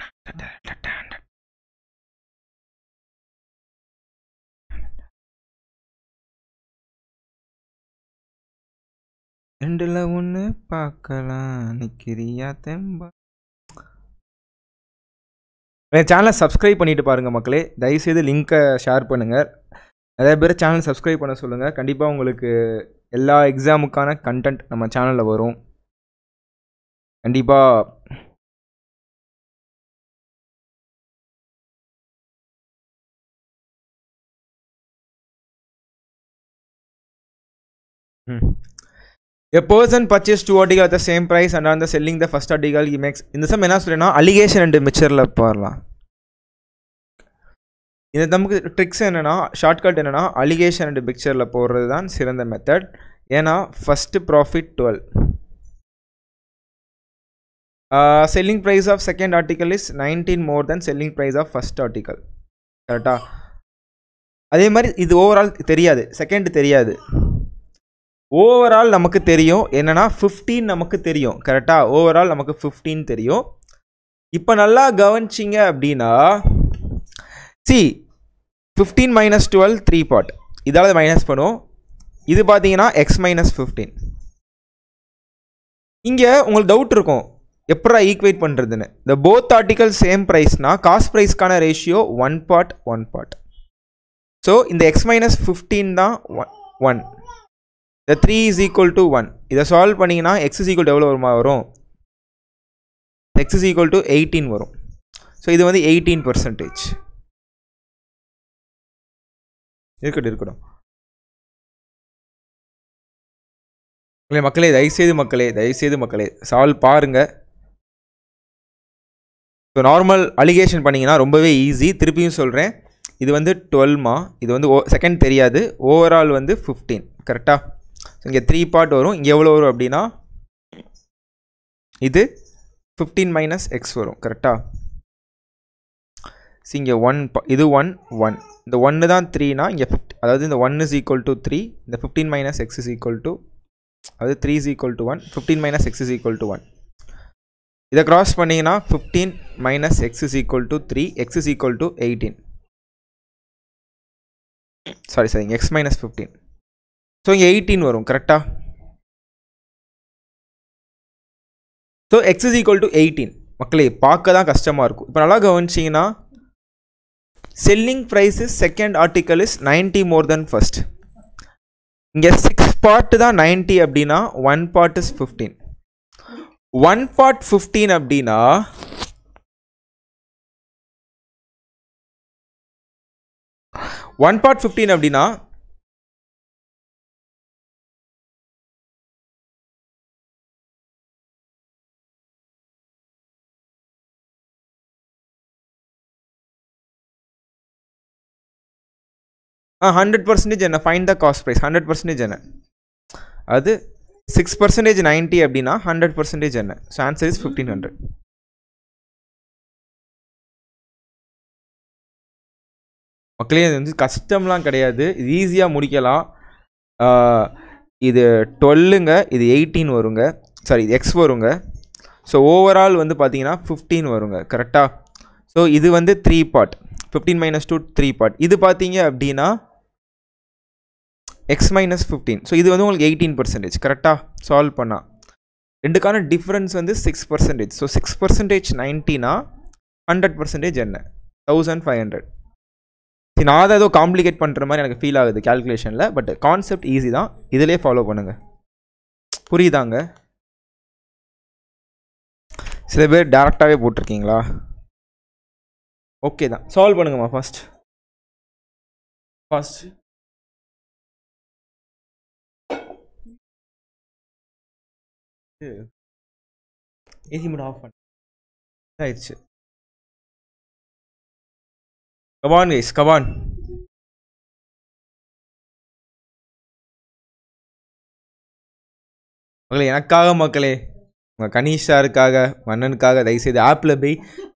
ரெண்டுல ஒன்று பார்க்கலாம் நிக்கிறியா தெம்பா என் சேனலை subscribe பண்ணிட்டு பாருங்கள் மக்களே தயவுசெய்து லிங்க்கை ஷேர் பண்ணுங்கள் நிறைய பேர் சேனல் சப்ஸ்கிரைப் பண்ண சொல்லுங்கள் கண்டிப்பாக உங்களுக்கு எல்லா எக்ஸாமுக்கான கண்டென்ட் நம்ம சேனலில் வரும் கண்டிப்பாக Hmm. A person purchased two articles at the same price and on the selling the first article he makes. இந்த சம் என்ன சொல்றேன்னா அலிகேஷன் அண்ட் மிச்சரில் போடலாம். இந்த நமக்கு ட்ரிக்ஸ் என்னென்னா ஷார்ட்கட் என்னென்னா அலிகேஷன் அண்ட் பிக்சரில் போடுறது தான் சிறந்த மெத்தட் ஏன்னா first profit twelve selling price of second article is nineteen more than selling price of first article கரெக்டாக அதே மாதிரி இது ஓவரால் தெரியாது. செகண்ட் தெரியாது. ஓவரால் நமக்கு தெரியும். என்னன்னா ஃபிஃப்டீன் நமக்கு தெரியும். கரெக்டாக ஓவரால் நமக்கு ஃபிஃப்டீன் தெரியும். இப்போ நல்லா கவனிச்சிங்க அப்படின்னா C fifteen minus twelve three part இதாவது மைனஸ் பண்ணுவோம். இது பார்த்தீங்கன்னா எக்ஸ் மைனஸ் ஃபிஃப்டீன் இங்கே உங்களுக்கு டவுட் இருக்கும். எப்படா ஈக்குவேட் பண்ணுறதுன்னு இந்த போத் ஆர்டிக்கல் சேம் ப்ரைஸ்னா cost ப்ரைஸ்க்கான ratio one part one part so இந்த எக்ஸ் மைனஸ் ஃபிஃப்டீன் தான் ஒன் ஒன் இந்த three is equal to one இதை சால்வ் பண்ணிங்கன்னா எக்ஸ் இஸ் ஈக்குவல் எவ்வளோ வருமா வரும்? X is equal to eighteen வரும். ஸோ இது வந்து எயிட்டீன் பர்சன்டேஜ் இருக்கட்டும் இருக்கட்டும். மக்களே மக்களே தயவுசெய்து மக்களே தயவுசெய்து மக்களே சால்வ் பாருங்க. ஸோ நார்மல் அலிகேஷன் பண்ணிங்கன்னா ரொம்பவே ஈஸி திருப்பியும் சொல்கிறேன் இது வந்து டுவெல்மா இது வந்து ஓ செகண்ட் தெரியாது. ஓவரால் வந்து ஃபிஃப்டீன் கரெக்டாக இங்கே த்ரீ பார்ட் வரும். இங்கே எவ்வளோ வரும் அப்படின்னா இது ஃபிஃப்டீன் மைனஸ் எக்ஸ் வரும். கரெக்டாக ஸோ இங்கே ஒன் இது ஒன் ஒன் இந்த ஒன்று தான் த்ரீனா இங்கே ஃபிஃப்டி அதாவது இந்த one is equal to three இந்த fifteen minus X is equal to அதாவது three is equal to one fifteen minus X is equal to one இதை க்ராஸ் பண்ணிங்கன்னா fifteen minus X is equal to three X is equal to eighteen sorry sorry X minus fifteen so இங்கே eighteen வரும் கரெக்டாக so X is equal to eighteen மக்களே பார்க்க தான் கஷ்டமாக இருக்கும். இப்போ நல்லா கவனிச்சிங்கன்னா selling price is second article is ninety more than first இங்கே சிக்ஸ் பார்ட்டு தான் நைன்ட்டி அப்படின்னா one part is fifteen one part fifteen அப்படின்னா ஒன் பார்ட் ஃபிஃப்டீன் அப்படின்னா ஆ ஹண்ட்ரட் பர்சன்டேஜ் என்ன? Find the cost price hundred percentage என்ன? அது six percentage ninety அப்படின்னா hundred percentage என்ன? So answer is fifteen hundred மக்களே இது வந்து கஷ்டம்லாம் கிடையாது. இது ஈஸியாக முடிக்கலாம். இது டுவெல்லுங்க இது எயிட்டீன் வருங்க. சாரி இது எக்ஸ் வருங்க. ஸோ ஓவரால் வந்து பார்த்தீங்கன்னா ஃபிஃப்டீன் வருங்க. கரெக்டாக ஸோ இது வந்து three part fifteen minus two three part இது பார்த்தீங்க அப்படின்னா எக்ஸ் மைனஸ் ஃபிஃப்டீன் ஸோ இது வந்து உங்களுக்கு எயிட்டீன் பர்சன்டேஜ் கரெக்டாக சால்வ் பண்ணால் ரெண்டுக்கான டிஃப்ரென்ஸ் வந்து six percentage so six percentage நைன்ட்டினா hundred percentage என்ன? தௌசண்ட் ஃபைவ் ஹண்ட்ரட் சரி நான் அதை ஏதோ காம்ப்ளிகேட் பண்ணுற மாதிரி எனக்கு ஃபீல் ஆகுது கேல்குலேஷனில் பட் கான்செப்ட் ஈஸி தான். இதிலே ஃபாலோ பண்ணுங்கள் புரியுதாங்க? சில பேர் டேரெக்டாகவே போட்டிருக்கீங்களா? ஓகே தான். சால்வ் பண்ணுங்கம்மா ஃபஸ்ட் ஃபஸ்ட்டு ஏசி மட்டும் ஆஃப் பண்ண. ஆயிடுச்சு கபான் கைஸ் கபான் மக்களே எனக்காக மக்களே உங்கள் கனிஷாருக்காக மன்னனுக்காக தயவுசெய்து ஆப்பில் போய்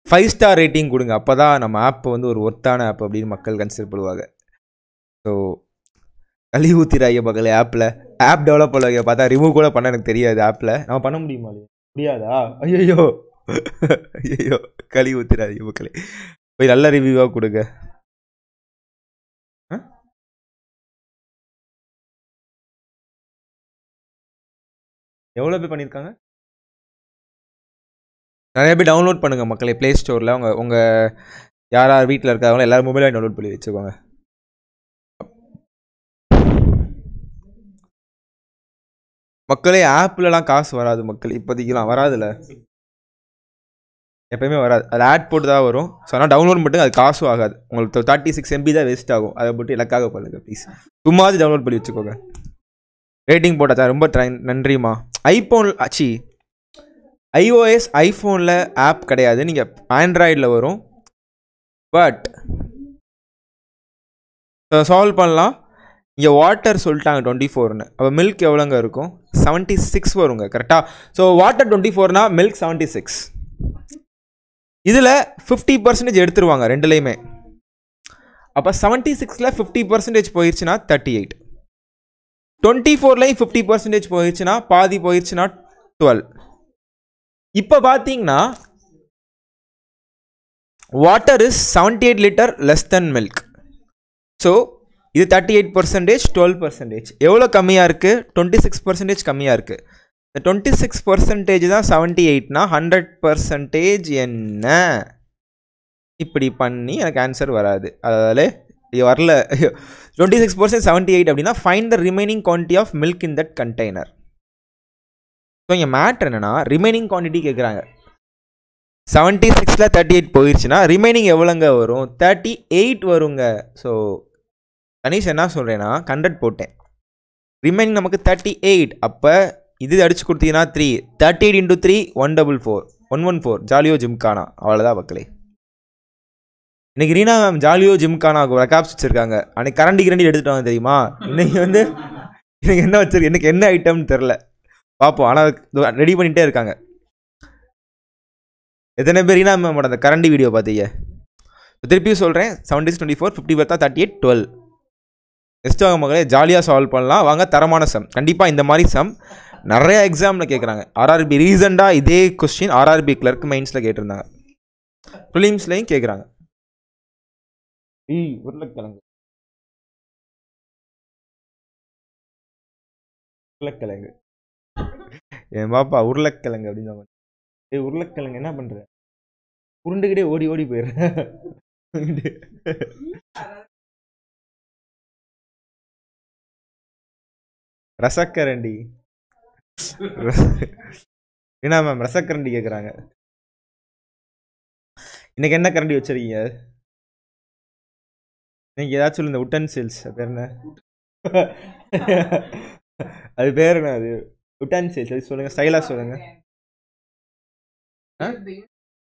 ஃபைவ் ஸ்டார் ரேட்டிங் கொடுங்க. அப்போ தான் நம்ம ஆப் வந்து ஒரு ஒர்த்தான ஆப் அப்படின்னு மக்கள் கன்சிடர் பண்ணுவாங்க. ஸோ கழிவு ஊத்திராய மக்களே ஆப்பில் ஆப் டெவலப் பண்ணுவாங்க பார்த்தா ரிமூவ் கூட பண்ண எனக்கு தெரியாது ஆப்பில் நம்ம பண்ண முடியுமா? முடியாதா? ஐயோ ஐயோ களி ஊத்திராதீங்க மக்களே. போய் நல்ல ரிவ்யூவாக கொடுங்க. ஆ? எவ்வளோ பேர் பண்ணியிருக்காங்க? நிறைய பேர் டவுன்லோட் பண்ணுங்க மக்களே ப்ளே ஸ்டோரில் உங்கள் உங்கள் யார் யார் வீட்டில் இருக்காங்களோ எல்லாரும் மொபைலையும் டவுன்லோட் பண்ணி வச்சுக்கோங்க. மக்களே ஆப்லலாம் காசு வராது மக்கள். இப்போதைக்கெலாம் வராதுல்ல எப்பயுமே வராது. அது ஆட் போட்டு தான் வரும். ஸோ ஆனால் டவுன்லோட் மட்டும் அது காசும் ஆகாது. உங்களுக்கு தேர்ட்டி சிக்ஸ் எம்பி தான் வேஸ்ட் ஆகும். அதை மட்டும் இலக்காக பண்ணுங்க ப்ளீஸ் சும்மாவது டவுன்லோட் பண்ணி வச்சுக்கோங்க. ரேட்டிங் போட்டாச்சா ரொம்ப ட்ரை நன்றிம்மா. ஐஃபோன் ஆச்சி. ஐஓஎஸ் ஐஃபோனில் ஆப் கிடையாது. நீங்கள் ஆண்ட்ராய்டில் வரும். பட் சால்வ் பண்ணலாம். இங்கே வாட்டர் சொல்லிட்டாங்க டுவெண்ட்டி ஃபோர்னு அப்போ மில்க் எவ்வளோங்க இருக்கும்? செவன்ட்டி சிக்ஸ் வருங்க கரெக்டாக ஸோ வாட்டர் டுவெண்ட்டி ஃபோர்னா மில்க் செவன்ட்டி சிக்ஸ் இதில் ஃபிஃப்டி பர்சன்டேஜ் எடுத்துருவாங்க ரெண்டுலேயுமே. அப்போ செவன்ட்டி சிக்ஸில் ஃபிஃப்டி பர்சன்டேஜ் போயிடுச்சுன்னா தேர்ட்டி எயிட் டுவெண்ட்டி ஃபோர்லேயும் ஃபிஃப்டி பர்சன்டேஜ் போயிடுச்சுன்னா பாதி போயிடுச்சுன்னா டுவெல் இப்போ பார்த்தீங்கன்னா water is seventy eight litre less than milk so இது thirty eight percentage twelve percentage எவ்வளோ கம்மியாக இருக்குது டுவெண்ட்டி சிக்ஸ் பர்சன்டேஜ் கம்மியாக இருக்குது இந்த டுவெண்ட்டி சிக்ஸ் பர்சன்டேஜ் தான் செவன்ட்டி எயிட்னா ஹண்ட்ரட் பர்சன்டேஜ் என்ன? இப்படி பண்ணி எனக்கு ஆன்சர் வராது. அதாலே இது வரல. Twenty six percent seventy eight அப்படின்னா find the remaining quantity of milk in that container so இங்கே மேட்ரு என்னென்னா ரிமைனிங் குவான்டிட்டி கேட்குறாங்க செவன்ட்டி சிக்ஸில் தேர்ட்டி எயிட் போயிடுச்சுன்னா ரிமைனிங் எவ்வளோங்க வரும்? தேர்ட்டி எயிட் வருங்க. ஸோ கணேஷ் என்ன சொல்கிறேன்னா ஹண்ட்ரட் போட்டேன். ரிமைனிங் நமக்கு தேர்ட்டி எயிட் அப்போ இது அடிச்சு கொடுத்தீங்கன்னா three thirty eight into three one double four one one four Jolly O Gymkhana. அவ்வளோதான் மக்களே. இன்னைக்கு ரீனா மேம் ஜாலியோ ஜிம்கானா ரெக்காப்ஸ் வச்சிருக்காங்க அன்னைக்கு கரண்டி கிரண்டி எடுத்துட்டு வாங்க தெரியுமா? இன்னைக்கு வந்து இன்னைக்கு என்ன வச்சிருக்கு எனக்கு என்ன ஐட்டம்னு தெரில பார்ப்போம் ஆனால் ரெடி பண்ணிகிட்டே இருக்காங்க. எத்தனை பேர் ரீனா மேமோட அந்த கரண்டி வீடியோ பார்த்தீங்க திருப்பியும் சொல்கிறேன் செவன்டி டுவெண்ட்டி ஃபோர் ஃபிஃப்டி பார்த்தா தேர்ட்டி எயிட் டுவெல் நெக்ஸ்ட் வாங்க மகளே ஜாலியாக சால்வ் பண்ணலாம். வாங்க தரமான சம் கண்டிப்பாக இந்த மாதிரி சம் நிறைய எக்ஸாமில் கேட்குறாங்க ஆர்ஆர்பி ரீசெண்டாக இதே கொஸ்டின் ஆர்ஆர்பி கிளர்க் மைன்ஸில் கேட்டிருந்தாங்க. ப்ரிலிம்ஸ்லையும் கேட்குறாங்க ஈ உருளைக்கிழங்கு. உருளைக்கிழங்கு. என் பாப்பா உருளைக்கிழங்கு அப்படின்னு ஏய் உருளைக்கிழங்கு என்ன பண்ற? உருண்டுகிட்டே ஓடி ஓடி போயிடுற ரசக்கரண்டி. என்ன மேம் ரசக்கரண்டி கேட்குறாங்க இன்னைக்கு என்ன கரண்டி வச்சிருக்கீங்க? நீங்க ஏதாச்சும் இந்த உட்டன்சில்ஸ் பேர் என்ன? அது பேர் என்ன அது? உட்டன்சில்ஸ் அது சொல்லுங்க ஸ்டைலா சொல்லுங்க?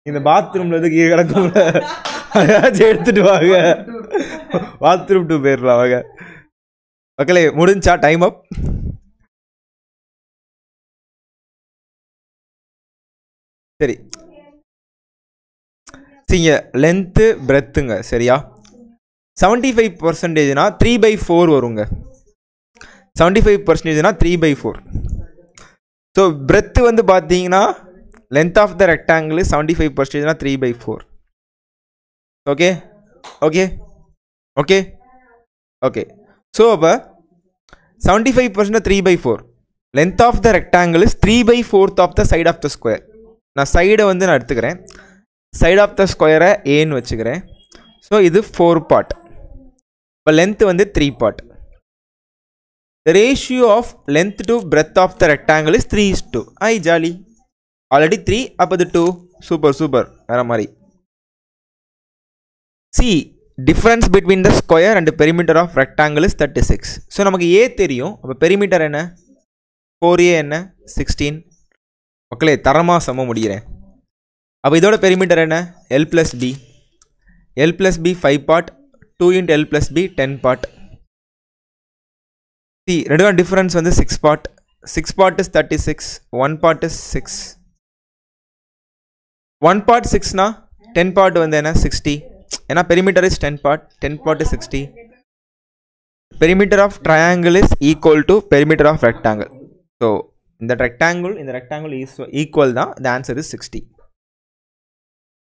இந்த பாத்ரூம்ல எதுக்கு கீழே கிடக்கும்ல? அதாச்சும் எடுத்துட்டு வாங்க. பாத்ரூம் டூ போயிடலாம் வாங்க. மக்களே முடிஞ்சா டைம் அப் சரி. சரிங்க லென்த்து பிரெத்துங்க சரியா? செவன்ட்டி ஃபைவ் பர்சன்டேஜ்னா த்ரீ பை ஃபோர் வருங்க. Seventy five பர்சன்டேஜ்னா three by four so breadth வந்து பார்த்தீங்கன்னா length of the rectangle seventy five பர்சன்டேஜ்னா three by four okay okay okay okay so அப்போ seventy five percent three by four length of the rectangle is three by fourth of the side of the square நான் சைடை வந்து நான் எடுத்துக்கிறேன். Side of த ஸ்கொயரை ஏன்னு வச்சுக்கிறேன். So இது ஃபோர் பார்ட் இப்போ லென்த் வந்து three part the ratio of length to breadth of the rectangle is three is two I jolly already three அப்போ இது டூ சூப்பர் சூப்பர் வேற மாதிரி. See difference between the square and perimeter of rectangle is thirty six so நமக்கு ஏ தெரியும். அப்போ perimeter என்ன? Four A என்ன? Sixteen மக்களே தரமாக சம முடிகிறேன் அப்போ இதோட பெரிமீட்டர் என்ன? L plus B L plus B five part two into L plus B ten part see ரெண்டும் டிஃப்ரென்ஸ் வந்து six part six part is thirty six one part is six one part சிக்ஸ்னா ten part வந்து என்ன? Sixty ஏன்னா perimeter is ten part ten part is sixty perimeter of triangle is equal to perimeter of rectangle so இந்த rectangle இந்த rectangle is equal தான் இந்த answer is sixty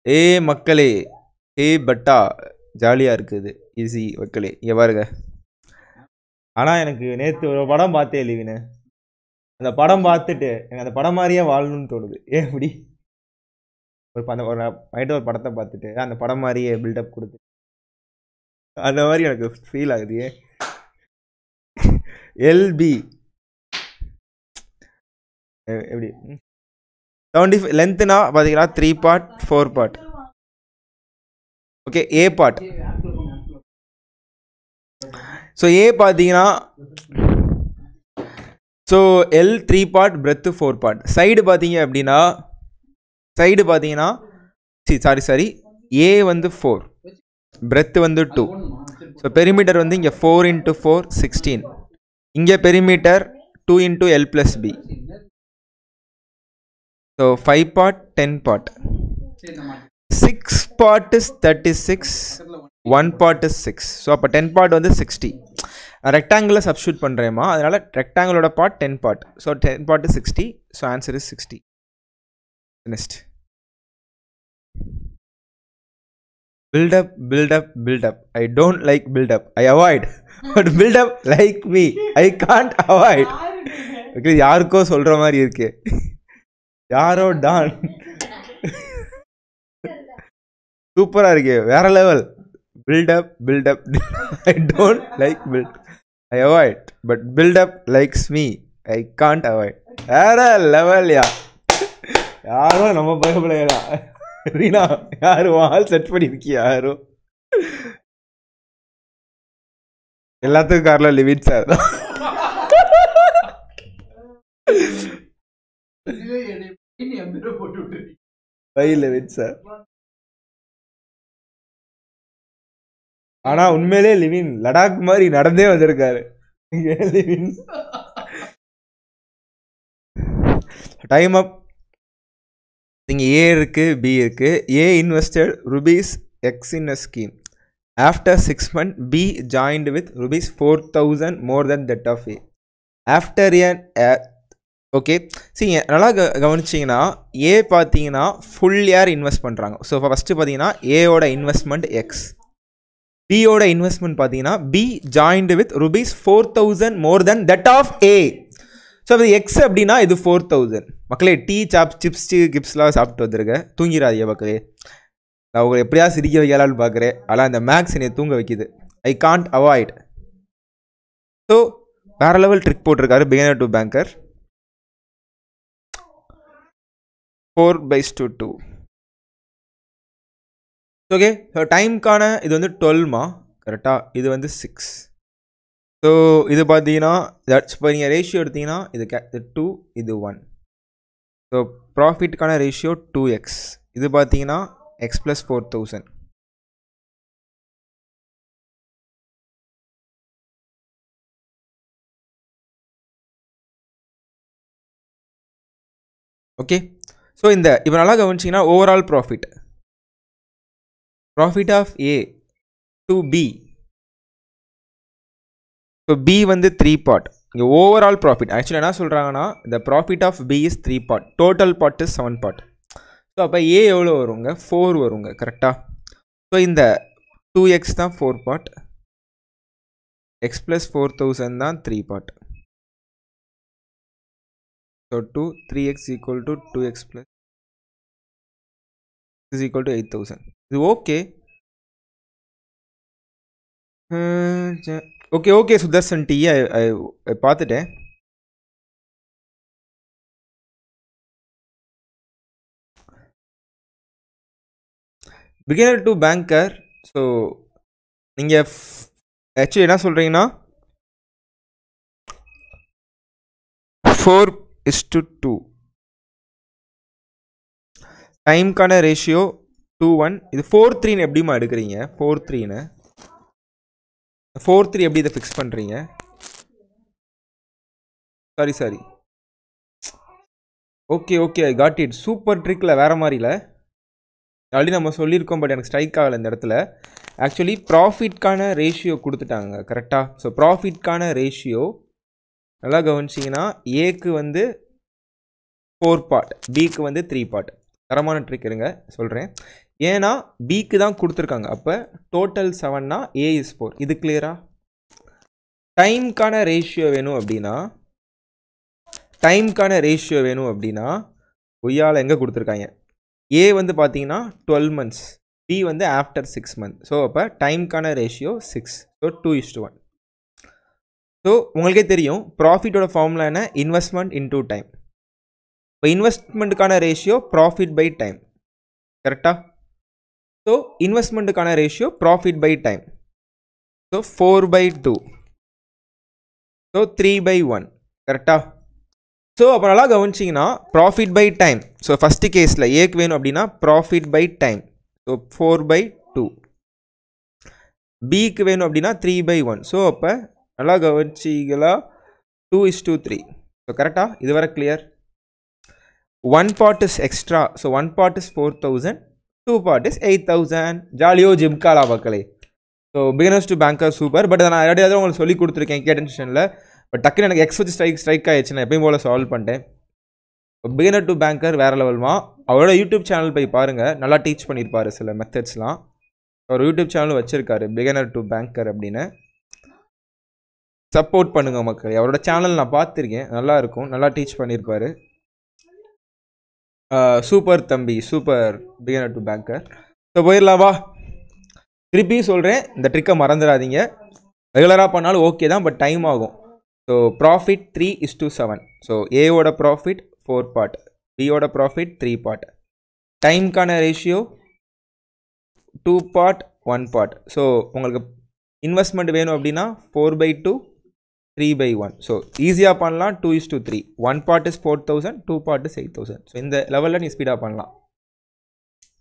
ஏ மக்களே ஏ பட்டா ஜாலியாக இருக்குது. ஈஸி மக்களே எவ்வாறுங்க ஆனால் எனக்கு நேற்று ஒரு படம் பார்த்தே லீவினு. அந்த படம் பார்த்துட்டு எனக்கு அந்த படம் மாதிரியே வாழணும்னு தோணுது. ஏன் எப்படி ஒரு படம் ஒரு நைட்டு ஒரு படத்தை பார்த்துட்டு அந்த படம் மாதிரியே பில்டப் கொடுத்து. அந்த மாதிரி எனக்கு ஃபீல் ஆகுது. எல்பி எப்படி? செவன்டி ஃபைவ் லென்த்துனா பார்த்தீங்கன்னா three part four part okay uh part so uh பார்த்தீங்கன்னா so L three part breadth four part side பார்த்தீங்க அப்படின்னா சைடு பார்த்தீங்கன்னா சி சாரி சாரி ஏ வந்து ஃபோர் பிரெத்து வந்து டூ ஸோ பெரிமீட்டர் வந்து இங்கே ஃபோர் இன்ட்டு ஃபோர் சிக்ஸ்டீன் இங்கே perimeter two into L plus B so five part ten part six part is thirty six one part is six so அப்போ ten part வந்து sixty ரெக்டாங்கிளில் substitute பண்ணுறேம்மா அதனால் ரெக்டாங்கிளோட part ten part so ten part is sixty so answer is sixty next build up build up build up i don't like build up i avoid but build up like me i can't avoid okay யாருக்கோ சொல்ற மாதிரி இருக்கு யாரோ Don சூப்பரா இருக்கு வேற level build up build up i don't like build i avoid but build up likes me i can't avoid வேற level யா யாரும் நம்ம பயப்படையா ரீனா யாரு? ஆள் செட் பண்ணிருக்கியா யாரும் எல்லாத்துக்கும் காரணம் லிவிட் சார் தான் பை சார் ஆனா உண்மையிலே லிவின் லடாக் மாதிரி நடந்தே வந்திருக்காரு. டைம் அப் இங்கே ஏ இருக்குது பி இருக்குது A invested rupees X in a scheme after six month B joined with rupees four thousand more than that of A after N okay சரிங்க நல்லா க கவனிச்சிங்கன்னா ஏ பார்த்தீங்கன்னா ஃபுல் இயர் இன்வெஸ்ட் பண்ணுறாங்க ஸோ ஃபஸ்ட்டு பார்த்தீங்கன்னா ஏயோட இன்வெஸ்ட்மெண்ட் எக்ஸ் பியோட investment பார்த்தீங்கன்னா B joined with rupees four thousand more than that of A so அது எக்ஸ் அப்படின்னா இது ஃபோர் தௌசண்ட் மக்களே டீ சாப் சிப்ஸ் கிப்ஸ்லாம் சாப்பிட்டு வந்திருக்கேன். தூங்கிடாதீங்க மக்களே. நான் உங்களை எப்படியா சிரிக்க வைக்கலான்னு பார்க்குறேன். ஆனால் அந்த மேக்ஸ் என்னை தூங்க வைக்குது. ஐ காண்ட் அவாய்ட் ஸோ வேற லெவல் ட்ரிக் போட்டிருக்காரு beginner to banger four by two two okay so டைம்க்கான இது வந்து டுவெல்மா கரெக்டாக இது வந்து சிக்ஸ் ஸோ இது பார்த்தீங்கன்னா தட்ஸ் இப்போ நீங்கள் ரேஷியோ எடுத்தீங்கன்னா இது கே இது டூ இது ஒன் ஸோ ப்ராஃபிட்டுக்கான ரேஷியோ டூ எக்ஸ் இது பார்த்தீங்கன்னா X plus four thousand okay so இந்த இப்போ நல்லா கவனிச்சிங்கன்னா overall profit profit of A to B so B வந்து த்ரீ பார்ட் இங்கே ஓவரால் ப்ராஃபிட் ஆக்சுவலி என்ன சொல்கிறாங்கன்னா இந்த profit of B is three part total part is seven part so அப்போ ஏ எவ்வளோ வருங்க? ஃபோர் வருங்க கரெக்டாக ஸோ இந்த டூ எக்ஸ் தான் four part X plus four thousand தான் three part so two three X equal to two X plus is equal to eight thousand இது okay okay okay Sudarshan டி பார்த்துட்டேன் பிகினர் டு பேங்கர் ஸோ நீங்கள் actually என்ன சொல்கிறீங்கன்னா four is to two டைம்க்கான ratio two one இது four த்ரீன்னு எப்படிமா எடுக்கிறீங்க? ஃபோர் த்ரீன்னு ஃபோர் த்ரீ எப்படி இதை ஃபிக்ஸ் பண்ணுறீங்க sorry sorry okay okay I got it super ட்ரிக்கில் வேறு மாதிரில ஆல்ரெடி நம்ம சொல்லியிருக்கோம் பட் எனக்கு ஸ்ட்ரைக் ஆகலை இந்த இடத்துல. ஆக்சுவலி ப்ராஃபிட்கான ரேஷியோ கொடுத்துட்டாங்க கரெக்டாக ஸோ ப்ராஃபிட்கான ரேஷியோ நல்லா கவனிச்சிங்கன்னா ஏக்கு வந்து ஃபோர் பார்ட் பிக்கு வந்து த்ரீ பார்ட் தரமான ட்ரிக் இருங்க சொல்கிறேன் ஏன்னா பிக்கு தான் கொடுத்துருக்காங்க. அப்போ டோட்டல் செவன்னா ஏ இஸ் ஃபோர் இது கிளியரா டைம்க்கான ரேஷியோ வேணும் அப்படின்னா டைம்க்கான ரேஷியோ வேணும் அப்படின்னா ஒய்யால் எங்கே கொடுத்துருக்காங்க? ஏ வந்து பார்த்தீங்கன்னா டுவெல் மந்த்ஸ் பி வந்து ஆஃப்டர் சிக்ஸ் மந்த் ஸோ அப்போ டைம்க்கான ratio six so two is to one so உங்களுக்கே தெரியும் ப்ராஃபிட்டோட ஃபார்முலா என்ன? இன்வெஸ்ட்மெண்ட் இன்டூ டைம் இப்போ இன்வெஸ்ட்மெண்ட்டுக்கான ரேஷியோ ப்ராஃபிட் பை டைம் கரெக்டாக so இன்வெஸ்ட்மெண்ட்டுக்கான ratio profit by time so four by two so three by one கரெக்டாக so அப்போ நல்லா கவனிச்சிங்கன்னா profit by time so first கேஸில் ஏக்கு வேணும் அப்படின்னா profit by time so four by two பிக்கு வேணும் அப்படின்னா த்ரீ பை ஒன் ஸோ அப்போ நல்லா கவனிச்சிங்களா two is to three so கரெக்டாக இதுவரை clear one part is extra so one part is four thousand two part is eight thousand ஜாலியோ ஜிம்காலா மக்களே. So beginners to banger super but நான் ரெடியாக உங்களுக்கு சொல்லி கொடுத்துருக்கேன் கேட்டன்ஷனில் பட் டக்குன்னு எனக்கு எக்ஸ் வச்சு ஸ்ட்ரைக் ஸ்ட்ரைக் ஆயிடுச்சு நான் எப்பயும் போல் சால்வ் பண்ணிட்டேன். பிகினர் டு பேங்கர் வேறு லெவல்மா அவரோட யூடியூப் சேனல் போய் பாருங்கள் நல்லா டீச் பண்ணியிருப்பார் சில மெத்தட்ஸ்லாம் அவர் யூடியூப் சேனலும் வச்சுருக்காரு பிகினர் டு பேங்கர் அப்படின்னு. சப்போர்ட் பண்ணுங்க மக்கள். அவரோட சேனல் நான் பார்த்துருக்கேன். நல்லாயிருக்கும் நல்லா டீச் பண்ணியிருப்பார் சூப்பர் தம்பி super beginner to banger. So போயிடலாவா திருப்பி சொல்கிறேன் இந்த ட்ரிக்கை மறந்துடாதீங்க. ரெகுலராக பண்ணாலும் ஓகே தான் பட் டைம் ஆகும். So profit three is to seven so ஏவோட ப்ராஃபிட் ஃபோர் பார்ட் பியோட profit three part டைம்க்கான ratio two part one part so உங்களுக்கு இன்வெஸ்ட்மெண்ட் வேணும் அப்படின்னா four by two three by one so ஈஸியாக பண்ணலாம். Two is to three one part is four thousand two part is eight thousand so இந்த லெவலில் நீ ஸ்பீடாக பண்ணலாம்.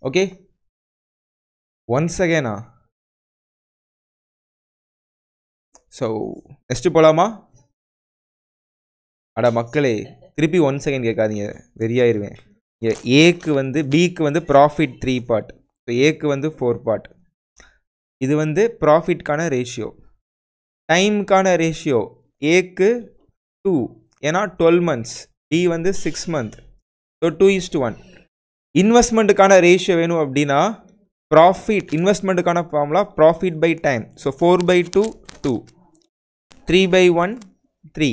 ஓகே ஒன்ஸ் அகேனா ஸோ நெக்ஸ்ட்டு போகலாமா அட மக்களே திருப்பி ஒன் செகண்ட் கேட்காதீங்க. வெறியாயிருவேன். ஏக்கு வந்து பிக்கு வந்து ப்ராஃபிட் த்ரீ பார்ட் ஸோ ஏக்கு வந்து ஃபோர் பார்ட் இது வந்து ப்ராஃபிட்கான ரேஷியோ டைமுக்கான ரேஷியோ ஏக்கு டூ ஏன்னா டுவெல் மந்த்ஸ் டி வந்து six month so two is to one இன்வெஸ்ட்மெண்ட்டுக்கான ratio வேணும் அப்படின்னா profit இன்வெஸ்ட்மெண்ட்டுக்கான formula profit by time so four by two two three by one three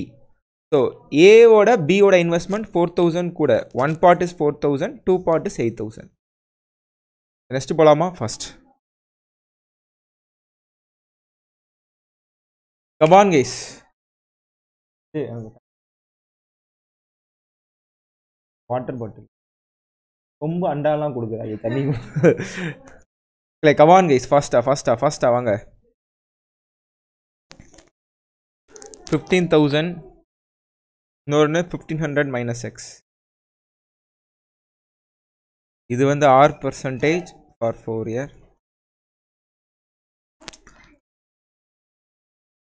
so ஏவோட பியோட இன்வெஸ்ட்மெண்ட் ஃபோர் தௌசண்ட் கூட. One part is four thousand two part is eight thousand next போகலாமா first கபான் guys water bottle. ரொம்ப அண்டாலாம் கொடுக்குறாங்க தண்ணி இல்லை கவான் கைஸ் ஃபாஸ்ட்டாக ஃபாஸ்ட்டாக ஃபாஸ்ட்டாக வாங்க. ஃபிஃப்டீன் தௌசண்ட் இன்னொன்று ஃபிஃப்டீன் ஹண்ட்ரட் மைனஸ் எக்ஸ் இது வந்து R percentage for four year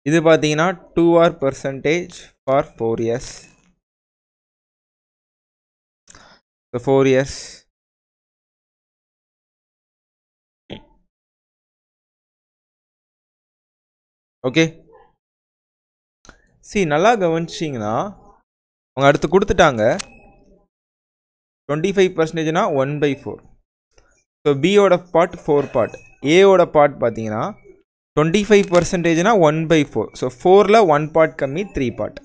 இது பார்த்தீங்கன்னா two R percentage for four years four years okay see நல்லா கவனிச்சிங்கன்னா அவங்க அடுத்து கொடுத்துட்டாங்க. டுவெண்ட்டி ஃபைவ் பர்சன்டேஜ்னா ஒன் பை ஃபோர் ஸோ பியோட பார்ட் ஃபோர் பார்ட் ஏவோட பார்ட் பார்த்தீங்கன்னா டுவெண்ட்டி ஃபைவ் பர்சன்டேஜ்னா ஒன் பை ஃபோர் ஸோ ஃபோரில் ஒன் பார்ட் கம்மி three part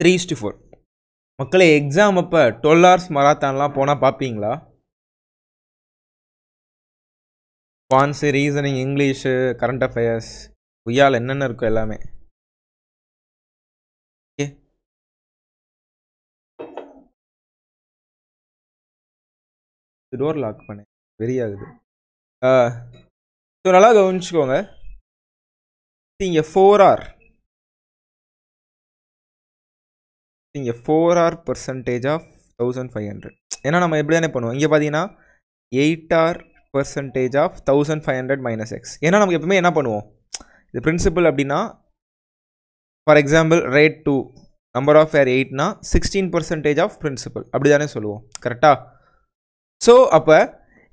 three to four மக்களே எக்ஸாம் அப்போ டுவெல் ஹவர்ஸ் மராத்தான்லாம் போனால் பார்ப்பீங்களா பான்ஸு ரீசனிங் இங்கிலீஷு கரண்ட் அஃபேர்ஸ் உய்யால் என்னென்ன இருக்கோ எல்லாமே. டோர் லாக் பண்ணேன் வெரி ஆகுது ஸோ நல்லா கவனிச்சுக்கோங்க. இங்கே ஃபோர் ஆர் இங்கே four R percentage of thousand five hundred ஏன்னா நம்ம எப்படி தானே பண்ணுவோம்? இங்கே பார்த்தீங்கன்னா eight R percentage of thousand five hundred minus X ஏன்னா நமக்கு எப்பவுமே என்ன பண்ணுவோம்? இது பிரின்சிபல் அப்படின்னா for example rate to number of year எயிட்னா sixteen percentage of principal அப்படி தானே சொல்லுவோம். கரெக்டாக ஸோ அப்போ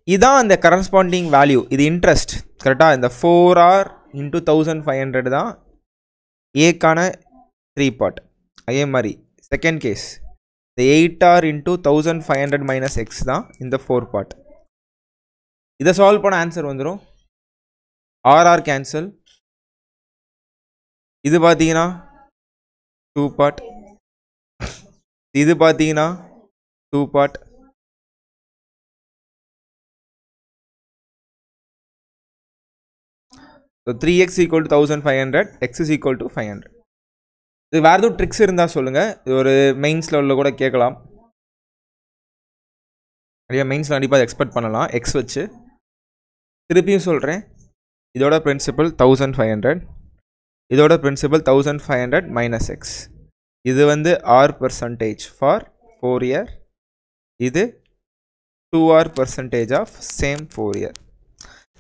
இதான் அந்த கரஸ்பாண்டிங் வேல்யூ இது இன்ட்ரெஸ்ட் கரெக்டாக இந்த four R into thousand five hundred தான் ஏக்கான த்ரீ பார்ட் அதே மாதிரி செகண்ட் கேஸ் இந்த eight R into thousand five hundred minus X தான் இந்த ஃபோர் பார்ட் இதை சால்வ் பண்ண ஆன்சர் வந்துடும் ஆர்ஆர் கேன்சல் இது பார்த்தீங்கன்னா டூ பார்ட் இது பார்த்தீங்கன்னா two part so three X equal to thousand five hundred X is equal to five hundred இது வேறு எதுவும் ட்ரிக்ஸ் இருந்தால் சொல்லுங்கள் இது ஒரு மெயின்ஸ் லெவலில் கூட கேட்கலாம். நிறைய மெயின்ஸில் கண்டிப்பாக எக்ஸ்பெக்ட் பண்ணலாம். எக்ஸ் வச்சு. திருப்பியும் சொல்கிறேன் இதோட பிரின்சிபல் தௌசண்ட் ஃபைவ் ஹண்ட்ரட் இதோட principal thousand five hundred minus X இது வந்து R percentage for four year இது two R percentage of same four year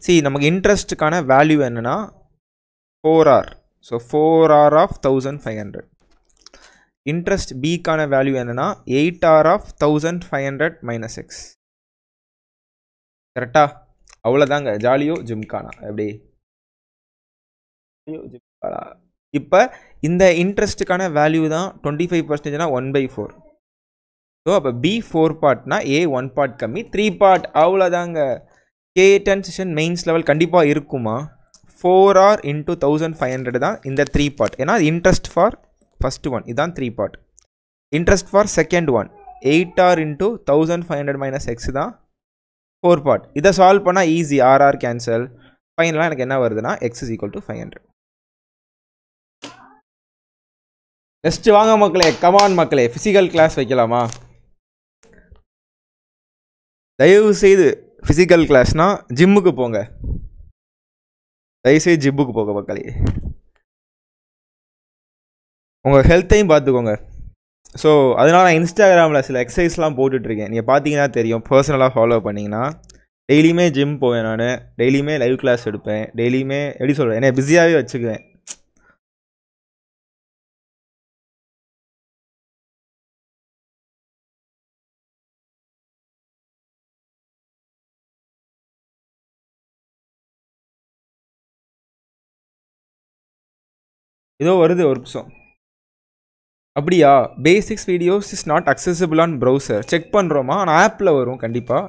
see நமக்கு இன்ட்ரெஸ்ட்டுக்கான வேல்யூ என்னென்னா four R so four R of thousand five hundred interest பிக்கான value என்னென்னா eight R of thousand five hundred minus X கரெக்டா அவ்வளோதாங்க ஜாலியோ ஜிம்கானா. எப்படி? ஜிம்கானா. இப்போ இந்த இன்ட்ரெஸ்ட்டுக்கான வேல்யூ தான் டுவெண்ட்டி ஃபைவ் பர்சன்டேஜ்னா ஒன் பை ஃபோர் ஸோ அப்போ பி ஃபோர் பார்ட்னா ஏ ஒன் பார்ட் கம்மி த்ரீ பார்ட் அவ்வளோதாங்க கே டென் செஷன் மெயின்ஸ் லெவல் கண்டிப்பாக இருக்குமா? Four R into thousand five hundred தான் இந்த த்ரீ பார்ட் ஏன்னா இன்ட்ரெஸ்ட் ஃபார் ஃபஸ்ட் ஒன் இதுதான் three part interest for second one eight R into thousand five hundred minus X தான் four part இதை solve பண்ணால் easy R R cancel ஃபைனலாக எனக்கு என்ன வருதுன்னா X is equal to five hundred next வாங்க மக்களே. கமான் மக்களே. ஃபிசிக்கல் கிளாஸ் வைக்கலாமா? தயவு செய்து ஃபிசிக்கல் கிளாஸ்னால் ஜிம்முக்கு போங்க. தயவுசெய்து ஜிம்முக்கு போங்க மக்களே. உங்கள் ஹெல்த்தையும் பார்த்துக்கோங்க. ஸோ அதனால் நான் இன்ஸ்டாகிராமில் சில எக்ஸசைஸ்லாம் போட்டுட்ருக்கேன். நீங்கள் பார்த்தீங்கன்னா தெரியும். பர்சனலாக ஃபாலோ பண்ணிங்கன்னா டெய்லியுமே ஜிம் போவேன் நான். டெய்லியுமே லைவ் கிளாஸ் எடுப்பேன். டெய்லியுமே எப்படி சொல்கிறேன் என்னை பிஸியாகவே வச்சுக்குவேன். ஏதோ வருது ஒரு நிமிஷம். அப்படியா? Basics videos is not accessible on browser check பண்ணுறோமா ஆனால் ஆப்பில் வரும் கண்டிப்பாக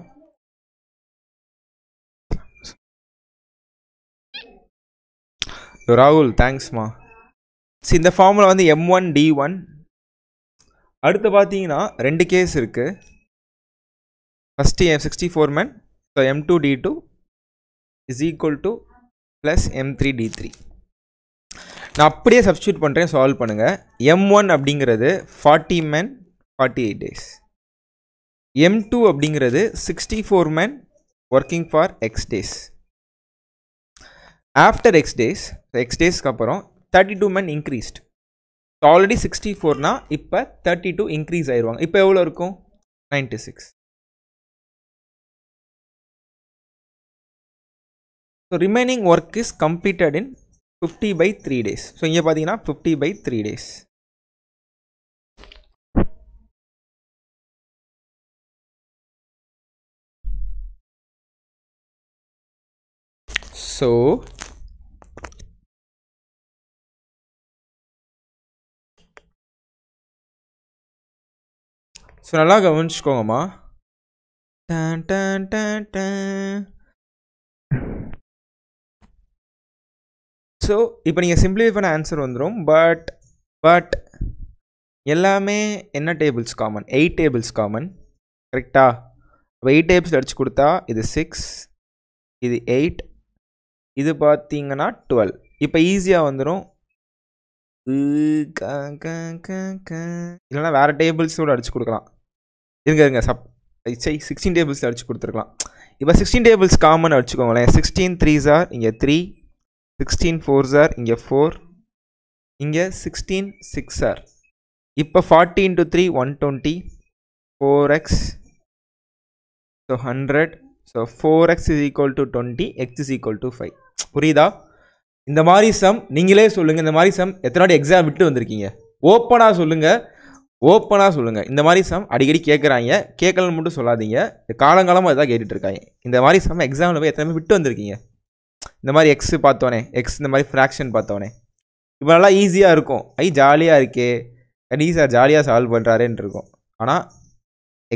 ராகுல் தேங்க்ஸ்மா சரி இந்த ஃபார்மில் வந்து எம் ஒன் டி ஒன் அடுத்து பார்த்தீங்கன்னா ரெண்டு கேஸ் இருக்குது first M sixty four man so M two D two is equal to plus M three D three நான் அப்படியே சப்ஸ்டியூட் பண்ணுறேன் சால்வ் பண்ணுங்கள் எம் ஒன் அப்படிங்கிறது forty man forty eight days M two அப்படிங்கிறது sixty four man working for X days after X days X டேஸ்க்கு அப்புறம் thirty two man increased already sixty ஃபோர்னா இப்போ thirty two increase ஆயிடுவாங்க இப்போ எவ்வளோ இருக்கும்? Ninety six so remaining work is completed in fifty by three days so இங்கே பார்த்தீங்கன்னா fifty by three days so so நல்லா கவனிச்சுக்கோங்கம்மா. Done done done done so இப்போ நீங்கள் சிம்பிளிஃபை பண்ண ஆன்சர் வந்துடும் பட் பட் எல்லாமே என்ன tables common eight tables common கரெக்டா அப்போ எயிட் டேபிள்ஸ் அடிச்சு கொடுத்தா இது சிக்ஸ் இது எயிட் இது பார்த்தீங்கன்னா டுவெல் இப்போ ஈஸியாக வந்துடும் இல்லைனா வேறு டேபிள்ஸோட அடிச்சு கொடுக்கலாம். இருங்க இருங்க. சப் சை சிக்ஸ்டீன் டேபிள்ஸ் அடிச்சு கொடுத்துருக்கலாம். இப்போ சிக்ஸ்டீன் டேபிள்ஸ் காமன் அடிச்சுக்கோங்களேன் சிக்ஸ்டீன் த்ரீ சார் இங்கே த்ரீ சிக்ஸ்டீன் ஃபோர் சார் இங்கே ஃபோர் இங்கே சிக்ஸ்டீன் சிக்ஸ் சார் இப்போ forty into three one twenty four X so hundred so four X is equal to twenty X is equal to five புரியுதா? இந்த மாதிரி some நீங்களே சொல்லுங்கள் இந்த மாதிரி சம் எத்தனை வாட்டி எக்ஸாம் விட்டு வந்திருக்கீங்க? ஓப்பனாக சொல்லுங்கள் ஓப்பனாக சொல்லுங்கள் இந்த மாதிரி சம் அடிக்கடி கேட்குறாங்க கேட்கலன்னு மட்டும் சொல்லாதீங்க. இந்த காலங்காலமாக இதாக கேட்டுட்ருக்காங்க இந்த மாதிரி சம் எக்ஸாமில் போய் எத்தனை விட்டு வந்திருக்கீங்க? இந்த மாதிரி எக்ஸு பார்த்தோன்னே எக்ஸ் இந்த மாதிரி ஃப்ராக்ஷன் பார்த்தோன்னே இப்போ நல்லா ஈஸியாக இருக்கும். ஐ ஜாலியாக இருக்கே. கடி சார் ஜாலியாக சால்வ் பண்ணுறாருன்னு இருக்கும். ஆனால்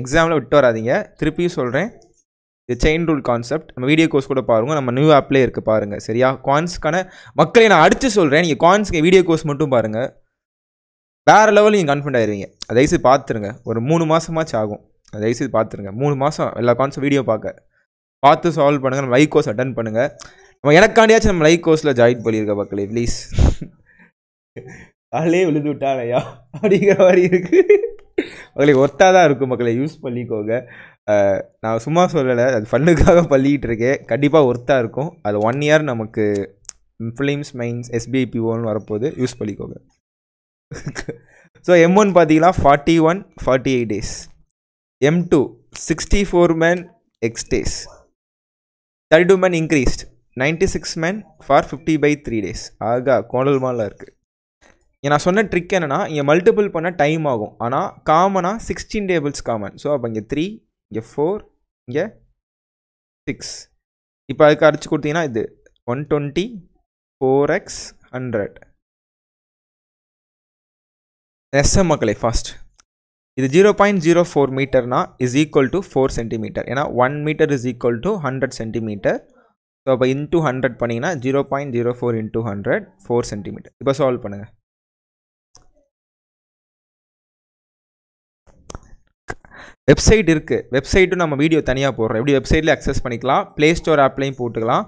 எக்ஸாமில் விட்டு வராதீங்க. திருப்பியும் சொல்கிறேன் இது செயின் ரூல் கான்செப்ட் நம்ம வீடியோ கோர்ஸ் கூட பாருங்கள் நம்ம நியூ ஆப்லேயே இருக்குது பாருங்கள் சரியா? கான்ஸ்க்கான மக்களை நான் அடித்து சொல்கிறேன் நீங்கள் கான்ஸ்க்கு வீடியோ கோர்ஸ் மட்டும் பாருங்கள் வேறு லெவலில் நீங்கள் கான்ஃபிடண்ட் ஆயிருவீங்க. தயவுசு பார்த்துருங்க. ஒரு மூணு மாதமாச்சும் ஆகும். தயவுசு பார்த்துருங்க. மூணு மாதம் எல்லா கான்ஸும் வீடியோ பார்க்க. பார்த்து சால்வ் பண்ணுங்கள் நம்ம லைவ் கோர்ஸ் அட்டன் பண்ணுங்கள் நம்ம எனக்காண்டியாச்சும் நம்ம லைவ் கோர்ஸில் ஜாயின் பண்ணியிருக்க மக்களே ப்ளீஸ் காலையே விழுந்து விட்டானையா? அப்படிங்கிற மாதிரி இருக்குது மக்களே ஒர்த்தாக தான் இருக்கும் மக்களை யூஸ் பண்ணிக்கோங்க. நான் சும்மா சொல்லலை அது ஃபண்ணுக்காக பள்ளிக்கிட்டு இருக்கேன். கண்டிப்பாக ஒர்த்தாக இருக்கும். அது ஒன் இயர் நமக்கு ஃபிலிம்ஸ் மைன்ஸ் எஸ்பிஐ பிஓன்னு வரப்போது யூஸ் பண்ணிக்கோங்க ஸோ எம் ஒன் பார்த்தீங்கன்னா forty one forty eight days M two sixty four man X days thirty two man increased ninety six man for fifty by three days ஆகா கோணல் மாலில் இருக்குது நான் சொன்ன ட்ரிக் என்னென்னா இங்கே மல்டிபிள் பண்ண டைம் ஆகும். ஆனால் காமனாக சிக்ஸ்டீன் டேபிள்ஸ் காமன் ஸோ அப்போ இங்கே த்ரீ இங்கே ஃபோர் இங்கே சிக்ஸ் இப்போ அதுக்கு அடிச்சு கொடுத்தீங்கன்னா இது one twenty four X hundred SM மக்களே ஃபாஸ்ட் இது zero point zero four மீட்டர்னா is equal to four centimetre ஏன்னா one metre is equal to hundred centimetre so அப்போ இன்டூ ஹண்ட்ரட் பண்ணிங்கன்னா zero point zero four into hundred four centimetre இப்போ solve பண்ணுங்கள் website இருக்குது வெப்சைட்டும் நம்ம வீடியோ தனியாக போடுறோம். எப்படி வெப்சைட்டில் அக்சஸ் பண்ணிக்கலாம்? ப்ளே ஸ்டோர் ஆப்லையும் போட்டுக்கலாம்.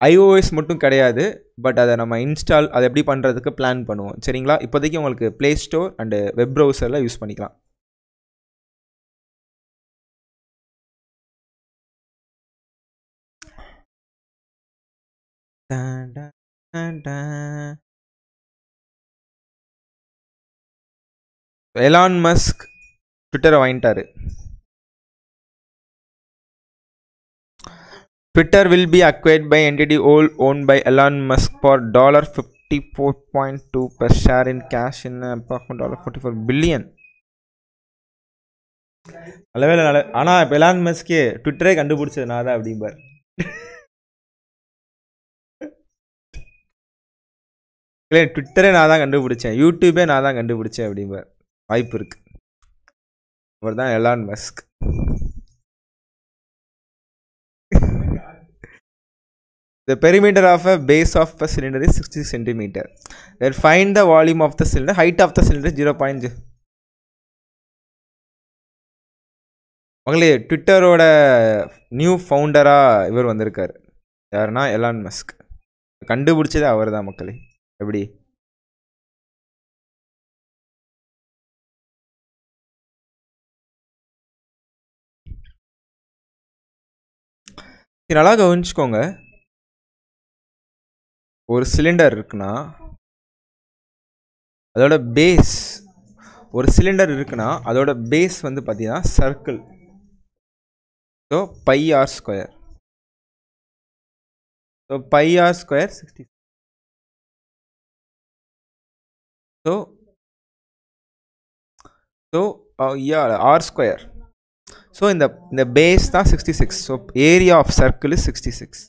ஐஓஎஸ் மட்டும் கிடையாது. பட் அதை நம்ம இன்ஸ்டால் அதை எப்படி பண்ணுறதுக்கு பிளான் பண்ணுவோம். சரிங்களா? இப்போதைக்கு உங்களுக்கு ப்ளே ஸ்டோர் அண்டு வெப் ப்ரௌசரில் யூஸ் பண்ணிக்கலாம். By NTT whole own by Elon Musk for dollar fifty four point two per share in cash in approximate dollar forty four billion நல்ல வேலை நல்ல ஆனால் இப்போ எலான் மஸ்கே ட்விட்டரே கண்டுபிடிச்சது நான் தான் அப்படிம்பார். இல்லை ட்விட்டரே நான் தான் கண்டுபிடிச்சேன். யூடியூபே நான் தான் கண்டுபிடிச்சேன் அப்படிம்பார் வாய்ப்பு இருக்கு. அவர் தான் Elon Musk The perimeter of a base of a cylinder is 60 centimeter. Then find the volume of the cylinder. Height of the cylinder is 0. மகளே ட்விட்டரோட நியூ ஃபவுண்டராக இவர் வந்திருக்கார். யாருன்னா எலான் மஸ்க் கண்டுபிடிச்சதே அவர் தான் மக்களே. எப்படி? நல்லா கவனிச்சுக்கோங்க. ஒரு சிலிண்டர் இருக்குன்னா அதோட பேஸ் ஒரு சிலிண்டர் இருக்குன்னா அதோட பேஸ் வந்து பார்த்தீங்கன்னா circle so pi R square so pi R square sixty so so R square so இந்த இந்த பேஸ் தான் sixty six so area of circle is sixty six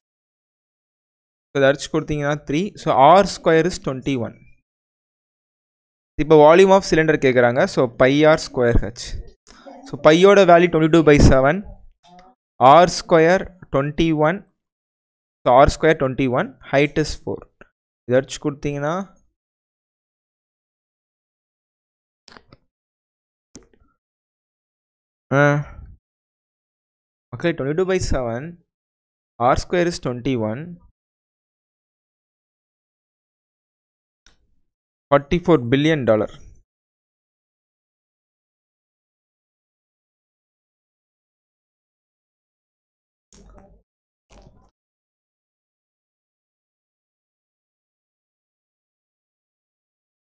so இதை அடிச்சு கொடுத்தீங்கன்னா three so R square is twenty one இப்போ volume of cylinder கேட்குறாங்க so pi R square H so பையோட value twenty two by seven R square twenty one so R square twenty one height is four இதை அடிச்சு கொடுத்தீங்கன்னா மக்களே twenty two by seven R square is twenty one forty four billion dollar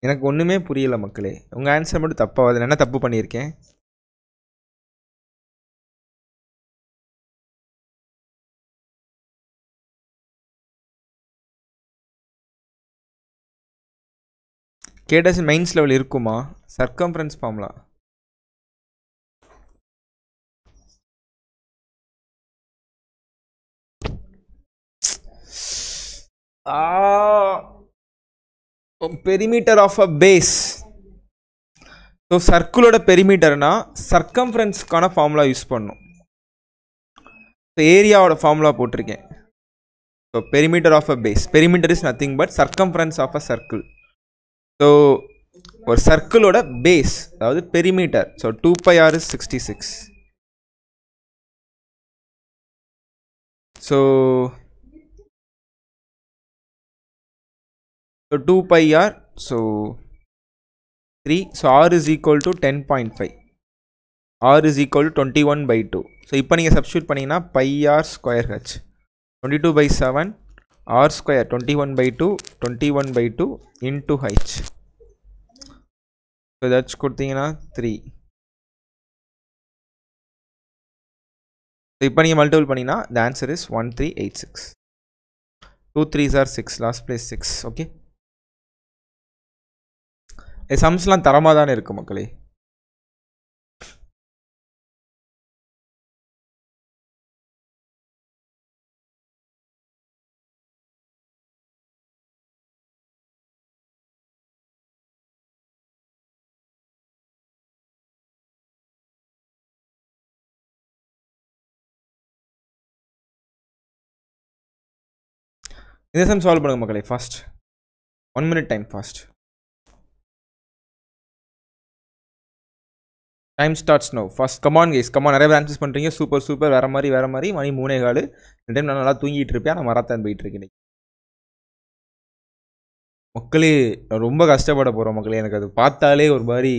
எனக்கு ஒன்றுமே புரியல மக்களே. உங்கள் ஆன்சர் மட்டும் தப்பாக என்ன தப்பு பண்ணியிருக்கேன்? கேடஸ் மெயின்ஸ் லெவல் இருக்குமா? Circumference formula perimeter of a base so சர்க்கிளோட பெரிமீட்டர்னா சர்க்கம்ஃபரன்ஸ்க்கான ஃபார்முலா யூஸ் பண்ணும். ஸோ ஏரியாவோட ஃபார்முலா போட்டிருக்கேன். So perimeter of a base perimeter is nothing but circumference of a circle so ஒரு சர்க்கிளோட பேஸ் அதாவது perimeter so two pi R is sixty six so so two pi R so three so R is equal to ten point five R is equal to twenty one by two so இப்போ நீங்கள் substitute பண்ணிங்கன்னா pi R square H twenty two by seven R square twenty one by two by one by two into H so ஏதாச்சும் கொடுத்தீங்கன்னா three இப்போ நீங்கள் multiple பண்ணிங்கன்னா the answer is one three eight six two threes or six last place six okay சம்ஸ்லாம் தரமாக தானே இருக்குது மக்களே? இந்த சம் சால்வ் பண்ணுங்க மக்களே fast one minute time fast time starts now first come on guys come on நிறைய பேர் answers பண்ணுறீங்க சூப்பர் சூப்பர் வேறு மாதிரி வேறு மாதிரி. மணி மூணே காலு. இந்த டைம் நான் நல்லா தூங்கிட்டு இருப்பேன். நான் மராத்தான் போயிட்டு இருக்கேன் மக்களே நான் ரொம்ப கஷ்டப்பட போகிறோம் மக்களே. எனக்கு அது பார்த்தாலே ஒரு மாதிரி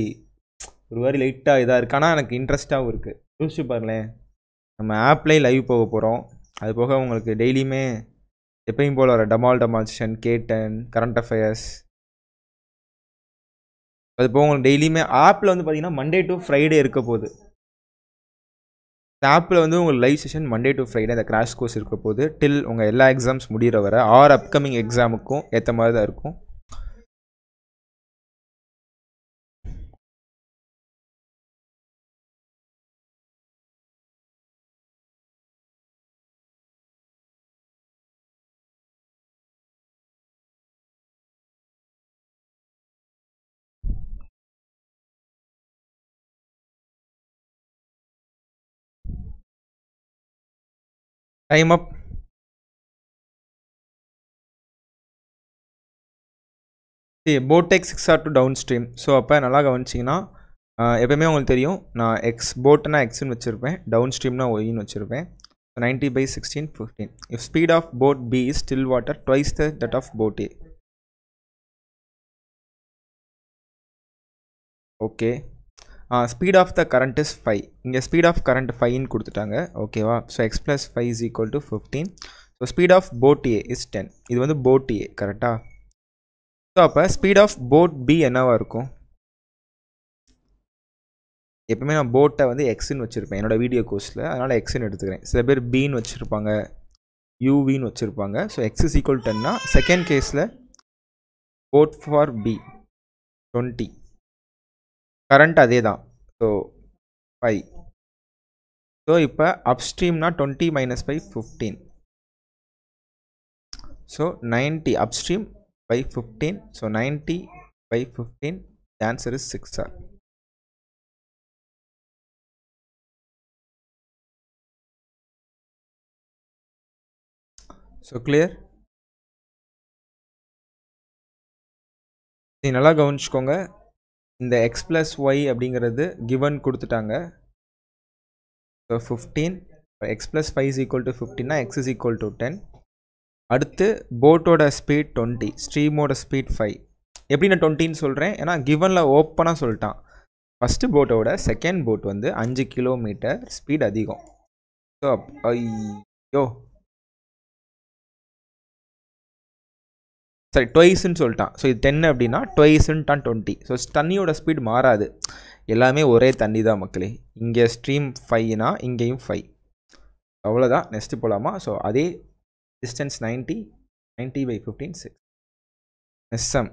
ஒரு மாதிரி லைட்டாக இதாக இருக்கு. ஆனால் எனக்கு இன்ட்ரெஸ்ட்டாகவும் இருக்குது யோசிச்சு பாருங்களேன். நம்ம ஆப்லேயும் லைவ் போக போகிறோம் அது போக உங்களுக்கு டெய்லியுமே எப்பயும் போல் வர டமால் டமால்ஷன் கேட்டன் கரண்ட் அஃபேர்ஸ் அது போக உங்களுக்கு டெய்லியுமே ஆப்பில் வந்து பார்த்தீங்கன்னா மண்டே டு ஃப்ரைடே இருக்க போகுது. ஆப்பில் வந்து உங்களுக்கு live session Monday to Friday அந்த கிராஷ் கோர்ஸ் இருக்க போகுது. டில் உங்கள் எல்லா எக்ஸாம்ஸ் முடிகிற வர ஆர் அப்கமிங் எக்ஸாமுக்கும் ஏற்ற மாதிரி தான் இருக்கும். time up see boat x6 are to downstream so அப்போ நல்லா கவனிச்சிங்கன்னா எப்பயுமே உங்களுக்கு தெரியும் நான் எக்ஸ் போட்னா எக்ஸ்னு வச்சுருப்பேன் டவுன் ஸ்ட்ரீம்னா ஒயின்னு வச்சுருப்பேன் ninety by sixteen fifteen if speed of boat B still water twice the that of boat A okay speed of the current is five இங்கே ஸ்பீட் ஆஃப் கரண்ட் ஃபைன்னு கொடுத்துட்டாங்க. ஓகேவா so X plus five is equal to fifteen so speed of boat A is ten இது வந்து boat ஏ கரெக்டாக so அப்போ speed of boat B என்னவா இருக்கும்? எப்பவுமே நான் போட்டை வந்து எக்ஸுன்னு வச்சுருப்பேன். என்னோடய வீடியோ கோர்ஸில் அதனால் எக்ஸுன்னு எடுத்துக்கிறேன். சில பேர் பின்னு வச்சுருப்பாங்க. யூவின்னு வச்சுருப்பாங்க. ஸோ எக்ஸ் இஸ் ஈக்குவல் டென்னா செகண்ட் கேஸில் boat for B twenty current அதே தான். ஸோ ஃபைவ் ஸோ இப்போ அப்ஸ்ட்ரீம்னா twenty minus five fifteen so ninety upstream by fifteen so ninety by fifteen answer is six so clear நீ நல்லா கவனிச்சுக்கோங்க. இந்த X plus Y அப்படிங்கிறது கிவன் கொடுத்துட்டாங்க. So fifteen X plus five is equal to ஃபிஃப்டின்னா X is equal to ten அடுத்து போட்டோட speed twenty ஸ்ட்ரீமோட speed five எப்படி நான் டுவெண்ட்டின்னு சொல்கிறேன் ஏன்னா கிவனில் ஓப்பனாக சொல்லிட்டான். ஃபஸ்ட்டு போட்டோட செகண்ட் போட் வந்து அஞ்சு கிலோமீட்டர் ஸ்பீட் அதிகம். ஸோ ஐயோ. சரி ட்வைஸ்ன்னு சொல்லிட்டான். ஸோ இது டென் அப்படின்னா ட்வைஸ்ன்ட்டான் டுவெண்ட்டி ஸோ தண்ணியோட ஸ்பீட் மாறாது. எல்லாமே ஒரே தண்ணி தான் மக்களே. இங்கே ஸ்ட்ரீம் ஃபைவ்னா இங்கேயும் ஃபைவ் அவ்வளோதான் நெக்ஸ்ட்டு போகலாமா ஸோ அதே distance ninety ninety by fifteen six SM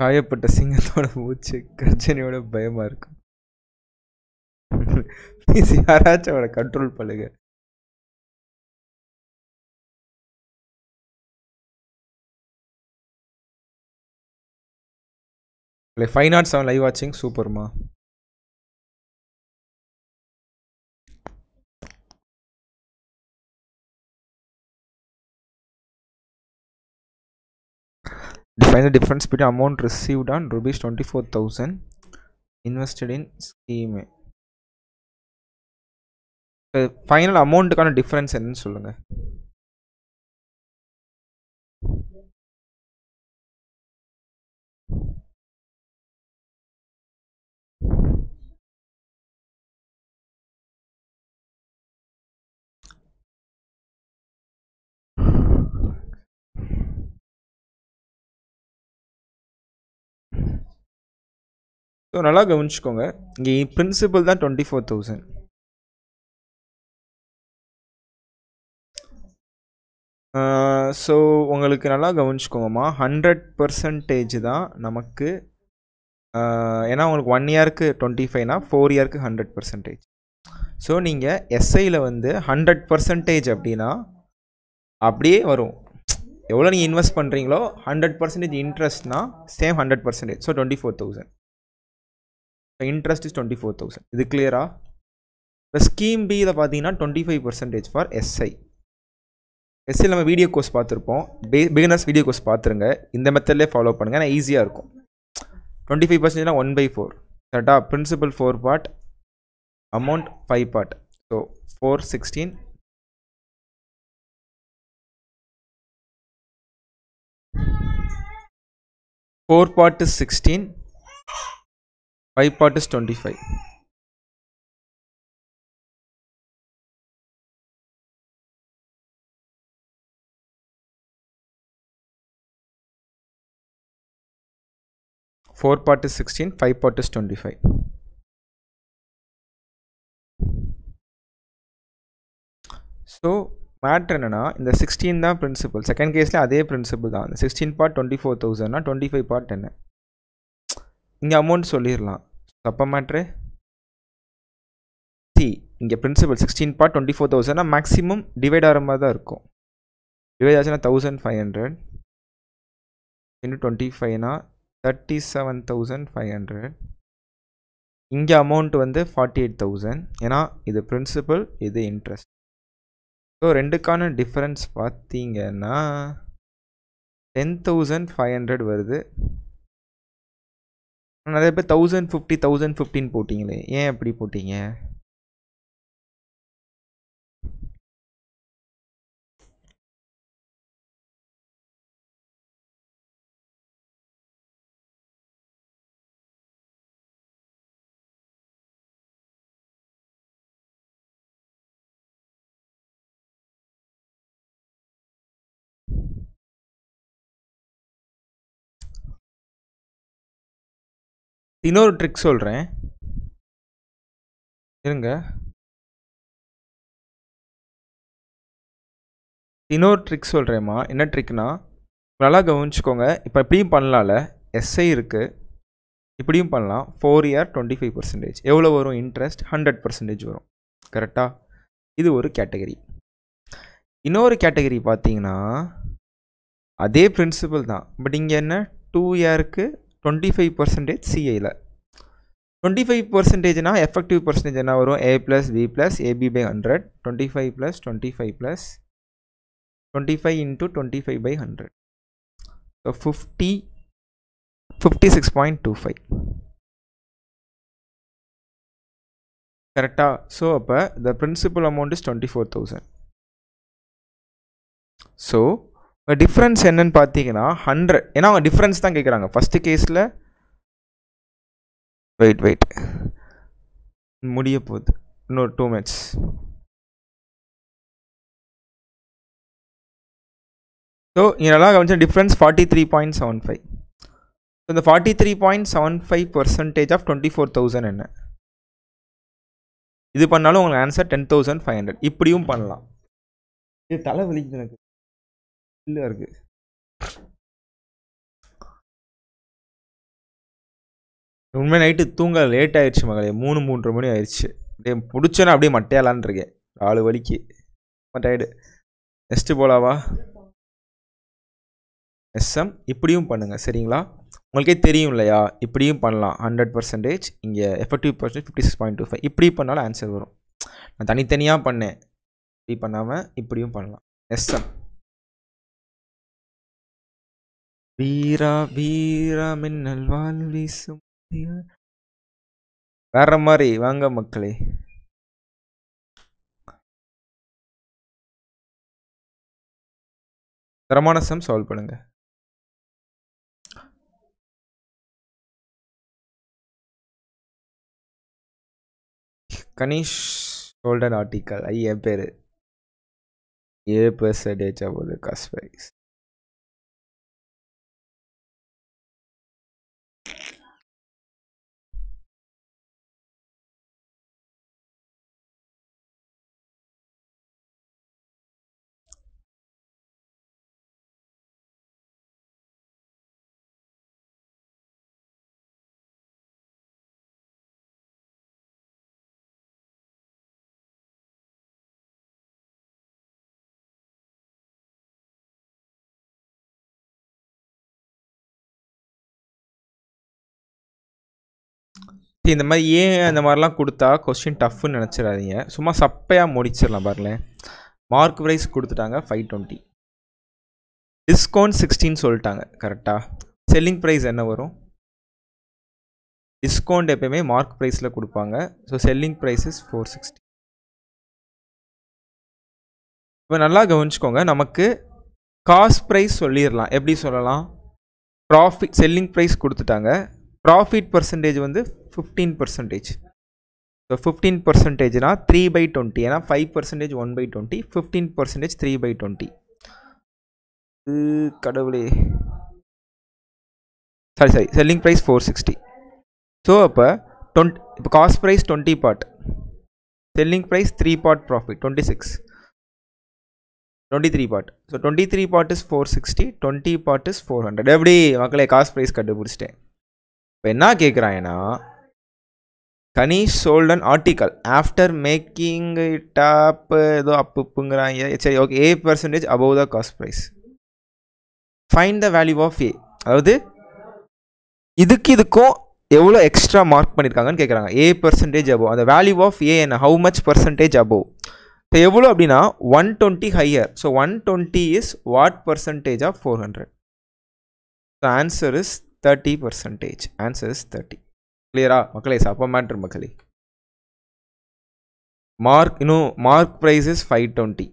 காயப்பட்ட சிங்கத்தோட மூச்சு கர்ஜனையோட பயமா இருக்கும் ப்ளீஸ் யாராச்சும் அவரை கண்ட்ரோல் பண்ணுங்க. ஃபைவ் நாட் செவன் லைவ் வாட்சிங் சூப்பர்மா define the difference between amount received on rupees 24000 invested in scheme final அமௌண்ட்டுக்கான difference என்னன்னு சொல்லுங்க ஸோ நல்லா கவனிச்சுக்கோங்க. இங்கே பிரின்சிபல் தான் டுவெண்ட்டி ஃபோர் தௌசண்ட் ஸோ உங்களுக்கு நல்லா கவனிச்சுக்கோங்கம்மா. ஹண்ட்ரட் பர்சன்டேஜ் தான் நமக்கு ஏன்னா உங்களுக்கு ஒன் இயருக்கு டுவெண்ட்டி ஃபைவ்னா ஃபோர் இயருக்கு ஹண்ட்ரட் பர்சன்டேஜ் ஸோ நீங்கள் எஸ்ஐயில் வந்து ஹண்ட்ரட் பர்சன்டேஜ் அப்படின்னா அப்படியே வரும். எவ்வளோ நீங்கள் இன்வெஸ்ட் பண்ணுறீங்களோ hundred percentage இன்ட்ரெஸ்ட்னா same hundred percentage so twenty four thousand interest is twenty four thousand இது கிளியரா இப்போ ஸ்கீம் பி இதை பார்த்தீங்கன்னா twenty five percentage for SI SI நம்ம வீடியோ கோர்ஸ் பார்த்துருப்போம். பே பிகினர்ஸ் வீடியோ கோர்ஸ் பார்த்துருங்க. இந்த மெத்தட்லேயே ஃபாலோ பண்ணுங்கள் ஏன்னா ஈஸியாக இருக்கும். டுவெண்ட்டி ஃபைவ் பர்சன்டேஜ்னா ஒன் பை ஃபோர் கரெக்டாக principal four part amount five part so four sixteen four part sixteen five part is twenty five four part is sixteen five part is twenty five so matter என்னென்னா இந்த sixteen தான் principal second கேஸில் அதே principal தான். அந்த sixteen part twenty four தௌசண்ட்னா twenty five part என்ன? இங்கே அமௌண்ட் சொல்லிடலாம் தப்ப மேட்ரு சி இங்கே principal sixteen part twenty four தௌசண்ட்னா maximum divide ஆகிற மாதிரி தான் இருக்கும். டிவைட் ஆச்சுன்னா தௌசண்ட் ஃபைவ் ஹண்ட்ரட் இன்னும் twenty ஃபைவ்னா thirty seven thousand five hundred இங்கே அமௌண்ட் வந்து ஃபார்ட்டி எயிட் தௌசண்ட் ஏன்னா இது பிரின்சிபல் இது இன்ட்ரெஸ்ட் ஸோ ரெண்டுக்கான டிஃப்ரென்ஸ் பார்த்தீங்கன்னா டென் தௌசண்ட் ஃபைவ் ஹண்ட்ரட் வருது. நிறைய பேர் தௌசண்ட் ஃபிஃப்டி தௌசண்ட் ஃபிஃப்டின் போட்டிங்களே. ஏன் அப்படி போட்டீங்க? இன்னொரு ட்ரிக் சொல்கிறேன் இருங்க. இன்னொரு ட்ரிக் சொல்கிறேம்மா என்ன ட்ரிக்னா நல்லா கவனிச்சுக்கோங்க. இப்போ இப்படியும் பண்ணலாம்ல. எஸ்ஐ இருக்குது இப்படியும் பண்ணலாம். Four year twenty five percentage எவ்வளோ வரும்? இன்ட்ரெஸ்ட் ஹண்ட்ரட் பர்சன்டேஜ் வரும். கரெக்டாக இது ஒரு கேட்டகரி இன்னொரு கேட்டகரி பார்த்தீங்கன்னா அதே பிரின்சிபல் தான். பட் இங்கே என்ன? டூ இயருக்கு டுவெண்ட்டி ஃபைவ் பர்சன்டேஜ் சிஐயில் டுவெண்ட்டி ஃபைவ் பர்சன்டேஜ்னா எஃபெக்டிவ் பர்சன்டேஜ் என்ன வரும்? A plus B plus AB by hundred twenty five plus twenty five plus twenty five into twenty five by hundred so fifty fifty six point two five கரெக்டாக so அப்போ the principal amount is twenty four thousand so difference என்னன்னு பார்த்தீங்கன்னா hundred ஏன்னா அவங்க difference தான் கேட்குறாங்க first கேஸில் wait wait முடிய போகுது. இன்னொரு டூ மினிட்ஸ் ஸோ இதெல்லாம் கவனிச்சா difference forty three point seven five so இந்த forty three point seven five percentage of twenty four thousand என்ன? இது பண்ணாலும் உங்களுக்கு answer ten thousand five hundred இப்படியும் பண்ணலாம். இது தலை வலிக்குது எனக்கு. இல்லை இருக்கு. உண்மை நைட்டு தூங்க லேட் ஆயிடுச்சு மகளே. மூணு மூன்றரை மணி ஆயிடுச்சு அப்படியே பிடிச்சோன்னா அப்படியே மட்டையாலான் இருக்கேன். ஆளு வலிக்கு. Tired next போலாவா? எஸ்எம் இப்படியும் பண்ணுங்கள் சரிங்களா? உங்களுக்கே தெரியும் இல்லையா? இப்படியும் பண்ணலாம். ஹண்ட்ரட் பர்சன்டேஜ் இங்கே effective percentage fifty six point two five இப்படி பண்ணாலும் ஆன்சர் வரும். நான் தனித்தனியாக பண்ணேன். இப்படி பண்ணாமல் இப்படியும் பண்ணலாம். எஸ்எம் வீரா வீரா மின்னல் வால் வீசும் வேற மாதிரி வாங்க மக்களே. தரமான சம் சால்வ் பண்ணுங்க. கணேஷ் சோல்டன் ஆர்டிக்கல் ஐ என் பேர். ஏ பர்சன்டேஜ் ஆகுது காஸ்ட் இந்த மாதிரி ஏன் அந்த மாதிரிலாம் கொடுத்தா கொஸ்டின் டஃப்னு நினச்சிடாதீங்க. சும்மா சப்பையாக முடிச்சிடலாம் பாருங்களேன். மார்க் ப்ரைஸ் கொடுத்துட்டாங்க ஃபைவ் டுவெண்ட்டி டிஸ்கவுண்ட் சிக்ஸ்டீன் சொல்லிட்டாங்க கரெக்டாக செல்லிங் ப்ரைஸ் என்ன வரும்? டிஸ்கவுண்ட் எப்பயுமே மார்க் ப்ரைஸில் கொடுப்பாங்க. So selling price is four sixty இப்போ நல்லா கவனிச்சுக்கோங்க நமக்கு காஸ்ட் ப்ரைஸ் சொல்லிடலாம். எப்படி சொல்லலாம்? ப்ராஃபிட் செல்லிங் ப்ரைஸ் கொடுத்துட்டாங்க. ப்ராஃபிட் பர்சன்டேஜ் வந்து ஃபிஃப்டீன் பர்சன்டேஜ் ஸோ ஃபிஃப்டீன் பர்சன்டேஜ்னா த்ரீ பை டுவெண்ட்டி ஏன்னா five percentage one by twenty fifteen percentage three by twenty கடவுளே. Sorry sorry selling price four sixty so அப்போ twenty இப்போ cost price twenty part selling price three part profit twenty six twenty three part so twenty three part is four sixty twenty part is four hundred எப்படி? மக்களே cost price கண்டுபிடிச்சிட்டேன். இப்போ என்ன கேட்குறாங்கன்னா Ganesh sold article after making it up ஏதோ அப்புப்புங்கிறாங்க சரி okay A percentage above the cost price fine the value of A அதாவது இதுக்கு இதுக்கும் எவ்வளோ எக்ஸ்ட்ரா மார்க் பண்ணியிருக்காங்கன்னு கேட்குறாங்க ஏ பர்சன்டேஜ் அபோவ் அந்த வேல்யூ ஆஃப் ஏ என்ன? ஹவு மச் பர்சன்டேஜ் அபோவ் இப்போ எவ்வளோ அப்படின்னா one twenty higher so one twenty is what percentage of four hundred answer is thirty percentage answer is thirty கிளியரா மக்களே அப்போ மேட்ரு மக்களே. மார்க் இன்னும் mark price is five twenty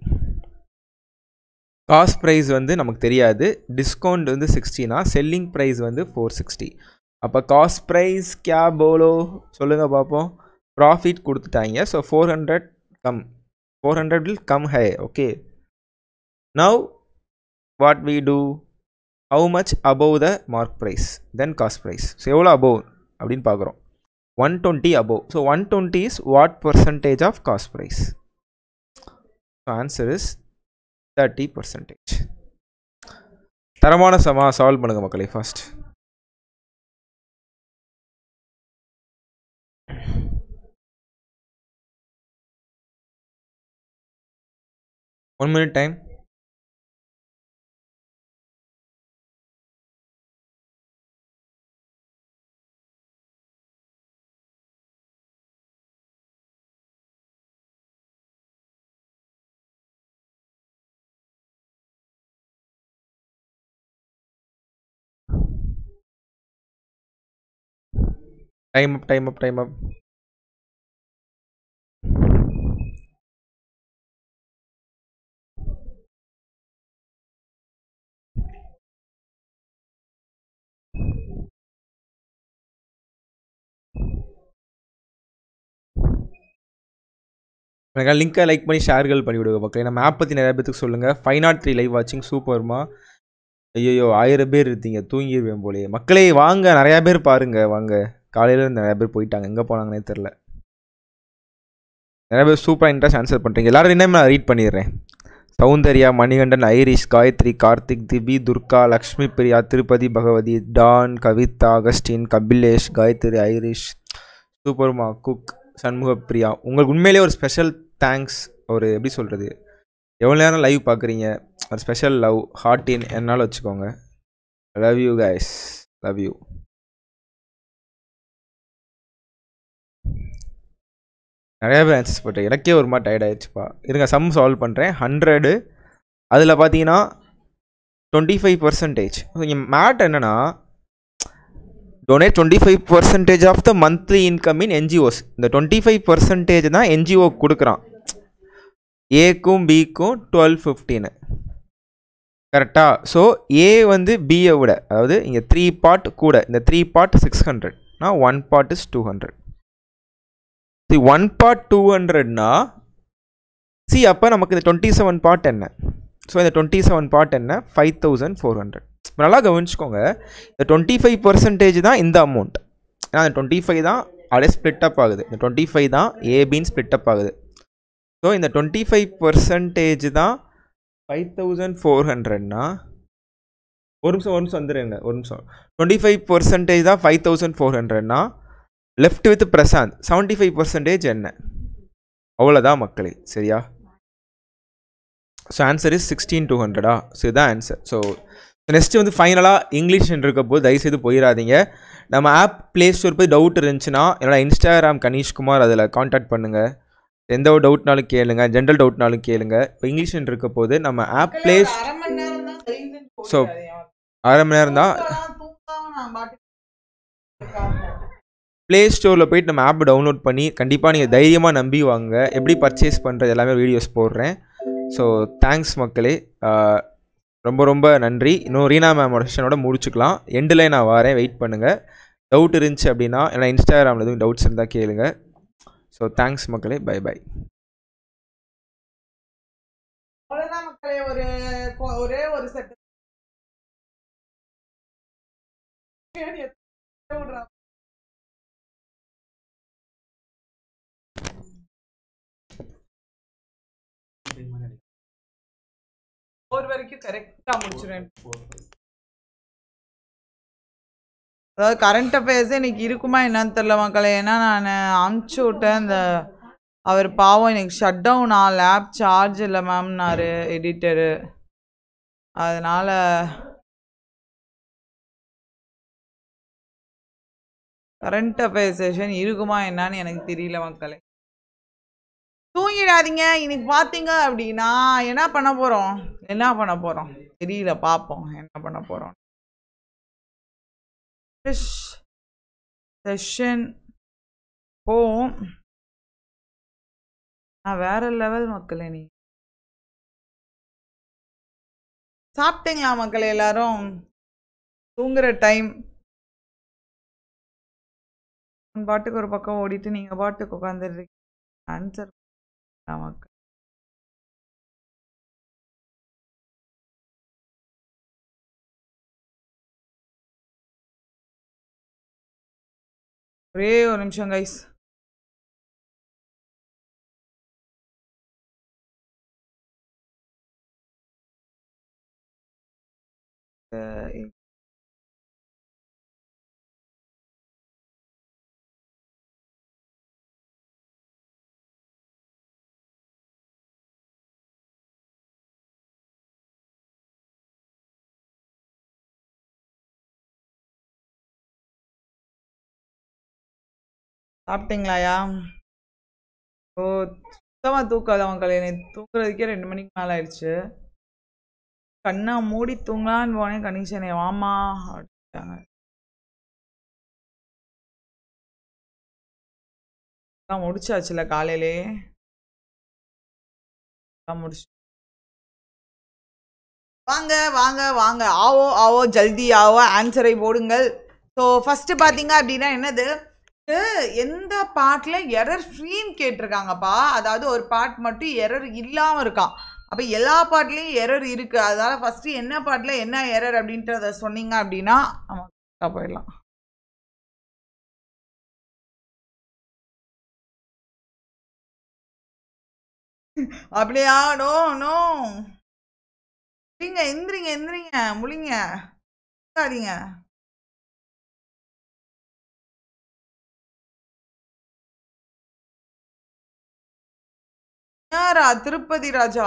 cost price வந்து நமக்கு தெரியாது. டிஸ்கவுண்ட் வந்து சிக்ஸ்டினா செல்லிங் ப்ரைஸ் வந்து ஃபோர் சிக்ஸ்டி அப்போ காஸ்ட் ப்ரைஸ் கே போலோ சொல்லுங்கள் பார்ப்போம் ப்ராஃபிட் கொடுத்துட்டாங்க. So four hundred come four hundred will come high okay now what we do how much above the mark price then cost price so எவ்வளோ above அப்படின்னு பார்க்குறோம். One twenty above so one twenty is what percentage of cost price so answer is thirty percentage தரமான சமா solve பண்ணுங்கள் மக்களை first one minute time time up time up time up எனக்கு லிங்கை like பண்ணி ஷேர்கள் பண்ணி விடுங்க ஏன்னா நம்ம ஆப் பற்றி நிறைய பேத்துக்கு சொல்லுங்கள் ஃபைவ் நாட் த்ரீ லைவ் வாட்சிங் சூப்பர்மா ஐயோ ஆயிரம் பேர் இருந்தீங்க தூங்கிடுவேன் போலே மக்களே வாங்க நிறையா பேர் பாருங்கள் வாங்க. காலையில் நிறையா பேர் போயிட்டாங்க. எங்கே போனாங்கன்னே தெரில நிறைய பேர் சூப்பராக இன்ட்ரெஸ்ட் ஆன்சர் பண்ணுறீங்க எல்லோரும் இன்னும் நான் ரீட் பண்ணிடுறேன். Soundarya Manikandan Iris Gayathri Karthik திபி Durga Lakshmi Priya Tirupati Bhagavathi Don Kavitha Augustine Kapilesh Gayathri Iris சூப்பர்மா குக் சண்முகப்பிரியா உங்களுக்கு உண்மையிலேயே ஒரு ஸ்பெஷல் தேங்க்ஸ் ஒரு எப்படி சொல்கிறது எவ்வளோ நேரம் லைவ் பார்க்குறீங்க? ஒரு ஸ்பெஷல் லவ் ஹார்ட் இன் என்னால் வச்சுக்கோங்க. Love you guys love you நிறையா பேர் ஆன்சர்ஸ் போட்டு எனக்கே ஒரு மாதிரி டயர்ட் ஆயிடுச்சுப்பா. இருங்க சம் சால்வ் பண்ணுறேன் ஹண்ட்ரடு அதில் பார்த்தீங்கன்னா டுவெண்ட்டி ஃபைவ் பர்சன்டேஜ் இங்கே மேட் என்னென்னா donate twenty five percentage of the monthly income in NGOs இந்த டுவெண்ட்டி ஃபைவ் பர்சன்டேஜ் தான் என்ஜிஓ கொடுக்குறான். ஏக்கும் பிக்கும் டுவெல் ஃபிஃப்டீனு கரெக்டாக ஸோ ஏ வந்து பியை விட அதாவது இங்கே த்ரீ பார்ட் கூட இந்த three part six ஹண்ட்ரட்னா one part is two hundred C one part two ஹண்ட்ரட்னா C அப்போ நமக்கு இந்த டுவெண்ட்டி செவன் பார்ட் என்ன? ஸோ இந்த டுவெண்ட்டி செவன் பார்ட் என்ன ஃபைவ் தௌசண்ட் ஃபோர் ஹண்ட்ரட் நல்லா கவனிச்சுக்கோங்க. இந்த டுவெண்ட்டி ஃபைவ் பர்சன்டேஜ் தான் இந்த அமௌண்ட் ஏன்னா அந்த டுவெண்ட்டி ஃபைவ் தான் அப்படியே ஸ்ப்ளிட் அப் ஆகுது. இந்த டுவெண்ட்டி ஃபைவ் தான் ஏபின்னு ஸ்ப்ளிட் அப் ஆகுது. ஸோ இந்த டுவெண்ட்டி ஃபைவ் பர்சன்டேஜ் தான் ஃபைவ் தௌசண்ட் ஃபோர் ஹண்ட்ரட்னா ஒரு நிமிஷம் ஒரு நிமிஷம் வந்துடுங்க ஒரு நிமிஷம். டுவெண்ட்டி ஃபைவ் பர்சன்டேஜ் தான் five thousand four ஹண்ட்ரட்னா left with Prashanth seventy five percentage என்ன? அவ்வளோதான் மக்களே சரியா? So answer is sixteen two ஹண்ட்ரடா so இதுதான் ஆன்சர் ஸோ நெக்ஸ்ட் வந்து ஃபைனலாக இங்கிலீஷ் இருக்க போது தயவுசெய்து போயிடாதீங்க. நம்ம ஆப் ப்ளே ஸ்டோர் போய் டவுட் இருந்துச்சுன்னா என்னோட இன்ஸ்டாகிராம் கணேஷ்குமார் அதில் காண்டாக்ட் பண்ணுங்கள் எந்த ஒரு டவுட்னாலும் கேளுங்க ஜென்ரல் டவுட்னாலும் கேளுங்க. இப்போ இங்கிலீஷ் இருக்க போது நம்ம ஆப் ப்ளே போயிடாதீங்க. அரை மணி நேரம் தான் தூங்கலாம், தூங்காம நான் பாட்டுக்கு ப்ளே ஸ்டோரில் போயிட்டு நம்ம ஆப் டவுன்லோட் பண்ணி கண்டிப்பாக நீங்கள் தைரியமாக நம்பி வாங்க. எப்படி பர்ச்சேஸ் பண்ணுறது எல்லாமே வீடியோஸ் போடுறேன். ஸோ தேங்க்ஸ் மக்களே. ரொம்ப ரொம்ப நன்றி. இன்னும் ரீனா மேமோட செஷனோட முடிச்சுக்கலாம். எண்டில் நான் வரேன். வெயிட் பண்ணுங்கள் டவுட் இருந்துச்சு அப்படின்னா ஏன்னா இன்ஸ்டாகிராமில் எதுவும் டவுட்ஸ் இருந்தால் கேளுங்க. ஸோ தேங்க்ஸ் மக்களே. பை பை மக்களே. ஒரு ஒரே ஒரு செட் ஒரு வரைக்கும் கரெக்டாக முடிச்சிருவேன். அதாவது கரண்ட் அஃபேர்ஸே இன்னைக்கு இருக்குமா என்னன்னு தெரில மக்களே. ஏன்னா நான் அமுச்சு விட்டேன் இந்த அவர் பாவம் எனக்கு ஷட் டவுனா லேப் சார்ஜ் இல்லை மேம்னாரு எடிட்டரு அதனால கரண்ட் அஃபேர்ஸ் செஷன் இருக்குமா என்னன்னு எனக்கு தெரியல மக்களே. தூங்கிடாதீங்க. இன்னைக்கு பார்த்தீங்க அப்படின்னா என்ன பண்ண போகிறோம் என்ன பண்ண போகிறோம் தெரியல பார்ப்போம் என்ன பண்ண போகிறோம் செஷன் போவோம். நான் வேற லெவல் மக்களே நீ. சாப்பிட்டீங்களா மக்கள் எல்லாரும்? தூங்குற டைம் பாட்டுக்கு ஒரு பக்கம் ஓடிட்டு நீங்கள் பாட்டுக்கு உட்காந்துருக்கீங்க ஆன்சர் நமக்கு. ஒரே ஒரு நிமிஷம் கைஸ் சாப்பிட்டீங்களாயா? ஓ சுத்தமாக தூக்காது அவன் எனக்கு தூக்குறதுக்கே ரெண்டு மணிக்கு மேலே ஆயிடுச்சு. கண்ணை மூடி தூங்கலான்னு போனேன். கணேசனே வாமா அப்படின்ட்டாங்க. முடிச்சாச்சுல காலையிலே? முடிச்சு வாங்க வாங்க வாங்க. ஆவோ ஆவோ ஜல்தி ஆவோ ஆன்சரை போடுங்கள். ஸோ ஃபஸ்ட்டு பார்த்தீங்க அப்படின்னா என்னது? எந்த பாட்டில் எரர் ஃப்ரீன்னு கேட்டிருக்காங்கப்பா? அதாவது ஒரு பாட் மட்டும் எரர் இல்லாமல் இருக்கான் அப்போ எல்லா பாட்லேயும் எரர் இருக்குது அதனால் ஃபஸ்ட்டு என்ன பாட்டில் என்ன எரர் அப்படின்றத சொன்னீங்க அப்படின்னா ஆமாம் போயிடலாம். அப்படியா? No no. எந்திரிங்க எந்திரிங்க எந்திரிங்க. முழிங்க. நியாரா திருப்பதி ராஜா?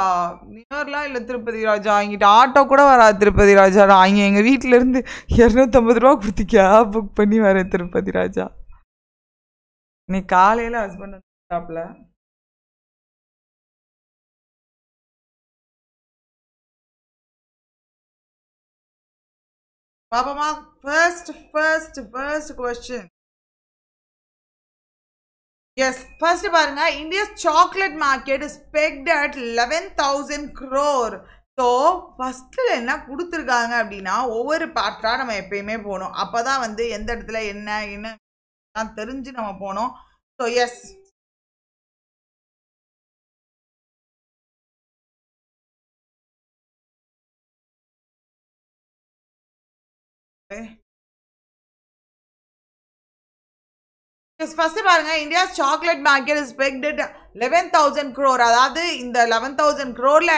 நியர்லாம் இல்லை திருப்பதி ராஜா? இங்கிட்ட ஆட்டோ கூட வராது திருப்பதி ராஜா. நான் இங்கே எங்கள் வீட்டிலேருந்து இரநூத்தம்பது ரூபா கொடுத்து கேப் புக் பண்ணி வரேன் திருப்பதி ராஜா. இன்னைக்கு காலையில் ஹஸ்பண்ட் வந்து பாப்பாமா first first first question yes first பாருங்க India's chocolate market expected at eleven thousand crore so ஃபஸ்ட்டில் என்ன கொடுத்துருக்காங்க அப்படின்னா ஒவ்வொரு பார்ட்டாக நம்ம எப்பயுமே போகணும். அப்போ தான் வந்து எந்த இடத்துல என்ன என்ன தெரிஞ்சு நம்ம போகணும். ஸோ எஸ் எஸ் ஃபர்ஸ்ட் பாருங்க India's chocolate market is expected eleven thousand crore அதாவது இந்த லெவன் தௌசண்ட் க்ரோரில்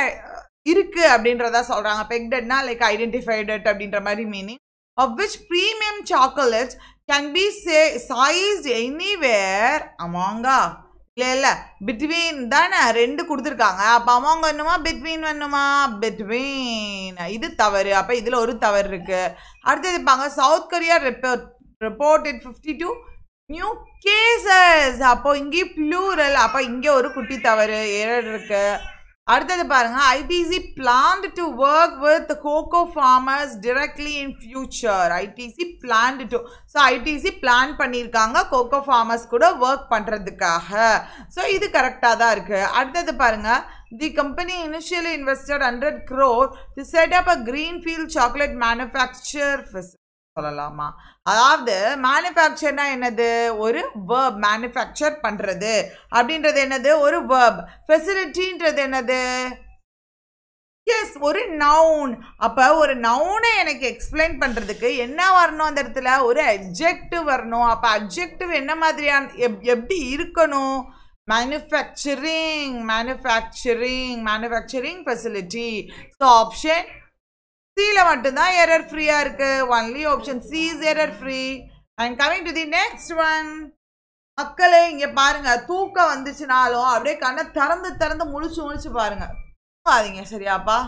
இருக்கு அப்படின்றதா சொல்றாங்க. பெக்டட்னா லைக் ஐடென்டிஃபைடட் அப்படின்ற மாதிரி meaning of which premium chocolates can be say size anywhere அமாங்கா இல்லை இல்லை பிட்வீன் தானே ரெண்டு கொடுத்துருக்காங்க. அப்போ அமௌங்க வேணுமா பிட்வீன் வேணுமா? பிட்வீன் இது தவறு. அப்போ இதில் ஒரு தவறு இருக்குது அடுத்தது பாங்க South Korea report reported fifty two new cases அப்போ இங்கேயும் ப்ளூரல் அப்போ இங்கே ஒரு குட்டி தவறு ஏழு இருக்கு. அடுத்தது பாருங்க. ITC plan to work with cocoa farmers directly in future ITC plan to so ITC plan பண்ணியிருக்காங்க கோகோ ஃபார்மர்ஸ் கூட ஒர்க் பண்ணுறதுக்காக ஸோ இது கரெக்டாக தான் இருக்குது அடுத்தது பாருங்க. The company initially invested hundred crore to set up a greenfield chocolate manufacture சொல்லலாமா? அதாவது மேனுஃபேக்சர்னா என்னது? ஒரு வேர்ப் மேனுஃபேக்சர் பண்ணுறது அப்படின்றது என்னது? ஒரு வேர்ப் ஃபெசிலிட்டின்றது என்னது? எஸ் ஒரு நவுன் அப்போ ஒரு நவுனை எனக்கு எக்ஸ்பிளைன் பண்ணுறதுக்கு என்ன வரணும் அந்த இடத்துல? ஒரு அப்ஜெக்டிவ் வரணும். அப்போ அப்ஜெக்டிவ் என்ன மாதிரியான எப் எப்படி இருக்கணும்? Manufacturing manufacturing manufacturing facility so option சியில் மட்டும்தான் எரர் ஃப்ரீயாக இருக்கு. Only option C is error free and coming to the next one மக்களே இங்கே பாருங்க. தூக்கம் வந்துச்சுனாலும் அப்படியே கண்ணை திறந்து திறந்து முழிச்சு முழிச்சு பாருங்க. பாதிங்க சரியாப்பா?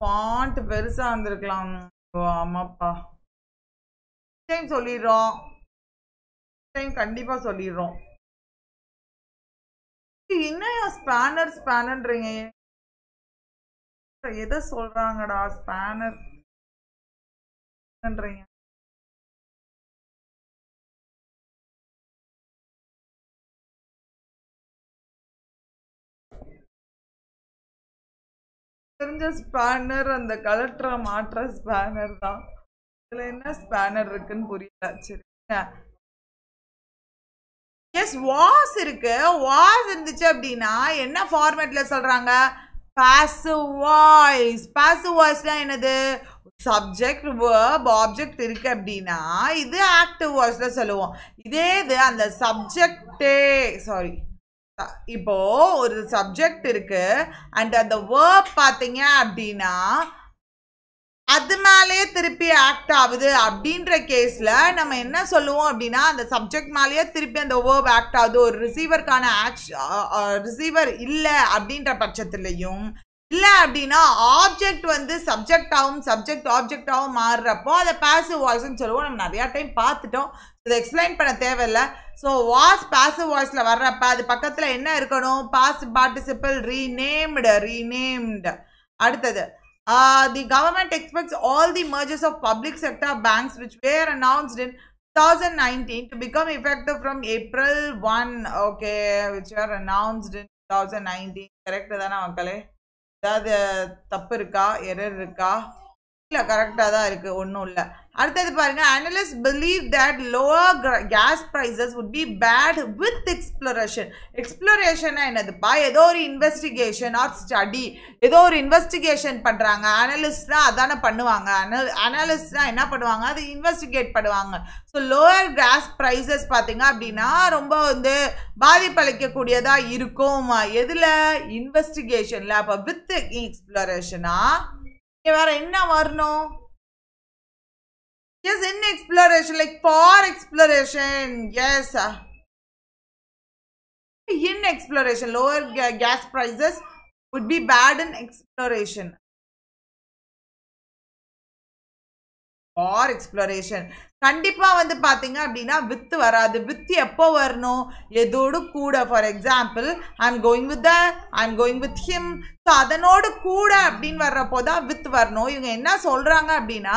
பாண்ட் பெருசா வந்திருக்கலாம். ஓ, ஆமாப்பா. டைம் சொல்லிடுறோம். டைம் கண்டிப்பா சொல்லிடுறோம். என்னையா ஸ்பேனர் ஸ்பேனர்ன்றீங்க எதை சொல்றாங்கடா ஸ்பேனர் தெரிஞ்ச ஸ்பேனர் அந்த கலெக்டரை மாற்ற ஸ்பேனர் தான். இதுல என்ன ஸ்பேனர் இருக்குன்னு புரியல. சரிங்க எஸ் வாஸ் இருக்கு. வாஸ் இருந்துச்சு அப்படின்னா என்ன ஃபார்மேட்ல சொல்றாங்க? பாசிவ் வாய்ஸ் பாசிவ் வாய்ஸ்னா என்னது? சப்ஜெக்ட் வேர்ப் ஆப்ஜெக்ட் இருக்கு அப்படின்னா இது ஆக்டிவ் வாய்ஸ்ல சொல்லுவோம். இதே இது அந்த சப்ஜெக்டே சாரி இப்போ ஒரு சப்ஜெக்ட் இருக்கு அண்ட் அந்த வேர்ப் பார்த்தீங்க அப்படின்னா அது மேலேயே திருப்பி ஆக்ட் ஆகுது அப்படின்ற கேஸில் நம்ம என்ன சொல்லுவோம் அப்படின்னா அந்த சப்ஜெக்ட் மேலேயே திருப்பி அந்த வேர்ப் ஆக்ட் ஆகுது. ஒரு ரிசீவருக்கான ரிசீவர் இல்லை அப்படின்ற பட்சத்துலேயும் இல்லை அப்படின்னா ஆப்ஜெக்ட் வந்து சப்ஜெக்டாகவும் சப்ஜெக்ட் ஆப்ஜெக்டாகவும் மாறுறப்போ அதை பேசிவ் வாய்ஸ்னு சொல்லுவோம். நம்ம நிறையா டைம் பார்த்துட்டோம். இதை எக்ஸ்பிளைன் பண்ண தேவையில்லை. ஸோ வாஸ் பேசிவ் வாய்ஸில் வர்றப்ப அது பக்கத்தில் என்ன இருக்கணும்? பாஸ்ட் பார்ட்டிசிபிள் ரீநேம்டு ரீநேம்டு அடுத்தது Uh, the government expects all the mergers of public sector banks which were announced in 2019 to become effective from April 1. Okay, which were announced in 2019. Correct தானே மக்களே ஏதாவது தப்பு இருக்கா எரர் இருக்கா இல்லை கரெக்டாக தான் இருக்குது ஒன்றும் இல்லை. அடுத்தது பாருங்கள் analyst believe that lower gas prices would be bad with exploration எக்ஸ்ப்ளோரேஷனாக என்னதுப்பா? ஏதோ ஒரு இன்வெஸ்டிகேஷன் ஆர் ஸ்டடி ஏதோ ஒரு இன்வெஸ்டிகேஷன் பண்ணுறாங்க அனலிஸ்ட்னா அதானே பண்ணுவாங்க. அனல் அனலிஸ்ட்னா என்ன பண்ணுவாங்க? அது இன்வெஸ்டிகேட் பண்ணுவாங்க. ஸோ லோவர் கேஸ் ப்ரைஸஸ் பார்த்தீங்க அப்படின்னா ரொம்ப வந்து பாதிப்பளிக்கக்கூடியதாக இருக்கும். எதில்? இன்வெஸ்டிகேஷனில் அப்போ வித் எக்ஸ்ப்ளோரேஷனாக இங்க வேற என்ன வரணும் yes in exploration like for exploration yes in exploration lower ga- gas prices would be bad in exploration for exploration கண்டிப்பாக வந்து பார்த்தீங்க அப்படின்னா வித்து வராது. வித்து எப்போ வரணும்? எதோடு கூட for example I am going with the I am going with him so அதனோடு கூட அப்படின்னு வர்றப்போ தான் வித் வரணும். இவங்க என்ன சொல்கிறாங்க அப்படின்னா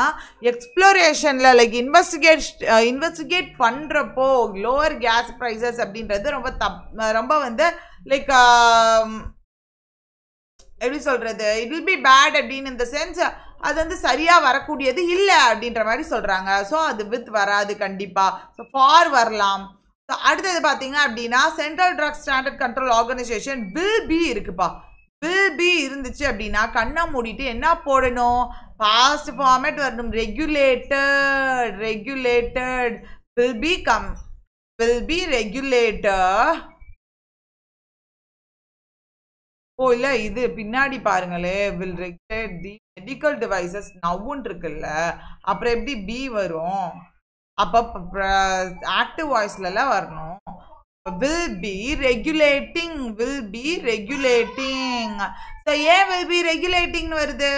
எக்ஸ்ப்ளோரேஷனில் லைக் இன்வெஸ்டிகேட் இன்வெஸ்டிகேட் பண்ணுறப்போ லோவர் கேஸ் ப்ரைஸஸ் அப்படின்றது ரொம்ப தப் ரொம்ப வந்து லைக் எப்படி சொல்கிறது இட் வில் பி பேட் அப்படின்னு இந்த சென்ஸ் அது வந்து சரியாக வரக்கூடியது இல்லை அப்படின்ற மாதிரி சொல்கிறாங்க ஸோ அது வித் வராது கண்டிப்பாக ஸோ ஃபார் வரலாம். ஸோ அடுத்தது பார்த்தீங்க அப்படின்னா central drugs standard control organisation will be இருக்குப்பா. வில் பி இருந்துச்சு அப்படின்னா கண்ணை மூடிட்டு என்ன போடணும்? பாஸ்ட் ஃபார்மேட் வரணும். Regulated regulated will be come will be regulator oh இல்லை இது பின்னாடி பாருங்களே. Will regulate the medical devices நவ்வுன்னு இருக்குல்ல அப்புறம் எப்படி பி வரும்? அப்போ ஆக்டிவ் வாய்ஸ்லலாம் வரணும். Will be regulating will be regulating so ஏன் வில் பி ரெகுலேட்டிங்னு வருது?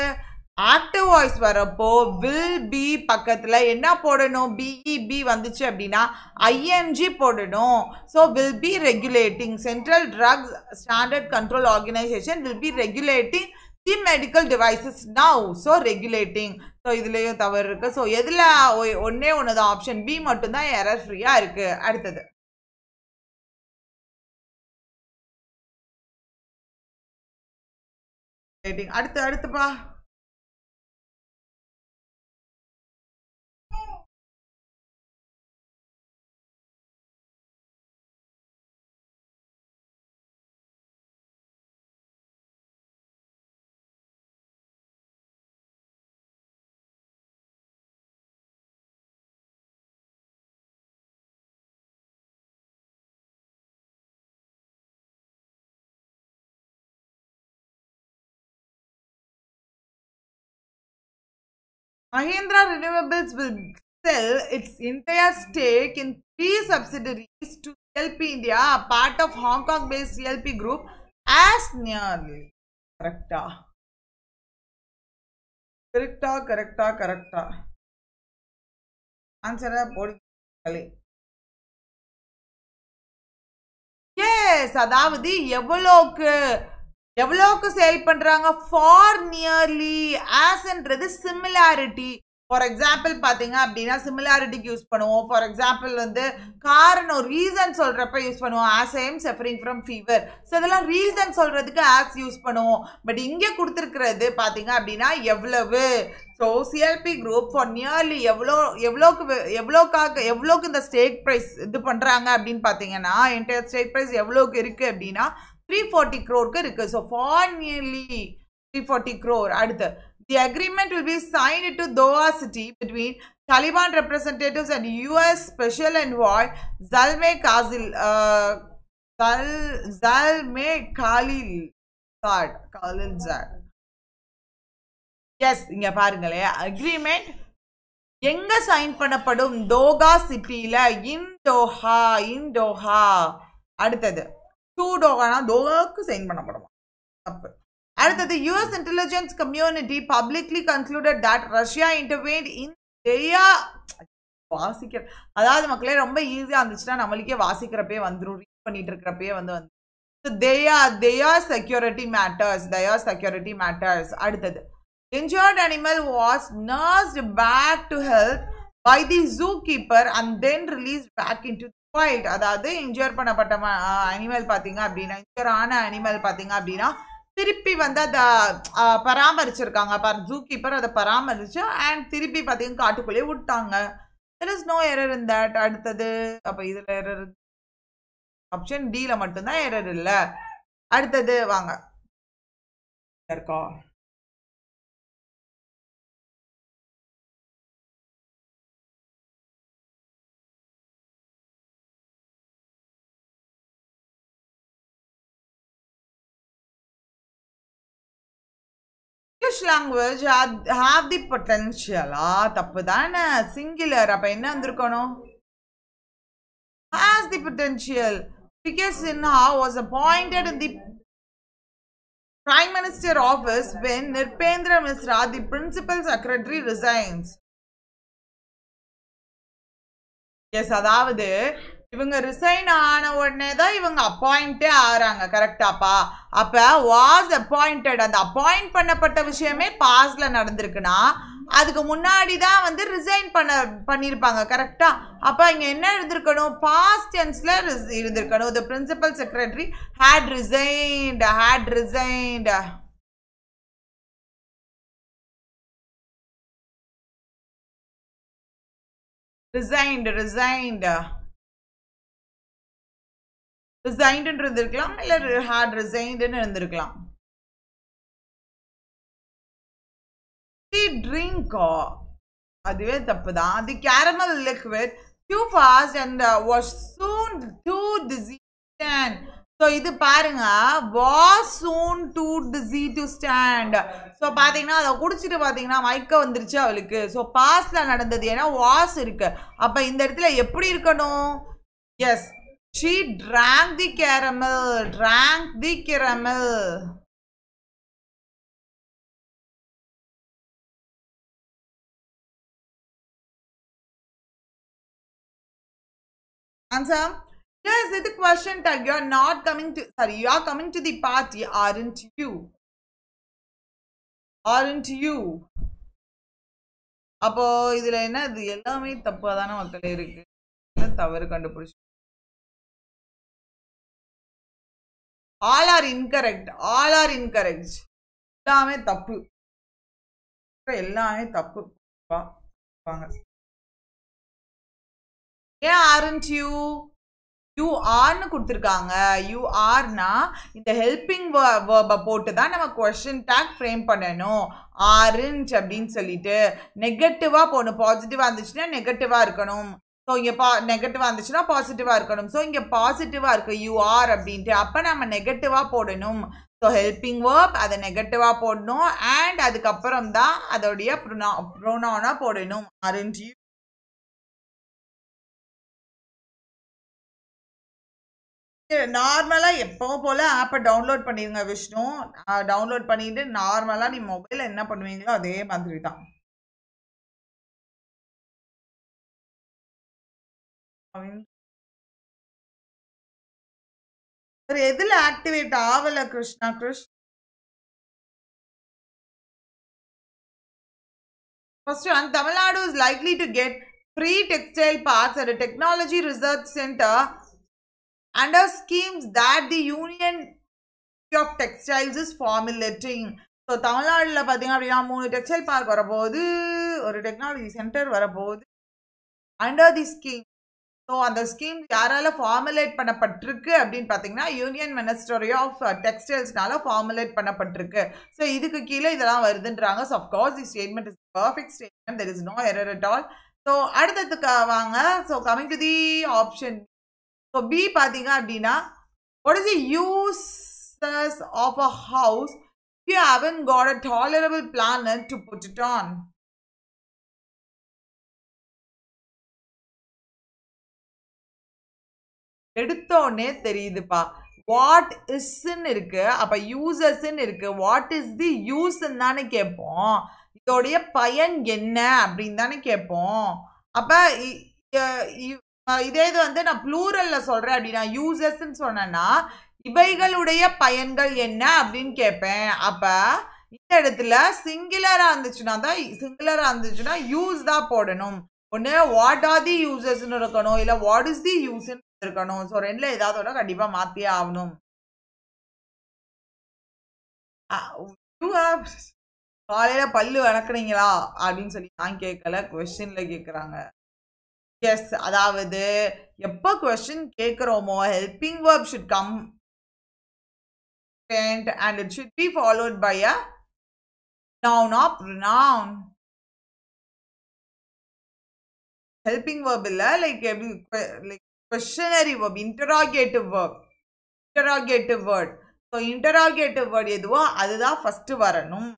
ஆக்டிவ் வாய்ஸ் வரப்போ வில் பி பக்கத்தில் என்ன போடணும்? பிஇபி வந்துச்சு அப்படின்னா ஐஎன்ஜி போடணும். So will be regulating central drugs standard control organisation will be regulating the medical devices now so regulating so இதுலேயும் தவறு இருக்குது ஸோ எதில் ஒன்றே ஒன்று தான் ஆப்ஷன் பி மட்டும்தான் எரர் ஃப்ரீயாக இருக்குது அடுத்தது. அடுத்து அடுத்துப்பா. Mahindra Renewables will sell its entire stake in three subsidiaries to CLP India, a part of Hong Kong based CLP group, as nearly. Correcta. Correcta, correcta, correcta. Answer போடுங்களே yes அதாவது எவ்வளோக்கு எவ்வளோக்கு சேல் பண்ணுறாங்க ஃபார் நியர்லி ஆஸ்ன்றது similarity for example பார்த்தீங்க அப்படின்னா சிமிலாரிட்டிக்கு use பண்ணுவோம். ஃபார் எக்ஸாம்பிள் வந்து காரணம் ரீசன் சொல்கிறப்ப யூஸ் பண்ணுவோம். As I am suffering from fever so இதெல்லாம் ரீசன் சொல்கிறதுக்கு ஆஸ் யூஸ் பண்ணுவோம். பட் இங்கே கொடுத்துருக்கிறது பார்த்தீங்க அப்படின்னா எவ்வளவு? So CLP group for nearly எவ்வளோ எவ்வளோக்கு எவ்வளோக்காக எவ்வளோக்கு இந்த ஸ்டேக் ப்ரைஸ் இது பண்ணுறாங்க அப்படின்னு பார்த்தீங்கன்னா என்டையர் ஸ்டேக் ப்ரைஸ் எவ்வளோக்கு இருக்குது அப்படின்னா த்ரீ ஃபார்ட்டி க்ரோருக்கு இருக்குது so for nearly three forty crore அடுத்து the agreement will be sign to Doha city between Taliban representatives and US Special Envoy Zalmay Kazil, uh, Zal, Zalmay Khalil Zad, Khalil Zad. Yes இங்கே பாருங்களேன். Agreement எங்க sign பண்ணப்படும்? Doha சிட்டியில் in Doha in Doha. அடுத்தது. To டோகானா தோகாக்கு sign பண்ணப்படும் தப்பு. அடுத்தது US intelligence community publicly concluded that Russia intervene in Jaya வாசிக்கிற அதாவது மக்களே ரொம்ப ஈஸியாக இருந்துச்சுன்னா நம்மளுக்கே வாசிக்கிறப்பே வந்துடும் ரீட் பண்ணிட்டு இருக்கிறப்பே வந்து வந்து தேயா தேயா செக்யூரிட்டி மேட்டர்ஸ் தயா செக்யூரிட்டி மேட்டர்ஸ் அடுத்தது are animal was nursed back to health by the zoo keeper and then release back in to back அதாவது இன்ஜூர் பண்ணப்பட்ட அனிமல் பார்த்தீங்க அப்படின்னா இன்ஜூர் ஆன அனிமல் பார்த்தீங்க அப்படின்னா திருப்பி வந்து அதை பராமரிச்சிருக்காங்க. பர் ஜூ கீப்பர் அதை பராமரிச்சு அண்ட் திருப்பி பார்த்தீங்கன்னா காட்டுக்குள்ளேயே விட்டாங்க. There is no error in that அடுத்தது அப்போ இதில் எரர் ஆப்ஷன் டியில் மட்டும்தான் எரர் இல்லை. அடுத்தது வாங்க. இருக்கா? இங்கிலீஷ் லாங்குவேஜ் ஹாவ் தி பொட்டன்ஷியலா தப்பு தானே சிங்குலர் அப்போ என்ன வந்திருக்கணும் has the potential P K Sinha was appointed the prime Minister office when Nirpendra Misra, the principal secretary, resigns. Yes அதாவது இவங்க ரிசைன் ஆன உடனே தான் இவங்க அப்பாயிண்டே ஆகிறாங்க கரெக்டாப்பா அப்போ வாஸ் அப்பாயிண்டட் அந்த அப்பாயிண்ட் பண்ணப்பட்ட விஷயமே பாஸில் நடந்திருக்குன்னா அதுக்கு முன்னாடி தான் வந்து ரிசைன் பண்ண பண்ணியிருப்பாங்க கரெக்டாக அப்போ இங்கே என்ன இருந்திருக்கணும் பாஸ்ட் ரிஸ் இருந்திருக்கணும். The principal secretary had resigned had resigned resigned resigned ரிசைன்டுன்னு இருந்திருக்கலாம் இல்லை ஹேட் ரிசைன்டுன்னு இருந்திருக்கலாம். தி ட்ரிங்க் அதுவே தப்பு தான் the caramel liquid too fast and was soon too dizzy so இது பாருங்க was soon too dizzy to stand so பார்த்தீங்கன்னா அதை குடிச்சிட்டு பார்த்தீங்கன்னா மயக்க வந்துருச்சு அவளுக்கு. ஸோ பாஸ்டில் நடந்தது ஏன்னா வாஸ் இருக்கு. அப்போ இந்த இடத்துல எப்படி இருக்கணும்? Yes She drank the caramel, drank the caramel. Answer. Yes, it's a question tag. You are not coming to, sorry, you are coming to the party, aren't you? Aren't you? அப்போ இதுல என்ன இது எல்லாமே தப்பா தானே மக்களே இருக்கு தவறு கண்டுபிடிச்சு all are incorrect all are incorrect எல்லாமே தப்பு. எல்லாமே தப்பு. வாங்க. ஏன் ஆரண்ட் யூ யூ ஆர்னு கொடுத்துருக்காங்க. யூ ஆர்னா இந்த ஹெல்பிங் வேர்பை போட்டு தான் நம்ம கொஷின் டேக் ஃப்ரேம் பண்ணணும். ஆரஞ்ச் அப்படின்னு சொல்லிட்டு நெகட்டிவாக போகணும். பாசிட்டிவாக இருந்துச்சுன்னா நெகட்டிவாக இருக்கணும். ஸோ இங்கே பா நெகட்டிவாக இருந்துச்சுன்னா பாசிட்டிவாக இருக்கணும். ஸோ இங்கே பாசிட்டிவாக இருக்கு யூ ஆர் அப்படின்ட்டு. அப்போ நம்ம நெகட்டிவாக போடணும். ஸோ ஹெல்பிங் ஒர்க் அதை நெகட்டிவாக போடணும். அண்ட் அதுக்கப்புறம் தான் அதோடைய ப்ரொனா ப்ரொனவுனாக போடணும். ஆரஞ்சு நார்மலாக எப்பவும் போல் ஆப்பை டவுன்லோட் பண்ணிடுங்க விஷ்ணு. டவுன்லோட் பண்ணிட்டு நார்மலாக நீ மொபைலில் என்ன பண்ணுவீங்களோ அதே மாதிரி தான். சார் எதுல ஆக்டிவேட் ஆகலை Krishna Krish? First one Tamil Nadu is likely to get free textile parts at technology research centre under schemes schemes the union of textiles is formulating so தமிழ்நாட்டில் பார்த்தீங்க அப்படின்னா மூணு டெக்ஸ்டைல் பார்க் வரப்போகுது ஒரு technology centre வரப்போகுது. Under the scheme so அந்த scheme யாரால formulate பண்ணப்பட்டிருக்கு அப்படின்னு பார்த்தீங்கன்னா யூனியன் மினிஸ்டரி ஆஃப் டெக்ஸ்டைல்ஸ்னால ஃபார்முலேட் பண்ணப்பட்டிருக்கு. ஸோ இதுக்கு கீழே இதெல்லாம் வருதுன்றாங்க. So of course the statement is perfect statement there is no error at all so அடுத்ததுக்கு வாங்க. So coming to the option so B பார்த்தீங்க அப்படின்னா what is the uses of a house you haven't got a tolerable plan to put it on எடுத்தோடனே தெரியுதுப்பா. What இஸ்ன்னு இருக்கு. அப்போ யூசஸ்ன்னு இருக்கு. What is தி யூஸ்ன்னு தானே கேட்போம். இதோடைய பயன் என்ன அப்படின்னு தானே கேட்போம். அப்போ இதே இது வந்து நான் ப்ளூரலில் சொல்கிறேன் அப்படின்னா யூசஸ்ன்னு சொன்னேன்னா இவைகளுடைய பயன்கள் என்ன அப்படின்னு கேட்பேன். அப்போ இந்த இடத்துல சிங்குலராக இருந்துச்சுன்னா தான் சிங்குலராக இருந்துச்சுன்னா யூஸ் தான் போடணும். ஒன்று வாட் ஆர் தி யூசஸ்ன்னு இருக்கணும். இல்லை வாட் இஸ் தி யூஸ்ன்னு இருக்கணும் ஸோ ரெண்டில் ஏதாவது ஒன்று கண்டிப்பாக மாற்றியே ஆகணும். காலையில் பல்லு வளர்க்குறீங்களா அப்படின்னு சொல்லி நான் கேட்கல கொஸ்டினில் கேட்குறாங்க எஸ் அதாவது எப்போ question கேட்குறோமோ helping verb should come and it should be followed by a noun of pronoun. Helping verb இல்ல லைக் எப்படி like questionary verb interrogative verb interrogative word so interrogative word எதுவோ அதுதான் ஃபஸ்ட்டு வரணும்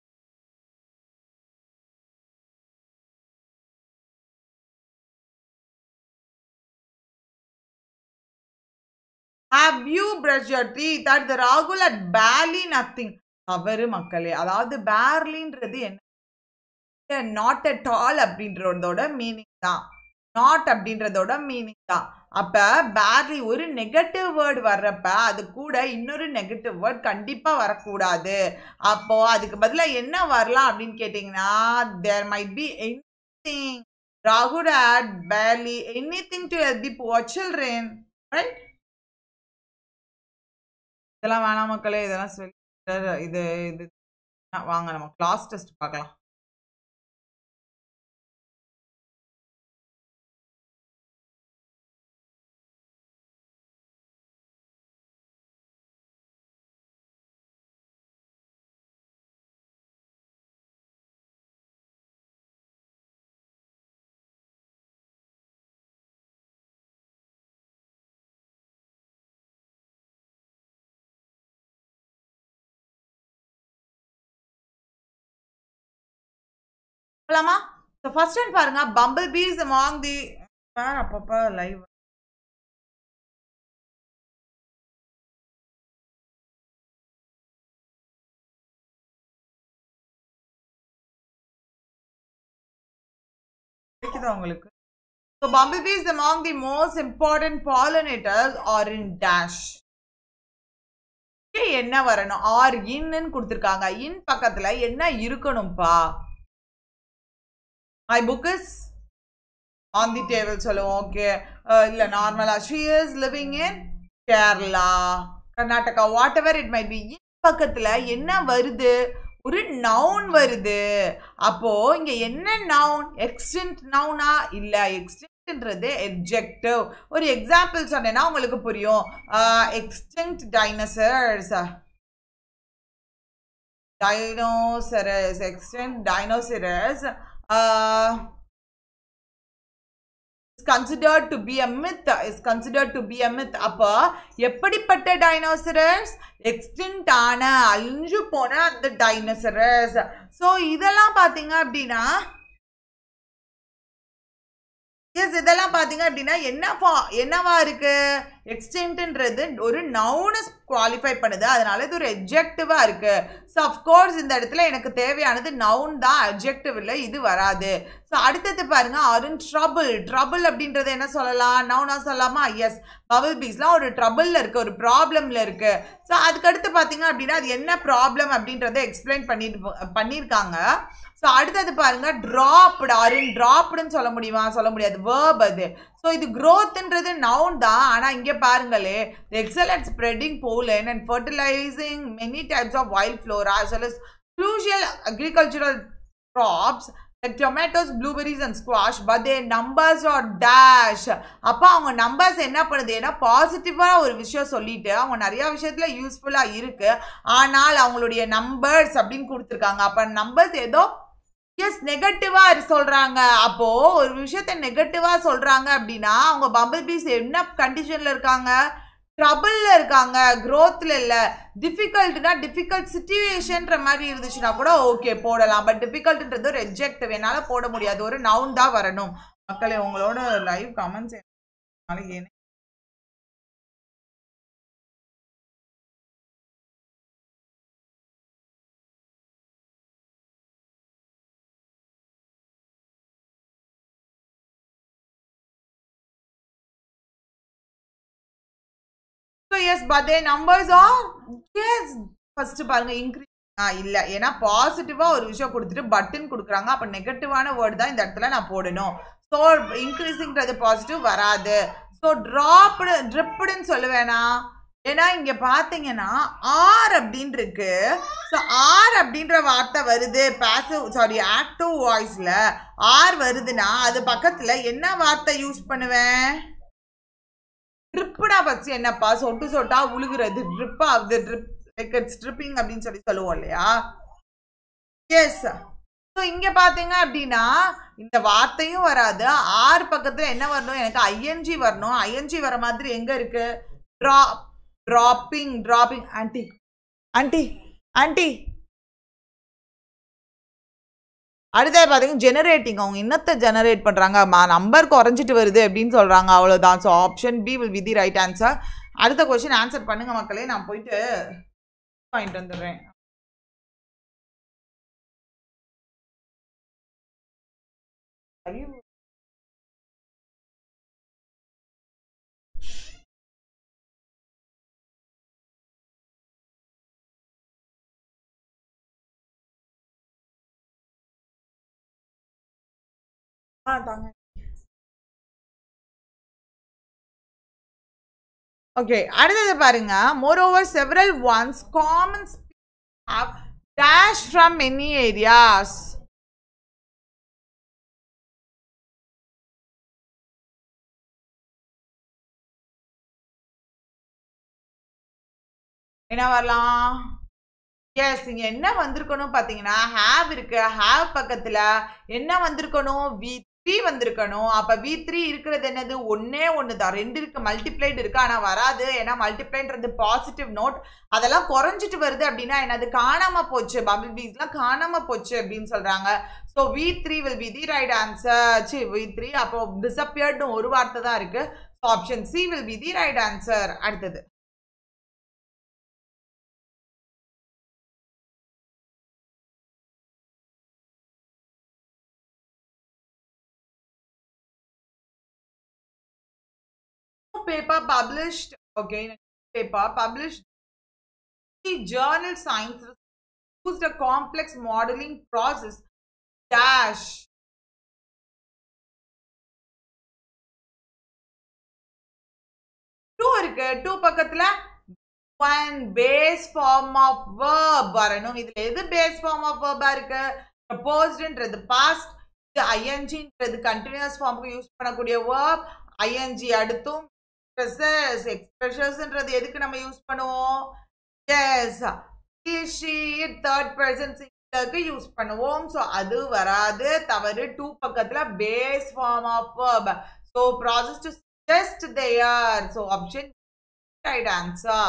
have you brush your teeth at the ராகுல் at barely nothing தவறு மக்களே அதாவது பேர்லின்றது என்ன நாட் அட் ஆல் அப்படின்றதோட மீனிங் தான் நாட் அப்படின்றதோட மீனிங் தான். அப்ப பேர்லி ஒரு நெகட்டிவ் வேர்டு வர்றப்ப அது கூட இன்னொரு நெகட்டிவ் வேர்ட் கண்டிப்பா வரக்கூடாது. அப்போ அதுக்கு பதிலா என்ன வரலாம் அப்படின்னு கேட்டிங்கன்னா தேர் மைட் பி எனிதிங் ராகுல் at barely anything to help the poor children right இதெல்லாம் வேணாம் மக்களே இதெல்லாம் சொல்லி இது இது வாங்க நம்ம கிளாஸ் டெஸ்ட் பார்க்கலாம். போகலாமா ஸோ ஃபர்ஸ்ட் ஒன் பாருங்க. பம்பிள் பீஸ் அமாங் தி பார் அப்பப்போ லைவ் கிடைக்குதா உங்களுக்கு? So bumble bees among the most important pollinators are in dash என்ன வரணும்? ஆர் இன்னு கொடுத்துருக்காங்க. இன் பக்கத்துல என்ன இருக்கணும்ப்பா my book is on the table சொல்லுவோம் ஓகே இல்லை நார்மலாக she is living in Kerala Karnataka whatever it might be பக்கத்தில் என்ன வருது? ஒரு நவுன் வருது. அப்போ இங்க என்ன நவுன் எக்ஸ்டென்ட் நவுனா இல்ல எக்ஸ்டென்ட்ன்றது எப்ஜெக்டிவ் ஒரு எக்ஸாம்பிள் சொன்னேன்னா உங்களுக்கு புரியும். Extinct dinosaurs dinosaurs extinct dinosaurs considered to be a myth is considered to be a myth அப்போ எப்படிப்பட்ட டைனோசரஸ் எக்ஸ்டின்ட் ஆன அழிஞ்சு போன அந்த டைனோசரஸ் ஸோ இதெல்லாம் பார்த்தீங்க அப்படின்னா எஸ் இதெல்லாம் பார்த்தீங்க அப்படின்னா என்ன ஃபா- என்னவா இருக்குது எக்ஸ்டென்ட்ன்றது ஒரு நவுனை குவாலிஃபை பண்ணுது. அதனால இது ஒரு எப்ஜெக்டிவாக இருக்குது ஸோ அஃப்கோர்ஸ் இந்த இடத்துல எனக்கு தேவையானது நவுன் தான். அப்ஜெக்டிவ் இல்லை இது வராது. ஸோ அடுத்தது பாருங்கள் அருண் ட்ரபுள் ட்ரபுள் அப்படின்றது என்ன சொல்லலாம்? நவுனாக சொல்லலாமா? எஸ் பபிள் பீஸ்லாம் ஒரு ட்ரபுளில் இருக்குது ஒரு ப்ராப்ளமில் இருக்குது ஸோ அதுக்கடுத்து பார்த்தீங்க அப்படின்னா அது என்ன ப்ராப்ளம் அப்படின்றத எக்ஸ்பிளைன் பண்ணிட்டு பண்ணியிருக்காங்க. ஸோ அடுத்தது பாருங்க ட்ராப்டு அருண் ட்ராப்டுன்னு சொல்ல முடியுமா? சொல்ல முடியாது. வேர்ப் அது. ஸோ இது க்ரோத்ன்றது நவுன் தான். ஆனால் இங்கே பாருங்களே excellent spreading pollen and fertilising many types of wild flora as well as crucial agricultural crops like tomatoes, blueberries and squash. But their numbers are dash. அப்போ அவங்க நம்பர்ஸ் என்ன பண்ணுது? ஏன்னா பாசிட்டிவாக ஒரு விஷயம் சொல்லிட்டு அவங்க நிறையா விஷயத்தில் யூஸ்ஃபுல்லாக இருக்குது ஆனால் அவங்களுடைய நம்பர்ஸ் அப்படின்னு கொடுத்துருக்காங்க. அப்போ நம்பர்ஸ் ஏதோ எஸ் நெகட்டிவா சொல்றாங்க. அப்போ ஒரு விஷயத்த நெகட்டிவா சொல்றாங்க அப்படின்னா அவங்க பம்பிள் பீஸ் என்ன கண்டிஷன்ல இருக்காங்க? ட்ரபிள்ல இருக்காங்க. க்ரோத்தில் இல்ல. டிஃபிகல்ட்னா டிஃபிகல்ட் சுச்சுவேஷன்ற மாதிரி இருந்துச்சுன்னா கூட ஓகே போடலாம். பட் டிஃபிகல்ட்ன்றது ஒரு எஜெக்டிவ் என்னால போட முடியாது. ஒரு நவுன் தான் வரணும். மக்களே உங்களோட live comments yes, but their numbers are yes. First பாருங்க இன்க்ரீஸ் ஆ இல்ல. ஏன்னா பாசிட்டிவா ஒரு விஷயம் கொடுத்துட்டு பட்டன் கொடுக்குறாங்க. அப்ப நெகட்டிவான வேர்டு தான் இந்த இடத்துல நான் போடணும். ஸோ இன்க்ரீஸிங்கிறது பாசிட்டிவ் வராது. ஸோ ட்ராப்டு ட்ரிப்புடுன்னு சொல்லுவேனா? ஏன்னா இங்கே பார்த்தீங்கன்னா ஆர் அப்படின்னு இருக்கு ஸோ ஆர் அப்படின்ற வார்த்தை வருது. பேசிவ் சாரி ஆக்டிவ் வாய்ஸில் ஆர் வருதுன்னா அது பக்கத்தில் என்ன வார்த்தை யூஸ் பண்ணுவேன்? ட்ரிப்புனா ஃபர்ஸ்ட் என்னப்பா? சொட்டு சொட்டா உழுகுறது. ட்ரிப் ஆகுது ட்ரிப் லைக் இட்ஸ் ட்ரிப்பிங் அப்படின்னு சொல்லி சொல்லுவோம் இல்லையா? எஸ் ஸோ இங்கே பார்த்தீங்க அப்படின்னா இந்த வார்த்தையும் வராது. ஆர் பக்கத்தில் என்ன வரணும்? எனக்கு ஐஎன்ஜி வரணும். ஐஎன்ஜி வர மாதிரி எங்கே இருக்கு? ட்ராப் ட்ராப்பிங் ட்ராப்பிங் ஆன்டி ஆன்டி ஆன்டி அடுத்தது பார்த்தீங்கன்னா ஜெனரேட்டிங் அவங்க இன்னத்தை ஜெனரேட் பண்ணுறாங்க நம்பர் குறைஞ்சிட்டு வருது அப்படின்னு சொல்கிறாங்க அவ்வளோதான் so option B will with the right answer அடுத்த கொஸ்டின் ஆன்சர் பண்ணுங்கள் மக்களே. நான் போயிட்டு வாங்கிட்டு வந்துடுறேன் ஐயோ. மாட்டாங்க. ஓகே அடுத்தது பாருங்க. More over several ones common have dash from many areas. என்ன வரலாம்? எஸ் இங்கே என்ன வந்திருக்கணும் பாத்தீங்கன்னா ஹேவ் இருக்கு. ஹேவ் பக்கத்துல என்ன வந்திருக்கணும்? வி த்ரீ வந்திருக்கணும். அப்போ வி த்ரீ இருக்கிறது என்னது? ஒன்றே ஒன்று தான் ரெண்டு இருக்குது மல்டிப்ளைடு இருக்குது ஆனால் வராது. ஏன்னா மல்டிப்ளைன்றது பாசிட்டிவ் நோட் அதெல்லாம் குறைஞ்சிட்டு வருது அப்படின்னா என்னது? காணாமல் போச்சு. பபிள் பீஸ்லாம் காணாமல் போச்சு அப்படின்னு சொல்கிறாங்க so V three will be the right answer C V three அப்போ டிசப்பியர்டு ஒரு வார்த்தை தான் இருக்குது so option C will be the right answer அடுத்தது. Paper published again paper published the journal science used a complex modeling process dash to இருக்கு. To பக்கத்துல one base form of verb வரணும். இதுல எது பேஸ் ஃபார்ம் ஆஃப் வேர்பா இருக்கு? ப்ரப்போஸ்டுன்றது past இது ஐஎன்ஜின்றது கண்டினியூஸ் ஃபார்முக்கு யூஸ் பண்ணக்கூடிய வேர்ப் ஐஎன்ஜி அடுத்தும் எக்ஸ்பிரஸஸ் எக்ஸ்பிரஷன்ஸ்ன்றது எதுக்கு நம்ம யூஸ் பண்ணுவோம்? எஸ் தேர்ட் பர்சன் சிங்குலருக்கு யூஸ் பண்ணுவோம். ஸோ அது வராது. தவறு. டூ பக்கத்துல base form of verb. Process to just suggest there. So option right answer.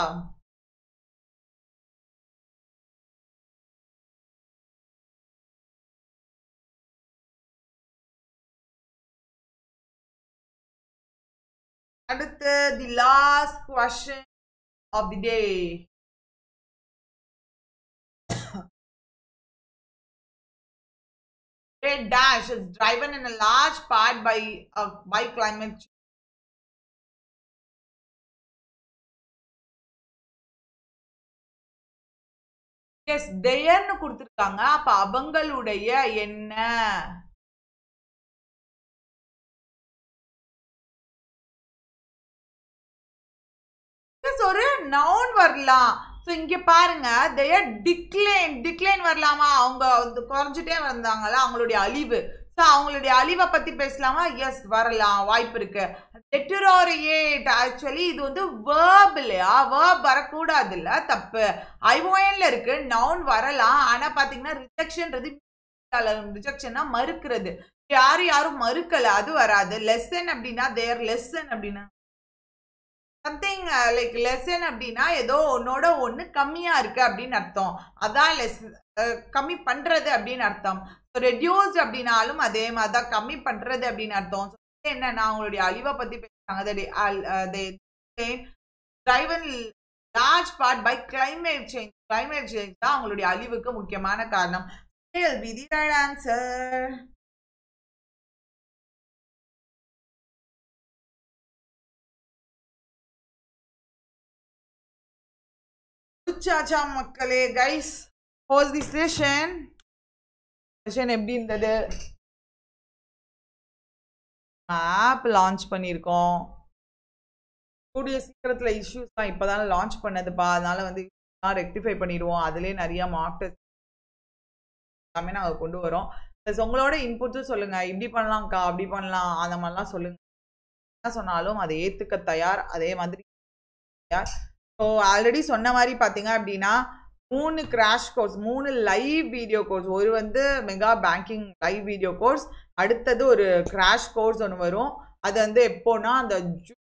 அடுத்து the last question of the day Red dash is driven in a large part by uh, by climate change. S தேர்னு கொடுத்துருக்காங்க அப்ப அவங்களுடைய என்ன Yes, ஒரு noun வரலாம் so இங்கே பாருங்க தேர் decline decline வரலாமா அவங்க வந்து குறைஞ்சிட்டே வந்தாங்கல்ல அவங்களுடைய அழிவு. ஸோ அவங்களுடைய அழிவை பற்றி பேசலாமா? எஸ் வரலாம். வாய்ப்பு இருக்கு. டெட்டுரோரியேட் ஆக்சுவலி இது வந்து வேர்ப் இல்லையா? வேர்ப் வரக்கூடாது இல்லை தப்பு ஐஓஎன்ல இருக்கு நவுன் வரலாம். ஆனால் பார்த்தீங்கன்னா ரிஜெக்ஷன்றது ரிஜெக்ஷன்னா மறுக்கிறது. யாரும் யாரும் மறுக்கலை அது வராது. லெசன் அப்படின்னா தேர் லெசன் அப்படின்னா சம்திங் லைக் லெசன் அப்படின்னா ஏதோ ஒன்னோட ஒன்று கம்மியாக இருக்கு அப்படின்னு அர்த்தம். அதான் லெஸ் கம்மி பண்ணுறது அப்படின்னு அர்த்தம். ரெடியூஸ் அப்படின்னாலும் அதே மாதிரி தான் கம்மி பண்ணுறது அப்படின்னு அர்த்தம். So, என்னன்னா அவங்களுடைய அழிவை பற்றி பேசுறாங்க. Driven large part by climate change climate change தான் அவங்களுடைய அழிவுக்கு முக்கியமான காரணம். விதி ஆன்சர் சாச்சா மக்களே guys how's the session session எப்படி இருந்தது? ஆப் லான்ச் பண்ணியிருக்கோம். கூடிய சீக்கிரத்தில் இஷ்யூஸ் தான் இப்போ தான் லான்ச் பண்ணதுப்பா. அதனால வந்து ரெக்டிஃபை பண்ணிடுவோம். அதுலேயே நிறைய மார்க் எல்லாமே நாங்கள் கொண்டு வரோம். ப்ளஸ் உங்களோட இன்புட்ஸும் சொல்லுங்கள் இப்படி பண்ணலாம்க்கா அப்படி பண்ணலாம். அந்த மாதிரிலாம் சொல்லுங்கள் என்ன சொன்னாலும் அதை ஏற்றுக்க தயார். அதே மாதிரி தயார். ஸோ ஆல்ரெடி சொன்ன மாதிரி பார்த்தீங்க அப்படின்னா மூணு கிராஷ் கோர்ஸ் மூணு லைவ் வீடியோ கோர்ஸ் ஒரு வந்து mega banking live video course அடுத்தது ஒரு கிராஷ் கோர்ஸ் ஒன்று வரும். அது வந்து எப்போனா அந்த ஜூன்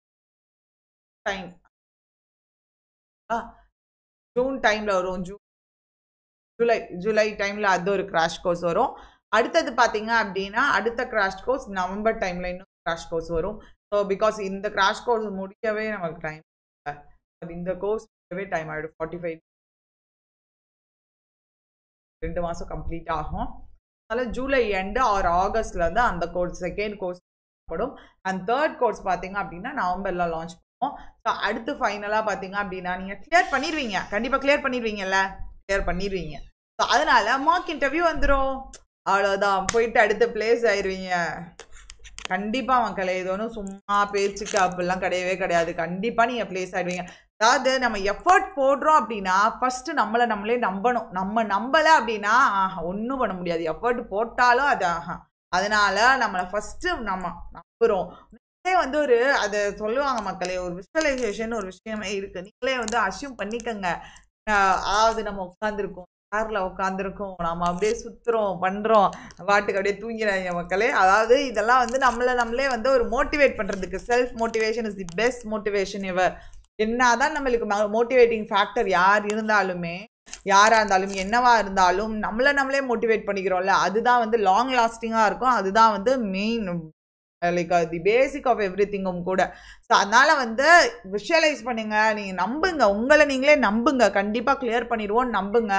டைம் ஜூன் டைமில் வரும். ஜூன் ஜூலை ஜூலை டைமில் அது ஒரு கிராஷ் கோர்ஸ் வரும். அடுத்தது பார்த்தீங்க அப்படின்னா அடுத்த கிராஷ் கோர்ஸ் நவம்பர் டைமில் இன்னும் கிராஷ் கோர்ஸ் வரும். ஸோ பிகாஸ் இந்த கிராஷ் கோர்ஸ் முடிக்கவே நமக்கு டைம் இந்த கோர்ஸ் டைம் ஆகிடும் ஃபார்ட்டி ஃபைவ் ரெண்டு மாதம் கம்ப்ளீட் ஆகும். அதனால் ஜூலை எண்டு ஆர் ஆகஸ்ட்ல இருந்து அந்த கோர்ஸ் செகண்ட் கோர்ஸ் படும். அண்ட் தேர்ட் கோர்ஸ் பார்த்தீங்க அப்படின்னா நவம்பர்ல லான்ச் பண்ணுவோம். ஸோ அடுத்து ஃபைனலாக பார்த்தீங்க அப்படின்னா நீங்கள் கிளியர் பண்ணிடுவீங்க கண்டிப்பாக கிளியர் பண்ணிடுவீங்கல்ல கிளியர் பண்ணிடுவீங்க ஸோ அதனால மார்க் இன்டர்வியூ வந்துடும் அவ்வளோதான் போயிட்டு அடுத்த பிளேஸ் ஆயிடுவீங்க கண்டிப்பாக மக்களே இது ஒன்றும் சும்மா பேச்சுக்கு அப்படிலாம் கிடையவே கிடையாது. கண்டிப்பாக நீங்கள் பிளேஸ் ஆயிடுவீங்க அதாவது நம்ம எஃபர்ட் போடுறோம் அப்படின்னா ஃபஸ்ட்டு நம்மளை நம்மளே நம்பணும். நம்ம நம்பலை அப்படின்னா ஆஹா ஒன்றும் பண்ண முடியாது. எஃபர்ட் போட்டாலும் அது ஆஹா அதனால நம்மளை ஃபஸ்ட்டு நம்ம நம்புகிறோம் நீங்களே வந்து ஒரு அதை சொல்லுவாங்க மக்களே ஒரு விஷுவலைசேஷன் ஒரு விஷயமே இருக்குது நீங்களே வந்து அசியூம் பண்ணிக்கங்க. ஆஹ் அதாவது நம்ம உட்காந்துருக்கோம் கார்ல உட்காந்துருக்கோம் நம்ம அப்படியே சுற்றுறோம் பண்ணுறோம் பாட்டுக்கு அப்படியே தூங்கிறாங்க மக்களே. அதாவது இதெல்லாம் வந்து நம்மளை நம்மளே வந்து ஒரு மோட்டிவேட் பண்ணுறதுக்கு self motivation is the best motivation ever என்னதான் நம்மளுக்கு மோட்டிவேட்டிங் ஃபேக்டர் யார் இருந்தாலுமே யாராக இருந்தாலும் என்னவா இருந்தாலும் நம்மளை நம்மளே மோட்டிவேட் பண்ணிக்கிறோம்ல அதுதான் வந்து லாங் லாஸ்டிங்காக இருக்கும். அதுதான் வந்து main like the basic of every திங்கும் கூட. ஸோ அதனால் வந்து விஷுவலைஸ் பண்ணுங்கள் நீங்கள் நம்புங்க. உங்களை நீங்களே நம்புங்க. கண்டிப்பாக கிளியர் பண்ணிடுவோம் நம்புங்க.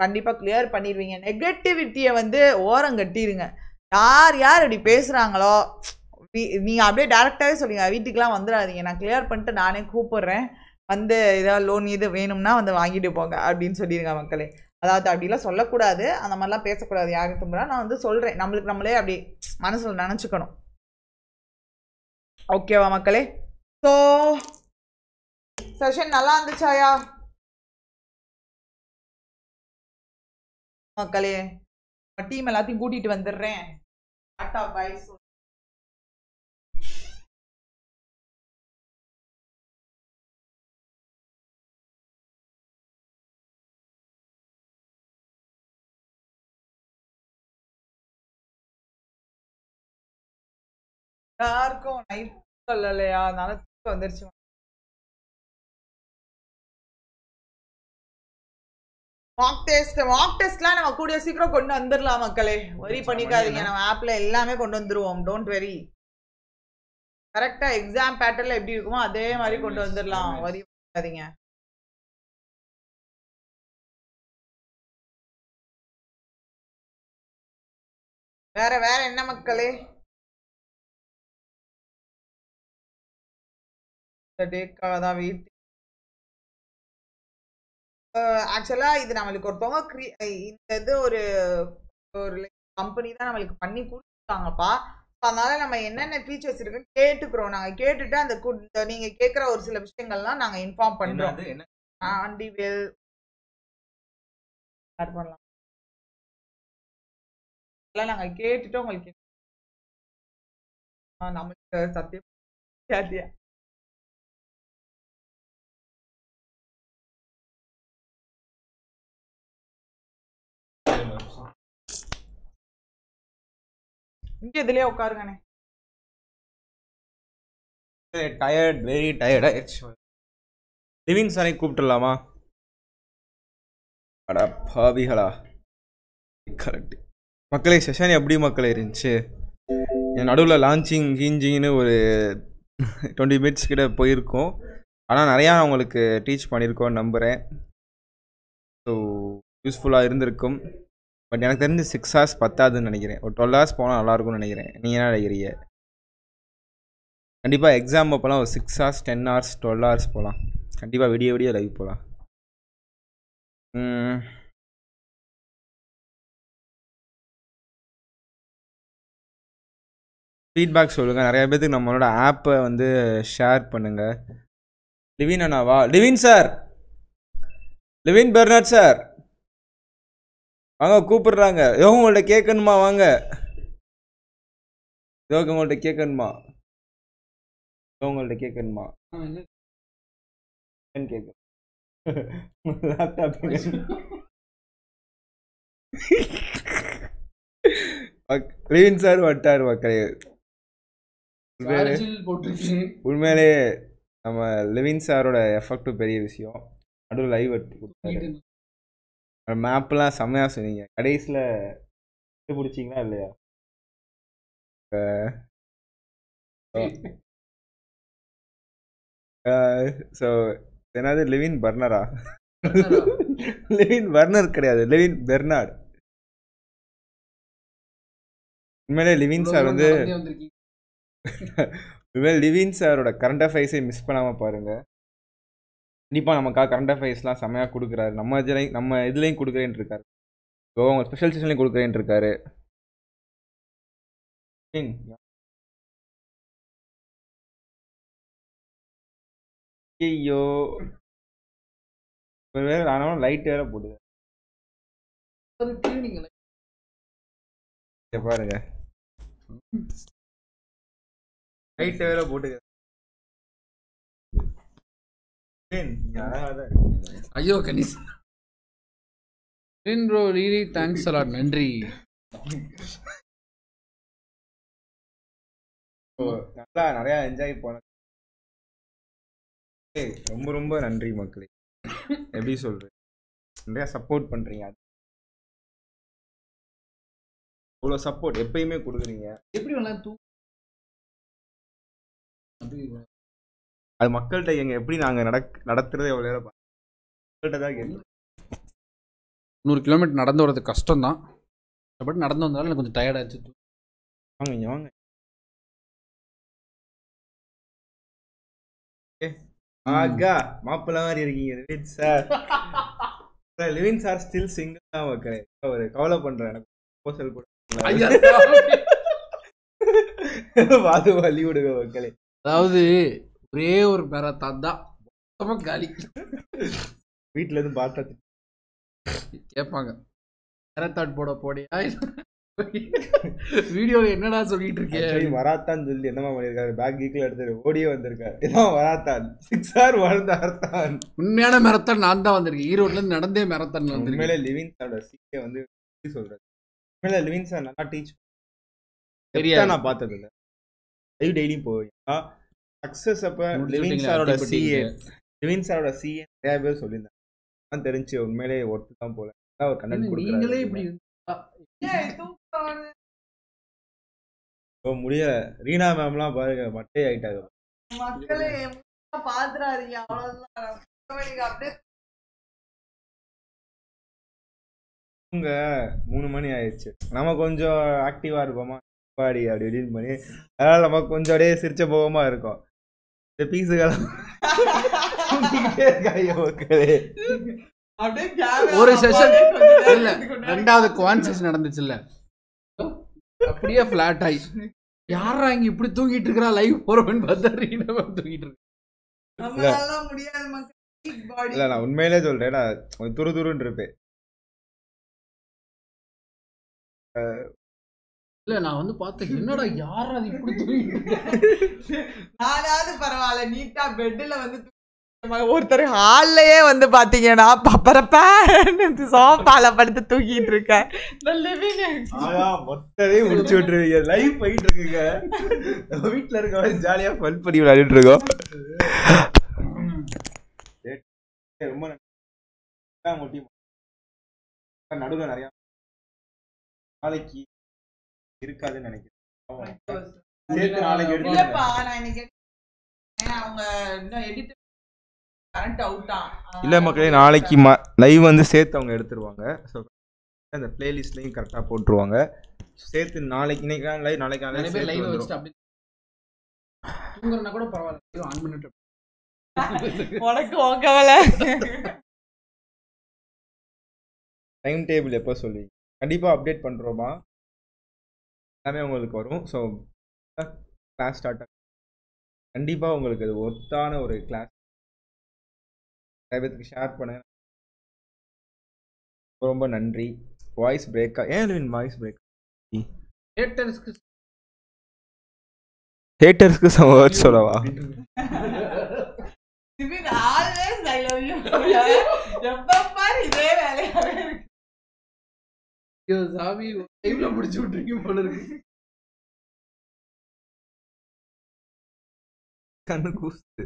கண்டிப்பாக கிளியர் பண்ணிடுவீங்க. நெகட்டிவிட்டியை வந்து ஓரம் கட்டிடுங்க யார் யார் இப்படி பேசுகிறாங்களோ நீங்கள் அப்படியே டேரெக்டாகவே சொல்லுங்கள் வீட்டுக்கெலாம் வந்துடாதீங்க. நான் கிளியர் பண்ணிட்டு நானே கூப்பிட்றேன். வந்து ஏதாவது லோன் இது வேணும்னா வந்து வாங்கிட்டு போங்க அப்படின்னு சொல்லிடுங்க மக்களே. அதாவது அப்படிலாம் சொல்லக்கூடாது. அந்த மாதிரிலாம் பேசக்கூடாது. யாரும் தும்புறா நான் வந்து சொல்கிறேன் நம்மளுக்கு நம்மளே அப்படி மனசில் நினச்சிக்கணும். ஓகேவா மக்களே? ஸோ செஷன் நல்லா இருந்துச்சாயா மக்களே டீம் எல்லாத்தையும் கூட்டிகிட்டு வந்துடுறேன். டாட்டா பை யாருக்கும் நைட் சொல்லலையா? அதனால தூக்கம் வந்துருச்சு. மாக் டெஸ்ட் மாக் டெஸ்ட்லாம் நம்ம கூடிய சீக்கிரம் கொண்டு வந்துடலாம் மக்களே. வரி பண்ணிக்காதீங்க. நம்ம ஆப்ல எல்லாமே கொண்டு வந்துருவோம். டோன்ட் வெரி கரெக்டா எக்ஸாம் பேட்டர்ல எப்படி இருக்குமோ அதே மாதிரி கொண்டு வந்துடலாம் வரி பண்ணிக்காதீங்க. வேற வேற என்ன மக்களே? இந்த டேக்காக தான் வெயிட் ஆக்சுவலா இது நம்மளுக்கு ஒருத்தவங்க கிரி இந்த இது ஒரு ஒரு கம்பெனி தான் நம்மளுக்கு பண்ணி கொடுத்தாங்கப்பா அதனால நம்ம என்னென்ன ஃபீச்சர்ஸ் இருக்குன்னு கேட்டுக்கிறோம். நாங்க கேட்டுட்டு அந்த கு- இந்த நீங்க கேட்குற ஒரு சில விஷயங்கள்லாம் நாங்க இன்ஃபார்ம் என்ன? ஆண்டி வேல் பண்ணலாம்? அதெல்லாம் நாங்க கேட்டுட்டு உங்களுக்கு ஆ, நமக்கு சத்தியம் இங்க இதுலயே உட்காருங்கண்ணே. டயர்ட் வெரி டயர்ட் ஆயிடுச்சு லிவின் சாரை கூப்பிட்டுலாமா அடா பாவிகளா. கரெக்ட் மக்களே செஷன் எப்படி மக்களே இருந்துச்சு? என் நடுவில் லான்ச்சிங் கீஞ்சிங்னு ஒரு டுவெண்ட்டி மினிட்ஸ் கிட்ட போயிருக்கோம். ஆனால் நிறையா நான் உங்களுக்கு டீச் பண்ணியிருக்கோன்னு நம்புகிறேன் ஸோ யூஸ்ஃபுல்லாக இருந்திருக்கும். பட் எனக்கு தெரிஞ்சு சிக்ஸ் ஹவர்ஸ் பத்தாதுன்னு நினைக்கிறேன். ஒரு டுவெல் ஹவர்ஸ் போனால் நல்லாயிருக்கும்னு நினைக்கிறேன். நீங்கள் என்ன நினைக்கிறீங்க கண்டிப்பாக எக்ஸாம் அப்போலாம் ஒரு six hours ten hours twelve hours போகலாம் கண்டிப்பாக விடிய விடிய லைவ் போகலாம் ஃபீட்பேக் சொல்லுங்கள் நிறைய பேத்துக்கு நம்மளோட ஆப்பை வந்து ஷேர் பண்ணுங்கள் Livin அண்ணாவா? Livin sir Livin Bernard sir வாங்க கூப்பிடுறாங்க. யோ உங்கள்ட்ட கேட்கணுமா? வாங்க. யோ உங்கள்ட்ட கேட்கணுமா? யோ உங்கள்ட்ட கேட்கணுமா? என்னன்னு கேட்க? லேப்டாப் லிவின் சார் வந்துட்டார் மக்களே. உண்மையிலே போட்டிருக்கேன். உண்மையிலே நம்ம லிவின் சாரோட எஃபெக்டும் பெரிய விஷயம். நடுவில் லைவ் எடுத்து கொடுத்தாரு. மேப்லாம் செம்மையாக சொன்னீங்க. கடைசியில் பிடிச்சிங்களா இல்லையா? ஸோ என்னது? லிவின் பர்னரா? லிவின் பர்னர் கிடையாது. லிவின் பெர்னார்ட். உண்மையிலே லிவின் சார் வந்து உண்மையிலே லிவின் சாரோட கரண்ட் அஃபேர்ஸை மிஸ் பண்ணாமல் பாருங்கள் கண்டிப்பாக நமக்காக கரண்ட் அஃபேர்ஸ்லாம் செம்மையாக கொடுக்குறாரு. நம்ம இதுலையும் நம்ம இதுலேயும் கொடுக்குறேன்னு இருக்காரு இப்போ அவங்க ஸ்பெஷல் செஷன்லையும் கொடுக்குறேன்னு இருக்காரு ஐயோ ஒரு வேற ஆனாலும் லைட் வேற போடுது. பாருங்க. லைட் வேற போட்டுக்க. ஐயோ Ganesh. Bro really thanks a lot நன்றி. நல்லா நிறைய என்ஜாய் ஏய், ரொம்ப ரொம்ப நன்றி மக்களே. எப்படி சொல்றேன் நிறைய சப்போர்ட் பண்றீங்க. இவ்வளோ சப்போர்ட் எப்பயுமே கொடுக்குறீங்க. எப்படி வேணா தூ அது மக்கள்கிட்ட எங்க எப்படி நாங்க நடக் நடத்துறது எவ்வளோ நேரம் மக்கள்கிட்ட தான் நூறு கிலோமீட்டர் நடந்து வரது கஷ்டம் தான் பட் நடந்து வந்தாலும் எனக்கு கொஞ்சம் டயர்டாச்சு வாங்க இங்க வாங்க. ஆகா மாப்பிள்ள மாதிரி இருக்கீங்க Livin sir. Livin sir still single தான் மக்களே ஒரு கவலை பண்றேன் எனக்கு ப்ரொபோசல் கூட அது வழி விடுங்க மக்களே. அதாவது ஒரே ஒரு மேரத்தான் தான் மொத்தமா காலி. வீட்ல இருந்து பார்த்தா கேட்பாங்க மேரத்தான் போட போடியா வீடியோல என்னடா சொல்லிட்டு இருக்கேன் வராத்தான் சொல்லி என்னமா பண்ணிருக்காரு? பேக் கீக்ல எடுத்து ஓடியே வந்திருக்காரு. இதான் வராத்தான். சிக்ஸ் ஆர் வளர்ந்தார்தான் உண்மையான மேரத்தான் நான் தான் வந்திருக்கேன். ஈரோட்ல இருந்து நடந்தே மேரத்தான் உண்மையிலே வந்திருக்கேன். லிவின் சாரோட சீக்கை வந்து எப்படி சொல்றது? உண்மையிலே லிவின் சார் நல்லா டீச் தெரியாது. நான் பார்த்தது இல்ல டெய்லியும் போவீங்க சக்ஸஸ் அப்போ விட்டீங்களா? சாரோட சிஏ லிவின் சாரோட சிஏ நிறைய பேர் சொல்லியிருந்தாங்க. தெரிஞ்சு உண்மையிலே ஒர்த்து தான் போல. ஒரு கண்டென்ட் நீங்களே இப்படி இப்போ முடியல. ரீனா மேம்லாம் பாருங்க மட்டை ஆயிட்டாங்க. மக்களே பாத்துறாதீங்க அவ்வளவுதான். அவங்க மூணு மணி ஆயிடுச்சு. நம்ம கொஞ்சம் ஆக்டிவா இருப்போமா? பாடி அப்படி இப்படின்னு பண்ணி அதனால நம்ம கொஞ்சம் அப்படியே சிரிச்ச போகமா இருக்கும். இந்த camera ஒரு செஷன் இல்ல ரெண்டாவது குவான் செஷன் நடந்துச்சுல்ல. அப்படியே ஃபிளாட் ஆகி யாரா இங்க இப்படி தூங்கிட்டு இருக்கா லைவ் போறவன் பார்த்தா ரீனா மேம் தூங்கிட்டு இருக்கு. இல்ல நான் உண்மையிலே சொல்றேன். நான் கொஞ்சம் துரு துருன்னு இருப்பேன். இல்ல நான் வந்து பார்த்தேன் என்னடா யாரா அது இப்படி தூங்கிட்டு நானாவது பரவாயில்ல நீட்டா பெட்ல வந்து ஒருத்தர் ஹால்லயே வந்து பாத்தீங்கன்னா பப்பரப்ப சோஃபால படுத்து தூக்கிட்டு இருக்கேன் மொத்தமே முடிச்சு விட்டுருவீங்க. லைவ் போயிட்டு இருக்குங்க. வீட்டுல இருக்க ஜாலியா ஃபன் பண்ணி விளையாடிட்டு இருக்கோம். ரொம்ப. நடுவுல நிறைய நாளைக்கு இருக்காதுன்னு நினைக்கிறேன். நாளைக்கு இல்ல மக்களே நாளைக்கு லைவ் வந்து சேர்த்து அவங்க எடுத்துருவாங்க. ஸோ அந்த பிளேலிஸ்ட்லையும் கரெக்டாக போட்டுருவாங்க. சேர்த்து நாளைக்கு இன்னைக்கு லைவ் நாளைக்கு பேர் லைவ் லைவ் வச்சுட்டு அப்படி தூங்குறனா கூட பரவாயில்ல. ஆன் பண்ணிட்டு உனக்கு உங்கவல டைம் டேபிள் எப்போ சொல்லி கண்டிப்பாக அப்டேட் பண்ணுறோமா எல்லாமே உங்களுக்கு வரும். ஸோ கிளாஸ் ஸ்டார்ட் கண்டிப்பாக உங்களுக்கு அது ஒர்த்தான ஒரு கிளாஸ் நிறைய பேருக்கு ஷேர் பண்ண ரொம்ப நன்றி. வாய்ஸ் பிரேக்கா ஏன் வாய்ஸ் பிரேக் ஹேட்டர்ஸ்க்கு ஹேட்டர்ஸ்க்கு சம வேர்ட் சொல்லவா? ஆல்வேஸ் ஐ லவ் யூ எப்ப இதே வேலையாவே ஐயோ சாமி லைவ்ல முடிச்சு விட்டுருக்கீங்க போல இருக்கு. கண்ணு கூசுது.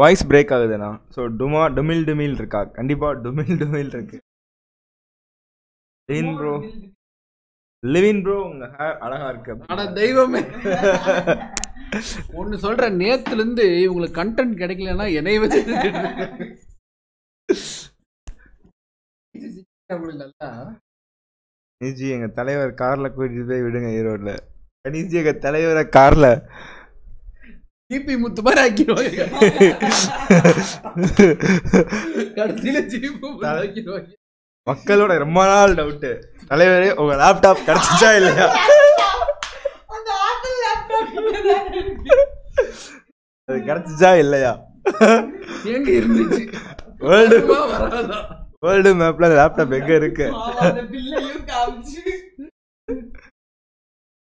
வாய்ஸ் பிரேக் ஆகுதுண்ணா. ஸோ டுமா டுமில் டுமில் இருக்கா? கண்டிப்பா டுமில் டுமில் இருக்கு. லிவின் ப்ரோ லிவின் ப்ரோ உங்க ஹேர் அழகா இருக்கு. அட தெய்வமே. ஒன்னு சொல்றேன் நேத்துல இருந்து இவங்களுக்கு கண்டென்ட் கிடைக்கலன்னா என்னைய வச்சு. நல்லா நிஜி எங்க தலைவர் கார்ல கூட்டிட்டு போய் விடுங்க ஈரோட்ல. கணிஜி எங்க தலைவரை கார்ல. ஜிபி முத்து மாதிரி ஆக்கிடுவாங்க கடைசியில ஜிபி மக்களோட ரொம்ப நாள் டவுட்டு தலைவரே உங்க லேப்டாப் கிடைச்சிச்சா இல்லையா? அது கிடைச்சிச்சா இல்லையா? எங்க இருந்துச்சு? வேர்ல்டு வருமா, வராதா? வேர்ல்டு மேப்ல லேப்டாப் எங்க இருக்கு?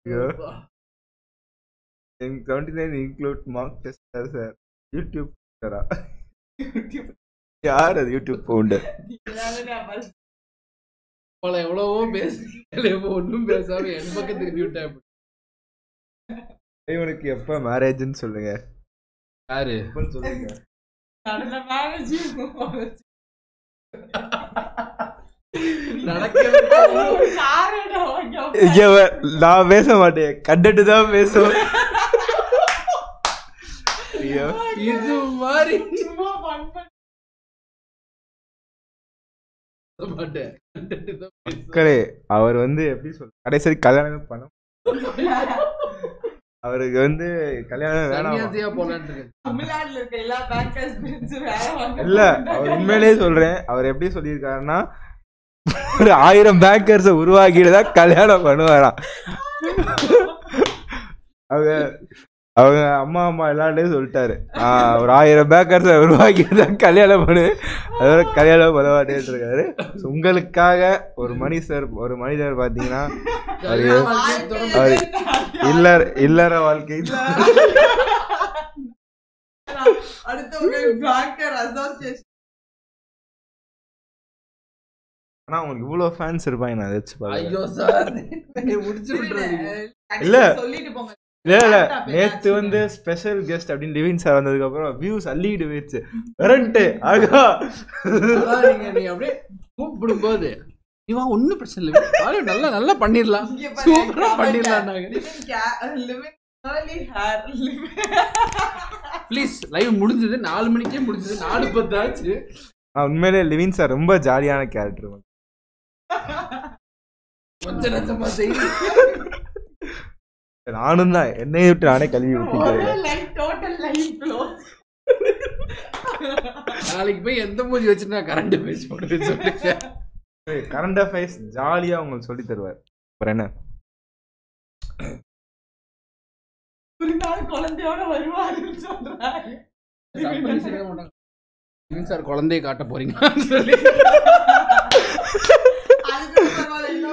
ஐயோ. In 29 include mark tester sir. YouTube testera. யார் அது யூடியூப் ஃபவுண்டர் நான் பல எவ்வளவோ பேசி ஒன்றும் பேசாம என் பக்கம் திருப்பி விட்டேன் இவனுக்கு எப்ப மேரேஜ்னு சொல்லுங்க. யாரு? சொல்லுங்க. நான் பேச மாட்டேன். கண்டுட்டு தான் பேசுவேன். இது மாதிரி. அவர் வந்து எப்படி சொல்ற கடைசி கல்யாணம் பண்ண அவருக்கு வந்து கல்யாணம் வேணாம் தமிழ்நாட்டுல இருக்க எல்லா பேங்கர்ஸ் இல்ல அவர் உண்மையிலேயே சொல்றேன். அவர் எப்படி சொல்லியிருக்காருன்னா ஒரு ஆயிரம் பேங்கர்ஸை உருவாக்கிட்டு தான் கல்யாணம் பண்ணுவாராம். அவங்க அவங்க அம்மா அம்மா எல்லார்ட்டையும் சொல்லிட்டாரு. ஒரு ஆயிரம் பேக்கர்ஸை உருவாக்கிட்டு தான் கல்யாணம் பண்ணு. அதோட கல்யாணம் பண்ண மாட்டேன்னு இருக்காரு உங்களுக்காக ஒரு மனுஷர் ஒரு மனிதர் பார்த்தீங்கன்னா அவரு இல்லற இல்லற வாழ்க்கை. ஆனா உங்களுக்கு இவ்வளவு ஃபேன்ஸ் இருப்பாங்க நான் வச்சு பாருங்க ஐயோ சார். முடிச்சு விட்டுறாதீங்க. இல்ல. சொல்லிட்டு போங்க. இல்ல இல்ல. நேத்து வந்து ஸ்பெஷல் கெஸ்ட் அப்படின்னு டிவின் சார் வந்ததுக்கு அப்புறம் வியூஸ் அள்ளிட்டு போயிடுச்சு வரண்ட்டு ஆகா. நீங்க நீ அப்படியே கூப்பிடும் போது வா ஒன்றும் பிரச்சனை இல்லை. பாரு, நல்லா நல்லா பண்ணிடலாம். சூப்பரா. பண்ணிடலாம் ப்ளீஸ் லைவ் முடிஞ்சது நாலு மணிக்கே முடிஞ்சது நாலு பத்து ஆச்சு. நான் உண்மையிலே லிவின் சார் ரொம்ப ஜாலியான கேரக்டர் கொஞ்சம் நஞ்சமா செய்யுது நானும் தான். என்னைய விட்டு நானே கழுவி close. நாளைக்கு போய் எந்த மூஞ்சி வச்சுட்டு நான் கரண்ட் பேசி போடுவேன்னு சொல்லுங்க. கரண்ட் அஃபேர்ஸ் ஜாலியா உங்களுக்கு சொல்லி தருவார். அப்புறம் என்ன? ஒரு நாள் குழந்தையோட வருவாருன்னு சொல்றாரு. சார் குழந்தைய காட்ட போறீங்களான்னு சொல்லி அதுக்கு பரவாயில்ல, இன்னொருத்தர்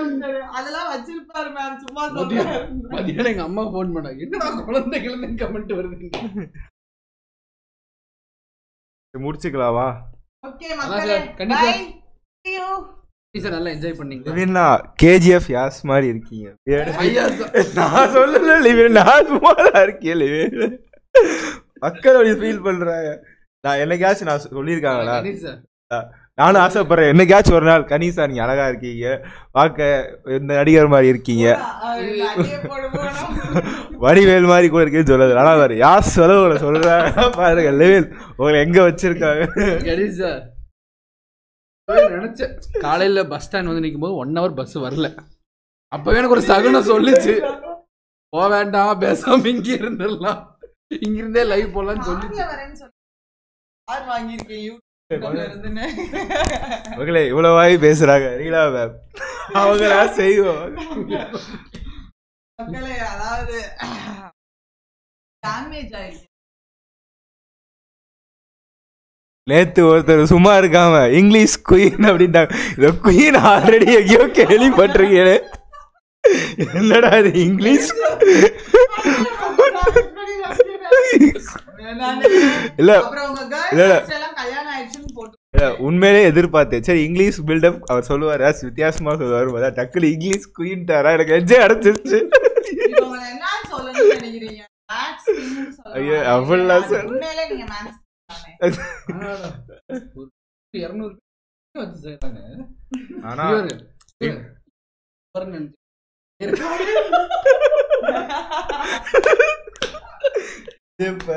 அதெல்லாம் வச்சிருப்பாரு மேம் சும்மா மதியம் சொல்றாரு மதியானம் எங்க அம்மா ஃபோன் பண்ணாங்க என்னடா குழந்தை குழந்தை கமெண்ட் வருது முடிச்சுக்கலாவா ஓகே அதான் மக்களே சார், கண்டிப்பா. Bye see you. சார் நல்லா என்ஜாய் பண்ணீங்க. லிவின்னா கேஜிஎஃப் யாஸ் மாதிரி இருக்கீங்க. நான் சொல்லல லிவின் நான் சும்மா இருக்கேன் லிவின் மக்கள் அப்படி ஃபீல் பண்றாங்க? நான் என்னைக்காச்சும் நான் சொல்லியிருக்காங்களா? நானும் ஆசைப்படுறேன். என்னைக்காச்சும் ஒரு நாள் கனிசா நீங்க அழகா இருக்கீங்க. பார்க்க இந்த நடிகர் மாதிரி இருக்கீங்க. வடிவேல் மாதிரி கூட இருக்கேன்னு சொல்லாது ஆனா அவர் யார் சொல்ல சொல்றாங்க பாருங்க லிவின் உங்களை எங்க வச்சிருக்காங்க? அப்பவே நினைச்சேன் காலையில பஸ் ஸ்டாண்ட் வந்து நிற்கும் போது ஒன் ஹவர் பஸ் வரல. அப்பவே எனக்கு ஒரு சகுனம் சொல்லுச்சு. போக வேண்டாம் பேசாம இங்க இருந்துடலாம். இங்க இருந்தே லைவ் போலாம்னு சொல்லுச்சு. வாங்கியிருக்கேன் மகளே இவ்வளவு வாய் பேசுறாங்க. ரீலா மேம் அவங்க செய்வோம். மக்களே அதாவது டேமேஜ் ஆயிடுச்சு. நேத்து ஒருத்தர் சும்மா இருக்காம இங்கிலீஷ் குயின் அப்படின்ட்டாங்க. இந்த குயின் ஆல்ரெடி எங்கேயோ கேள்விப்பட்டிருக்கேன். என்னடா இது இங்கிலீஷ் இல்ல. இல்ல, உண்மையிலே எதிர்பார்த்தேன். சரி இங்கிலீஷ் பில்டப் அவர் சொல்லுவாரு வித்தியாசமா சொல்லுவாரு பார்த்தா டக்குனு இங்கிலீஷ் குயின் தாரா எனக்கு எஜ்ஜே அடைச்சிருச்சு ஐயோ, வச்சு செய்யறாங்க ஆனா இப்ப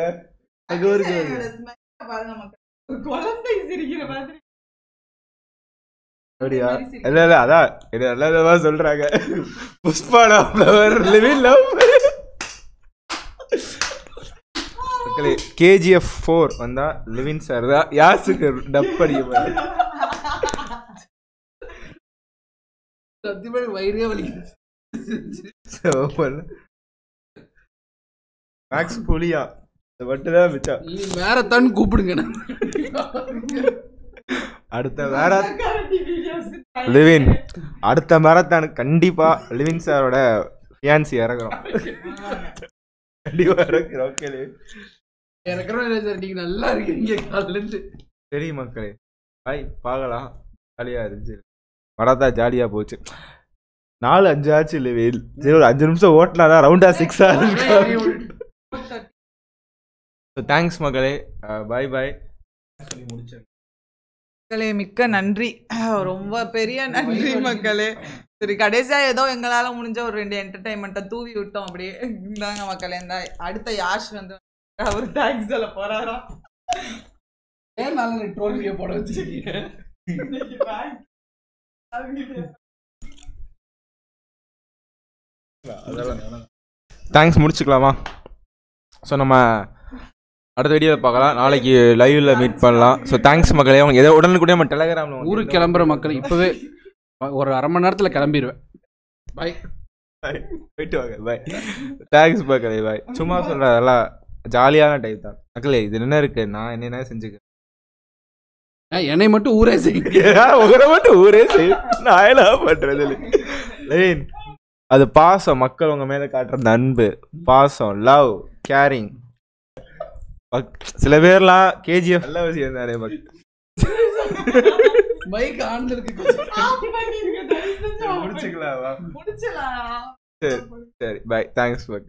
அங்க ஒரு பாருங்க மக்கள் ஒரு குழந்தை சிரிக்கிற மாதிரி. அப்படியா? இல்ல இல்ல அதான் இது நல்லதா சொல்றாங்க. புஷ்பாடா ஃப்ளவர் லிவிங் லவ் மக்களே கேஜிஎஃப் ஃபோர் வந்தா லிவின் சார் தான். யாசுக்கு டப் அடிக்க சத்தியமா எனக்கு வயிறே வலிக்குது. மேக்ஸ் புலியா இந்த மட்டும் தான் மிச்சம். மேரத்தான் கூப்பிடுங்க. அடுத்த வேற லிவின் அடுத்த மேரத்தான் கண்டிப்பா லிவின் சாரோட ஃபியான்சி இறங்குறோம் கண்டிப்பா இறக்குறோம் ஓகே லிவின். இறக்குறோம் இல்லை சார் நீங்க நல்லா இருக்கீங்க காலையில இருந்து சரி மக்களே பாய் பார்க்கலாம். ஜாலியாக இருந்துச்சு. படத்தா ஜாலியாக போச்சு. நாலு அஞ்சு ஆச்சு லிவின். சரி ஒரு அஞ்சு நிமிஷம் ஓட்டினா தான் ரவுண்டா சிக்ஸ் ஆகும் தேங்க்ஸ் மக்களே பாய் பாய் சொல்லி முடிச்சேன் மக்களே மிக்க நன்றி. ரொம்ப பெரிய நன்றி மக்களே சரி கடைசியா ஏதோ எங்களால முடிஞ்ச ஒரு ரெண்டு என்டர்டைன்மெண்ட்டை தூவி விட்டோம். அப்படியே இந்தாங்க மக்களே இந்த. அடுத்த யாஷ் வந்து அவர் தேங்க்ஸ் சொல்ல போறாரா? ஏன் நாலு ட்ரோல் வீடியோ போட வச்சிருக்கீங்க? தேங்க்ஸ் முடிச்சுக்கலாமா? ஸோ நம்ம அடுத்த வீடியோவில் பார்க்கலாம். நாளைக்கு லைவ்ல மீட் பண்ணலாம். ஸோ தேங்க்ஸ் மக்களே. அவங்க எதோ உடனுக்குடைய நம்ம டெலகிராமில் ஊருக்கு கிளம்புற மக்கள் இப்பவே ஒரு அரை மணி நேரத்துல கிளம்பிடுவேன் பை போயிட்டு வாங்க. பாய் தேங்க்ஸ் மக்களே. பாய் சும்மா சொல்கிறேன் அதெல்லாம் ஜாலியான டைப் தான். மக்களே இது என்ன இருக்கு? நான் என்னென்ன செஞ்சுக்கிறேன் என்னை மட்டும் ஊரே செய்யுங்க ஏன் உங்களை மட்டும் ஊரே செய்யும் நான் என்ன பண்றது? லைன் அது பாசம். மக்கள் உங்க மேல காட்டுற அன்பு பாசம். லவ் கேரிங் சில பேர்லாம் கேஜிஎஃப் நல்ல விஷயம் மக்கள் பைக். ஆன்ல இருக்கு. முடிச்சுக்கலாமா முடிச்சலாம். சரி சரி பாய் தேங்க்ஸ் மக்கள்